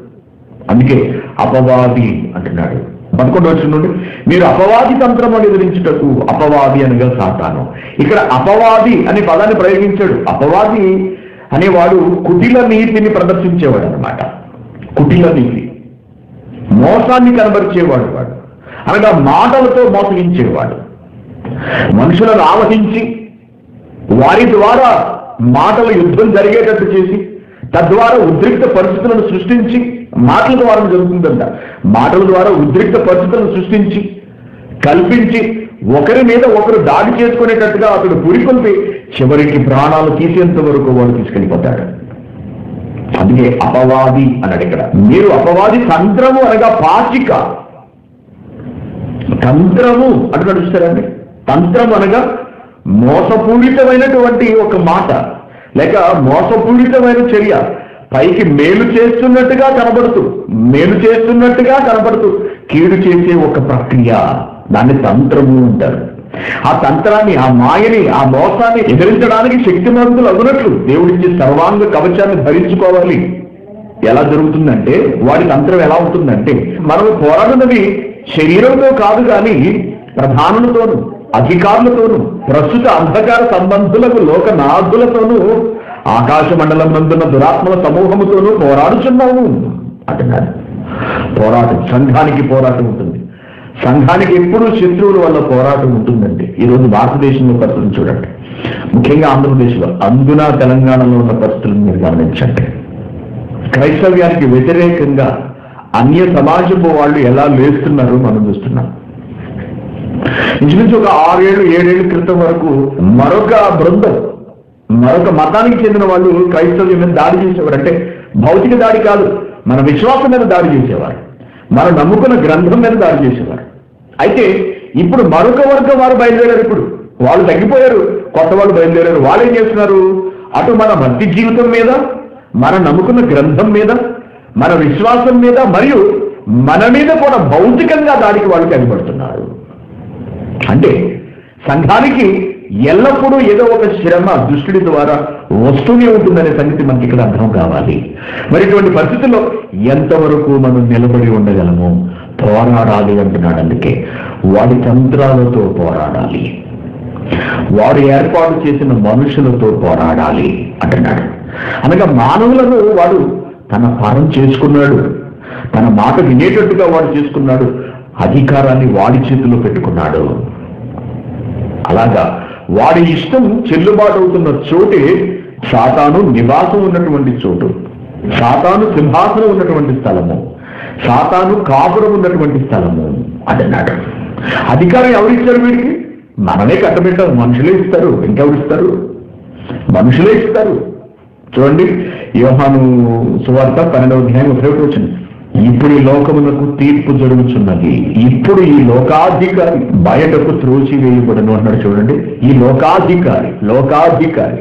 అందుకే అపవాది అంటున్నాడు. పదకొండు వచ్చిన నుండి మీరు అపవాది తంత్రం అని ఎదిరించుటకు అపవాది అనగా సాతాను. ఇక్కడ అపవాది అనే పదాన్ని ప్రయోగించాడు. అపవాది అనేవాడు కుటిల నీతిని ప్రదర్శించేవాడు అనమాట కుటిల నీతి. మోసాన్ని కనబరిచేవాడు వాడు. అనగా మాటలతో మోసగించేవాడు. మనుషులను ఆవహించి వారి ద్వారా మాటల యుద్ధం జరిగేటట్టు చేసి తద్వారా ఉద్రిక్త పరిస్థితులను సృష్టించి మాటల ద్వారా జరుగుతుందంట. మాటల ద్వారా ఉద్రిక్త పరిస్థితులను సృష్టించి కల్పించి ఒకరి మీద ఒకరు దాడి చేసుకునేటట్టుగా అతడు పురికొల్పి చివరికి ప్రాణాలు తీసేంత వరకు వాడు తీసుకెళ్ళిపోతాడు. అందుకే అపవాది అన్నాడు ఇక్కడ. మీరు అపవాది తంత్రము అనగా పాచిక. తంత్రము అంటున్నాడు చూస్తారండి తంత్రం అనగా మోసపూరితమైనటువంటి ఒక మాట. లేక మోసపూరితమైన చర్య. పైకి మేలు చేస్తున్నట్టుగా కనబడుతూ మేలు చేస్తున్నట్టుగా కనబడుతూ కీడు చేసే ఒక ప్రక్రియ. దాన్ని తంత్రము అంటారు. ఆ తంత్రాన్ని ఆ మాయని ఆ మోసాన్ని ఎదిరించడానికి శక్తిమంతులు అగునట్లు దేవుడిచ్చే సర్వాంగ కవచాన్ని ధరించుకోవాలి. ఎలా జరుగుతుందంటే వాడి తంత్రం ఎలా ఉంటుందంటే మనం పోరాడున్నది శరీరంతో కాదు కానీ ప్రధానులతోనూ అధికారులతోనూ ప్రస్తుత అంధకార సంబంధులకు లోకనాథులతోనూ ఆకాశ మండలం నందున్న దురాత్మల సమూహముతోనూ పోరాడుచున్నాము. అంటున్నారు. పోరాటం సంఘానికి పోరాటం ఉంటుంది. సంఘానికి ఎప్పుడూ శత్రువుల వల్ల పోరాటం ఉంటుందండి. ఈరోజు భారతదేశంలో పరిస్థితులు చూడండి. ముఖ్యంగా ఆంధ్రప్రదేశ్లో అందున తెలంగాణలో ఉన్న పరిస్థితులను మీరు గమనించండి. క్రైస్తవ్యానికి వ్యతిరేకంగా అన్య సమాజపు వాళ్ళు ఎలా లేస్తున్నారో మనం చూస్తున్నాం. ఇంచుమించు ఒక ఆరేళ్ళు ఏడేళ్ళ క్రితం వరకు మరొక బృందం మరొక మతానికి చెందిన వాళ్ళు క్రైస్తవ్యం మీద దాడి చేసేవారు. అంటే భౌతిక దాడి కాదు మన విశ్వాసం మీద దాడి చేసేవారు. మనం నమ్ముకున్న గ్రంథం మీద దాడి చేసేవారు. అయితే ఇప్పుడు మరొక వర్గం వారు బయలుదేరారు ఇప్పుడు. వాళ్ళు తగ్గిపోయారు. కొత్త వాళ్ళు బయలుదేరారు. వాళ్ళు ఏం చేస్తున్నారు? అటు మన భక్తి జీవితం మీద మనం నమ్ముకున్న గ్రంథం మీద మన విశ్వాసం మీద మరియు మన మీద కూడా భౌతికంగా దాడికి వాళ్ళు కనబడుతున్నారు. అంటే సంఘానికి ఎల్లప్పుడూ ఏదో ఒక శ్రమ దుష్టుడి ద్వారా వస్తూనే ఉంటుందనే సంగతి మనకి ఇక్కడ అర్థం కావాలి. మరి ఇటువంటి పరిస్థితుల్లో ఎంతవరకు మనం నిలబడి ఉండగలము? పోరాడాలి అంటున్నాడు అందుకే. వాడి తంత్రాలతో పోరాడాలి. వాడు ఏర్పాటు చేసిన మనుషులతో పోరాడాలి అంటున్నాడు. అనగా మానవులను వాడు తన పరం చేసుకున్నాడు. తన మాట వినేటట్టుగా వాడు చేసుకున్నాడు. అధికారాన్ని వాడి చేతిలో పెట్టుకున్నాడు. అలాగా వాడి ఇష్టం చెల్లుబాటు అవుతున్న చోటే సాతాను నివాసం ఉన్నటువంటి చోటు. సాతాను సింహాసనం ఉన్నటువంటి స్థలము. సాతాను కాపురం ఉన్నటువంటి స్థలము అన్నాడు అధికారం ఎవరిచ్చారు వీడికి? మనమే కట్టబెట్టారు మనుషులే ఇస్తారు ఇంకెవరు ఇస్తారు? మనుషులే ఇస్తారు. చూడండి యోహాను సువార్త పన్నెండవ అధ్యాయం ఒకటి వచ్చింది ఇప్పుడు ఈ లోకములకు తీర్పు జరుగుతున్నది ఇప్పుడు ఈ లోకాధికారి బయటకు త్రోసి వేయబడను అన్నాడు చూడండి. ఈ లోకాధికారి లోకాధికారి.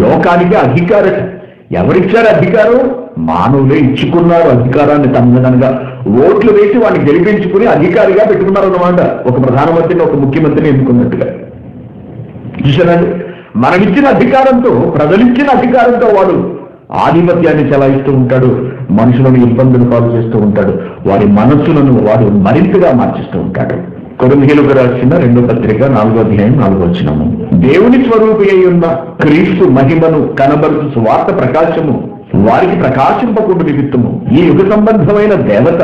లోకానికి అధికారట. ఎవరిచ్చారు అధికారం? మానవులే ఇచ్చుకున్నారు అధికారాన్ని తనదనగా. ఓట్లు వేసి వాడిని గెలిపించుకుని అధికారిగా పెట్టుకున్నారు అన్నమాట ఒక ప్రధానమంత్రిని ఒక ముఖ్యమంత్రిని ఎన్నుకున్నట్టుగా. చూసారండి మనమిచ్చిన అధికారంతో ప్రజలిచ్చిన అధికారంతో వాడు ఆధిపత్యాన్ని చెలాయిస్తూ ఉంటాడు. మనుషులను ఇబ్బందులు పాలు చేస్తూ ఉంటాడు. వారి మనస్సులను వాడు మరింతగా మార్చిస్తూ ఉంటాడు. కొరింథీయులకు రాసిన రెండో పత్రిక నాలుగో అధ్యాయం నాలుగో వచ్చినము దేవుని స్వరూపి అయి ఉన్న క్రీస్తు మహిమను కనబరుచు స్వార్థ ప్రకాశము వారికి ప్రకాశింపకుండా నిమిత్తము ఈ యుగ సంబంధమైన దేవత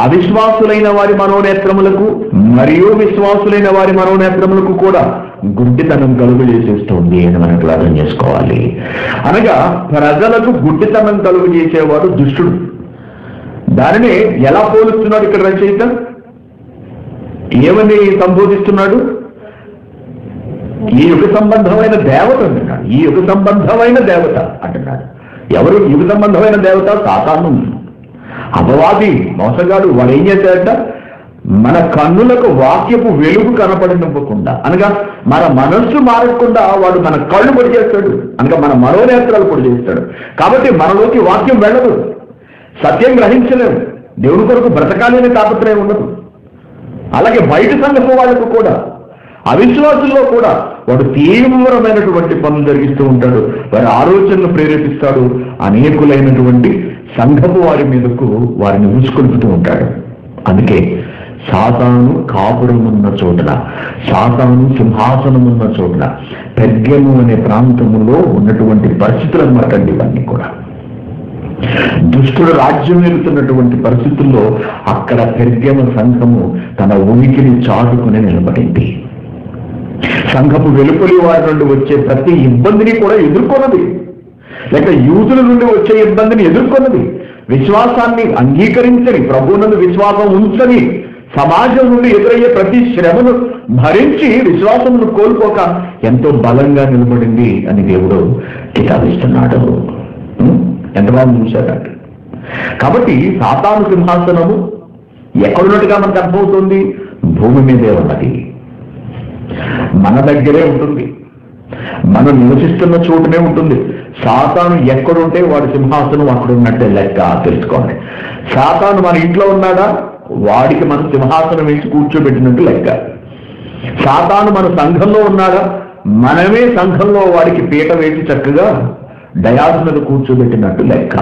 అవిశ్వాసులైన వారి మనోనేత్రములకు మరియు విశ్వాసులైన వారి మనోనేత్రములకు కూడా గుడ్డితనం కలుగు చేసేస్తుంది అని మనకు అర్థం చేసుకోవాలి. అనగా ప్రజలకు గుడ్డితనం కలుగు చేసేవాడు దుష్టుడు. దానిని ఎలా పోలుస్తున్నాడు ఇక్కడ రచయిత? ఏమని సంబోధిస్తున్నాడు? ఈ యుగ సంబంధమైన దేవత అంటున్నాడు. ఈ యుగ సంబంధమైన దేవత అంటున్నాడు. ఎవరు యుగ సంబంధమైన దేవత సాతాను? అపవాది మోసగాడు వాడు ఏం చేశాడట? మన కన్నులకు వాక్యపు వెలుగు కనపడనివ్వకుండా అనగా మన మనస్సు మారకుండా వాడు మన కళ్ళు పొడి చేస్తాడు అనగా మన మనోనేత్రాలు పొడి చేస్తాడు. కాబట్టి మనలోకి వాక్యం వెళ్ళదు సత్యం గ్రహించలేము దేవుని కొరకు బ్రతకాలి అనే తాపత్రయం ఉండదు. అలాగే బయట సంఘం వాళ్ళకు కూడా అవిశ్వాసుల్లో కూడా వాడు తీవ్రమైనటువంటి పనులు జరిగిస్తూ ఉంటాడు. వారి ఆలోచనలు ప్రేరేపిస్తాడు. అనేకులైనటువంటి సంఘపు వారి మీదకు వారిని ఉంచుకొలుపుతూ ఉంటాడు. అందుకే సాతాను కాపురమున్న చోట్ల సాతాను సింహాసనమున్న చోట్ల పెద్యము అనే ప్రాంతములో ఉన్నటువంటి పరిస్థితులు అనమాట అండి ఇవన్నీ కూడా. దుష్టుడు రాజ్యం వెళుతున్నటువంటి పరిస్థితుల్లో అక్కడ పెర్గెమ సంఘము తన ఉనికిని చాటుకుని నిలబడింది. సంఘపు వెలుపలి వారి నుండి వచ్చే ప్రతి ఇబ్బందిని కూడా ఎదుర్కొన్నది. లేక యూదుల నుండి వచ్చే ఇబ్బందిని ఎదుర్కొన్నది. విశ్వాసాన్ని అంగీకరించని ప్రభువునందు విశ్వాసం ఉంచని సమాజం నుండి ఎదురయ్యే ప్రతి శ్రమను భరించి విశ్వాసమును కోల్పోక ఎంతో బలంగా నిలబడింది అని దేవుడు కితాబిస్తున్నాడు. ఉం? ఎంత బాగా కాబట్టి సాతాను సింహాసనము ఎక్కడున్నట్టుగా మనకు అర్థమవుతుంది? భూమి మీదే ఉన్నది. మన దగ్గరే ఉంటుంది. మనం నివసిస్తున్న చోటునే ఉంటుంది. సాతాను ఎక్కడుంటే వాడి సింహాసనం అక్కడ ఉన్నట్టే లెక్క తెలుసుకోండి. సాతాను మన ఇంట్లో ఉన్నాడా? వాడికి మన సింహాసనం వేసి కూర్చోబెట్టినట్టు లెక్క. సాతాను మన సంఘంలో ఉన్నాడా? మనమే సంఘంలో వాడికి పీట వేసి చక్కగా డయాస్ మీద కూర్చోబెట్టినట్టు లెక్క.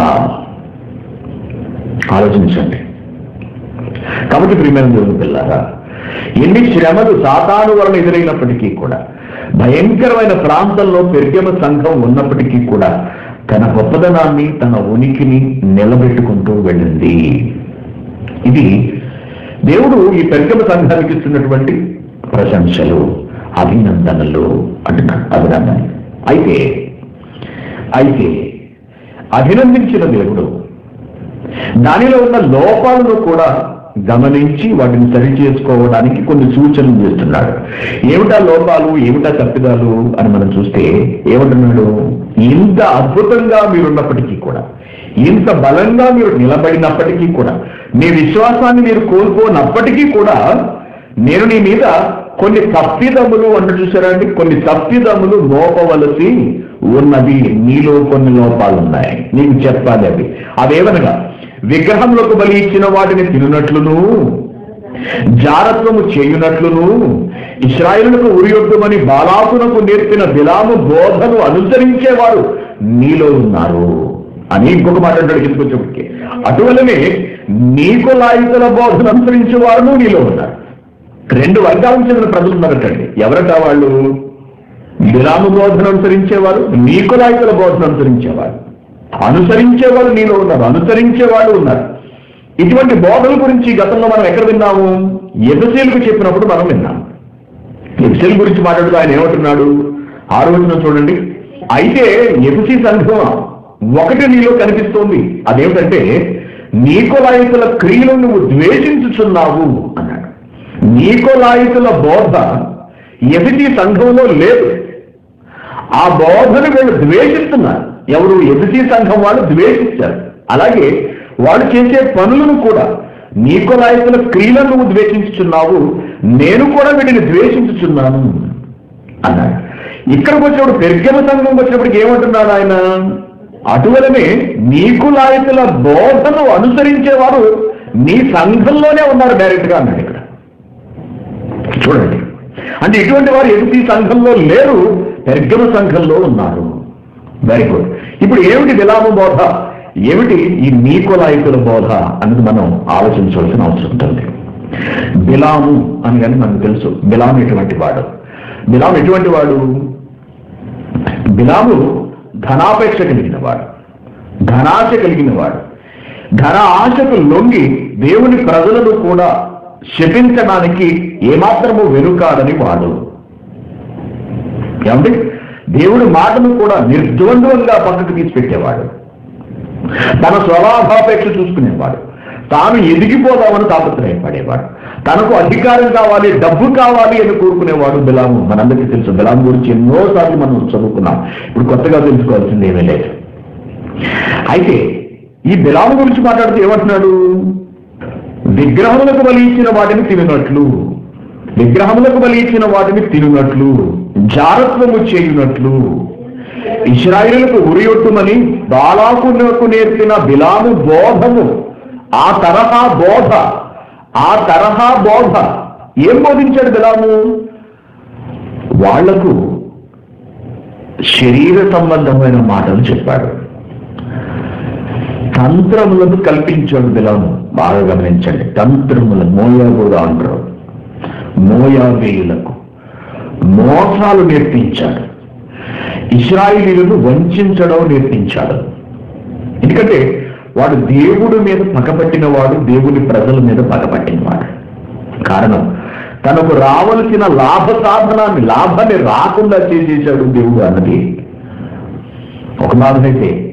ఆలోచించండి. కాబట్టి ప్రియమైన దేవుని పిల్లారా ఎన్ని శ్రమలు సాతాను వలన ఎదురైనప్పటికీ కూడా భయంకరమైన ప్రాంతంలో పెరిగమ సంఘం ఉన్నప్పటికీ కూడా తన గొప్పదనాన్ని తన ఉనికిని నిలబెట్టుకుంటూ వెళ్ళింది. ఇది దేవుడు ఈ పెరిగమ సంఘానికి ఇస్తున్నటువంటి ప్రశంసలు అభినందనలు అంటున్నాడు అభినందన అయితే అయితే అభినందించిన దేవుడు దానిలో ఉన్న లోపాలను కూడా గమనించి వాటిని సరి చేసుకోవడానికి కొన్ని సూచనలు చేస్తున్నాడు. ఏమిటా లోపాలు? ఏమిటా తప్పిదాలు? అని మనం చూస్తే ఏమంటున్నాడు? ఇంత అద్భుతంగా మీరున్నప్పటికీ కూడా ఇంత బలంగా మీరు నిలబడినప్పటికీ కూడా మీ విశ్వాసాన్ని మీరు కోల్పోనప్పటికీ కూడా నేను నీ మీద కొన్ని తప్పిదములు అంటూ చూసారా అండి? కొన్ని తప్పిదములు మోపవలసి ఉన్నది నీలో కొన్ని లోపాలు ఉన్నాయి నీకు చెప్పాలి అవి. అవేవనగా విగ్రహములకు బలి ఇచ్చిన వాటిని తినునట్లును జారత్వము చేయునట్లును ఇస్రాయిలులకు ఉరియొద్దమని బాలాకునకు నేర్పిన బిలాము బోధను అనుసరించేవారు నీలో ఉన్నారు. అని ఇంకొక మాట అంటాడు కిందకొచ్చేప్పటికి అటువలనే నీకు లాయుతల బోధను అనుసరించే వారు నీలో ఉన్నారు. రెండు వర్గాలకు చెందిన ప్రజలు ఉన్నారటండి. ఎవరట వాళ్ళు? బిలాము బోధన అనుసరించేవారు నీకు లాయుతల బోధన అనుసరించేవారు. అనుసరించేవాళ్ళు నీలో ఉన్నారు అనుసరించేవాళ్ళు ఉన్నారు. ఇటువంటి బోధల గురించి గతంలో మనం ఎక్కడ విన్నాము? ఎదశీలకు చెప్పినప్పుడు మనం విన్నాం. ఎఫ్సెల్ గురించి మాట్లాడుతూ ఆయన ఏమంటున్నాడు? ఆ రోజున చూడండి అయితే ఎఫ్సి సంఘం ఒకటి నీలో కనిపిస్తోంది. అదేమిటంటే నీకోలాయితుల క్రియలు నువ్వు ద్వేషించుచున్నావు అన్నాడు. నీకోలాయితుల బోధ ఎఫ్సి సంఘంలో లేదు. ఆ బోధను వీళ్ళు ద్వేషిస్తున్నారు. ఎవరు ఎఫ్సి సంఘం వాళ్ళు ద్వేషించారు. అలాగే వాళ్ళు చేసే పనులను కూడా నీకోలాయితుల క్రియలను నువ్వు ద్వేషించుచున్నావు నేను కూడా వీటిని ద్వేషించుచున్నాను అన్నాడు. ఇక్కడికి వచ్చినప్పుడు పెర్గమ సంఘం వచ్చినప్పటికి ఏమంటున్నాడు ఆయన? అటువలనే నీకు లాయకుల బోధను అనుసరించేవారు నీ సంఘంలోనే ఉన్నారు డైరెక్ట్గా అన్నాడు ఇక్కడ. చూడండి. అంటే ఇటువంటి వారు ఎదుటి సంఘంలో లేరు పెర్గమ సంఘంలో ఉన్నారు. వెరీ గుడ్ ఇప్పుడు ఏమిటి విలామ బోధ? ఏమిటి ఈ నీకులాయకుల బోధ అన్నది మనం ఆలోచించవలసిన అవసరం ఉంటుంది. బిలాము అని కానీ మనకు తెలుసు. బిలాము ఎటువంటి వాడు? బిలాము ఎటువంటి వాడు? బిలాము ధనాపేక్ష కలిగిన వాడు. ధనాశ కలిగిన వాడు. ధన ఆశకు లొంగి దేవుని ప్రజలను కూడా శపించడానికి ఏమాత్రము వెనుకాడని వాడు. ఏమండి? దేవుడి మాటను కూడా నిర్ద్వంద్వంగా పక్కకు తీసిపెట్టేవాడు తన స్వలాభాపేక్ష చూసుకునేవాడు. తాను ఎదిగిపోదామని తాపత్రయపడేవాడు. తనకు అధికారం కావాలి డబ్బు కావాలి అని కోరుకునేవాడు బిలాము. మనందరికీ తెలుసు బిలాం గురించి ఎన్నోసార్లు మనం చదువుకున్నాం. ఇప్పుడు కొత్తగా తెలుసుకోవాల్సింది ఏమీ లేదు. అయితే ఈ బిలాము గురించి మాట్లాడుతూ ఏమంటున్నాడు? విగ్రహములకు బలి ఇచ్చిన వాటిని తినట్లు విగ్రహములకు బలి ఇచ్చిన వాటిని తినునట్లు. జారత్వము చేయునట్లు. ఇస్రాయిలకు ఉరియొట్టుమని బాలాకునకు నేర్పిన బిలాము బోధము. ఆ తరహా బోధ ఆ తరహా బోధ. ఏం బోధించాడు బిలాము? వాళ్ళకు శరీర సంబంధమైన మాటలు చెప్పాడు. తంత్రములను కల్పించాడు బిలాము. బాగా గమనించండి తంత్రములను మోయాబోడు అంటారు మోయావేయులకు మోసాలు నేర్పించాడు. ఇస్రాయిలీలను వంచడం నేర్పించాడు. ఎందుకంటే వాడు దేవుడి మీద పగపట్టిన వాడు దేవుని ప్రజల మీద పగపట్టినవాడు కారణం తనకు రావలసిన లాభ సాధనాన్ని లాభాన్ని రాకుండా చేసేసాడు దేవుడు అన్నది. ఒక మాటనైతే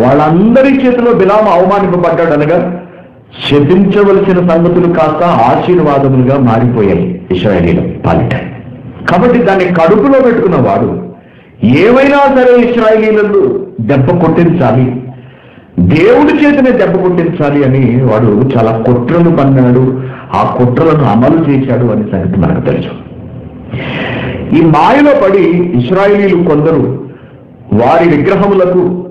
వాళ్ళందరి చేతిలో బిలామ అవమానింపబడ్డాడు అనగా శపించవలసిన సంగతులు కాస్త ఆశీర్వాదములుగా మారిపోయాయి ఇస్రాయలీలో పాలిట. కాబట్టి దాన్ని కడుపులో పెట్టుకున్న వాడు ఏమైనా సరే ఇస్రాయలీలను దెబ్బ కొట్టించాలి దేవుడి చేతనే దెబ్బ కొట్టించాలి అని వాడు చాలా కుట్రలు పన్నాడు ఆ కుట్రలను అమలు చేశాడు అనే సంగతి మనకు తెలుసు. ఈ మాయలో పడి ఇస్రాయేలీలు కొందరు వారి విగ్రహములకు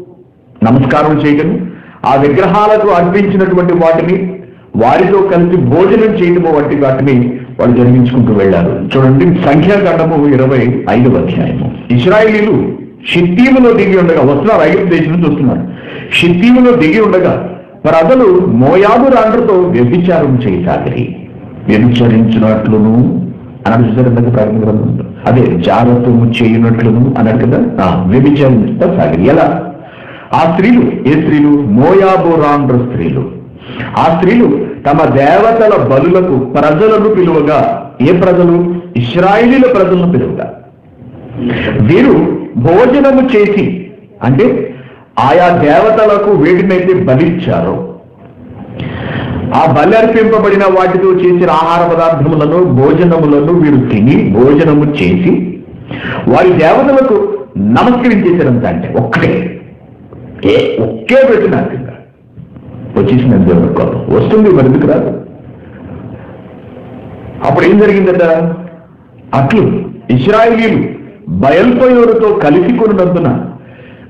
నమస్కారం చేయగలను ఆ విగ్రహాలకు అర్పించినటువంటి వాటిని వారితో కలిసి భోజనం చేయడము వంటి వాటిని వాళ్ళు జరిగించుకుంటూ వెళ్ళారు. చూడండి సంఖ్యాకాండము ఇరవై ఐదవ అధ్యాయము. ఇస్రాయేలీలు షిత్తీములో దిగి ఉండగా వస్తున్నారు ఐదు దేశం నుంచి వస్తున్నారు షిత్తీములో దిగి ఉండగా ప్రజలు మోయాబు రాండ్రతో వ్యభిచారం చేయసాగిరి వ్యభిచరించినట్లును అన్నాడు చూసారు ఇందాక ప్రారంభ అదే జాగ్రత్తము చేయనట్లును అన్నాడు కదా? ఆ, సాగిరి ఎలా? ఆ స్త్రీలు ఏ స్త్రీలు? మోయాబోరాండ్ర స్త్రీలు. ఆ స్త్రీలు తమ దేవతల బలులకు ప్రజలను పిలువగా ఏ ప్రజలు? ఇస్రాయిలీల ప్రజలను పిలువగా. వీరు భోజనము చేసి అంటే ఆయా దేవతలకు వేడినైతే బలిచ్చారు. ఆ బలి అర్పింపబడిన వాటితో చేసిన ఆహార పదార్థములను భోజనములను వీరు తిని భోజనము చేసి వారి దేవతలకు నమస్కరించేసారంత అంటే ఒక్కటే. ఏ ఒకే పెట్టిన కింద వచ్చేసిన దేవుడి కోపం. వస్తుంది మరి ఎందుకు రాదు? అప్పుడు ఏం జరిగిందట? అట్లు ఇస్రాయిలీలు బయల్పోయోరుతో కలిసి కొన్నందున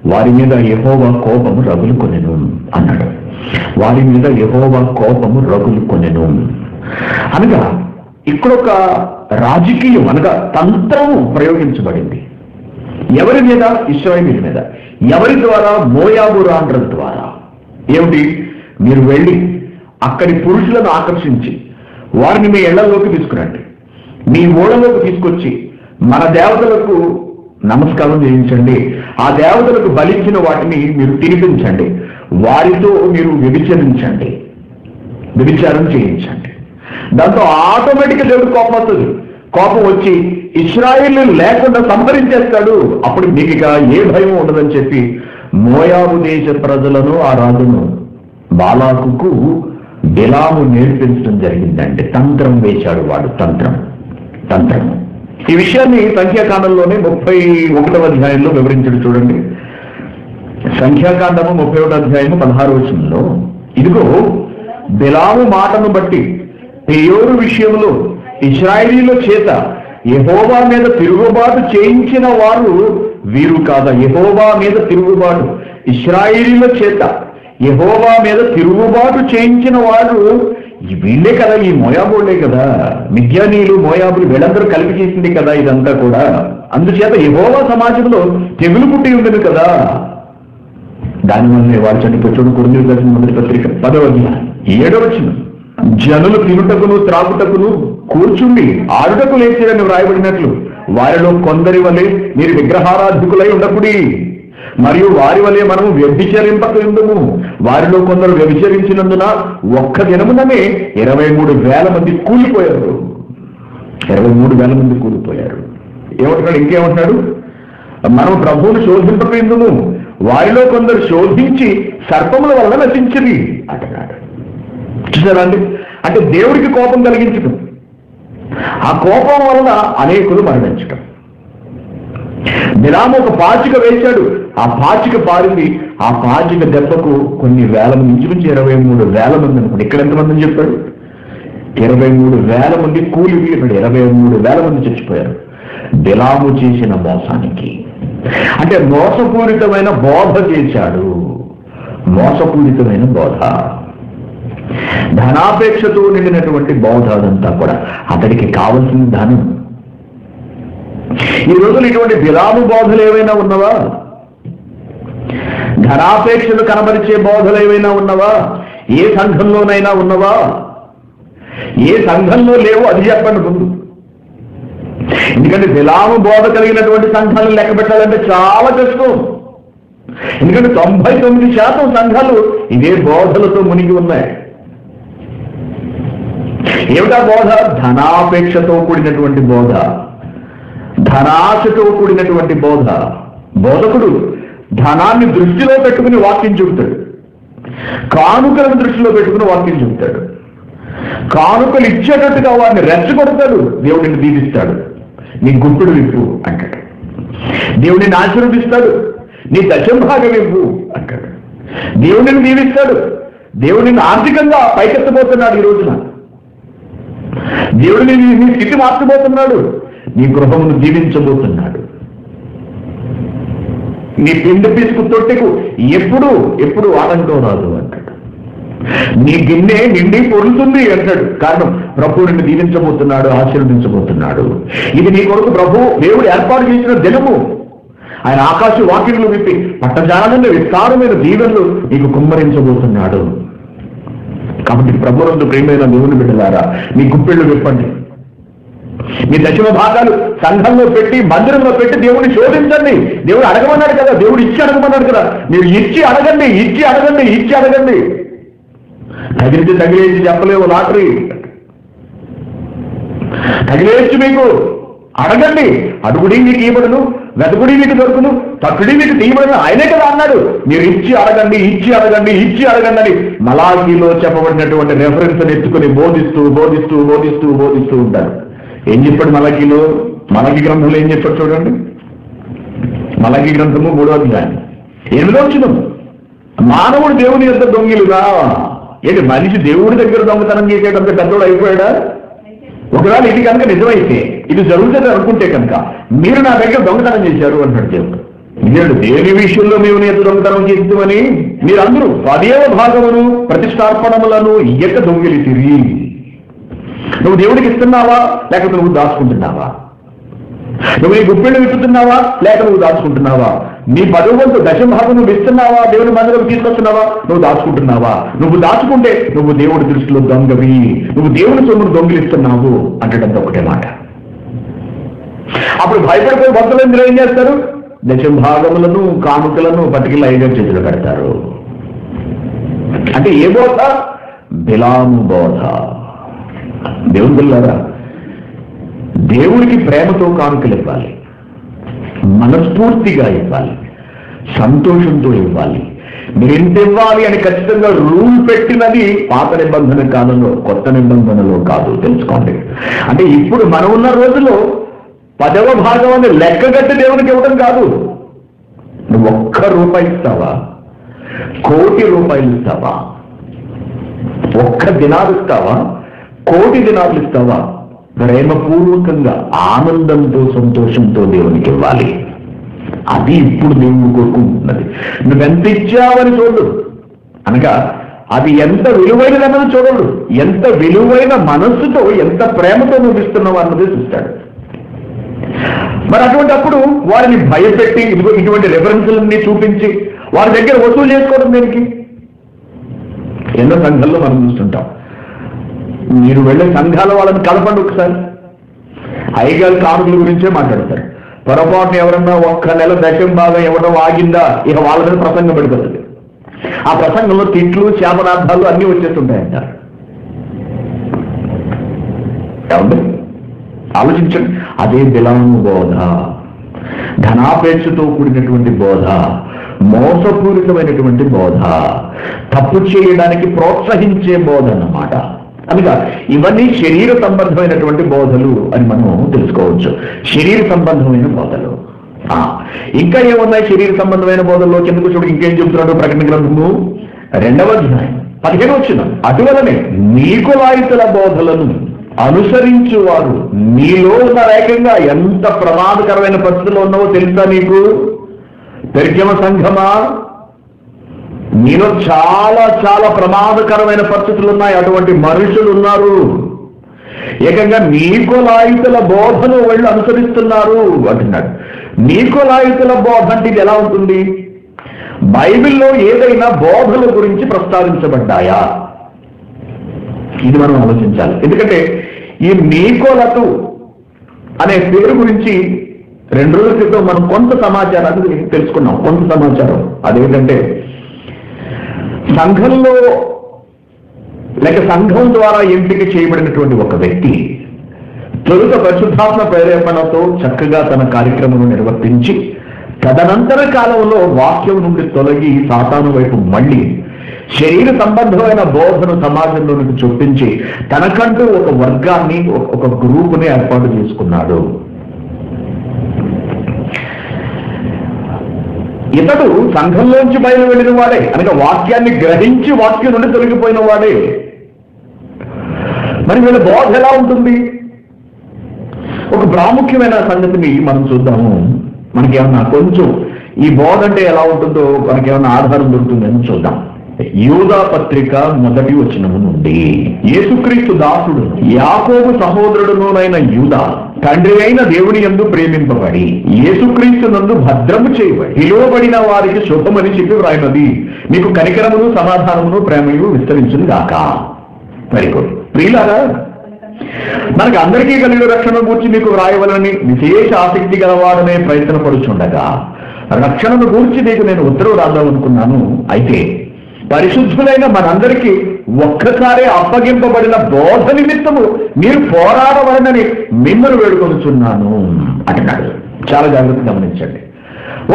వారి మీద యహోవా కోపము రగులు కొనెను అన్నాడు. వారి మీద యహోవా కోపము రగులు కొనెను. అనగా ఇక్కడ ఒక రాజకీయం అనగా తంత్రము ప్రయోగించబడింది. ఎవరి మీద? ఇస్రాయిలీల మీద. ఎవరి ద్వారా? మోయాబు రాండ్ర ద్వారా. ఏమిటి? మీరు వెళ్ళి అక్కడి పురుషులను ఆకర్షించి వారిని మీ ఇళ్ళలోకి తీసుకురండి. మీ ఓడలోకి తీసుకొచ్చి మన దేవతలకు నమస్కారం చేయించండి. ఆ దేవతలకు బలించిన వాటిని మీరు తినిపించండి. వారితో మీరు వ్యభిచరించండి. వ్యభిచారం చేయించండి. దాంతో ఆటోమేటిక్గా దేవుడు కోపం వస్తుంది. కోపం వచ్చి ఇస్రాయిల్ లేకుండా సంపరించేస్తాడు అప్పుడు మీకు ఇక ఏ భయం ఉండదని చెప్పి మోయాబు దేశ ప్రజలను ఆ రాజును బాలాకుకు బిలాము నేర్పించడం జరిగిందండి. తంత్రం వేశాడు వాడు తంత్రం తంత్రం. ఈ విషయాన్ని సంఖ్యాకాండంలోనే ముప్పై ఒకటవ అధ్యాయంలో వివరించడు చూడండి. సంఖ్యాకాండము ముప్పై ఒకటో అధ్యాయము పదహారు వచనంలో ఇదిగో బిలాము మాటను బట్టి పెయోరు విషయంలో ఇస్రాయిలీల చేత యహోవా మీద తిరుగుబాటు చేయించిన వారు వీరు కాదా? యహోవా మీద తిరుగుబాటు. ఇస్రాయిలీల చేత యహోవా మీద తిరుగుబాటు చేయించిన వారు వీళ్ళే కదా ఈ మోయాబులే కదా. మిద్యానీయులు మోయాబులు వీళ్ళందరూ కలిపి చేసింది కదా ఇదంతా కూడా. అందుచేత యహోవా సమాజంలో తెగులు పుట్టి ఉండదు కదా. దానివల్లనే వాడు వారు కొరింథీయులకు రాసిన మొదటి పత్రిక పదవ అధ్యాయం ఏడవ వచనం. జనులు తినుటకును త్రాగుటకును కూర్చుండి ఆడుటకు లేచిరని వ్రాయబడినట్లు. వారిలో కొందరి వలె మీరు విగ్రహారాధికులై ఉండకుడి. మరియు వారి వలె మనము వ్యభిచరింపక ఎందుము వారిలో కొందరు వ్యభిచరించినందున ఒక్క దినముననే ఇరవై మూడు వేల మంది కూలిపోయారు. ఇరవై మూడు వేల మంది కూలిపోయారు. ఏమంటున్నాడు? ఇంకేమంటున్నాడు? మనం ప్రభువును శోధింపక ఎందుము వారిలో కొందరు శోధించి సర్పముల వల్ల నశించింది అంటున్నాడు. చూసారా అండి? అంటే దేవుడికి కోపం కలిగించడం. ఆ కోపం వలన అనేకులు మరణించడం. నిరామ ఒక పాచిక వేశాడు. ఆ పాచిక పారింది ఆ పాచిక దెబ్బకు కొన్ని వేల మంది ఇంచుమించు ఇరవై మూడు వేల మంది అనుకోండి. ఇక్కడ ఎంతమంది అని చెప్పాడు ఇరవై మూడు వేల మంది కూలి వీరుడు ఇరవై మూడు వేల మంది చచ్చిపోయారు. బిలాము చేసిన మోసానికి. అంటే మోసపూరితమైన బోధ చేశాడు. మోసపూరితమైన బోధ. ధనాపేక్షతో నిండినటువంటి బౌద్ధ అదంతా కూడా అతడికి కావలసిన ధనం. ఈ రోజులు ఇటువంటి బిలాము బోధలు ఏవైనా ఉన్నవా? ధనాపేక్షలు కనబరిచే బోధలు ఏవైనా ఉన్నవా? ఏ సంఘంలోనైనా ఉన్నవా? ఏ సంఘంలో లేవు అది చెప్పండి ముందు. ఎందుకంటే బిలాము బోధ కలిగినటువంటి సంఘాలను లెక్క పెట్టాలంటే చాలా కష్టం. ఎందుకంటే తొంభై తొమ్మిది శాతం సంఘాలు ఇదే బోధలతో మునిగి ఉన్నాయి. ఏమిటా బోధ? ధనాపేక్షతో కూడినటువంటి బోధ. ధనాశతో కూడినటువంటి బోధ. బోధకుడు ధనాన్ని దృష్టిలో పెట్టుకుని వాక్యం చెబుతాడు. కానుకలను దృష్టిలో పెట్టుకుని వాక్యం చెబుతాడు. కానుకలు ఇచ్చేటట్టుగా వారిని రెచ్చగొడతాడు. దేవుడిని దీవిస్తాడు. నీ గుంపుడు విప్పు అంటాడు. దేవుడిని ఆశీర్వదిస్తాడు. నీ దశంభాగం ఇవ్వు అంటాడు. దేవుడిని దీవిస్తాడు. దేవుడిని ఆర్థికంగా పైకెత్తబోతున్నాడు ఈ రోజున. దేవుడిని నీ నీ స్థితి మార్చబోతున్నాడు. నీ గృహమును జీవించబోతున్నాడు. నీ పిండి పిసుకు తొట్టెకు ఎప్పుడు ఎప్పుడు ఆటంకం రాదు అంటాడు. నీ గిన్నె నిండి పొరులుతుంది అంటాడు. కారణం ప్రభు నిన్ను దీవించబోతున్నాడు ఆశీర్వదించబోతున్నాడు. ఇది నీ కొరకు ప్రభు దేవుడు ఏర్పాటు చేసిన దినము. ఆయన ఆకాశ వాకిట్లు విప్పి పట్టజాలంలో విస్తారమైన దీవెనలు నీకు కుమ్మరించబోతున్నాడు. కాబట్టి ప్రభునందు ప్రేమైన దేవుని బిడ్డలారా మీ గుప్పెళ్ళు విప్పండి. మీ దశమ భాగాలు సంఘంలో పెట్టి మందిరంలో పెట్టి దేవుడిని శోధించండి. దేవుడు అడగమన్నాడు కదా దేవుడు ఇచ్చి అడగమన్నాడు కదా. మీరు ఇచ్చి అడగండి ఇచ్చి అడగండి ఇచ్చి అడగండి. తగిలించి తగిలేసి చెప్పలేవు లాటరీ. తగిలేచ్చు మీకు. అడగండి. అడుగుడి మీకు ఇవ్వడను వెతకుడి మీకు దొరుకును తక్కుడి మీకు తీయబడిన. ఆయనే కదా అన్నాడు. మీరు ఇచ్చి అడగండి ఇచ్చి అడగండి ఇచ్చి అడగండి అని మలాఖీలో చెప్పబడినటువంటి రెఫరెన్స్ ఎత్తుకుని బోధిస్తూ బోధిస్తూ బోధిస్తూ బోధిస్తూ ఉంటారు. ఏం చెప్పాడు మలకీలో మలకి గ్రంథంలో ఏం చెప్పాడు చూడండి. మలకి గ్రంథము మూడో అధ్యాయం. ఎనిమిదో వచ్చినాం మానవుడు దేవుని యొక్క దొంగిలుగా ఏంటి మనిషి దేవుడి దగ్గర దొంగతనం చేసేటంత పెద్దోడు అయిపోయాడా? ఒకవేళ ఇది కనుక నిజమైతే ఇది జరుగుతుంది అనుకుంటే కనుక మీరు నా దగ్గర దొంగతనం చేశారు అంటాడు దేవుడు. ఇదేడు దేని విషయంలో మేము నేను దొంగతనం చేద్దామని మీరందరూ పదేవ భాగమును ప్రతిష్టార్పణములను ఇయ్యక దొంగిలి తిరిగి. నువ్వు దేవుడికి ఇస్తున్నావా? లేకపోతే నువ్వు దాచుకుంటున్నావా? నువ్వు నీ గుప్పిళ్ళు విప్పుతున్నావా లేక నువ్వు దాచుకుంటున్నావా? నీ పదవి వంతు దశభాగం నువ్వు ఇస్తున్నావా దేవుని మందిరం తీసుకొస్తున్నావా? నువ్వు దాచుకుంటున్నావా? నువ్వు దాచుకుంటే నువ్వు దేవుడి దృష్టిలో దొంగవి. నువ్వు దేవుని సొమ్మును దొంగిలిస్తున్నావు అంటడంతో ఒకటే మాట. అప్పుడు భయపడిపోయి భక్తులందరూ ఏం చేస్తారు? దశభాగములను కానుకలను పట్టుకెళ్ళి ఐదో చేతులు పెడతారు అంటే ఏ బోధ? బిలాము బోధ. దేవుని దేవుడికి ప్రేమతో కానుకలు ఇవ్వాలి. మనస్ఫూర్తిగా ఇవ్వాలి. సంతోషంతో ఇవ్వాలి. మీరు ఎంత ఇవ్వాలి అని ఖచ్చితంగా రూల్ పెట్టినది పాత నిబంధన కాలంలో కొత్త నిబంధనలో కాదు తెలుసుకోండి. అంటే ఇప్పుడు మనం ఉన్న రోజుల్లో పదవ భాగం అని లెక్కగట్టి దేవునికి ఇవ్వడం కాదు. నువ్వు ఒక్క రూపాయి ఇస్తావా? కోటి రూపాయలు ఇస్తావా? ఒక్క దినాలు ఇస్తావా? కోటి దినాలు ఇస్తావా? ప్రేమపూర్వకంగా ఆనందంతో సంతోషంతో దేవునికి ఇవ్వాలి. అది ఇప్పుడు దేవుడు కోరుకుంటున్నది. నువ్వెంత ఇచ్చావని చూడు అనగా అది ఎంత విలువైనదన్నది చూడడు ఎంత విలువైన మనస్సుతో ఎంత ప్రేమతో నువ్వు ఇస్తున్నావు అన్నది చూస్తాడు. మరి అటువంటి అప్పుడు వారిని భయపెట్టి ఇటువంటి రెఫరెన్స్లన్నీ చూపించి వారి దగ్గర వసూలు చేసుకోవడం దేనికి? ఎన్నో సంఘాల్లో మనం చూస్తుంటాం. మీరు వెళ్ళే సంఘాల వాళ్ళని కలపండి ఒకసారి. అయ్యగారి కానుకల గురించే మాట్లాడతారు. పొరపాటున ఎవరన్నా ఒక్క నెల దశం భాగం ఇవ్వడం ఆగిందా? ఇక వాళ్ళ మీద ప్రసంగం పెడుతుంది. ఆ ప్రసంగంలో తిట్లు శాపనార్థాలు అన్ని వచ్చేస్తుంటాయంటారు ఏమండి? ఆలోచించండి. అదే బిలాము బోధ. ధనాపేక్షతో కూడినటువంటి బోధ. మోసపూరితమైనటువంటి బోధ. తప్పు చేయడానికి ప్రోత్సహించే బోధ అన్నమాట. అనగా ఇవన్నీ శరీర సంబంధమైనటువంటి బోధలు అని మనం తెలుసుకోవచ్చు. శరీర సంబంధమైన బోధలు. ఆ, ఇంకా ఏమున్నాయి శరీర సంబంధమైన బోధల్లో కిందకు చూడు ఇంకేం చెబుతున్నాడు ప్రకటన గ్రంథము? రెండవ అధ్యాయం. పదిహేను వచ్చిన అటువలనే నీకులాయితుల బోధలను అనుసరించువారు. నీలో ఉన్న ఏకంగా ఎంత ప్రమాదకరమైన పరిస్థితిలో ఉన్నావో తెలుసా నీకు? పెరిజమ సంఘమా? నీలో చాలా చాలా ప్రమాదకరమైన పరిస్థితులు ఉన్నాయి. అటువంటి మనుషులు ఉన్నారు. ఏకంగా నీకులాయితుల బోధను వాళ్ళు అనుసరిస్తున్నారు అంటున్నాడు. నీకులాయితుల బోధ అంటే ఇది ఎలా ఉంటుంది? బైబిల్లో ఏదైనా బోధల గురించి ప్రస్తావించబడ్డాయా? ఇది మనం ఆలోచించాలి. ఎందుకంటే ఈ మీకోలతు అనే పేరు గురించి రెండు రోజుల క్రితం మనం కొంత సమాచారాన్ని తెలుసుకున్నాం. కొంత సమాచారం. అదేంటంటే సంఘంలో లేక సంఘం ద్వారా ఎంపిక చేయబడినటువంటి ఒక వ్యక్తి తొలుత పరిశుద్ధాత్మ ప్రేరేపణతో చక్కగా తన కార్యక్రమం నిర్వర్తించి తదనంతర కాలంలో వాక్యం నుండి తొలగి సాతాను వైపు మళ్ళీ శరీర సంబంధమైన బోధను సమాజంలోనికి చూపించి తనకంటూ ఒక వర్గాన్ని ఒక- ఒక గ్రూపుని ఏర్పాటు చేసుకున్నాడు. ఇతడు సంఘంలోంచి బయలు వెళ్ళిన వాడే అనగా వాక్యాన్ని గ్రహించి వాక్యం నుండి తొలగిపోయిన వాడే. మరి వీళ్ళ బోధ ఎలా ఉంటుంది? ఒక ప్రాముఖ్యమైన సంగతిని మనం చూద్దాము. మనకేమన్నా కొంచెం ఈ బోధ అంటే ఎలా ఉంటుందో మనకేమన్నా ఆధారం దొరుకుతుందని చూద్దాం. యూదా పత్రిక మొదటి వచనము నుండి యేసుక్రీస్తు దాసుడు యాకోబు సహోదరుడునైన యూదా తండ్రి అయిన దేవుని యందు ప్రేమింపబడి యేసుక్రీస్తు నందు భద్రము చేయబడి పిలువబడిన వారికి శుభమని చెప్పి వ్రాయినది. మీకు కనికరమును సమాధానమును ప్రేమయు విస్తరించును గాక. వెరీ గుడ్ ప్రియులారా మనకి అందరికీ కలిగిన రక్షణ గూర్చి మీకు వ్రాయవలని విశేష ఆసక్తి గలవాడనే ప్రయత్న పడుచుండగా రక్షణను గూర్చి నీకు నేను ఉత్తర్వు రాద్దామనుకున్నాను. అయితే పరిశుద్ధులైన మనందరికీ ఒక్కసారే అప్పగింపబడిన బోధ నిమిత్తము మీరు పోరాడవలనని మిమ్మల్ని వేడుకొనుచున్నాను అంటున్నాడు. చాలా జాగ్రత్త గమనించండి.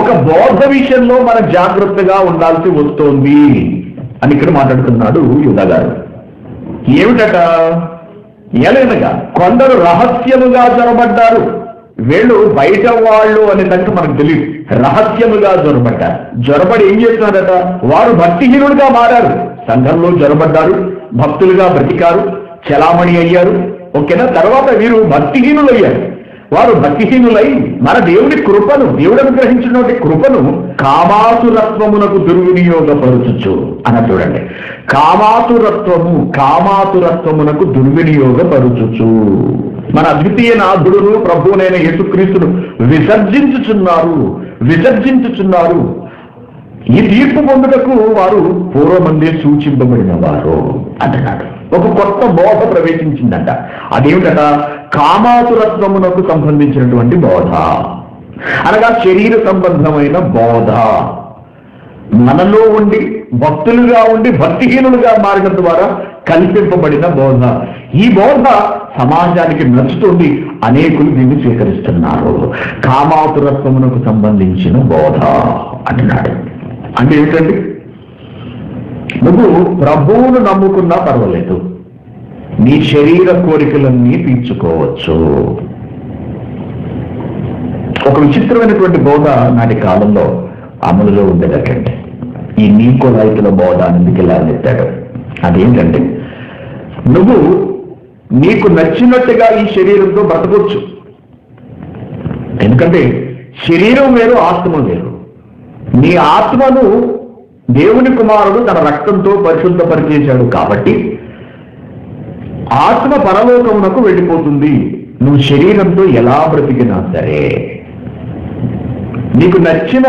ఒక బోధ విషయంలో మనం జాగ్రత్తగా ఉండాల్సి వస్తోంది అని ఇక్కడ మాట్లాడుతున్నాడు యుధ గారు. ఏమిటట? ఎలనగా కొందరు రహస్యముగా జరబడ్డారు వీళ్ళు బయట వాళ్ళు అనే దానికి మనకు తెలియదు. రహస్యముగా జొరబడ్డారు. జ్వరపడి ఏం చేస్తున్నారట? వారు భక్తిహీనుడిగా మారారు. సంఘంలో జొరబడ్డారు భక్తులుగా బ్రతికారు చలామణి అయ్యారు. ఓకేనా? తర్వాత వీరు భక్తిహీనులయ్యారు. వారు భక్తిహీనులై మన దేవుడి కృపను దేవుడు అనుగ్రహించినటువంటి కృపను కామాతురత్వమునకు దుర్వినియోగపరచుచు అన్న చూడండి. కామాతురత్వము కామాతురత్వమునకు దుర్వినియోగపరచుచు. మన అద్వితీయ నాథుడును ప్రభువునైన యేసుక్రీస్తును విసర్జించుచున్నారు విసర్జించుచున్నారు. ఈ తీర్పు పొందుటకు వారు పూర్వమందే సూచింపబడిన వారు అంటున్నాడు. ఒక కొత్త బోధ ప్రవేశించిందంట. అదేమిటట? కామాతురత్వమునకు సంబంధించినటువంటి బోధ. అనగా శరీర సంబంధమైన బోధ. మనలో ఉండి భక్తులుగా ఉండి భక్తిహీనులుగా మారడం ద్వారా కల్పింపబడిన బోధ. ఈ బోధ సమాజానికి నచ్చుతుంది అనేకులు దీన్ని స్వీకరిస్తున్నారు. కామాతురత్వమునకు సంబంధించిన బోధ అంటున్నాడు. అంటే ఏంటండి నువ్వు ప్రభువును నమ్ముకున్నా పర్వాలేదు. నీ శరీర కోరికలన్నీ తీర్చుకోవచ్చు. ఒక విచిత్రమైనటువంటి బోధ నాటి కాలంలో అమలులో ఉండేటండి ఈ నీకో రైతుల బోధాన్ని ఎందుకు అదేంటంటే నువ్వు నీకు నచ్చినట్టుగా ఈ శరీరంతో బ్రతకొచ్చు. ఎందుకంటే శరీరం వేరు ఆత్మ వేరు. నీ ఆత్మను దేవుని కుమారుడు తన రక్తంతో పరిశుద్ధపరిచేశాడు కాబట్టి ఆత్మ పరలోకమునకు వెళ్ళిపోతుంది. నువ్వు శరీరంతో ఎలా బ్రతికినా సరే. నీకు నచ్చిన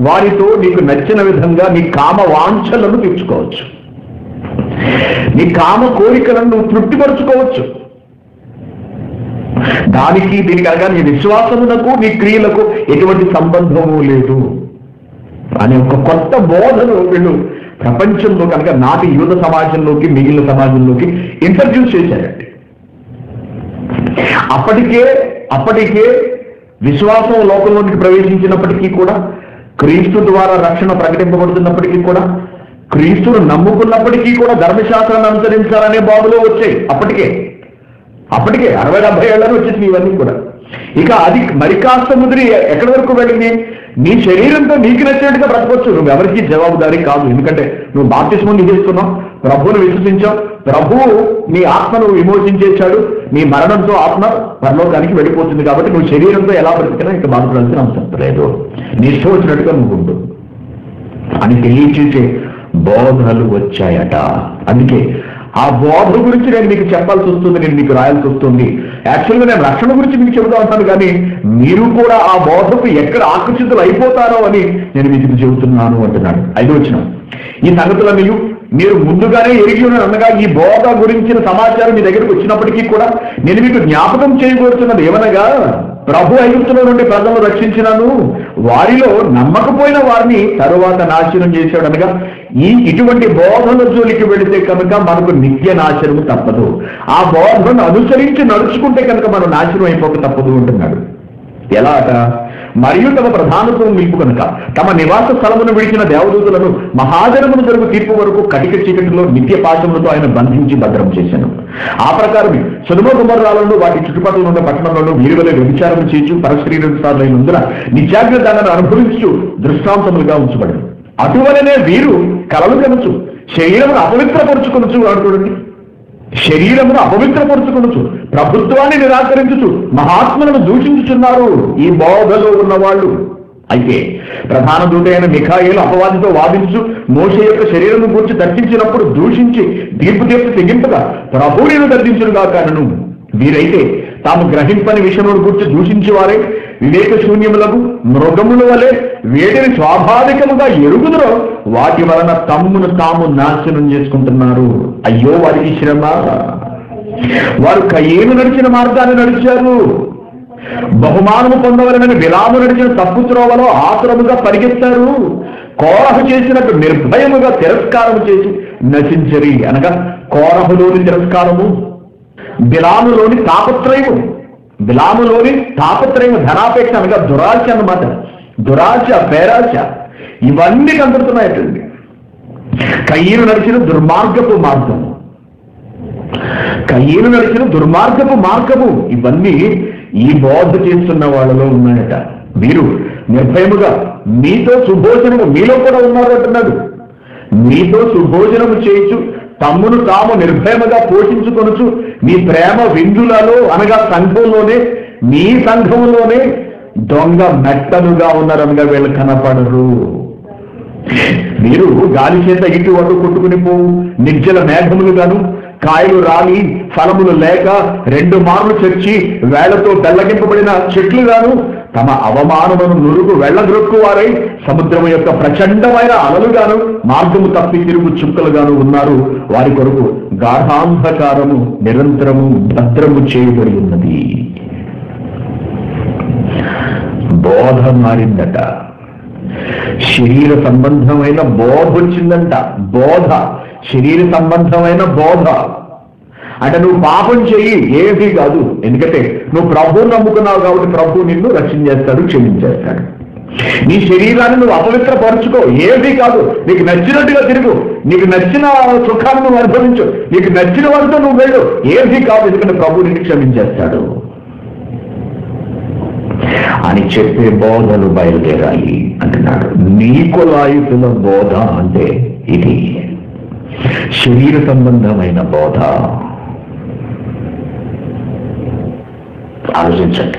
వారితో నీకు నచ్చిన విధంగా నీ కామ వాంఛలను తీర్చుకోవచ్చు. నీ కామ కోరికలను నువ్వు తృప్తిపరచుకోవచ్చు. దానికి దీనికి అనగా నీ విశ్వాసమునకు నీ క్రియలకు ఎటువంటి సంబంధము లేదు. అనే ఒక కొత్త బోధను వీళ్ళు ప్రపంచంలో కనుక నాటి యువత సమాజంలోకి మిగిలిన సమాజంలోకి ఇంట్రడ్యూస్ చేశారండి. అప్పటికే అప్పటికే విశ్వాసం లోకంలోనికి ప్రవేశించినప్పటికీ కూడా క్రీస్తు ద్వారా రక్షణ ప్రకటింపబడుతున్నప్పటికీ కూడా క్రీస్తును నమ్ముకున్నప్పటికీ కూడా ధర్మశాస్త్రాన్ని అనుసరించాలనే బాధలో వచ్చాయి అప్పటికే. అప్పటికే అరవై డెబ్బై ఏళ్ళని వచ్చేసి ఇవన్నీ కూడా. ఇక అది మరి కాస్త ముదిరి ఎక్కడి వరకు వెళ్ళింది? నీ శరీరంతో నీకు నచ్చినట్టుగా బ్రతకొచ్చు. నువ్వు ఎవరికి జవాబుదారీ కాదు. ఎందుకంటే నువ్వు బాప్తిస్మం నీ చేసుకున్నావు ప్రభువును విశ్వసించావు. ప్రభువు నీ ఆత్మను విమోచించేశాడు. నీ మరణంతో ఆత్మ పరలోకానికి వెళ్ళిపోతుంది కాబట్టి నువ్వు శరీరంతో ఎలా బ్రతికినా ఇంకా బాధపడాల్సిన అవసరం లేదు. నీ ఇష్టం వచ్చినట్టుగా నువ్వు ఉండు. అని తెలియచేసే బోధనలు వచ్చాయట. అందుకే ఆ బోధ గురించి నేను మీకు చెప్పాల్సి వస్తుంది నేను మీకు రాయాల్సి వస్తుంది. యాక్చువల్గా నేను రక్షణ గురించి మీకు చెబుతా ఉంటాను కానీ మీరు కూడా ఆ బోధకు ఎక్కడ ఆకర్షితులు అయిపోతారో అని నేను మీకు చెబుతున్నాను అంటున్నాడు. ఐదు వచ్చిన ఈ సంగతులన్నీ మీరు ముందుగానే ఎరిగి ఉన్న అనగా ఈ బోధ గురించిన సమాచారం మీ దగ్గరకు వచ్చినప్పటికీ కూడా నేను మీకు జ్ఞాపకం చేయకూరుతున్నది ఏమనగా ప్రభు ఐగుప్తుల నుండి ప్రజలను రక్షించినాను వారిలో నమ్మకపోయిన వారిని తరువాత నాశనం చేశాడు అనగా ఈ ఇటువంటి బోధన జోలికి వెళితే కనుక మనకు నిత్య నాశనము తప్పదు. ఆ బోధను అనుసరించి నడుచుకుంటే కనుక మనం నాశనం అయిపోక తప్పదు అంటున్నాడు. ఎలా అట మరియు తమ ప్రధానత్వం నిలుపు కనుక తమ నివాస స్థలమును విడిచిన దేవదూతులను మహాజనమును జరుగు తీర్పు వరకు కటిక చీకటిలో నిత్య పాశములతో ఆయన బంధించి భద్రం చేశాను. ఆ ప్రకారమే సుధమ కుమర్రాలను వాటి చుట్టుపక్కల ఉన్న పట్టణంలోనూ వీరువలే వ్యభిచారం చేయించు పరశ్రీరందున నిత్యాగ్రదానాన్ని అనుభవించు దృష్టాంతములుగా ఉంచబడింది అటువలనే వీరు కలలు కనుచు శరీరమును అపవిత్రపరుచుకొనచ్చు చూడండి. శరీరమును అపవిత్రపరుచుకొనుచు ప్రభుత్వాన్ని నిరాకరించుచు మహాత్ములను దూషించుచున్నారు ఈ బోధలో ఉన్నవాళ్ళు. అయితే ప్రధాన దూత అయిన మిఖాయిలు అపవాదితో వాదించు మోష యొక్క శరీరం గురించి దర్శించినప్పుడు దూషించి తీర్పు తీర్పు తెగింపగా ప్రభువుని దర్శించుడుగా కారణను వీరైతే తాము గ్రహింపని విషయమును గురించి దూషించి వారే వివేక శూన్యములకు మృగముల వలె వేటిని స్వాభావికముగా ఎరుగుదరో వాటి వలన తమ్మును తాము నాశనం చేసుకుంటున్నారు. అయ్యో వారికి శ్రమ. వారు కయ్యేను నడిచిన మార్గాన్ని నడిచారు. బహుమానము పొందవలనని విలాము నడిచిన తప్పు త్రోవలో ఆతురముగా పరిగెత్తారు. కోరహు చేసినట్టు నిర్భయముగా తిరస్కారము చేసి నశించరి అనగా కోరహులోని తిరస్కారము. బిలాములోని తాపత్రయము. బిలాములోని తాపత్రయము ధనాపేక్ష అనగా దురాశ అనమాట దురాశ పేరాశ ఇవన్నీ కనబడుతున్నాయటండి కయ్యను నడిచిన దుర్మార్గపు మార్గము. కయ్యను నడిచిన దుర్మార్గపు మార్గము. ఇవన్నీ ఈ బోధ చేస్తున్న వాళ్ళలో ఉన్నాయట. మీరు నిర్భయముగా మీతో సుభోజనము మీలో కూడా ఉన్నారు అంటున్నాడు. మీతో సుభోజనము చేయించు తమ్మును తాము నిర్భయముగా పోషించుకొనుచు మీ ప్రేమ విందులలో అనగా సంఘంలోనే మీ సంఘంలోనే దొంగ మెట్టనుగా ఉన్నారనగా వీళ్ళు కనపడరు. మీరు గాలి చేత ఇటు అటు కొట్టుకుని పోవు. నిర్జల మేఘములు గాను కాయలు రాలి ఫలములు లేక రెండు మార్లు చర్చి వేళ్ళతో బెల్లగింపబడిన చెట్లు గాను తమ అవమానమును నురుగు వెళ్ళగ్రొక్కువారై సముద్రము యొక్క ప్రచండమైన అలలుగాను మార్గము తప్పి తిరుగు చుక్కలుగాను ఉన్నారు. వారి కొరకు గాఢాంధకారము నిరంతరము భద్రము చేయబడి ఉన్నది. బోధ మారిందట. శరీర సంబంధమైన బోధ వచ్చిందంట. బోధ శరీర సంబంధమైన బోధ. అంటే నువ్వు పాపం చెయ్యి ఏమీ కాదు. ఎందుకంటే నువ్వు ప్రభువు నమ్ముకున్నావు కాబట్టి ప్రభు నిన్ను రక్షించేస్తాడు క్షమించేస్తాడు. నీ శరీరాన్ని నువ్వు అపవిత్రపరుచుకో. ఏది కాదు. నీకు నచ్చినట్టుగా తిరుగు. నీకు నచ్చిన సుఖాన్ని నువ్వు అనుభవించు. నీకు నచ్చిన వారితో నువ్వు వెళ్ళు ఏది కాదు. ఎందుకంటే ప్రభు నిన్ను క్షమించేస్తాడు. అని చెప్పే బోధలు బయలుదేరాలి అంటున్నాడు. నీకులాయుతుల బోధ అంటే ఇది. శరీర సంబంధమైన బోధ. ఆలోచించండి.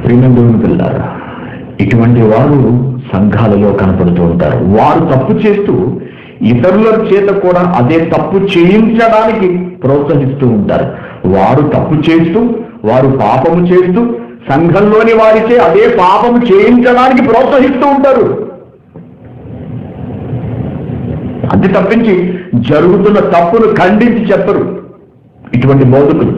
ప్రియమందుని పిల్లారా ఇటువంటి వారు సంఘాలలో కనపడుతూ ఉంటారు. వారు తప్పు చేస్తూ ఇతరుల చేత కూడా అదే తప్పు చేయించడానికి ప్రోత్సహిస్తూ ఉంటారు. వారు తప్పు చేస్తూ వారు పాపము చేస్తూ సంఘంలోని వారిచే అదే పాపము చేయించడానికి ప్రోత్సహిస్తూ ఉంటారు. అది తప్పించి జరుగుతున్న తప్పును ఖండించి చెప్పరు. ఇటువంటి బోధకులు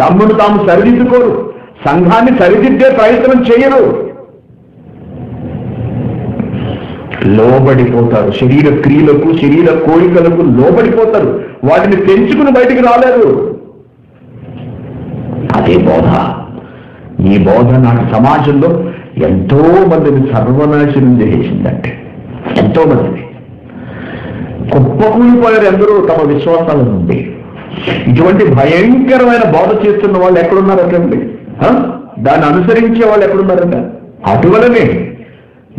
తమ్మును తాము సరిదిద్దుకోరు. సంఘాన్ని సరిదిద్దే ప్రయత్నం చేయరు. లోబడిపోతారు. శరీర క్రియలకు శరీర కోరికలకు లోబడిపోతారు. వాటిని పెంచుకుని బయటికి రాలేరు. అదే బోధ. ఈ బోధ నాటి సమాజంలో ఎంతో మందిని సర్వనాశనం చేసిందంటే ఎంతో మందిని. కుప్పకూలిపోయారు ఎందరూ తమ విశ్వాసాల నుండి. ఇటువంటి భయంకరమైన బోధ చేస్తున్న వాళ్ళు ఎక్కడున్నారు దాన్ని అనుసరించే వాళ్ళు ఎక్కడున్నారంట? అటువలనే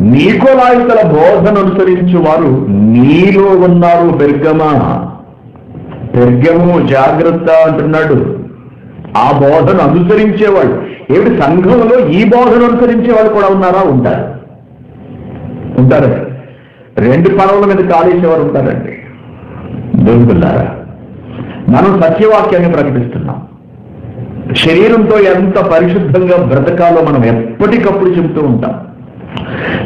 నీకోలాయుతల బోధను అనుసరించే వారు నీలో ఉన్నారు బెర్గమా బెర్గము జాగ్రత్త అంటున్నాడు. ఆ బోధను అనుసరించేవాళ్ళు ఏమిటి సంఘంలో ఈ బోధను అనుసరించే వాళ్ళు కూడా ఉన్నారా? ఉంటారు. ఉంటారు. రెండు పనుల మీద కాలేసేవారు ఉంటారండి. దేవుడులారా మనం సత్యవాక్యాన్ని ప్రకటిస్తున్నాం. శరీరంతో ఎంత పరిశుద్ధంగా బ్రతకాలో మనం ఎప్పటికప్పుడు చెబుతూ ఉంటాం.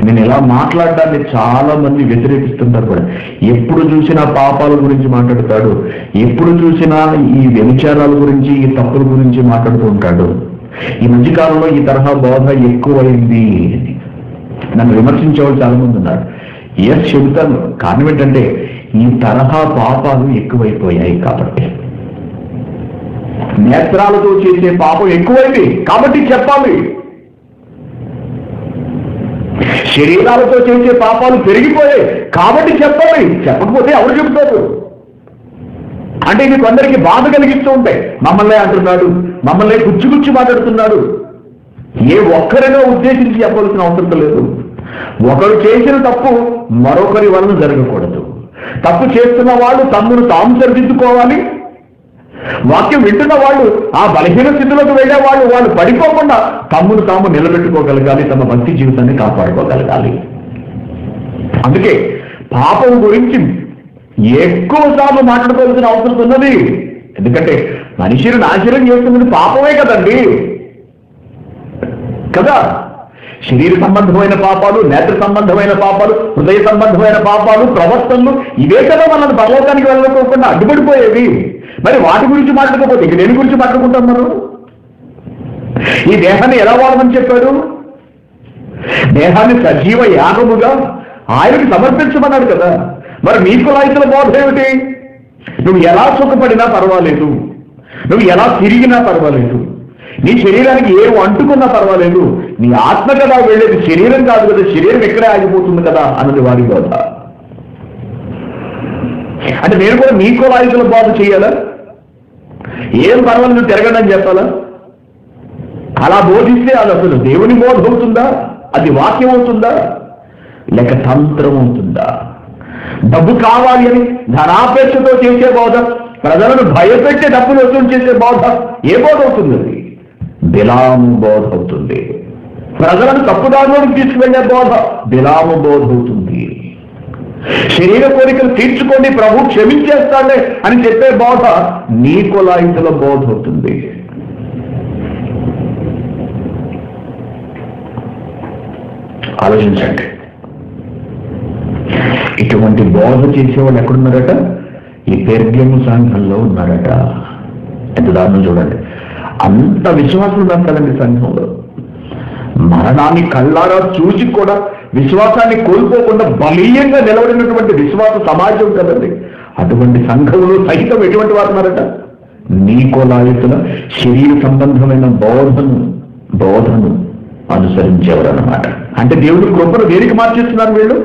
నేను ఇలా మాట్లాడడాన్ని చాలా మంది వ్యతిరేకిస్తుంటారు కూడా. ఎప్పుడు చూసినా పాపాల గురించి మాట్లాడతాడు. ఎప్పుడు చూసినా ఈ వ్యభిచారాల గురించి ఈ తప్పుల గురించి మాట్లాడుతూ ఉంటాడు. ఈ మధ్యకాలంలో ఈ తరహా బోధ ఎక్కువైంది నన్ను విమర్శించేవాళ్ళు చాలా మంది ఉన్నారు. ఎస్ చెబుతాను కారణం ఏంటంటే ఈ తరహా పాపాలు ఎక్కువైపోయాయి కాబట్టి. నేత్రాలతో చేసే పాపం ఎక్కువైంది కాబట్టి చెప్పాలి. శరీరాలతో చేసే పాపాలు పెరిగిపోయాయి. కాబట్టి చెప్పాలి చెప్పకపోతే ఎవరు చెబుతారు? అంటే మీకు అందరికీ బాధ కలిగిస్తూ ఉంటాయి. మమ్మల్ని అంటున్నాడు. మమ్మల్ని గుచ్చిగుచ్చి మాట్లాడుతున్నాడు. ఏ ఒక్కరినో ఉద్దేశించి చెప్పవలసిన అవసరం లేదు. ఒకరు చేసిన తప్పు మరొకరి వలన జరగకూడదు. తప్పు చేస్తున్న వాళ్ళు తమ్మును తాము సరిదిద్దుకోవాలి. వాక్యం వింటున్న వాళ్ళు ఆ బలహీన స్థితిలోకి వెళ్ళే వాళ్ళు వాళ్ళు పడిపోకుండా తమ్మును తాము నిలబెట్టుకోగలగాలి తమ భక్తి జీవితాన్ని కాపాడుకోగలగాలి. అందుకే పాపం గురించి ఎక్కువ సార్లు మాట్లాడుకోవాల్సిన అవసరం ఉన్నది. ఎందుకంటే మనిషిని నాశనం చేస్తున్నది పాపమే కదండి. కదా? శరీర సంబంధమైన పాపాలు నేత్ర సంబంధమైన పాపాలు హృదయ సంబంధమైన పాపాలు ప్రవర్తనలు ఇవే కదా మనల్ని పరలోకానికి వెళ్ళకోకుండా అడ్డుపడిపోయేవి. మరి వాటి గురించి మాట్లాడకపోతే ఇక దేని గురించి మాట్లాడుకుంటాం మనం? ఈ దేహాన్ని ఎలా వాడమని చెప్పాడు? దేహాన్ని సజీవ యాగముగా ఆయనకు సమర్పించమన్నాడు కదా. మరి మీకు లాయితల బోధ ఏమిటి? నువ్వు ఎలా సుఖపడినా పర్వాలేదు. నువ్వు ఎలా తిరిగినా పర్వాలేదు. నీ శరీరానికి ఏం అంటుకున్నా పర్వాలేదు. నీ ఆత్మ కదా వెళ్ళేది శరీరం కాదు కదా శరీరం ఎక్కడే ఆగిపోతుంది కదా అన్నది వారి బోధ. అంటే నేను కూడా మీకు లాయితల బోధ చేయాలా? ఏం పర్వాలేదు నువ్వు తిరగడం చెప్పాలా? అలా బోధిస్తే అది అసలు దేవుని బోధ అవుతుందా? అది వాక్యం అవుతుందా? లేక తంత్రం అవుతుందా? డబ్బు కావాలి అని ధనాపేక్షతో చేసే బోధ ప్రజలను భయపెట్టి డబ్బులు వసూలు చేసే బోధ ఏ బోధ అవుతుంది అది? బిలాము బోధ అవుతుంది. ప్రజలను తప్పుదారులోకి తీసుకువెళ్ళే బోధ బిలాము బోధ అవుతుంది. శరీర కోరికలు తీర్చుకోండి ప్రభు క్షమించేస్తాడే అని చెప్పే బోధ నీకులాయితుల బోధ అవుతుంది. ఆలోచించండి. ఇటువంటి బోధ చేసేవాళ్ళు ఎక్కడున్నారట? ఈ పెర్గ్యము సంఘంలో ఉన్నారట. ఎంత దారుణం చూడండి. అంత విశ్వాసం ఉన్నారు కదండి సంఘంలో. మరణాన్ని కళ్ళారా చూసి కూడా విశ్వాసాన్ని కోల్పోకుండా బలీయంగా నిలబడినటువంటి విశ్వాస సమాజం కదండి. అటువంటి సంఘంలో సహితం ఎటువంటి వారు ఉన్నారట? నీకోలాయుతుల శరీర సంబంధమైన బోధను బోధను అనుసరించేవారు అనమాట అంటే దేవుడి కృపను దేనికి మార్చేస్తున్నారు వీళ్ళు?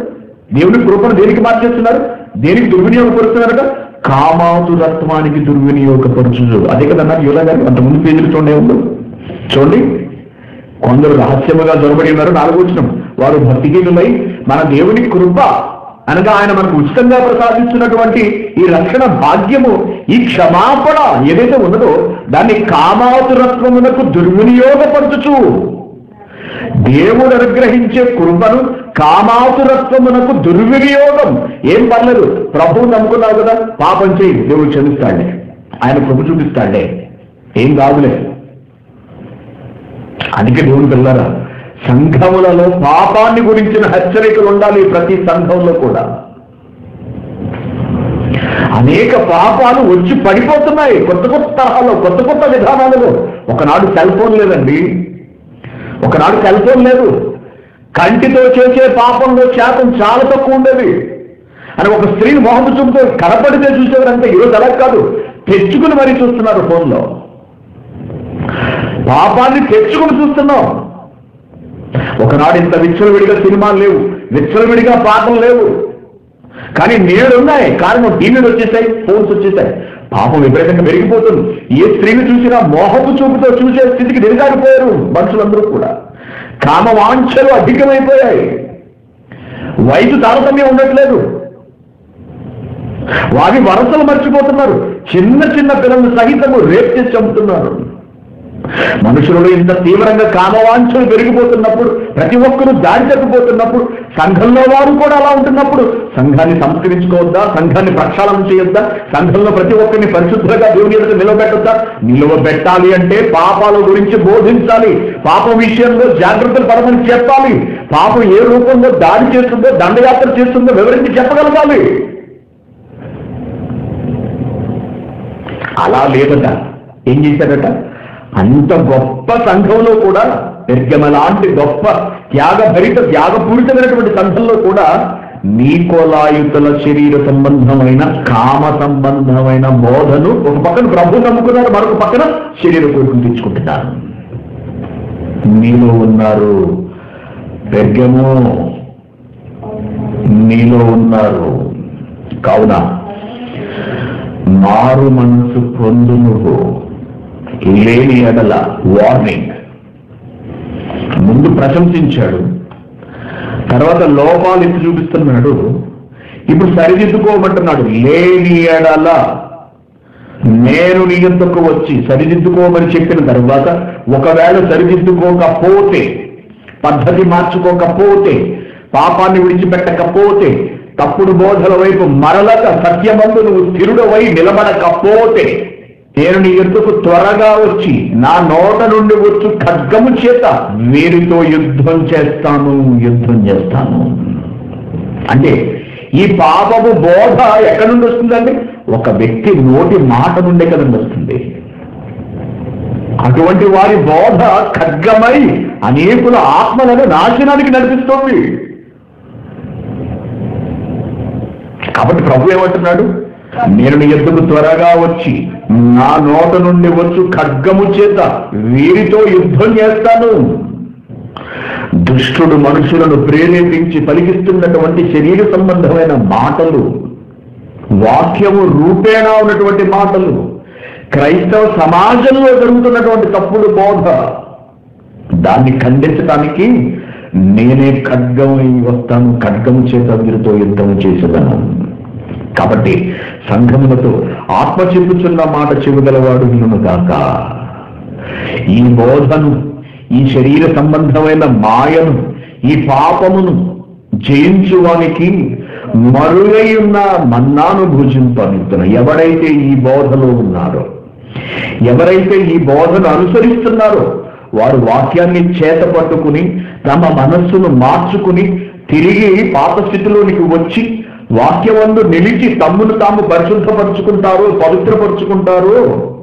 దేవుడి కృపను దేనికి మార్చేస్తున్నారు? దేనికి దుర్వినియోగపరుస్తున్నారట? కామాతురత్వానికి దుర్వినియోగపరుచు అదే కదన్నారు యోగా గారు అంతకుముందు పేజీలు చూడండి ఉండు చూడండి. కొందరు రహస్యముగా దొరబడి ఉన్నారు. నాలుగు వచ్చినాం వారు భక్తిహీనులై మన దేవుని కృప అనగా ఆయన మనకు ఉచితంగా ప్రసాదిస్తున్నటువంటి ఈ రక్షణ భాగ్యము ఈ క్షమాపణ ఏదైతే ఉన్నదో దాన్ని కామాతురత్వమునకు దుర్వినియోగపరచుచు. దేవుడు అనుగ్రహించే కృపను కామాతురత్వమునకు దుర్వినియోగం. ఏం పర్లేదు ప్రభువు నమ్ముకున్నావు కదా పాపం చేయి దేవుడు క్షమిస్తాడే ఆయన కృప చూపిస్తాడే ఏం కాదులే. అందుకే దేవుడు పిల్లరా సంఘములలో పాపాన్ని గురించిన హెచ్చరికలు ఉండాలి ప్రతి సంఘంలో కూడా. అనేక పాపాలు వచ్చి పడిపోతున్నాయి. కొత్త కొత్త తరహాలో కొత్త కొత్త విధానాలలో. ఒకనాడు సెల్ ఫోన్ లేదండి. ఒకనాడు సెల్ ఫోన్ లేదు. కంటితో చేసే పాపంలో శాతం చాలా తక్కువ ఉండేది. అని ఒక స్త్రీని మొహం చూపుతో కనపడితే చూసేవారంటే ఈరోజు అలా కాదు. తెచ్చుకుని మరీ చూస్తున్నారు ఫోన్లో. పాపాన్ని తెచ్చుకుని చూస్తున్నాం. ఒకనాడు ఇంత విచ్చలవిడిగా సినిమాలు లేవు విచ్చలవిడిగా పాటలు లేవు. కానీ నేడున్నాయి. కారణం టీవీలు వచ్చేసాయి ఫోన్స్ వచ్చేసాయి. పాపం విపరీతంగా పెరిగిపోతుంది. ఏ స్త్రీని చూసినా మోహపు చూపుతో చూసే స్థితికి దిగజారిపోయారు మనుషులందరూ కూడా. కామ వాంఛలు అధికమైపోయాయి. వయసు తారతమ్యం ఉండట్లేదు. వారి వరసలు మర్చిపోతున్నారు. చిన్న చిన్న పిల్లలు సహితము రేప్ చేసి చంపుతున్నారు. మనుషులలో ఇంత తీవ్రంగా కామవాంఛలు పెరిగిపోతున్నప్పుడు ప్రతి ఒక్కరూ దాడి తప్పిపోతున్నప్పుడు సంఘంలో వారు కూడా అలా ఉంటున్నప్పుడు సంఘాన్ని సంస్కరించుకోవద్దా సంఘాన్ని ప్రక్షాళన చేయొద్దా సంఘంలో ప్రతి ఒక్కరిని పరిశుద్ధంగా దేవుని ఎదుట నిలబెట్టొద్దా నిలవబెట్టాలి అంటే పాపాల గురించి బోధించాలి. పాపం విషయంలో జాగ్రత్తలు పడమని చెప్పాలి. పాపం ఏ రూపంలో దాడి చేస్తుందో దండయాత్ర చేస్తుందో వివరించి చెప్పగలగాలి. అలా లేదట. ఏం చేశారట? అంత గొప్ప సంఘంలో కూడా నిర్గమ లాంటి గొప్ప త్యాగభరిత త్యాగపూరితమైనటువంటి సంఘంలో కూడా నీకోలాయుతుల శరీర సంబంధమైన కామ సంబంధమైన బోధను ఒక పక్కన ప్రభు నమ్ముకున్నారు మరొక పక్కన శరీర కోరికను తెచ్చుకుంటున్నారు. నీలో ఉన్నారు పెర్గము నీలో ఉన్నారు కావున మారు మనసు పొందు నువ్వు. లేని ఎడల వార్నింగ్ ముందు ప్రశంసించాడు. తర్వాత లోపాలు ఎత్తి చూపిస్తున్నాడు. ఇప్పుడు సరిదిద్దుకోమంటున్నాడు. లేని ఎడల నేను నీ వచ్చి సరిదిద్దుకోమని చెప్పిన తర్వాత ఒకవేళ సరిదిద్దుకోకపోతే పద్ధతి మార్చుకోకపోతే పాపాన్ని విడిచిపెట్టకపోతే తప్పుడు బోధల వైపు మరలక సత్యమందు నువ్వు తిరుడవై నిలబడకపోతే నేను నీ ఎద్దుకు త్వరగా వచ్చి నా నోట నుండి వచ్చు ఖడ్గము చేత వీరితో యుద్ధం చేస్తాను యుద్ధం చేస్తాను. అంటే ఈ పాపము బోధ ఎక్కడి నుండి వస్తుందండి? ఒక వ్యక్తి నోటి మాట నుండే కదండి వస్తుంది? అటువంటి వారి బోధ ఖడ్గమై అనేకుల ఆత్మలను నాశనానికి నడిపిస్తోంది. కాబట్టి ప్రభు ఏమంటున్నాడు? నేను నీ త్వరగా వచ్చి నా నోట నుండి వచ్చు ఖడ్గము చేత వీరితో యుద్ధం చేస్తాను. దుష్టుడు మనుషులను ప్రేరేపించి పలికిస్తున్నటువంటి శరీర సంబంధమైన మాటలు వాక్యము రూపేణా ఉన్నటువంటి మాటలు క్రైస్తవ సమాజంలో జరుగుతున్నటువంటి తప్పుడు బోధ దాన్ని ఖండించడానికి నేనే ఖడ్గం వస్తాను. ఖడ్గము చేత వీరితో యుద్ధం చేసేదాను. కాబట్టి సంఘములతో ఆత్మ చెప్పుచున్న మాట చెబుగలవాడు వినును ఈ బోధను ఈ శరీర సంబంధమైన మాయను ఈ పాపమును జయించువానికి మరుగై ఉన్న మన్నాను భుజింపనిస్తున్న ఎవరైతే ఈ బోధలో ఉన్నారో ఎవరైతే ఈ బోధను అనుసరిస్తున్నారో వారు వాక్యాన్ని చేత పట్టుకుని తమ మనస్సును మార్చుకుని తిరిగి పాత స్థితిలోనికి వచ్చి వాక్యమందు నిలిచి తమ్మును తాము పరిశుద్ధపరుచుకుంటారు పవిత్రపరుచుకుంటారు.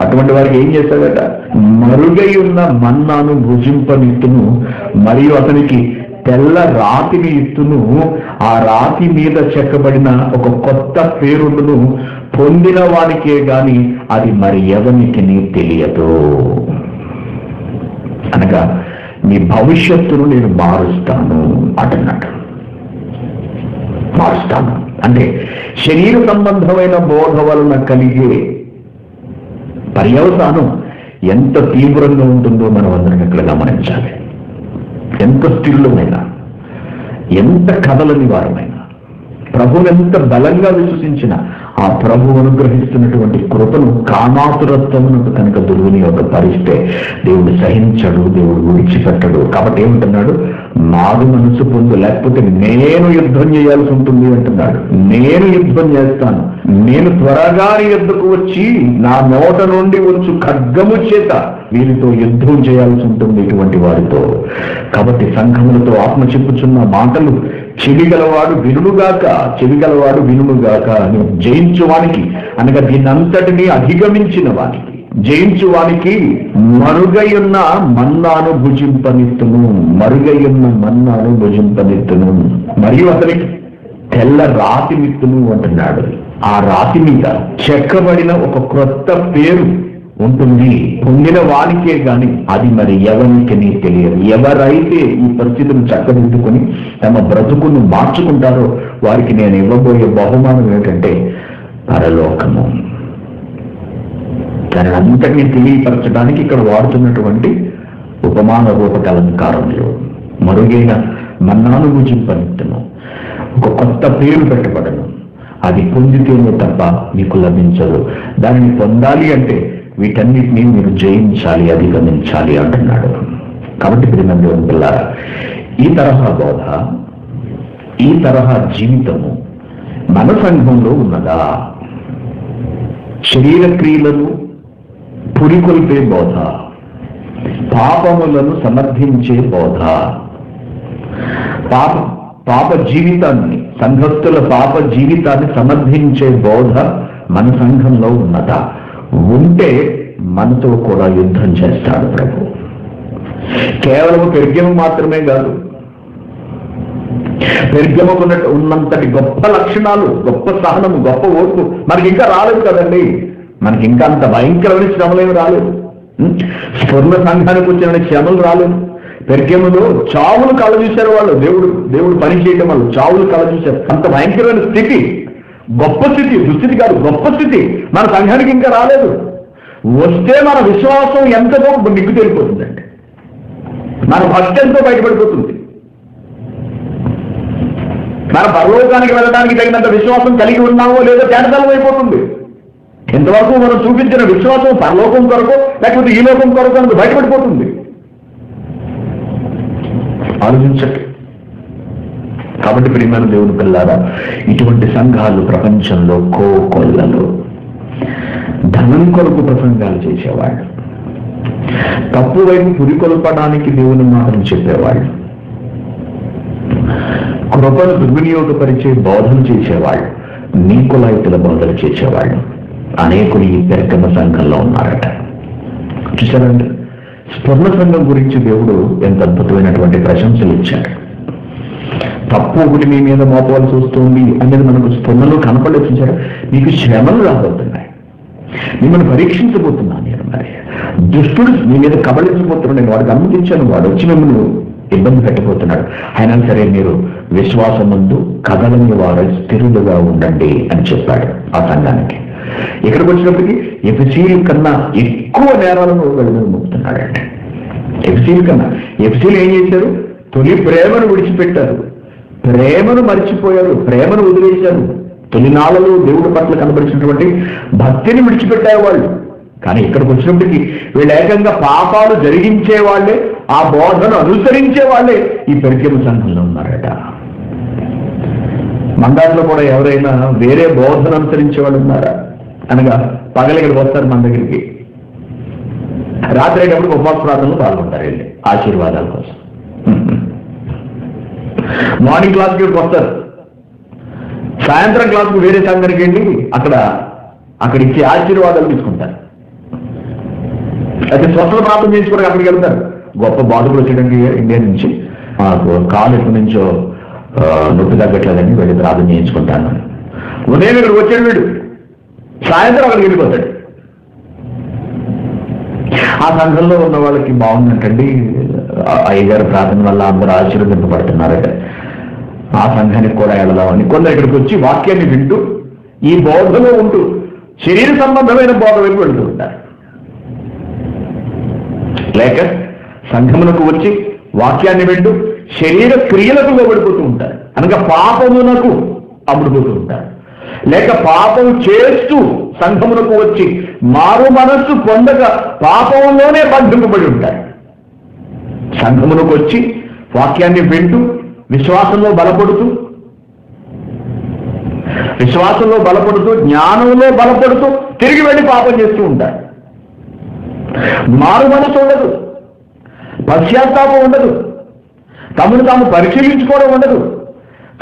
అటువంటి వారికి ఏం చేశాడట? మరుగై ఉన్న మన్నాను భుజింపనిత్తును మరియు అతనికి తెల్ల రాతిని ఇత్తును. ఆ రాతి మీద చెక్కబడిన ఒక కొత్త పేరును పొందిన వానికే గాని అది మరి ఎవరికి తెలియదు. అనగా మీ భవిష్యత్తును నేను మారుస్తాను అంటున్నాడు. మారుస్తాను అంటే శరీర సంబంధమైన బోధ వలన కలిగే పర్యవసానం ఎంత తీవ్రంగా ఉంటుందో మనం అందరం ఇక్కడ గమనించాలి. ఎంత స్థిరులమైనా ఎంత కథలని వారమైనా ప్రభువు ఎంత బలంగా విశ్వసించిన ఆ ప్రభు అనుగ్రహిస్తున్నటువంటి కృపను కామాతురత్వమునకు కనుక దుర్వినియోగపరిస్తే దేవుడు సహించడు దేవుడు విడిచిపెట్టడు. కాబట్టి ఏమంటున్నాడు? నాకు మనసు పొందు లేకపోతే నేను యుద్ధం చేయాల్సి ఉంటుంది అంటున్నాడు. నేను యుద్ధం చేస్తాను. నేను త్వరగా యుద్ధకు వచ్చి నా నోట నుండి వచ్చు ఖడ్గము చేత వీరితో యుద్ధం చేయాల్సి ఉంటుంది ఇటువంటి వారితో. కాబట్టి సంఘములతో ఆత్మ చెప్పుచున్న మాటలు చెవి గలవాడు వినుగాక చెవి గలవాడు వినుగాక అని జయించువానికి అనగా దీనంతటిని అధిగమించిన వానికి. జయించు వానికి మరుగయున్న మన్నాను భుజింపనిత్తును మరుగయున్న మన్నాను భుజింపనిత్తును. మరియు అతనికి తెల్ల రాతి మిత్తును అంటున్నాడు. ఆ రాతి మీద చెక్కబడిన ఒక క్రొత్త పేరు ఉంటుంది. పొందిన వానికే గాని అది మరి ఎవరికి తెలియదు. ఎవరైతే ఈ పరిస్థితిని చక్కదిద్దుకొని తమ బ్రతుకును మార్చుకుంటారో వారికి నేను ఇవ్వబోయే బహుమానం ఏంటంటే పరలోకము. దాని అంతటినీ తెలియపరచడానికి ఇక్కడ వాడుతున్నటువంటి ఉపమాన రూపక అలంకారంలో మరుగైన మన్నాను భుజింపనిత్తును ఒక కొత్త పేరు పెట్టబడను. అది పొందితేనే తప్ప మీకు లభించదు. దానిని పొందాలి అంటే వీటన్నిటినీ మీరు జయించాలి అధిగమించాలి అంటున్నాడు. కాబట్టి ప్రియమైన దేవుని పిల్లారా ఈ తరహా బోధ ఈ తరహా జీవితము మన సంఘంలో ఉన్నదా? శరీర క్రియలను పురికొల్పే బోధ పాపములను సమర్థించే బోధ పాప పాప జీవితాన్ని సంఘస్థుల పాప జీవితాన్ని సమర్థించే బోధ మన సంఘంలో ఉన్నదా? ఉంటే మనతో కూడా యుద్ధం చేస్తాడు ప్రభు. కేవలం పెర్గము మాత్రమే కాదు పెర్గముకు ఉన్నంతటి గొప్ప లక్షణాలు గొప్ప సహనము గొప్ప ఓర్పు మనకి ఇంకా రాలేదు కదండి. మనకి ఇంకా అంత భయంకరమైన శ్రమలేమి రాలేదు. ఉం? స్వర్ణ సంఘానికి వచ్చిన శ్రమలు రాలేదు. పెర్గములో చావులు కళ చూశారు వాళ్ళు. దేవుడు దేవుడు పని చేయడం వల్ల చావులు కళ చూశారు అంత భయంకరమైన స్థితి. గొప్ప స్థితి దుస్థితి కాదు గొప్ప స్థితి. మన సంఘానికి ఇంకా రాలేదు. వస్తే మన విశ్వాసం ఎంతగా నిగ్గు తేలిపోతుందండి. మన భక్తి ఎంతో బయటపడిపోతుంది. మన పరలోకానికి వెళ్ళడానికి తగినంత విశ్వాసం కలిగి ఉన్నామో లేదో తేటతలం అయిపోతుంది. ఇంతవరకు మనం చూపించిన విశ్వాసం పరలోకం కొరకు లేకపోతే ఈ లోకం కొరకు అని బయటపడిపోతుంది. ఆలోచించండి. కాబట్టి ప్రియమైన దేవుని పిల్లారా ఇటువంటి సంఘాలు ప్రపంచంలో కోకొల్లలు. ధనం కొరకు ప్రసంగాలు చేసేవాళ్ళు. తప్పు వైపు పురికొల్పడానికి దేవుని మాత్రం చెప్పేవాళ్ళు. కృపను దుర్వినియోగపరిచే బోధలు చేసేవాళ్ళు. నీకులాయితుల బోధలు చేసేవాళ్ళు. అనేకులు ఈ పెరకమ సంఘంలో ఉన్నారట. చూసారండి స్వర్ణ సంఘం గురించి దేవుడు ఎంత అద్భుతమైనటువంటి ప్రశంసలు ఇచ్చాడు. తప్పు ఒకటి మీ మీద మోపవలసి వస్తుంది అనేది మనకు స్పందనలో కనపడలేదు చూసారా? మీకు శ్రమలు రాబోతున్నాయి. మిమ్మల్ని పరీక్షించబోతున్నాను నేను మరి. దుష్టుడు మీ మీద కబళించబోతున్నాడు. నేను వాడికి అనుమతించాను వాడు వచ్చి మిమ్మల్ని ఇబ్బంది పెట్టబోతున్నాడు. అయినా సరే మీరు విశ్వాసం ముందు కదలని వారు స్థిరులుగా ఉండండి అని చెప్పాడు ఆ సంఘానికి. ఇక్కడికి వచ్చినప్పటికీ ఎఫ్సీల్ కన్నా ఎక్కువ నేరాలను వెళ్ళి మోపుతున్నాడంటే ఎఫ్సీల్ కన్నా ఎఫ్సీలు ఏం చేశారు? తొలి ప్రేమను విడిచిపెట్టారు. ప్రేమను మర్చిపోయారు ప్రేమను వదిలేశారు. తొలినాళ్ళలో దేవుడి పట్ల కనబడిచినటువంటి భక్తిని విడిచిపెట్టారు వాళ్ళు. కానీ ఇక్కడికి వచ్చినప్పటికీ వీళ్ళు ఏకంగా పాపాలు జరిగించే వాళ్ళే ఆ బోధను అనుసరించే వాళ్ళే ఈ పెరికెమ సంఘంలో ఉన్నారట. మందాట్లో కూడా ఎవరైనా వేరే బోధన అనుసరించే వాళ్ళు ఉన్నారా? అనగా పగలు ఇక్కడికి వస్తారు మన దగ్గరికి. రాత్రి అయ్యేటప్పుడు ఉపవాస ప్రార్థనలు పాల్గొంటారు వెళ్ళి ఆశీర్వాదాల కోసం. మార్నింగ్ క్లాస్కి వస్తారు. సాయంత్రం క్లాస్కి వేరే సంఘానికి వెళ్ళి అక్కడ అక్కడ ఇచ్చే ఆశీర్వాదాలు తీసుకుంటారు. అయితే స్వస్థత ప్రాప్తం చేసుకోవడానికి అక్కడికి వెళ్తారు. గొప్ప బాధకులు వచ్చేటండి ఇండియా నుంచి మాకు కాలు ఎప్పటి నుంచో నొప్పి తగ్గట్లేదని వెళ్ళి ప్రార్థన చేయించుకుంటాను. ఉదయం ఇక్కడికి వచ్చాడు వీడు. సాయంత్రం అక్కడికి వెళ్ళిపోతాడు. ఆ సంఘంలో ఉన్న వాళ్ళకి బాగుందంటండి. అయ్యగారు ప్రార్థన వల్ల అందరూ ఆశీర్వదింపబడుతున్నారట. ఆ సంఘానికి కూడా వెళదామని. కొందరు ఇక్కడికి వచ్చి వాక్యాన్ని వింటూ ఈ బోధలో ఉంటూ శరీర సంబంధమైన బోధ వైపు వెళ్తూ ఉంటారు. లేక సంఘమునకు వచ్చి వాక్యాన్ని వింటూ శరీర క్రియలకు లోబడిపోతూ ఉంటారు. అనగా పాపమునకు అమ్ముడుపోతూ ఉంటారు. లేక పాపం చేస్తూ సంఘమునకు వచ్చి మారు మనస్సు పొందక పాపంలోనే బంధింపబడి ఉంటాయి. సంఘమునకు వచ్చి వాక్యాన్ని వింటూ విశ్వాసంలో బలపడుతూ విశ్వాసంలో బలపడుతూ జ్ఞానంలో బలపడుతూ తిరిగి వెళ్ళి పాపం చేస్తూ ఉంటారు మారు మనసు ఉండదు. పశ్చాత్తాపం ఉండదు. తమను తాము పరిశీలించుకోవడం ఉండదు.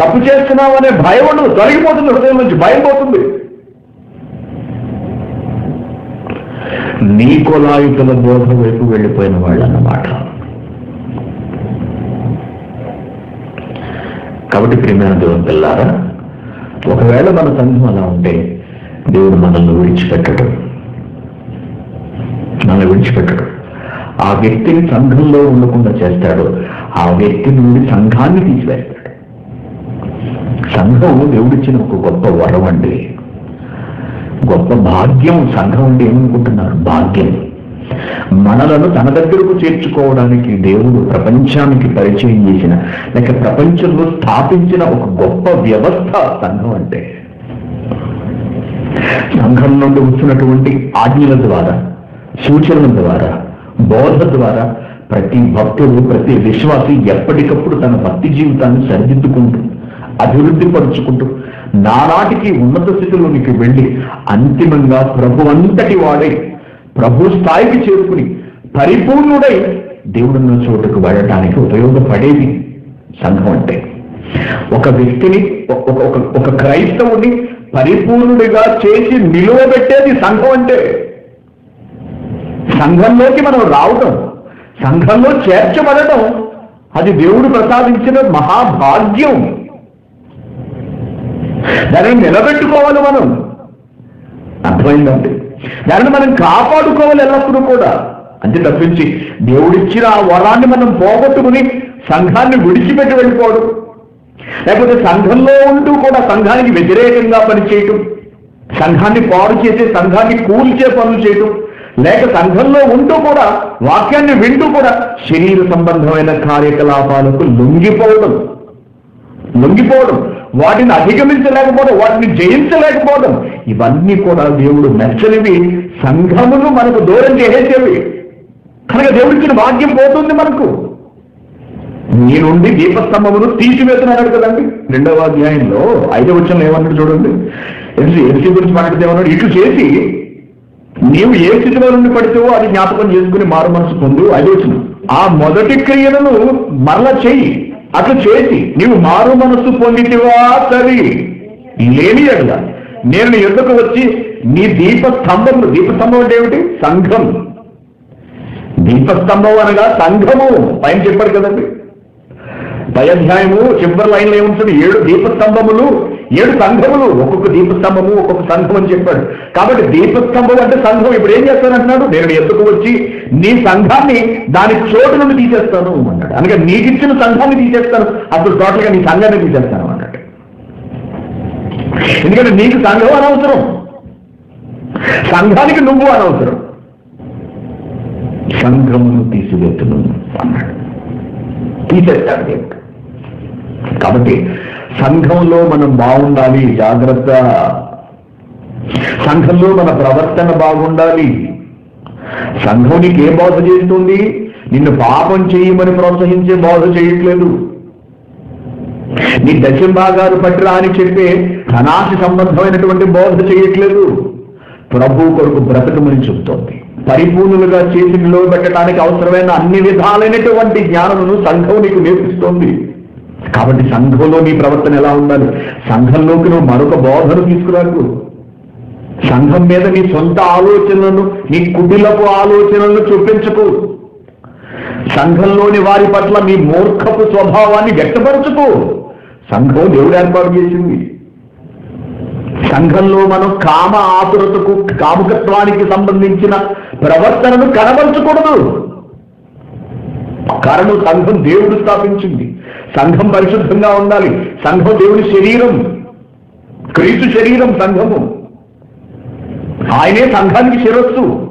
తప్పు చేస్తున్నావు అనే భయం ఉండదు. తొలగిపోతుంది హృదయం నుంచి భయం పోతుంది. నీకోలాయుతుల బోధ వైపు వెళ్ళిపోయిన వాళ్ళు అన్నమాట కాబట్టి ప్రియమైన దేవుని పిల్లారా ఒకవేళ మన సంఘం అలా ఉంటే దేవుడు మనల్ని విడిచిపెట్టడు. మనల్ని విడిచిపెట్టడు. ఆ వ్యక్తిని సంఘంలో ఉండకుండా చేస్తాడు. ఆ వ్యక్తి నుండి సంఘాన్ని తీసివేస్తాడు. సంఘం దేవుడిచ్చిన ఒక గొప్ప వరం అండి. గొప్ప భాగ్యం సంఘం అంటే ఏమనుకుంటున్నారు? భాగ్యం. మనలను తన దగ్గరకు చేర్చుకోవడానికి దేవుడు ప్రపంచానికి పరిచయం చేసిన లేక ప్రపంచంలో స్థాపించిన ఒక గొప్ప వ్యవస్థ సంఘం అంటే. సంఘం నుండి వచ్చినటువంటి ఆజ్ఞల ద్వారా సూచనల ద్వారా బోధ ద్వారా ప్రతి భక్తుడు ప్రతి విశ్వాసి ఎప్పటికప్పుడు తన భక్తి జీవితాన్ని సరిదిద్దుకుంటుంది. అభివృద్ధి పరుచుకుంటూ నానాటికి ఉన్నత స్థితిలోనికి వెళ్ళి అంతిమంగా ప్రభు అంతటి వాడై ప్రభు స్థాయికి చేరుకుని పరిపూర్ణుడై దేవుడున్న చోటుకు వెళ్ళడానికి ఉపయోగపడేది సంఘం అంటే. ఒక వ్యక్తిని ఒక ఒక ఒక క్రైస్తవుని పరిపూర్ణుడిగా చేసి నిలువబెట్టేది సంఘం అంటే. సంఘంలోకి మనం రావటం సంఘంలో చేర్చబడటం అది దేవుడు ప్రసాదించిన మహాభాగ్యం. దాన్ని నిలబెట్టుకోవాలి మనం. అర్థమైందండి దానిని మనం కాపాడుకోవాలి ఎల్లప్పుడూ కూడా. అంతే తప్పించి దేవుడిచ్చిన ఆ వరాన్ని మనం పోగొట్టుకుని సంఘాన్ని విడిచిపెట్టి వెళ్ళిపోవడం. లేకపోతే సంఘంలో ఉంటూ కూడా సంఘానికి వ్యతిరేకంగా పనిచేయటం. సంఘాన్ని పాడు చేసే సంఘాన్ని కూల్చే పనులు చేయటం. లేక సంఘంలో ఉంటూ కూడా వాక్యాన్ని వింటూ కూడా శరీర సంబంధమైన కార్యకలాపాలకు లొంగిపోవడం. లొంగిపోవడం. వాటిని అధిగమించలేకపోవడం వాటిని జయించలేకపోవడం ఇవన్నీ కూడా దేవుడు నచ్చనివి సంఘములు మనకు దూరం చేసేవి. కనుక దేవుడిచ్చిన భాగ్యం పోతుంది మనకు. నీ నుండి దీపస్తంభమును తీసివేస్తున్నాడు కదండి. రెండవ అధ్యాయంలో ఐదవ వచ్చిన ఏమన్నాడు చూడండి. ఎల్సి ఎల్సి గురించి మాట్లాడితే ఏమన్నాడు? ఇటు చేసి నీవు ఏ స్థితిలో నుండి పడితేవో అది జ్ఞాపకం చేసుకుని మారు మనసు పొందు. అది వచ్చిన ఆ మొదటి క్రియలను మరల చెయ్యి అట్లా చేసి నీవు మారు మనస్సు పొందితివా సరి? లేని ఎడల. నేను ఎందుకు వచ్చి నీ దీపస్తంభం దీపస్తంభం అంటే ఏమిటి? సంఘం. దీపస్తంభం అనగా సంఘము. పైన చెప్పాడు కదండి. పై అధ్యాయము చివరి లైన్లో ఏముంటుంది? ఏడు దీపస్తంభములు ఏడు సంఘములు. ఒక్కొక్క దీపస్తంభము ఒక్కొక్క సంఘం అని చెప్పాడు. కాబట్టి దీపస్తంభం అంటే సంఘం. ఇప్పుడు ఏం చేస్తానంటున్నాడు నేను ఎందుకు వచ్చి నీ సంఘాన్ని దాని చోటు నుండి తీసేస్తాను అన్నాడు. అనగా నీకు ఇచ్చిన సంఘాన్ని తీసేస్తాను అప్పుడు టోటల్గా నీ సంఘాన్ని తీసేస్తాను అన్నాడు. ఎందుకంటే నీకు సంఘం అనవసరం. సంఘానికి నువ్వు అనవసరం. సంఘమును తీసివేతును అన్నాడు. తీసేస్తాడు దేవుడు. కాబట్టి సంఘంలో మనం బాగుండాలి జాగ్రత్త. సంఘంలో మన ప్రవర్తన బాగుండాలి. సంఘం నీకు ఏం బోధ చేస్తుంది? నిన్ను పాపం చేయమని ప్రోత్సహించే బోధ చేయట్లేదు. నీ దశంభాగాలు పట్టిరా అని చెప్పే ధనాశి సంబంధమైనటువంటి బోధ చేయట్లేదు. ప్రభు కొరకు బ్రతకమని చెబుతోంది పరిపూర్ణులుగా చేసి నిలవబెట్టడానికి అవసరమైన అన్ని విధాలైనటువంటి జ్ఞానమును సంఘం నీకు నేర్పిస్తోంది. కాబట్టి సంఘంలో నీ ప్రవర్తన ఎలా ఉండాలి? సంఘంలోకి నువ్వు మరొక బోధను తీసుకురాకు. సంఘం మీద నీ సొంత ఆలోచనలను నీ కుడిలపు ఆలోచనలను చూపించకు. సంఘంలోని వారి పట్ల మీ మూర్ఖపు స్వభావాన్ని వ్యక్తపరచుకో. సంఘం దేవుడు ఏర్పాటు చేసింది. సంఘంలో మనం కామ ఆతురతకు కాముకత్వానికి సంబంధించిన ప్రవర్తనను కనబరచకూడదు కారణం సంఘం దేవుడు స్థాపించింది. సంఘం పరిశుద్ధంగా ఉండాలి. సంఘం దేవుడి శరీరం. క్రీస్తు శరీరం సంఘము. ఆయనే సంఘానికి శిరస్సు.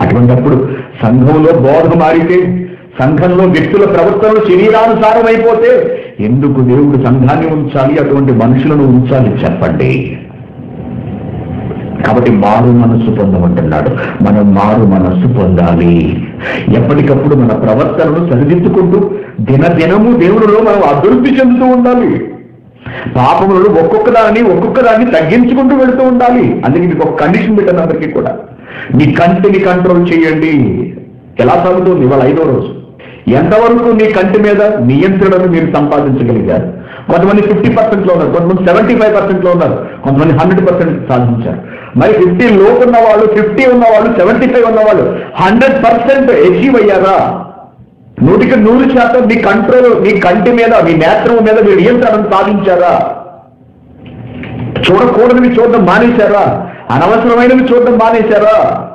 అటువంటప్పుడు సంఘంలో బోధ మారితే సంఘంలో వ్యక్తుల ప్రవర్తనలు శరీరానుసారం అయిపోతే ఎందుకు దేవుడు సంఘాన్ని ఉంచాలి అటువంటి మనుషులను ఉంచాలి చెప్పండి. కాబట్టి మారు మనస్సు పొందమంటున్నాడు. మనం మారు మనస్సు పొందాలి. ఎప్పటికప్పుడు మన ప్రవర్తనను సరిదిద్దుకుంటూ దినదినము దేవుడిలో మనం అభివృద్ధి చెందుతూ ఉండాలి. పాపములను ఒక్కొక్క దాన్ని ఒక్కొక్క దాన్ని తగ్గించుకుంటూ వెళుతూ ఉండాలి. అందుకే మీకు ఒక కండిషన్ పెట్టాను అందరికీ కూడా. మీ కంటిని కంట్రోల్ చేయండి. ఎలా సాగుతుంది ఇవాళ ఐదో రోజు. ఎంతవరకు నీ కంటి మీద నియంత్రణను మీరు సంపాదించగలిగారు? కొంతమంది ఫిఫ్టీ పర్సెంట్లో ఉన్నారు కొంతమంది సెవెంటీ ఫైవ్ పర్సెంట్లో ఉన్నారు కొంతమంది హండ్రెడ్ పర్సెంట్ సాధించారు. మరి ఫిఫ్టీ లోపు ఉన్న వాళ్ళు ఫిఫ్టీ ఉన్న వాళ్ళు సెవెంటీ ఫైవ్ ఉన్న వాళ్ళు హండ్రెడ్ పర్సెంట్ అచీవ్ అయ్యారా? నూటికి నూరు శాతం మీ కంట్రోల్ మీ కంటి మీద మీ నేత్రం మీద మీరు నియంత్రణ సాధించారా? చూడకూడనివి చూడడం మానేశారా? అనవసరమైనవి చూడడం మానేశారా?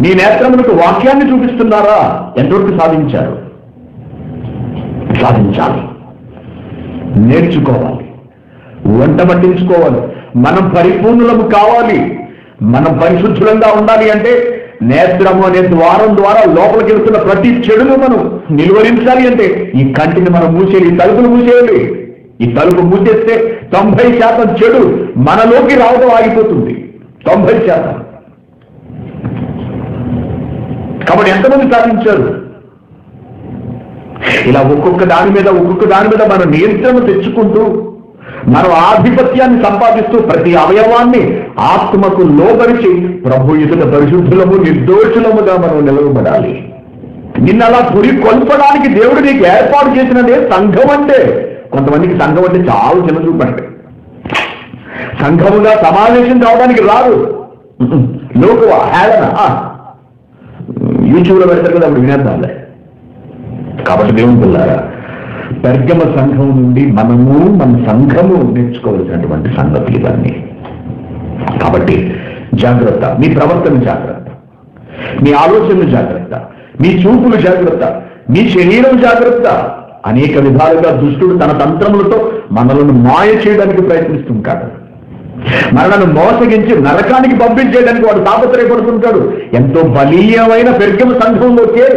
మీ నేత్రములకు వాక్యాన్ని చూపిస్తున్నారా? ఎంతవరకు సాధించారు? సాధించాలి. నేర్చుకోవాలి. వంట పట్టించుకోవాలి. మనం పరిపూర్ణులము కావాలి. మనం పరిశుద్ధులంగా ఉండాలి అంటే నేత్రము అనే ద్వారం ద్వారా లోపలికి వెళ్తున్న ప్రతి చెడును మనం నిలువరించాలి అంటే ఈ కంటిని మనం మూసేయాలి ఈ తలుపులు మూసేయాలి. ఈ తలుపు మూసేస్తే తొంభై శాతం చెడు మనలోకి రావడం ఆగిపోతుంది. తొంభై శాతం. కాబట్టి ఎంతమంది సాధించారు? ఇలా ఒక్కొక్క దాని మీద ఒక్కొక్క దాని మీద మనం నియంత్రణ తెచ్చుకుంటూ మనం ఆధిపత్యాన్ని సంపాదిస్తూ ప్రతి అవయవాన్ని ఆత్మకు లోపరిచి ప్రభు ఎదుట పరిశుద్ధులము నిర్దోషులముగా మనం నిలవబడాలి. నిన్న అలా పురి కొల్పడానికి దేవుడు నీకు ఏర్పాటు చేసినదే సంఘం అంటే. కొంతమందికి సంఘం అంటే చాలా చిన్న చూపండి. సంఘముగా సమావేశం కావడానికి రాదు. లోకువ హేళన. ఆ, యూట్యూబ్లో పెడతారు కదా అప్పుడు వినేద్దాంలే. కాబట్టి దేవుని పిల్లారా పెర్గమ సంఘం నుండి మనము మన సంఘము నేర్చుకోవలసినటువంటి సంగతులు ఇవన్నీ. కాబట్టి జాగ్రత్త మీ ప్రవర్తన జాగ్రత్త మీ ఆలోచనలు జాగ్రత్త మీ చూపులు జాగ్రత్త మీ శరీరం జాగ్రత్త. అనేక విధాలుగా దుష్టుడు తన తంత్రములతో మనలను మాయ చేయడానికి ప్రయత్నిస్తుంటాడు మనలను మోసగించి నరకానికి పంపించేయడానికి వాడు తాపత్రయపడుతుంటాడు. ఎంతో బలీయమైన పెర్గమ సంఘంలోకే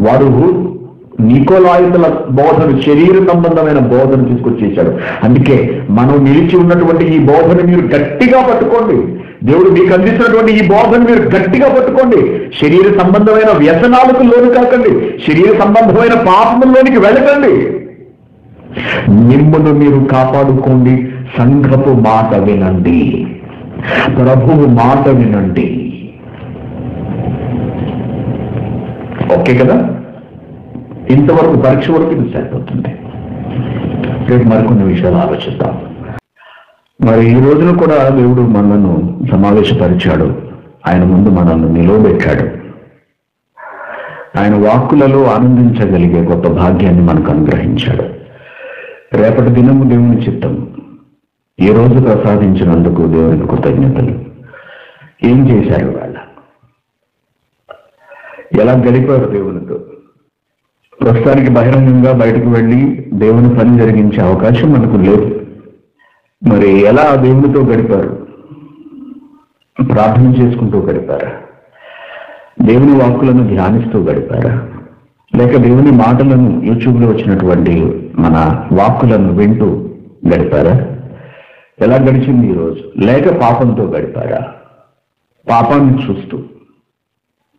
వాడు నికోలాయుతుల బోధను శరీర సంబంధమైన బోధను తీసుకొచ్చేసాడు అందుకే మనం నిలిచి ఉన్నటువంటి ఈ బోధను మీరు గట్టిగా పట్టుకోండి. దేవుడు మీకు అందిస్తున్నటువంటి ఈ బోధను మీరు గట్టిగా పట్టుకోండి. శరీర సంబంధమైన వ్యసనాలకు లోను కాకండి. శరీర సంబంధమైన పాపంలోనికి వెళ్ళకండి. మిమ్మల్ని మీరు కాపాడుకోండి. సంఘపు మాట వినండి. ప్రభువు మాట వినండి. ఓకే కదా? ఇంతవరకు పరీక్ష వరకు ఇది సరిపోతుంది. రేపు మరికొన్ని విషయాలు ఆలోచిద్దాం. మరి ఈ రోజున కూడా దేవుడు మనల్ని సమావేశపరిచాడు. ఆయన ముందు మనల్ని నిలవబెట్టాడు. ఆయన వాక్కులలో ఆనందించగలిగే గొప్ప భాగ్యాన్ని మనకు అనుగ్రహించాడు. రేపటి దినము దేవుని చిత్తం. ఈ రోజు ప్రసాదించినందుకు దేవునికి కృతజ్ఞతలు. ఏం చేశారు వాళ్ళ? ఎలా గడిపారు దేవునితో? ప్రస్తుతానికి బహిరంగంగా బయటకు వెళ్ళి దేవుని పని జరిగించే అవకాశం మనకు లేదు. మరి ఎలా దేవునితో గడిపారు? ప్రార్థన చేసుకుంటూ గడిపారా? దేవుని వాక్కులను ధ్యానిస్తూ గడిపారా? లేక దేవుని మాటలను యూట్యూబ్లో వచ్చినటువంటి మన వాక్కులను వింటూ గడిపారా? ఎలా గడిచింది ఈరోజు లేక పాపంతో గడిపారా? పాపాన్ని చూస్తూ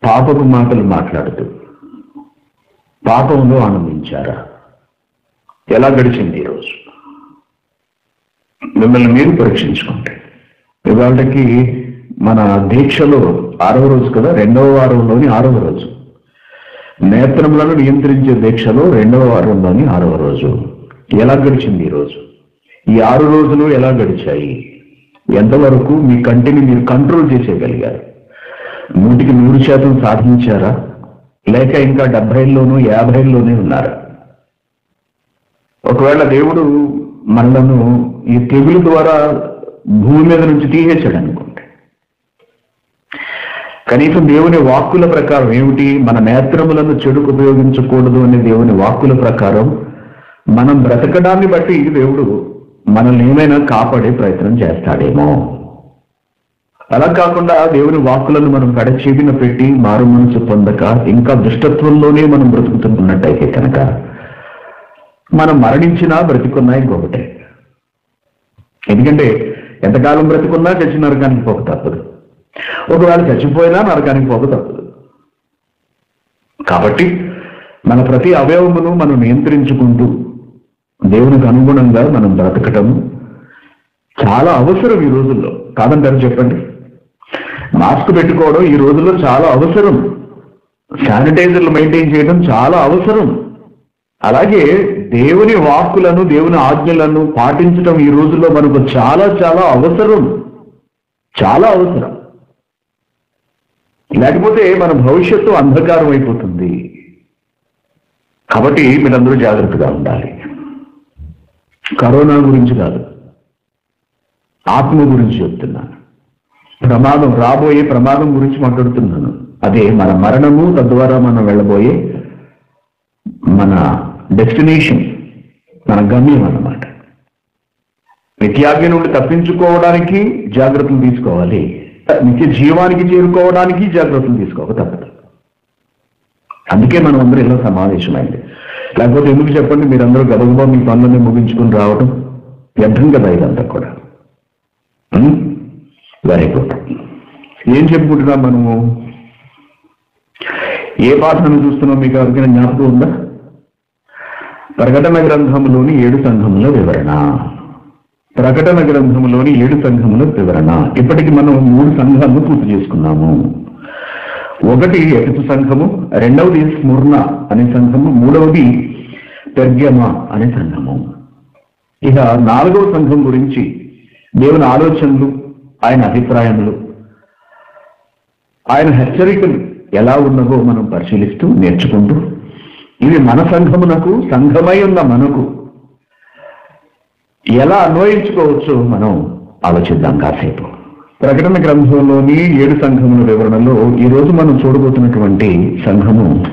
పాపపు మాటలు మాట్లాడుతూ పాపంలో ఆనందించారా? ఎలా గడిచింది ఈరోజు మిమ్మల్ని మీరు పరీక్షించుకుంటే. ఇవాళకి మన దీక్షలో ఆరవ రోజు కదా? రెండవ వారంలోని ఆరవ రోజు. నేత్రములను నియంత్రించే దీక్షలో రెండవ వారంలోని ఆరవ రోజు. ఎలా గడిచింది ఈ రోజు? ఈ ఆరు రోజులు ఎలా గడిచాయి? ఎంతవరకు మీ కంటిని మీరు కంట్రోల్ చేసేయగలిగారు? నూటికి నూరు శాతం సాధించారా? లేక ఇంకా డెబ్బైల్లోనూ యాభైల్లోనే ఉన్నారు. ఒకవేళ దేవుడు మనలను ఈ తెగులు ద్వారా భూమి మీద నుంచి తీసేశాడు అనుకోండి. కనీసం దేవుని వాక్కుల ప్రకారం ఏమిటి? మన నేత్రములను చెడుకు ఉపయోగించకూడదు అనే దేవుని వాక్కుల ప్రకారం మనం బ్రతకడాన్ని బట్టి దేవుడు మనల్ని ఏమైనా కాపాడే ప్రయత్నం చేస్తాడేమో. అలా కాకుండా దేవుని వాక్కులను మనం కడచెవిన పెట్టి మారు మనసు పొందక ఇంకా దుష్టత్వంలోనే మనం బ్రతుకుతున్నట్టయితే కనుక మనం మరణించినా బ్రతికున్నా ఇంకొకటే. ఎందుకంటే ఎంతకాలం బ్రతికున్నా చచ్చి నరకానికి పోక తప్పదు. ఒకవేళ చచ్చిపోయినా నరకానికి పోక తప్పదు. కాబట్టి మన ప్రతి అవయవమును మనం నియంత్రించుకుంటూ దేవునికి అనుగుణంగా మనం బ్రతకటం చాలా అవసరం ఈ రోజుల్లో. కాదంటారు చెప్పండి? మాస్క్ పెట్టుకోవడం ఈ రోజుల్లో చాలా అవసరం. శానిటైజర్లు మెయింటైన్ చేయడం చాలా అవసరం. అలాగే దేవుని వాక్కులను దేవుని ఆజ్ఞలను పాటించడం ఈ రోజుల్లో మనకు చాలా చాలా అవసరం. చాలా అవసరం. లేకపోతే మన భవిష్యత్తు అంధకారం అయిపోతుంది. కాబట్టి మీరందరూ జాగ్రత్తగా ఉండాలి. కరోనా గురించి కాదు. ఆత్మ గురించి చెప్తున్నాను. ప్రమాదం రాబోయే ప్రమాదం గురించి మాట్లాడుతున్నాను. అదే మన మరణము తద్వారా మనం వెళ్ళబోయే మన డెస్టినేషన్ మన గమ్యం అన్నమాట. నిత్యాజ్ఞ నుండి తప్పించుకోవడానికి జాగ్రత్తలు తీసుకోవాలి. నిత్య జీవానికి చేరుకోవడానికి జాగ్రత్తలు తీసుకోవాలి తప్పదు. అందుకే మనం అందరూ ఇలా సమావేశమైంది. లేకపోతే ఎందుకు చెప్పండి మీరందరూ గబగబా మీ పనులని ముగించుకుని రావడం వ్యర్థం కదా ఇదంతా కూడా. వెరీ గుడ్ ఏం చెప్పుకుంటున్నాం మనము? ఏ పాఠాన్ని చూస్తున్నాం మీకు ఎవరికైనా జ్ఞాపకం ఉందా? ప్రకటన గ్రంథంలోని ఏడు సంఘముల వివరణ. ప్రకటన గ్రంథంలోని ఏడు సంఘముల వివరణ. ఇప్పటికి మనం మూడు సంఘాలను పూర్తి చేసుకున్నాము. ఒకటి ఎటు సంఘము రెండవది స్మృణ అనే సంఘము మూడవది పెర్గమ అనే సంఘము. ఇక నాలుగవ సంఘం గురించి దేవుని ఆలోచనలు ఆయన అభిప్రాయములు ఆయన హెచ్చరికలు ఎలా ఉన్నవో మనం పరిశీలిస్తూ నేర్చుకుంటూ ఇవి మన సంఘమునకు సంఘమై ఉన్న మనకు ఎలా అన్వయించుకోవచ్చో మనం ఆలోచిద్దాం కాసేపు. ప్రకటన గ్రంథంలోని ఏడు సంఘముల వివరణలో ఈ రోజు మనం చూడబోతున్నటువంటి సంఘము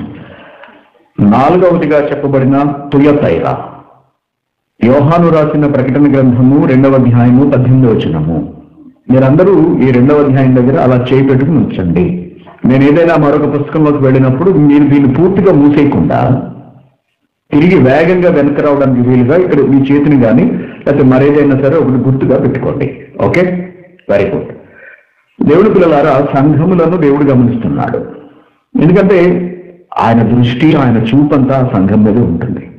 నాలుగవదిగా చెప్పబడిన తుయతైరా. యోహాను రాసిన ప్రకటన గ్రంథము రెండవ అధ్యాయము పద్దెనిమిది వచనము. మీరందరూ ఈ రెండవ అధ్యాయం దగ్గర అలా చేయి పెట్టుకుని ఉంచండి. నేను ఏదైనా మరొక పుస్తకంలోకి వెళ్ళినప్పుడు మీరు దీన్ని పూర్తిగా మూసేయకుండా తిరిగి వేగంగా వెనక రావడానికి వీలుగా ఇక్కడ మీ చేతిని కానీ లేకపోతే మరేదైనా సరే ఒకటి గుర్తుగా పెట్టుకోండి. ఓకే? వెరీ గుడ్ దేవుడి పిల్లలారా సంఘములను దేవుడు గమనిస్తున్నాడు. ఎందుకంటే ఆయన దృష్టి ఆయన చూపంతా సంఘం మీద ఉంటుంది.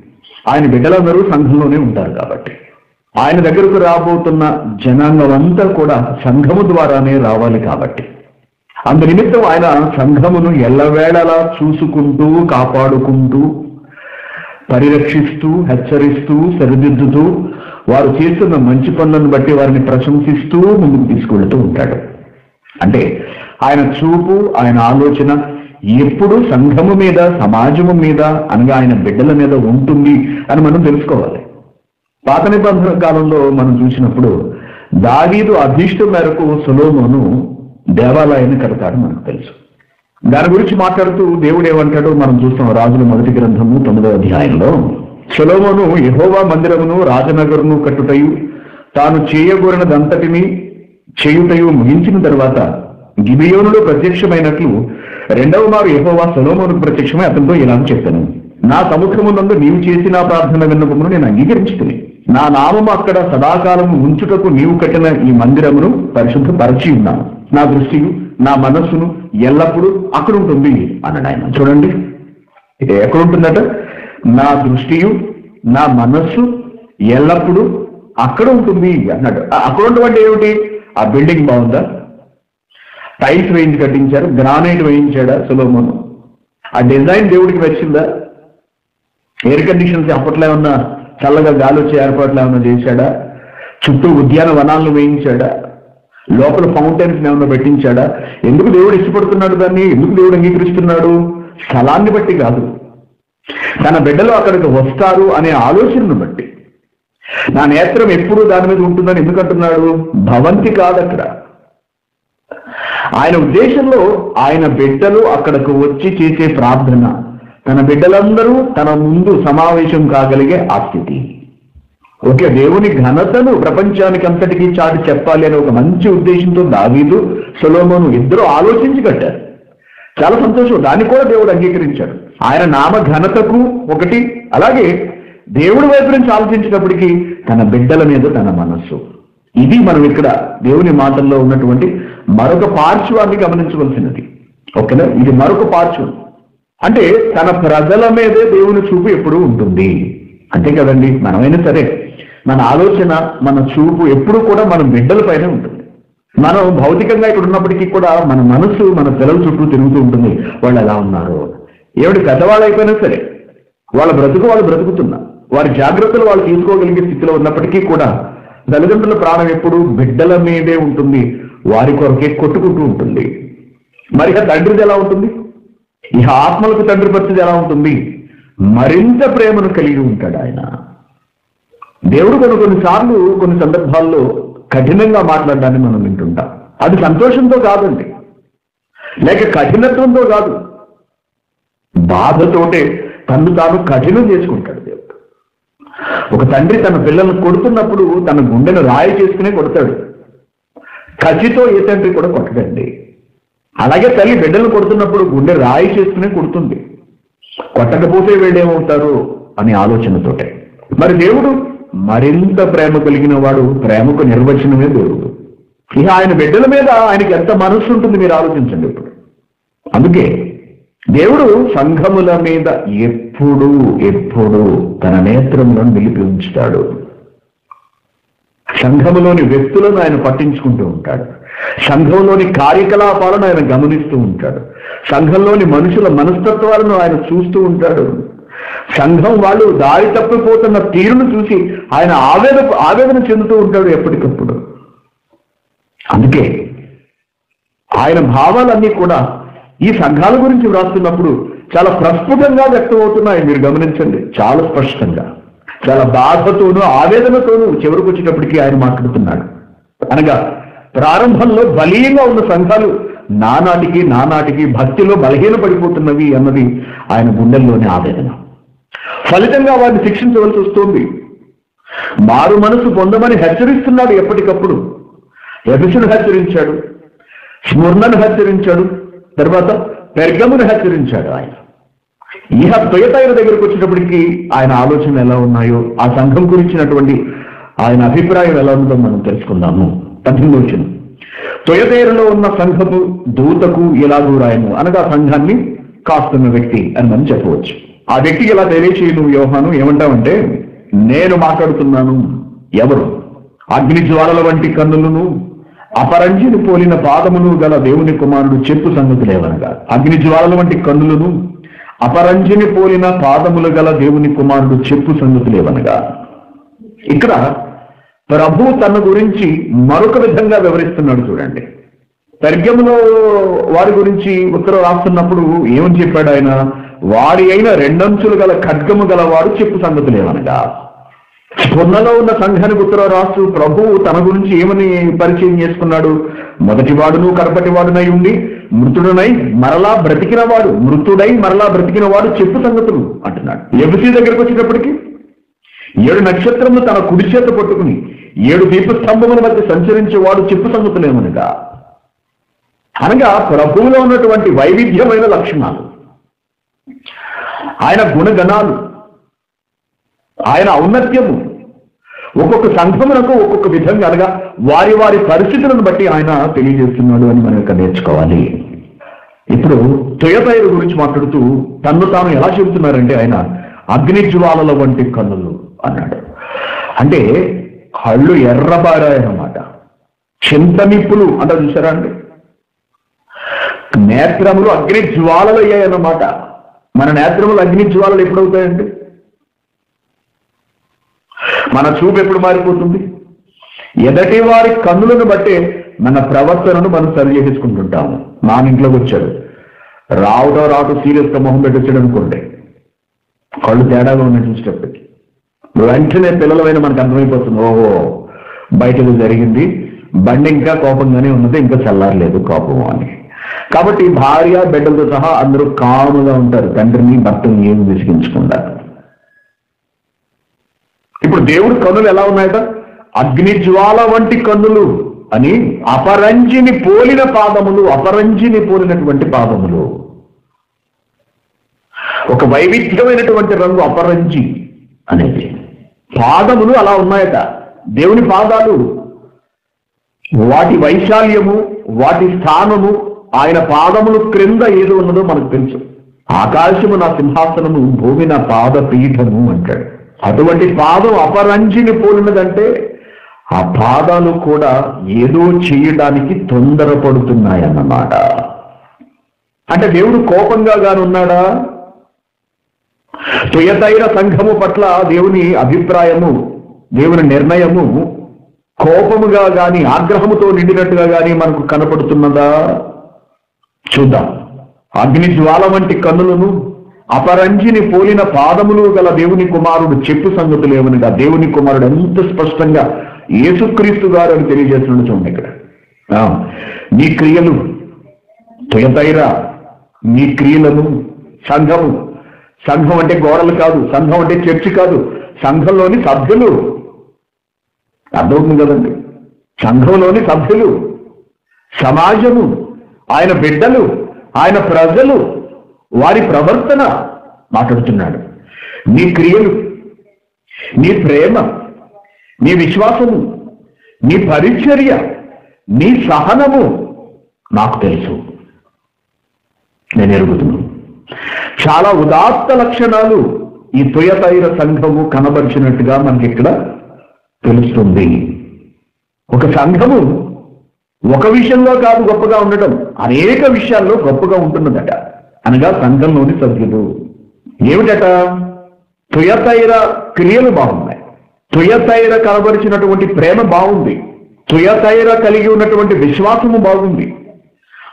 ఆయన బిడ్డలందరూ సంఘంలోనే ఉంటారు కాబట్టి. ఆయన దగ్గరకు రాబోతున్న జనాంగం అంతా కూడా సంఘము ద్వారానే రావాలి కాబట్టి. అందు నిమిత్తం ఆయన సంఘమును ఎల్లవేళలా చూసుకుంటూ కాపాడుకుంటూ పరిరక్షిస్తూ హెచ్చరిస్తూ సరిదిద్దుతూ వారు చేస్తున్న మంచి పనులను బట్టి వారిని ప్రశంసిస్తూ ముందుకు తీసుకెళ్తూ ఉంటాడు. అంటే ఆయన చూపు ఆయన ఆలోచన ఎప్పుడు సంఘము మీద సమాజము మీద అనగా ఆయన బిడ్డల మీద ఉంటుంది అని మనం తెలుసుకోవాలి. పాత నిబంధన కాలంలో మనం చూసినప్పుడు దావీదు అధిష్ట మేరకు సులోమోను దేవాలయాన్ని కడతాడు మనకు తెలుసు. దాని గురించి మాట్లాడుతూ దేవుడు ఏమంటాడో మనం చూస్తాం రాజుల మొదటి గ్రంథము తొమ్మిదవ అధ్యాయంలో. సులోమోను యహోవా మందిరమును రాజనగరును కట్టుటయు తాను చేయగోరినదంతటిని చేయుటయు ముగించిన తర్వాత గిబియోనులో ప్రత్యక్షమైనట్లు రెండవ మారు యహోవా సొలోమోనుకు ప్రత్యక్షమై అతనితో ఇలా చెప్పాను. నా సముఖమునందు నీవు చేసిన ప్రార్థన విన్నపమును నేను అంగీకరించుకుని నా నామము అక్కడ సదాకాలం ఉంచుటకు నీవు కట్టిన ఈ మందిరమును పరిశుద్ధపరచి ఉన్నాను. నా దృష్టి నా మనస్సును ఎల్లప్పుడూ అక్కడ ఉంటుంది అన్నాడు ఆయన. చూడండి ఇది ఎక్కడ ఉంటుందట నా దృష్టి నా మనస్సు ఎల్లప్పుడూ అక్కడ ఉంటుంది అన్నాడు. అక్కడ ఉండడం ఏమిటి? ఆ బిల్డింగ్ బాగుందా? టైల్స్ వేయించి కట్టించారు గ్రానైట్ వేయించాడా సులోమోను? ఆ డిజైన్ దేవుడికి వచ్చిందా ఎయిర్ కండిషన్స్ అప్పట్లో ఏమన్నా చల్లగా గాలి వచ్చే ఏర్పాట్లు ఏమన్నా చేశాడా చుట్టూ ఉద్యానవనాలను వేయించాడా? లోపల ఫౌంటైన్స్ ఏమైనా పెట్టించాడా? ఎందుకు దేవుడు ఇష్టపడుతున్నాడు దాన్ని? ఎందుకు దేవుడు అంగీకరిస్తున్నాడు? స్థలాన్ని బట్టి కాదు. తన బిడ్డలు అక్కడికి వస్తారు అనే ఆలోచనను బట్టి. నా నేత్రం ఎప్పుడు దాని మీద ఉంటుందని ఎందుకు అంటున్నాడు? భవంతి కాదు అక్కడ ఆయన ఉద్దేశంలో ఆయన బిడ్డలు అక్కడకు వచ్చి చేసే ప్రార్థన. తన బిడ్డలందరూ తన ముందు సమావేశం కాగలిగే ఆ స్థితి ఓకే దేవుని ఘనతను ప్రపంచానికి అంతటికీ చాటి చెప్పాలి అనే ఒక మంచి ఉద్దేశంతో దావీదు సొలోమోను ఇద్దరు ఆలోచించి కట్టారు. చాలా సంతోషం. దాన్ని కూడా దేవుడు అంగీకరించాడు. ఆయన నామ ఘనతకు ఒకటి అలాగే దేవుడి వైపు నుంచి ఆలోచించినప్పటికీ తన బిడ్డల మీద తన మనస్సు. ఇది మనం ఇక్కడ దేవుని మాటల్లో ఉన్నటువంటి మరొక పార్శ్వాన్ని గమనించవలసినది. ఓకేనా? ఇది మరొక పార్శ్వం. అంటే తన ప్రజల మీదే దేవుని చూపు ఎప్పుడూ ఉంటుంది. అంతే కదండి మనమైనా సరే మన ఆలోచన మన చూపు ఎప్పుడూ కూడా మన బిడ్డలపైనే ఉంటుంది. మనం భౌతికంగా ఇక్కడ ఉన్నప్పటికీ కూడా మన మనసు మన పిల్లల చుట్టూ తిరుగుతూ ఉంటుంది. వాళ్ళు ఎలా ఉన్నారు. ఏమిటి పెద్దవాళ్ళు అయిపోయినా సరే వాళ్ళ బ్రతుకు వాళ్ళు బ్రతుకుతున్నా. వారి జాగ్రత్తలు వాళ్ళు తీసుకోగలిగే స్థితిలో ఉన్నప్పటికీ కూడా తల్లిదండ్రుల ప్రాణం ఎప్పుడు బిడ్డల మీదే ఉంటుంది. వారి కొరకే కొట్టుకుంటూ ఉంటుంది. మరి తండ్రిది ఎలా ఉంటుంది? ఈ ఆత్మలకు తండ్రి పరిస్థితి ఎలా ఉంటుంది? మరింత ప్రేమను కలిగి ఉంటాడు ఆయన. దేవుడు కొన్ని కొన్నిసార్లు కొన్ని సందర్భాల్లో కఠినంగా మాట్లాడడాన్ని మనం వింటుంటాం. అది సంతోషంతో కాదండి. లేక కఠినత్వంతో కాదు. బాధతోటే తను తాను కఠినం చేసుకుంటాడు దేవుడు. ఒక తండ్రి తన పిల్లలను కొడుతున్నప్పుడు తన గుండెను రాయి చేసుకునే కొడతాడు. కసితో ఏ తండ్రి కూడా కొట్టడండి. అలాగే తల్లి బిడ్డలు కొడుతున్నప్పుడు గుండె రాయి చేసుకునే కొడుతుంది. కొట్టకపోతే వీళ్ళేమవుతారు అనే ఆలోచనతోటే. మరి దేవుడు మరింత ప్రేమ కలిగిన వాడు ప్రేమకు నిర్వచనమే దేవుడు. ఇక ఆయన బిడ్డల మీద ఆయనకి ఎంత మనస్సు ఉంటుంది మీరు ఆలోచించండి ఇప్పుడు. అందుకే దేవుడు సంఘముల మీద ఎప్పుడు ఎప్పుడు తన నేత్రములను నిలిపి ఉంచుతాడు. సంఘములోని వ్యక్తులను ఆయన పట్టించుకుంటూ ఉంటాడు. సంఘంలోని కార్యకలాపాలను ఆయన గమనిస్తూ ఉంటాడు. సంఘంలోని మనుషుల మనస్తత్వాలను ఆయన చూస్తూ ఉంటాడు. సంఘం వాళ్ళు దారి తప్పిపోతున్న తీరును చూసి ఆయన ఆవేదన ఆవేదన చెందుతూ ఉంటాడు ఎప్పటికప్పుడు. అందుకే ఆయన భావాలన్నీ కూడా ఈ సంఘాల గురించి వ్రాస్తున్నప్పుడు చాలా ప్రస్ఫుటంగా వ్యక్తమవుతున్నాయి. మీరు గమనించండి చాలా స్పష్టంగా. చాలా బాధతోనూ ఆవేదనతోనూ చివరికి వచ్చేటప్పటికి ఆయన మాట్లాడుతున్నాడు. అనగా ప్రారంభంలో బలీయంగా ఉన్న సంఘాలు నానాటికి నానాటికి భక్తిలో బలహీన పడిపోతున్నవి అన్నది ఆయన గుండెల్లోని ఆవేదన. ఫలితంగా వారిని శిక్షించవలసి వస్తుంది. మారు మనసు పొందమని హెచ్చరిస్తున్నాడు ఎప్పటికప్పుడు. ఎఫెసును హెచ్చరించాడు స్మృణను హెచ్చరించాడు తర్వాత పెర్గమును హెచ్చరించాడు ఆయన. ఇహ తొయతైన దగ్గరకు వచ్చేటప్పటికి ఆయన ఆలోచనలు ఎలా ఉన్నాయో ఆ సంఘం గురించినటువంటి ఆయన అభిప్రాయం ఎలా ఉందో మనం తెలుసుకుందాము. పద్దెనిమిది వచ్చిన తొయతేరులో ఉన్న సంఘపు దూతకు ఎలాగూ రాయను అనగా సంఘాన్ని కాస్తున్న వ్యక్తి అని మనం చెప్పవచ్చు. ఆ వ్యక్తికి ఎలా తెలియచేయి నువ్వు యోహాను? ఏమంటావంటే నేను మాట్లాడుతున్నాను ఎవరు? అగ్ని జ్వాలల వంటి కన్నులను అపరంజిని పోలిన పాదమును గల దేవుని కుమారుడు చెప్పు సంగతులేవనగా అగ్ని జ్వాలల వంటి కన్నులను అపరంజిని పోలిన పాదములు గల దేవుని కుమారుడు చెప్పు సంగతులేవనగా ఇక్కడ ప్రభు తన గురించి మరొక విధంగా వివరిస్తున్నాడు చూడండి. తర్గములో వారి గురించి ఉత్తరం రాస్తున్నప్పుడు ఏమని చెప్పాడు ఆయన? వాడి అయిన రెండంచులు గల ఖడ్గము గలవాడు చెప్పు సంగతులేవనగా స్ఫురణలో ఉన్న సంఘానికి ఉత్తరం రాస్తూ ప్రభువు తన గురించి ఏమని పరిచయం చేసుకున్నాడు? మొదటివాడును కడపటివాడునై ఉండి మృతుడునై మరలా బ్రతికినవాడు మృతుడై మరలా బ్రతికినవాడు చెప్పు సంగతులు అంటున్నాడు. ఎబిసి దగ్గరకు వచ్చేటప్పటికి ఏడు నక్షత్రములు తన కుడి చేత పట్టుకుని ఏడు దీపస్తంభముల మధ్య సంచరించేవాడు చెప్పు సంగతులేమనగా? అనగా ప్రభువులో ఉన్నటువంటి వైవిధ్యమైన లక్షణాలు. ఆయన గుణగణాలు ఆయన ఔన్నత్యము ఒక్కొక్క సంఘమునకు ఒక్కొక్క విధంగా అనగా వారి వారి పరిస్థితులను బట్టి ఆయన తెలియజేస్తున్నాడు అని మనం ఇక్కడ నేర్చుకోవాలి. ఇప్పుడు తుయతైరు గురించి మాట్లాడుతూ తన్ను తాను ఎలా చెబుతున్నారంటే ఆయన అగ్నిజ్వాలల వంటి కన్నులు. అన్నాడు. అంటే కళ్ళు ఎర్రబారాయనమాట. చింతనిప్పులు అంట చూసారా అండి? నేత్రములు అగ్ని జ్వాలలు అయ్యాయన్నమాట. మన నేత్రములు అగ్ని జ్వాలలు ఎప్పుడవుతాయండి? మన చూపు ఎప్పుడు మారిపోతుంది? ఎదటి వారి కన్నులను బట్టే మన ప్రవర్తనను మనం సరి చేసేసుకుంటుంటాము నానింట్లోకి వచ్చాడు. రావడం రావటం సీరియస్గా మొహం పెట్టొచ్చాడు అనుకోండి. కళ్ళు తేడాగా ఉన్నాయి చూసేటప్పటికి. వెంటనే పిల్లలమైన మనకు అర్థమైపోతుంది. ఓహో బయట జరిగింది. బండి ఇంకా కోపంగానే ఉన్నది ఇంకా చల్లారలేదు కోపం అని. కాబట్టి భార్య బిడ్డలతో సహా అందరూ కాముగా ఉంటారు. తండ్రిని భర్తని ఏమి విసిగించకుండా. ఇప్పుడు దేవుడు కన్నులు ఎలా ఉన్నాయట? అగ్ని జ్వాల వంటి కన్నులు అని అపరంజిని పోలిన పాదములు అపరంజిని పోలినటువంటి పాదములు. ఒక వైవిధ్యమైనటువంటి రంగు అపరంజి అనేది. పాదములు అలా ఉన్నాయట. దేవుని పాదాలు వాటి వైశాల్యము వాటి స్థానము ఆయన పాదములు క్రింద ఏదో ఉన్నదో మనకు తెలుసు. ఆకాశము నా సింహాసనము భూమి నా పాద పీఠము అంటాడు. అటువంటి పాదం అపరంజిని పోలినదంటే ఆ పాదాలు కూడా ఏదో చేయడానికి తొందరపడుతున్నాయన్నమాట. అంటే దేవుడు కోపంగా గానున్నాడా? తుయతైర సంఘము పట్ల దేవుని అభిప్రాయము దేవుని నిర్ణయము కోపముగా గాని ఆగ్రహముతో నిండినట్టుగా గాని మనకు కనపడుతున్నదా? చూద్దాం. అగ్ని జ్వాల వంటి కన్నులను అపరంజిని పోలిన పాదములు గల దేవుని కుమారుడు చెప్పు సంగతులు ఏమనగా దేవుని కుమారుడు ఎంత స్పష్టంగా యేసుక్రీస్తు గారు అని తెలియజేస్తున్నాడు చూడండి ఇక్కడ. ఆ, నీ క్రియలు తుయతైరా నీ క్రియలను సంఘము సంఘం అంటే గోడలు కాదు సంఘం అంటే చర్చి కాదు సంఘంలోని సభ్యులు. అర్థమవుతుంది కదండి? సంఘంలోని సభ్యులు సమాజము ఆయన బిడ్డలు ఆయన ప్రజలు వారి ప్రవర్తన మాట్లాడుతున్నాడు. నీ క్రియలు నీ ప్రేమ నీ విశ్వాసము నీ పరిచర్య నీ సహనము నాకు తెలుసు. నేను ఎరుగుతున్నాను. చాలా ఉదాత్త లక్షణాలు ఈ తుయతైర సంఘము కనబరిచినట్టుగా మనకి ఇక్కడ తెలుస్తుంది. ఒక సంఘము ఒక విషయంలో కాదు గొప్పగా ఉండటం అనేక విషయాల్లో గొప్పగా ఉంటున్నదట. అనగా సంఘంలోని సభ్యులు. ఏమిటట? తుయతైర క్రియలు బాగున్నాయి. తుయతైర కనబరిచినటువంటి ప్రేమ బాగుంది. తుయతైర కలిగి ఉన్నటువంటి విశ్వాసము బాగుంది.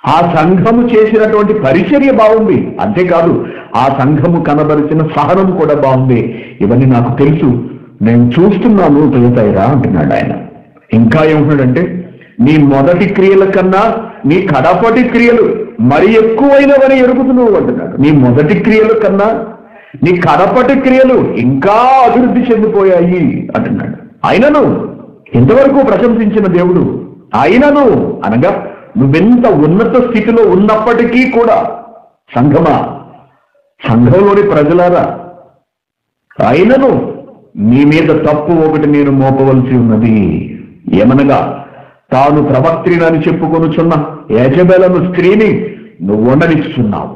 ఆ సంఘము చేసినటువంటి పరిచర్య బాగుంది. అంతేకాదు ఆ సంఘము కనబరిచిన సహనం కూడా బాగుంది. ఇవన్నీ నాకు తెలుసు. నేను చూస్తున్నాను తుయతైరా అంటున్నాడు ఆయన. ఇంకా ఏమంటున్నాడంటే నీ మొదటి క్రియల కన్నా నీ కడపటి క్రియలు మరి ఎక్కువైనవని ఎరుగుతున్నావు అంటున్నాడు. నీ మొదటి క్రియల కన్నా నీ కడపటి క్రియలు ఇంకా అభివృద్ధి చెందిపోయాయి అంటున్నాడు. అయినను ఇంతవరకు ప్రశంసించిన దేవుడు? అయినను అనగా నువ్వెంత ఉన్నత స్థితిలో ఉన్నప్పటికీ కూడా సంఘమా? సంఘంలోని ప్రజలారా అయినను నీ మీద తప్పు ఒకటి నేను మోపవలసి ఉన్నది. ఏమనగా తాను ప్రవక్త్రినని చెప్పుకొనుచున్న యజబెలను స్త్రీని నువ్వు ఉండనిచ్చుచున్నావు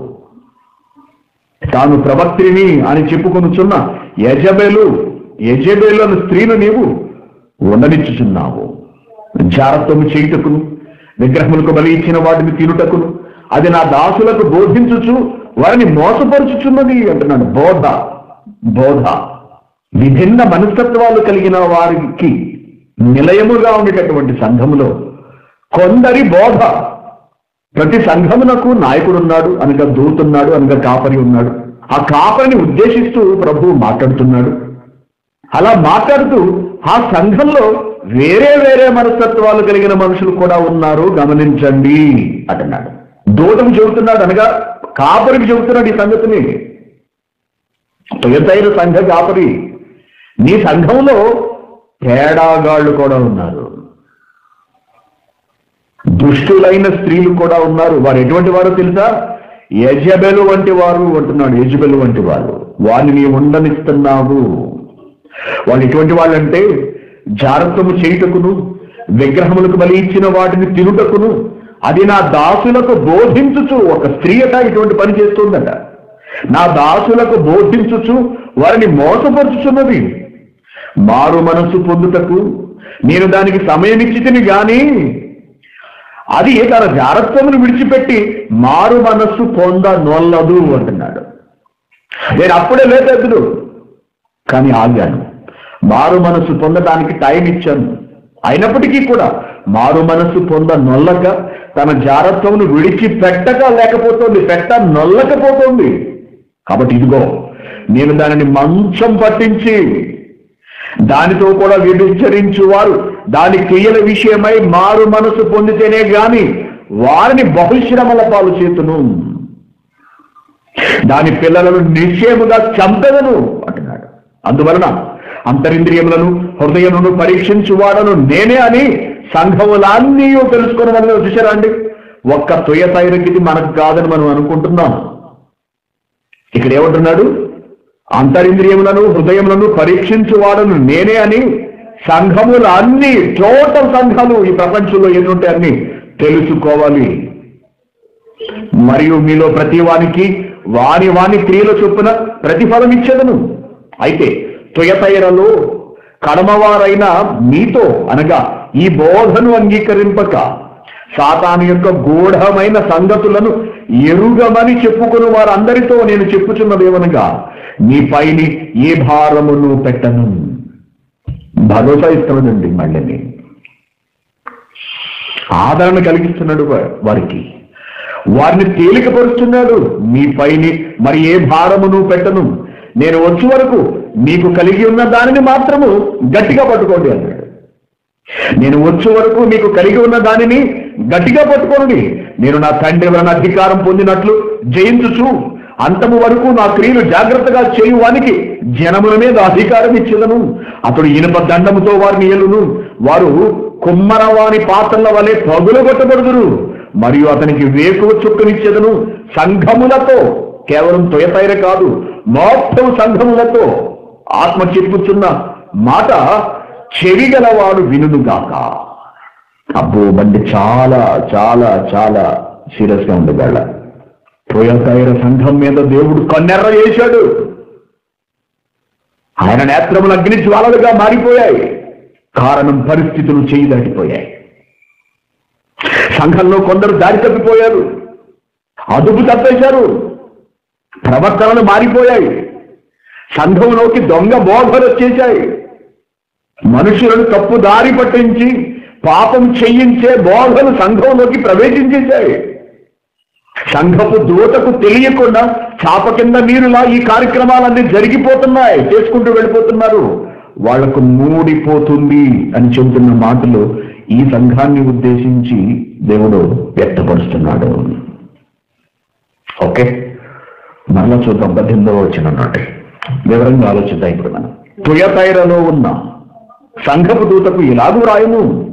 తాను ప్రవక్త్రిని అని చెప్పుకొనుచున్న యజబెలు యజబెలను స్త్రీను నీవు ఉండనిచ్చుచున్నావు జారత్వము చేయుటకును విగ్రహములకు బలి ఇచ్చిన వాటిని తినుటకును అది నా దాసులకు బోధించుచు వారిని మోసపరుచుచున్నది అంటున్నాడు. బోధ బోధ. విభిన్న మనస్తత్వాలు కలిగిన వారికి నిలయముగా ఉండేటటువంటి సంఘములో కొందరి బోధ. ప్రతి సంఘమునకు నాయకుడు ఉన్నాడు అనగా దూతున్నాడు అనగా కాపరి ఉన్నాడు. ఆ కాపరిని ఉద్దేశిస్తూ ప్రభువు మాట్లాడుతున్నాడు. అలా మాట్లాడుతూ ఆ సంఘంలో వేరే వేరే మనస్తత్వాలు కలిగిన మనుషులు కూడా ఉన్నారు గమనించండి అంటున్నాడు. దూతం చెబుతున్నాడు అనగా కాపరికి చెబుతున్నాడు ఈ సంగతిని. తుయతైన సంఘ కాపరి. నీ సంఘంలో తేడాగాళ్ళు కూడా ఉన్నారు. దుష్టులైన స్త్రీలు కూడా ఉన్నారు. వారు ఎటువంటి వారో తెలుసా? యజబెలు వంటి వారు అంటున్నాడు యజబెలు వంటి వారు. వారిని ఉండనిస్తున్నావు. వాళ్ళు ఎటువంటి వాళ్ళంటే జారత్వము చేయుటకును విగ్రహములకు బలి ఇచ్చిన వాటిని తినుటకును అది నా దాసులకు బోధించుచు ఒక స్త్రీ అట ఇటువంటి పని చేస్తుందట. నా దాసులకు బోధించుచు వారిని మోసపరుచుచున్నది. మారు మనస్సు పొందుటకు నేను దానికి సమయం ఇచ్చితిని గాని అది తన జారత్వమును విడిచిపెట్టి మారు మనస్సు పొంద నొల్లదు అంటున్నాడు. నేను అప్పుడే లేదెద్దుడు కానీ ఆగాను. మారు మనస్సు పొందడానికి టైం ఇచ్చాను. అయినప్పటికీ కూడా మారు మనస్సు పొంద నొల్లక తన జారత్వమును విడిచిపెట్టక లేకపోతుంది పెట్ట నొల్లకపోతుంది. కాబట్టి ఇదిగో నేను దానిని మంచం పట్టించి దానితో కూడా వ్యభిచరించు వారు దాని క్రియల విషయమై మారు మనసు పొందితేనే గాని వారిని బహుశ్రమల పాలు చేతును. దాని పిల్లలను నిశ్చయముగా చంపెదను అంటున్నాడు. అందువలన అంతరింద్రియములను హృదయమును పరీక్షించువాడను నేనే అని సంఘములన్నీ తెలుసుకున్నదని చూసారా అండి? ఒక్క తుయతైరకిది మనకు కాదని మనం అనుకుంటున్నాం. ఇక్కడ ఏమంటున్నాడు? అంతరింద్రియములను హృదయములను పరీక్షించువాడను నేనే అని సంఘములు అన్ని టోటల్ సంఘాలు ఈ ప్రపంచంలో ఎన్నుంటే అన్ని తెలుసుకోవాలి. మరియు మీలో ప్రతి వానికి వాని వాని క్రియల చొప్పున ప్రతిఫలం ఇచ్చేదను. అయితే తుయతైరలో కడమవారైన మీతో అనగా ఈ బోధను అంగీకరింపక సాతాను యొక్క గూఢమైన సంగతులను ఎరుగమని చెప్పుకుని వారందరితో నేను చెప్పుచున్నదేమనగా నీ పైని ఏ భారమును పెట్టను? భరోసా ఇస్తున్నదండి మళ్ళీ ఆదరణ కలిగిస్తున్నాడు వారికి. వారిని తేలికపరుస్తున్నాడు మీ పైని మరి ఏ భారమును పెట్టను? నేను వచ్చే వరకు మీకు కలిగి ఉన్న దానిని మాత్రము గట్టిగా పట్టుకోండి అన్నాడు. నేను వచ్చే వరకు మీకు కలిగి ఉన్న దానిని గట్టిగా పట్టుకోండి. నేను నా తండ్రి వలన అధికారం పొందినట్లు జయించుచు అంతము వరకు నా క్రియలు జాగ్రత్తగా చేయువానికి జనముల మీద అధికారం ఇచ్చేదను. అతడు ఇనుప దండముతో వారిని ఏలును. వారు కుమ్మరవాని పాత్రల వలె పగులగొట్టబడుదురు. మరియు అతనికి వేకువ చుక్కనిచ్చేదను సంఘములతో కేవలం తొయతైర కాదు మొత్తం సంఘములతో ఆత్మ చెప్పుచున్న మాట చెవిగలవాడు వినుగాక అబ్బో బండి చాలా చాలా చాలా సీరియస్గా ఉంది వాళ్ళ తొయతైర సంఘం మీద దేవుడు కన్నెర్ర చేశాడు ఆయన నేత్రములు అగ్ని జ్వాలలుగా మారిపోయాయి. కారణం పరిస్థితులు చేయి దాటిపోయాయి. సంఘంలో కొందరు దారి తప్పిపోయారు. అదుపు తప్పేశారు. ప్రవర్తనలు మారిపోయాయి. సంఘంలోకి దొంగ బోధలు వచ్చేశాయి మనుషులను తప్పు దారి పట్టించి పాపం చెయ్యించే బోధలు సంఘంలోకి ప్రవేశించేశాయి సంఘపు దూతకు తెలియకుండా చాప కింద నీరులా ఈ కార్యక్రమాలన్నీ జరిగిపోతున్నాయి చేసుకుంటూ వెళ్ళిపోతున్నారు. వాళ్ళకు మూడిపోతుంది అని చెబుతున్న మాటలు ఈ సంఘాన్ని ఉద్దేశించి దేవుడు వ్యక్తపరుస్తున్నాడు. ఓకే? మరలా చూద్దాం పద్దెనిమిదవ వచ్చిన నాటి. వివరంగా ఆలోచిద్దాం ఇప్పుడు మనం. తుయతైరలో ఉన్న సంఘపు దూతకు ఇలాగూ రాయను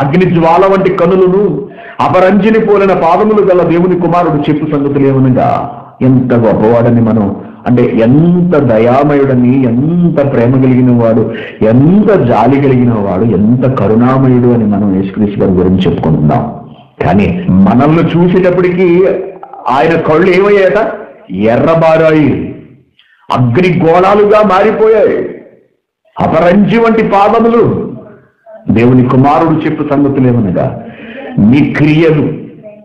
అగ్ని జ్వాల వంటి కనులను అపరంజిని పోలిన పాదములు గల దేవుని కుమారుడు చెప్పు సంగతులు ఏమనగా ఎంత గొప్పవాడని మనం. అంటే ఎంత దయామయుడని ఎంత ప్రేమ కలిగిన వాడు ఎంత జాలి కలిగిన వాడు ఎంత కరుణామయుడు అని మనం యేసుక్రీస్తు గారి గురించి చెప్పుకుంటున్నాం కానీ మనల్ని చూసేటప్పటికీ ఆయన కళ్ళు ఏమయ్యాట ఎర్రబారాయి. అగ్నిగోళాలుగా మారిపోయాయి. అపరంజి వంటి పాదములు. దేవుని కుమారుడు చెప్పు సంగతులు ఏమనగా నీ క్రియలు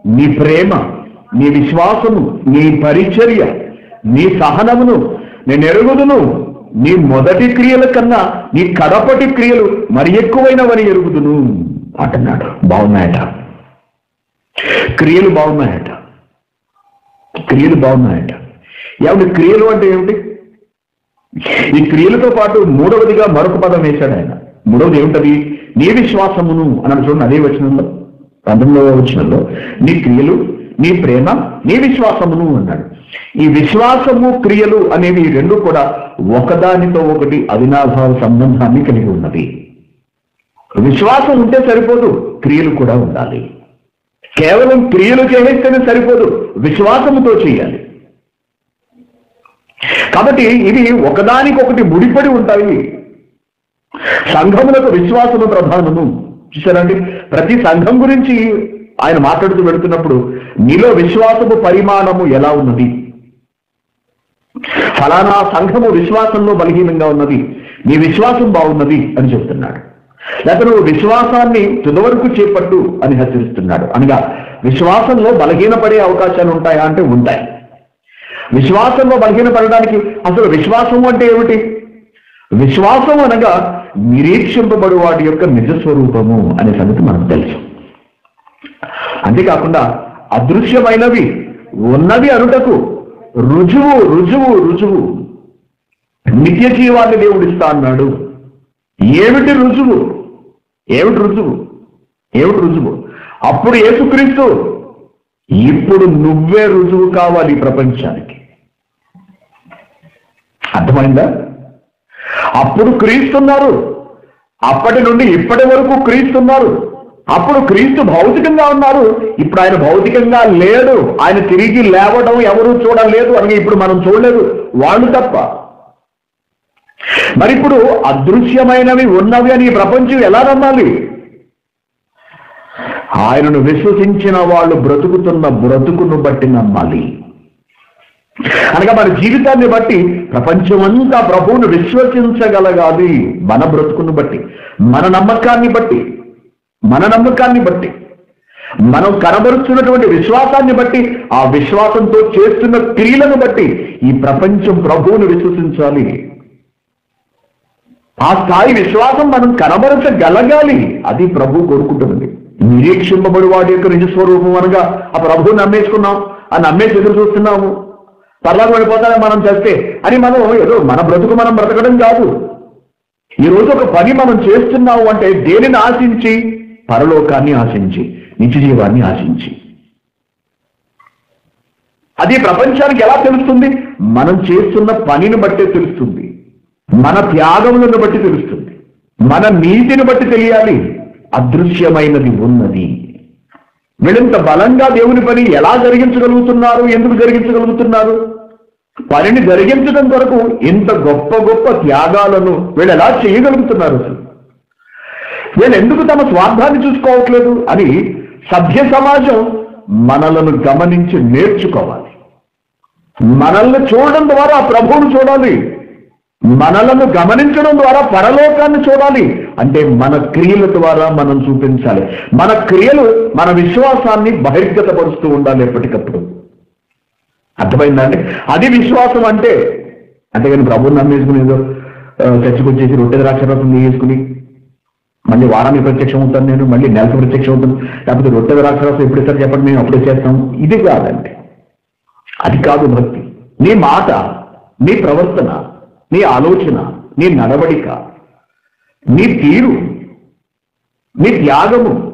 నీ ప్రేమ నీ విశ్వాసము నీ పరిచర్య నీ సహనమును నేను ఎరుగుదును. నీ మొదటి క్రియల కన్నా నీ కడపటి క్రియలు మరి ఎక్కువైనవని ఎరుగుదును. అంటున్నాడు. బాగున్నాయట. క్రియలు బాగున్నాయట. క్రియలు బాగున్నాయట. ఏమిటి క్రియలు అంటే ఏమిటి? ఈ క్రియలతో పాటు మూడవదిగా మరొక పదం వేశాడు ఆయన. మూడవది ఏమిటది? నీ విశ్వాసమును అని చూడండి అదే వచనంలో పంతొమ్మిదవ వచనంలో. నీ క్రియలు నీ ప్రేమ నీ విశ్వాసమును అన్నాడు. ఈ విశ్వాసము క్రియలు అనేవి రెండు కూడా ఒకదానితో ఒకటి అవినాభావ సంబంధాన్ని కలిగి ఉన్నది విశ్వాసం ఉంటే సరిపోదు క్రియలు కూడా ఉండాలి. కేవలం క్రియలు చేసేస్తేనే సరిపోదు విశ్వాసముతో చేయాలి. కాబట్టి ఇవి ఒకదానికొకటి ముడిపడి ఉంటాయి. సంఘములకు విశ్వాసము ప్రధానము. చూసారండి ప్రతి సంఘం గురించి ఆయన మాట్లాడుతూ పెడుతున్నప్పుడు నీలో విశ్వాసము పరిమాణము ఎలా ఉన్నది? ఫలానా సంఘము విశ్వాసంలో బలహీనంగా ఉన్నది. నీ విశ్వాసం బాగున్నది అని చెప్తున్నాడు. లేక నువ్వు విశ్వాసాన్ని తుదవరకు చేపట్టు అని హెచ్చరిస్తున్నాడు. అనగా విశ్వాసంలో బలహీనపడే అవకాశాలు ఉంటాయా అంటే ఉంటాయి. విశ్వాసంలో బలహీనపడడానికి అసలు విశ్వాసం అంటే ఏమిటి? విశ్వాసం అనగా నిరీక్షింపబడు వాటి యొక్క నిజ స్వరూపము అనే సంగతి మనకు తెలుసు. అంతేకాకుండా అదృశ్యమైనవి ఉన్నవి అనుటకు రుజువు రుజువు రుజువు. నిత్య జీవాన్ని దేవుడిస్తా అన్నాడు. ఏమిటి రుజువు? ఏమిటి రుజువు? ఏమిటి రుజువు? అప్పుడు ఏసుక్రీస్తు ఇప్పుడు నువ్వే రుజువు కావాలి ప్రపంచానికి. అర్థమైందా? అప్పుడు క్రీస్తున్నారు. అప్పటి నుండి ఇప్పటి వరకు క్రీస్తున్నారు. అప్పుడు క్రీస్తు భౌతికంగా ఉన్నారు. ఇప్పుడు ఆయన భౌతికంగా లేడు. ఆయన తిరిగి లేవడం ఎవరు చూడలేదు. అని ఇప్పుడు మనం చూడలేదు. వాళ్ళు తప్ప. మరి ఇప్పుడు అదృశ్యమైనవి ఉన్నవి అని ఈ ప్రపంచం ఎలా నమ్మాలి? ఆయనను విశ్వసించిన వాళ్ళు బ్రతుకుతున్న బ్రతుకును బట్టి నమ్మాలి. అనగా మన జీవితాన్ని బట్టి ప్రపంచమంతా ప్రభువును విశ్వసించగలగాలి మన బ్రతుకును బట్టి మన నమ్మకాన్ని బట్టి మన నమ్మకాన్ని బట్టి మనం కనబరుచున్నటువంటి విశ్వాసాన్ని బట్టి ఆ విశ్వాసంతో చేస్తున్న క్రియలను బట్టి ఈ ప్రపంచం ప్రభువును విశ్వసించాలి. ఆ స్థాయి విశ్వాసం మనం కనబరచగలగాలి అది ప్రభు కోరుకుంటుంది. నిరీక్షింపబడి వాడి యొక్క నిజస్వరూపం అనగా ఆ ప్రభువుని నమ్మేసుకున్నాం ఆ నమ్మేసి ఎదురు చూస్తున్నాము. పర్లాగా పడిపోతానే మనం చేస్తే. అని మనం ఏదో మన బ్రతుకు మనం బ్రతకడం కాదు. ఈ రోజు ఒక పని మనం చేస్తున్నావు అంటే దేనిని ఆశించి? పరలోకాన్ని ఆశించి నిత్య జీవాన్ని ఆశించి. అది ప్రపంచానికి ఎలా తెలుస్తుంది? మనం చేస్తున్న పనిని బట్టే తెలుస్తుంది. మన త్యాగములను బట్టి తెలుస్తుంది. మన నీతిని బట్టి తెలియాలి. అదృశ్యమైనది ఉన్నది. వీళ్ళంత బలంగా దేవుని పని ఎలా జరిగించగలుగుతున్నారు? ఎందుకు జరిగించగలుగుతున్నారు? పనిని జరిగించడం కొరకు ఇంత గొప్ప గొప్ప త్యాగాలను వీళ్ళు ఎలా చేయగలుగుతున్నారు వీళ్ళు ఎందుకు తమ స్వార్థాన్ని చూసుకోవట్లేదు అని సభ్య సమాజం మనలను గమనించి నేర్చుకోవాలి. మనల్ని చూడడం ద్వారా ఆ ప్రభువును చూడాలి. మనలను గమనించడం ద్వారా పరలోకాన్ని చూడాలి. అంటే మన క్రియల ద్వారా మనం చూపించాలి. మన క్రియలు మన విశ్వాసాన్ని బహిర్గతపరుస్తూ ఉండాలి ఎప్పటికప్పుడు. అర్థమైందండి అది విశ్వాసం అంటే అంతేగాని ప్రభుని నమ్మేసుకుని ఏదో ఆ, చర్చకు వచ్చేసి రొట్టె ద్రాక్షరసం వేసుకుని మళ్ళీ వారానికి ప్రత్యక్షం అవుతాను నేను మళ్ళీ నెలకు ప్రత్యక్షం అవుతాను లేకపోతే రొట్టె ద్రాక్షరసం ఎప్పుడు ఇస్తారు చెప్పండి మేము అప్పుడే చేస్తాం ఇది కాదండి. అది కాదు భక్తి. నీ మాట నీ ప్రవర్తన నీ ఆలోచన నీ నడవడిక నీ తీరు నీ త్యాగము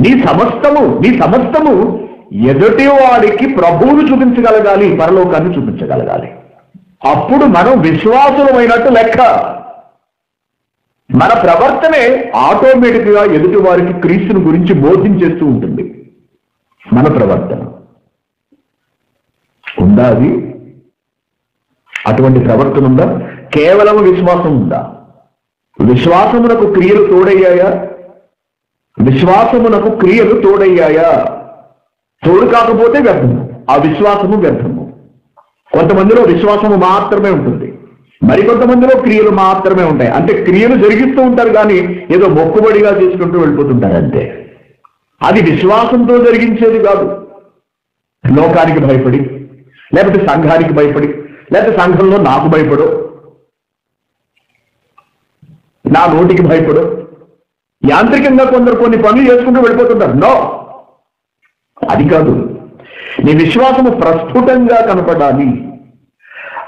నీ సమస్తము నీ సమస్తము ఎదుటి వాడికి ప్రభువును చూపించగలగాలి పరలోకాన్ని చూపించగలగాలి. అప్పుడు మనం విశ్వాసులమైనట్టు లెక్క. మన ప్రవర్తనే ఆటోమేటిక్గా ఎదుటి వారికి క్రీస్తుని గురించి బోధించేస్తూ ఉంటుంది. మన ప్రవర్తన. ఉందా అది? అటువంటి ప్రవర్తన ఉందా? కేవలం విశ్వాసం ఉందా? విశ్వాసమునకు క్రియలు తోడయ్యాయా? విశ్వాసమునకు క్రియలు తోడయ్యాయా? తోడు కాకపోతే వ్యర్థము. ఆ విశ్వాసము వ్యర్థము. కొంతమందిలో విశ్వాసము మాత్రమే ఉంటుంది. మరికొంతమందిలో క్రియలు మాత్రమే ఉంటాయి. అంటే క్రియలు జరిగిస్తూ ఉంటారు కానీ ఏదో మొక్కుబడిగా చేసుకుంటూ వెళ్ళిపోతుంటారు అంతే. అది విశ్వాసంతో జరిగించేది కాదు. లోకానికి భయపడి లేకపోతే సంఘానికి భయపడి లేకపోతే సంఘంలో నాకు భయపడు. నా నోటికి భయపడు. యాంత్రికంగా కొందరు కొన్ని పనులు చేసుకుంటూ వెళ్ళిపోతుంటారు. నో. అది కాదు. నీ విశ్వాసము ప్రస్ఫుటంగా కనపడాలి.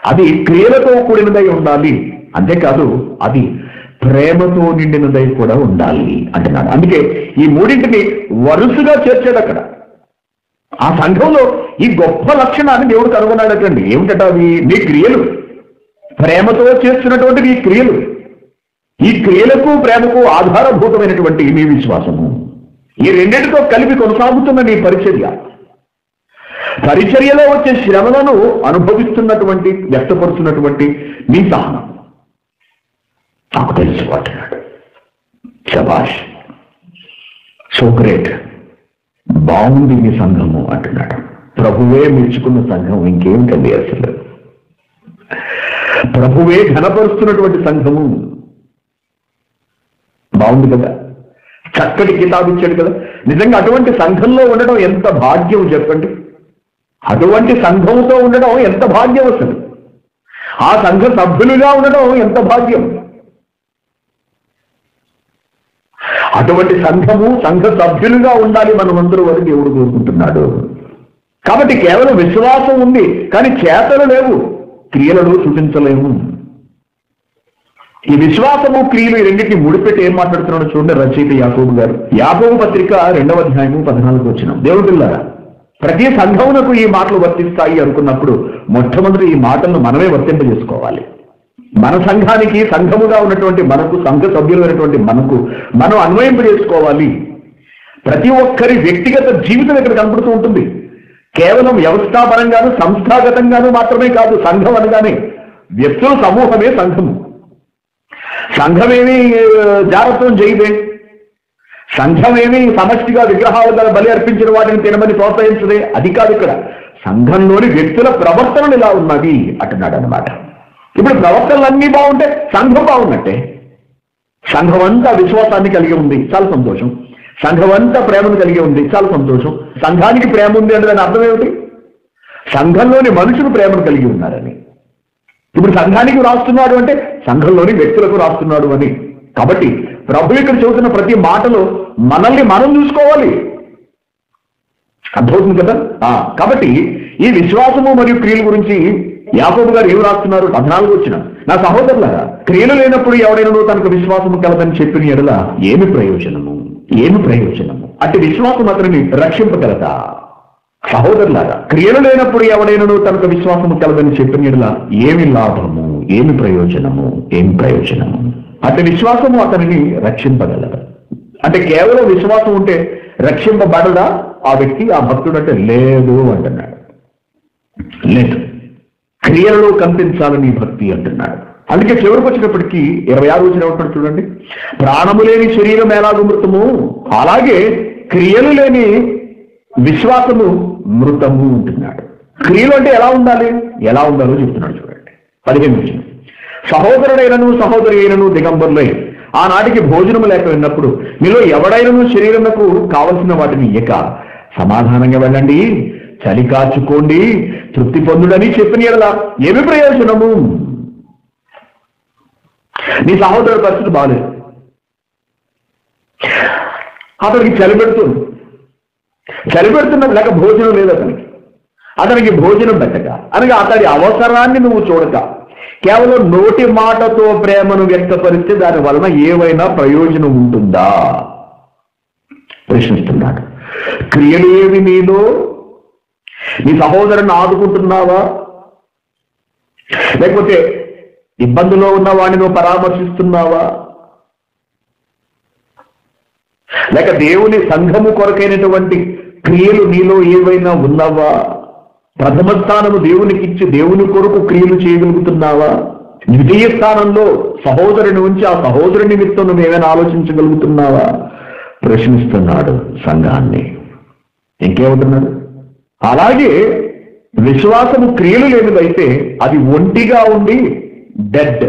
అది క్రియలతో కూడినదై ఉండాలి. అంతేకాదు అది ప్రేమతో నిండినదై కూడా ఉండాలి అంటున్నాడు. అందుకే ఈ మూడింటిని వరుసగా చేర్చాడు అక్కడ. ఆ సంఘంలో ఈ గొప్ప లక్షణాన్ని దేవుడు కనుగొన్నాడటండి. ఏమిటట అవి? నీ క్రియలు. ప్రేమతో చేస్తున్నటువంటి నీ క్రియలు. ఈ క్రియలకు ప్రేమకు ఆధారభూతమైనటువంటి నీ విశ్వాసము. ఈ రెండింటితో కలిపి కొనసాగుతున్న నీ పరిచర్య. పరిచర్యలో వచ్చే శ్రమలను అనుభవిస్తున్నటువంటి వ్యక్తపరుస్తున్నటువంటి నీ సహనం. నాకు తెలుసు శబాష్ సో గ్రేట్ బాగుంది మీ సంఘము అంటున్నాడు. ప్రభువే మెచ్చుకున్న సంఘం ఇంకేమిటండి అసలు? ప్రభువే ఘనపరుస్తున్నటువంటి సంఘము. బాగుంది కదా? చక్కటి కితాబు ఇచ్చాడు కదా? నిజంగా అటువంటి సంఘంలో ఉండడం ఎంత భాగ్యం చెప్పండి? అటువంటి సంఘంతో ఉండడం ఎంత భాగ్యం అసలు? ఆ సంఘ సభ్యులుగా ఉండడం ఎంత భాగ్యం? అటువంటి సంఘము సంఘ సభ్యులుగా ఉండాలి మనమందరూ అని దేవుడు కోరుకుంటున్నాడు. కాబట్టి కేవలం విశ్వాసం ఉంది కానీ చేతలు లేవు క్రియలను చూపించలేము ఈ విశ్వాసము క్రియలు ఈ రెండింటిని ముడిపెట్టి ఏం మాట్లాడుతున్నాడో చూడండి రచయిత యాకోబు గారు. యాకోబు పత్రిక రెండవ అధ్యాయము పద్నాలుగు వచ్చిన దేవుడిల్లారా ప్రతి సంఘమునకు ఈ మాటలు వర్తిస్తాయి అనుకున్నప్పుడు మొట్టమొదటి ఈ మాటలను మనమే వర్తింపజేసుకోవాలి. మన సంఘానికి సంఘముగా ఉన్నటువంటి మనకు సంఘ సభ్యులైనటువంటి మనకు మనం అన్వయింపు చేసుకోవాలి. ప్రతి ఒక్కరి వ్యక్తిగత జీవితం ఇక్కడ కనపడుతూ ఉంటుంది. కేవలం వ్యవస్థాపరంగాను సంస్థాగతంగాను మాత్రమే కాదు సంఘం అనగానే వ్యక్తుల సమూహమే సంఘము. సంఘమేమి జాగ్రత్తం చేయదే సంఘమేమి సమష్టిగా విగ్రహాలు గల బలి అర్పించిన వాటిని తినమని ప్రోత్సహించదే అది కాదు ఇక్కడ. సంఘంలోని వ్యక్తుల ప్రవర్తనలు ఇలా ఉన్నది అంటున్నాడు అనమాట ఇప్పుడు ప్రవక్తలు అన్నీ బాగుంటే సంఘం బాగున్నట్టే. సంఘం అంతా విశ్వాసాన్ని కలిగి ఉంది చాలా సంతోషం. సంఘం అంతా ప్రేమను కలిగి ఉంది చాలా సంతోషం. సంఘానికి ప్రేమ ఉంది అంటే దాని అర్థం ఏమిటి? సంఘంలోని మనుషులు ప్రేమను కలిగి ఉన్నారని. ఇప్పుడు సంఘానికి రాస్తున్నాడు అంటే సంఘంలోని వ్యక్తులకు రాస్తున్నాడు అని. కాబట్టి ప్రభు ఇక్కడ చెబుతున్న ప్రతి మాటలో మనల్ని మనం చూసుకోవాలి. అర్థమవుతుంది కదా? ఆ, కాబట్టి ఈ విశ్వాసము మరియు క్రియల గురించి యాకోబు గారు ఏం రాస్తున్నారు? పద్నాలుగు వచ్చిన. నా సహోదరులారా క్రియలు లేనప్పుడు ఎవడైనా తనకు విశ్వాసము కలదని చెప్పిన ఎడల ఏమి ప్రయోజనము? ఏమి ప్రయోజనము? అట్టి విశ్వాసం అతనిని రక్షింపగలదా? సహోదరులారా క్రియలు లేనప్పుడు ఎవడైనా తనకు విశ్వాసము కలదని చెప్పిన ఎడల ఏమి లాభము? ఏమి ప్రయోజనము? ఏమి ప్రయోజనము? అట్టి విశ్వాసము అతనిని రక్షింపగలదు? అంటే కేవలం విశ్వాసం ఉంటే రక్షింపబడదా? ఆ వ్యక్తి ఆ భక్తుడు అంటే లేదు అంటున్నాడు. లేదు. క్రియలలో కంపించాలని భక్తి అంటున్నాడు. అందుకే చివరికి వచ్చినప్పటికీ ఇరవై ఆరు వచ్చిన ఏమంటాడు చూడండి. ప్రాణము లేని శరీరం ఎలాగో మృతము? అలాగే క్రియలు లేని విశ్వాసము మృతము అంటున్నాడు. క్రియలు అంటే ఎలా ఉండాలి? ఎలా ఉండాలో చెప్తున్నాడు చూడండి. పదిహేను వచ్చిన. సహోదరుడైనను సహోదరి అయినను దిగంబరులై ఆనాటికి భోజనము లేక విన్నప్పుడు మీలో ఎవడైనను శరీరములకు కావలసిన వాటిని ఇయ్యక సమాధానంగా వెళ్ళండి. చలి కాచుకోండి తృప్తి పొందుడని చెప్పిన ఎడలా ఏమి ప్రయోజనము? నీ సహోదరుడు పరిస్థితి బాగాలేదు అతనికి చలి పెడుతుంది. చలి పెడుతున్నది లేక భోజనం లేదు అతనికి. అతనికి భోజనం పెట్టక. అనగా అతడి అవసరాన్ని నువ్వు చూడక. కేవలం నోటి మాటతో ప్రేమను వ్యక్తపరిస్తే దాని వలన ఏవైనా ప్రయోజనం ఉంటుందా? ప్రశ్నిస్తున్నాడు. క్రియలు ఏవి నీలో నీ సహోదరుని ఆదుకుంటున్నావా? లేకపోతే ఇబ్బందులో ఉన్న వాడిని నువ్వు పరామర్శిస్తున్నావా? లేక దేవుని సంఘము కొరకైనటువంటి క్రియలు నీలో ఏవైనా ఉన్నావా? ప్రథమ స్థానము దేవునికి ఇచ్చి దేవుని కొరకు క్రియలు చేయగలుగుతున్నావా? ద్వితీయ స్థానంలో సహోదరుని ఉంచి ఆ సహోదరుని నిమిత్తం నువ్వు ఏమైనా ఆలోచించగలుగుతున్నావా? ప్రశ్నిస్తున్నాడు సంఘాన్ని. ఇంకేమంటున్నాడు? అలాగే విశ్వాసము క్రియలు లేనిదైతే అది ఒంటిగా ఉండి డెడ్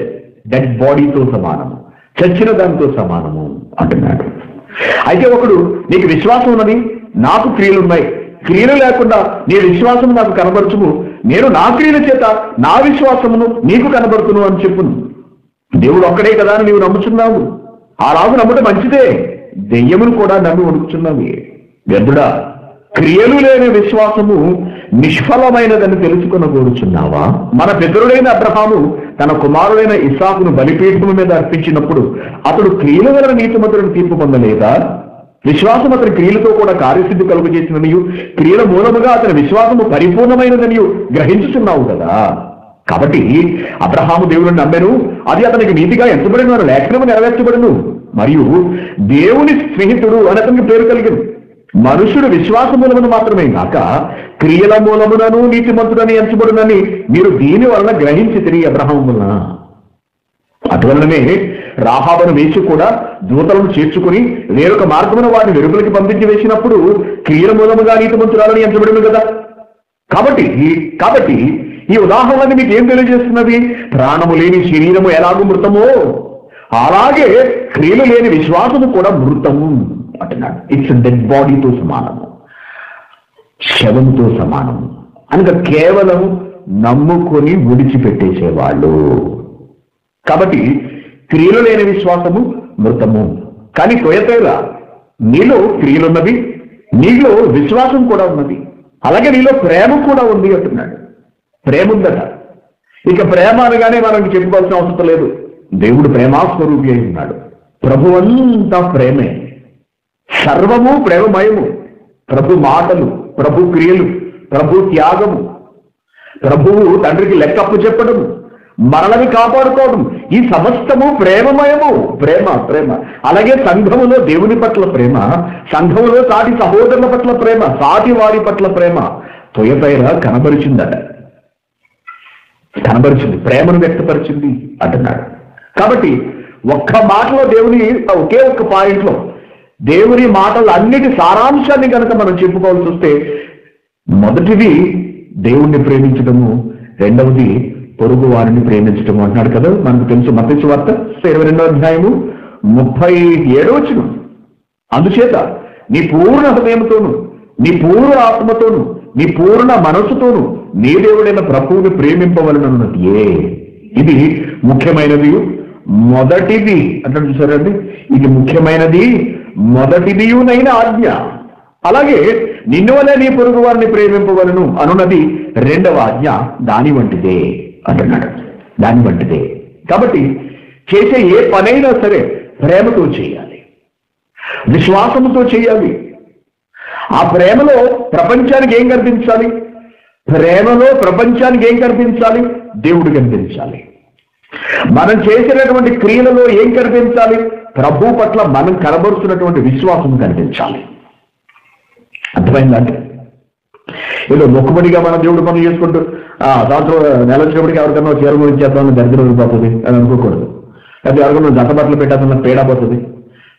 డెడ్ బాడీతో సమానము చచ్చిన దానితో సమానము అంటున్నాడు. అయితే ఒకడు నీకు విశ్వాసం ఉన్నది? నాకు క్రియలు ఉన్నాయి క్రియలు లేకుండా నీ విశ్వాసం నాకు కనబరచుము. నేను నా క్రియల చేత నా విశ్వాసమును నీకు కనబడుతును అని చెప్పును. దేవుడు ఒక్కడే కదా అని నీవు నమ్ముచున్నావు. ఆ రాజు నమ్మటం మంచిదే. దెయ్యమును కూడా నమ్మి వణుకుచున్నావు. వ్యర్థుడా క్రియలు లేని విశ్వాసము నిష్ఫలమైనదని తెలుసుకున్న కోరుచున్నావా మన పితరుడైన అబ్రహాము తన కుమారుడైన ఇసాకును బలిపీఠము మీద అర్పించినప్పుడు అతడు క్రియలు గల నీతిమంతుడిని తీర్పు పొందలేదా? విశ్వాసం అతని క్రియలతో కూడా కార్యసిద్ధి కలుగు చేసిననియు క్రియల మూలముగా అతని విశ్వాసము పరిపూర్ణమైనదనియు గ్రహించుచున్నావు కదా. కాబట్టి అబ్రహాము దేవుని నమ్మెను అది అతనికి నీతిగా ఎంచబడిన లేఖనము నెరవేర్చబడును. మరియు దేవుని స్నేహితుడు అని అతనికి పేరు కలిగింది మనుషుడు విశ్వాస మూలమును మాత్రమే కాక క్రియల మూలమునను నీతిమంతుడని ఎంచబడునని మీరు దీని వలన గ్రహించి తిరిగి అబ్రహం వలన అటువలననే రాహాబను వేసి కూడా దూతలను చేర్చుకుని వేరొక మార్గమున వారిని వెలుగులకి పంపించి వేసినప్పుడు క్రియల మూలముగా నీతిమంతురాలని ఎంచబడింది కదా. కాబట్టి కాబట్టి ఈ ఉదాహరణ మీకు ఏం తెలియజేస్తున్నది? ప్రాణము లేని శరీరము ఎలాగూ మృతమో? అలాగే క్రియలు లేని విశ్వాసము కూడా మృతము. అంటున్నాడు ఇట్స్ డెడ్ బాడీతో సమానము. శవంతో సమానము. అనగా కేవలం నమ్ముకొని విడిచిపెట్టేసేవాళ్ళు. కాబట్టి క్రియలు లేని విశ్వాసము మృతము. కానీ తొయతేలా నీలో క్రియలున్నవి నీలో విశ్వాసం కూడా ఉన్నది. అలాగే నీలో ప్రేమ కూడా ఉంది అంటున్నాడు. ప్రేమ ఉందట. ఇక ప్రేమ అనగానే మనం చెప్పుకోవాల్సిన అవసరం లేదు. దేవుడు ప్రేమాస్వరూపి అయి ఉన్నాడు. ప్రభు అంతా ప్రేమే. సర్వము ప్రేమమయము ప్రభు మాటలు ప్రభు క్రియలు ప్రభు త్యాగము ప్రభువు తండ్రికి లెక్కప్పు చెప్పడం మనల్ని కాపాడుకోవడం ఈ సమస్తము ప్రేమమయము. ప్రేమ ప్రేమ. అలాగే సంఘములో దేవుని పట్ల ప్రేమ సంఘములో సాటి సహోదరుల పట్ల ప్రేమ సాటి వారి పట్ల ప్రేమ. తొయతైర కనబరిచిందట. కనబరిచింది ప్రేమను వ్యక్తపరిచింది అంటున్నాడు. కాబట్టి ఒక్క మాటలో దేవుని ఒకే ఒక్క పాయింట్లో దేవుని మాటలు అన్నిటి సారాంశాన్ని కనుక మనం చెప్పుకోవాల్సి వస్తే మొదటిది దేవుణ్ణి ప్రేమించడము రెండవది పొరుగు వారిని ప్రేమించడము అంటున్నాడు కదా మనకు తెలుసు మత్స్సు వార్త ఇరవై రెండో అధ్యాయము ముప్పై ఏడో వచ్చిన అందుచేత నీ పూర్ణ హృదయంతోను నీ పూర్ణ ఆత్మతోను నీ పూర్ణ మనసుతోను నీ దేవుడైన ప్రభువుని ప్రేమింపవలనన్నది ఏ ఇది ముఖ్యమైనది. మొదటిది అంటే చూసారండి? ఇది ముఖ్యమైనది. మొదటిదియునైన ఆజ్ఞ. అలాగే నిన్ను వలె నీ పొరుగు వారిని ప్రేమింపవలను అనున్నది రెండవ ఆజ్ఞ దాని వంటిదే అంటున్నాడు. దాని వంటిదే. కాబట్టి చేసే ఏ పనైనా సరే ప్రేమతో చేయాలి. విశ్వాసంతో చేయాలి. ఆ ప్రేమలో ప్రపంచానికి ఏం కనిపించాలి? ప్రేమలో ప్రపంచానికి ఏం కనిపించాలి? దేవుడు కనిపించాలి. మనం చేసినటువంటి క్రియలలో ఏం కనిపించాలి? ప్రభు పట్ల మనం కనబరుస్తున్నటువంటి విశ్వాసం కనిపించాలి. అర్థమైందంటే ఏదో మొక్కుబడిగా మనం దేవుడు పనులు చేసుకుంటూ ఆ సంవత్సరం నెల వచ్చినప్పటికి ఎవరికన్నా చీర గురించి చేద్దామని దరిద్రం వదిలిపోతుంది అని అనుకోకూడదు. లేకపోతే ఎవరికన్నా జత బట్టలు పెట్టాలన్న పేడ పోతుంది.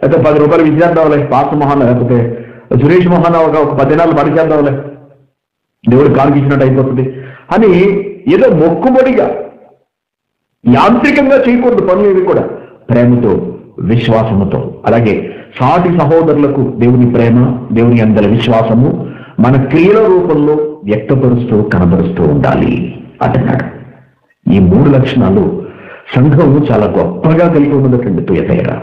లేకపోతే పది రూపాయలు విద్యార్థంలే పాస్ మోహన్ లేకపోతే సురేష్ మోహన్ ఒక పది నెలలు పని దేవుడు కానికిచ్చినట్టు అయిపోతుంది. అని ఏదో మొక్కుబడిగా యాంత్రికంగా చేయకూడదు పనులు ఇవి కూడా. ప్రేమతో విశ్వాసముతో. అలాగే సాటి సహోదరులకు దేవుని ప్రేమ దేవుని అందరి విశ్వాసము మన క్రియల రూపంలో వ్యక్తపరుస్తూ కనబరుస్తూ ఉండాలి అంటున్నాడు. ఈ మూడు లక్షణాలు సంఘం చాలా గొప్పగా కలిగి ఉన్నటువంటి తుయతయరా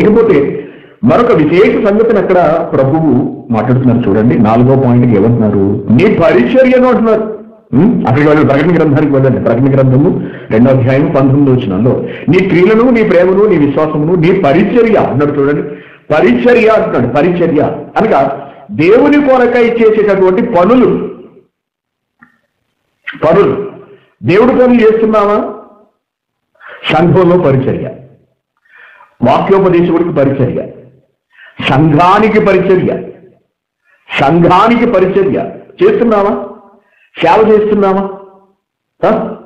ఇకపోతే మరొక విశేష సంగతిని అక్కడ ప్రభువు మాట్లాడుతున్నారు చూడండి. నాలుగో పాయింట్కి ఏమంటున్నారు? నీ పరిచర్యను అంటున్నారు. అక్కడికి వెళ్ళి ప్రకటన గ్రంథానికి వెళ్ళండి. ప్రకటన గ్రంథము రెండో అధ్యాయం పంతొమ్మిది వచ్చినాల్లో నీ క్రియలను నీ ప్రేమను నీ విశ్వాసమును నీ పరిచర్య అన్నాడు చూడండి. పరిచర్య అంటున్నాడు. పరిచర్య. అనగా దేవుని కొరకై చేసేటటువంటి పనులు. పనులు. దేవుడి పనులు చేస్తున్నావా? సంఘంలో పరిచర్య. వాక్యోపదేశకుడికి పరిచర్య. సంఘానికి పరిచర్య. సంఘానికి పరిచర్య. చేస్తున్నావా? సేవ చేస్తున్నామా? ఆ?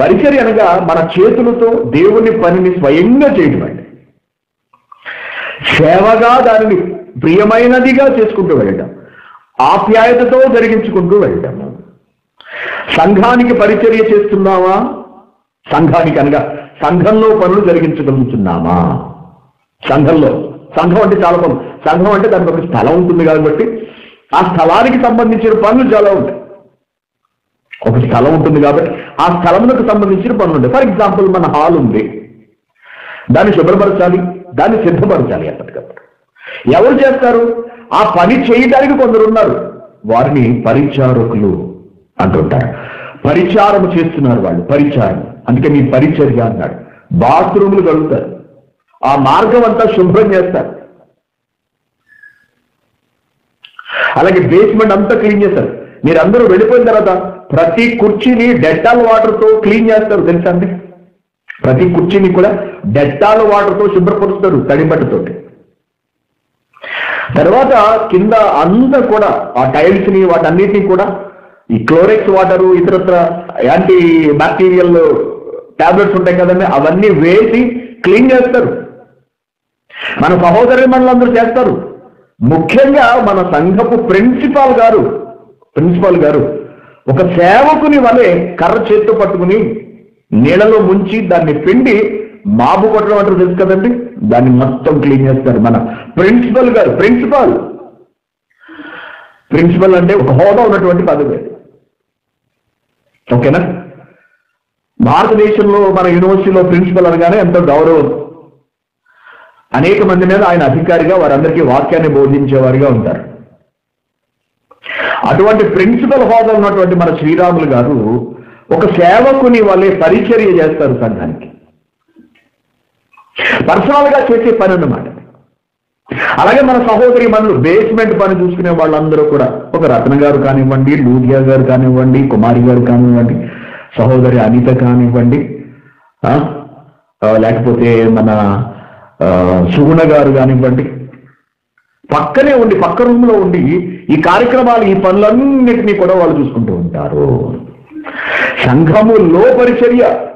పరిచర్య అనగా మన చేతులతో దేవుని పనిని స్వయంగా చేయడం అండి. సేవగా దానిని ప్రియమైనదిగా చేసుకుంటూ వెళ్ళడం ఆప్యాయతతో జరిగించుకుంటూ వెళ్ళడం సంఘానికి పరిచర్య చేస్తున్నావా? సంఘానికి అనగా సంఘంలో పనులు జరిగించగలుగుతున్నామా? సంఘంలో. సంఘం అంటే చాలా పనులు. సంఘం అంటే దానికి ఒక స్థలం ఉంటుంది కాబట్టి ఆ స్థలానికి సంబంధించిన పనులు చాలా ఉంటాయి. ఒక స్థలం ఉంటుంది కాబట్టి ఆ స్థలములకు సంబంధించిన పనులు ఉంటాయి ఫర్ ఎగ్జాంపుల్ మన హాల్ ఉంది. దాన్ని శుభ్రపరచాలి దాన్ని సిద్ధపరచాలి ఎప్పటికప్పుడు ఎవరు చేస్తారు? ఆ పని చేయడానికి కొందరు ఉన్నారు. వారిని పరిచారకులు అంటుంటారు. పరిచారం చేస్తున్నారు వాళ్ళు పరిచారం. అందుకే మీ పరిచర్య అన్నాడు. బాత్రూములు కలుగుతారు ఆ మార్గం అంతా శుభ్రం చేస్తారు. అలాగే బేస్మెంట్ అంతా క్లీన్ చేస్తారు. మీరందరూ వెళ్ళిపోయిన తర్వాత ప్రతి కుర్చీని డెట్టాల్ వాటర్తో క్లీన్ చేస్తారు తెలుసా అండి? ప్రతి కుర్చీని కూడా డెట్టాల్ వాటర్తో శుభ్రపరుస్తారు తడిబట్టతో తర్వాత కింద అంతా కూడా ఆ టైల్స్ని వాటన్నిటిని కూడా ఈ క్లోరెక్స్ వాటర్ ఇతరత్ర యాంటీ బ్యాక్టీరియల్ టాబ్లెట్స్ ఉంటాయి కదండి అవన్నీ వేసి క్లీన్ చేస్తారు. మన సహోదరి మనలందరూ చేస్తారు. ముఖ్యంగా మన సంఘపు ప్రిన్సిపాల్ గారు ప్రిన్సిపాల్ గారు ఒక సేవకుని వలె కర్ర చేత్తో పట్టుకుని నీళ్ళలో ముంచి దాన్ని పిండి మాబు కొట్టడం అంటారు తెలుసు కదండి? దాన్ని మొత్తం క్లీన్ చేస్తారు మన ప్రిన్సిపల్ గారు ప్రిన్సిపాల్. ప్రిన్సిపల్ అంటే ఒక హోదా ఉన్నటువంటి పదవి. ఓకేనా? భారతదేశంలో మన యూనివర్సిటీలో ప్రిన్సిపల్ అనగానే ఎంతో గౌరవం. అనేక మంది మీద ఆయన అధికారిగా వారందరికీ వాక్యాన్ని బోధించేవారిగా ఉంటారు. అటువంటి ప్రిన్సిపల్ హోదా ఉన్నటువంటి మన శ్రీరాములు గారు ఒక సేవకుని వాళ్ళే పరిచర్య చేస్తారు సంఘానికి. పర్సనల్గా చేసే పని అన్నమాట. అలాగే మన సహోదరి మనలు బేస్మెంట్ పని చూసుకునే వాళ్ళందరూ కూడా ఒక రత్న గారు కానివ్వండి లూదియా గారు కానివ్వండి కుమారి గారు కానివ్వండి సహోదరి అనిత కానివ్వండి లేకపోతే మన సుగుణ గారు కానివ్వండి పక్కనే ఉండి పక్క రూమ్లో ఉండి ఈ కార్యక్రమాలు ఈ పనులన్నిటినీ కూడా వాళ్ళు చూసుకుంటూ ఉంటారు. సంఘములో పరిచర్య.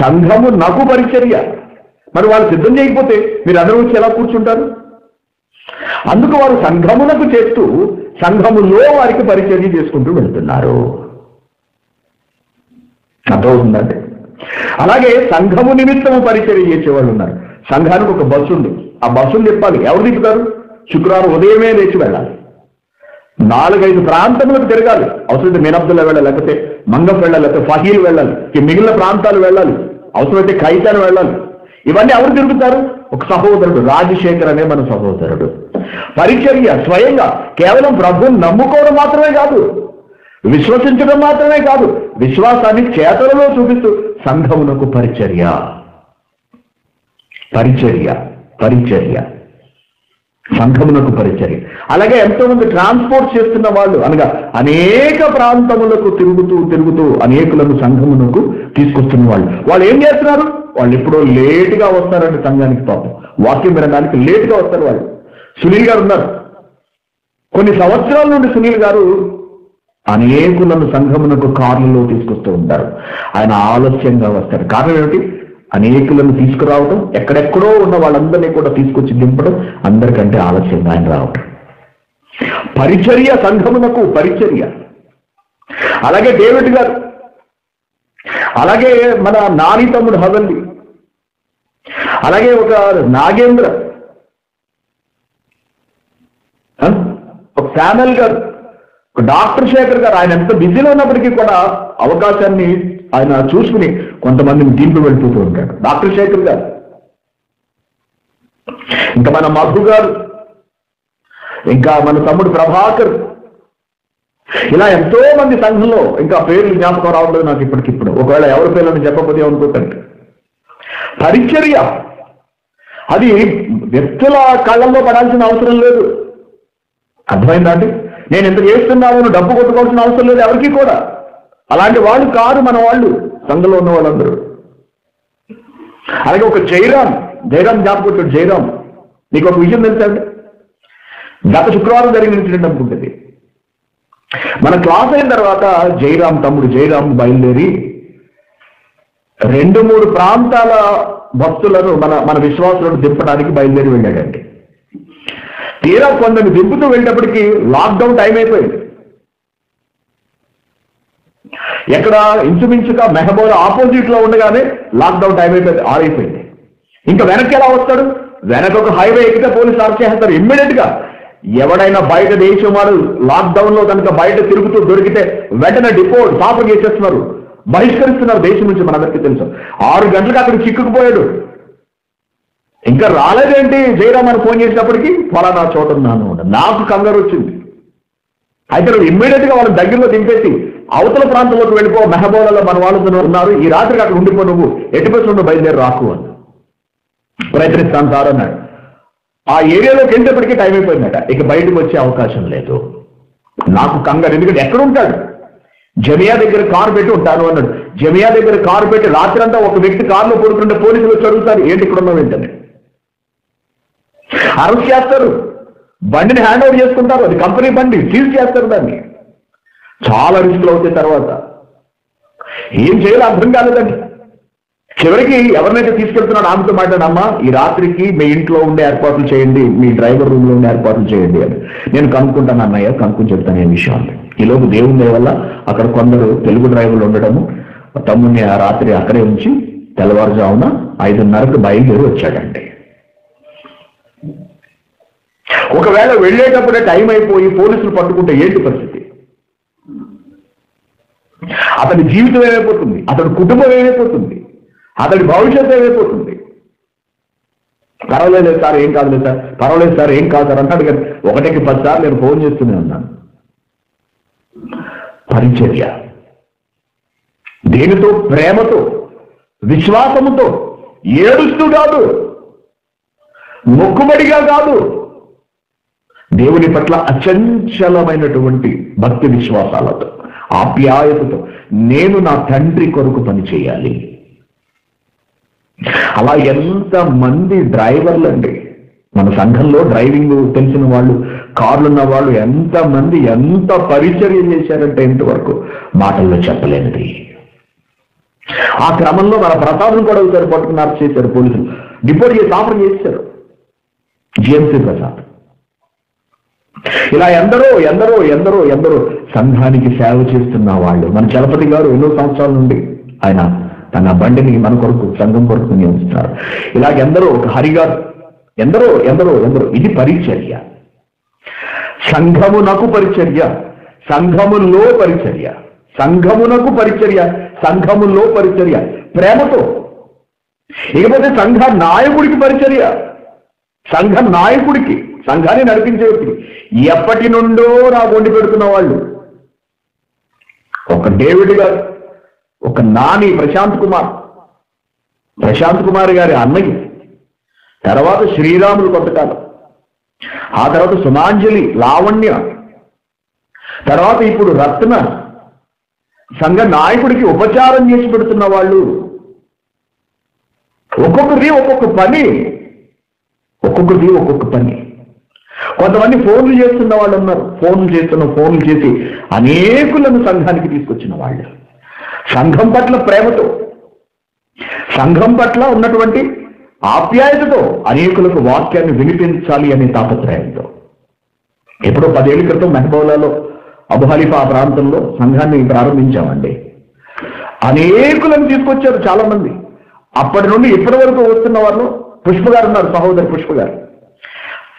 సంఘము నాకు పరిచర్య. మరి వాళ్ళు సిద్ధం చేయకపోతే మీరు అందరూ వచ్చి ఎలా కూర్చుంటారు? అందుకు వారు సంఘమునకు చేస్తూ సంఘములో వారికి పరిచర్య చేసుకుంటూ వెళ్తున్నారు. అర్థమవుతుందండి అలాగే సంఘము నిమిత్తము పరిచర్య చేసేవాళ్ళు ఉన్నారు. సంఘానికి ఒక బస్సు ఉంది ఆ బస్సును చెప్పాలి. ఎవరు దిగుతారు శుక్రవారం ఉదయమే లేచి వెళ్ళాలి. నాలుగైదు ప్రాంతములకు తిరగాలి. అవసరమైతే మీనబ్దుల్లో వెళ్ళాలి లేకపోతే మంగం వెళ్ళాలి లేకపోతే ఫహీల్ వెళ్ళాలి మిగిలిన ప్రాంతాలు వెళ్ళాలి. అవసరమైతే ఖైతాన్ వెళ్ళాలి. ఇవన్నీ ఎవరు తిరుగుతారు? ఒక సహోదరుడు రాజశేఖర్ అనే మన సహోదరుడు. పరిచర్య స్వయంగా కేవలం ప్రభుని నమ్ముకోవడం మాత్రమే కాదు విశ్వసించడం మాత్రమే కాదు విశ్వాసాన్ని చేతలలో చూపిస్తూ సంఘమునకు పరిచర్య. పరిచర్య పరిచర్య. సంఘమునకు పరిచర్య. అలాగే ఎంతో మంది ట్రాన్స్పోర్ట్ చేస్తున్న వాళ్ళు అనగా అనేక ప్రాంతములకు తిరుగుతూ తిరుగుతూ అనేకులను సంఘమునకు తీసుకొస్తున్న వాళ్ళు. వాళ్ళు ఏం చేస్తున్నారు? వాళ్ళు ఎప్పుడో లేటుగా వస్తారండి సంఘానికి పాపం. వాక్యం వినడానికి లేటుగా వస్తారు వాళ్ళు. సునీల్ గారు ఉన్నారు. కొన్ని సంవత్సరాల నుండి సునీల్ గారు అనేకులను సంఘమునకు కార్లలో తీసుకొస్తూ ఉంటారు. ఆయన ఆలస్యంగా వస్తారు. కారణం ఏమిటి? అనేకులను తీసుకురావడం ఎక్కడెక్కడో ఉన్న వాళ్ళందరినీ కూడా తీసుకొచ్చి దింపడం అందరికంటే ఆలస్యంగా ఆయన రావడం పరిచర్య సంఘమునకు పరిచర్య. అలాగే డేవిడ్ గారు. అలాగే మన నాని తమ్ముడు హవల్లి అలాగే ఒక నాగేంద్ర. ఒక శానల్ గారు. ఒక డాక్టర్ శేఖర్ గారు. ఆయన ఎంత బిజీలో ఉన్నప్పటికీ కూడా అవకాశాన్ని ఆయన చూసుకుని కొంతమందిని దీంట్లో వెళ్ళిపోతూ ఉంటాడు. డాక్టర్ శేఖర్ గారు. ఇంకా మన మధు గారు. ఇంకా మన తమ్ముడు ప్రభాకర్. ఇలా ఎంతో మంది సంఘంలో ఇంకా పేర్లు జ్ఞాపకం రావట్లేదు నాకు ఇప్పటికిప్పుడు. ఒకవేళ ఎవరి పేర్లను చెప్పకపోతే అనుకోకండి పరిచర్య. అది వ్యక్తుల కళ్ళల్లో పడాల్సిన అవసరం లేదు. అర్థమైందా అండి? నేను ఎంత చేస్తున్నాను డబ్బు కొట్టుకోవాల్సిన అవసరం లేదు ఎవరికి కూడా. అలాంటి వాళ్ళు కాదు మన వాళ్ళు సంఘలో ఉన్న వాళ్ళందరూ. అలాగే ఒక జైరామ్ జైరామ్ జ్ఞాపకొచ్చాడు జైరామ్ నీకు ఒక విషయం తెలుసండి గత శుక్రవారం జరిగిన ఇన్సిడెంట్ అనుకుంటుంది. మన క్లాస్ అయిన తర్వాత జైరామ్ తమ్ముడు జైరామ్ బయలుదేరి రెండు మూడు ప్రాంతాల భక్తులను మన మన విశ్వాసులను దింపడానికి బయలుదేరి వెళ్ళాడండి. తీరా కొందరు దింపుతూ వెళ్ళేటప్పటికి లాక్డౌన్ టైం అయిపోయింది. ఎక్కడ ఇంచుమించుగా మెహబూర్ ఆపోజిట్లో ఉండగానే లాక్డౌన్ టైం అయిపోయింది ఆరైపోయింది. ఇంకా వెనక్కి ఎలా వస్తాడు? వెనక ఒక హైవే ఎక్కితే పోలీసు అరెస్ట్ చేస్తారు ఇమ్మీడియట్గా. ఎవడైనా బయట దేశం వారు లాక్డౌన్లో కనుక బయట తిరుగుతూ దొరికితే వెంటనే డిపోర్ట్ పాపం చేసేస్తున్నారు. బహిష్కరిస్తున్నారు దేశం నుంచి మనందరికీ తెలుసు. ఆరు గంటలకు అక్కడ చిక్కుకుపోయాడు. ఇంకా రాలేదేంటి? జయరామ్ అని ఫోన్ చేసినప్పటికీ ఫలానా చోట ఉన్నాను నాకు కంగారు వచ్చింది. అయితే ఇమ్మీడియట్గా వాళ్ళ దగ్గరలో దింపేసి అవతల ప్రాంతంలోకి వెళ్ళిపో మెహబోలలో మన వాళ్ళు ఉన్నారు. ఈ రాత్రికి అక్కడ ఉండిపో నువ్వు. ఎటుపేసి నుండి బయలుదేరి రాకు అని ప్రయత్నిస్తాను సార్ అన్నాడు. ఆ ఏరియాలోకి వెళ్ళేటప్పటికీ టైం అయిపోయిందట. ఇక బయటకు వచ్చే అవకాశం లేదు. నాకు కంగారు. ఎందుకంటే ఎక్కడ ఉంటాడు? జమియా దగ్గర కారు పెట్టి ఉంటాను అన్నాడు. జమియా దగ్గర కారు పెట్టి రాత్రంతా ఒక వ్యక్తి కారులో పడుతుంటే పోలీసులు వచ్చి అడుగుతారు ఏంటి ఇక్కడ ఉన్నావు? ఏంటని. అరెస్ట్ చేస్తారు. బండిని హ్యాండ్ ఓవర్ చేసుకుంటారు. అది కంపెనీ బండి. సీజ్ చేస్తారు దాన్ని. చాలా రిస్కులు అవుతాయి తర్వాత. ఏం చేయాలో అర్థం కాలేదండి. చివరికి ఎవరినైతే తీసుకెళ్తున్నాడు ఆమెతో మాట్లాడమ్మా ఈ రాత్రికి మీ ఇంట్లో ఉండే ఏర్పాట్లు చేయండి మీ డ్రైవర్ రూమ్లో ఉండే ఏర్పాట్లు చేయండి అని. నేను కనుక్కుంటాను అన్నయ్య కనుక్కుని చెప్తాను ఏ విషయం ఈలోపు దేవుని వల్ల అక్కడ కొందరు తెలుగు డ్రైవర్లు ఉండడము తమ్ముడిని ఆ రాత్రి అక్కడే ఉంచి తెల్లవారుజామున ఐదున్నరకు బయలుదేరి వచ్చాడండి. ఒకవేళ వెళ్ళేటప్పుడే టైం అయిపోయి పోలీసులు పట్టుకుంటే ఏంటి పరిస్థితి? అతని జీవితం ఏమైపోతుంది? అతడి కుటుంబం ఏమైపోతుంది? అతడి భవిష్యత్తు ఏమైపోతుంది? పర్వాలేదు సార్ ఏం కాదు సార్. పర్వాలేదు సార్ ఏం కాదు సార్. అంటాడు కానీ ఒకటికి పదిసార్లు నేను ఫోన్ చేస్తూనే ఉన్నాను. పరిచర్య. దేనితో? ప్రేమతో. విశ్వాసముతో. ఏడుస్తూ కాదు. మొక్కుబడిగా కాదు. దేవుని పట్ల అచంచలమైనటువంటి భక్తి విశ్వాసాలతో. ఆప్యాయతతో నేను నా తండ్రి కొరకు పని చేయాలి. అలా ఎంత మంది డ్రైవర్లు అండి మన సంఘంలో డ్రైవింగ్ తెలిసిన వాళ్ళు కార్లు ఉన్న వాళ్ళు ఎంత మంది ఎంత పరిచర్య చేశారంటే ఇంతవరకు మాటల్లో చెప్పలేనిది. ఆ క్రమంలో మన ప్రసాదం కూడా ఒకసారి పట్టుకుని చేశారు పోలీసులు. డిపోర్ట్ చేసి ఆఫర్ చేశారు. జిఎంసీ ప్రసాద్ ఇలా ఎందరో ఎందరో ఎందరో ఎందరో సంఘానికి సేవ చేస్తున్న వాళ్ళు. మన చలపతి గారు ఎన్నో సంవత్సరాల నుండి ఆయన తన బండిని మన కొరకు సంఘం కొరకు నియమిస్తున్నారు ఇలాగ ఎందరో ఒక హరిగారు ఎందరో ఎందరో ఎందరో. ఇది పరిచర్య. సంఘమునకు పరిచర్య. సంఘములో పరిచర్య. సంఘమునకు పరిచర్య. సంఘములో పరిచర్య. ప్రేమతో. ఇకపోతే సంఘ నాయకుడికి పరిచర్య. సంఘ నాయకుడికి. సంఘాన్ని నడిపించే వ్యక్తులు ఎప్పటి నుండో నా వండి పెడుతున్న వాళ్ళు. ఒక డేవిడ్ గారు ఒక నాని ప్రశాంత్ కుమార్. ప్రశాంత్ కుమార్ గారి అన్నయ్య. తర్వాత శ్రీరాములు కొంతకాలం. ఆ తర్వాత సుమాంజలి లావణ్య. తర్వాత ఇప్పుడు రత్న. సంఘ నాయకుడికి ఉపచారం చేసి పెడుతున్న వాళ్ళు. ఒక్కొక్కరి ఒక్కొక్క పని. ఒక్కొక్కరి ఒక్కొక్క పని. కొంతమంది ఫోన్లు చేస్తున్న వాళ్ళు ఉన్నారు. ఫోన్లు చేస్తున్న ఫోన్లు చేసి అనేకులను సంఘానికి తీసుకొచ్చిన వాళ్ళు. సంఘం పట్ల ప్రేమతో సంఘం పట్ల ఉన్నటువంటి ఆప్యాయతతో అనేకులకు వాక్యాన్ని వినిపించాలి అనే తాపత్రయంతో. ఎప్పుడో పదేళ్ళ క్రితం మెహబౌలాలో అబుహలీఫా ప్రాంతంలో సంఘాన్ని ప్రారంభించామండి. అనేకులను తీసుకొచ్చారు చాలా మంది అప్పటి నుండి ఇప్పటి వరకు వస్తున్న వాళ్ళు పుష్ప గారు ఉన్నారు సహోదరి పుష్ప గారు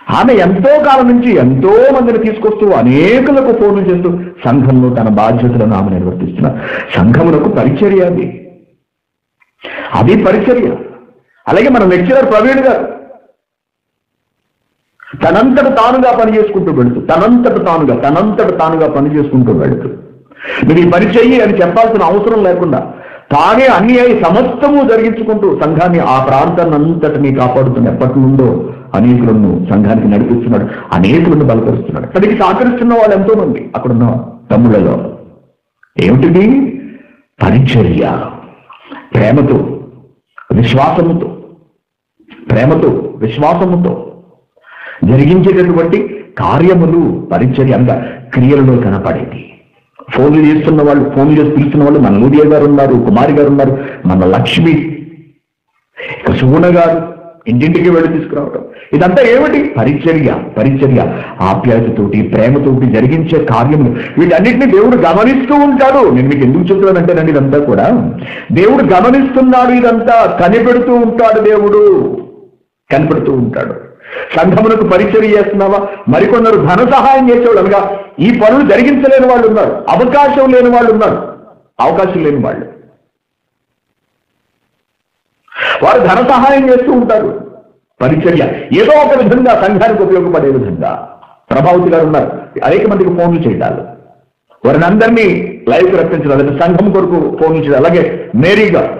ఆమె ఎంతో కాలం నుంచి ఎంతో మందిని తీసుకొస్తూ అనేకులకు ఫోన్లు చేస్తూ సంఘంలో తన బాధ్యతలను ఆమె నిర్వర్తిస్తున్నారు సంఘములకు పరిచర్య అది. అది పరిచర్య. అలాగే మన లెక్చరర్ ప్రవీణ్ గారు తనంతట తానుగా పని చేసుకుంటూ వెళుతూ తనంతట తానుగా తనంతట తానుగా పని చేసుకుంటూ వెళుతూ. మీరు ఈ పని చెయ్యి అని చెప్పాల్సిన అవసరం లేకుండా తానే అన్ని అయి సమస్తము జరిగించుకుంటూ సంఘాన్ని ఆ ప్రాంతాన్ని అంతటినీ కాపాడుతున్న ఎప్పటి నుండో అనేకులను సంఘానికి నడిపిస్తున్నాడు అనేకులను బలపరుస్తున్నాడు. అక్కడికి సహకరిస్తున్న వాళ్ళు ఎంతో మంది అక్కడున్న తమ్ముళ్ళలో. ఏమిటిది? పరిచర్య. ప్రేమతో విశ్వాసముతో ప్రేమతో విశ్వాసముతో జరిగించేటటువంటి కార్యములు పరిచర్య అంత క్రియలలో కనపడేది. ఫోన్లు చేస్తున్న వాళ్ళు ఫోన్లు చేసి పిలుస్తున్న వాళ్ళు మన లూడియా గారు ఉన్నారు కుమారి గారు ఉన్నారు మన లక్ష్మి. ఇక సుగుణ గారు ఇంటింటికి వెళ్ళి తీసుకురావటం. ఇదంతా ఏమిటి? పరిచర్య పరిచర్య. ఆప్యాయతతోటి ప్రేమతోటి జరిగించే కార్యములు. వీటన్నిటిని దేవుడు గమనిస్తూ ఉంటాడు. నేను మీకు ఎందుకు చెప్తున్నానంటేనండి ఇదంతా కూడా. దేవుడు గమనిస్తున్నాడు ఇదంతా. కనిపెడుతూ ఉంటాడు దేవుడు. కనిపెడుతూ ఉంటాడు. సంఘమునకు పరిచయం చేస్తున్నావా? మరికొందరు ధన సహాయం చేసేవాళ్ళు. అనగా ఈ పనులు జరిగించలేని వాళ్ళు ఉన్నారు. అవకాశం లేని వాళ్ళు ఉన్నారు. అవకాశం లేని వాళ్ళు. వారు ధన సహాయం చేస్తూ ఉంటారు. పరిచర్య. ఏదో ఒక విధంగా సంఘానికి ఉపయోగపడే విధంగా. ప్రభావతి గారు ఉన్నారు. అనేక మందికి ఫోన్లు చేయాలి వారిని అందరినీ లైవ్ రప్పించడం సంఘం కొరకు ఫోన్లు చేయాలి అలాగే మేరీగా.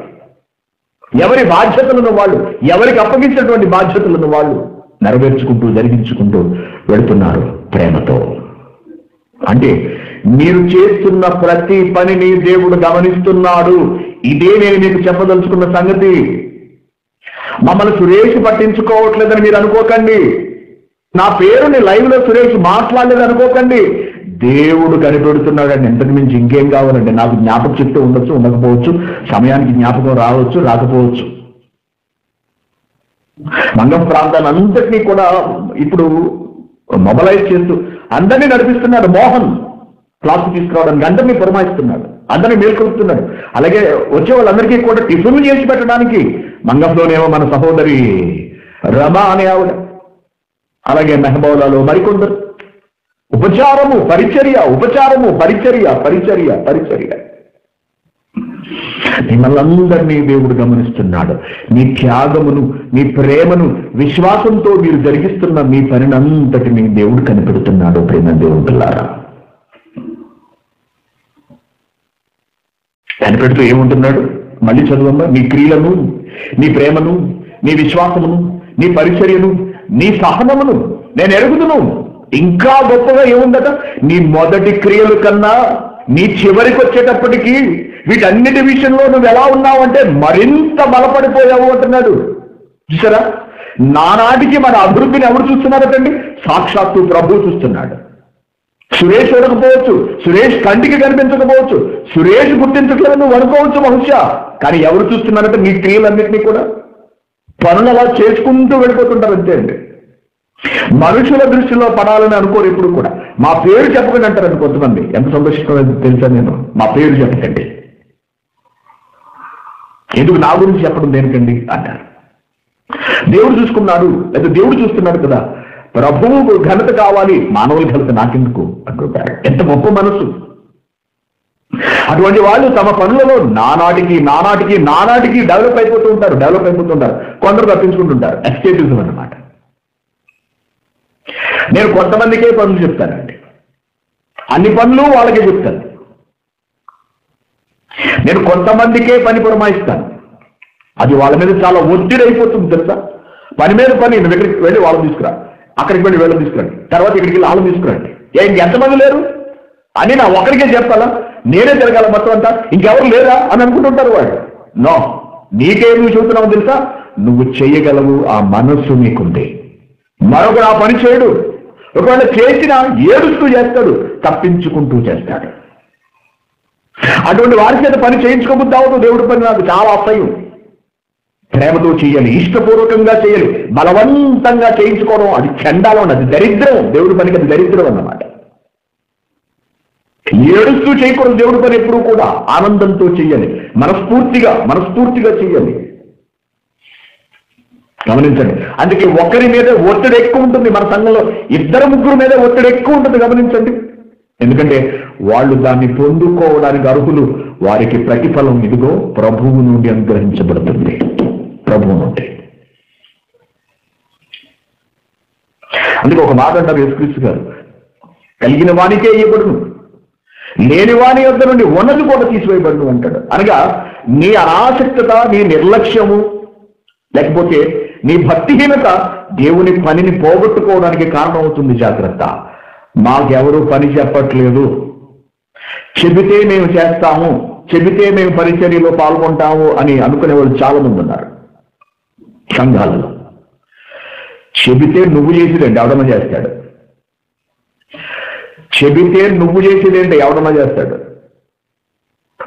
ఎవరి బాధ్యతలను వాళ్ళు ఎవరికి అప్పగించినటువంటి బాధ్యతలను వాళ్ళు నెరవేర్చుకుంటూ జరిగించుకుంటూ వెళుతున్నారు ప్రేమతో. అంటే మీరు చేస్తున్న ప్రతి పనిని దేవుడు గమనిస్తున్నాడు. ఇదే నేను మీకు చెప్పదలుచుకున్న సంగతి. మమ్మల్ని సురేష్ పట్టించుకోవట్లేదని మీరు అనుకోకండి. నా పేరుని లైవ్లో సురేష్ మాట్లాడలేదు అనుకోకండి. దేవుడు కనిపెడుతున్నాడండి. ఇంతకు మించి ఇంకేం కావాలండి? నాకు జ్ఞాపక చెప్తే ఉండొచ్చు ఉండకపోవచ్చు. సమయానికి జ్ఞాపకం రావచ్చు రాకపోవచ్చు. మంగం ప్రాంతాన్ని కూడా ఇప్పుడు మొబలైజ్ చేస్తూ అందరినీ నడిపిస్తున్నాడు మోహన్. క్లాస్ తీసుకురావడానికి అందరినీ పురమాయిస్తున్నాడు. అందరినీ మేల్కొలుపుతున్నాడు. అలాగే వచ్చే వాళ్ళందరికీ కూడా టిఫిన్లు చేసి పెట్టడానికి మంగంలోనేమో మన సహోదరి రమా అనే ఆవిడ. అలాగే మెహబౌలాలో మరికొందరు. ఉపచారము పరిచర్య ఉపచారము పరిచర్య పరిచర్య పరిచర్య. మిమ్మల్ందరినీ దేవుడు గమనిస్తున్నాడు. మీ త్యాగమును మీ ప్రేమను విశ్వాసంతో మీరు జరిగిస్తున్న మీ పనినంతటినీ దేవుడు కనిపెడుతున్నాడు ప్రేమ దేవుడు పిల్లారా కనిపెడుతూ ఏముంటున్నాడు? మళ్ళీ చదువమ్మా మీ క్రియలను నీ ప్రేమను నీ విశ్వాసమును నీ పరిచర్యను నీ సహనమును నేను ఎరుగుదును. ఇంకా గొప్పగా ఏముందట? నీ మొదటి క్రియలు కన్నా నీ చివరికి వచ్చేటప్పటికీ వీటన్నిటి విషయంలో నువ్వు ఎలా ఉన్నావంటే మరింత బలపడిపోయావు అంటున్నాడు. చూసారా? నానాటికి మన అభివృద్ధిని ఎవరు చూస్తున్నారటండి? సాక్షాత్తు ప్రభు చూస్తున్నాడు. సురేష్ చూడకపోవచ్చు సురేష్ కంటికి కనిపించకపోవచ్చు సురేష్ గుర్తించట్లేదు నువ్వు అనుకోవచ్చు బహుశా కానీ ఎవరు చూస్తున్నారంటే నీ క్రియలన్నింటినీ కూడా. పనులు అలా చేసుకుంటూ వెళ్ళిపోతుంటారు అంతే అండి. మనుషుల దృష్టిలో పడాలని అనుకోరు ఎప్పుడు కూడా. మా పేరు చెప్పకండి అంటారు కొంతమంది. ఎంత సంతోషిస్తుందో తెలుసా నేను? మా పేరు చెప్పకండి. ఎందుకు నా గురించి చెప్పడం దేనికండి? అంటారు. దేవుడు చూసుకున్నాడు లేదా దేవుడు చూస్తున్నాడు కదా. ప్రభువు ఘనత కావాలి మానవుల ఘనత నాకెందుకు? ఎంత గొప్ప మనసు. అటువంటి వాళ్ళు తమ పనులలో నానాటికి నానాటికి నానాటికి డెవలప్ అయిపోతూ ఉంటారు డెవలప్ అయిపోతుంటారు కొందరు తప్పించుకుంటుంటారు. ఎస్కేటిజం అన్నమాట. నేను కొంతమందికే పనులు చెప్తానండి. అన్ని పనులు వాళ్ళకే చెప్తాను. నేను కొంతమందికే పని పురమాయిస్తాను. అది వాళ్ళ మీద చాలా ఒత్తిడి అయిపోతుంది తెలుసా? పని మీద పని నువ్వు వెళ్ళి వాళ్ళని తీసుకురా. అక్కడికి వెళ్ళి వీళ్ళని తీసుకురండి. తర్వాత ఇక్కడికి వెళ్ళి వాళ్ళని తీసుకురండి. ఏ ఇంకెంతమంది లేరు? అని నా ఒకరికే చెప్పాలా? నేనే తిరగాల మొత్తం అంతా. ఇంకెవరు లేరా అని అనుకుంటుంటారు వాడు నో నీకే నువ్వు చెబుతున్నావు తెలుసా? నువ్వు చేయగలవు ఆ మనస్సు నీకుంది. మరొకడు ఆ పని చేయడు. ఒకవేళ చేసినా ఏడుస్తూ చేస్తాడు తప్పించుకుంటూ చేస్తాడు. అటువంటి వారి చేత పని చేయించుకోబుద్ది అవుతుంది దేవుడి పని నాకు చాలా అసహ్యం. ప్రేమతో చేయాలి ఇష్టపూర్వకంగా చేయాలి బలవంతంగా చేయించుకోవడం అది చండాలం అది దరిద్రం. దేవుడి పనికి అది దరిద్రం అన్నమాట. ఏడుస్తూ చేయకూడదు దేవుడి పని ఎప్పుడూ కూడా. ఆనందంతో చేయాలి మనస్ఫూర్తిగా మనస్ఫూర్తిగా చేయాలి గమనించండి. అందుకే ఒకరి మీద ఒత్తిడి ఎక్కువ ఉంటుంది. మన సంఘంలో ఇద్దరు ముగ్గురు మీద ఒత్తిడి ఎక్కువ ఉంటుంది. గమనించండి. ఎందుకంటే వాళ్ళు దాన్ని పొందుకోవడానికి అర్హులు. వారికి ప్రతిఫలం ఇదిగో ప్రభువు నుండి అనుగ్రహించబడుతుంది. ప్రభువు నుండి అందుకే ఒక మాట అంటారు యేసుక్రీస్తు గారు కలిగిన వానికే ఇవ్వబడును లేని వాని యొక్క నుండి ఉన్నది కూడా తీసివేయబడును అంటాడు. అనగా నీ అనాసక్తత నీ నిర్లక్ష్యము లేకపోతే నీ భక్తిహీనత దేవుని పనిని పోగొట్టుకోవడానికి కారణమవుతుంది జాగ్రత్త. మాకెవరు పని చెప్పట్లేదు. చెబితే మేము చేస్తాము చెబితే మేము పరిచర్యలో పాల్గొంటాము అని అనుకునే వాళ్ళు చాలా మంది ఉన్నారు. సంఘాలలో చెబితే నువ్వు చేసేదండి ఎవడన్నా చేస్తాడు. చెబితే నువ్వు చేసేదేంటి? ఎవడన్నా చేస్తాడు.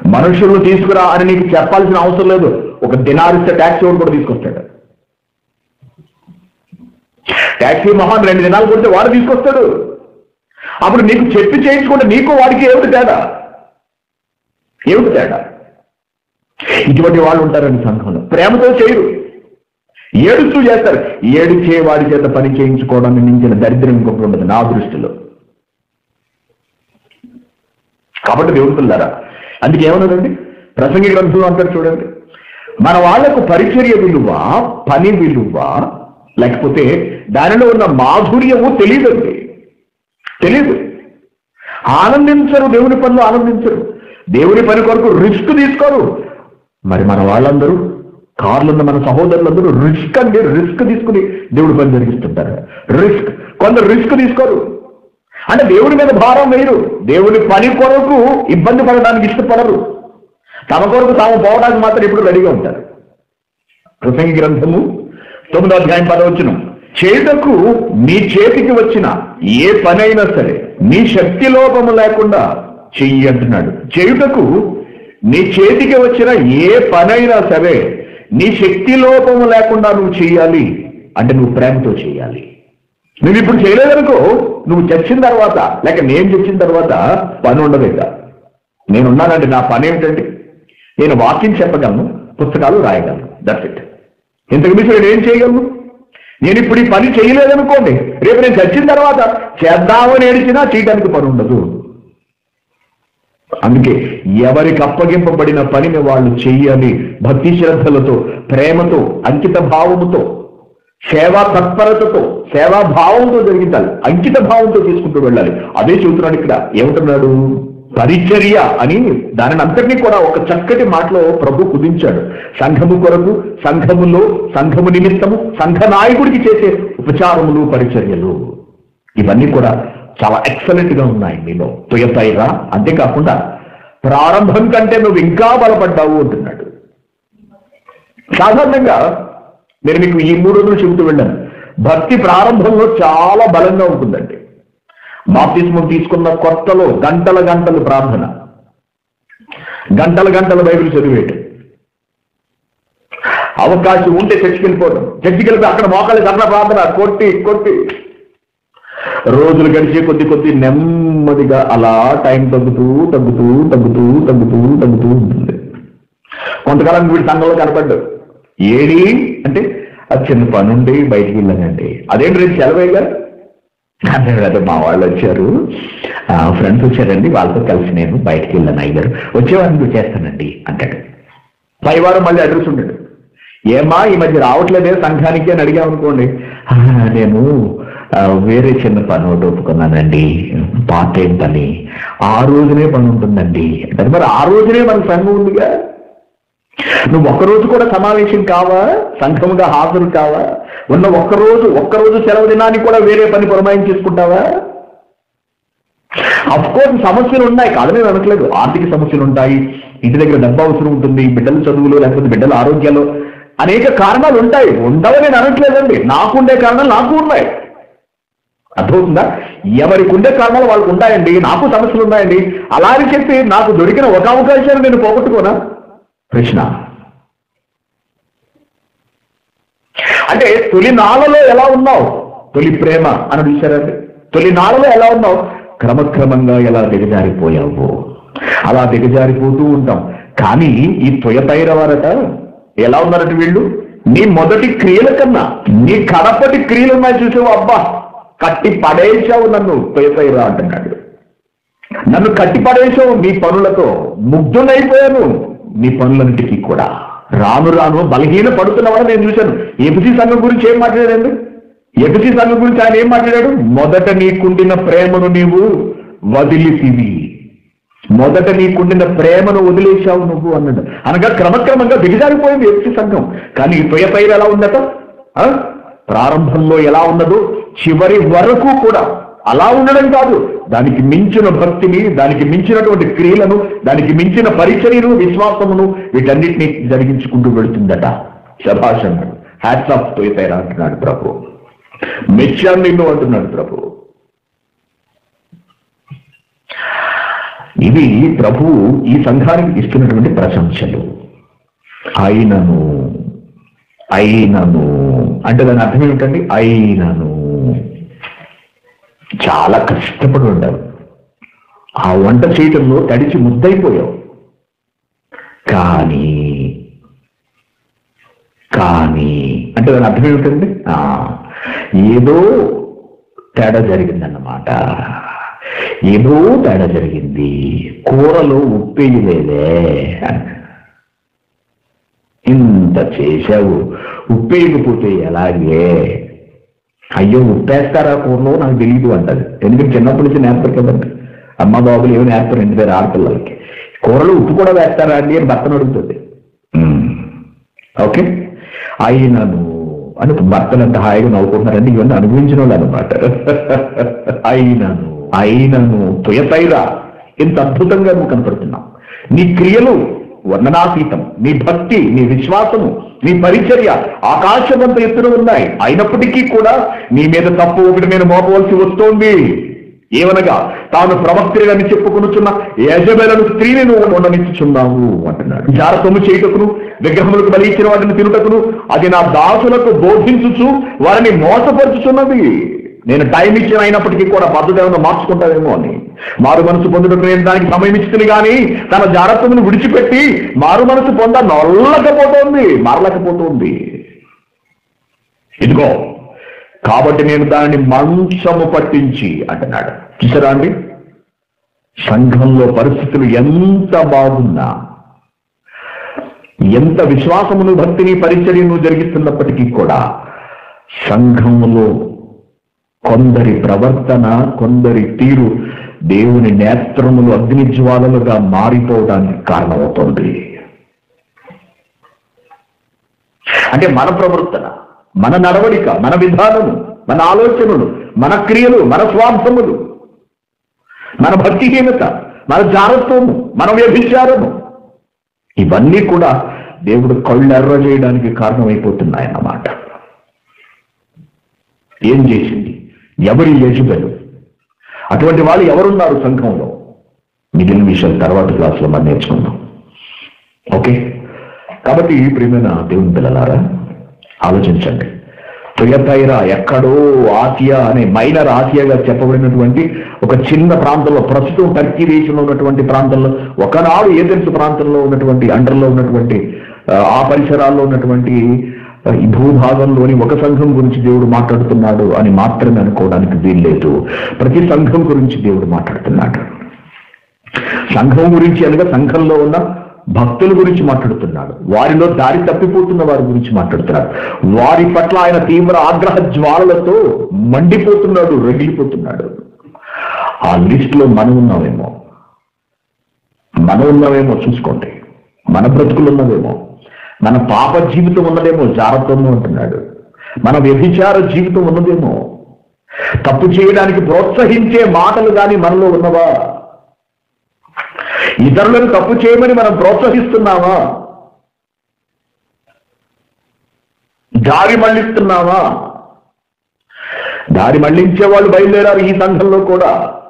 మనుషులను తీసుకురా అని నీకు చెప్పాల్సిన అవసరం లేదు. ఒక దినారిస్తే ట్యాక్సీ వాడు కూడా తీసుకొస్తాడు. ట్యాక్సీ మహాన్ రెండు దినాలు కొడితే వాడు తీసుకొస్తాడు. అప్పుడు నీకు చెప్పి చేయించుకుంటే నీకు వాడికి ఏమిటి తేడా? ఏమిటి తేడా? ఇటువంటి వాళ్ళు ఉంటారండి సంఘంలో. ప్రేమతో చేయరు. ఏడుస్తూ చేస్తారు. ఏడిచే వాడి చేత పని చేయించుకోవడాన్ని మించిన దరిద్రం ఇంకొకటి ఉండదు నా దృష్టిలో. కాబట్టి దేవుడుతున్నారా అందుకే ఏమన్నదండి ప్రసంగి గ్రంథం అంటారు చూడండి. మన వాళ్ళకు పరిచర్య విలువ పని విలువ లేకపోతే దానిలో ఉన్న మాధుర్యము తెలియదండి. తెలియదు ఆనందించరు దేవుని పనులు ఆనందించరు. దేవుని పని కొరకు రిస్క్ తీసుకోరు. మరి మన వాళ్ళందరూ కార్లున్న మన సహోదరులందరూ రిస్క్ అండి రిస్క్ తీసుకుని దేవుడి పని జరిగిస్తుంటారు. రిస్క్. కొందరు రిస్క్ తీసుకోరు. అంటే దేవుడి మీద భారం వేయరు. దేవుడి పని కొరకు ఇబ్బంది పడడానికి ఇష్టపడరు. తమ కొరకు తాము పోవడానికి మాత్రం ఇప్పుడు రెడీగా ఉంటారు. ప్రసంగి గ్రంథము తొమ్మిదో అధ్యాయం పదవచ్చును చేతకు నీ చేతికి వచ్చిన ఏ పనైనా సరే మీ శక్తి లోపము లేకుండా చెయ్యి అంటున్నాడు. చేయుటకు నీ చేతికి వచ్చిన ఏ పనైనా సరే నీ శక్తి లోపము లేకుండా నువ్వు చేయాలి అంటే నువ్వు ప్రేమతో చేయాలి. నువ్వు ఇప్పుడు చేయలేదనుకో నువ్వు చచ్చిన తర్వాత లేక నేను చచ్చిన తర్వాత పని ఉండదు ఇక. నేనున్నానండి నా పని ఏమిటండి నేను వాక్యం చెప్పగలను పుస్తకాలు రాయగలను. దట్స్ ఇట్ ఇంతకు మించి నేను ఏం చేయగలను? నేను ఇప్పుడు ఈ పని చేయలేదనుకోండి రేపు నేను చచ్చిన తర్వాత చేద్దామని ఏడిచినా చేయడానికి పని ఉండదు. అందుకే ఎవరికి అప్పగింపబడిన పనిని వాళ్ళు చెయ్యాలి భక్తి శ్రద్ధలతో ప్రేమతో అంకిత భావముతో సేవా తత్పరతతో సేవా భావంతో జరిగించాలి. అంకిత భావంతో తీసుకుంటూ వెళ్ళాలి. అదే చూస్తున్నాడు ఇక్కడ. ఏమంటున్నాడు? పరిచర్య అని దానిని అంతటినీ కూడా ఒక చక్కటి మాటలో ప్రభు కుదించాడు. సంఘము కొరకు సంఘములో సంఘము నిమిత్తము సంఘ నాయకుడికి చేసే ఉపచారములు పరిచర్యలు. ఇవన్నీ కూడా చాలా ఎక్సలెంట్గా ఉన్నాయి మీలో తుయతైరా అంతేకాకుండా ప్రారంభం కంటే నువ్వు ఇంకా బలపడ్డావు అంటున్నాడు. సాధారణంగా నేను మీకు ఈ మూడు రోజులు చెబుతూ వెళ్ళాను. భక్తి ప్రారంభంలో చాలా బలంగా ఉంటుందండి. బాప్తిస్మం తీసుకున్న కొత్తలో గంటల గంటలు ప్రార్థన. గంటల గంటల బైబిల్ చదివేయటం అవకాశం ఉంటే చర్చికి వెళ్ళిపోవడం చర్చికి వెళ్ళిపోయి అక్కడ మోకాలి దండ ప్రార్థన కొట్టి కొట్టి. రోజులు గడిచే కొద్ది కొద్ది నెమ్మదిగా అలా టైం తగ్గుతూ తగ్గుతూ తగ్గుతూ తగ్గుతూ తగ్గుతూ ఉంటుంది. కొంతకాలం వీడి సంఘంలో కనపడ్డాడు ఏడి అంటే అది చిన్న పని ఉండి బయటికి వెళ్ళానండి. అదేంటి రేపు సెలవేగా అదే మా వాళ్ళు వచ్చారు. ఫ్రెండ్స్ వచ్చారండి వాళ్ళతో కలిసి నేను బయటికి వెళ్ళాను అయ్యారు వచ్చేవారిని చేస్తానండి అంటాడు. పై వారం మళ్ళీ అడ్రస్ ఉండడు ఏమా ఈ మధ్య రావట్లేదే సంఘానికి అని అడిగామనుకోండి. నేను వేరే చిన్న పని ఒకటి ఒప్పుకున్నానండి. పార్ట్ టైం పని. ఆ రోజునే పని ఉంటుందండి. అంటే మరి ఆ రోజునే మన సంఘం ఉందిగా. నువ్వు ఒక్కరోజు కూడా సమావేశం కావా? సంఘముగా హాజరు కావా? ఉన్న ఒక్కరోజు ఒక్కరోజు సెలవు దినానికి కూడా వేరే పని పురమాయం చేసుకుంటావా? కోర్స్ సమస్యలు ఉన్నాయి. కాదని నేను అనట్లేదు. ఆర్థిక సమస్యలు ఉంటాయి. ఇంటి దగ్గర డబ్బు అవసరం ఉంటుంది. బిడ్డల చదువులు లేకపోతే బిడ్డల ఆరోగ్యాలు అనేక కారణాలు ఉంటాయి. ఉండవని నేను అనట్లేదండి. నాకుండే కారణాలు నాకు ఉన్నాయి. అర్థమవుతుందా? ఎవరికి ఉండే కారణాలు వాళ్ళకు ఉంటాయండి నాకు సమస్యలు ఉన్నాయండి అలా అని చెప్పి నాకు దొరికిన ఒక అవకాశాన్ని నేను పోగొట్టుకోనా? ప్రశ్న. అంటే తొలి నాళలో ఎలా ఉన్నావు? తొలి ప్రేమ అని చూశారండి తొలి నాళలో ఎలా ఉన్నావు? క్రమక్రమంగా ఎలా దిగజారిపోయావు? అలా దిగజారిపోతూ ఉంటాం. కానీ ఈ తొయ వారట ఎలా ఉన్నారట వీళ్ళు? నీ మొదటి క్రియల కన్నా నీ కడపటి క్రియలు ఉన్నాయి చూసావు? అబ్బా! కట్టి పడేసావు నన్ను. పేపైరా అంటున్నాడు. నన్ను కట్టి పడేసావు నీ పనులతో. ముగ్ధునైపోయాను నీ పనులన్నిటికీ కూడా. రాను రాను బలహీన పడుతున్నవాడు నేను చూశాను. ఎపిసి సంఘం గురించి ఏం మాట్లాడాడు ఎపిసి సంఘం గురించి ఆయన ఏం మాట్లాడాడు? మొదట నీకుండిన ప్రేమను నీవు వదిలితివి. మొదట నీకుండిన ప్రేమను వదిలేశావు నువ్వు అన్నాడు. అనగా క్రమక్రమంగా దిగజారిపోయింది ఎపిసి సంఘం. కానీ ఈ పైరు ఎలా ఉందట? ఆ? ప్రారంభంలో ఎలా ఉన్నదో చివరి వరకు కూడా అలా ఉండడం కాదు. దానికి మించిన భక్తిని దానికి మించినటువంటి క్రియలను దానికి మించిన పరిచర్యను విశ్వాసమును వీటన్నిటిని జరిగించుకుంటూ వెళుతుందట శభాష్ అన్నాడు హ్యాట్స్ ఆఫ్ తోయతైరా అంటున్నాడు ప్రభు. మెచ్చాను నిన్ను అంటున్నాడు ప్రభు. ఇవి ప్రభువు ఈ సంఘానికి ఇస్తున్నటువంటి ప్రశంసలు. అయినను అయినను. అంటే దాని అర్థం ఏమిటండి? అయినను. చాలా కష్టపడి ఉండవు ఆ వంట చేయటంలో తడిచి ముద్దయిపోయావు. కానీ కానీ అంటే దాని అర్థం ఏమిటండి? ఏదో తేడా జరిగిందన్నమాట. ఏదో తేడా జరిగింది. కూరలో ఉప్పేయలేదే ఇంత చేశావు. ఉప్పేయకపోతే ఎలాగే? అయ్యో ఉప్పేస్తారా కూరలో నాకు తెలియదు అంటది. ఎందుకంటే చిన్నప్పటి నుంచి నేర్పరు కదండి. అమ్మ బాబులు ఏమి నేర్పరు ఇంటి దగ్గర ఆడపిల్లలకి. కూరలో ఉప్పు కూడా వేస్తారా అండి అని భర్తను అడుగుతుంది. ఓకే? అయినను. అని భర్తలు ఎంత హాయిగా నవ్వుకుంటున్నారండి ఇవన్నీ అనుభవించిన వాళ్ళు అనమాట అయినను. అయినను. తుయతైరా. ఇంత అద్భుతంగా నువ్వు కనపడుతున్నావు. నీ క్రియలు వర్ణనాతీతం. నీ భక్తి నీ విశ్వాసము నీ పరిచర్య ఆకాశమంత ఎత్తున ఉన్నాయి. అయినప్పటికీ కూడా నీ మీద తప్పు ఒకటి మీద మోపవలసి వస్తోంది. ఏమనగా తాను ప్రవక్తిని చెప్పుకొనుచున్న యజబెలను స్త్రీని నువ్వు ఉండనిచ్చుచున్నావు అంటున్నాడు. జారతము చేయుటకును విగ్రహములకు బలి ఇచ్చిన వాటిని తినుటకును అది నా దాసులకు బోధించుచు వారిని మోసపరుచుచున్నది. నేను టైం ఇచ్చిన అయినప్పటికీ కూడా పద్ధతి ఏమైనా మార్చుకుంటావేమో అని. మారు మనసు పొందుటకు దానికి సమయం ఇస్తుంది కానీ తన జాగ్రత్తను విడిచిపెట్టి మారు మనసు పొంద నొల్లకపోతోంది మరలకపోతుంది. ఇదిగో కాబట్టి నేను దానిని మంచము పట్టించి అంటున్నాడు. చూసారా అండి? సంఘంలో పరిస్థితులు ఎంత బాగున్నా ఎంత విశ్వాసమును భక్తిని పరిచర్యను జరిగిస్తున్నప్పటికీ కూడా సంఘములో కొందరి ప్రవర్తన కొందరి తీరు దేవుని నేత్రములు అగ్ని జ్వాలలుగా మారిపోవడానికి కారణమవుతుంది. అంటే మన ప్రవర్తన మన నడవడిక మన విధానము మన ఆలోచనలు మన క్రియలు మన స్వార్థములు మన భక్తిహీనత మన జారత్వము మన వ్యభిచారము ఇవన్నీ కూడా దేవుడు కళ్ళెర్ర చేయడానికి కారణమైపోతున్నాయన్నమాట. ఏం చేసింది? ఎవరి యజుబలు అటువంటి వాళ్ళు ఎవరున్నారు సంఘంలో? మిగిలిన విషయాలు తర్వాత క్లాసులో మనం నేర్చుకుందాం. ఓకే? కాబట్టి ప్రియమైన దేవుని పిల్లలారా ఆలోచించండి. తుయతైరా ఎక్కడో ఆసియా అనే మైనర్ ఆసియాగా చెప్పబడినటువంటి ఒక చిన్న ప్రాంతంలో ప్రస్తుతం టర్కీ దేశంలో ఉన్నటువంటి ప్రాంతంలో ఒకనాడు ఏథెన్స్ ప్రాంతంలో ఉన్నటువంటి అండర్లో ఉన్నటువంటి ఆ పరిసరాల్లో ఉన్నటువంటి ఈ భూభాగంలోని ఒక సంఘం గురించి దేవుడు మాట్లాడుతున్నాడు అని మాత్రమే అనుకోవడానికి వీల్లేదు ప్రతి సంఘం గురించి దేవుడు మాట్లాడుతున్నాడు. సంఘం గురించి అనగా సంఘంలో ఉన్న భక్తుల గురించి మాట్లాడుతున్నాడు. వారిలో దారి తప్పిపోతున్న వారి గురించి మాట్లాడుతున్నాడు. వారి పట్ల ఆయన తీవ్ర ఆగ్రహ జ్వాలలతో మండిపోతున్నాడు రగిలిపోతున్నాడు. ఆ లిస్ట్లో మనం ఉన్నామేమో? మనం ఉన్నామేమో చూసుకోండి. మన బ్రతుకులు ఉన్నదేమో మన పాప జీవితం ఉన్నదేమో జాగ్రత్తము అంటున్నాడు మన వ్యభిచార జీవితం ఉన్నదేమో. తప్పు చేయడానికి ప్రోత్సహించే మాటలు కానీ మనలో ఉన్నవా? ఇతరులను తప్పు చేయమని మనం ప్రోత్సహిస్తున్నామా దారి మళ్ళిస్తున్నావా దారి మళ్ళించే వాళ్ళు బయలుదేరారు ఈ సంఘంలో కూడా.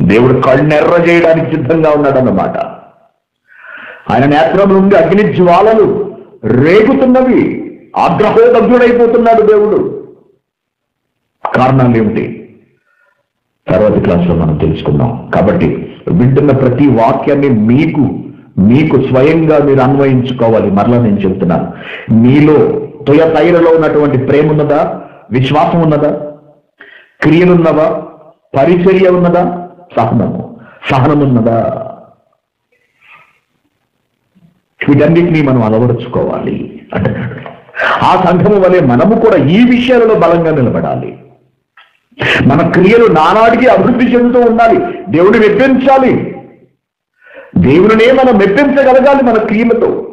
దేవుడు కళ్ళెర్ర చేయడానికి సిద్ధంగా ఉన్నాడన్నమాట. ఆయన నేత్రం నుండి అగ్ని జ్వాలలు రేగుతున్నవి. ఆగ్రహోదగ్ధుడైపోతున్నాడు దేవుడు. కారణాలు ఏమిటి? తర్వాతి క్లాస్లో మనం తెలుసుకుందాం. కాబట్టి వింటున్న ప్రతి వాక్యాన్ని మీకు మీకు స్వయంగా మీరు అన్వయించుకోవాలి. మరలా నేను చెబుతున్నాను. మీలో తుయ తైరలో ఉన్నటువంటి ప్రేమ ఉన్నదా? విశ్వాసం ఉన్నదా? క్రియలున్నవా పరిచర్య ఉన్నదా? సహనము. సహనం ఉన్నదా? వీటన్నిటినీ మనం అలవరుచుకోవాలి అంటున్నాడు. ఆ సంఘము వలె మనము కూడా ఈ విషయాలలో బలంగా నిలబడాలి. మన క్రియలు నానాడికి అభివృద్ధి చెందుతూ ఉండాలి. దేవుని మెప్పించాలి. దేవుడినే మనం మెప్పించగలగాలి మన క్రియలతో.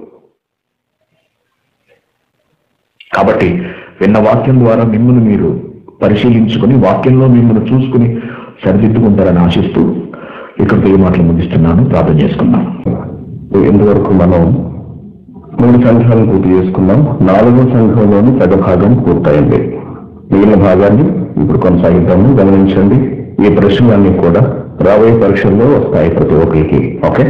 కాబట్టి విన్న వాక్యం ద్వారా మిమ్మల్ని మీరు పరిశీలించుకొని వాక్యంలో మిమ్మల్ని చూసుకుని సరిదిద్దుకుంటారని ఆశిస్తూ ఇక్కడ ఈ మాటలు ముగిస్తున్నాను. ప్రార్థన చేసుకున్నాను ఇంతవరకు మనం మూడు సంఘాలను పూర్తి చేసుకున్నాం. నాలుగో సంఘంలోని సగ భాగం పూర్తయింది. మిగిలిన భాగాన్ని ఇప్పుడు కొనసాగిద్దాము. గమనించండి ఈ ప్రశ్నలన్నీ కూడా రాబోయే పరీక్షల్లో వస్తాయి ప్రతి ఒక్కరికి. ఓకే?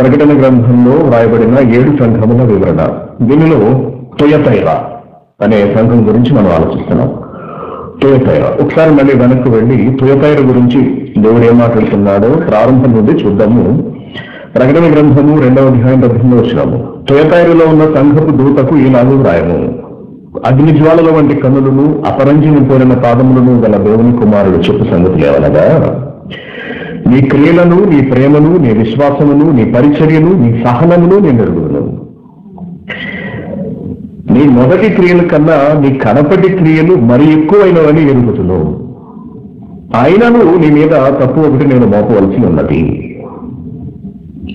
ప్రకటన గ్రంథంలో రాయబడిన ఏడు సంఘముల వివరణ. దీనిలో తొయతైర అనే సంఘం గురించి మనం ఆలోచిస్తున్నాం. తొయతైర. ఒకసారి మళ్ళీ వెనక్కి వెళ్ళి తొయతైర గురించి దేవుడు ఏం మాట్లాడుతున్నాడో ప్రారంభం నుండి చూద్దాము. ప్రకటన గ్రంథము రెండవ అధ్యాయం పద్దెనిమిది వచ్చినాము తుయతైరులో ఉన్న సంఘపు దూతకు ఈనాడు వ్రాయము. అగ్నిజ్వాలల వంటి కన్నులను అపరంజిని పోలిన పాదములను గల దేవుని కుమారుడు చెప్పు సంగతులు ఏమనగా నీ క్రియలను నీ ప్రేమను నీ విశ్వాసమును నీ పరిచర్యను నీ సహనమును నేను ఎరుగును నీ మొదటి క్రియల కన్నా నీ కనపటి క్రియలు మరి ఎక్కువైనవని ఎరుగుతును అయినను నీ మీద తప్పు ఒకటి నేను మోపవలసి ఉన్నది.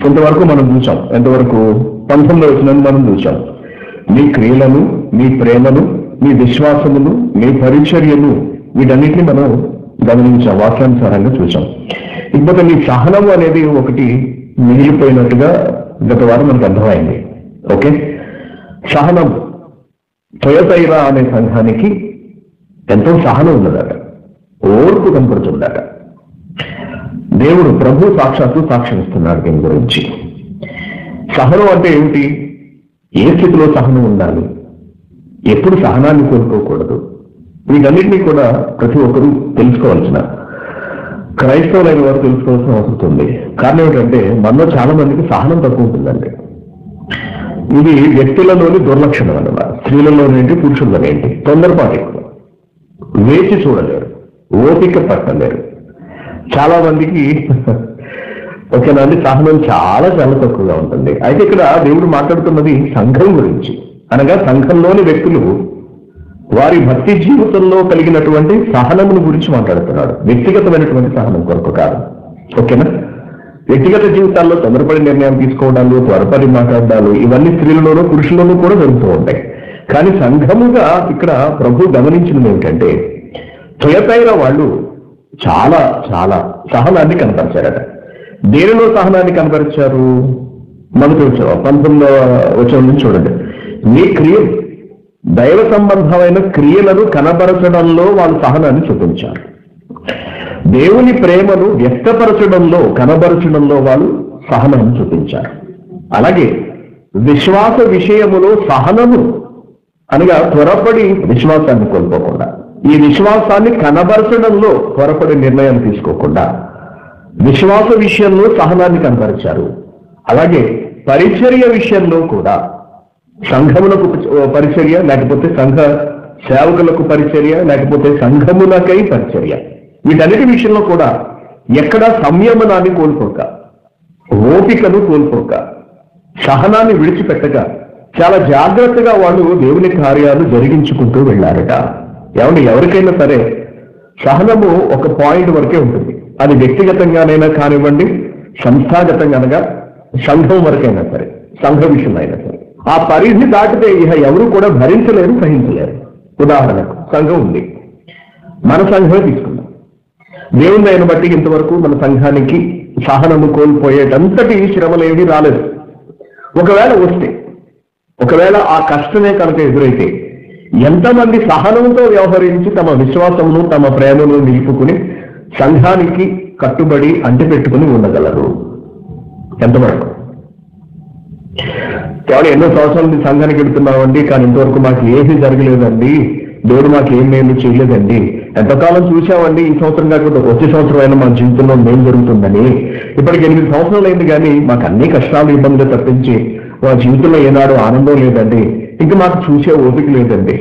కొంతవరకు మనం చూసాం ఎంతవరకు పంతొమ్మిది వచ్చిన మనం చూసాం మీ క్రియలను మీ ప్రేమను మీ విశ్వాసమును మీ పరిచర్యను వీటన్నిటిని మనం గమనించాం వాక్యానుసారంగా చూసాం ఇకపోతే మీ సహనం అనేది ఒకటి మిగిలిపోయినట్టుగా గత వారం మనకు అర్థమైంది. ఓకే? సహనం తొయతైరా అనే సంఘానికి ఎంతో సహనం ఉన్నదట. ఓర్పు కనపడుతుందట. దేవుడు ప్రభు సాక్షాత్తు సాక్షిస్తున్నాడు దీని గురించి. సహనం అంటే ఏమిటి? ఏ స్థితిలో సహనం ఉండాలి? ఎప్పుడు సహనాన్ని కోరుకోకూడదు వీటన్నింటినీ కూడా ప్రతి ఒక్కరూ తెలుసుకోవాల్సిన క్రైస్తవులైన వారు తెలుసుకోవాల్సిన అవసరం ఉంది. కారణం ఏమిటంటే మనలో చాలా మందికి సహనం తక్కువ ఉంటుందండి. ఇది వ్యక్తులలోని దుర్లక్షణం అన్నమాట స్త్రీలలోనేంటి పురుషుల్లోనేంటి తొందరపాటు ఎక్కువ. వేచి చూడలేరు ఓపిక పట్టలేరు. చాలా మందికి ఓకేనండి సహనం చాలా చాలా తక్కువగా ఉంటుంది. అయితే ఇక్కడ దేవుడు మాట్లాడుతున్నది సంఘం గురించి. అనగా సంఘంలోని వ్యక్తులు వారి భక్తి జీవితంలో కలిగినటువంటి సహనమును గురించి మాట్లాడుతున్నాడు. వ్యక్తిగతమైనటువంటి సహనం కొరకు కాదు. ఓకేనా? వ్యక్తిగత జీవితాల్లో తొందరపడి నిర్ణయం తీసుకోవడాలు త్వరపడి మాట్లాడాలు ఇవన్నీ స్త్రీలలోనూ పురుషుల్లోనూ కూడా జరుగుతూ ఉంటాయి. కానీ సంఘముగా ఇక్కడ ప్రభు గమనించినది ఏమిటంటే తుయతైన వాళ్ళు చాలా చాలా సహనాన్ని కనపరిచారట. దేనిలో సహనాన్ని కనపరిచారు? మొదటి వచ్చావు పంతొమ్మిదో వచ్చే నుంచి చూడండి. నీ క్రియలు దైవ సంబంధమైన క్రియలను కనపరచడంలో వాళ్ళు సహనాన్ని చూపించారు. దేవుని ప్రేమను వ్యక్తపరచడంలో కనబరచడంలో వాళ్ళు సహనాన్ని చూపించారు. అలాగే విశ్వాస విషయములో సహనము అనగా త్వరపడి విశ్వాసాన్ని కోల్పోకుండా. ఈ విశ్వాసాన్ని కనబరచడంలో త్వరపడి నిర్ణయం తీసుకోకుండా విశ్వాస విషయంలో సహనాన్ని కనబరిచారు. అలాగే పరిచర్య విషయంలో కూడా సంఘములకు పరిచర్య లేకపోతే సంఘ సేవకులకు పరిచర్య లేకపోతే సంఘములకై పరిచర్య. వీటన్నిటి విషయంలో కూడా ఎక్కడ సంయమనాన్ని కోల్పోక ఓపికను కోల్పోక సహనాన్ని విడిచిపెట్టక చాలా జాగ్రత్తగా వాళ్ళు దేవుని కార్యాలు జరిగించుకుంటూ వెళ్ళారట. ఏమండి ఎవరికైనా సరే సహనము ఒక పాయింట్ వరకే ఉంటుంది. అది వ్యక్తిగతంగానైనా కానివ్వండి సంస్థాగతంగా సంఘం వరకైనా సరే సంఘ విషయంలో అయినా సరే. ఆ పరిధి దాటితే ఇహ ఎవరు కూడా భరించలేరు సహించలేరు. ఉదాహరణకు సంఘం ఉంది. మన సంఘమే తీసుకుందాం. దేవుని దయను బట్టి ఇంతవరకు మన సంఘానికి సహనము కోల్పోయేటంతటి శ్రమలేవి రాలేదు. ఒకవేళ వస్తే ఒకవేళ ఆ కష్టమే కనుక ఎదురైతే ఎంతమంది సహనంతో వ్యవహరించి తమ విశ్వాసమును తమ ప్రేమను నిలుపుకుని సంఘానికి కట్టుబడి అంటిపెట్టుకుని ఉండగలరు? ఎంతవరకు? కేవలం ఎన్నో సంవత్సరాల నుంచి సంఘానికి వెళుతున్నామండి కానీ ఇంతవరకు మాకు ఏమీ జరగలేదండి. దేవుడు మాకు ఏం మేలు చేయలేదండి. ఎంతకాలం చూసామండి ఈ సంవత్సరం కాకుండా వచ్చే సంవత్సరం అయినా మా జీవితంలో మేలు జరుగుతుందని. ఇప్పటికి ఎనిమిది సంవత్సరాలు అయింది కానీ మాకు అన్ని కష్టాలు ఇబ్బందులు తప్పించి మా జీవితంలో ఏనాడు ఆనందం లేదండి. ఇక మాకు చూసే ఓపిక లేదండి.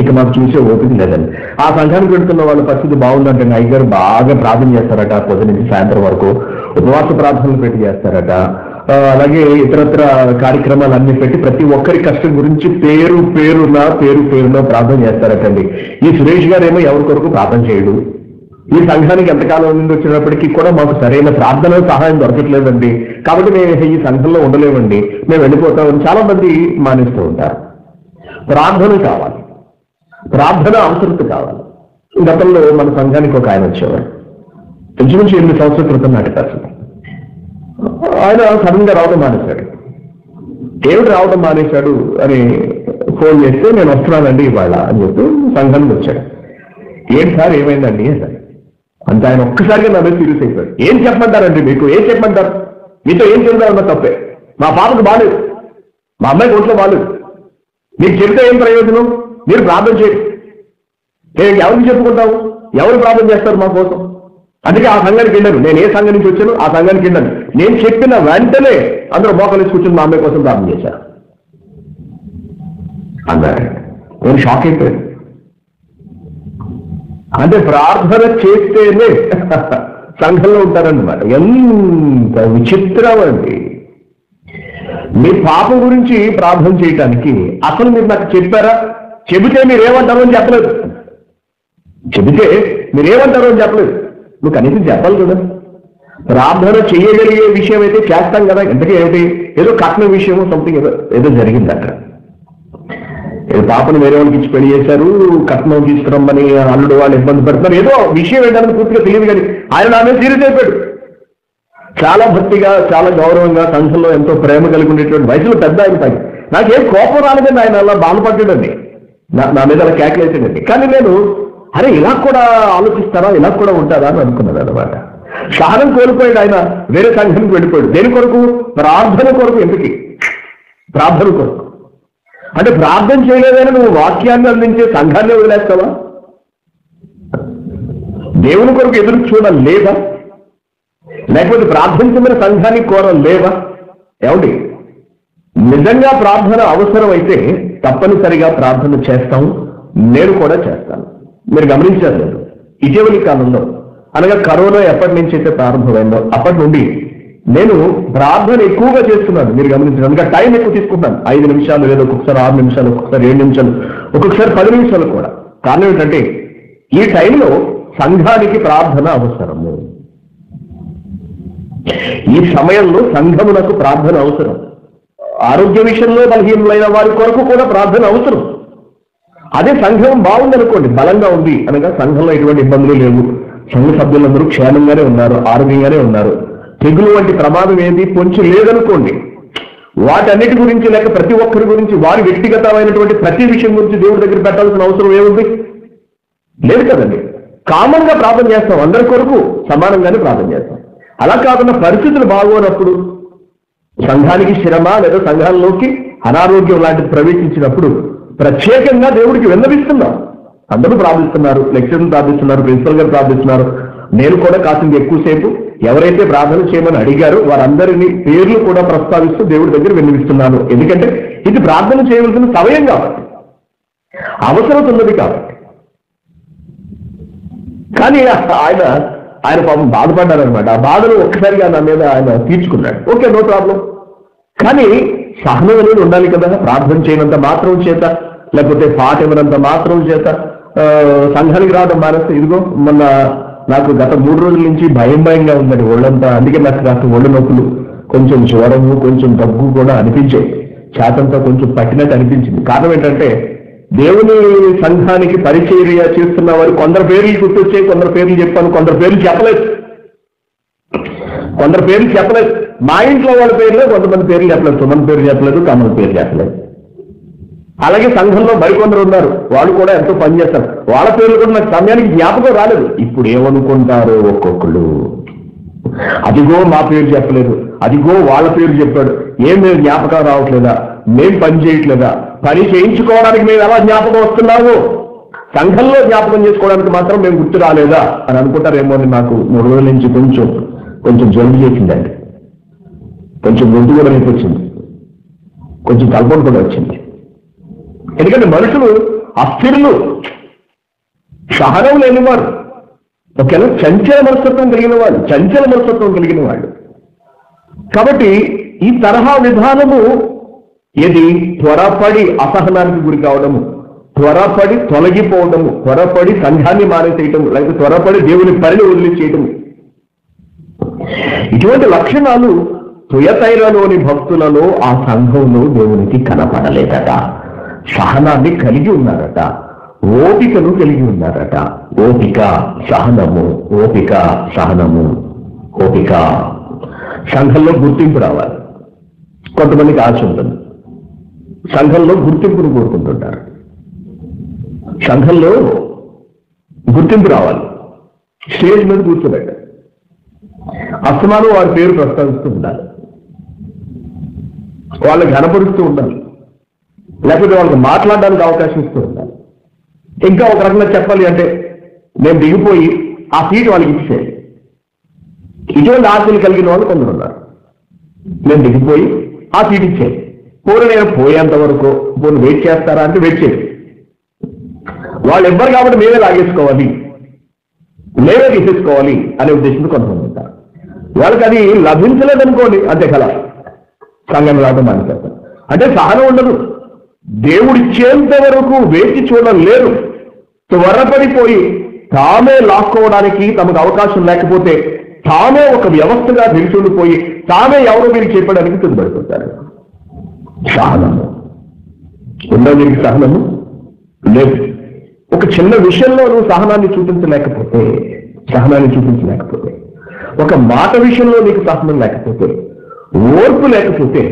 ఇక మాకు చూసే ఓపిక లేదండి. ఆ సంఘానికి పెడుతున్న వాళ్ళ పరిస్థితి బాగుందంటే అయ్యగారు బాగా ప్రార్థన చేస్తారట పొద్దు నుంచి సాయంత్రం వరకు ఉపవాస ప్రార్థనలు పెట్టి చేస్తారట. అలాగే ఇతరత్ర కార్యక్రమాలు అన్ని పెట్టి ప్రతి ఒక్కరి కష్టం గురించి పేరు పేరున పేరు పేరున ప్రార్థన చేస్తారటండి. ఈ సురేష్ గారు ఏమో ఎవరి కొరకు ప్రార్థన చేయడు? ఈ సంఘానికి ఎంతకాలం నుండి వచ్చినప్పటికీ కూడా మాకు సరైన ప్రార్థన సహాయం దొరకట్లేదండి. కాబట్టి మేము ఈ సంఘంలో ఉండలేమండి. మేము వెళ్ళిపోతామని చాలా మంది మానేస్తూ ఉంటారు. ప్రార్థన కావాలి. ప్రార్థన అవసరత కావాలి. గతంలో మన సంఘానికి ఒక ఆయన వచ్చేవాడు ఇంచుమించు ఎనిమిది సంవత్సరాల క్రితం నాటి ఆయన సడన్గా రావడం మానేశాడు. ఏమిటి రావడం మానేశాడు అని ఫోన్ చేస్తే నేను వస్తున్నానండి ఇవాళ అని చెప్పి సంఘానికి వచ్చాడు. ఏంటి సార్ ఏమైందండి? సార్ అంటే ఆయన ఒక్కసారిగా నా మీద సీరియస్ అయిపోయారు ఏం చెప్పమంటారండి మీకు? ఏం చెప్పమంటారు? మీతో ఏం చెప్తారన్న తప్పే. మా పాపకు బాలేదు. మా అమ్మాయికి ఒంట్లో బాలేదు. మీకు చెప్తే ఏం ప్రయోజనం? మీరు ప్రార్థన చేయండి. నేను ఎవరికి చెప్పుకుంటాము ఎవరు ప్రార్థన చేస్తారు మా కోసం? అందుకే ఆ సంఘానికి వెళ్ళాను. నేను ఏ సంఘం నుంచి వచ్చాను ఆ సంఘానికి వెళ్ళాను. నేను చెప్పిన వెంటనే అందరూ మోకలేసి కూర్చొని మా అమ్మాయి కోసం ప్రార్థన చేశారు. అన్నారు. నేను షాక్ అయిపోయాను. అంటే ప్రార్థన చేస్తేనే సంఘంలో ఉంటారన్నమాట. ఎంత విచిత్రం అండి మీ పాపం గురించి ప్రార్థన చేయటానికి అసలు మీరు నాకు చెప్పారా? చెబితే మీరు అని చెప్పలేదు. చెబితే మీరు అని చెప్పలేదు. నువ్వు కనీసం చెప్పాలి కదా. ప్రార్థన చేయగలిగే విషయం అయితే చేస్తాం కదా. ఇంతకీ ఏమిటి? ఏదో కట్న విషయము సంథింగ్ ఏదో ఏదో జరిగింది అక్కడ పాపను వేరే వాళ్ళకి ఇచ్చి పెళ్ళి చేశారు కట్నం తీసుకురమ్మని అల్లుడు వాళ్ళు ఇబ్బంది పడుతున్నారు. ఏదో విషయం ఏంటని పూర్తిగా తెలియదు కానీ ఆయన నా సీరియస్ అయిపోయాడు. చాలా భక్తిగా చాలా గౌరవంగా సంఘంలో ఎంతో ప్రేమ కలిగి ఉండేటువంటి వయసులో పెద్ద ఆయన పై నాకేం కోపం రాలేదండి ఆయన అలా బాధపడ్డాడండి. నా నా మీద అలా కేకలేసాడండి కానీ నేను అరే ఇలా కూడా ఆలోచిస్తారా? ఇలా కూడా ఉంటారా అని అనుకున్నాను అనమాట సహనం కోల్పోయాడు ఆయన వేరే సంఘానికి వెళ్ళిపోయాడు. దేని కొరకు? ప్రార్థన కొరకు ఎందుకు? ప్రార్థన కొరకు. అంటే ప్రార్థన చేయలేదని నువ్వు వాక్యాన్ని అందించే సంఘాన్ని వదిలేస్తావా? దేవుని కొరకు ఎదురు చూడడం లేదా? లేకపోతే ప్రార్థించమని సంఘానికి కోరం లేవా ఏమండి? నిజంగా ప్రార్థన అవసరం అయితే తప్పనిసరిగా ప్రార్థన చేస్తాం. నేను కూడా చేస్తాను. మీరు గమనించారు ఇటీవలి కాలంలో అనగా కరోనా ఎప్పటి నుంచి అయితే ప్రారంభమైందో అప్పటి నుండి నేను ప్రార్థన ఎక్కువగా చేస్తున్నాను. మీరు గమనించిన అందుకే టైం ఎక్కువ తీసుకుంటాను ఐదు నిమిషాలు లేదా ఒక్కొక్కసారి ఆరు నిమిషాలు ఒక్కొక్కసారి ఏడు నిమిషాలు ఒక్కొక్కసారి పది నిమిషాలు కూడా. కారణం ఏంటంటే ఈ టైంలో సంఘానికి ప్రార్థన అవసరము. ఈ సమయంలో సంఘమునకు ప్రార్థన అవసరం. ఆరోగ్య విషయంలో బలహీనమైన వారి కొరకు కూడా ప్రార్థన అవసరం. అదే సంఘం బాగుందనుకోండి బలంగా ఉంది అనగా సంఘంలో ఎటువంటి ఇబ్బందులు లేవు. సంఘ సభ్యులందరూ క్షేమంగానే ఉన్నారు ఆరోగ్యంగానే ఉన్నారు. తెగులు వంటి ప్రమాదం ఏది? కొంచెం లేదనుకోండి. వాటన్నిటి గురించి లేక ప్రతి ఒక్కరి గురించి వారి వ్యక్తిగతమైనటువంటి ప్రతి విషయం గురించి దేవుడి దగ్గర పెట్టాల్సిన అవసరం ఏముంది? లేదు కదండి. కామన్గా ప్రార్థన చేస్తాం అందరి కొరకు సమానంగానే ప్రార్థన చేస్తాం. అలా కాకుండా పరిస్థితులు బాగోనప్పుడు సంఘానికి శ్రమ లేదా సంఘాల్లోకి అనారోగ్యం లాంటిది ప్రవేశించినప్పుడు ప్రత్యేకంగా దేవుడికి విన్నవిస్తున్నాం. అందరూ ప్రార్థిస్తున్నారు లెక్చర్లు ప్రార్థిస్తున్నారు ప్రిన్సిపల్ గారు ప్రార్థిస్తున్నారు నేను కూడా కాసింది ఎక్కువసేపు. ఎవరైతే ప్రార్థన చేయమని అడిగారో వారందరిని పేర్లు కూడా ప్రస్తావిస్తూ దేవుడి దగ్గర విన్నవిస్తున్నాను. ఎందుకంటే ఇది ప్రార్థన చేయవలసిన సమయం కాబట్టి. అవసరం ఉన్నది కాబట్టి. కానీ ఆయన ఆయన పాపం బాధపడ్డారనమాట ఆ బాధను ఒక్కసారిగా నా మీద ఆయన తీర్చుకున్నాడు. Okay no problem. కానీ సహనం అనేది ఉండాలి కదా. ప్రార్థన చేయనంత మాత్రం చేత లేకపోతే పాట ఇవ్వనంత మాత్రం చేత సంఘానికి రావడం మానేస్తే ఇదిగో మొన్న నాకు గత మూడు రోజుల నుంచి భయం భయంగా ఉందండి ఒళ్ళంతా. అందుకే నాకు కాస్త ఒళ్ళు నొప్పులు కొంచెం జ్వరము కొంచెం దగ్గు కూడా అనిపించాయి. చేతంతా కొంచెం పట్టినట్టు అనిపించింది. కారణం ఏంటంటే దేవుని సంఘానికి పరిచర్య చేస్తున్న వారు కొందరు పేర్లు గుర్తొచ్చాయి కొందరు పేర్లు చెప్పాను కొందరు పేర్లు చెప్పలేదు. కొందరు పేర్లు చెప్పలేదు. మా ఇంట్లో వాళ్ళ పేర్లే కొంతమంది పేర్లు చెప్పలేదు సుమన్ పేరు చెప్పలేదు కమల్ పేరు చెప్పలేదు. అలాగే సంఘంలో మరికొందరు ఉన్నారు. వాళ్ళు కూడా ఎంతో పనిచేస్తారు వాళ్ళ పేర్లు కూడా నాకు సమయానికి జ్ఞాపకం రాలేదు. ఇప్పుడు ఏమనుకుంటారు ఒక్కొక్కళ్ళు? అదిగో మా పేరు చెప్పలేదు. అదిగో వాళ్ళ పేరు చెప్పాడు. ఏం మేము జ్ఞాపకం రావట్లేదా? మేం పని చేయట్లేదా? పని చేయించుకోవడానికి మేము ఎలా జ్ఞాపకం వస్తున్నాము? సంఘంలో జ్ఞాపకం చేసుకోవడానికి మాత్రం మేము గుర్తు రాలేదా? అని అనుకుంటారేమో అని నాకు మూడు రోజుల నుంచి కొంచెం కొంచెం జలుబు చేసిందండి కొంచెం గొంతు కూడా నొప్పి వచ్చింది. కొంచెం తలపొడి కూడా వచ్చింది. ఎందుకంటే మనుషులు అస్థిరులు. సహనం లేనివారు. ఒకవేళ చంచల మనస్తత్వం కలిగిన వాళ్ళు చంచల మనస్తత్వం కలిగిన వాళ్ళు. కాబట్టి ఈ తరహా విధానము ఏది? త్వరపడి అసహనానికి గురి కావడము త్వరపడి తొలగిపోవడము త్వరపడి సంఘాన్ని మానేసేయటము లేకపోతే త్వరపడి దేవుని పనిని వదిలిచేయటము. ఇటువంటి లక్షణాలు తుయతైరలోని భక్తులలో ఆ సంఘంలో దేవునికి కనపడలేదట. సహనాన్ని కలిగి ఉన్నారట. ఓపికను కలిగి ఉన్నారట. ఓపిక సహనము ఓపిక సహనము ఓపిక. సంఘంలో గుర్తింపు రావాలి. కొంతమందికి ఆశ ఉంటుంది. సంఘంలో గుర్తింపును కోరుకుంటుంటారు. సంఘంలో గుర్తింపు రావాలి. స్టేజ్ మీద కూర్చోబెట్ట అస్తమానం వారి పేరు ప్రస్తావిస్తూ ఉండాలి. వాళ్ళు కనపరుస్తూ ఉండాలి. లేకపోతే వాళ్ళకి మాట్లాడడానికి అవకాశం ఇస్తూ ఉండాలి. ఇంకా ఒక రకంగా చెప్పాలి అంటే నేను దిగిపోయి ఆ సీట్ వాళ్ళకి ఇచ్చేయాలి ఇటువంటి ఆశలు కలిగిన వాళ్ళు కొందరు ఉన్నారు. నేను దిగిపోయి ఆ సీట్ ఇచ్చేది పోనీ నేను పోయేంత వరకు పోనీ వెయిట్ చేస్తారా అంటే వెయిట్ చేయండి వాళ్ళు ఎవ్వరు కాబట్టి మేమే లాగేసుకోవాలి. మేమే తీసేసుకోవాలి అనే ఉద్దేశంతో కొంతమంది ఉంటారు. వాళ్ళకి అది లభించలేదనుకోండి అంతే కల సంఘం రావడం మానేస్తారు అంటే సహనం ఉండదు. దేవుడిచ్చేంత వరకు వేచి చూడలేరు త్వరపడిపోయి తామే లాక్కోవడానికి తమకు అవకాశం లేకపోతే తామే ఒక వ్యవస్థగా నిల్చుండిపోయి తామే ఎవరో మీరు చెప్పడానికి తుదిపడిపోతారు సహనము. ఉందా మీకు సహనము? లేదు. ఒక చిన్న విషయంలో నువ్వు సహనాన్ని చూపించలేకపోతే సహనాన్ని చూపించలేకపోతే ఒక మాట విషయంలో నీకు సహనం లేకపోతే ఓర్పు లేకపోతే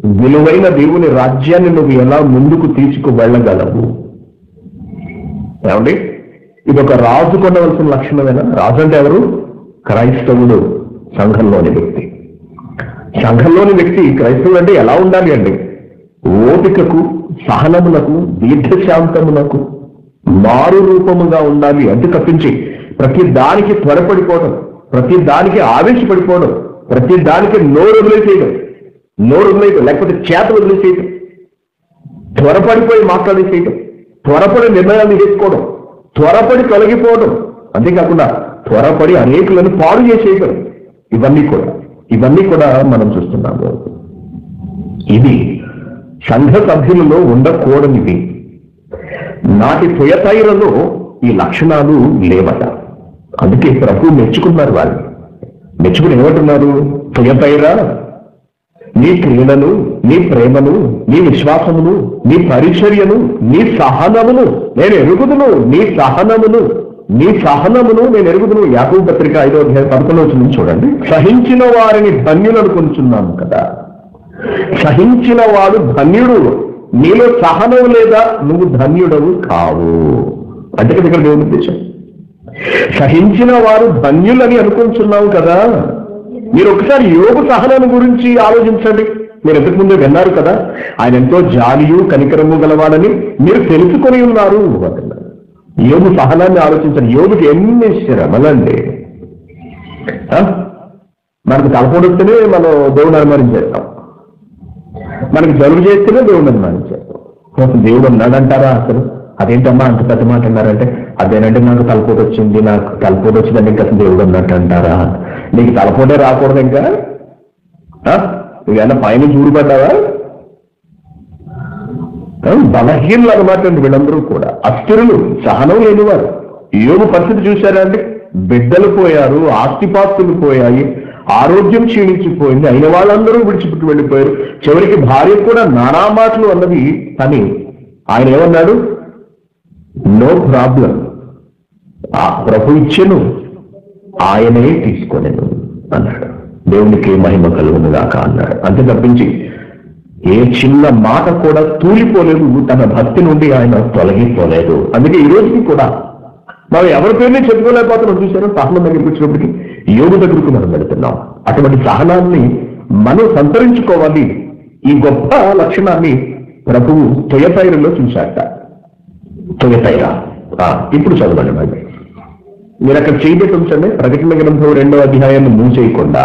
విలువైన దేవుని రాజ్యాన్ని నువ్వు ఎలా ముందుకు తీసుకు వెళ్ళగలవు ఏమండి? ఇది ఒక రాజు కొనవలసిన లక్షణమేనా? రాజు అంటే ఎవరు? క్రైస్తవుడు సంఘంలోని వ్యక్తి. సంఘంలోని వ్యక్తి క్రైస్తవుడు అంటే ఎలా ఉండాలి అండి? ఓపికకు సహనమునకు దీర్ఘశాంతమునకు మారు రూపముగా ఉండాలి. అంతే తప్పించి ప్రతి దానికి త్వరపడిపోవడం ప్రతి దానికి ఆవేశపడిపోవడం ప్రతి దానికి నోరు వదిలేసేయడం నోరు వదిలేయడం లేకపోతే చేత వదిలేసేయడం త్వరపడిపోయి చేయటం. త్వరపడి నిర్ణయాలు తీసుకోవడం. త్వరపడి తొలగిపోవడం. అంతేకాకుండా త్వరపడి అనేకులను పాడు చేసేయటం. ఇవన్నీ కూడా ఇవన్నీ కూడా మనం చూస్తున్నాము. ఇది సంఘ సభ్యులలో ఉండకూడనివి. నాటి తుయతైరలో ఈ లక్షణాలు లేవట. అందుకే ప్రభు మెచ్చుకున్నారు వాళ్ళు మెచ్చుకుని ఏమంటున్నారు? తుయతైరా నీ క్రియలను నీ ప్రేమను నీ విశ్వాసమును నీ పరిచర్యను నీ సహనమును నేను ఎరుగుదును నీ సహనమును నీ సహనమును నేను ఎరుగుదును. యాకూ పత్రిక ఐదో అధ్యాయం పదకొండవ చూడండి. సహించిన వారిని ధన్యులను కొనుచున్నాము కదా. సహించిన వాడు ధన్యుడు. నీలో సహనం లేదా? నువ్వు ధన్యుడవు కావు. అంటే ఇక్కడ దేవుని ఉద్దేశం. సహించిన వారు ధన్యులని అనుకుంటున్నావు కదా. మీరు ఒకసారి యోగ సహనం గురించి ఆలోచించండి. మీరు ఇంతకు ముందే విన్నారు కదా ఆయన ఎంతో జాలియు కనికరము గలవాడని మీరు తెలుసుకొని ఉన్నారు. అంటున్నారు యోగు సహనాన్ని ఆలోచించండి యోగుకి ఎన్ని శ్రమలండి. ఆ? మనకు తలపోటు వస్తేనే మనం దేవుని అనుమానించేస్తాం మనకి జలుబు చేస్తేనే దేవుని అనుమానించేస్తాం అసలు దేవుడు ఉన్నాడంటారా అసలు? అదేంటమ్మా అంత పెద్ద మాట అన్నారంటే అదేనంటే నాకు తలపోటు వచ్చింది నాకు తలపోటు వచ్చిందంటే ఇంకా దేవుడు ఉన్నట్టు అంటారా? నీకు తలపోటే రాకూడదు ఇంకా? ఆ? నువ్వేమన్నా పైన చూడబడ్డావా? బలహీనలు అనమాట అండి వీళ్ళందరూ కూడా. అస్థిరులు సహనం లేనివారు. యోగు పరిస్థితి చూశారా అండి? బిడ్డలు పోయారు ఆస్తిపాస్తులు పోయాయి ఆరోగ్యం క్షీణించిపోయింది అయిన వాళ్ళందరూ విడిచిపెట్టి వెళ్ళిపోయారు. చివరికి భార్య కూడా నానా మాటలు అన్నది అని ఆయన ఏమన్నాడు? No problem. ఆ ప్రభు ఇచ్చెను. ఆయనే తీసుకొనేను అన్నాడు. దేవునికి మహిమ కలుగును గాక అన్నాడు. అంతే తప్పించి ఏ చిన్న మాట కూడా తూలిపోలేదు తన భక్తి నుండి ఆయన తొలగిపోలేదు. అందుకే ఈ రోజుకి కూడా మనం ఎవరి పేరుని చెప్పుకోలేకపోతున్నాం. చూసారు సహనం దగ్గరికి వచ్చినప్పటికి యోగు దగ్గరకు మనం వెళుతున్నాం. అటువంటి సహనాన్ని మనం సంతరించుకోవాలి. ఈ గొప్ప లక్షణాన్ని ప్రభువు తొయతైరలో చూశాట తొయతైర. ఆ, ఇప్పుడు చదవండి మరి. మీరు అక్కడ చేయబెట్టి ఉంచండి ప్రకటన గ్రంథం రెండో అధ్యాయాన్ని మూసేయకుండా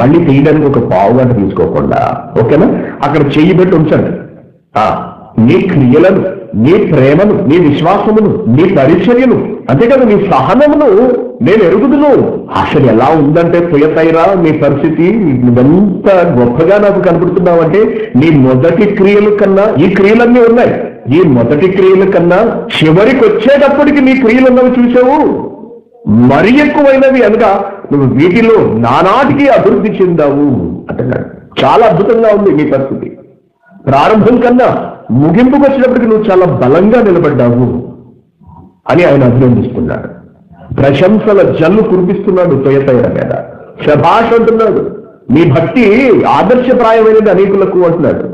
మళ్ళీ తీయడానికి ఒక పావు గంట తీసుకోకుండా. ఓకేనా? అక్కడ చేయబెట్టి ఉంచండి నీ క్రియలను నీ ప్రేమను నీ విశ్వాసమును నీ పరిచర్యను అంతేకాదు నీ సహనమును నేను ఎరుగుదును. అసలు ఎలా ఉందంటే ప్రియతైరా నీ పరిస్థితి నువ్వెంత గొప్పగా నాకు కనపడుతున్నావంటే నీ మొదటి క్రియల కన్నా ఈ క్రియలన్నీ ఉన్నాయి. ఈ మొదటి క్రియల కన్నా చివరికి వచ్చేటప్పటికి నీ క్రియలు ఉన్నవి చూసావు. మరి ఎక్కువైనవి అనగా నువ్వు వీటిలో నానాటికి అభివృద్ధి చెందావు అంటున్నాడు. చాలా అద్భుతంగా ఉంది మీ పరిస్థితి. ప్రారంభం కన్నా ముగింపుకు వచ్చినప్పటికి నువ్వు చాలా బలంగా నిలబడ్డావు అని ఆయన అభినందిస్తున్నాడు. ప్రశంసల జల్లు కురిపిస్తున్నాడు తొయతైర మీద. శభాష్ అంటున్నాడు మీ భక్తి ఆదర్శప్రాయమైనది అనేకులకు అంటున్నాడు.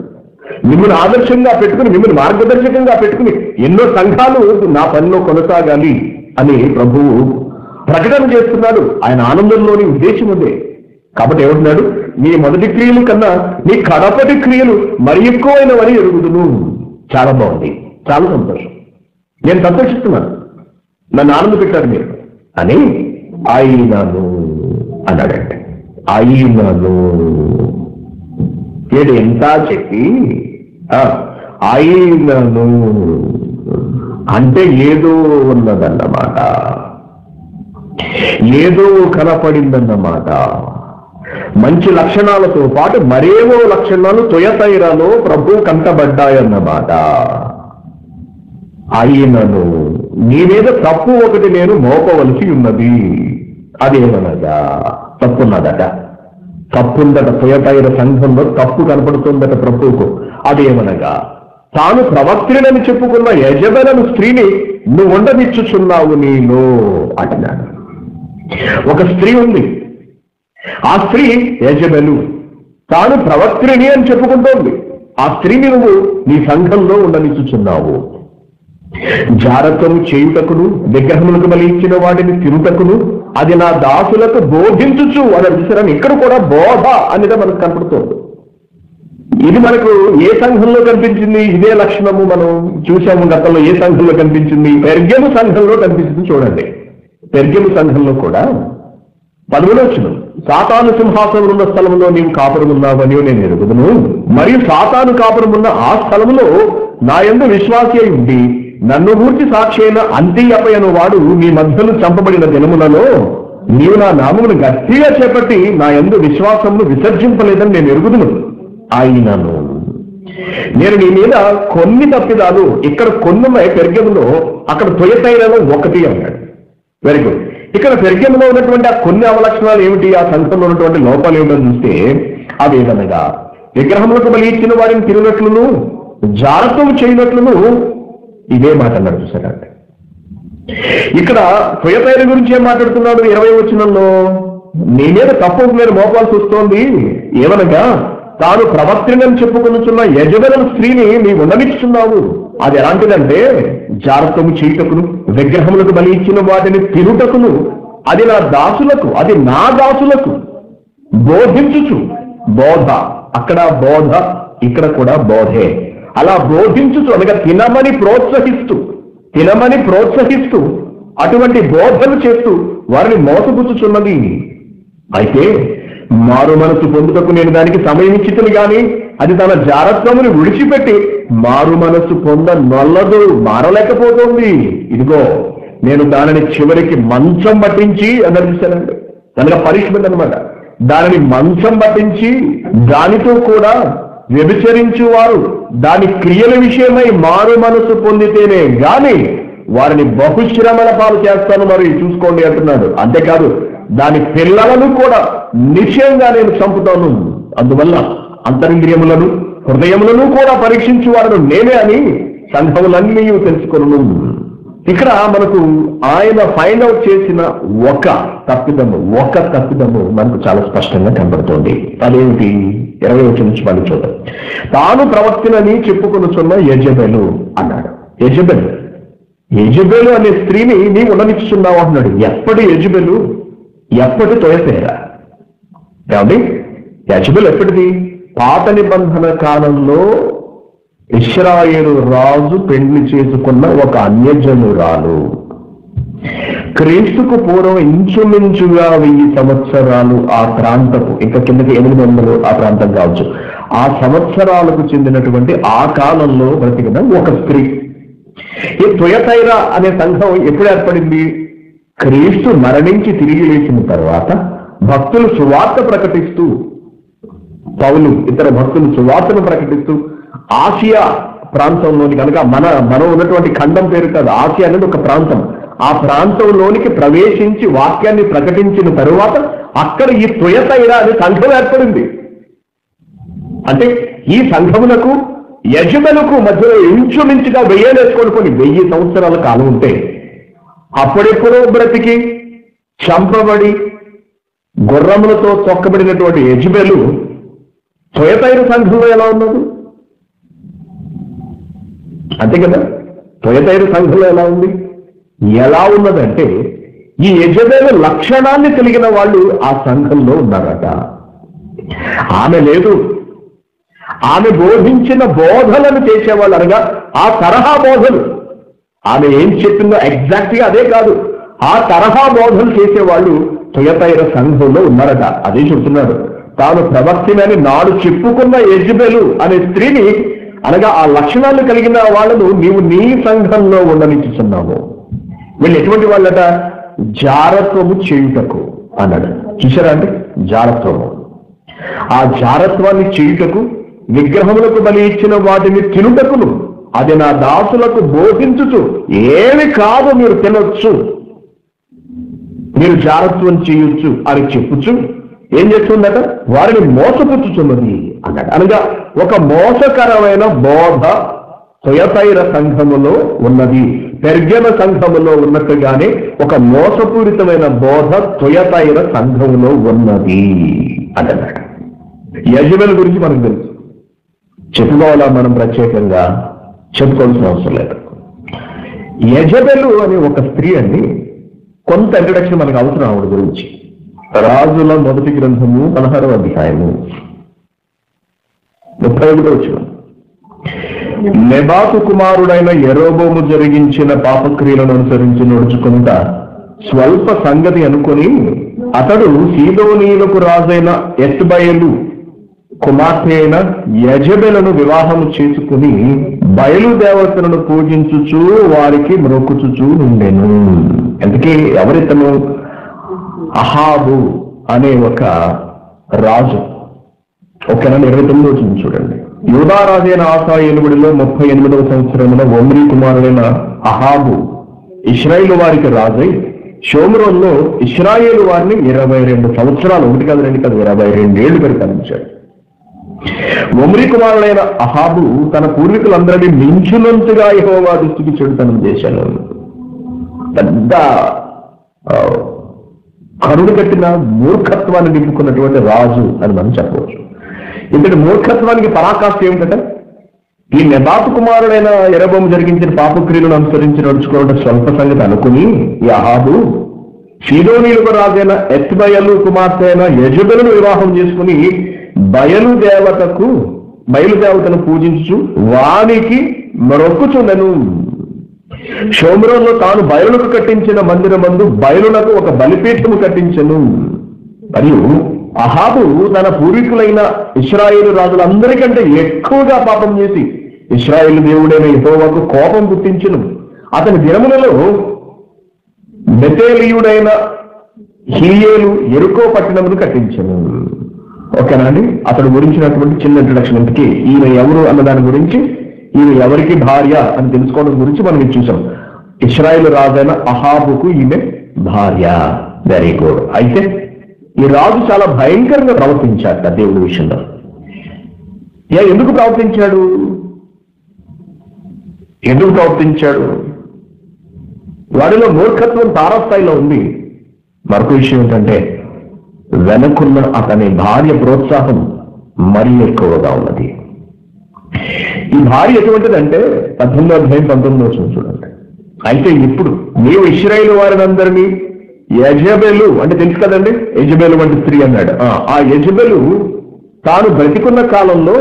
మిమ్మల్ని ఆదర్శంగా పెట్టుకుని మిమ్మల్ని మార్గదర్శకంగా పెట్టుకుని ఎన్నో సంఘాలు నా పనిలో కొనసాగాలి అని ప్రభువు ప్రకటన చేస్తున్నాడు. ఆయన ఆనందంలోని ఉద్దేశం ఉందే కాబట్టి ఏమంటున్నాడు? నీ మొదటి క్రియలు కన్నా నీ కడపటి క్రియలు మరి ఎక్కువైనవని ఎరుగుదును. చాలా బాగుంది. చాలా సంతోషం. నేను సంతోషిస్తున్నాను. నన్ను ఆనంద పెట్టారు మీరు. అని అయినను అన్నాడంటే. అయినను. ఏడు ఎంత చెప్పి? అయినను. అంటే ఏదో ఉన్నదన్నమాట. ఏదో కనపడిందన్నమాట. మంచి లక్షణాలతో పాటు మరేవో లక్షణాలు తొయతైరలో ప్రభు కంటబడ్డాయన్నమాట. అయినను నీ మీద తప్పు ఒకటి నేను మోపవలసి ఉన్నది. అదేమనగా తప్పున్నదట. తప్పుందట తొయతైర సంఘంలో తప్పు కనపడుతుందట ప్రభువుకు. అదేమనగా తాను ప్రవక్త్రినని చెప్పుకున్న యజమనను స్త్రీని నువ్వు ఉండనిచ్చుచున్నావు నీలో అడిగాడు ఒక స్త్రీ ఉంది. ఆ స్త్రీ యజబెలు. తాను ప్రవక్తిని అని చెప్పుకుంటోంది. ఆ స్త్రీని నువ్వు నీ సంఘంలో ఉండనిచ్చుచున్నావు. జారత్వము చేయుటకును విగ్రహములకు బలి ఇచ్చిన వాటిని తిరుటకును అది నా దాసులకు బోధించుచు అని చూసారని ఇక్కడ కూడా బోధ అనేది మనకు కనపడుతోంది. ఇది మనకు ఏ సంఘంలో కనిపించింది? ఇదే లక్షణము మనం చూసాము గతంలో ఏ సంఘంలో కనిపించింది? పెర్గము సంఘంలో కనిపించింది చూడండి. పెర్గెము సంఘంలో కూడా పదవులో సాతాను సింహాసనం ఉన్న స్థలంలో నీవు కాపురమున్నావని నేను ఎరుగుదును. మరియు సాతాను కాపురమున్న ఆ స్థలములో నా ఎందు విశ్వాసి అయి ఉండి నన్ను గూర్చి సాక్షి అయిన అంత్యపయను వాడు నీ మధ్యలో చంపబడిన దినములలో నీవు నా నామమును గట్టిగా చేపట్టి నా ఎందు విశ్వాసమును విసర్జింపలేదని నేను ఎరుగుదును. అయినను. నేను నీ మీద కొన్ని తప్పిదాలు ఇక్కడ కొన్నున్నాయి ఉన్నాయి అక్కడ తొయతైనలో ఒకటి అన్నాడు. వెరీ గుడ్ ఇక్కడ పెరిగెములో ఉన్నటువంటి ఆ కొన్ని అవలక్షణాలు ఏమిటి? ఆ సంఘంలో ఉన్నటువంటి లోపాలు ఏమిటో చూస్తే అవి ఏదనగా విగ్రహములకు బలి ఇచ్చిన వారిని తిరిగినట్లును జారత్వం చేయనట్లును ఇదే మాట అన్నాడు చూసారండి ఇక్కడ తుయతైర గురించి ఏం మాట్లాడుతున్నాడు? ఇరవై వచనంలో నీ మీద తప్పు మీద మోపాల్సి వస్తోంది ఏమనగా తాను ప్రవర్తనని చెప్పుకొనుచున్న యజమానుల స్త్రీని నీ ఉండనిస్తున్నావు అది ఎలాంటిదంటే జారత్వము చేయుటకును విగ్రహములకు బలి ఇచ్చిన వాటిని తిరుటకును అది నా దాసులకు అది నా దాసులకు బోధించుచు. బోధ అక్కడ బోధ ఇక్కడ కూడా బోధే. అలా బోధించుచు అనగా తినమని ప్రోత్సహిస్తూ తినమని ప్రోత్సహిస్తూ అటువంటి బోధలు చేస్తూ వారిని మోసపుచ్చుచున్నది. అయితే మారు మనసు పొందుటకు నేను దానికి సమయం ఇచ్చితును గాని అది తన జారత్వమును విడిచిపెట్టి మారు మనసు పొంద నొల్లదు మారలేకపోతుంది. ఇదిగో నేను దానిని చివరికి మంచం పట్టించి అని చూశానండి పనిష్మెంట్ అనమాట దానిని మంచం పట్టించి దానితో కూడా వ్యభిచరించు వారు దాని క్రియల విషయమై మారు మనసు పొందితేనే గాని వారిని బహుశ్రమల పాలు చేస్తాను మరి చూసుకోండి అంటున్నాడు. అంతేకాదు దాని పిల్లలను కూడా నిశ్చయంగా నేను చంపుతాను. అందువల్ల అంతరింద్రియములను హృదయములను కూడా పరీక్షించు వారు నేనే అని సంఘములన్నీ తెలుసుకును ఇక్కడ మనకు ఆయన ఫైండ్ అవుట్ చేసిన ఒక తప్పిదము ఒక తప్పిదము మనకు చాలా స్పష్టంగా కనబడుతోంది. అదేమిటి? ఇరవై వచ్చి నుంచి మళ్ళీ చూద్దాం. తాను ప్రవక్తనని చెప్పుకొనుచున్న యజబెలు అన్నాడు. యజబెలు? యజబెలు అనే స్త్రీని నీవు ఉండనిస్తున్నావు అన్నాడు. ఎప్పటి యజబెలు? ఎప్పటి తొయతేరా ఏమండి? యజబెలు ఎప్పటిది? పాత నిబంధన కాలంలో ఇస్రాయేలు రాజు పెళ్ళి చేసుకున్న ఒక అన్యజనురాలు. క్రీస్తుకు పూర్వం ఇంచుమించుగా వెయ్యి సంవత్సరాలు ఆ ప్రాంతపు ఇంకా కిందకి ఎనిమిది వందలు ఆ ప్రాంతం కావచ్చు. ఆ సంవత్సరాలకు చెందినటువంటి ఆ కాలంలో బ్రతికిన ఒక స్త్రీ. ఈ తుయతైరా అనే సంఘం ఎప్పుడు ఏర్పడింది? క్రీస్తు మరణించి తిరిగి లేచిన తర్వాత భక్తులు సువార్త ప్రకటిస్తూ పౌలు ఇతర భక్తులు సువార్తను ప్రకటిస్తూ ఆసియా ప్రాంతంలోని కనుక మన మనం ఉన్నటువంటి ఖండం పేరు కాదు ఆసియా అనేది ఒక ప్రాంతం. ఆ ప్రాంతంలోనికి ప్రవేశించి వాక్యాన్ని ప్రకటించిన తరువాత అక్కడ ఈ తుయతైరా అనే సంఘం ఏర్పడింది. అంటే ఈ సంఘములకు యజమలకు మధ్యలో ఇంచుమించుగా వెయ్యేలేసుకొని కొన్ని వెయ్యి సంవత్సరాల కాలం ఉంటే అప్పుడెప్పుడో బ్రతికి చంపబడి గుర్రములతో తొక్కబడినటువంటి యజబెలు త్వయతైరు సంఘంలో ఎలా ఉన్నది? అంతే కదా? త్వయతైరు సంఘంలో ఎలా ఉంది? ఎలా ఉన్నదంటే ఈ యజబేలు లక్షణాన్ని కలిగిన వాళ్ళు ఆ సంఘంలో ఉన్నారట. ఆమె లేదు. ఆమె బోధించిన బోధలను చేసేవాళ్ళు అనగా ఆ తరహా బోధలు. ఆమె ఏం చెప్పిందో ఎగ్జాక్ట్గా అదే కాదు. ఆ తరహా బోధలు చేసేవాళ్ళు తుయతైర సంఘంలో ఉన్నారట. అదే చెబుతున్నాడు. తాను ప్రవర్తినని నాడు చెప్పుకున్న యజ్బెలు అనే స్త్రీని అనగా ఆ లక్షణాలు కలిగిన వాళ్ళను నీవు నీ సంఘంలో ఉండనిచ్చుతున్నావు వీళ్ళు ఎటువంటి వాళ్ళట? జారత్వము చేయుటకు అన్నాడు. చూసారా అండి? జారత్వము. ఆ జారత్వాన్ని చేయుటకు విగ్రహములకు బలి ఇచ్చిన వాటిని తినుటకును అది నా దాసులకు బోధించుచు. ఏమి కాదు మీరు తినొచ్చు. మీరు జారత్వం చేయొచ్చు అని చెప్పుచు. ఏం చేస్తుందట? వారిని మోసపుచ్చుచున్నది అన్నాడు అనగా ఒక మోసకరమైన బోధ స్వయతైర సంఘములో ఉన్నది. పెర్గెన సంఘములో ఉన్నట్టుగానే ఒక మోసపూరితమైన బోధ స్వయతైర సంఘములో ఉన్నది అంటున్నాడు యజమల గురించి మనకు తెలుసు. చెప్పుకోవాలా మనం ప్రత్యేకంగా? చెప్పుకోవాల్సిన అవసరం లేదు. యజబెలు అనే ఒక స్త్రీ అండి కొంత ఇంట్రడక్షన్ మనకు అవసరం ఆవిడ గురించి. రాజుల మొదటి గ్రంథము పదహారవ అధ్యాయము. ముప్పై ఒకటో వచ్చిన. నెబాతు కుమారుడైన ఎరోబోము జరిగించిన పాపక్రియలను అనుసరించి నడుచుకుంటా స్వల్ప సంగతి అనుకొని అతడు సీదోనీయులకు రాజైన ఎత్బయలు కుమార్తె అయిన యజబెలను వివాహము చేసుకుని బయలుదేవతలను పూజించుచు వారికి మ్రొక్కుచుచూ నుండెను. అందుకే ఎవరితను అహాబు అనే ఒక రాజు ఓకేనా ఇరవై తొమ్మిది వచ్చింది చూడండి. యూదారాజైన ఆశా ఎనిమిదిలో ముప్పై ఎనిమిదవ సంవత్సరమున ఒమ్రీ కుమారుడైన అహాబు ఇస్రాయిల్ వారికి రాజై షోమ్రోన్లో ఇస్రాయేల్ వారిని ఇరవై రెండు సంవత్సరాలు ఒకటి కాదు రెండు కాదు ఇరవై రెండు రెండేళ్ళు పరిపాలించాడు ఒమ్రీ కుమారుడైన అహాబు తన పూర్వీకులందరినీ మించునంతగా యహోవా దృష్టికి చెడుతనం చేశాను పెద్ద కరుడు కట్టిన మూర్ఖత్వాన్ని నింపుకున్నటువంటి రాజు అని మనం చెప్పవచ్చు. ఇంతటి మూర్ఖత్వానికి పరాకాష్ఠ ఏమిటంటే? ఈ నెబాతు కుమారుడైన ఎరబొమ్మ జరిగించిన పాపక్రియలను అనుసరించి నడుచుకోవడం స్వల్ప సంగతి అనుకుని ఈ అహాబు షీడోనీలకు రాజైన ఎత్బయలు కుమార్తె అయిన యజుబెలను వివాహం చేసుకుని బయలు దేవతకు బయలుదేవతను పూజించు వానికి మరొక్కుచుండను. షోమ్రోన్లో తాను బయలులకు కట్టించిన మందిరమందు బయలులకు ఒక బలిపీఠము కట్టించను. మరియు అహాబు తన పూర్వీకులైన ఇస్రాయేలు రాజులందరికంటే ఎక్కువగా పాపం చేసి ఇస్రాయేల్ దేవుడైన యెహోవాకు కోపం గుర్తించను అతని దినములలో బెతేలియుడైన హీయేలు ఎరుకో పట్టణమును కట్టించను. ఓకేనా అండి అతడు గురించినటువంటి చిన్న ఇంట్రడక్షన్ ఇంతకీ. ఈయన ఎవరు అన్న దాని గురించి ఈయన ఎవరికి భార్య అని తెలుసుకోవడం గురించి మనం చూసాం. ఇస్రాయేల్ రాజైన అహాబుకు ఈమె భార్య. వెరీ గుడ్ అయితే ఈ రాజు చాలా భయంకరంగా ప్రవర్తించాడు దేవుడి విషయంలో. యా ఎందుకు ప్రవర్తించాడు? ఎందుకు ప్రవర్తించాడు? వాడిలో మూర్ఖత్వం తారస్థాయిలో ఉంది. మరొక విషయం ఏంటంటే వెనుకున్న అతని భార్య ప్రోత్సాహం మరీ ఎక్కువగా ఉన్నది. ఈ భార్య ఎటువంటిదంటే పద్దెనిమిదో అధ్యాయం పంతొమ్మిదో చూడండి. అయితే ఇప్పుడు నీవు ఇస్రాయేల్ వారినందరినీ యజబెలు అంటే తెలుసు కదండి? యజబెలు వంటి స్త్రీ అన్నాడు. ఆ, యజబెలు తాను బ్రతికున్న కాలంలో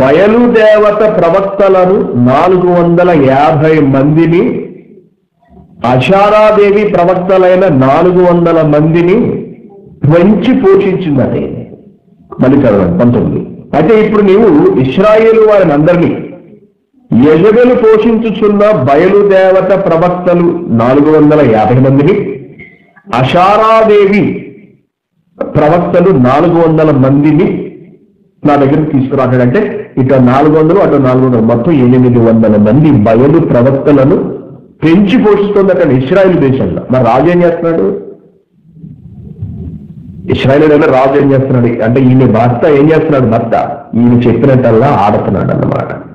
బయలు దేవత ప్రవక్తలను నాలుగు వందల యాభై మందిని అషారాదేవి ప్రవక్తలైన నాలుగు వందల మందిని పెంచి పోషించిందని మళ్ళీ చదవండి పంతొమ్మిది. అయితే ఇప్పుడు నీవు ఇస్రాయేలు వారిని అందరినీ యజబెలు పోషించుచున్న బయలుదేవత ప్రవక్తలు నాలుగు వందల యాభై మందిని అషారాదేవి ప్రవక్తలు నాలుగు వందల మందిని నా దగ్గరికి తీసుకురాడంటే ఇటు నాలుగు వందలు అటు నాలుగు వందలు మొత్తం ఎనిమిది వందల మంది బయలు ప్రవక్తలను పెంచి పోషిస్తుంది అక్కడ ఇస్రాయిల్ దేశంలో. మరి రాజు ఏం చేస్తున్నాడు? ఇస్రాయేల్ రాజు ఏం చేస్తున్నాడు? అంటే ఈయన భర్త ఏం చేస్తున్నాడు? భర్త. ఈయన చెప్పినట్టల్లా ఆడుతున్నాడు అన్నమాట.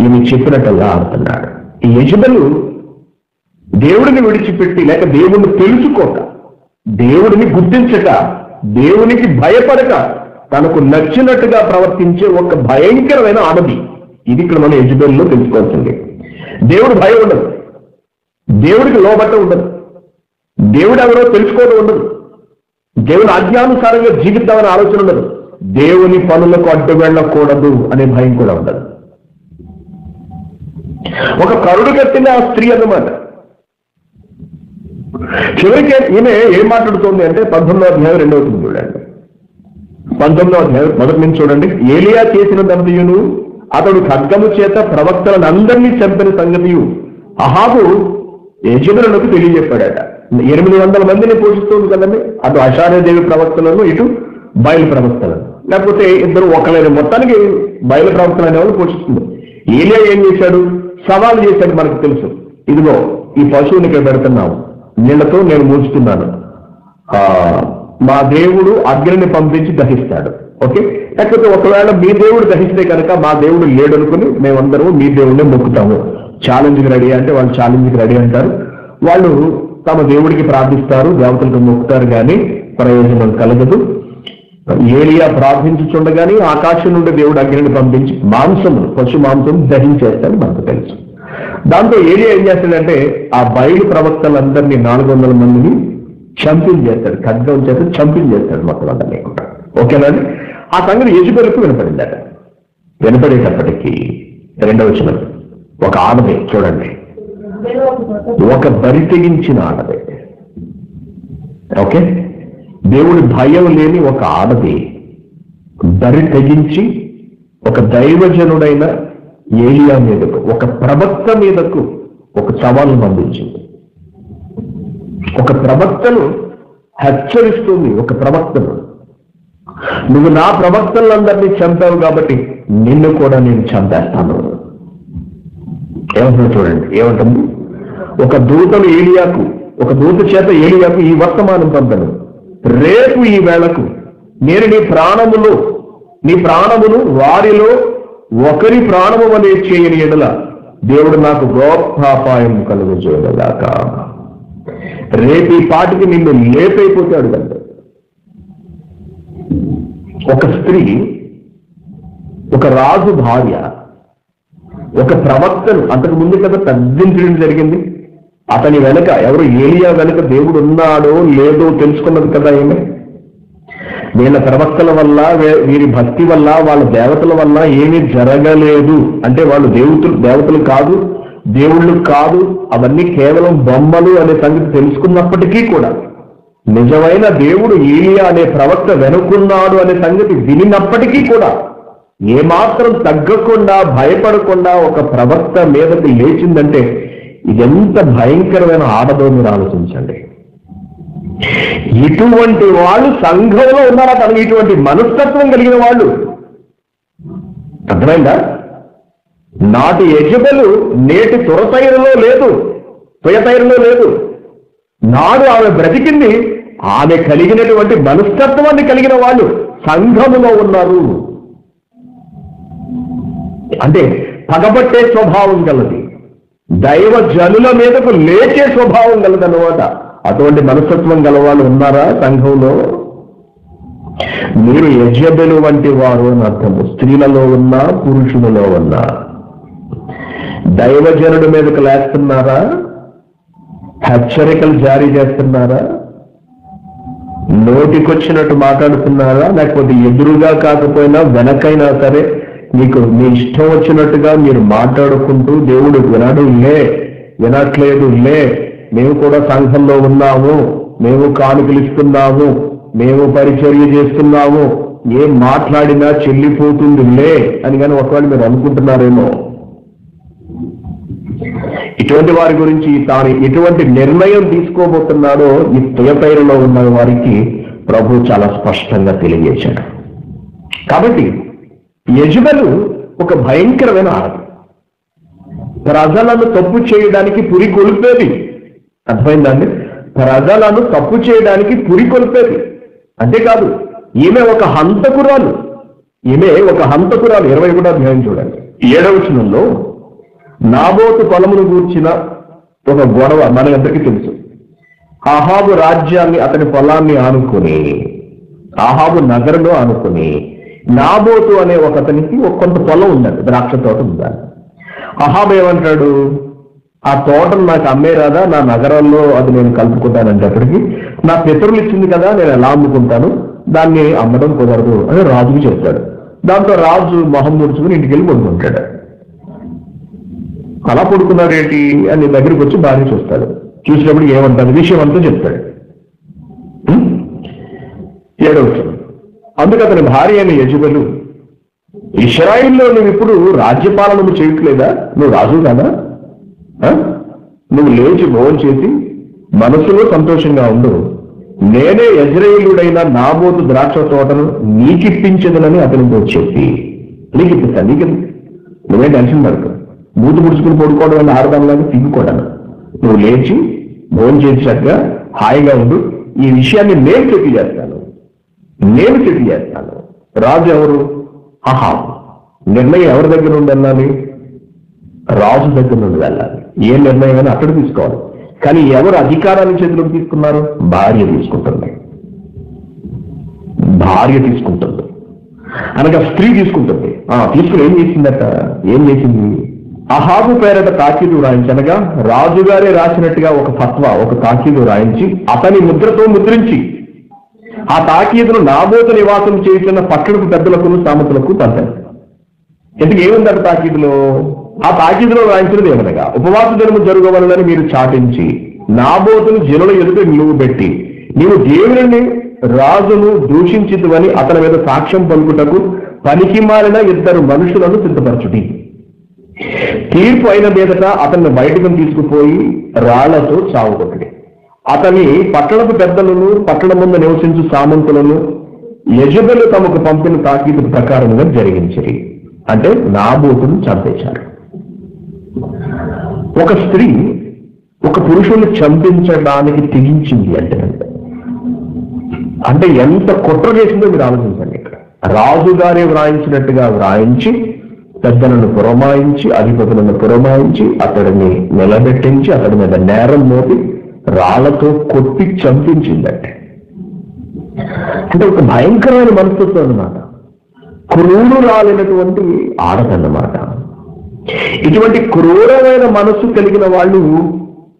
ఈయన చెప్పినట్టల్లా ఆడుతున్నాడు. ఈ యజుదలు దేవుడిని విడిచిపెట్టి లేక దేవుణ్ణి తెలుసుకోక దేవుడిని గుర్తించక దేవునికి భయపడక తనకు నచ్చినట్టుగా ప్రవర్తించే ఒక భయంకరమైన ఆనది ఇది ఇక్కడ మన యజబెల్లో తెలుసుకోవాల్సింది. దేవుడు భయం ఉండదు. దేవుడికి లోబట్ట ఉండదు. దేవుడు ఎవరో తెలుసుకోవడం ఉండదు. దేవుని ఆజ్ఞానుసారంగా జీవిద్దామనే ఆలోచన ఉండదు. దేవుని పనులకు అడ్డు వెళ్ళకూడదు అనే భయం కూడా ఉండదు. ఒక కరుడు కట్టిన ఆ స్త్రీ అన్నమాట. చివరికి ఈమె ఏం మాట్లాడుతోంది అంటే పంతొమ్మిదో అధ్యాయం రెండవ వచనం చూడండి. పంతొమ్మిదో అధ్యాయం మొదటి నుంచి చూడండి. ఏలియా చేసిన దంతయును అతడు ఖడ్గము చేత ప్రవక్తలను అందరినీ చంపిన సంగతియు అహాబు యజనులకు తెలియజెప్పాడట. ఎనిమిది వందల మందిని పోషిస్తుంది కదండి. అటు ఆచార్యదేవి ప్రవక్తలను ఇటు బయలు ప్రవక్తలను. లేకపోతే ఇద్దరు ఒకలేని మొత్తానికి బయలు ప్రవక్తలు అనేవాళ్ళు పోషిస్తుంది ఏలియా ఏం చేశాడు? సవాల్ చేశాడు మనకు తెలుసు. ఇదిగో ఈ పశువుని ఇక్కడ పెడుతున్నాము. నీళ్ళతో నేను మూచుతున్నాను. ఆ, మా దేవుడు అగ్నిని పంపించి దహిస్తాడు. ఓకే? లేకపోతే ఒకవేళ మీ దేవుడు దహిస్తే కనుక మా దేవుడు లేడు అనుకుని మేమందరం మీ దేవుడిని మొక్కుతాము. ఛాలెంజ్కి రెడీ అంటే వాళ్ళు ఛాలెంజ్కి రెడీ అంటారు. వాళ్ళు తమ దేవుడికి ప్రార్థిస్తారు దేవతలకు మొక్కుతారు కానీ ప్రయోజనం కలగదు. ఏలియా ప్రార్థించుచుండగానే ఆకాశం నుండి దేవుడు అగ్నిని పంపించి మాంసము పశు మాంసం దహించేస్తాడు మనకు తెలుసు. దాంతో ఏలియా ఏం చేస్తాడంటే ఆ బయలు ప్రవక్తలందరినీ నాలుగు వందల మందిని చంపించేస్తాడు ఖడ్గం చేత చంపించేస్తాడు మొత్తం అంతా లేకుండా. ఓకేనా అండి? ఆ సంగతి యజుబెలకు వినపడిందట. వినపడేటప్పటికీ రెండవ వచనం ఒక ఆమె చూడండి. ఒక బరి తెగించిన ఆడదే. ఓకే? దేవుడి భయం లేని ఒక ఆడది. బరి తెగించి ఒక దైవజనుడైన ఏలియా మీదకు ఒక ప్రవక్త మీదకు ఒక సవాలు పంపించింది ఒక ప్రవక్తను హెచ్చరిస్తుంది ఒక ప్రవక్తను. నువ్వు నా ప్రవక్తలందరినీ చంపావు కాబట్టి నిన్ను కూడా నేను చంపేస్తాను. ఏమంటున్నా చూడండి ఏమంటుంది? ఒక దూతను ఏలియాకు ఒక దూత చేత ఏలియాకు ఈ వర్తమానం పంపను. రేపు ఈ వేళకు నేను నీ ప్రాణములు నీ ప్రాణమును వారిలో ఒకరి ప్రాణము వలె చేయని ఎడల దేవుడు నాకు గొప్ప అపాయం కలుగు చేయలేదాక రేపు ఈ పాటికి నిన్ను లేపైపోతాడు కదా ఒక స్త్రీ ఒక రాజు భార్య ఒక ప్రవక్తను అంతకు ముందు కదా తగ్గించడం జరిగింది. అతని వెనుక ఎవరు ఏలియా వెనుక దేవుడు ఉన్నాడో లేదో తెలుసుకున్నది కదా ఏమే? వీళ్ళ ప్రవక్తల వల్ల వీరి భక్తి వల్ల వాళ్ళ దేవతల వల్ల ఏమీ జరగలేదు. అంటే వాళ్ళు దేవతలు దేవతలు కాదు దేవుళ్ళు కాదు అవన్నీ కేవలం బొమ్మలు అనే సంగతి తెలుసుకున్నప్పటికీ కూడా నిజమైన దేవుడు ఏలియా అనే ప్రవక్త వెనుకున్నాడు అనే సంగతి వినినప్పటికీ కూడా ఏమాత్రం తగ్గకుండా భయపడకుండా ఒక ప్రవక్త మీదకి లేచిందంటే ఇదెంత భయంకరమైన ఆడదో మీరు ఆలోచించండి. ఇటువంటి వాళ్ళు సంఘంలో ఉన్నారా? తనకి ఇటువంటి మనస్తత్వం కలిగిన వాళ్ళు? అర్థమైందా? నాటి యజబెలు నేటి తురతైరులో లేదు తుయతైరులో లేదు. నాడు ఆమె బ్రతికింది ఆమె కలిగినటువంటి మనస్తత్వాన్ని కలిగిన వాళ్ళు సంఘములో ఉన్నారు. అంటే పగబట్టే స్వభావం కలది దైవ జనుల మీదకు లేచే స్వభావం కలదనమాట అటువంటి మనస్తత్వం గలవాళ్ళు ఉన్నారా సంఘంలో? మీరు యజ్ఞబెలు వంటి వారు అని అర్థము. స్త్రీలలో ఉన్నా పురుషులలో ఉన్నా. దైవజనుడి మీదకు లేస్తున్నారా? హెచ్చరికలు జారీ చేస్తున్నారా? నోటికొచ్చినట్టు మాట్లాడుతున్నారా? లేకపోతే ఎదురుగా కాకపోయినా వెనకైనా సరే మీకు మీ ఇష్టం వచ్చినట్టుగా మీరు మాట్లాడుకుంటూ దేవుడు వినడు లే వినట్లేదు లే. మేము కూడా సంఘంలో ఉన్నాము మేము కానుకలు ఇస్తున్నాము మేము పరిచర్య చేస్తున్నాము. ఏం మాట్లాడినా చెల్లిపోతుంది లే అని కానీ ఒకవేళ మీరు అనుకుంటున్నారేమో. ఇటువంటి వారి గురించి తాను ఎటువంటి నిర్ణయం తీసుకోబోతున్నాడో ఈ తుయపైరులో ఉన్న వారికి ప్రభు చాలా స్పష్టంగా తెలియజేశాడు. కాబట్టి యజుబలు ఒక భయంకరమైన ఆడదు. ప్రజలను తప్పు చేయడానికి పురి కొలిపేది. అర్థమైందండి? ప్రజలను తప్పు చేయడానికి పురి కొలిపేది. అంతేకాదు ఈమె ఒక హంతకురాలు. ఈమె ఒక హంతకురాలు. ఇరవై కూడా అధ్యాయం చూడండి. ఏడవచనంలో నాబోతు పొలమును గూర్చిన ఒక గొడవ మనందరికీ తెలుసు. ఆహాబు రాజ్యాన్ని అతని పొలాన్ని ఆనుకుని ఆహాబు నగరంలో ఆనుకుని నాబోతు అనే ఒక అతనికి కొంత పొలం ఉందండి ద్రాక్ష తోట ఉందండి అహాబు ఏమంటాడు? ఆ తోటను నాకు అమ్మే రాదా? నా నగరంలో అది నేను కలుపుకుంటానంటప్పటికి నా పితరులు ఇచ్చింది కదా నేను ఎలా అమ్ముకుంటాను? దాన్ని అమ్మడం కుదరదు అని రాజుకి చెప్తాడు దాంతో రాజు మొహం ముడుచుకుని ఇంటికి వెళ్ళి పడుకుంటాడు. అలా పడుకున్నారేంటి? అని దగ్గరికి వచ్చి భార్య చూస్తాడు. చూసినప్పుడు ఏమంటాడు విషయం అంతా చెప్తాడు. ఏడవచ్చు అందుకు అతని భార్య అయిన యజుబలు ఇస్రాయిల్లో నువ్వు ఇప్పుడు రాజ్యపాలన చేయట్లేదా? నువ్వు రాజు కాదా? ఆ? నువ్వు లేచి భోజనం చేసి మనసులో సంతోషంగా ఉండు. నేనే యజ్రేయుడైన నాబోతు ద్రాక్ష తోటను నీకిప్పించదనని అతనితో చెప్పి. నీకు ఇప్పిస్తాను నీకు నువ్వే టెన్షన్ పడకు. బూతు ముడుచుకుని పడుకోవడం వల్ల ఆడదాంలాగా సిగ్గుకోవడం నువ్వు లేచి భోజనం చేసినట్టుగా హాయిగా ఉండు. ఈ విషయాన్ని నేను చెప్పి చేస్తాను. నేను చెప్పి చేస్తాను. రాజు ఎవరు? ఆహా నిర్ణయం ఎవరి దగ్గర నుండి వెళ్ళాలి? రాజు దగ్గర నుండి వెళ్ళాలి. ఏ నిర్ణయం అయినా అక్కడ తీసుకోవాలి. కానీ ఎవరు అధికారాన్ని చేతిలోకి తీసుకున్నారు? భార్య తీసుకుంటుంది. భార్య తీసుకుంటుంది. అనగా స్త్రీ తీసుకుంటుంది. ఆ తీసుకుని ఏం చేసిందట? ఏం చేసింది? అహాబు పేరట తాకీదు రాయించనగా రాజుగారే రాసినట్టుగా ఒక ఫత్వా ఒక తాకీదు రాయించి అతని ముద్రతో ముద్రించి ఆ తాకీదును నాబోత నివాసం చేసిన పట్టణపు పెద్దలకు సామతులకు పంపారు ఎందుకు ఏముందట తాకీదులో? ఆ తాకీదులో రాయించినది ఏమనగా ఉపవాస దినము జరగవలనని మీరు చాటించి నాబోతును జనుల ఎదుట నిలువ పెట్టి నీవు దేవుని రాజును దూషించదువని అతని మీద సాక్ష్యం పలుకుటకు పనికి మారిన ఇద్దరు మనుషులను సిద్ధపరచుడి. తీర్పు అయిన మీదట అతన్ని బయటకు తీసుకుపోయి రాళ్ళతో చావుకొట్టడి అతని పట్టణపు పెద్దలను పట్టణం ముందు నివసించు సామంతులను యజబెలు తమకు పంపిన తాకీదు ప్రకారంగా జరిగించిరి. అంటే నాబోతును చంపేశారు. ఒక స్త్రీ ఒక పురుషుని చంపించడానికి తెగించింది అంటే అంటే ఎంత కుట్ర చేసిందో మీరు ఆలోచించండి ఇక్కడ. రాజుగారే వ్రాయించినట్టుగా వ్రాయించి పెద్దలను పురమాయించి అధిపతులను పురమాయించి అతడిని నిలబెట్టించి అతడి మీద నేరం మోపి రాళ్ళతో కొట్టి చంపించిందంటే. అంటే ఒక భయంకరమైన మనస్తత్వం అన్నమాట. క్రూరు రాలినటువంటి ఆడదన్నమాట. ఇటువంటి క్రూరమైన మనస్సు కలిగిన వాళ్ళు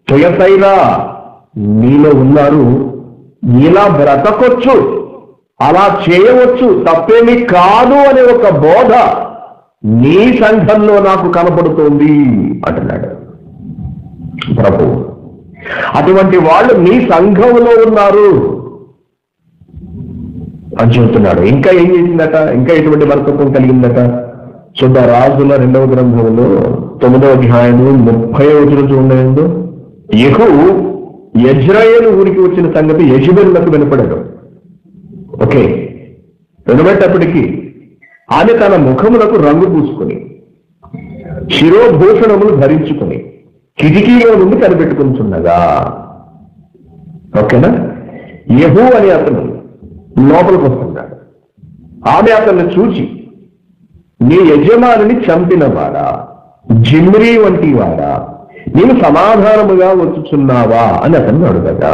తుయసైరా నీలో ఉన్నారు. ఇలా బ్రతకొచ్చు. అలా చేయవచ్చు. తప్పేమి కాదు అనే ఒక బోధ నీ సంఘంలో నాకు కనపడుతోంది అంటున్నాడు. ప్రభు. అటువంటి వాళ్ళు మీ సంఘంలో ఉన్నారు. అని చెబుతున్నాడు. ఇంకా ఏం చేసిందట? ఇంకా ఎటువంటి మనస్తత్వం కలిగిందట? చూద్దాం. రాజుల రెండవ గ్రంథంలో తొమ్మిదవ అధ్యాయము ముప్పై వచనం చూడండి యహు యజ్రాయేలు ఊరికి వచ్చిన సంగతి యజబెల్లకు వినపడాడు ఓకే. వినబెట్టప్పటికీ ఆమె తన ముఖములకు రంగు పూసుకుని శిరోభూషణములు ధరించుకుని కిటికీలో నుండి కనిపెట్టుకుంటున్నగా ఓకేనా? యహూ అనే అతను లోపలికి వస్తున్నాడు ఆమె అతన్ని చూచి నీ యజమానిని చంపినవాడా? జిమ్రీ వంటి వాడా నేను సమాధానముగా వచ్చుచున్నావా? అని అతన్ని అడుగగా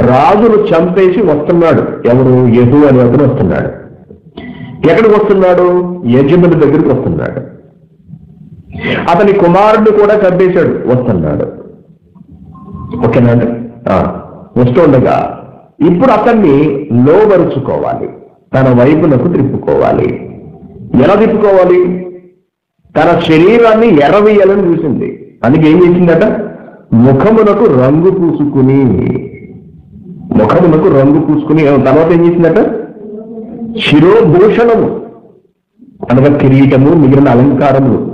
రాజును చంపేసి వస్తున్నాడు. ఎవరు యహు అని అతను వస్తున్నాడు. ఎక్కడికి వస్తున్నాడు? యజమాని దగ్గరికి వస్తున్నాడు. అతని కుమారుడు కూడా చంపేశాడు. వస్తున్నాడు. ఓకేనండి వస్తుండగా ఇప్పుడు అతన్ని లోబరుచుకోవాలి. తన వైపునకు తిప్పుకోవాలి. ఎలా తిప్పుకోవాలి? తన శరీరాన్ని ఎరవేయాలని చూసింది. అందుకే ఏం చేసిందట? ముఖమునకు రంగు పూసుకుని ముఖమునకు రంగు పూసుకుని తర్వాత ఏం చేసిందట? శిరోభూషణము అనగా కిరీటము మిగిలిన అలంకారములు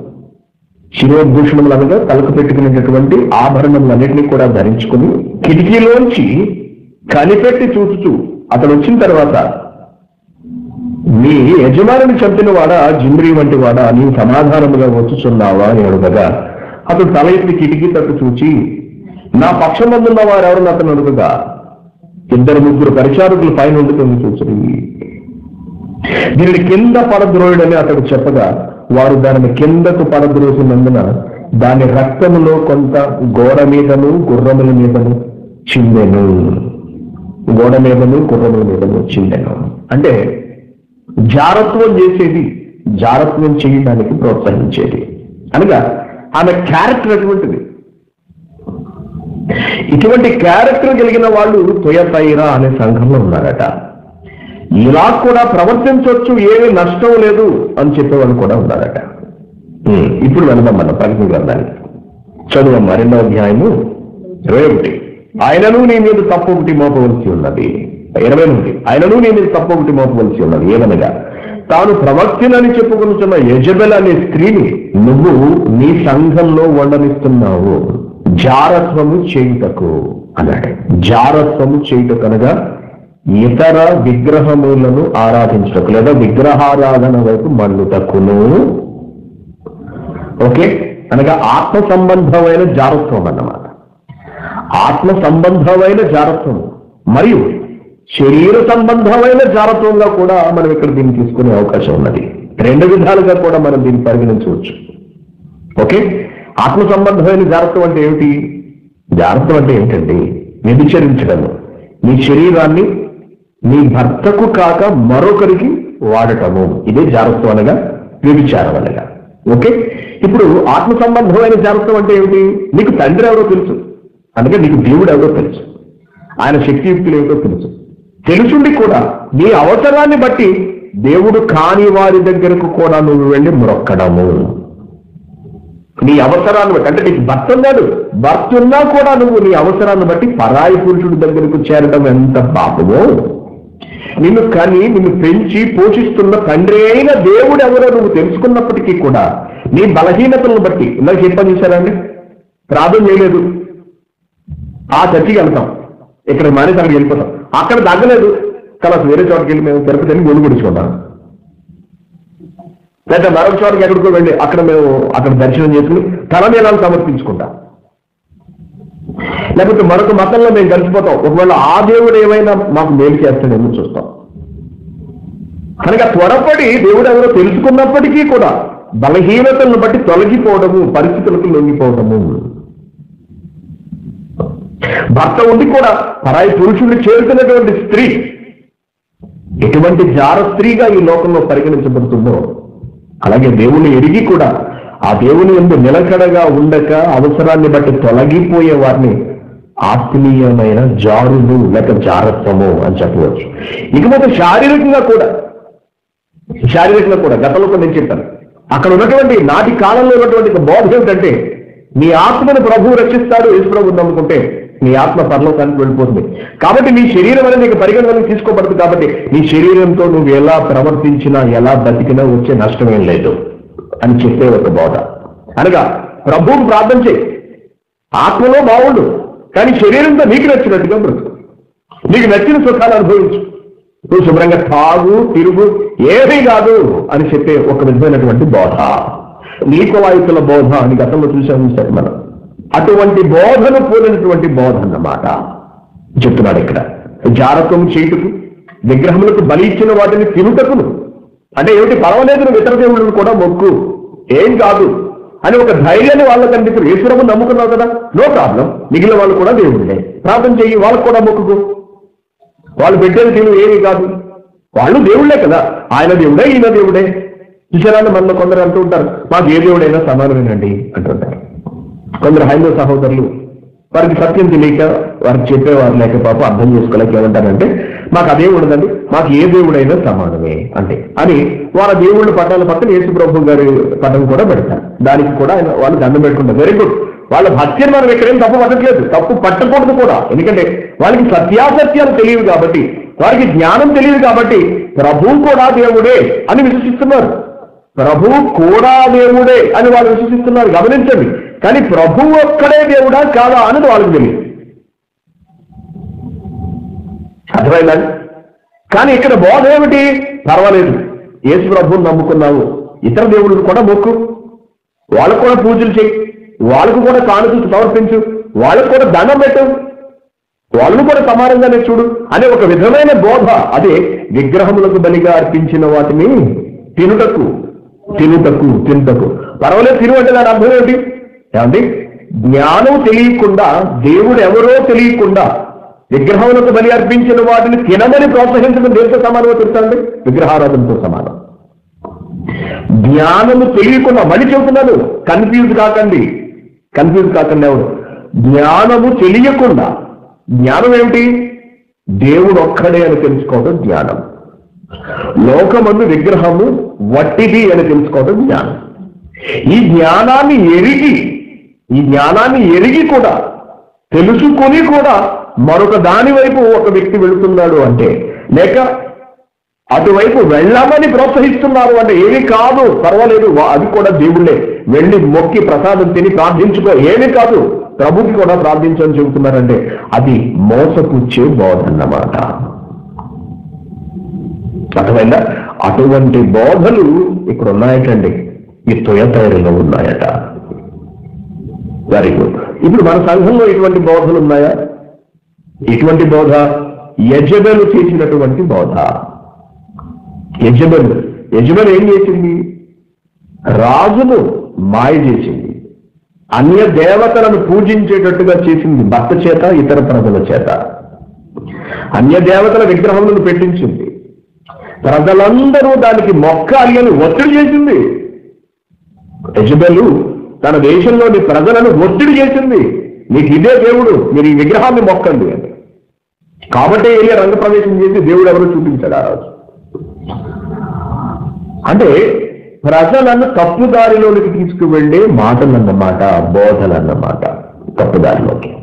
శిరోద్భూషణములు అనగా తలకు పెట్టుకునేటటువంటి ఆభరణములన్నింటినీ కూడా ధరించుకుని కిటికీలోంచి కనిపెట్టి చూచుచూ అతడు వచ్చిన తర్వాత నీ యజమానిని చంపిన వాడా జిమ్రీ వంటి వాడా నీవు సమాధానముగా వచ్చుచున్నావా? అని అడుగగా అతడు తల ఎత్తి కిటికీ తట్టు చూచి నా పక్షమందున్న వారు ఎవరు అతను అడుగగా? ఇద్దరు ముగ్గురు పరిచారకులు పైన ఉండుతుంది చూసి దీనిని కింద పడద్రోయుడని అతడు చెప్పగా వారు దానిని కిందకు పడద్రోసినందున దాని రక్తములో కొంత గోడ మీదను గుర్రముల మీదను చిందెను. గోడ మీదను గుర్రముల మీదను చిందెను. అంటే జారత్వం చేసేది జారత్వం చేయడానికి ప్రోత్సహించేది. అనగా ఆమె క్యారెక్టర్ అటువంటిది. ఇటువంటి క్యారెక్టర్ కలిగిన వాళ్ళు తొయతైరా అనే సంఘంలో ఉన్నారట. ఇలా కూడా ప్రవర్తించవచ్చు ఏమీ నష్టం లేదు అని చెప్పేవాళ్ళు కూడా ఉన్నారట ఉమ్, ఇప్పుడు వెళ్దాం మన ప్రకటన గ్రంథానికి. చదువమ్మా రెండో అధ్యాయము ఇరవై ఒకటి. ఆయనను నీ మీద తప్పు ఒకటి మోపవలసి ఉన్నది. ఇరవై నుండి ఆయనను నీ మీద తప్పు ఒకటి మోపవలసి ఉన్నది. ఏమనగా తాను ప్రవక్తినని చెప్పుకుంటున్న యజబెల్ అనే స్త్రీని నువ్వు నీ సంఘంలో వండనిస్తున్నావు. జారత్వము చేయుటకు. అన్నాడు. జారత్వము చేయుటకు అనగా ఇతర విగ్రహములను ఆరాధించటకు లేదా విగ్రహారాధన వైపు మళ్ళుటకును. ఓకే? అనగా ఆత్మ సంబంధమైన జారత్వం అన్నమాట. ఆత్మ సంబంధమైన జారత్వం. మరియు శరీర సంబంధమైన జారత్వంగా కూడా మనం ఇక్కడ దీన్ని తీసుకునే అవకాశం ఉన్నది. రెండు విధాలుగా కూడా మనం దీన్ని పరిగణించవచ్చు. ఓకే? ఆత్మ సంబంధమైన జాగ్రత్తం అంటే ఏమిటి? జాగ్రత్తం అంటే ఏమిటండి వ్యభిచరించడం మీ శరీరాన్ని నీ భర్తకు కాక మరొకరికి వాడటము. ఇదే జాగ్రత్తం అనగా వ్యభిచారం అనగా. ఓకే? ఇప్పుడు ఆత్మ సంబంధమైన జాగ్రత్తం అంటే ఏమిటి? నీకు తండ్రి ఎవరో తెలుసు. అందుకే నీకు దేవుడు ఎవరో తెలుసు. ఆయన శక్తియుక్తులు ఏమిటో తెలుసు. తెలుసుండి కూడా నీ అవసరాన్ని బట్టి దేవుడు కాని వారి దగ్గరకు కూడా నువ్వు వెళ్ళి మొక్కడము నీ అవసరాన్ని బట్టి అంటే నీకు భర్త ఉన్నాడు. భర్త ఉన్నా కూడా నువ్వు నీ అవసరాన్ని బట్టి పరాయి పురుషుడి దగ్గరకు చేరడం ఎంత పాపమో. నిన్ను కని నిన్ను పెంచి పోషిస్తున్న తండ్రి అయిన దేవుడు ఎవరో నువ్వు తెలుసుకున్నప్పటికీ కూడా నీ బలహీనతలను బట్టి ఇందాక చెప్పని చూశారండి? ప్రార్థన చేయలేదు. ఆ చర్చికి వెళ్తాం. ఇక్కడ మానే తనకి వెళ్ళిపోతాం. అక్కడ తగ్గలేదు. కదా వేరే చోటకి వెళ్ళి మేము తిరుపతి వెళ్ళి గుళ్ళు గుడించుకుంటాం లేదా మరొక చోటకి ఎక్కడికో వెళ్ళి అక్కడ మేము అక్కడ దర్శనం చేసుకుని తలమేళాలు సమర్పించుకుంటాం. లేకపోతే మరొక మతంలో మేము కలిసిపోతాం. ఒకవేళ ఆ దేవుడు ఏమైనా మాకు మేలు చేస్తాడేమో చూస్తాం. కనుక త్వరపడి దేవుడు ఎవరో తెలుసుకున్నప్పటికీ కూడా బలహీనతలను బట్టి తొలగిపోవడము పరిస్థితులకు లొంగిపోవడము. భర్త ఉండి కూడా పరాయి పురుషుడిని చేరుతున్నటువంటి స్త్రీ ఎటువంటి జార స్త్రీగా ఈ లోకంలో పరిగణించబడుతుందో అలాగే దేవుణ్ణి ఎరిగి కూడా ఆ దేవుని ఎందు నిలకడగా ఉండక అవసరాన్ని బట్టి తొలగిపోయే వారిని ఆత్మీయమైన జారులు లేక జారత్వము అని చెప్పవచ్చు. ఇకపోతే శారీరకంగా కూడా శారీరకంగా కూడా గతంలో కూడా నేను చెప్పాను. అక్కడ ఉన్నటువంటి నాటి కాలంలో ఉన్నటువంటి బోధ ఏమిటంటే నీ ఆత్మను ప్రభువు రక్షిస్తాడు యేసు ప్రభు నమ్ముకుంటే నీ ఆత్మ పరలోకానికి వెళ్ళిపోతుంది. కాబట్టి నీ శరీరం అనేది నీకు పరిగణలోకి తీసుకోబడదు కాబట్టి నీ శరీరంతో నువ్వు ఎలా ప్రవర్తించినా ఎలా బతికినా వచ్చే నష్టమేం లేదు. అని చెప్పే ఒక బోధ. అనగా ప్రభువుకు ప్రార్థన చేయి. ఆత్మలో బాగుండు కానీ శరీరంతో నీకు నచ్చినట్టుగా బ్రతుకు. నీకు నచ్చిన సుఖాలు అనుభవించు. నువ్వు శుభ్రంగా తాగు తిరుగు ఏమీ కాదు అని చెప్పే ఒక విధమైనటువంటి బోధ. నీకులాయుతుల బోధ అని గతంలో చూసాము సరే మనం. అటువంటి బోధను పోలినటువంటి బోధ అన్నమాట. చెప్తున్నాడు ఇక్కడ. జారత్వం చేయుటకు విగ్రహములకు బలి ఇచ్చిన వాటిని తినుటకును. అంటే ఏమిటి? పర్వాలేదు నువ్వు ఇతర దేవుళ్ళను కూడా మొక్కు. ఏం కాదు. అని ఒక ధైర్యాన్ని వాళ్ళ అందించారు ఈశ్వరము నమ్ముకున్నావు కదా? No problem. మిగిలిన వాళ్ళు కూడా దేవుళ్ళే. ప్రార్థన చెయ్యి వాళ్ళకు కూడా మొక్కుకు. వాళ్ళు పెట్టేది తిను ఏమీ కాదు. వాళ్ళు దేవుళ్ళే కదా. ఆయన దేవుడే ఈయన దేవుడే. విశ్వరాన్ని మనలో కొందరు అంటూ ఉంటారు మాకు ఏ దేవుడైనా సమానమేనండి అంటుంటారు కొందరు హైందవ సహోదరులు వారికి సత్యం తెలియక వారికి చెప్పేవారు లేక పాప అర్థం చేసుకోలేక ఏమంటారంటే మాకు అదే ఉండదండి మాకు ఏ దేవుడైనా సమానమే అంటే అని వాళ్ళ దేవుళ్ళ పట్టాల పక్కన యేసు ప్రభు గారి పట్టం కూడా పెడతారు. దానికి కూడా ఆయన వాళ్ళు దండం పెట్టుకుంటారు. వెరీ గుడ్ వాళ్ళ భక్తిని మనం ఎక్కడేం తప్పు పట్టట్లేదు. తప్పు పట్టకూడదు కూడా. ఎందుకంటే వాళ్ళకి సత్యాసత్యాలు తెలియదు కాబట్టి వారికి జ్ఞానం తెలియదు కాబట్టి ప్రభు కూడా దేవుడే అని విశ్వసిస్తున్నారు. ప్రభు కూడా దేవుడే అని వాళ్ళు విశ్వసిస్తున్నారు. గమనించండి. కానీ ప్రభు ఒక్కడే దేవుడా కాదా అనేది వాళ్ళకి తెలియదు. అర్థమైందండి? కానీ ఇక్కడ బోధ ఏమిటి? పర్వాలేదు. యేసు ప్రభువుని నమ్ముకున్నావు ఇతర దేవుళ్ళు కూడా మొక్కు. వాళ్ళకు కూడా పూజలు చేయి. వాళ్ళకు కూడా కానుకలు సమర్పించు. వాళ్ళకు కూడా దండం పెట్టు. వాళ్ళను కూడా సమానంగానే చూడు అనే ఒక విధమైన బోధ. అదే విగ్రహములకు బలిగా అర్పించిన వాటిని తినుటకు తినుటకు తినుటకు. పర్వాలేదు తిను అంటే దాని అర్థం ఏమిటి? ఏమండి? జ్ఞానం తెలియకుండా దేవుడు ఎవరో తెలియకుండా విగ్రహములకు బలి అర్పించిన వాటిని తినమని ప్రోత్సహించడం దేంతో సమానమో తెలుసా విగ్రహారాధనతో సమానం. జ్ఞానము తెలియకుండా మళ్ళీ చెబుతున్నాడు కన్ఫ్యూజ్ కాకండి. కన్ఫ్యూజ్ కాకండి ఎవరు? జ్ఞానము తెలియకుండా జ్ఞానం ఏమిటి? దేవుడు ఒక్కడే అని తెలుసుకోవడం జ్ఞానం. లోకమందు విగ్రహము వట్టిది అని తెలుసుకోవడం జ్ఞానం. ఈ జ్ఞానాన్ని ఎరిగి ఈ జ్ఞానాన్ని ఎరిగి కూడా తెలుసుకొని కూడా మరొక దాని వైపు ఒక వ్యక్తి వెళుతున్నాడు అంటే లేక అటువైపు వెళ్ళామని ప్రోత్సహిస్తున్నారు అంటే ఏమి కాదు పర్వాలేదు అది కూడా దేవుళ్ళే. వెళ్ళి మొక్కి ప్రసాదం తిని ప్రార్థించుకో ఏమీ కాదు ప్రభుకి కూడా ప్రార్థించని చెబుతున్నారంటే అది మోసపుచ్చే బోధన్నమాట అర్థమైందా? అటువంటి బోధలు ఇక్కడ ఉన్నాయటండి ఈ తొయతైరులో ఉన్నాయట. వెరీ గుడ్ ఇప్పుడు మన సంఘంలో ఇటువంటి బోధలు ఉన్నాయా? ఇటువంటి బోధ యజబెలు చేసినటువంటి బోధ. యజబెలు యజబెలు ఏం చేసింది? రాజును మాయ చేసింది. అన్య దేవతలను పూజించేటట్టుగా చేసింది భర్త చేత ఇతర ప్రజల చేత. అన్య దేవతల విగ్రహములను పెట్టించింది. ప్రజలందరూ దానికి మొక్కాలి అని ఒత్తిడి చేసింది. యజబెలు తన దేశంలోని ప్రజలను ఒత్తిడి చేసింది. మీకు ఇదే దేవుడు మీరు ఈ విగ్రహాన్ని మొక్కండి అని. కాబట్టి ఏరియా రంగప్రవేశం చేసి దేవుడు ఎవరో చూపించాడు ఆ రోజు. అంటే ప్రజలను తప్పుదారిలోకి తీసుకువెళ్ళే మాటలన్నమాట బోధలన్నమాట తప్పుదారిలోకి.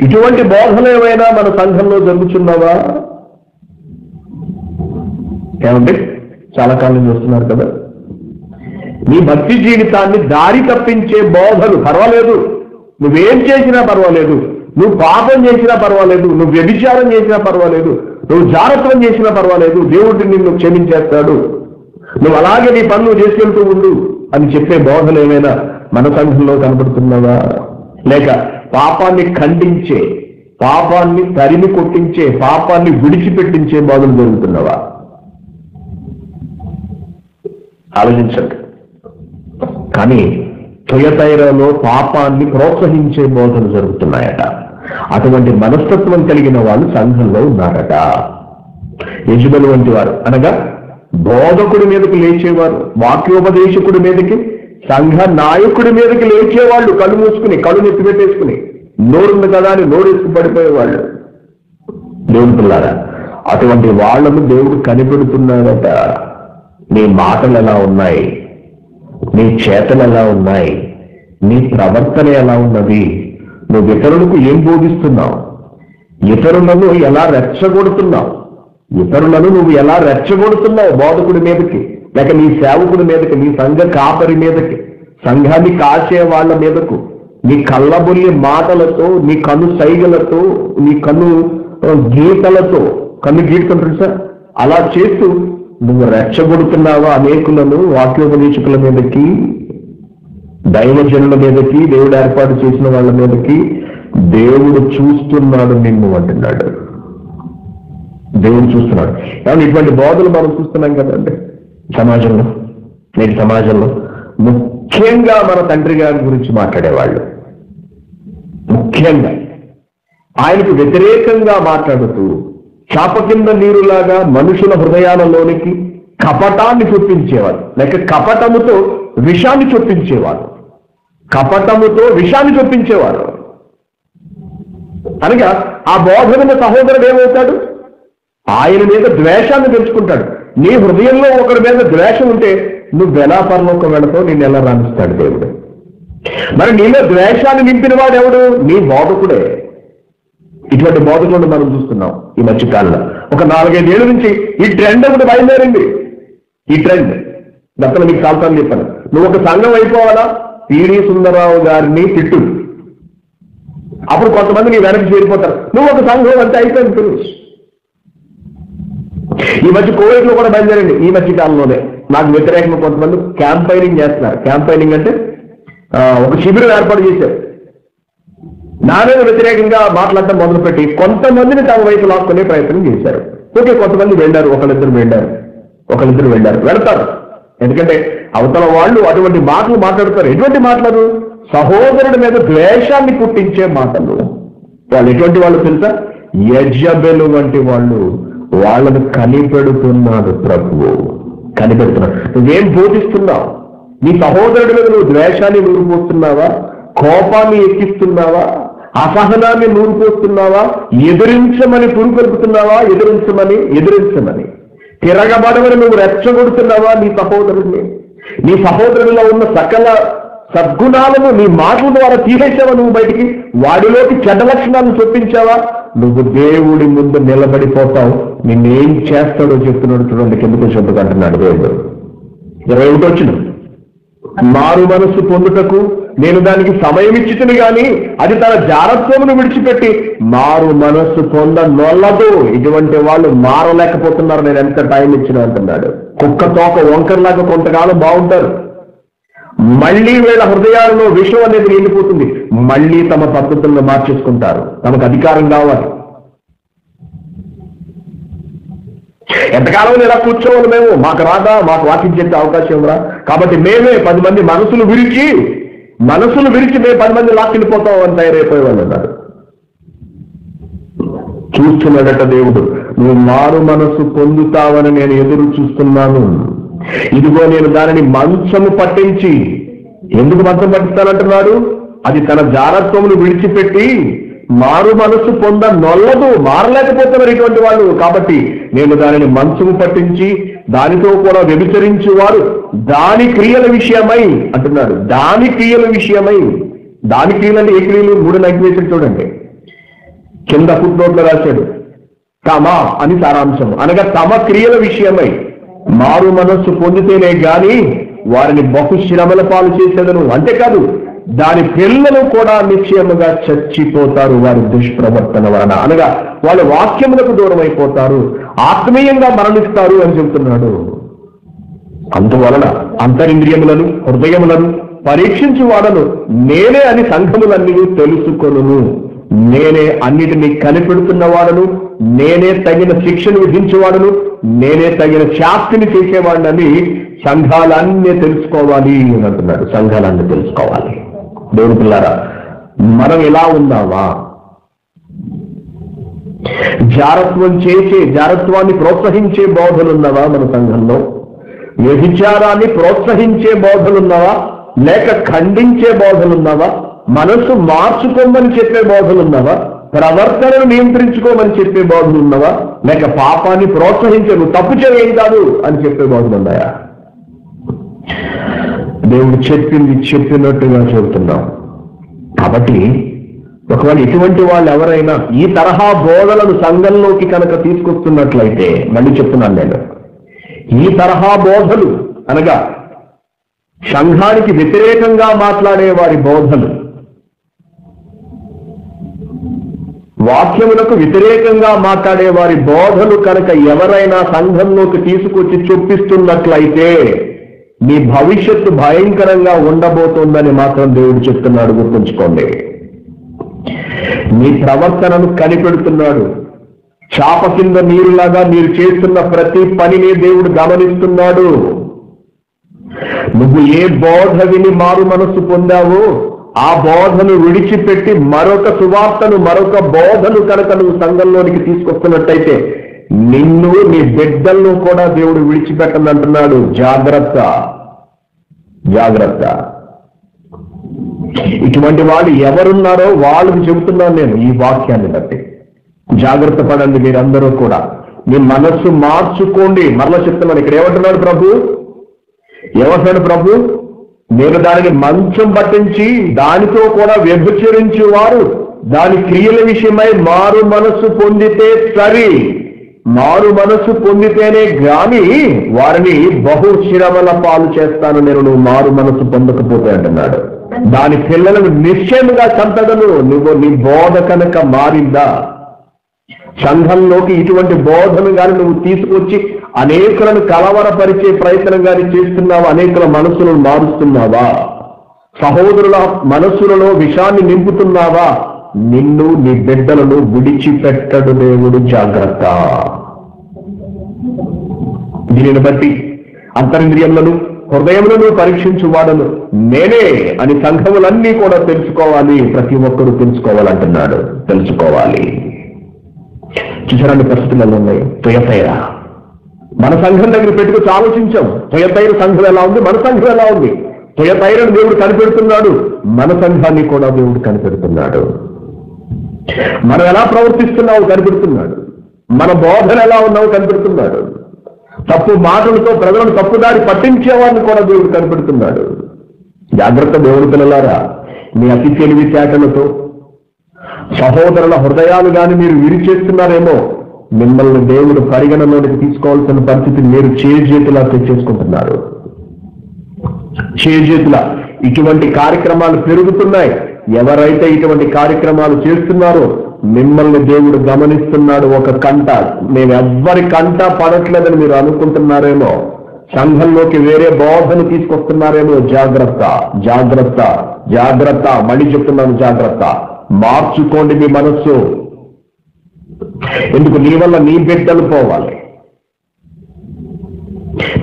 ఇటువంటి బోధలు ఏమైనా మన సంఘంలో జరుగుతున్నావా ఏమంటే చాలా కాలం చూస్తున్నారు కదా. నీ భక్తి జీవితాన్ని దారి తప్పించే బోధలు పర్వాలేదు. నువ్వేం చేసినా పర్వాలేదు. నువ్వు పాపం చేసినా పర్వాలేదు నువ్వు వ్యభిచారం చేసినా పర్వాలేదు నువ్వు జారత్వం చేసినా పర్వాలేదు దేవుడు నిన్ను క్షమించేస్తాడు. నువ్వు అలాగే నీ పనులు చేసుకెళ్తూ ఉండు అని చెప్పే బోధన ఏమైనా మన సంఘంలో కనబడుతున్నావా? లేక పాపాన్ని ఖండించే పాపాన్ని తరిమి కొట్టించే పాపాన్ని విడిచిపెట్టించే బోధన జరుగుతున్నవా? ఆలోచించండి. కానీ తుయతైరలో పాపాన్ని ప్రోత్సహించే బోధలు జరుగుతున్నాయట. అటువంటి మనస్తత్వం కలిగిన వాళ్ళు సంఘంలో ఉన్నారట. యజుబలు వంటి వారు అనగా బోధకుడి మీదకి లేచేవారు వాక్యోపదేశకుడి మీదకి సంఘ నాయకుడి మీదకి లేచేవాళ్ళు కళ్ళు మూసుకుని కళ్ళు నెత్తి పెట్టేసుకుని నోరుంది కదా అని నోరేసుకు పడిపోయేవాళ్ళు. దేవుని పిల్లారా అటువంటి వాళ్ళను దేవుడు కనిపెడుతున్నాడట. నీ మాటలు ఎలా ఉన్నాయి? నీ చేతలు ఎలా ఉన్నాయి? నీ ప్రవర్తన ఎలా ఉన్నది? నువ్వు ఇతరులకు ఏం బోధిస్తున్నావు? ఇతరులను ఎలా రెచ్చగొడుతున్నావు? ఇతరులను నువ్వు ఎలా రెచ్చగొడుతున్నావు బోధకుడి మీదకి? లేక నీ సేవకుడి మీదకి నీ సంఘ కాపరి మీదకి సంఘాన్ని కాసే వాళ్ళ మీదకు? నీ కళ్ళబొల్లి మాటలతో నీ కన్ను సైగలతో నీ కన్ను గీతలతో కన్ను గీతం సార్ అలా చేస్తూ నువ్వు రెచ్చగొడుతున్నావా అనేకులను వాక్యోపదేశకుల మీదకి? దైవజనుల మీదకి దేవుడు ఏర్పాటు చేసిన వాళ్ళ మీదకి దేవుడు చూస్తున్నాడు నిన్ను అంటున్నాడు. దేవుడు చూస్తున్నాడు. కానీ ఇటువంటి బోధలు మనం చూస్తున్నాం కదండి. సమాజంలో నేటి సమాజంలో ముఖ్యంగా మన తండ్రి గారి గురించి మాట్లాడేవాళ్ళు. ముఖ్యంగా ఆయనకు వ్యతిరేకంగా మాట్లాడుతూ చాప కింద నీరులాగా మనుషుల హృదయాలలోనికి కపటాన్ని చూపించేవారు లేక కపటముతో విషాన్ని చొప్పించేవారు. కపటముతో విషాన్ని చొప్పించేవారు. అనగా ఆ బోధన సహోదరుడు ఏమవుతాడు? ఆయన మీద ద్వేషాన్ని పెంచుకుంటాడు. నీ హృదయంలో ఒకరి మీద ద్వేషం ఉంటే నువ్వు ఎలా పరలోకం వెళతావు నేను ఎలా రాణిస్తాడు దేవుడు? మరి నీలో ద్వేషాన్ని నింపిన వాడు ఎవడు? నీ బోధకుడే. ఇటువంటి బోధకులను మనం చూస్తున్నాం ఈ మధ్యకాలంలో. ఒక నాలుగైదు ఏళ్ళ నుంచి ఈ ట్రెండ్ ఒకటి బయలుదేరింది. ఈ ట్రెండ్. గతంలో మీకు చాలాసార్లు చెప్పాను. నువ్వు ఒక సంఘం అయిపోవాలా? పిడి సుందరరావు గారిని తిట్టు. అప్పుడు కొంతమంది నీ వెనక్కి చేరిపోతారు. నువ్వు ఒక సంఘం అంటే అయిపోయింది ఫినిష్ ఈ మధ్య కోవిడ్లో కూడా బయలుదేరండి. ఈ మధ్య కాలంలోనే. నాకు వ్యతిరేకంగా కొంతమంది క్యాంపైనింగ్ చేస్తున్నారు. క్యాంపైనింగ్ అంటే ఒక శిబిరం ఏర్పాటు చేశారు. నా మీద వ్యతిరేకంగా మాట్లాడటం మొదలుపెట్టి కొంతమందిని తమ వైపు లాక్కునే ప్రయత్నం చేశారు. ఓకే కొంతమంది వెళ్ళారు. ఒకళ్ళిద్దరు వెళ్ళారు. ఒకళ్ళిద్దరు వెళ్ళారు. వెళ్తారు. ఎందుకంటే అవతల వాళ్ళు అటువంటి మాటలు మాట్లాడతారు. ఎటువంటి మాటలు సహోదరుడి మీద ద్వేషాన్ని పుట్టించే మాటలు. వాళ్ళు ఎటువంటి వాళ్ళు తెలుసా? యజ్జబెలు వంటి వాళ్ళు. వాళ్ళను కనిపెడుతున్నాడు ప్రభువు కనిపెడుతున్నాడు నువ్వేం బోధిస్తున్నావు? నీ సహోదరుడి మీద నువ్వు ద్వేషాన్ని నూరిపోస్తున్నావా కోపాన్ని ఎక్కిస్తున్నావా? అసహనాన్ని నూరిపోస్తున్నావా? ఎదిరించమని పురుకొల్పుతున్నావా ఎదిరించమని ఎదిరించమని. తిరగబడమని నువ్వు రెచ్చగొడుతున్నావా నీ సహోదరుడిని నీ సహోదరుడిలో ఉన్న సకల సద్గుణాలను నీ మాటల ద్వారా తీసేసావా నువ్వు బయటికి? వాడిలోకి చెడ్డ లక్షణాలను చొప్పించావా? నువ్వు దేవుడి ముందు నిలబడిపోతావు. నిన్నేం చేస్తాడో చెప్తున్నాడు చూడండి. కిందకు చెప్పుకుంటున్నాడు దేవుడు. ఇరవై ఒకటి వచ్చిన మారు మనస్సు పొందుటకు నేను దానికి సమయం ఇచ్చితిని గాని అది తన జారత్వమును విడిచిపెట్టి మారు మనస్సు పొంద నొల్లదు ఇటువంటి వాళ్ళు మారలేకపోతున్నారు. నేను ఎంత టైం ఇచ్చిన అంటున్నాడు. కుక్క తోక వంకర్లాగా కొంతకాలం బాగుంటారు. మళ్ళీ వీళ్ళ హృదయాలలో విషం అనేది నిండిపోతుంది. మళ్ళీ తమ పద్ధతులను మార్చేసుకుంటారు. తమకు అధికారం కావాలి. ఎంతకాలం ఇలా కూర్చోవాలి మేము? మాకు రాదా? మాకు వాకింగ్ అవకాశం రా కాబట్టి మేమే పది మంది మనసులు విరిచి మనసులు విరిచి మేము పది మంది లాక్కెళ్ళిపోతాం అని తయారైపోయే వాళ్ళు ఉన్నారు. చూస్తున్నాడట దేవుడు నువ్వు మారు మనసు పొందుతావని నేను ఎదురు చూస్తున్నాను. ఇదిగో నేను దానిని మంచము పట్టించి ఎందుకు మంచం పట్టిస్తానంటున్నాడు అది తన జారత్వమును విడిచిపెట్టి మారు మనసు పొంద నొల్లదు మారలేకపోతున్నారు ఇటువంటి వాళ్ళు. కాబట్టి నేను దానిని మంచము పట్టించి దానితో కూడా వ్యభిచరించి వారు. దాని క్రియల విషయమై అంటున్నాడు. దాని క్రియల విషయమై. దాని క్రియలంటే ఏ క్రియలు? మూడు నైట్ చూడండి. కింద ఫుట్నోట్లో రాశాడు. తమ అని సారాంశం అనగా తమ క్రియల విషయమై. మారు మనస్సు పొందితేనే గాని వారిని బహుశ్రమల పాలు చేసేదను. అంతేకాదు దాని పిల్లలు కూడా నిశ్చయముగా చచ్చిపోతారు వారి దుష్ప్రవర్తన వలన. అనగా వాళ్ళ వాక్యములకు దూరం అయిపోతారు ఆత్మీయంగా మరణిస్తారు అని చెబుతున్నాడు. అందువలన అంతరింద్రియములను హృదయములను పరీక్షించి వాడను. నేనే అని సంఘములన్నీ తెలుసుకొనును. నేనే అన్నిటినీ కనిపెడుతున్న వాడను. నేనే తగిన శిక్షను విధించేవాడను నేనే తగిన శాస్తిని చేసేవాడినని సంఘాలన్నీ తెలుసుకోవాలి అని అంటున్నాడు. సంఘాలన్నీ తెలుసుకోవాలి. దేవుని పిల్లారా మనం ఎలా ఉందామా జారత్వం చేసే జారత్వాన్ని ప్రోత్సహించే బోధలున్నవా మన సంఘంలో? వ్యభిచారాన్ని ప్రోత్సహించే బోధలున్నవా? లేక ఖండించే బోధలున్నవా? మనసు మార్చుకోమని చెప్పే బోధలున్నవా? ప్రవర్తనను నియంత్రించుకోమని చెప్పే బోధలున్నవా? లేక పాపాన్ని ప్రోత్సహించే నువ్వు తప్పు చేయం కాదు అని చెప్పే బోధలున్నాయా? దేవుడు చెప్పింది చెప్పినట్టుగా చెబుతున్నాం. కాబట్టి ఒకవేళ ఇటువంటి వాళ్ళు ఎవరైనా ఈ తరహా బోధలను సంఘంలోకి కనుక తీసుకొస్తున్నట్లయితే మళ్ళీ చెప్తున్నాను నేను ఈ తరహా బోధలు అనగా సంఘానికి వ్యతిరేకంగా మాట్లాడే వారి బోధలు వాక్యములకు వ్యతిరేకంగా మాట్లాడే వారి బోధలు కనుక ఎవరైనా సంఘంలోకి తీసుకొచ్చి చూపిస్తున్నట్లయితే మీ భవిష్యత్తు భయంకరంగా ఉండబోతోందని మాత్రం దేవుడు చెప్తున్నాడు గుర్తుంచుకోండి. మీ ప్రవర్తనను కనిపెడుతున్నాడు. చాప కింద నీరులాగా మీరు చేస్తున్న ప్రతి పనిని దేవుడు గమనిస్తున్నాడు. నువ్వు ఏ బోధ విని మారు మనస్సు పొందావో ఆ బోధను విడిచిపెట్టి మరొక సువార్తను మరొక బోధను కనుక నువ్వు సంఘంలోనికి తీసుకొస్తున్నట్టయితే నిన్ను నీ బిడ్డలను కూడా దేవుడు విడిచిపెట్టనంటున్నాడు. జాగ్రత్త. జాగ్రత్త. ఇటువంటి వాళ్ళు ఎవరున్నారో వాళ్ళకి చెబుతున్నాను నేను ఈ వాక్యాన్ని బట్టి. జాగ్రత్త పడండి మీరందరూ కూడా. మీ మనస్సు మార్చుకోండి. మరలా చెప్తున్నాను ఇక్కడ ఏమంటున్నాడు ప్రభు? ఏమంటున్నాడు ప్రభు? నేను దానిని మంచం పట్టించి దానితో కూడా వ్యభిచరించేవారు. దాని క్రియల విషయమై మారు మనస్సు పొందితే సరి. మారు మనస్సు పొందితేనే గాని వారిని బహు శిరమల పాలు చేస్తాను నేను నువ్వు మారు మనస్సు పొందకపోతే అంటున్నాడు. దాని పిల్లలను నిశ్చయముగా చంపదను నువ్వు నీ బోధ కనుక మారిందా? సంఘంలోకి ఇటువంటి బోధను గాని నువ్వు తీసుకొచ్చి అనేకులను కలవరపరిచే ప్రయత్నం గాని చేస్తున్నావా? అనేకుల మనస్సులను మారుస్తున్నావా? సహోదరుల మనస్సులలో విషాన్ని నింపుతున్నావా? నిన్ను నీ బిడ్డలను విడిచిపెట్టడు దేవుడు జాగ్రత్త. దీనిని బట్టి అంతరింద్రియములను హృదయములను పరీక్షించువాడను నేనే అని సంఘములన్నీ కూడా తెలుసుకోవాలి ప్రతి ఒక్కరూ తెలుసుకోవాలంటున్నాడు. తెలుసుకోవాలి. చూసారండి పరిస్థితులలో ఉన్నాయి. తొయతైర. మన సంఘం దగ్గర పెట్టుకు ఆలోచించాం. తొయతైర సంఘం ఎలా ఉంది? మన సంఘం ఎలా ఉంది? తొయతైరను దేవుడు కనిపెడుతున్నాడు. మన సంఘాన్ని కూడా దేవుడు కనిపెడుతున్నాడు. మనం ఎలా ప్రవర్తిస్తున్నావు కనిపెడుతున్నాడు. మన బోధన ఎలా ఉన్నావు కనిపెడుతున్నాడు. తప్పు మాటలతో ప్రజలను తప్పుదారి పట్టించేవాడిని కూడా దేవుడు కనిపెడుతున్నాడు. జాగ్రత్త దేవుడు పిల్లలారా మీ అతి తెలివి చేటలతో సహోదరుల హృదయాలు కానీ మీరు విరిచేస్తున్నారేమో మిమ్మల్ని దేవుడు పరిగణలోకి తీసుకోవాల్సిన పరిస్థితి మీరు చేజేతులా తెచ్చేసుకుంటున్నారు చేజేతుల ఇటువంటి కార్యక్రమాలు పెరుగుతున్నాయి. ఎవరైతే ఇటువంటి కార్యక్రమాలు చేస్తున్నారో మిమ్మల్ని దేవుడు గమనిస్తున్నాడు ఒక కంట. మేము ఎవ్వరి కంట పడట్లేదని మీరు అనుకుంటున్నారేమో సంఘంలోకి వేరే బోధను తీసుకొస్తున్నారేమో జాగ్రత్త జాగ్రత్త జాగ్రత్త. మళ్ళీ చెప్తున్నాను జాగ్రత్త. మార్చుకోండి మీ మనస్సు. ఎందుకు? నీ వల్ల నీ బిడ్డలు పోవాలి.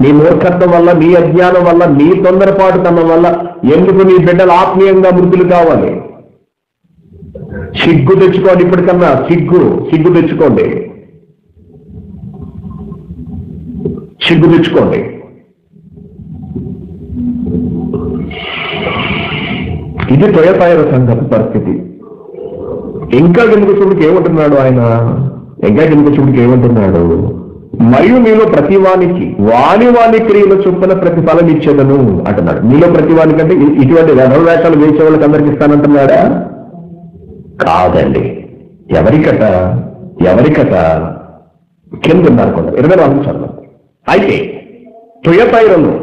నీ మూర్ఖత్వం వల్ల నీ అజ్ఞానం వల్ల నీ తొందరపాటుతనం వల్ల ఎందుకు నీ బిడ్డలు ఆత్మీయంగా మృతులు కావాలి? సిగ్గు తెచ్చుకోండి ఇప్పటికన్నా. సిగ్గు సిగ్గు తెచ్చుకోండి. సిగ్గు తెచ్చుకోండి. ఇది తొయపాయల సంఘం పరిస్థితి. ఇంకా కిందకు ఏమంటున్నాడు ఆయన? ఇంకా కిందకు ఏమంటున్నాడు? మరియు మీలో ప్రతి వానికి వాని వాని క్రియల చొప్పున ప్రతిఫలం ఇచ్చేదను అంటున్నాడు. మీలో ప్రతి వానికి అంటే ఇటువంటి రథ వేసే వాళ్ళకి అందరికి ఇస్తానంటున్నాడా? కాదండి. ఎవరికట ఎవరికట కింద ఉన్నారు కొందరు. ఇరవై నాలుగు చదువు అయితే తుయతైరను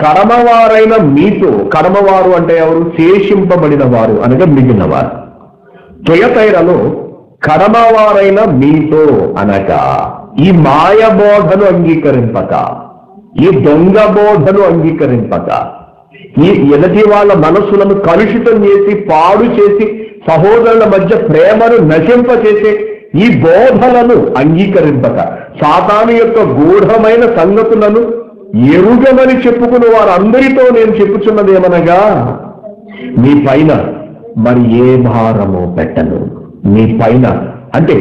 కర్మవారైన మీతో కర్మవారు అంటే ఎవరు? శేషింపబడిన వారు అనగా మిగిలిన వారు తుయతైరను మీతో అనగా ఈ మాయ బోధను అంగీకరింపక ఈ దొంగ బోధను అంగీకరింపక ఈ ఎదటి వాళ్ళ మనసులను కలుషితం చేసి పాడు చేసి సహోదరుల మధ్య ప్రేమను నశింపచేసే ఈ బోధలను అంగీకరింపక. సాతాను యొక్క గూఢమైన సంగతులను ఎరుగమని చెప్పుకున్న వారందరితో నేను చెప్పుచున్నది ఏమనగా మీ పైన మరి ఏ భారము పెట్టను. మీ పైన అంటే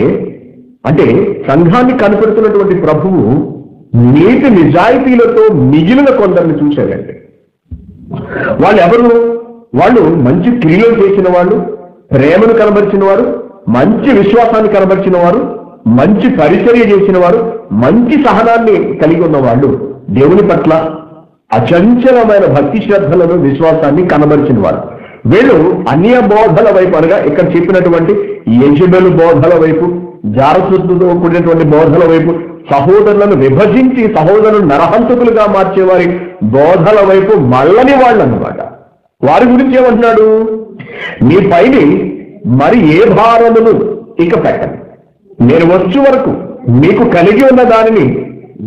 అంటే సంఘాన్ని కనపడుతున్నటువంటి ప్రభువు నీతి నిజాయితీలతో మిగిలిన కొందరిని చూశాడండి. వాళ్ళు ఎవరు వాళ్ళు మంచి క్రియలు చేసిన వాళ్ళు ప్రేమను కనబరిచిన వారు మంచి విశ్వాసాన్ని కనబరిచిన వారు మంచి పరిచర్య చేసిన వారు మంచి సహనాన్ని కలిగి ఉన్న వాళ్ళు దేవుని పట్ల అచంచలమైన భక్తి శ్రద్ధలను విశ్వాసాన్ని కనబరిచిన వారు వీళ్ళు అన్య బోధల వైపు అనగా ఇక్కడ చెప్పినటువంటి యజబెలు బోధల వైపు జారశుద్ధుతో కూడినటువంటి బోధల వైపు సహోదరులను విభజించి సహోదరులను నరహంతకులుగా మార్చేవారి బోధల వైపు మళ్ళని వాళ్ళు అనమాట వారి గురించి ఏమంటున్నాడు? మీ పైని మరి ఏ భారమును ఇక పెట్టండి నేను వచ్చే వరకు మీకు కలిగి ఉన్న దానిని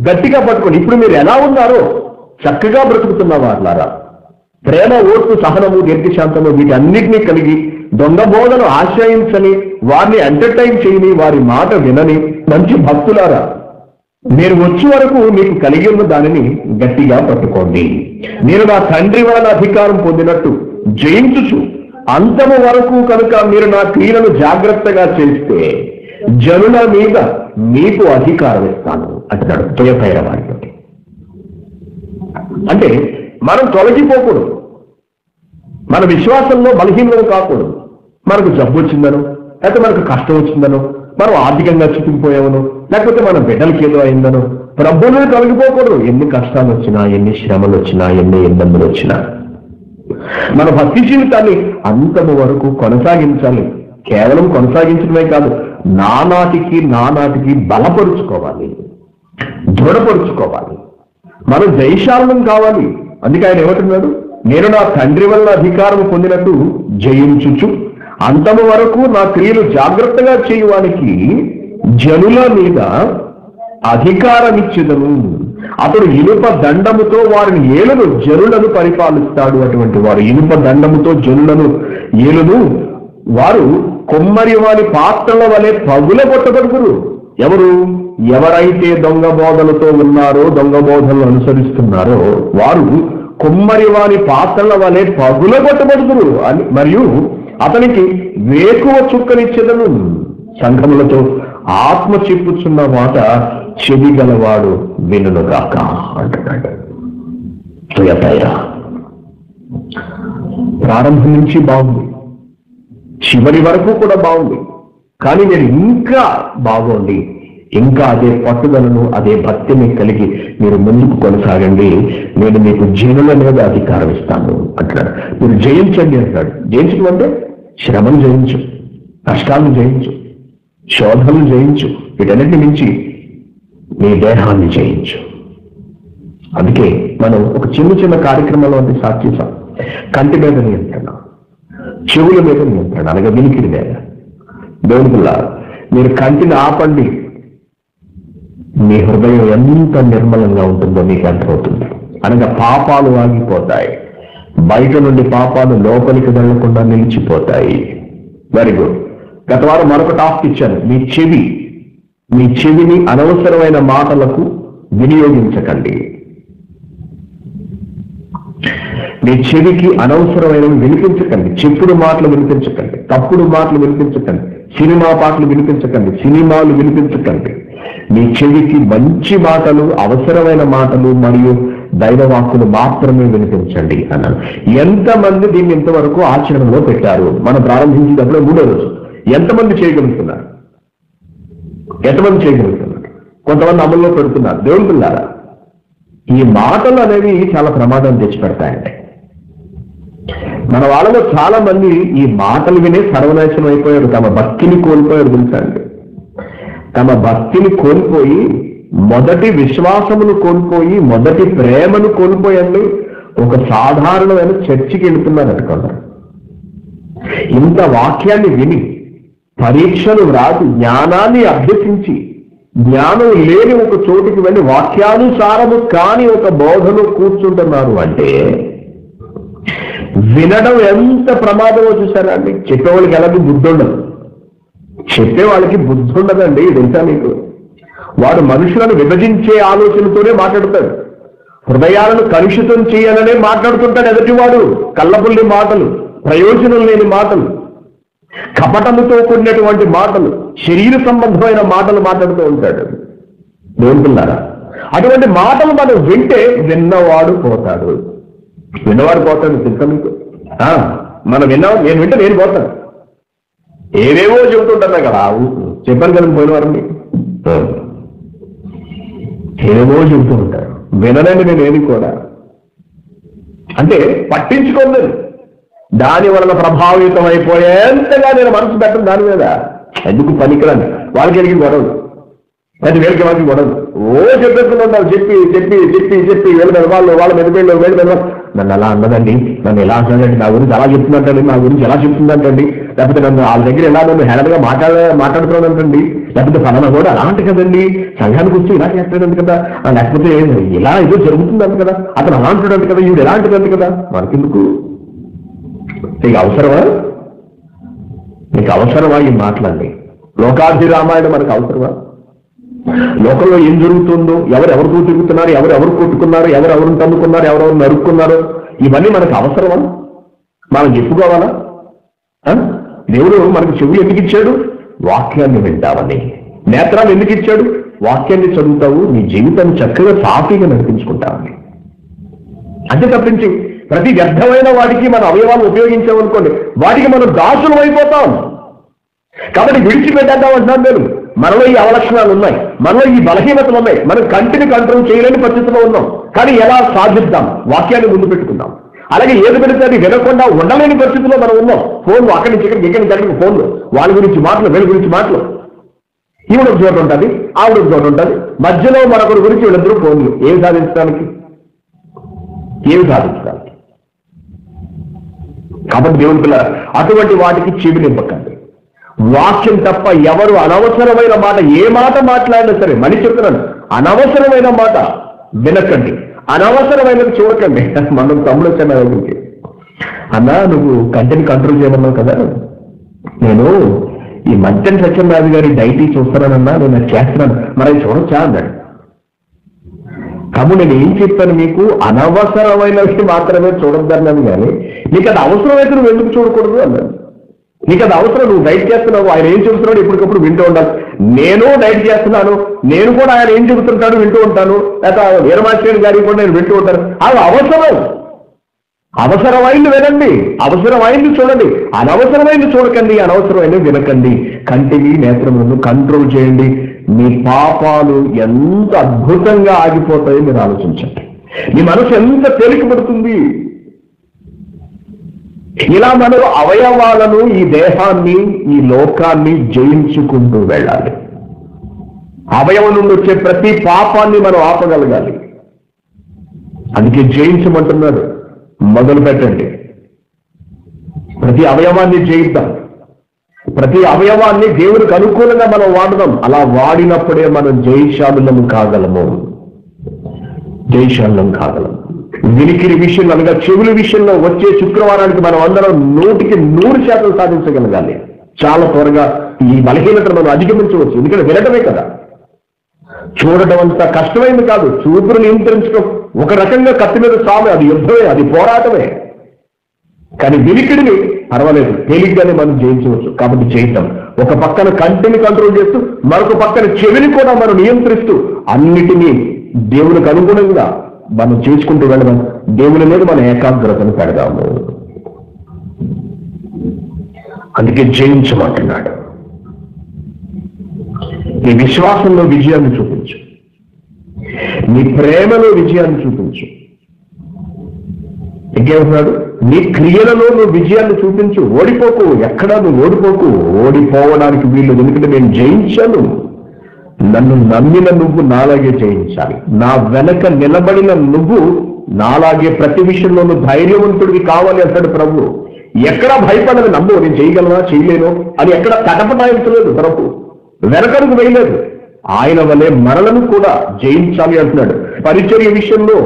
గట్టిగా పట్టుకోండి ఇప్పుడు మీరు ఎలా ఉన్నారో చక్కగా బ్రతుకుతున్న వాళ్ళారా ప్రేమ ఓర్పు సహనము దీర్ఘశాంతము వీటన్నిటినీ కలిగి దొంగ బోధను ఆశ్రయించని వారిని ఎంటర్టైన్ చేయని వారి మాట వినని మంచి భక్తులారా మీరు వచ్చే వరకు మీకు కలిగి ఉన్న దానిని గట్టిగా పట్టుకోండి. నేను నా తండ్రి వలన అధికారం పొందినట్టు జయించుచు అంతము వరకు కనుక మీరు నా క్రియలను జాగ్రత్తగా చేస్తే జనుల మీద మీకు అధికారం ఇస్తాను అంటున్నాడు తొయపైన వారితో అంటే మనం తొలగిపోకూడదు. మన విశ్వాసంలో బలహీనలు కాకూడదు. మనకు జబ్బు వచ్చిందనో లేకపోతే మనకు కష్టం వచ్చిందనో మనం ఆర్థికంగా చిక్కిపోయామనో లేకపోతే మన బిడ్డలకి ఏదో అయిందనో ప్రభువులు తొలగిపోకూడదు ఎన్ని కష్టాలు వచ్చినా ఎన్ని శ్రమలు వచ్చినా ఎన్ని ఇబ్బందులు వచ్చినా. మన భక్తి జీవితాన్ని అంతము వరకు కొనసాగించాలి. కేవలం కొనసాగించడమే కాదు నానాటికి నానాటికి బలపరుచుకోవాలి. దృఢపరుచుకోవాలి. మనం జయశాలం కావాలి. అందుకే ఆయన ఏమంటున్నాడు? నేను నా తండ్రి వల్ల అధికారం పొందినట్టు జయించుచు. అంతము వరకు నా క్రియలు జాగ్రత్తగా చేయడానికి జనుల మీద అధికారమిచ్చదను. అతడు ఇనుప దండముతో వారిని ఏలును జనులను పరిపాలిస్తాడు అటువంటి వారు. ఇనుప దండముతో జనులను ఏలును వారు కొమ్మరి వారి పాత్రల వలె పగుల కొట్టబడుతురు ఎవరు? ఎవరైతే దొంగ బోధలతో ఉన్నారో దొంగ బోధనలు అనుసరిస్తున్నారో వారు కొమ్మరి వారి పాత్రల వలె పగుల కొట్టబడుతురు అని మరియు అతనికి వేకువ చుక్కనిచ్చేదను. సంఘములతో ఆత్మ చెప్పుచున్న మాట చెవి గలవాడు వినుగాక అంటున్నాడు ప్రారంభం నుంచి బాగుంది. చివరి వరకు కూడా బాగుంది. కానీ నేను ఇంకా బాగోండి. ఇంకా అదే పట్టుదలను అదే భక్తిని కలిగి మీరు ముందుకు కొనసాగండి. నేను మీకు జనుల మీద అధికారం ఇస్తాను అంటున్నాడు. మీరు జయించండి అంటున్నాడు. జయించడం అంటే శ్రమను జయించు కష్టాలను జయించు శోధనలు జయించు వీటన్నిటిని మించి మీ దేహాన్ని జయించు. అందుకే మనం ఒక చిన్న చిన్న కార్యక్రమంలో అంటే సాక్షిస్తాం కంటి మీద నియంత్రణ చెవుల మీద నియంత్రణ అనగా వినికిడి మీద. దేవునికుల మీరు కంటిని ఆపండి. మీ హృదయం ఎంత నిర్మలంగా ఉంటుందో మీకు అర్థమవుతుంది. అనగా పాపాలు ఆగిపోతాయి. బయట నుండి పాపాలు లోపలికి వెళ్ళకుండా నిలిచిపోతాయి. వెరీ గుడ్ గత వారం మరొక టాస్క్ ఇచ్చాను. మీ చెవి మీ చెవిని అనవసరమైన మాటలకు వినియోగించకండి. మీ చెవికి అనవసరమైనవి వినిపించకండి. చెప్పుడు మాటలు వినిపించకండి. తప్పుడు మాటలు వినిపించకండి. సినిమా పాటలు వినిపించకండి. సినిమాలు వినిపించకండి. మీ చెవికి మంచి మాటలు అవసరమైన మాటలు మరియు దైవవాక్కులు మాత్రమే వినిపించండి అన్నాడు. ఎంతమంది దీన్ని ఇంతవరకు ఆచరణలో పెట్టారు? మనం ప్రారంభించినప్పుడే మూడో రోజు. ఎంతమంది చేయగలుగుతున్నారు? ఎంతమంది చేయగలుగుతున్నారు? కొంతమంది అమల్లో పెడుతున్నారు. దేవుడు పిల్లారా ఈ మాటలు అనేవి చాలా ప్రమాదం తెచ్చిపెడతాయండి. మన వాళ్ళలో చాలా మంది ఈ మాటలు వినే సర్వనాశనం అయిపోయారు తమ భక్తిని కోల్పోయారు తెలుసా అండి? తమ భక్తిని కోల్పోయి మొదటి విశ్వాసమును కోల్పోయి మొదటి ప్రేమను కోల్పోయండి. ఒక సాధారణమైన చర్చికి వెళుతున్నారు అనుకున్నారు ఇంత వాక్యాన్ని విని పరీక్షలు వ్రాసి జ్ఞానాన్ని అభ్యసించి జ్ఞానం లేని ఒక చోటుకి వెళ్ళి వాక్యానుసారము కాని ఒక బోధను కూర్చుంటున్నారు అంటే వినడం ఎంత ప్రమాదమో చూసారా అండి? చెప్పేవాళ్ళకి ఎలాంటి బుద్ధి ఉండదు. చెప్పే వాళ్ళకి బుద్ధి ఉండదండి తెలుసా మీకు? వాడు మనుషులను విభజించే ఆలోచనతోనే మాట్లాడతాడు. హృదయాలను కలుషితం చేయాలనే మాట్లాడుతుంటాడు ఎదుటివాడు. కళ్ళబుల్లి మాటలు ప్రయోజనం లేని మాటలు కపటముతో కూడినటువంటి మాటలు శరీర సంబంధమైన మాటలు మాట్లాడుతూ ఉంటాడు. దేవుడున్నారా అటువంటి మాటలు మనం వింటే విన్నవాడు పోతాడు. విన్నవాడు పోతాడు తెలుసా మీకు? మనం విన్నాం నేను వింటే నేను పోతాను. ఏవేవో చెబుతుంటాను కదా. చెప్పాను కదా పోయిన వారం మీకు. ఆ. ఏవేవో చెబుతూ ఉంటారు. వినలేని నేను ఏది కూడా. అంటే పట్టించుకోలేదు దాని వలన ప్రభావితం అయిపోయేంతగా నేను మనసు పెట్టను దాని మీద. ఎందుకు పనికిరాను? వాళ్ళకి ఎరిగి గొడవలు. అది వీళ్ళకి వాళ్ళకి గొడవలు? ఓ చెప్పేసుకుని ఉంటారు. చెప్పి చెప్పి చెప్పి చెప్పి. వీళ్ళ మీద వాళ్ళు వాళ్ళ మీద వీళ్ళు వీళ్ళ మీద వాళ్ళు. నన్ను అలా అన్నదండి. నన్ను ఎలా అన్నదండి నా గురించి అలా చెప్తుందంటండి నా గురించి ఎలా చెప్తుందంటండి? లేకపోతే నన్ను వాళ్ళ దగ్గర ఎలా నన్ను హేళనగా మాట్లాడ మాట్లాడుతున్నానంటండి లేకపోతే ఫలానా కూడా అలాంటి కదండి? సంఘానికి వచ్చి ఇలా చేస్తాడంట కదా. లేకపోతే ఇలా ఏదో జరుగుతుందంట కదా. అతను అలాంటిదంట కదా. ఈవిడ ఎలాంటిదంట కదా. మనకెందుకు? నీకు అవసరమా? నీకు అవసరమా ఈ మాటలండి లోకాభిరామాయణం మనకు అవసరమా? లోకంలో ఏం జరుగుతుందో ఎవరెవరితో తిరుగుతున్నారు ఎవరెవరు కొట్టుకున్నారు ఎవరెవరు తన్నుకున్నారు ఎవరెవరు నరుక్కున్నారు ఇవన్నీ మనకు అవసరమా? మనం చెప్పుకోవాలా? దేవుడు మనకు చెవులు ఎందుకు ఇచ్చాడు? వాక్యాన్ని వింటామని నేత్రాలు ఎందుకు ఇచ్చాడు? వాక్యాన్ని చదువుతావు నీ జీవితాన్ని చక్కగా సాఫీగా నడిపించుకుంటావని. అంతే తప్పించి ప్రతి వ్యర్థమైన వాడికి మన అవయవాలు ఉపయోగించామనుకోండి వాటికి మనం దాసులు అయిపోతాం. కాబట్టి విడిచిపెట్టేద్దాం అంటున్నాను నేను. మనలో ఈ అవలక్షణాలు ఉన్నాయి. మనలో ఈ బలహీనతలు ఉన్నాయి. మనం కంటిని కంట్రోల్ చేయలేని పరిస్థితిలో ఉన్నాం. కానీ ఎలా సాధిద్దాం? వాక్యాన్ని ముందు పెట్టుకుందాం. అలాగే ఏది పెడితే అది వినకుండా ఉండలేని పరిస్థితిలో మనం ఉన్నాం. ఫోన్లు అక్కడి నుంచి ఇక్కడికి ఇక్కడి నుంచి ఫోన్లు. వాళ్ళ గురించి మాటలు వీళ్ళ గురించి మాటలు. ఈవిడ ఒక చోట ఉంటుంది ఆవిడ ఒక చోట ఉంటుంది. మధ్యలో మరొకరి గురించి వీళ్ళిద్దరూ ఫోన్లు. ఏం సాధించడానికి? ఏమి సాధించడానికి? కాబట్టి దేవుని పిల్ల అటువంటి వాటికి చెవి నింపకండి వాక్యం తప్ప ఎవరు అనవసరమైన మాట ఏ మాట మాట్లాడినా సరే మళ్ళీ చెప్తున్నాను అనవసరమైన మాట వినకండి అనవసరమైనది చూడకండి. మనం తమ్ముడు వచ్చాను నా అన్నా నువ్వు కంటెంట్ కంట్రోల్ చేయమన్నావు కదా. నేను ఈ మధ్యన సత్యనారాయణ గారి డైటీ చూస్తున్నానన్నా నేను అది చేస్తున్నాను. మరి అది చూడొచ్చా అన్నాడు. కాబట్టి నేను ఏం చెప్పాను మీకు? అనవసరమైనవి మాత్రమే చూడొద్దన్నాను కానీ నీకు అది అవసరమైతే నువ్వు ఎందుకు చూడకూడదు అన్నాను నీకు అది అవసరం నువ్వు డైట్ చేస్తున్నావు ఆయన ఏం చెబుతున్నాడు ఇప్పటికప్పుడు వింటూ ఉండాలి. నేను డైట్ చేస్తున్నాను నేను కూడా ఆయన ఏం చెబుతుంటాడు వింటూ ఉంటాను లేక వీరమాశ్రేణి గారికి కూడా నేను వింటూ ఉంటాను. అది అవసరం. అవసరమైంది వినండి అవసరమైంది చూడండి అనవసరమైంది చూడకండి అనవసరమైనది వినకండి. కంటిని నేత్రములను కంట్రోల్ చేయండి. మీ పాపాలు ఎంత అద్భుతంగా ఆగిపోతాయో మీరు ఆలోచించండి. మీ మనసు ఎంత తేలికపడుతుంది? ఇలా మనం అవయవాలను ఈ దేహాన్ని ఈ లోకాన్ని జయించుకుంటూ వెళ్ళాలి. అవయవం నుండి వచ్చే ప్రతి పాపాన్ని మనం ఆపగలగాలి. అందుకే జయించమంటున్నాడు మొదలు పెట్టండి. ప్రతి అవయవాన్ని జయిద్దాం. ప్రతి అవయవాన్ని దేవుడికి అనుకూలంగా మనం వాడదాం. అలా వాడినప్పుడే మనం జయశాలులం కాగలము. జయశాలులం కాగలము. వినికిరి విషయంలో అనగా చెవుల విషయంలో వచ్చే శుక్రవారానికి మనం అందరం నూటికి నూరు శాతం సాధించగలగాలి. చాలా త్వరగా ఈ బలహీనతను మనం అధిగమించవచ్చు. ఎందుకంటే వినటమే కదా. చూడటం అంత కష్టమైంది కాదు. చూపును నియంత్రించడం ఒక రకంగా కత్తి మీద సామె అది యుద్ధమే అది పోరాటమే. కానీ వినికిడిని పర్వాలేదు. తేలిగ్గానే మనం జయించవచ్చు. కాబట్టి చేద్దాం ఒక పక్కన కంటిని కంట్రోల్ చేస్తూ మరొక పక్కన చెవిని కూడా మనం నియంత్రిస్తూ అన్నిటినీ దేవునికి అనుగుణంగా మనం చేసుకుంటూ వెళ్ళడం దేవుని మీద మన ఏకాగ్రతను పెడదాము. అందుకే జయించమంటున్నాడు నీ విశ్వాసంలో విజయాన్ని చూపించు. నీ ప్రేమలో విజయాన్ని చూపించు. ఇంకేమంటున్నాడు? నీ క్రియలలో నువ్వు విజయాన్ని చూపించు. ఓడిపోకు. ఎక్కడా నువ్వు ఓడిపోకు. ఓడిపోవడానికి వీళ్ళు ఎందుకంటే నేను జయించాను. నన్ను నమ్మిన నువ్వు నాలాగే జయించాలి. నా వెనక నిలబడిన నువ్వు నాలాగే ప్రతి విషయంలోనూ ధైర్యవంతుడివి కావాలి అంటాడు ప్రభు. ఎక్కడ భయపడదు నమ్ము నేను చేయగలనా చేయలేను అని ఎక్కడ తటపటాయించలేదు ప్రభు వెనకడుగు వేయలేదు. ఆయన వలె మరలను కూడా జయించాలి అంటున్నాడు. పరిచర్య విషయంలో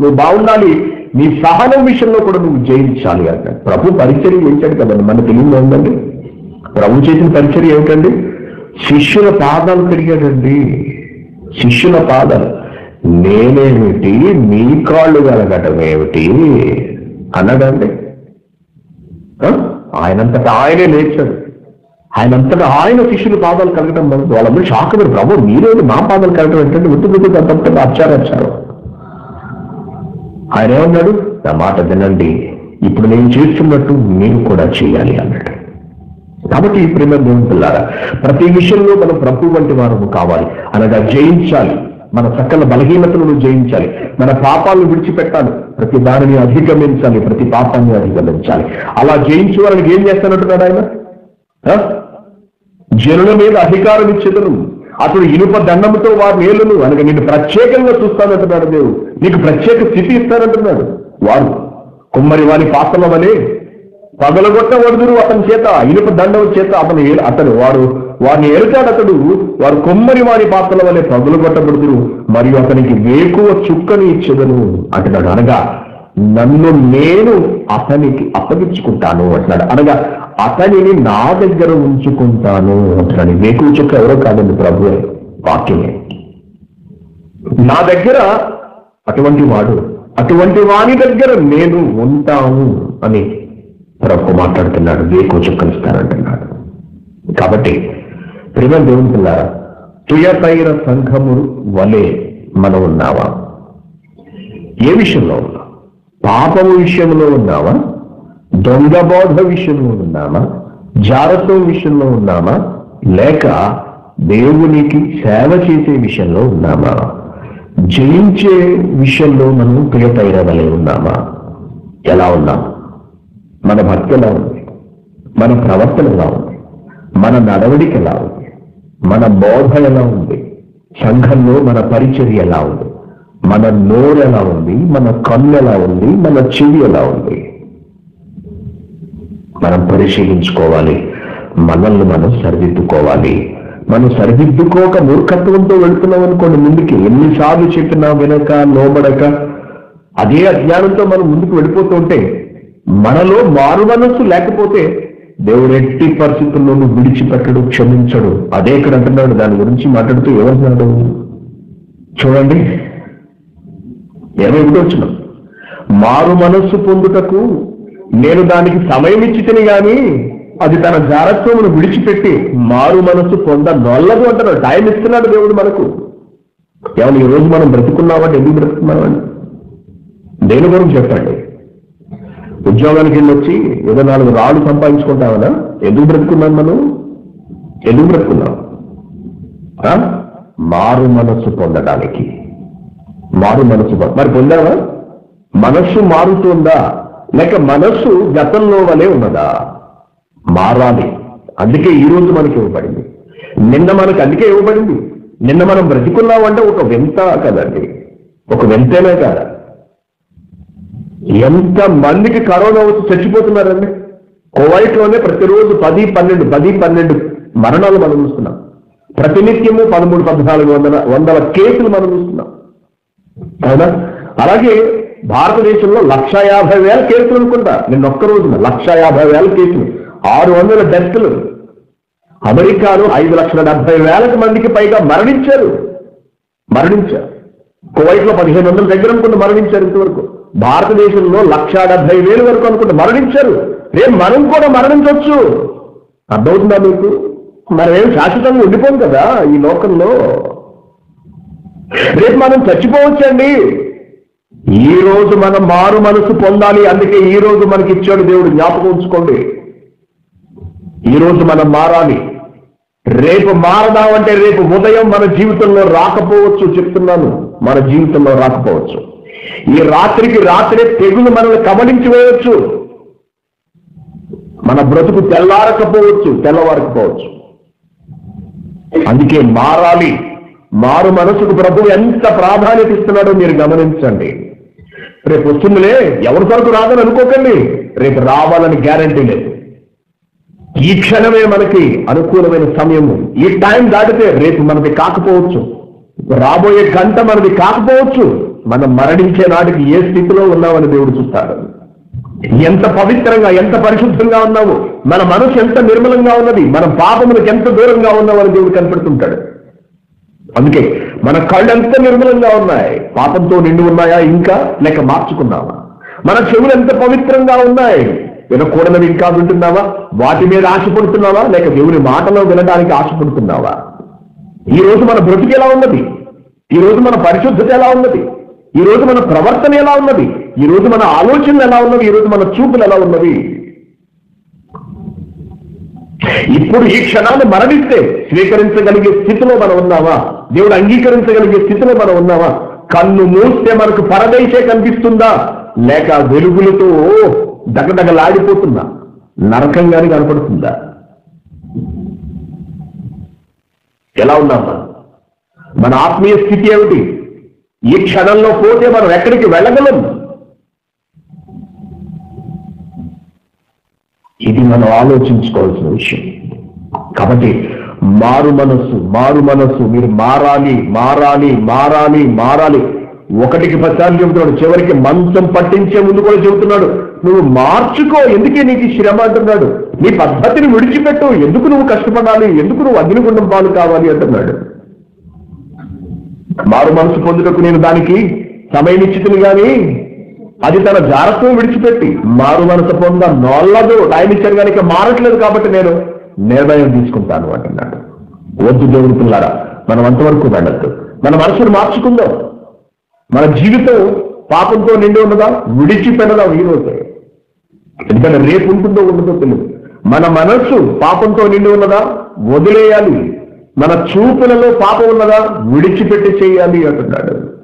నువ్వు బాగుండాలి నీ సహనం విషయంలో కూడా నువ్వు జయించాలి అంటాడు ప్రభు పరిచర్య ఏంటాడు కదండి మన తెలియదు ఉందండి ప్రభు చేసిన పరిచర్య ఏమిటండి? శిష్యుల పాదాలు కడిగాడండి. శిష్యుల పాదాలు. నేనేమిటి? మీ కాళ్ళు కలగటం ఏమిటి? అన్నాడండి. ఆ? ఆయనంతటా ఆయనే లేచాడు. ఆయనంతటా ఆయన శిష్యుల పాదాలు కలగటం మొదలు వాళ్ళందరూ షాక్ అయ్యారు ప్రభు మీరేమి మా పాదాలు కలగటం ఏంటంటే విత్తు విత్తు అంతంతగా అచ్చారచ్చారు ఆయన ఏమన్నాడు? నా మాట తినండి ఇప్పుడు నేను చేస్తున్నట్టు మీరు కూడా చేయాలి అన్నాడు. కాబట్టి ఈ ప్రేమ దేవుని పిల్లారా ప్రతి విషయంలో మనం ప్రభు వంటి వారము కావాలి. అనగా జయించాలి. మన సకల బలహీనతలను జయించాలి. మన పాపాలను విడిచిపెట్టాలి. ప్రతి దానిని అధిగమించాలి. ప్రతి పాపాన్ని అధిగమించాలి. అలా జయించు వాళ్ళకి ఏం చేస్తానంటున్నాడు ఆయన? ఆ? జనుల మీద అధికారం ఇచ్చేదను. అతడు ఇనుప దండంతో వారి మేలును అనగా నేను ప్రత్యేకంగా చూస్తానంటున్నాడు దేవుడు. నీకు ప్రత్యేక స్థితి ఇస్తానంటున్నాడు వారు కుమ్మరి వారి పాత్రల పగలగొట్టబడుదురు అతని చేత ఇనుప దండం చేత అతను ఏ- అతను వాడు వారిని ఏరుతాడు అతడు వారు కొమ్మరి వారి పాత్రల వలె పగులుగొట్టబడుదురు. మరియు అతనికి వేకువ చుక్కను ఇచ్చేదను అంటున్నాడు. అనగా నన్ను నేను అతనికి అప్పగించుకుంటాను అంటున్నాడు. అనగా అతనిని నా దగ్గర ఉంచుకుంటాను అంటున్నాడు. వేకువ చుక్క ఎవరో కాదండి ప్రభు వాక్యమే. నా దగ్గర అటువంటి వాడు అటువంటి వాని దగ్గర నేను ఉంటాను అని ప్రభు మాట్లాడుతున్నాడు వేకువ చుక్కనిస్తానంటున్నాడు కాబట్టి ప్రేమ దేవుతున్నారా తుయతైర సంఘము వలె మనం ఉన్నావా ఏ విషయంలో ఉన్నాం? పాపము విషయంలో ఉన్నామా? దొంగ బోధ విషయంలో ఉన్నామా? జారత్వం విషయంలో ఉన్నామా? లేక దేవునికి సేవ చేసే విషయంలో ఉన్నామా? జయించే విషయంలో మనం ప్రియతైర వలె ఉన్నామా? ఎలా ఉన్నాం? మన భక్తి ఎలా ఉంది. మన ప్రవర్తన ఎలా ఉంది. మన నడవడిక ఎలా ఉంది. మన బోధ ఎలా ఉంది. సంఘంలో మన పరిచర్య ఎలా ఉంది. మన నోరు ఎలా ఉంది. మన కన్ను ఎలా ఉంది. మన చెవి ఎలా ఉంది. మనం పరిశీలించుకోవాలి. మనల్ని మనం సరిదిద్దుకోవాలి. మనం సరిదిద్దుకోక మూర్ఖత్వంతో వెళ్తున్నాం అనుకోండి ముందుకి. ఎన్నిసార్లు చెప్పినా వినక లోబడక అదే అజ్ఞానంతో మనం ముందుకు వెళ్ళిపోతుంటే మనలో మారు మనస్సు లేకపోతే దేవుడు ఎట్టి పరిస్థితుల్లోనూ విడిచిపెట్టడు క్షమించడు. అదే ఇక్కడ అంటున్నాడు దాని గురించి మాట్లాడుతూ ఏమంటున్నాడు? చూడండి. ఇరవై ఒకటి వచ్చిన మారు మనస్సు పొందుటకు నేను దానికి సమయం ఇచ్చి తిని గాని అది తన జారత్వమును విడిచిపెట్టి మారు మనస్సు పొంద నొల్లదు అంటున్నాడు టైం ఇస్తున్నాడు దేవుడు మనకు. ఏమన్నా ఈ రోజు మనం బ్రతుకున్నామంటే ఎందుకు బ్రతుకున్నామండి దేని గురించి చెప్పండి? ఉద్యోగానికి వెళ్ళి వచ్చి ఏదో నాలుగు రాళ్ళు సంపాదించుకుంటామనా ఎందుకు బ్రతుకున్నాం మనం. ఎందుకు బ్రతుకున్నాం. మారు మనస్సు పొందడానికి. మారు మనస్సు మరి పొందావా? మనస్సు మారుతుందా? లేక మనస్సు గతంలో వలె ఉన్నదా? మారాలి. అందుకే ఈ రోజు మనకి ఇవ్వబడింది. నిన్న మనకు అందుకే ఇవ్వబడింది. నిన్న మనం బ్రతికున్నామంటే ఒక వింత కదండి. ఒక వింతేనే కాదా? ఎంత మందికి కరోనా వచ్చి చచ్చిపోతున్నారండి? కువైట్లోనే ప్రతిరోజు పది పన్నెండు పది పన్నెండు మరణాలు మనం చూస్తున్నాం. ప్రతినిత్యము పదమూడు పద్నాలుగు వందల వందల కేసులు మనం చూస్తున్నాం. అవునా? అలాగే భారతదేశంలో లక్ష యాభై వేల కేసులు అనుకుంటా నేను ఒక్క రోజున లక్ష యాభై వేల కేసులు ఆరు వందల డెత్లు అమెరికాలో ఐదు లక్షల డెబ్బై వేలకు మందికి పైగా మరణించారు. మరణించారు. కువైట్లో పదిహేను వందల దగ్గర అనుకుంటూ మరణించారు ఇంతవరకు. భారతదేశంలో లక్ష డెబ్బై వేలు వరకు అనుకుంటే మరణించారు. రేపు మనం కూడా మరణించవచ్చు అర్థమవుతుందా మీకు? మనమేం శాశ్వతంగా ఉండిపోం కదా ఈ లోకంలో. రేపు మనం చచ్చిపోవచ్చండి. ఈ రోజు మనం మారు మనసు పొందాలి అందుకే ఈ రోజు మనకి ఇచ్చాడు దేవుడు. జ్ఞాపకం ఉంచుకోండి. ఈ రోజు మనం మారాలి. రేపు మారదామంటే రేపు ఉదయం మన జీవితంలో రాకపోవచ్చు చెప్తున్నాను. మన జీవితంలో రాకపోవచ్చు. ఈ రాత్రికి రాత్రే తెగులు మనల్ని కబలించి వేయవచ్చు మన బ్రతుకు తెల్లారకపోవచ్చు తెల్లవారకపోవచ్చు. అందుకే మారాలి. మారు మనసుకు ప్రభు ఎంత ప్రాధాన్యత ఇస్తున్నాడో మీరు గమనించండి. రేపు వస్తుందిలే ఎవరి కొరకు రాదని అనుకోకండి. రేపు రావాలని గ్యారంటీ లేదు. ఈ క్షణమే మనకి అనుకూలమైన సమయము ఈ టైం దాటితే రేపు మనది కాకపోవచ్చు. రాబోయే గంట మనది కాకపోవచ్చు. మనం మరణించే నాటికి ఏ స్థితిలో ఉన్నామని దేవుడు చూస్తాడు. ఎంత పవిత్రంగా ఎంత పరిశుద్ధంగా ఉన్నావు మన మనసు ఎంత నిర్మలంగా ఉన్నది మన పాపములకు ఎంత దూరంగా ఉన్నామని దేవుడు కనపడుతుంటాడు. అందుకే మన కళ్ళు ఎంత నిర్మలంగా ఉన్నాయి. పాపంతో నిండి ఉన్నాయా ఇంకా? లేక మార్చుకున్నావా? మన చెవులు ఎంత పవిత్రంగా ఉన్నాయి? వినకూడనివి ఇంకా వింటున్నావా? వాటి మీద ఆశపడుతున్నావా? లేక దేవుని మాటలో వినడానికి ఆశపడుతున్నావా? ఈ రోజు మన బ్రతికి ఎలా ఉన్నది? ఈ రోజు మన పరిశుద్ధత ఎలా ఉన్నది? ఈ రోజు మన ప్రవర్తన ఎలా ఉన్నది? ఈ రోజు మన ఆలోచనలు ఎలా ఉన్నవి? ఈ రోజు మన చూపులు ఎలా ఉన్నవి? ఇప్పుడు ఈ క్షణాన్ని మరణిస్తే స్వీకరించగలిగే స్థితిలో మనం ఉన్నావా దేవుడు అంగీకరించగలిగే స్థితిలో మనం ఉన్నావా కన్ను మూస్తే మనకు పరదేశే కనిపిస్తుందా? లేక వెలుగులతో దగదగలాడిపోతుందా? నరకంగానే కనపడుతుందా? ఎలా ఉన్నామా? మన ఆత్మీయ స్థితి ఏమిటి? ఈ క్షణంలో పోతే మనం ఎక్కడికి వెళ్ళగలం? ఇది మనం ఆలోచించుకోవాల్సిన విషయం. కాబట్టి మారు మనస్సు మారు మనస్సు మీరు మారాలి మారాలి మారాలి మారాలి. ఒకటికి పదిసార్లు చెబుతున్నాడు చివరికి మంచం పట్టించే ముందు కూడా చెబుతున్నాడు నువ్వు మార్చుకో ఎందుకే నీకు శ్రమ? అంటున్నాడు. నీ పద్ధతిని విడిచిపెట్టు ఎందుకు నువ్వు కష్టపడాలి ఎందుకు నువ్వు అగ్నిగుండం పాలు కావాలి? అంటున్నాడు. మారు మనసు పొందుటకు నేను దానికి సమయం ఇచ్చితును గాని. అది తన జారత్వం విడిచిపెట్టి మారు మనసు పొంద నోళ్ళదు టైం ఇచ్చాను కనుక మారట్లేదు కాబట్టి నేను నిర్ణయం తీసుకుంటాను అంటున్నాడు. వద్దు దేవుడు పిల్లారా మనం అంతవరకు వెళ్ళద్దు. మన మనసును మార్చుకుందాం. మన జీవితం పాపంతో నిండి ఉన్నదా? విడిచిపెడదాం ఈ రోజే ఎందుకంటే రేపు ఉంటుందో ఉండదో తెలియదు. మన మనస్సు పాపంతో నిండి ఉన్నదా? వదిలేయాలి. మన చూపులలో పాపం ఉన్నదా? విడిచిపెట్టి చేయాలి అంటున్నాడు.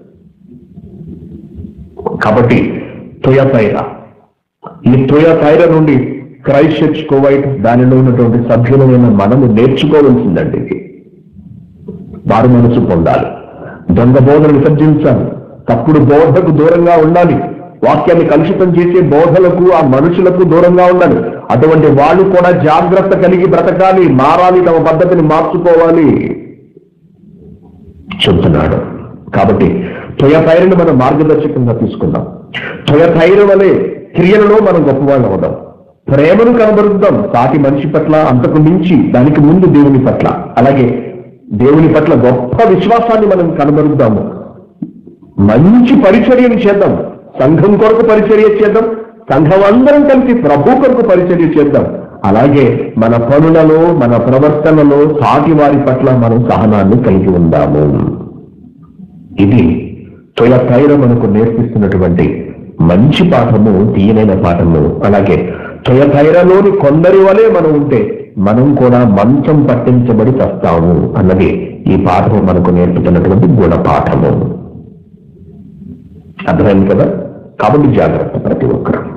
కాబట్టి తుయతైర ఈ తుయతైర నుండి క్రైస్ట్ చర్చ్ కోవైట్ దానిలో ఉన్నటువంటి సభ్యులమైన మనము నేర్చుకోవాల్సిందండి ఇది. వారు మనసు పొందాలి. దొంగ బోధన విసర్జించాలి. తప్పుడు బోధకు దూరంగా ఉండాలి. వాక్యాన్ని కలుషితం చేసే బోధలకు ఆ మనుషులకు దూరంగా ఉండాలి. అటువంటి వాళ్ళు కూడా జాగ్రత్త కలిగి బ్రతకాలి మారాలి తమ పద్ధతిని మార్చుకోవాలి చెబుతున్నాడు. కాబట్టి త్వయతైరను మనం మార్గదర్శకంగా తీసుకుందాం. త్వయతైర వలె క్రియలలో మనం గొప్పవాళ్ళు అవుదాం. ప్రేమను కనబరుద్దాం. సాటి మనిషి పట్ల అంతకు మించి దానికి ముందు దేవుని పట్ల. అలాగే దేవుని పట్ల గొప్ప విశ్వాసాన్ని మనం కనబరుద్దాము. మంచి పరిచర్యను చేద్దాం. సంఘం కొరకు పరిచర్య చేద్దాం. సంఘం అందరం కలిసి ప్రభు కొరకు పరిచర్య చేద్దాం. అలాగే మన పనులలో మన ప్రవర్తనలో సాటి వారి పట్ల మనం సహనాన్ని కలిగి ఉందాము. ఇది తొలతైర మనకు నేర్పిస్తున్నటువంటి మంచి పాఠము తీయనైన పాఠము. అలాగే తొలతైరలోని కొందరి వలె మనం ఉంటే మనం కూడా మంచం పట్టించబడి చస్తాము అన్నది ఈ పాఠం మనకు నేర్పుతున్నటువంటి గుణపాఠము. అర్థమైంది కదా? కాబట్టి జాగ్రత్త ప్రతి ఒక్కరు.